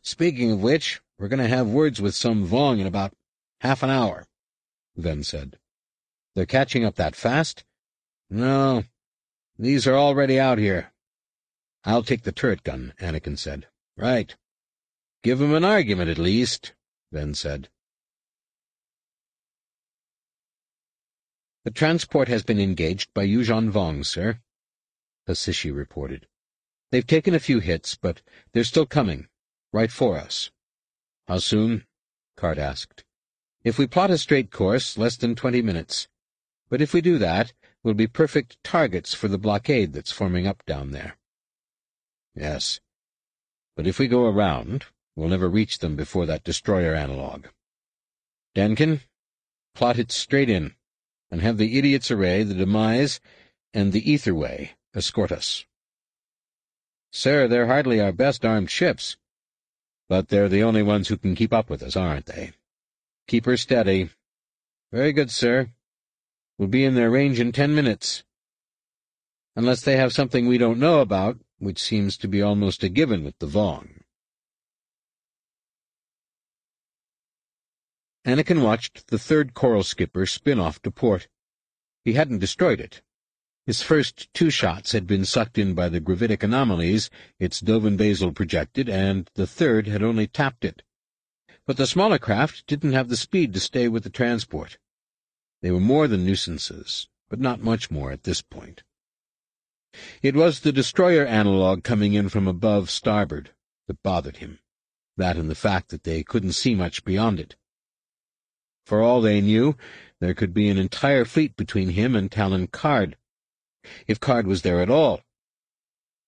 Speaking of which, we're going to have words with some Vong in about half an hour, Ven said. They're catching up that fast? No. These are already out here. I'll take the turret gun, Anakin said. Right. Give him an argument, at least, Ven said. The transport has been engaged by Yuuzhan Vong, sir, H'sishi reported. They've taken a few hits, but they're still coming, right for us. How soon? Karrde asked. If we plot a straight course, less than twenty minutes. But if we do that, we'll be perfect targets for the blockade that's forming up down there. Yes. But if we go around, we'll never reach them before that destroyer analog. Dankin, plot it straight in, and have the Idiot's Array, the Demise, and the Etherway escort us. Sir, they're hardly our best armed ships. But they're the only ones who can keep up with us, aren't they? Keep her steady. Very good, sir. We'll be in their range in ten minutes. Unless they have something we don't know about, which seems to be almost a given with the Vong. Anakin watched the third coral skipper spin off to port. He hadn't destroyed it. His first two shots had been sucked in by the gravitic anomalies its Dovin Basal projected, and the third had only tapped it. But the smaller craft didn't have the speed to stay with the transport. They were more than nuisances, but not much more at this point. It was the destroyer analog coming in from above starboard that bothered him, that and the fact that they couldn't see much beyond it. For all they knew, there could be an entire fleet between him and Talon Karrde, if Karrde was there at all.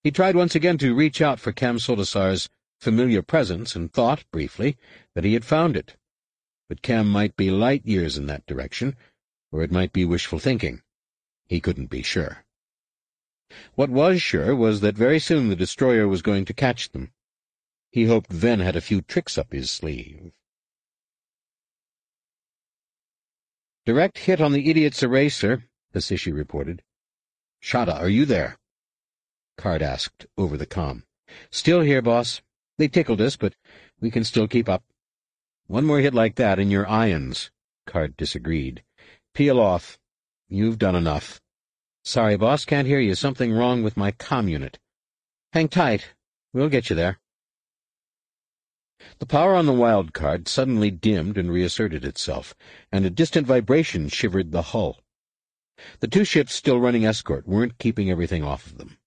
He tried once again to reach out for Kam Solusar's familiar presence and thought, briefly, that he had found it. But Kam might be light years in that direction, or it might be wishful thinking. He couldn't be sure. What was sure was that very soon the destroyer was going to catch them. He hoped Ven had a few tricks up his sleeve. Direct hit on the Idiot's Array, sir, H'sishi reported. Shada, are you there? Karrde asked over the com. Still here, boss. They tickled us, but we can still keep up. One more hit like that and your ions, Karrde disagreed. Peel off. You've done enough. Sorry, boss, can't hear you. Something wrong with my com unit. Hang tight. We'll get you there. The power on the Wild Karrde suddenly dimmed and reasserted itself, and a distant vibration shivered the hull. The two ships still running escort weren't keeping everything off of them.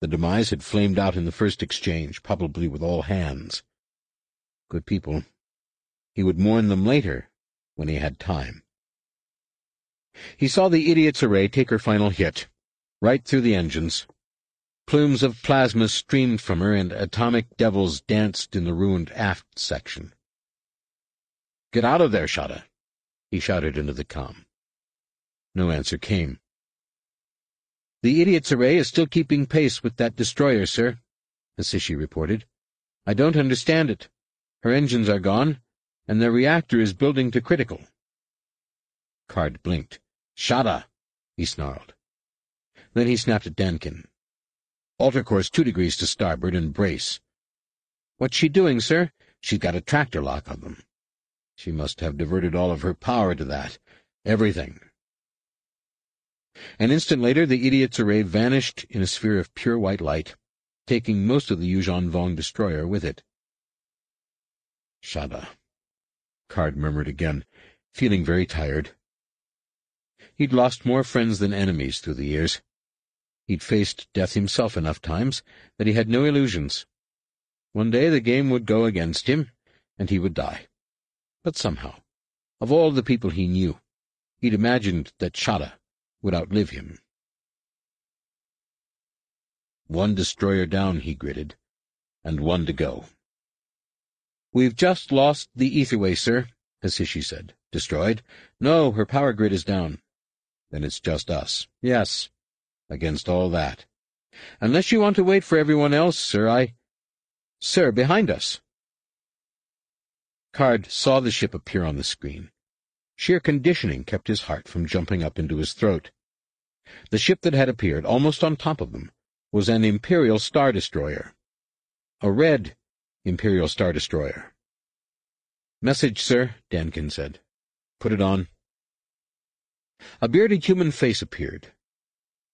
The demise had flamed out in the first exchange, probably with all hands. Good people. He would mourn them later, when he had time. He saw the idiot's array take her final hit, right through the engines. Plumes of plasma streamed from her, and atomic devils danced in the ruined aft section. "'Get out of there, Shada!' he shouted into the com. No answer came. "'The idiot's array is still keeping pace with that destroyer, sir,' H'sishi reported. "'I don't understand it. Her engines are gone, and their reactor is building to critical. Karrde blinked. Shada! he snarled. Then he snapped at Dankin. Alter course two degrees to starboard and brace. What's she doing, sir? She's got a tractor lock on them. She must have diverted all of her power to that. Everything. An instant later, the idiot's array vanished in a sphere of pure white light, taking most of the Yuuzhan Vong destroyer with it. Shada, Karrde murmured again, feeling very tired. He'd lost more friends than enemies through the years. He'd faced death himself enough times that he had no illusions. One day the game would go against him, and he would die. But somehow, of all the people he knew, he'd imagined that Shada would outlive him. One destroyer down, he gritted, and one to go. We've just lost the etherway, sir, H'sishi said. Destroyed? No, her power grid is down. Then it's just us. Yes. Against all that. Unless you want to wait for everyone else, sir, I... Sir, behind us. Karrde saw the ship appear on the screen. Sheer conditioning kept his heart from jumping up into his throat. The ship that had appeared, almost on top of them, was an Imperial Star Destroyer. A red Imperial Star Destroyer. Message, sir, Dankin said. Put it on. A bearded human face appeared.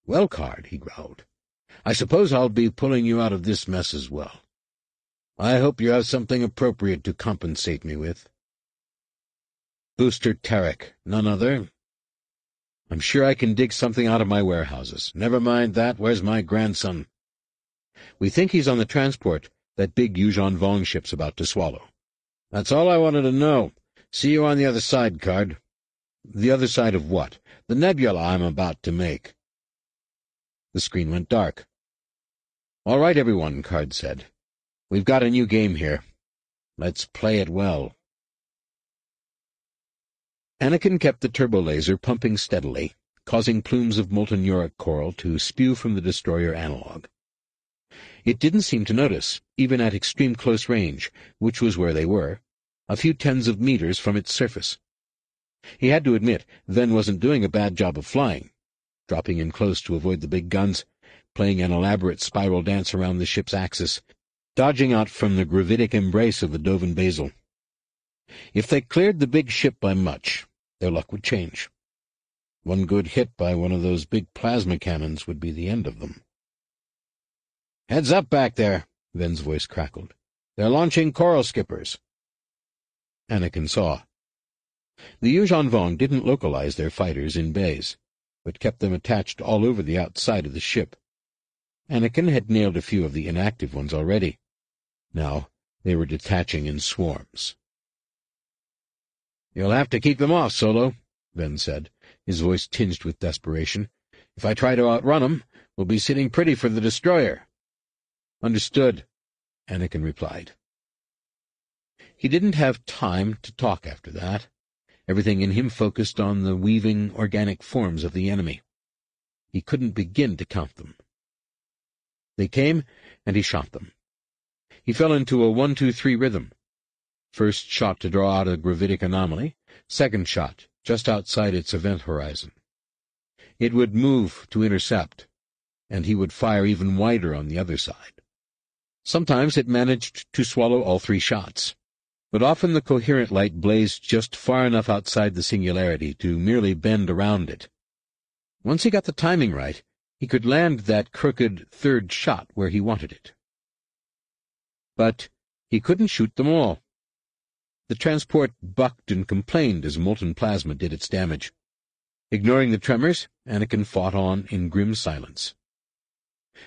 Well, Karrde, he growled, I suppose I'll be pulling you out of this mess as well. I hope you have something appropriate to compensate me with. Booster Terrik, none other. I'm sure I can dig something out of my warehouses. Never mind that. Where's my grandson? We think he's on the transport that big Yuuzhan Vong ship's about to swallow. That's all I wanted to know. See you on the other side, Karrde. The other side of what? The nebula I'm about to make. The screen went dark. All right, everyone, Karrde said. We've got a new game here. Let's play it well. Anakin kept the turbo laser pumping steadily, causing plumes of molten yorik coral to spew from the destroyer analog. It didn't seem to notice, even at extreme close range, which was where they were, a few tens of meters from its surface. He had to admit, Ven wasn't doing a bad job of flying, dropping in close to avoid the big guns, playing an elaborate spiral dance around the ship's axis, dodging out from the gravitic embrace of the Dovin Basal. If they cleared the big ship by much, their luck would change. One good hit by one of those big plasma cannons would be the end of them. Heads up back there, Ven's voice crackled. They're launching coral skippers. Anakin saw. The Yuuzhan Vong didn't localize their fighters in bays, but kept them attached all over the outside of the ship. Anakin had nailed a few of the inactive ones already. Now they were detaching in swarms. You'll have to keep them off, Solo, Ven said, his voice tinged with desperation. If I try to outrun 'em, we'll be sitting pretty for the destroyer. Understood, Anakin replied. He didn't have time to talk after that. Everything in him focused on the weaving organic forms of the enemy. He couldn't begin to count them. They came, and he shot them. He fell into a one-two-three rhythm. First shot to draw out a gravitic anomaly, second shot just outside its event horizon. It would move to intercept, and he would fire even wider on the other side. Sometimes it managed to swallow all three shots but often the coherent light blazed just far enough outside the singularity to merely bend around it. Once he got the timing right, he could land that crooked third shot where he wanted it. But he couldn't shoot them all. The transport bucked and complained as molten plasma did its damage. Ignoring the tremors, Anakin fought on in grim silence.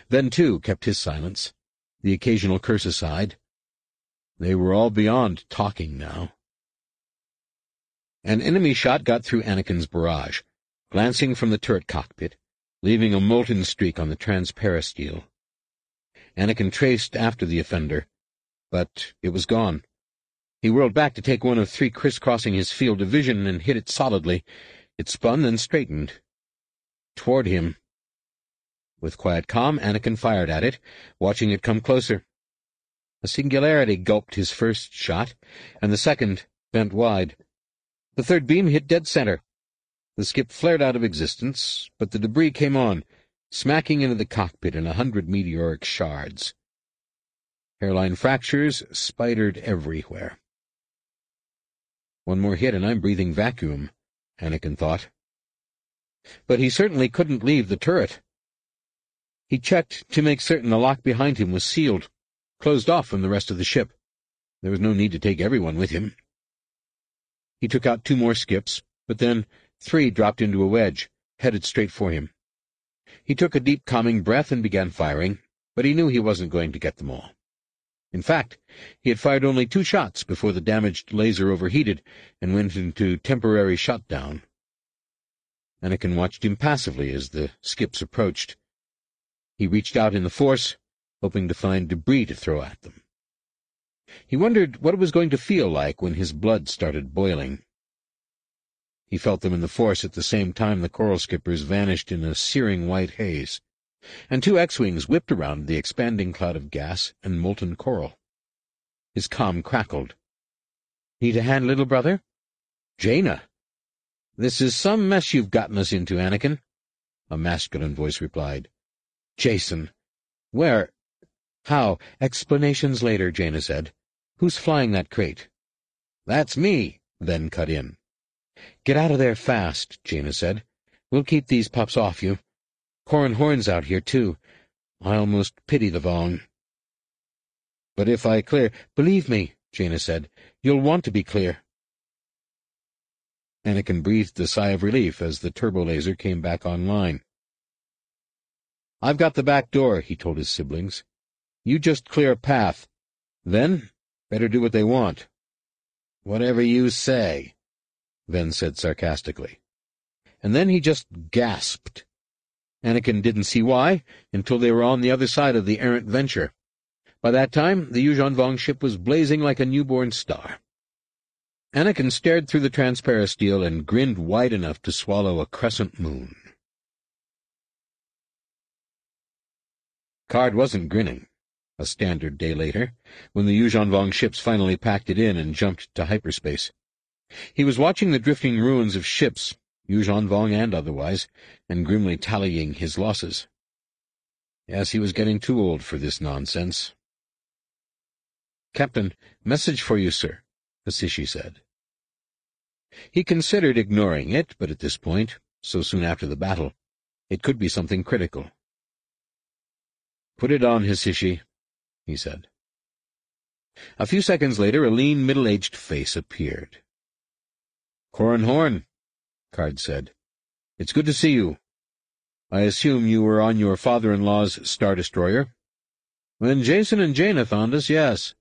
Ven, too, kept his silence, the occasional curse aside, they were all beyond talking now. An enemy shot got through Anakin's barrage, glancing from the turret cockpit, leaving a molten streak on the transparasteel. Anakin traced after the offender, but it was gone. He whirled back to take one of three crisscrossing his field of vision and hit it solidly. It spun, and straightened. Toward him. With quiet calm, Anakin fired at it, watching it come closer. A singularity gulped his first shot, and the second bent wide. The third beam hit dead center. The skip flared out of existence, but the debris came on, smacking into the cockpit in a hundred meteoric shards. Hairline fractures spidered everywhere. One more hit and I'm breathing vacuum, Anakin thought. But he certainly couldn't leave the turret. He checked to make certain the lock behind him was sealed, closed off from the rest of the ship. There was no need to take everyone with him. He took out two more skips, but then three dropped into a wedge, headed straight for him. He took a deep calming breath and began firing, but he knew he wasn't going to get them all. In fact, he had fired only two shots before the damaged laser overheated and went into temporary shutdown. Anakin watched impassively as the skips approached. He reached out in the force, hoping to find debris to throw at them. He wondered what it was going to feel like when his blood started boiling. He felt them in the force at the same time the coral skippers vanished in a searing white haze and two X-wings whipped around the expanding cloud of gas and molten coral. His com crackled. Need a hand, little brother? Jaina. This is some mess you've gotten us into, Anakin, a masculine voice replied. Jacen, Where? How? Explanations later, Jaina said. Who's flying that crate? That's me, Ven cut in. Get out of there fast, Jaina said. We'll keep these pups off you. Corran Horn's out here, too. I almost pity the Vong. But if I clear— Believe me, Jaina said, you'll want to be clear. Anakin breathed a sigh of relief as the turbo laser came back online. I've got the back door, he told his siblings. You just clear a path. Then, better do what they want. Whatever you say, Ven said sarcastically. And then he just gasped. Anakin didn't see why until they were on the other side of the errant venture. By that time, the Yuuzhan Vong ship was blazing like a newborn star. Anakin stared through the transparisteel and grinned wide enough to swallow a crescent moon. Karrde wasn't grinning. A standard day later, when the Yuuzhan Vong ships finally packed it in and jumped to hyperspace. He was watching the drifting ruins of ships Yuuzhan Vong and otherwise, and grimly tallying his losses. Yes, he was getting too old for this nonsense. Captain, message for you, sir, H'sishi said. He considered ignoring it, but at this point, so soon after the battle, it could be something critical. Put it on, H'sishi, he said. A few seconds later, a lean, middle-aged face appeared. Corran Horn, Karrde said. It's good to see you. I assume you were on your father-in-law's Star Destroyer? When Jacen and Jaina found us, yes.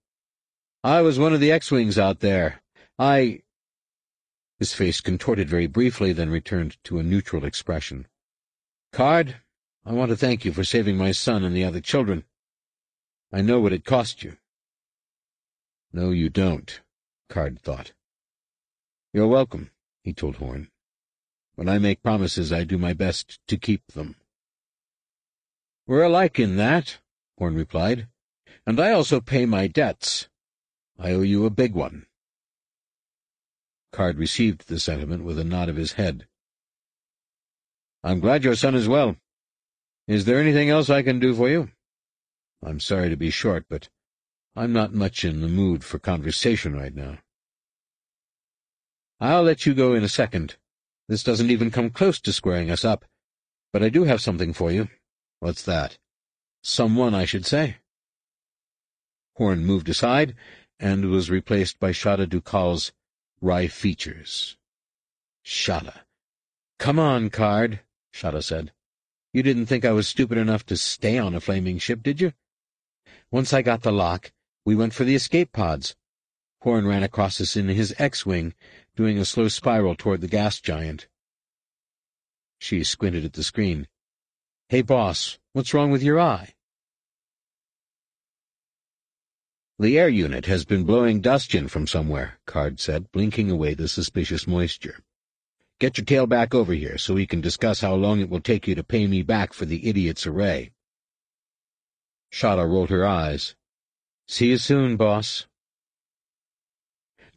I was one of the X-Wings out there. I— His face contorted very briefly, then returned to a neutral expression. Karrde, I want to thank you for saving my son and the other children. I know what it cost you. No, you don't, Karrde thought. You're welcome, he told Horn. When I make promises, I do my best to keep them. We're alike in that, Horn replied, and I also pay my debts. I owe you a big one. Karrde received the sentiment with a nod of his head. I'm glad your son is well. Is there anything else I can do for you? I'm sorry to be short, but I'm not much in the mood for conversation right now. I'll let you go in a second, this doesn't even come close to squaring us up. But I do have something for you. What's that? Someone, I should say. Horn moved aside, and was replaced by Shada D'ukal's wry features. Shada. Come on, Karrde, Shada said. You didn't think I was stupid enough to stay on a flaming ship, did you? Once I got the lock, we went for the escape pods. Horn ran across us in his X-wing, doing a slow spiral toward the gas giant. She squinted at the screen. Hey, boss, what's wrong with your eye? The air unit has been blowing dust in from somewhere, Karrde said, blinking away the suspicious moisture. Get your tail back over here so we can discuss how long it will take you to pay me back for the idiot's array. Shada rolled her eyes. See you soon, boss.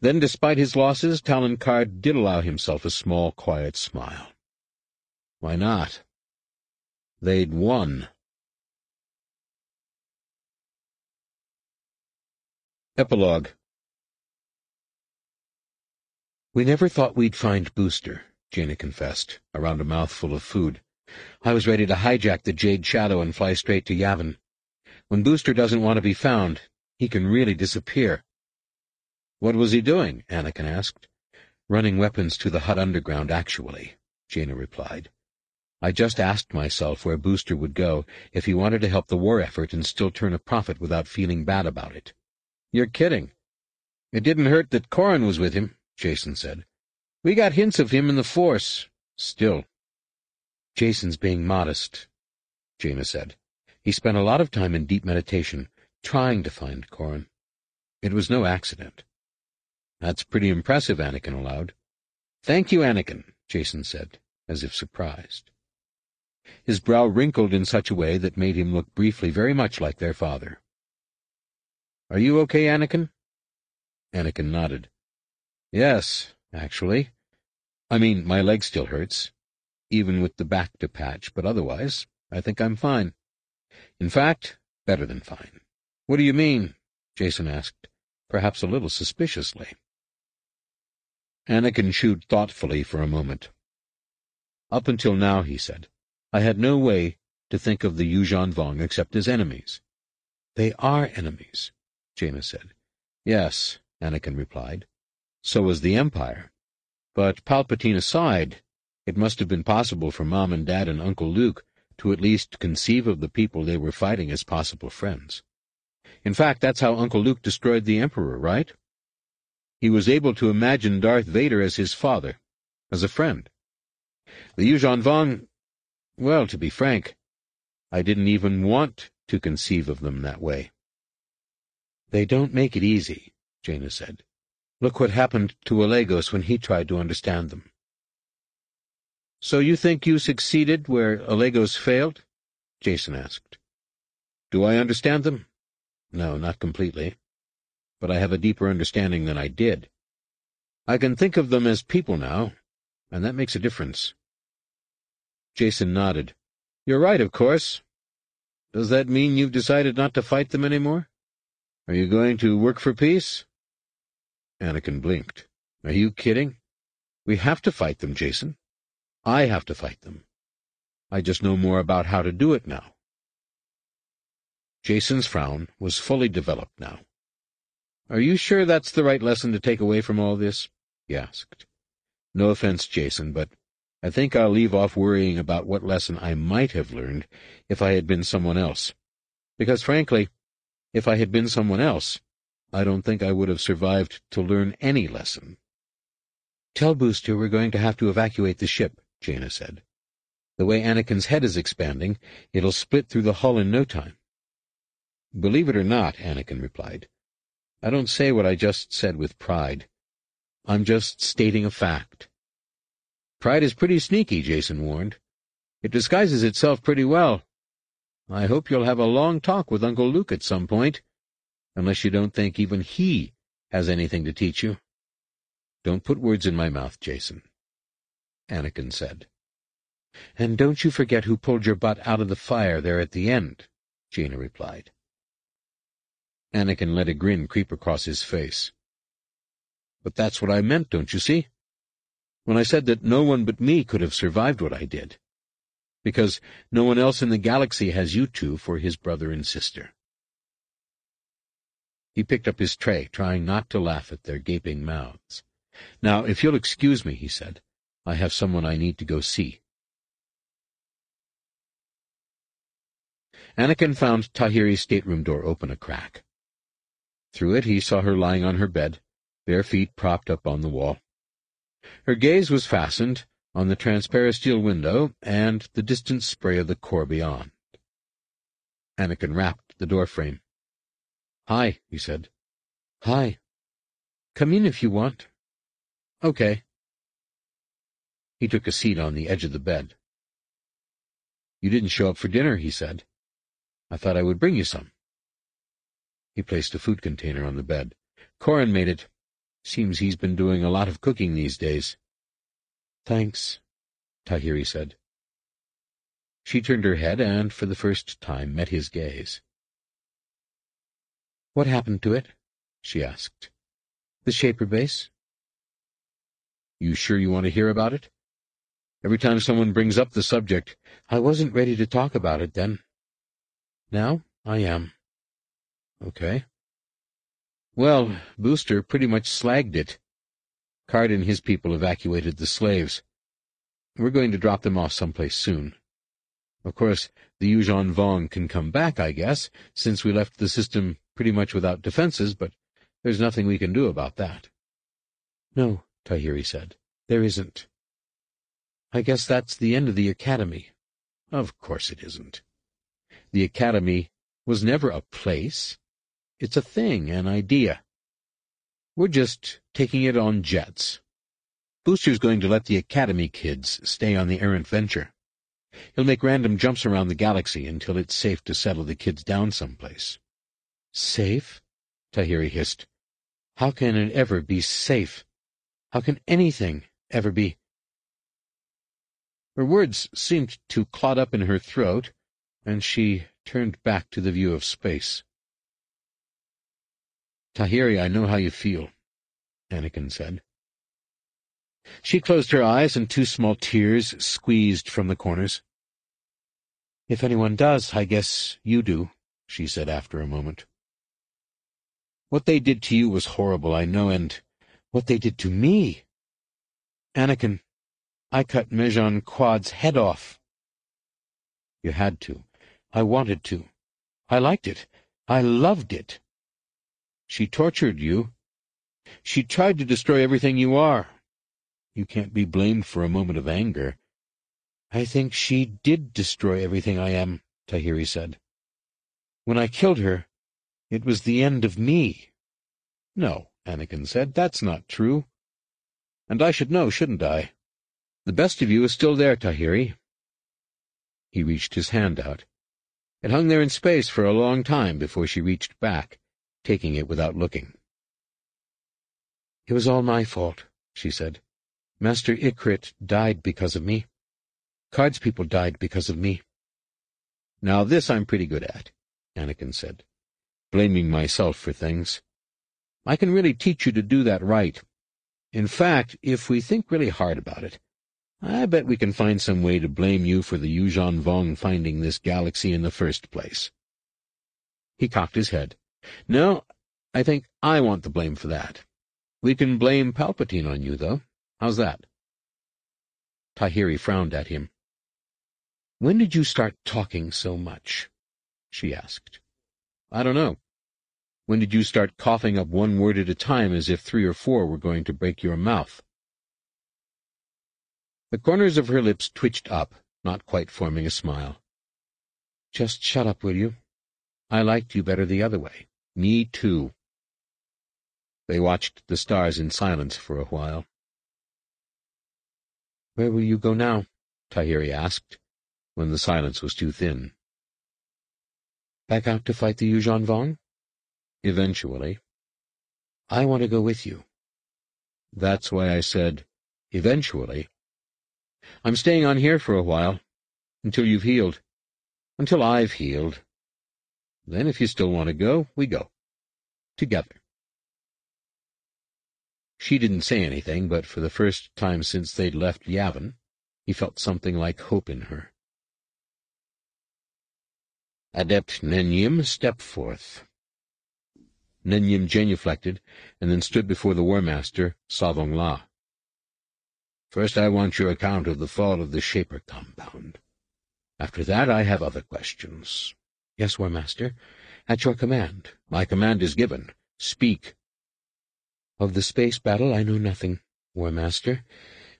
Then, despite his losses, Talon Karrde did allow himself a small, quiet smile. Why not? They'd won. Epilogue We never thought we'd find Booster, Jaina confessed, around a mouthful of food. I was ready to hijack the Jade Shadow and fly straight to Yavin. When Booster doesn't want to be found, he can really disappear. What was he doing? Anakin asked. Running weapons to the Hutt underground, actually, Jaina replied. I just asked myself where Booster would go if he wanted to help the war effort and still turn a profit without feeling bad about it. You're kidding. It didn't hurt that Corran was with him, Jacen said. We got hints of him in the Force. Still. Jacen's being modest, Jaina said. He spent a lot of time in deep meditation, trying to find Corran. It was no accident. That's pretty impressive, Anakin allowed. Thank you, Anakin, Jacen said, as if surprised. His brow wrinkled in such a way that made him look briefly very much like their father. Are you okay, Anakin? Anakin nodded. Yes, actually. I mean, my leg still hurts, even with the back to patch, but otherwise, I think I'm fine. In fact, better than fine. What do you mean? Jacen asked, perhaps a little suspiciously. Anakin chewed thoughtfully for a moment. Up until now, he said, I had no way to think of the Yuuzhan Vong except as enemies. They are enemies, Jaina said. Yes, Anakin replied. So was the Empire. But Palpatine aside, it must have been possible for Mom and Dad and Uncle Luke to at least conceive of the people they were fighting as possible friends. In fact, that's how Uncle Luke destroyed the Emperor, right? He was able to imagine Darth Vader as his father, as a friend. The Yuuzhan Vong, well, to be frank, I didn't even want to conceive of them that way. They don't make it easy, Jaina said. Look what happened to Elegos when he tried to understand them. So you think you succeeded where Elegos failed? Jacen asked. Do I understand them? No, not completely but I have a deeper understanding than I did. I can think of them as people now, and that makes a difference. Jacen nodded. You're right, of course. Does that mean you've decided not to fight them anymore? Are you going to work for peace? Anakin blinked. Are you kidding? We have to fight them, Jacen. I have to fight them. I just know more about how to do it now. Jacen's frown was fully developed now. Are you sure that's the right lesson to take away from all this? he asked. No offense, Jacen, but I think I'll leave off worrying about what lesson I might have learned if I had been someone else. Because, frankly, if I had been someone else, I don't think I would have survived to learn any lesson. Tell Booster we're going to have to evacuate the ship, Jaina said. The way Anakin's head is expanding, it'll split through the hull in no time. Believe it or not, Anakin replied, I don't say what I just said with pride. I'm just stating a fact. Pride is pretty sneaky, Jacen warned. It disguises itself pretty well. I hope you'll have a long talk with Uncle Luke at some point, unless you don't think even he has anything to teach you. Don't put words in my mouth, Jacen, Anakin said. And don't you forget who pulled your butt out of the fire there at the end, Jaina replied. Anakin let a grin creep across his face. But that's what I meant, don't you see? When I said that no one but me could have survived what I did. Because no one else in the galaxy has you two for his brother and sister. He picked up his tray, trying not to laugh at their gaping mouths. Now, if you'll excuse me, he said, I have someone I need to go see. Anakin found Tahiri's stateroom door open a crack. Through it he saw her lying on her bed, bare feet propped up on the wall. Her gaze was fastened on the transparisteel window and the distant spray of the core beyond. Anakin rapped the doorframe. Hi, he said. Hi. Come in if you want. Okay. He took a seat on the edge of the bed. You didn't show up for dinner, he said. I thought I would bring you some. He placed a food container on the bed. Corran made it. Seems he's been doing a lot of cooking these days. Thanks, Tahiri said. She turned her head and, for the first time, met his gaze. What happened to it? she asked. The Shaper base? You sure you want to hear about it? Every time someone brings up the subject, I wasn't ready to talk about it then. Now I am. Okay. Well, Booster pretty much slagged it. Karrde and his people evacuated the slaves. We're going to drop them off someplace soon. Of course, the Yuuzhan Vong can come back, I guess, since we left the system pretty much without defenses, but there's nothing we can do about that. No, Tahiri said. There isn't. I guess that's the end of the Academy. Of course it isn't. The Academy was never a place. It's a thing, an idea. We're just taking it on jets. Booster's going to let the Academy kids stay on the errant venture. He'll make random jumps around the galaxy until it's safe to settle the kids down someplace. Safe? Tahiri hissed. How can it ever be safe? How can anything ever be? Her words seemed to clot up in her throat, and she turned back to the view of space. Tahiri, I know how you feel, Anakin said. She closed her eyes, and two small tears squeezed from the corners. If anyone does, I guess you do, she said after a moment. What they did to you was horrible, I know, and what they did to me. Anakin, I cut Mezhan Kwaad's head off. You had to. I wanted to. I liked it. I loved it. She tortured you. She tried to destroy everything you are. You can't be blamed for a moment of anger. I think she did destroy everything I am, Tahiri said. When I killed her, it was the end of me. No, Anakin said, that's not true. And I should know, shouldn't I? The best of you is still there, Tahiri. He reached his hand out. It hung there in space for a long time before she reached back, taking it without looking. It was all my fault, she said. Master Ikrit died because of me. Karrde's people died because of me. Now this I'm pretty good at, Anakin said, blaming myself for things. I can really teach you to do that right. In fact, if we think really hard about it, I bet we can find some way to blame you for the Yuuzhan Vong finding this galaxy in the first place. He cocked his head. No, I think I want the blame for that. We can blame Palpatine on you, though. How's that? Tahiri frowned at him. When did you start talking so much? she asked. I don't know. When did you start coughing up one word at a time as if three or four were going to break your mouth? The corners of her lips twitched up, not quite forming a smile. Just shut up, will you? I liked you better the other way. Me too. They watched the stars in silence for a while. Where will you go now? Tahiri asked, when the silence was too thin. Back out to fight the Yuuzhan Vong? Eventually. I want to go with you. That's why I said, eventually. I'm staying on here for a while, until you've healed. Until I've healed. Then, if you still want to go, we go. Together. She didn't say anything, but for the first time since they'd left Yavin, he felt something like hope in her. Adept Nen Yim stepped forth. Nen Yim genuflected, and then stood before the War Master, Tsavong Lah. First I want your account of the fall of the Shaper compound. After that I have other questions. Yes, War Master. At your command. My command is given. Speak. Of the space battle I know nothing, War Master.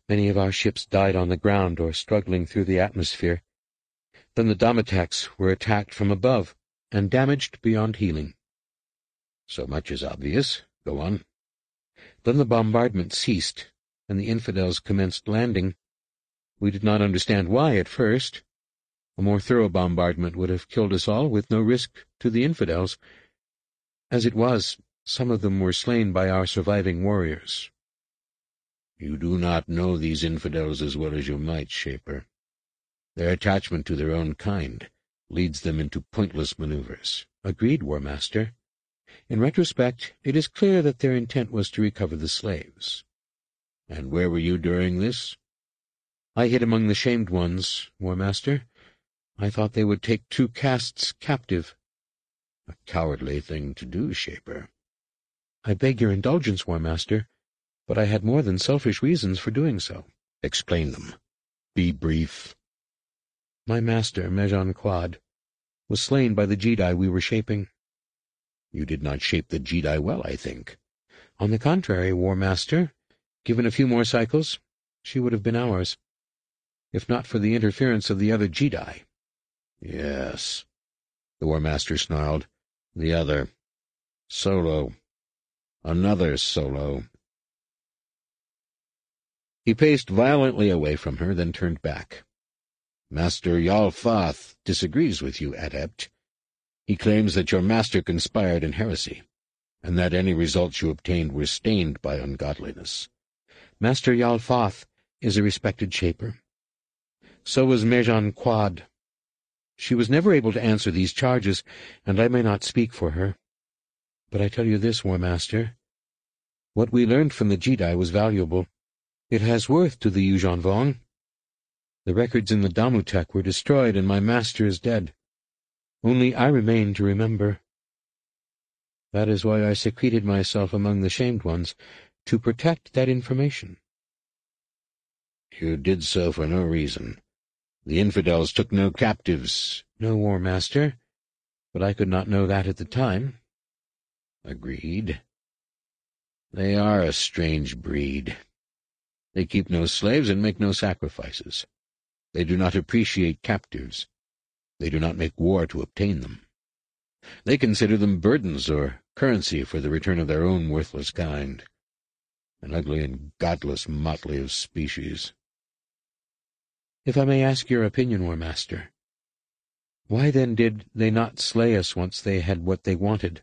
Many of our ships died on the ground or struggling through the atmosphere. Then the damuteks were attacked from above and damaged beyond healing. So much is obvious. Go on. Then the bombardment ceased, and the infidels commenced landing. We did not understand why at first. A more thorough bombardment would have killed us all with no risk to the infidels. As it was, Some of them were slain by our surviving warriors. You do not know these infidels as well as you might, Shaper. Their attachment to their own kind leads them into pointless maneuvers. Agreed, War Master. In retrospect, it is clear that their intent was to recover the slaves. And where were you during this? I hid among the shamed ones, War Master. I thought they would take two castes captive. A cowardly thing to do, Shaper. I beg your indulgence, War Master, but I had more than selfish reasons for doing so. Explain them. Be brief. My master, Mezhan Kwaad, was slain by the Jedi we were shaping. You did not shape the Jedi well, I think. On the contrary, War Master, given a few more cycles, she would have been ours, if not for the interference of the other Jedi. Yes, the War Master snarled. The other. Solo. Another Solo. He paced violently away from her, then turned back. Master Yal Phath disagrees with you, Adept. He claims that your master conspired in heresy, and that any results you obtained were stained by ungodliness. Master Yal Phath is a respected shaper. So was Mezhan Kwaad. She was never able to answer these charges, and I may not speak for her. But I tell you this, War Master. What we learned from the Jedi was valuable. It has worth to the Yuuzhan Vong. The records in the Damutek were destroyed, and my master is dead. Only I remain to remember. That is why I secreted myself among the shamed ones, to protect that information. You did so for no reason. The infidels took no captives. No, War Master, but I could not know that at the time. Agreed. They are a strange breed. They keep no slaves and make no sacrifices. They do not appreciate captives. They do not make war to obtain them. They consider them burdens or currency for the return of their own worthless kind. An ugly and godless motley of species. If I may ask your opinion, War Master, why then did they not slay us once they had what they wanted?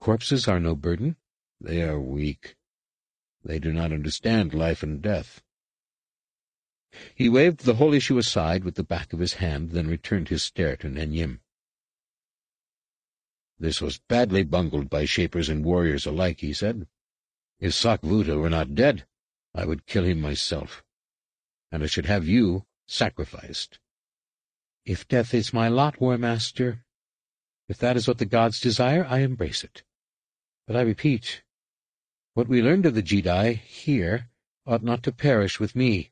Corpses are no burden. They are weak. They do not understand life and death. He waved the whole issue aside with the back of his hand, then returned his stare to Nen Yim. This was badly bungled by shapers and warriors alike, he said. If Tsaak Vootuh were not dead, I would kill him myself, and I should have you sacrificed. If death is my lot, War Master, if that is what the gods desire, I embrace it. But I repeat, what we learned of the Jedi here ought not to perish with me.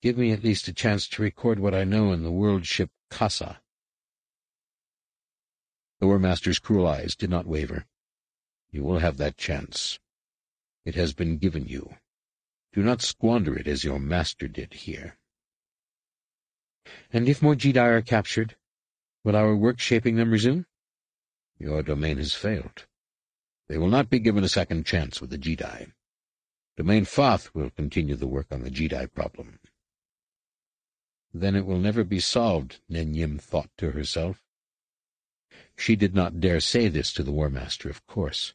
Give me at least a chance to record what I know in the world ship Kassa. The War Master's cruel eyes did not waver. You will have that chance. It has been given you. Do not squander it as your master did here. And if more Jedi are captured, will our work shaping them resume? Your domain has failed. They will not be given a second chance with the Jedi. Domain Foth will continue the work on the Jedi problem. Then it will never be solved, Nen Yim thought to herself. She did not dare say this to the War Master, of course.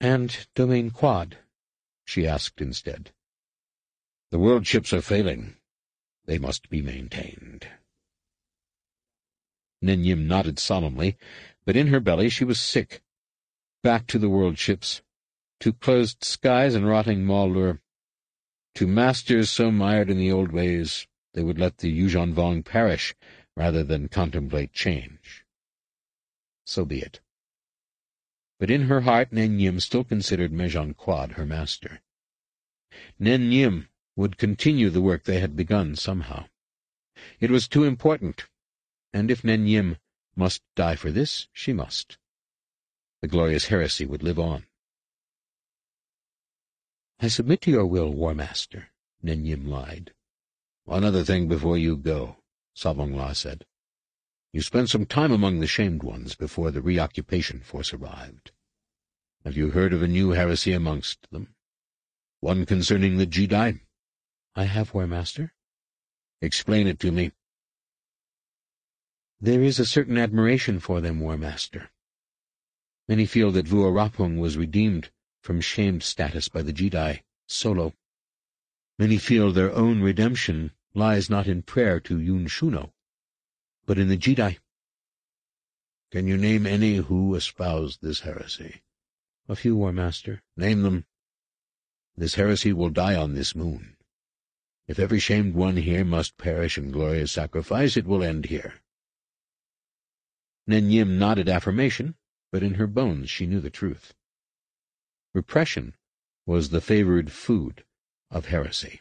And Domain Kwaad? she asked instead. The world ships are failing. They must be maintained. Nen Yim nodded solemnly, but in her belly she was sick. Back to the world ships, to closed skies and rotting Maw to masters so mired in the old ways, they would let the Yuuzhan Vong perish rather than contemplate change. So be it. But in her heart Nen Yim still considered Mezhan Kwaad her master. Nen Yim would continue the work they had begun somehow. It was too important, and if Nen Yim must die for this, she must. The glorious heresy would live on. I submit to your will, War Master, Nen Yim lied. One other thing before you go, Tsavong Lah said. You spent some time among the shamed ones before the reoccupation force arrived. Have you heard of a new heresy amongst them? One concerning the Jedi? I have, War Master. Explain it to me. There is a certain admiration for them, War Master. Many feel that Vua was redeemed from shamed status by the Jedi, solo. Many feel their own redemption lies not in prayer to Yun Shuno, but in the Jedi. Can you name any who espoused this heresy? A few, War Master. Name them. This heresy will die on this moon. If every shamed one here must perish in glorious sacrifice, it will end here. Nen Yim nodded affirmation, but in her bones she knew the truth. Repression was the favored food of heresy.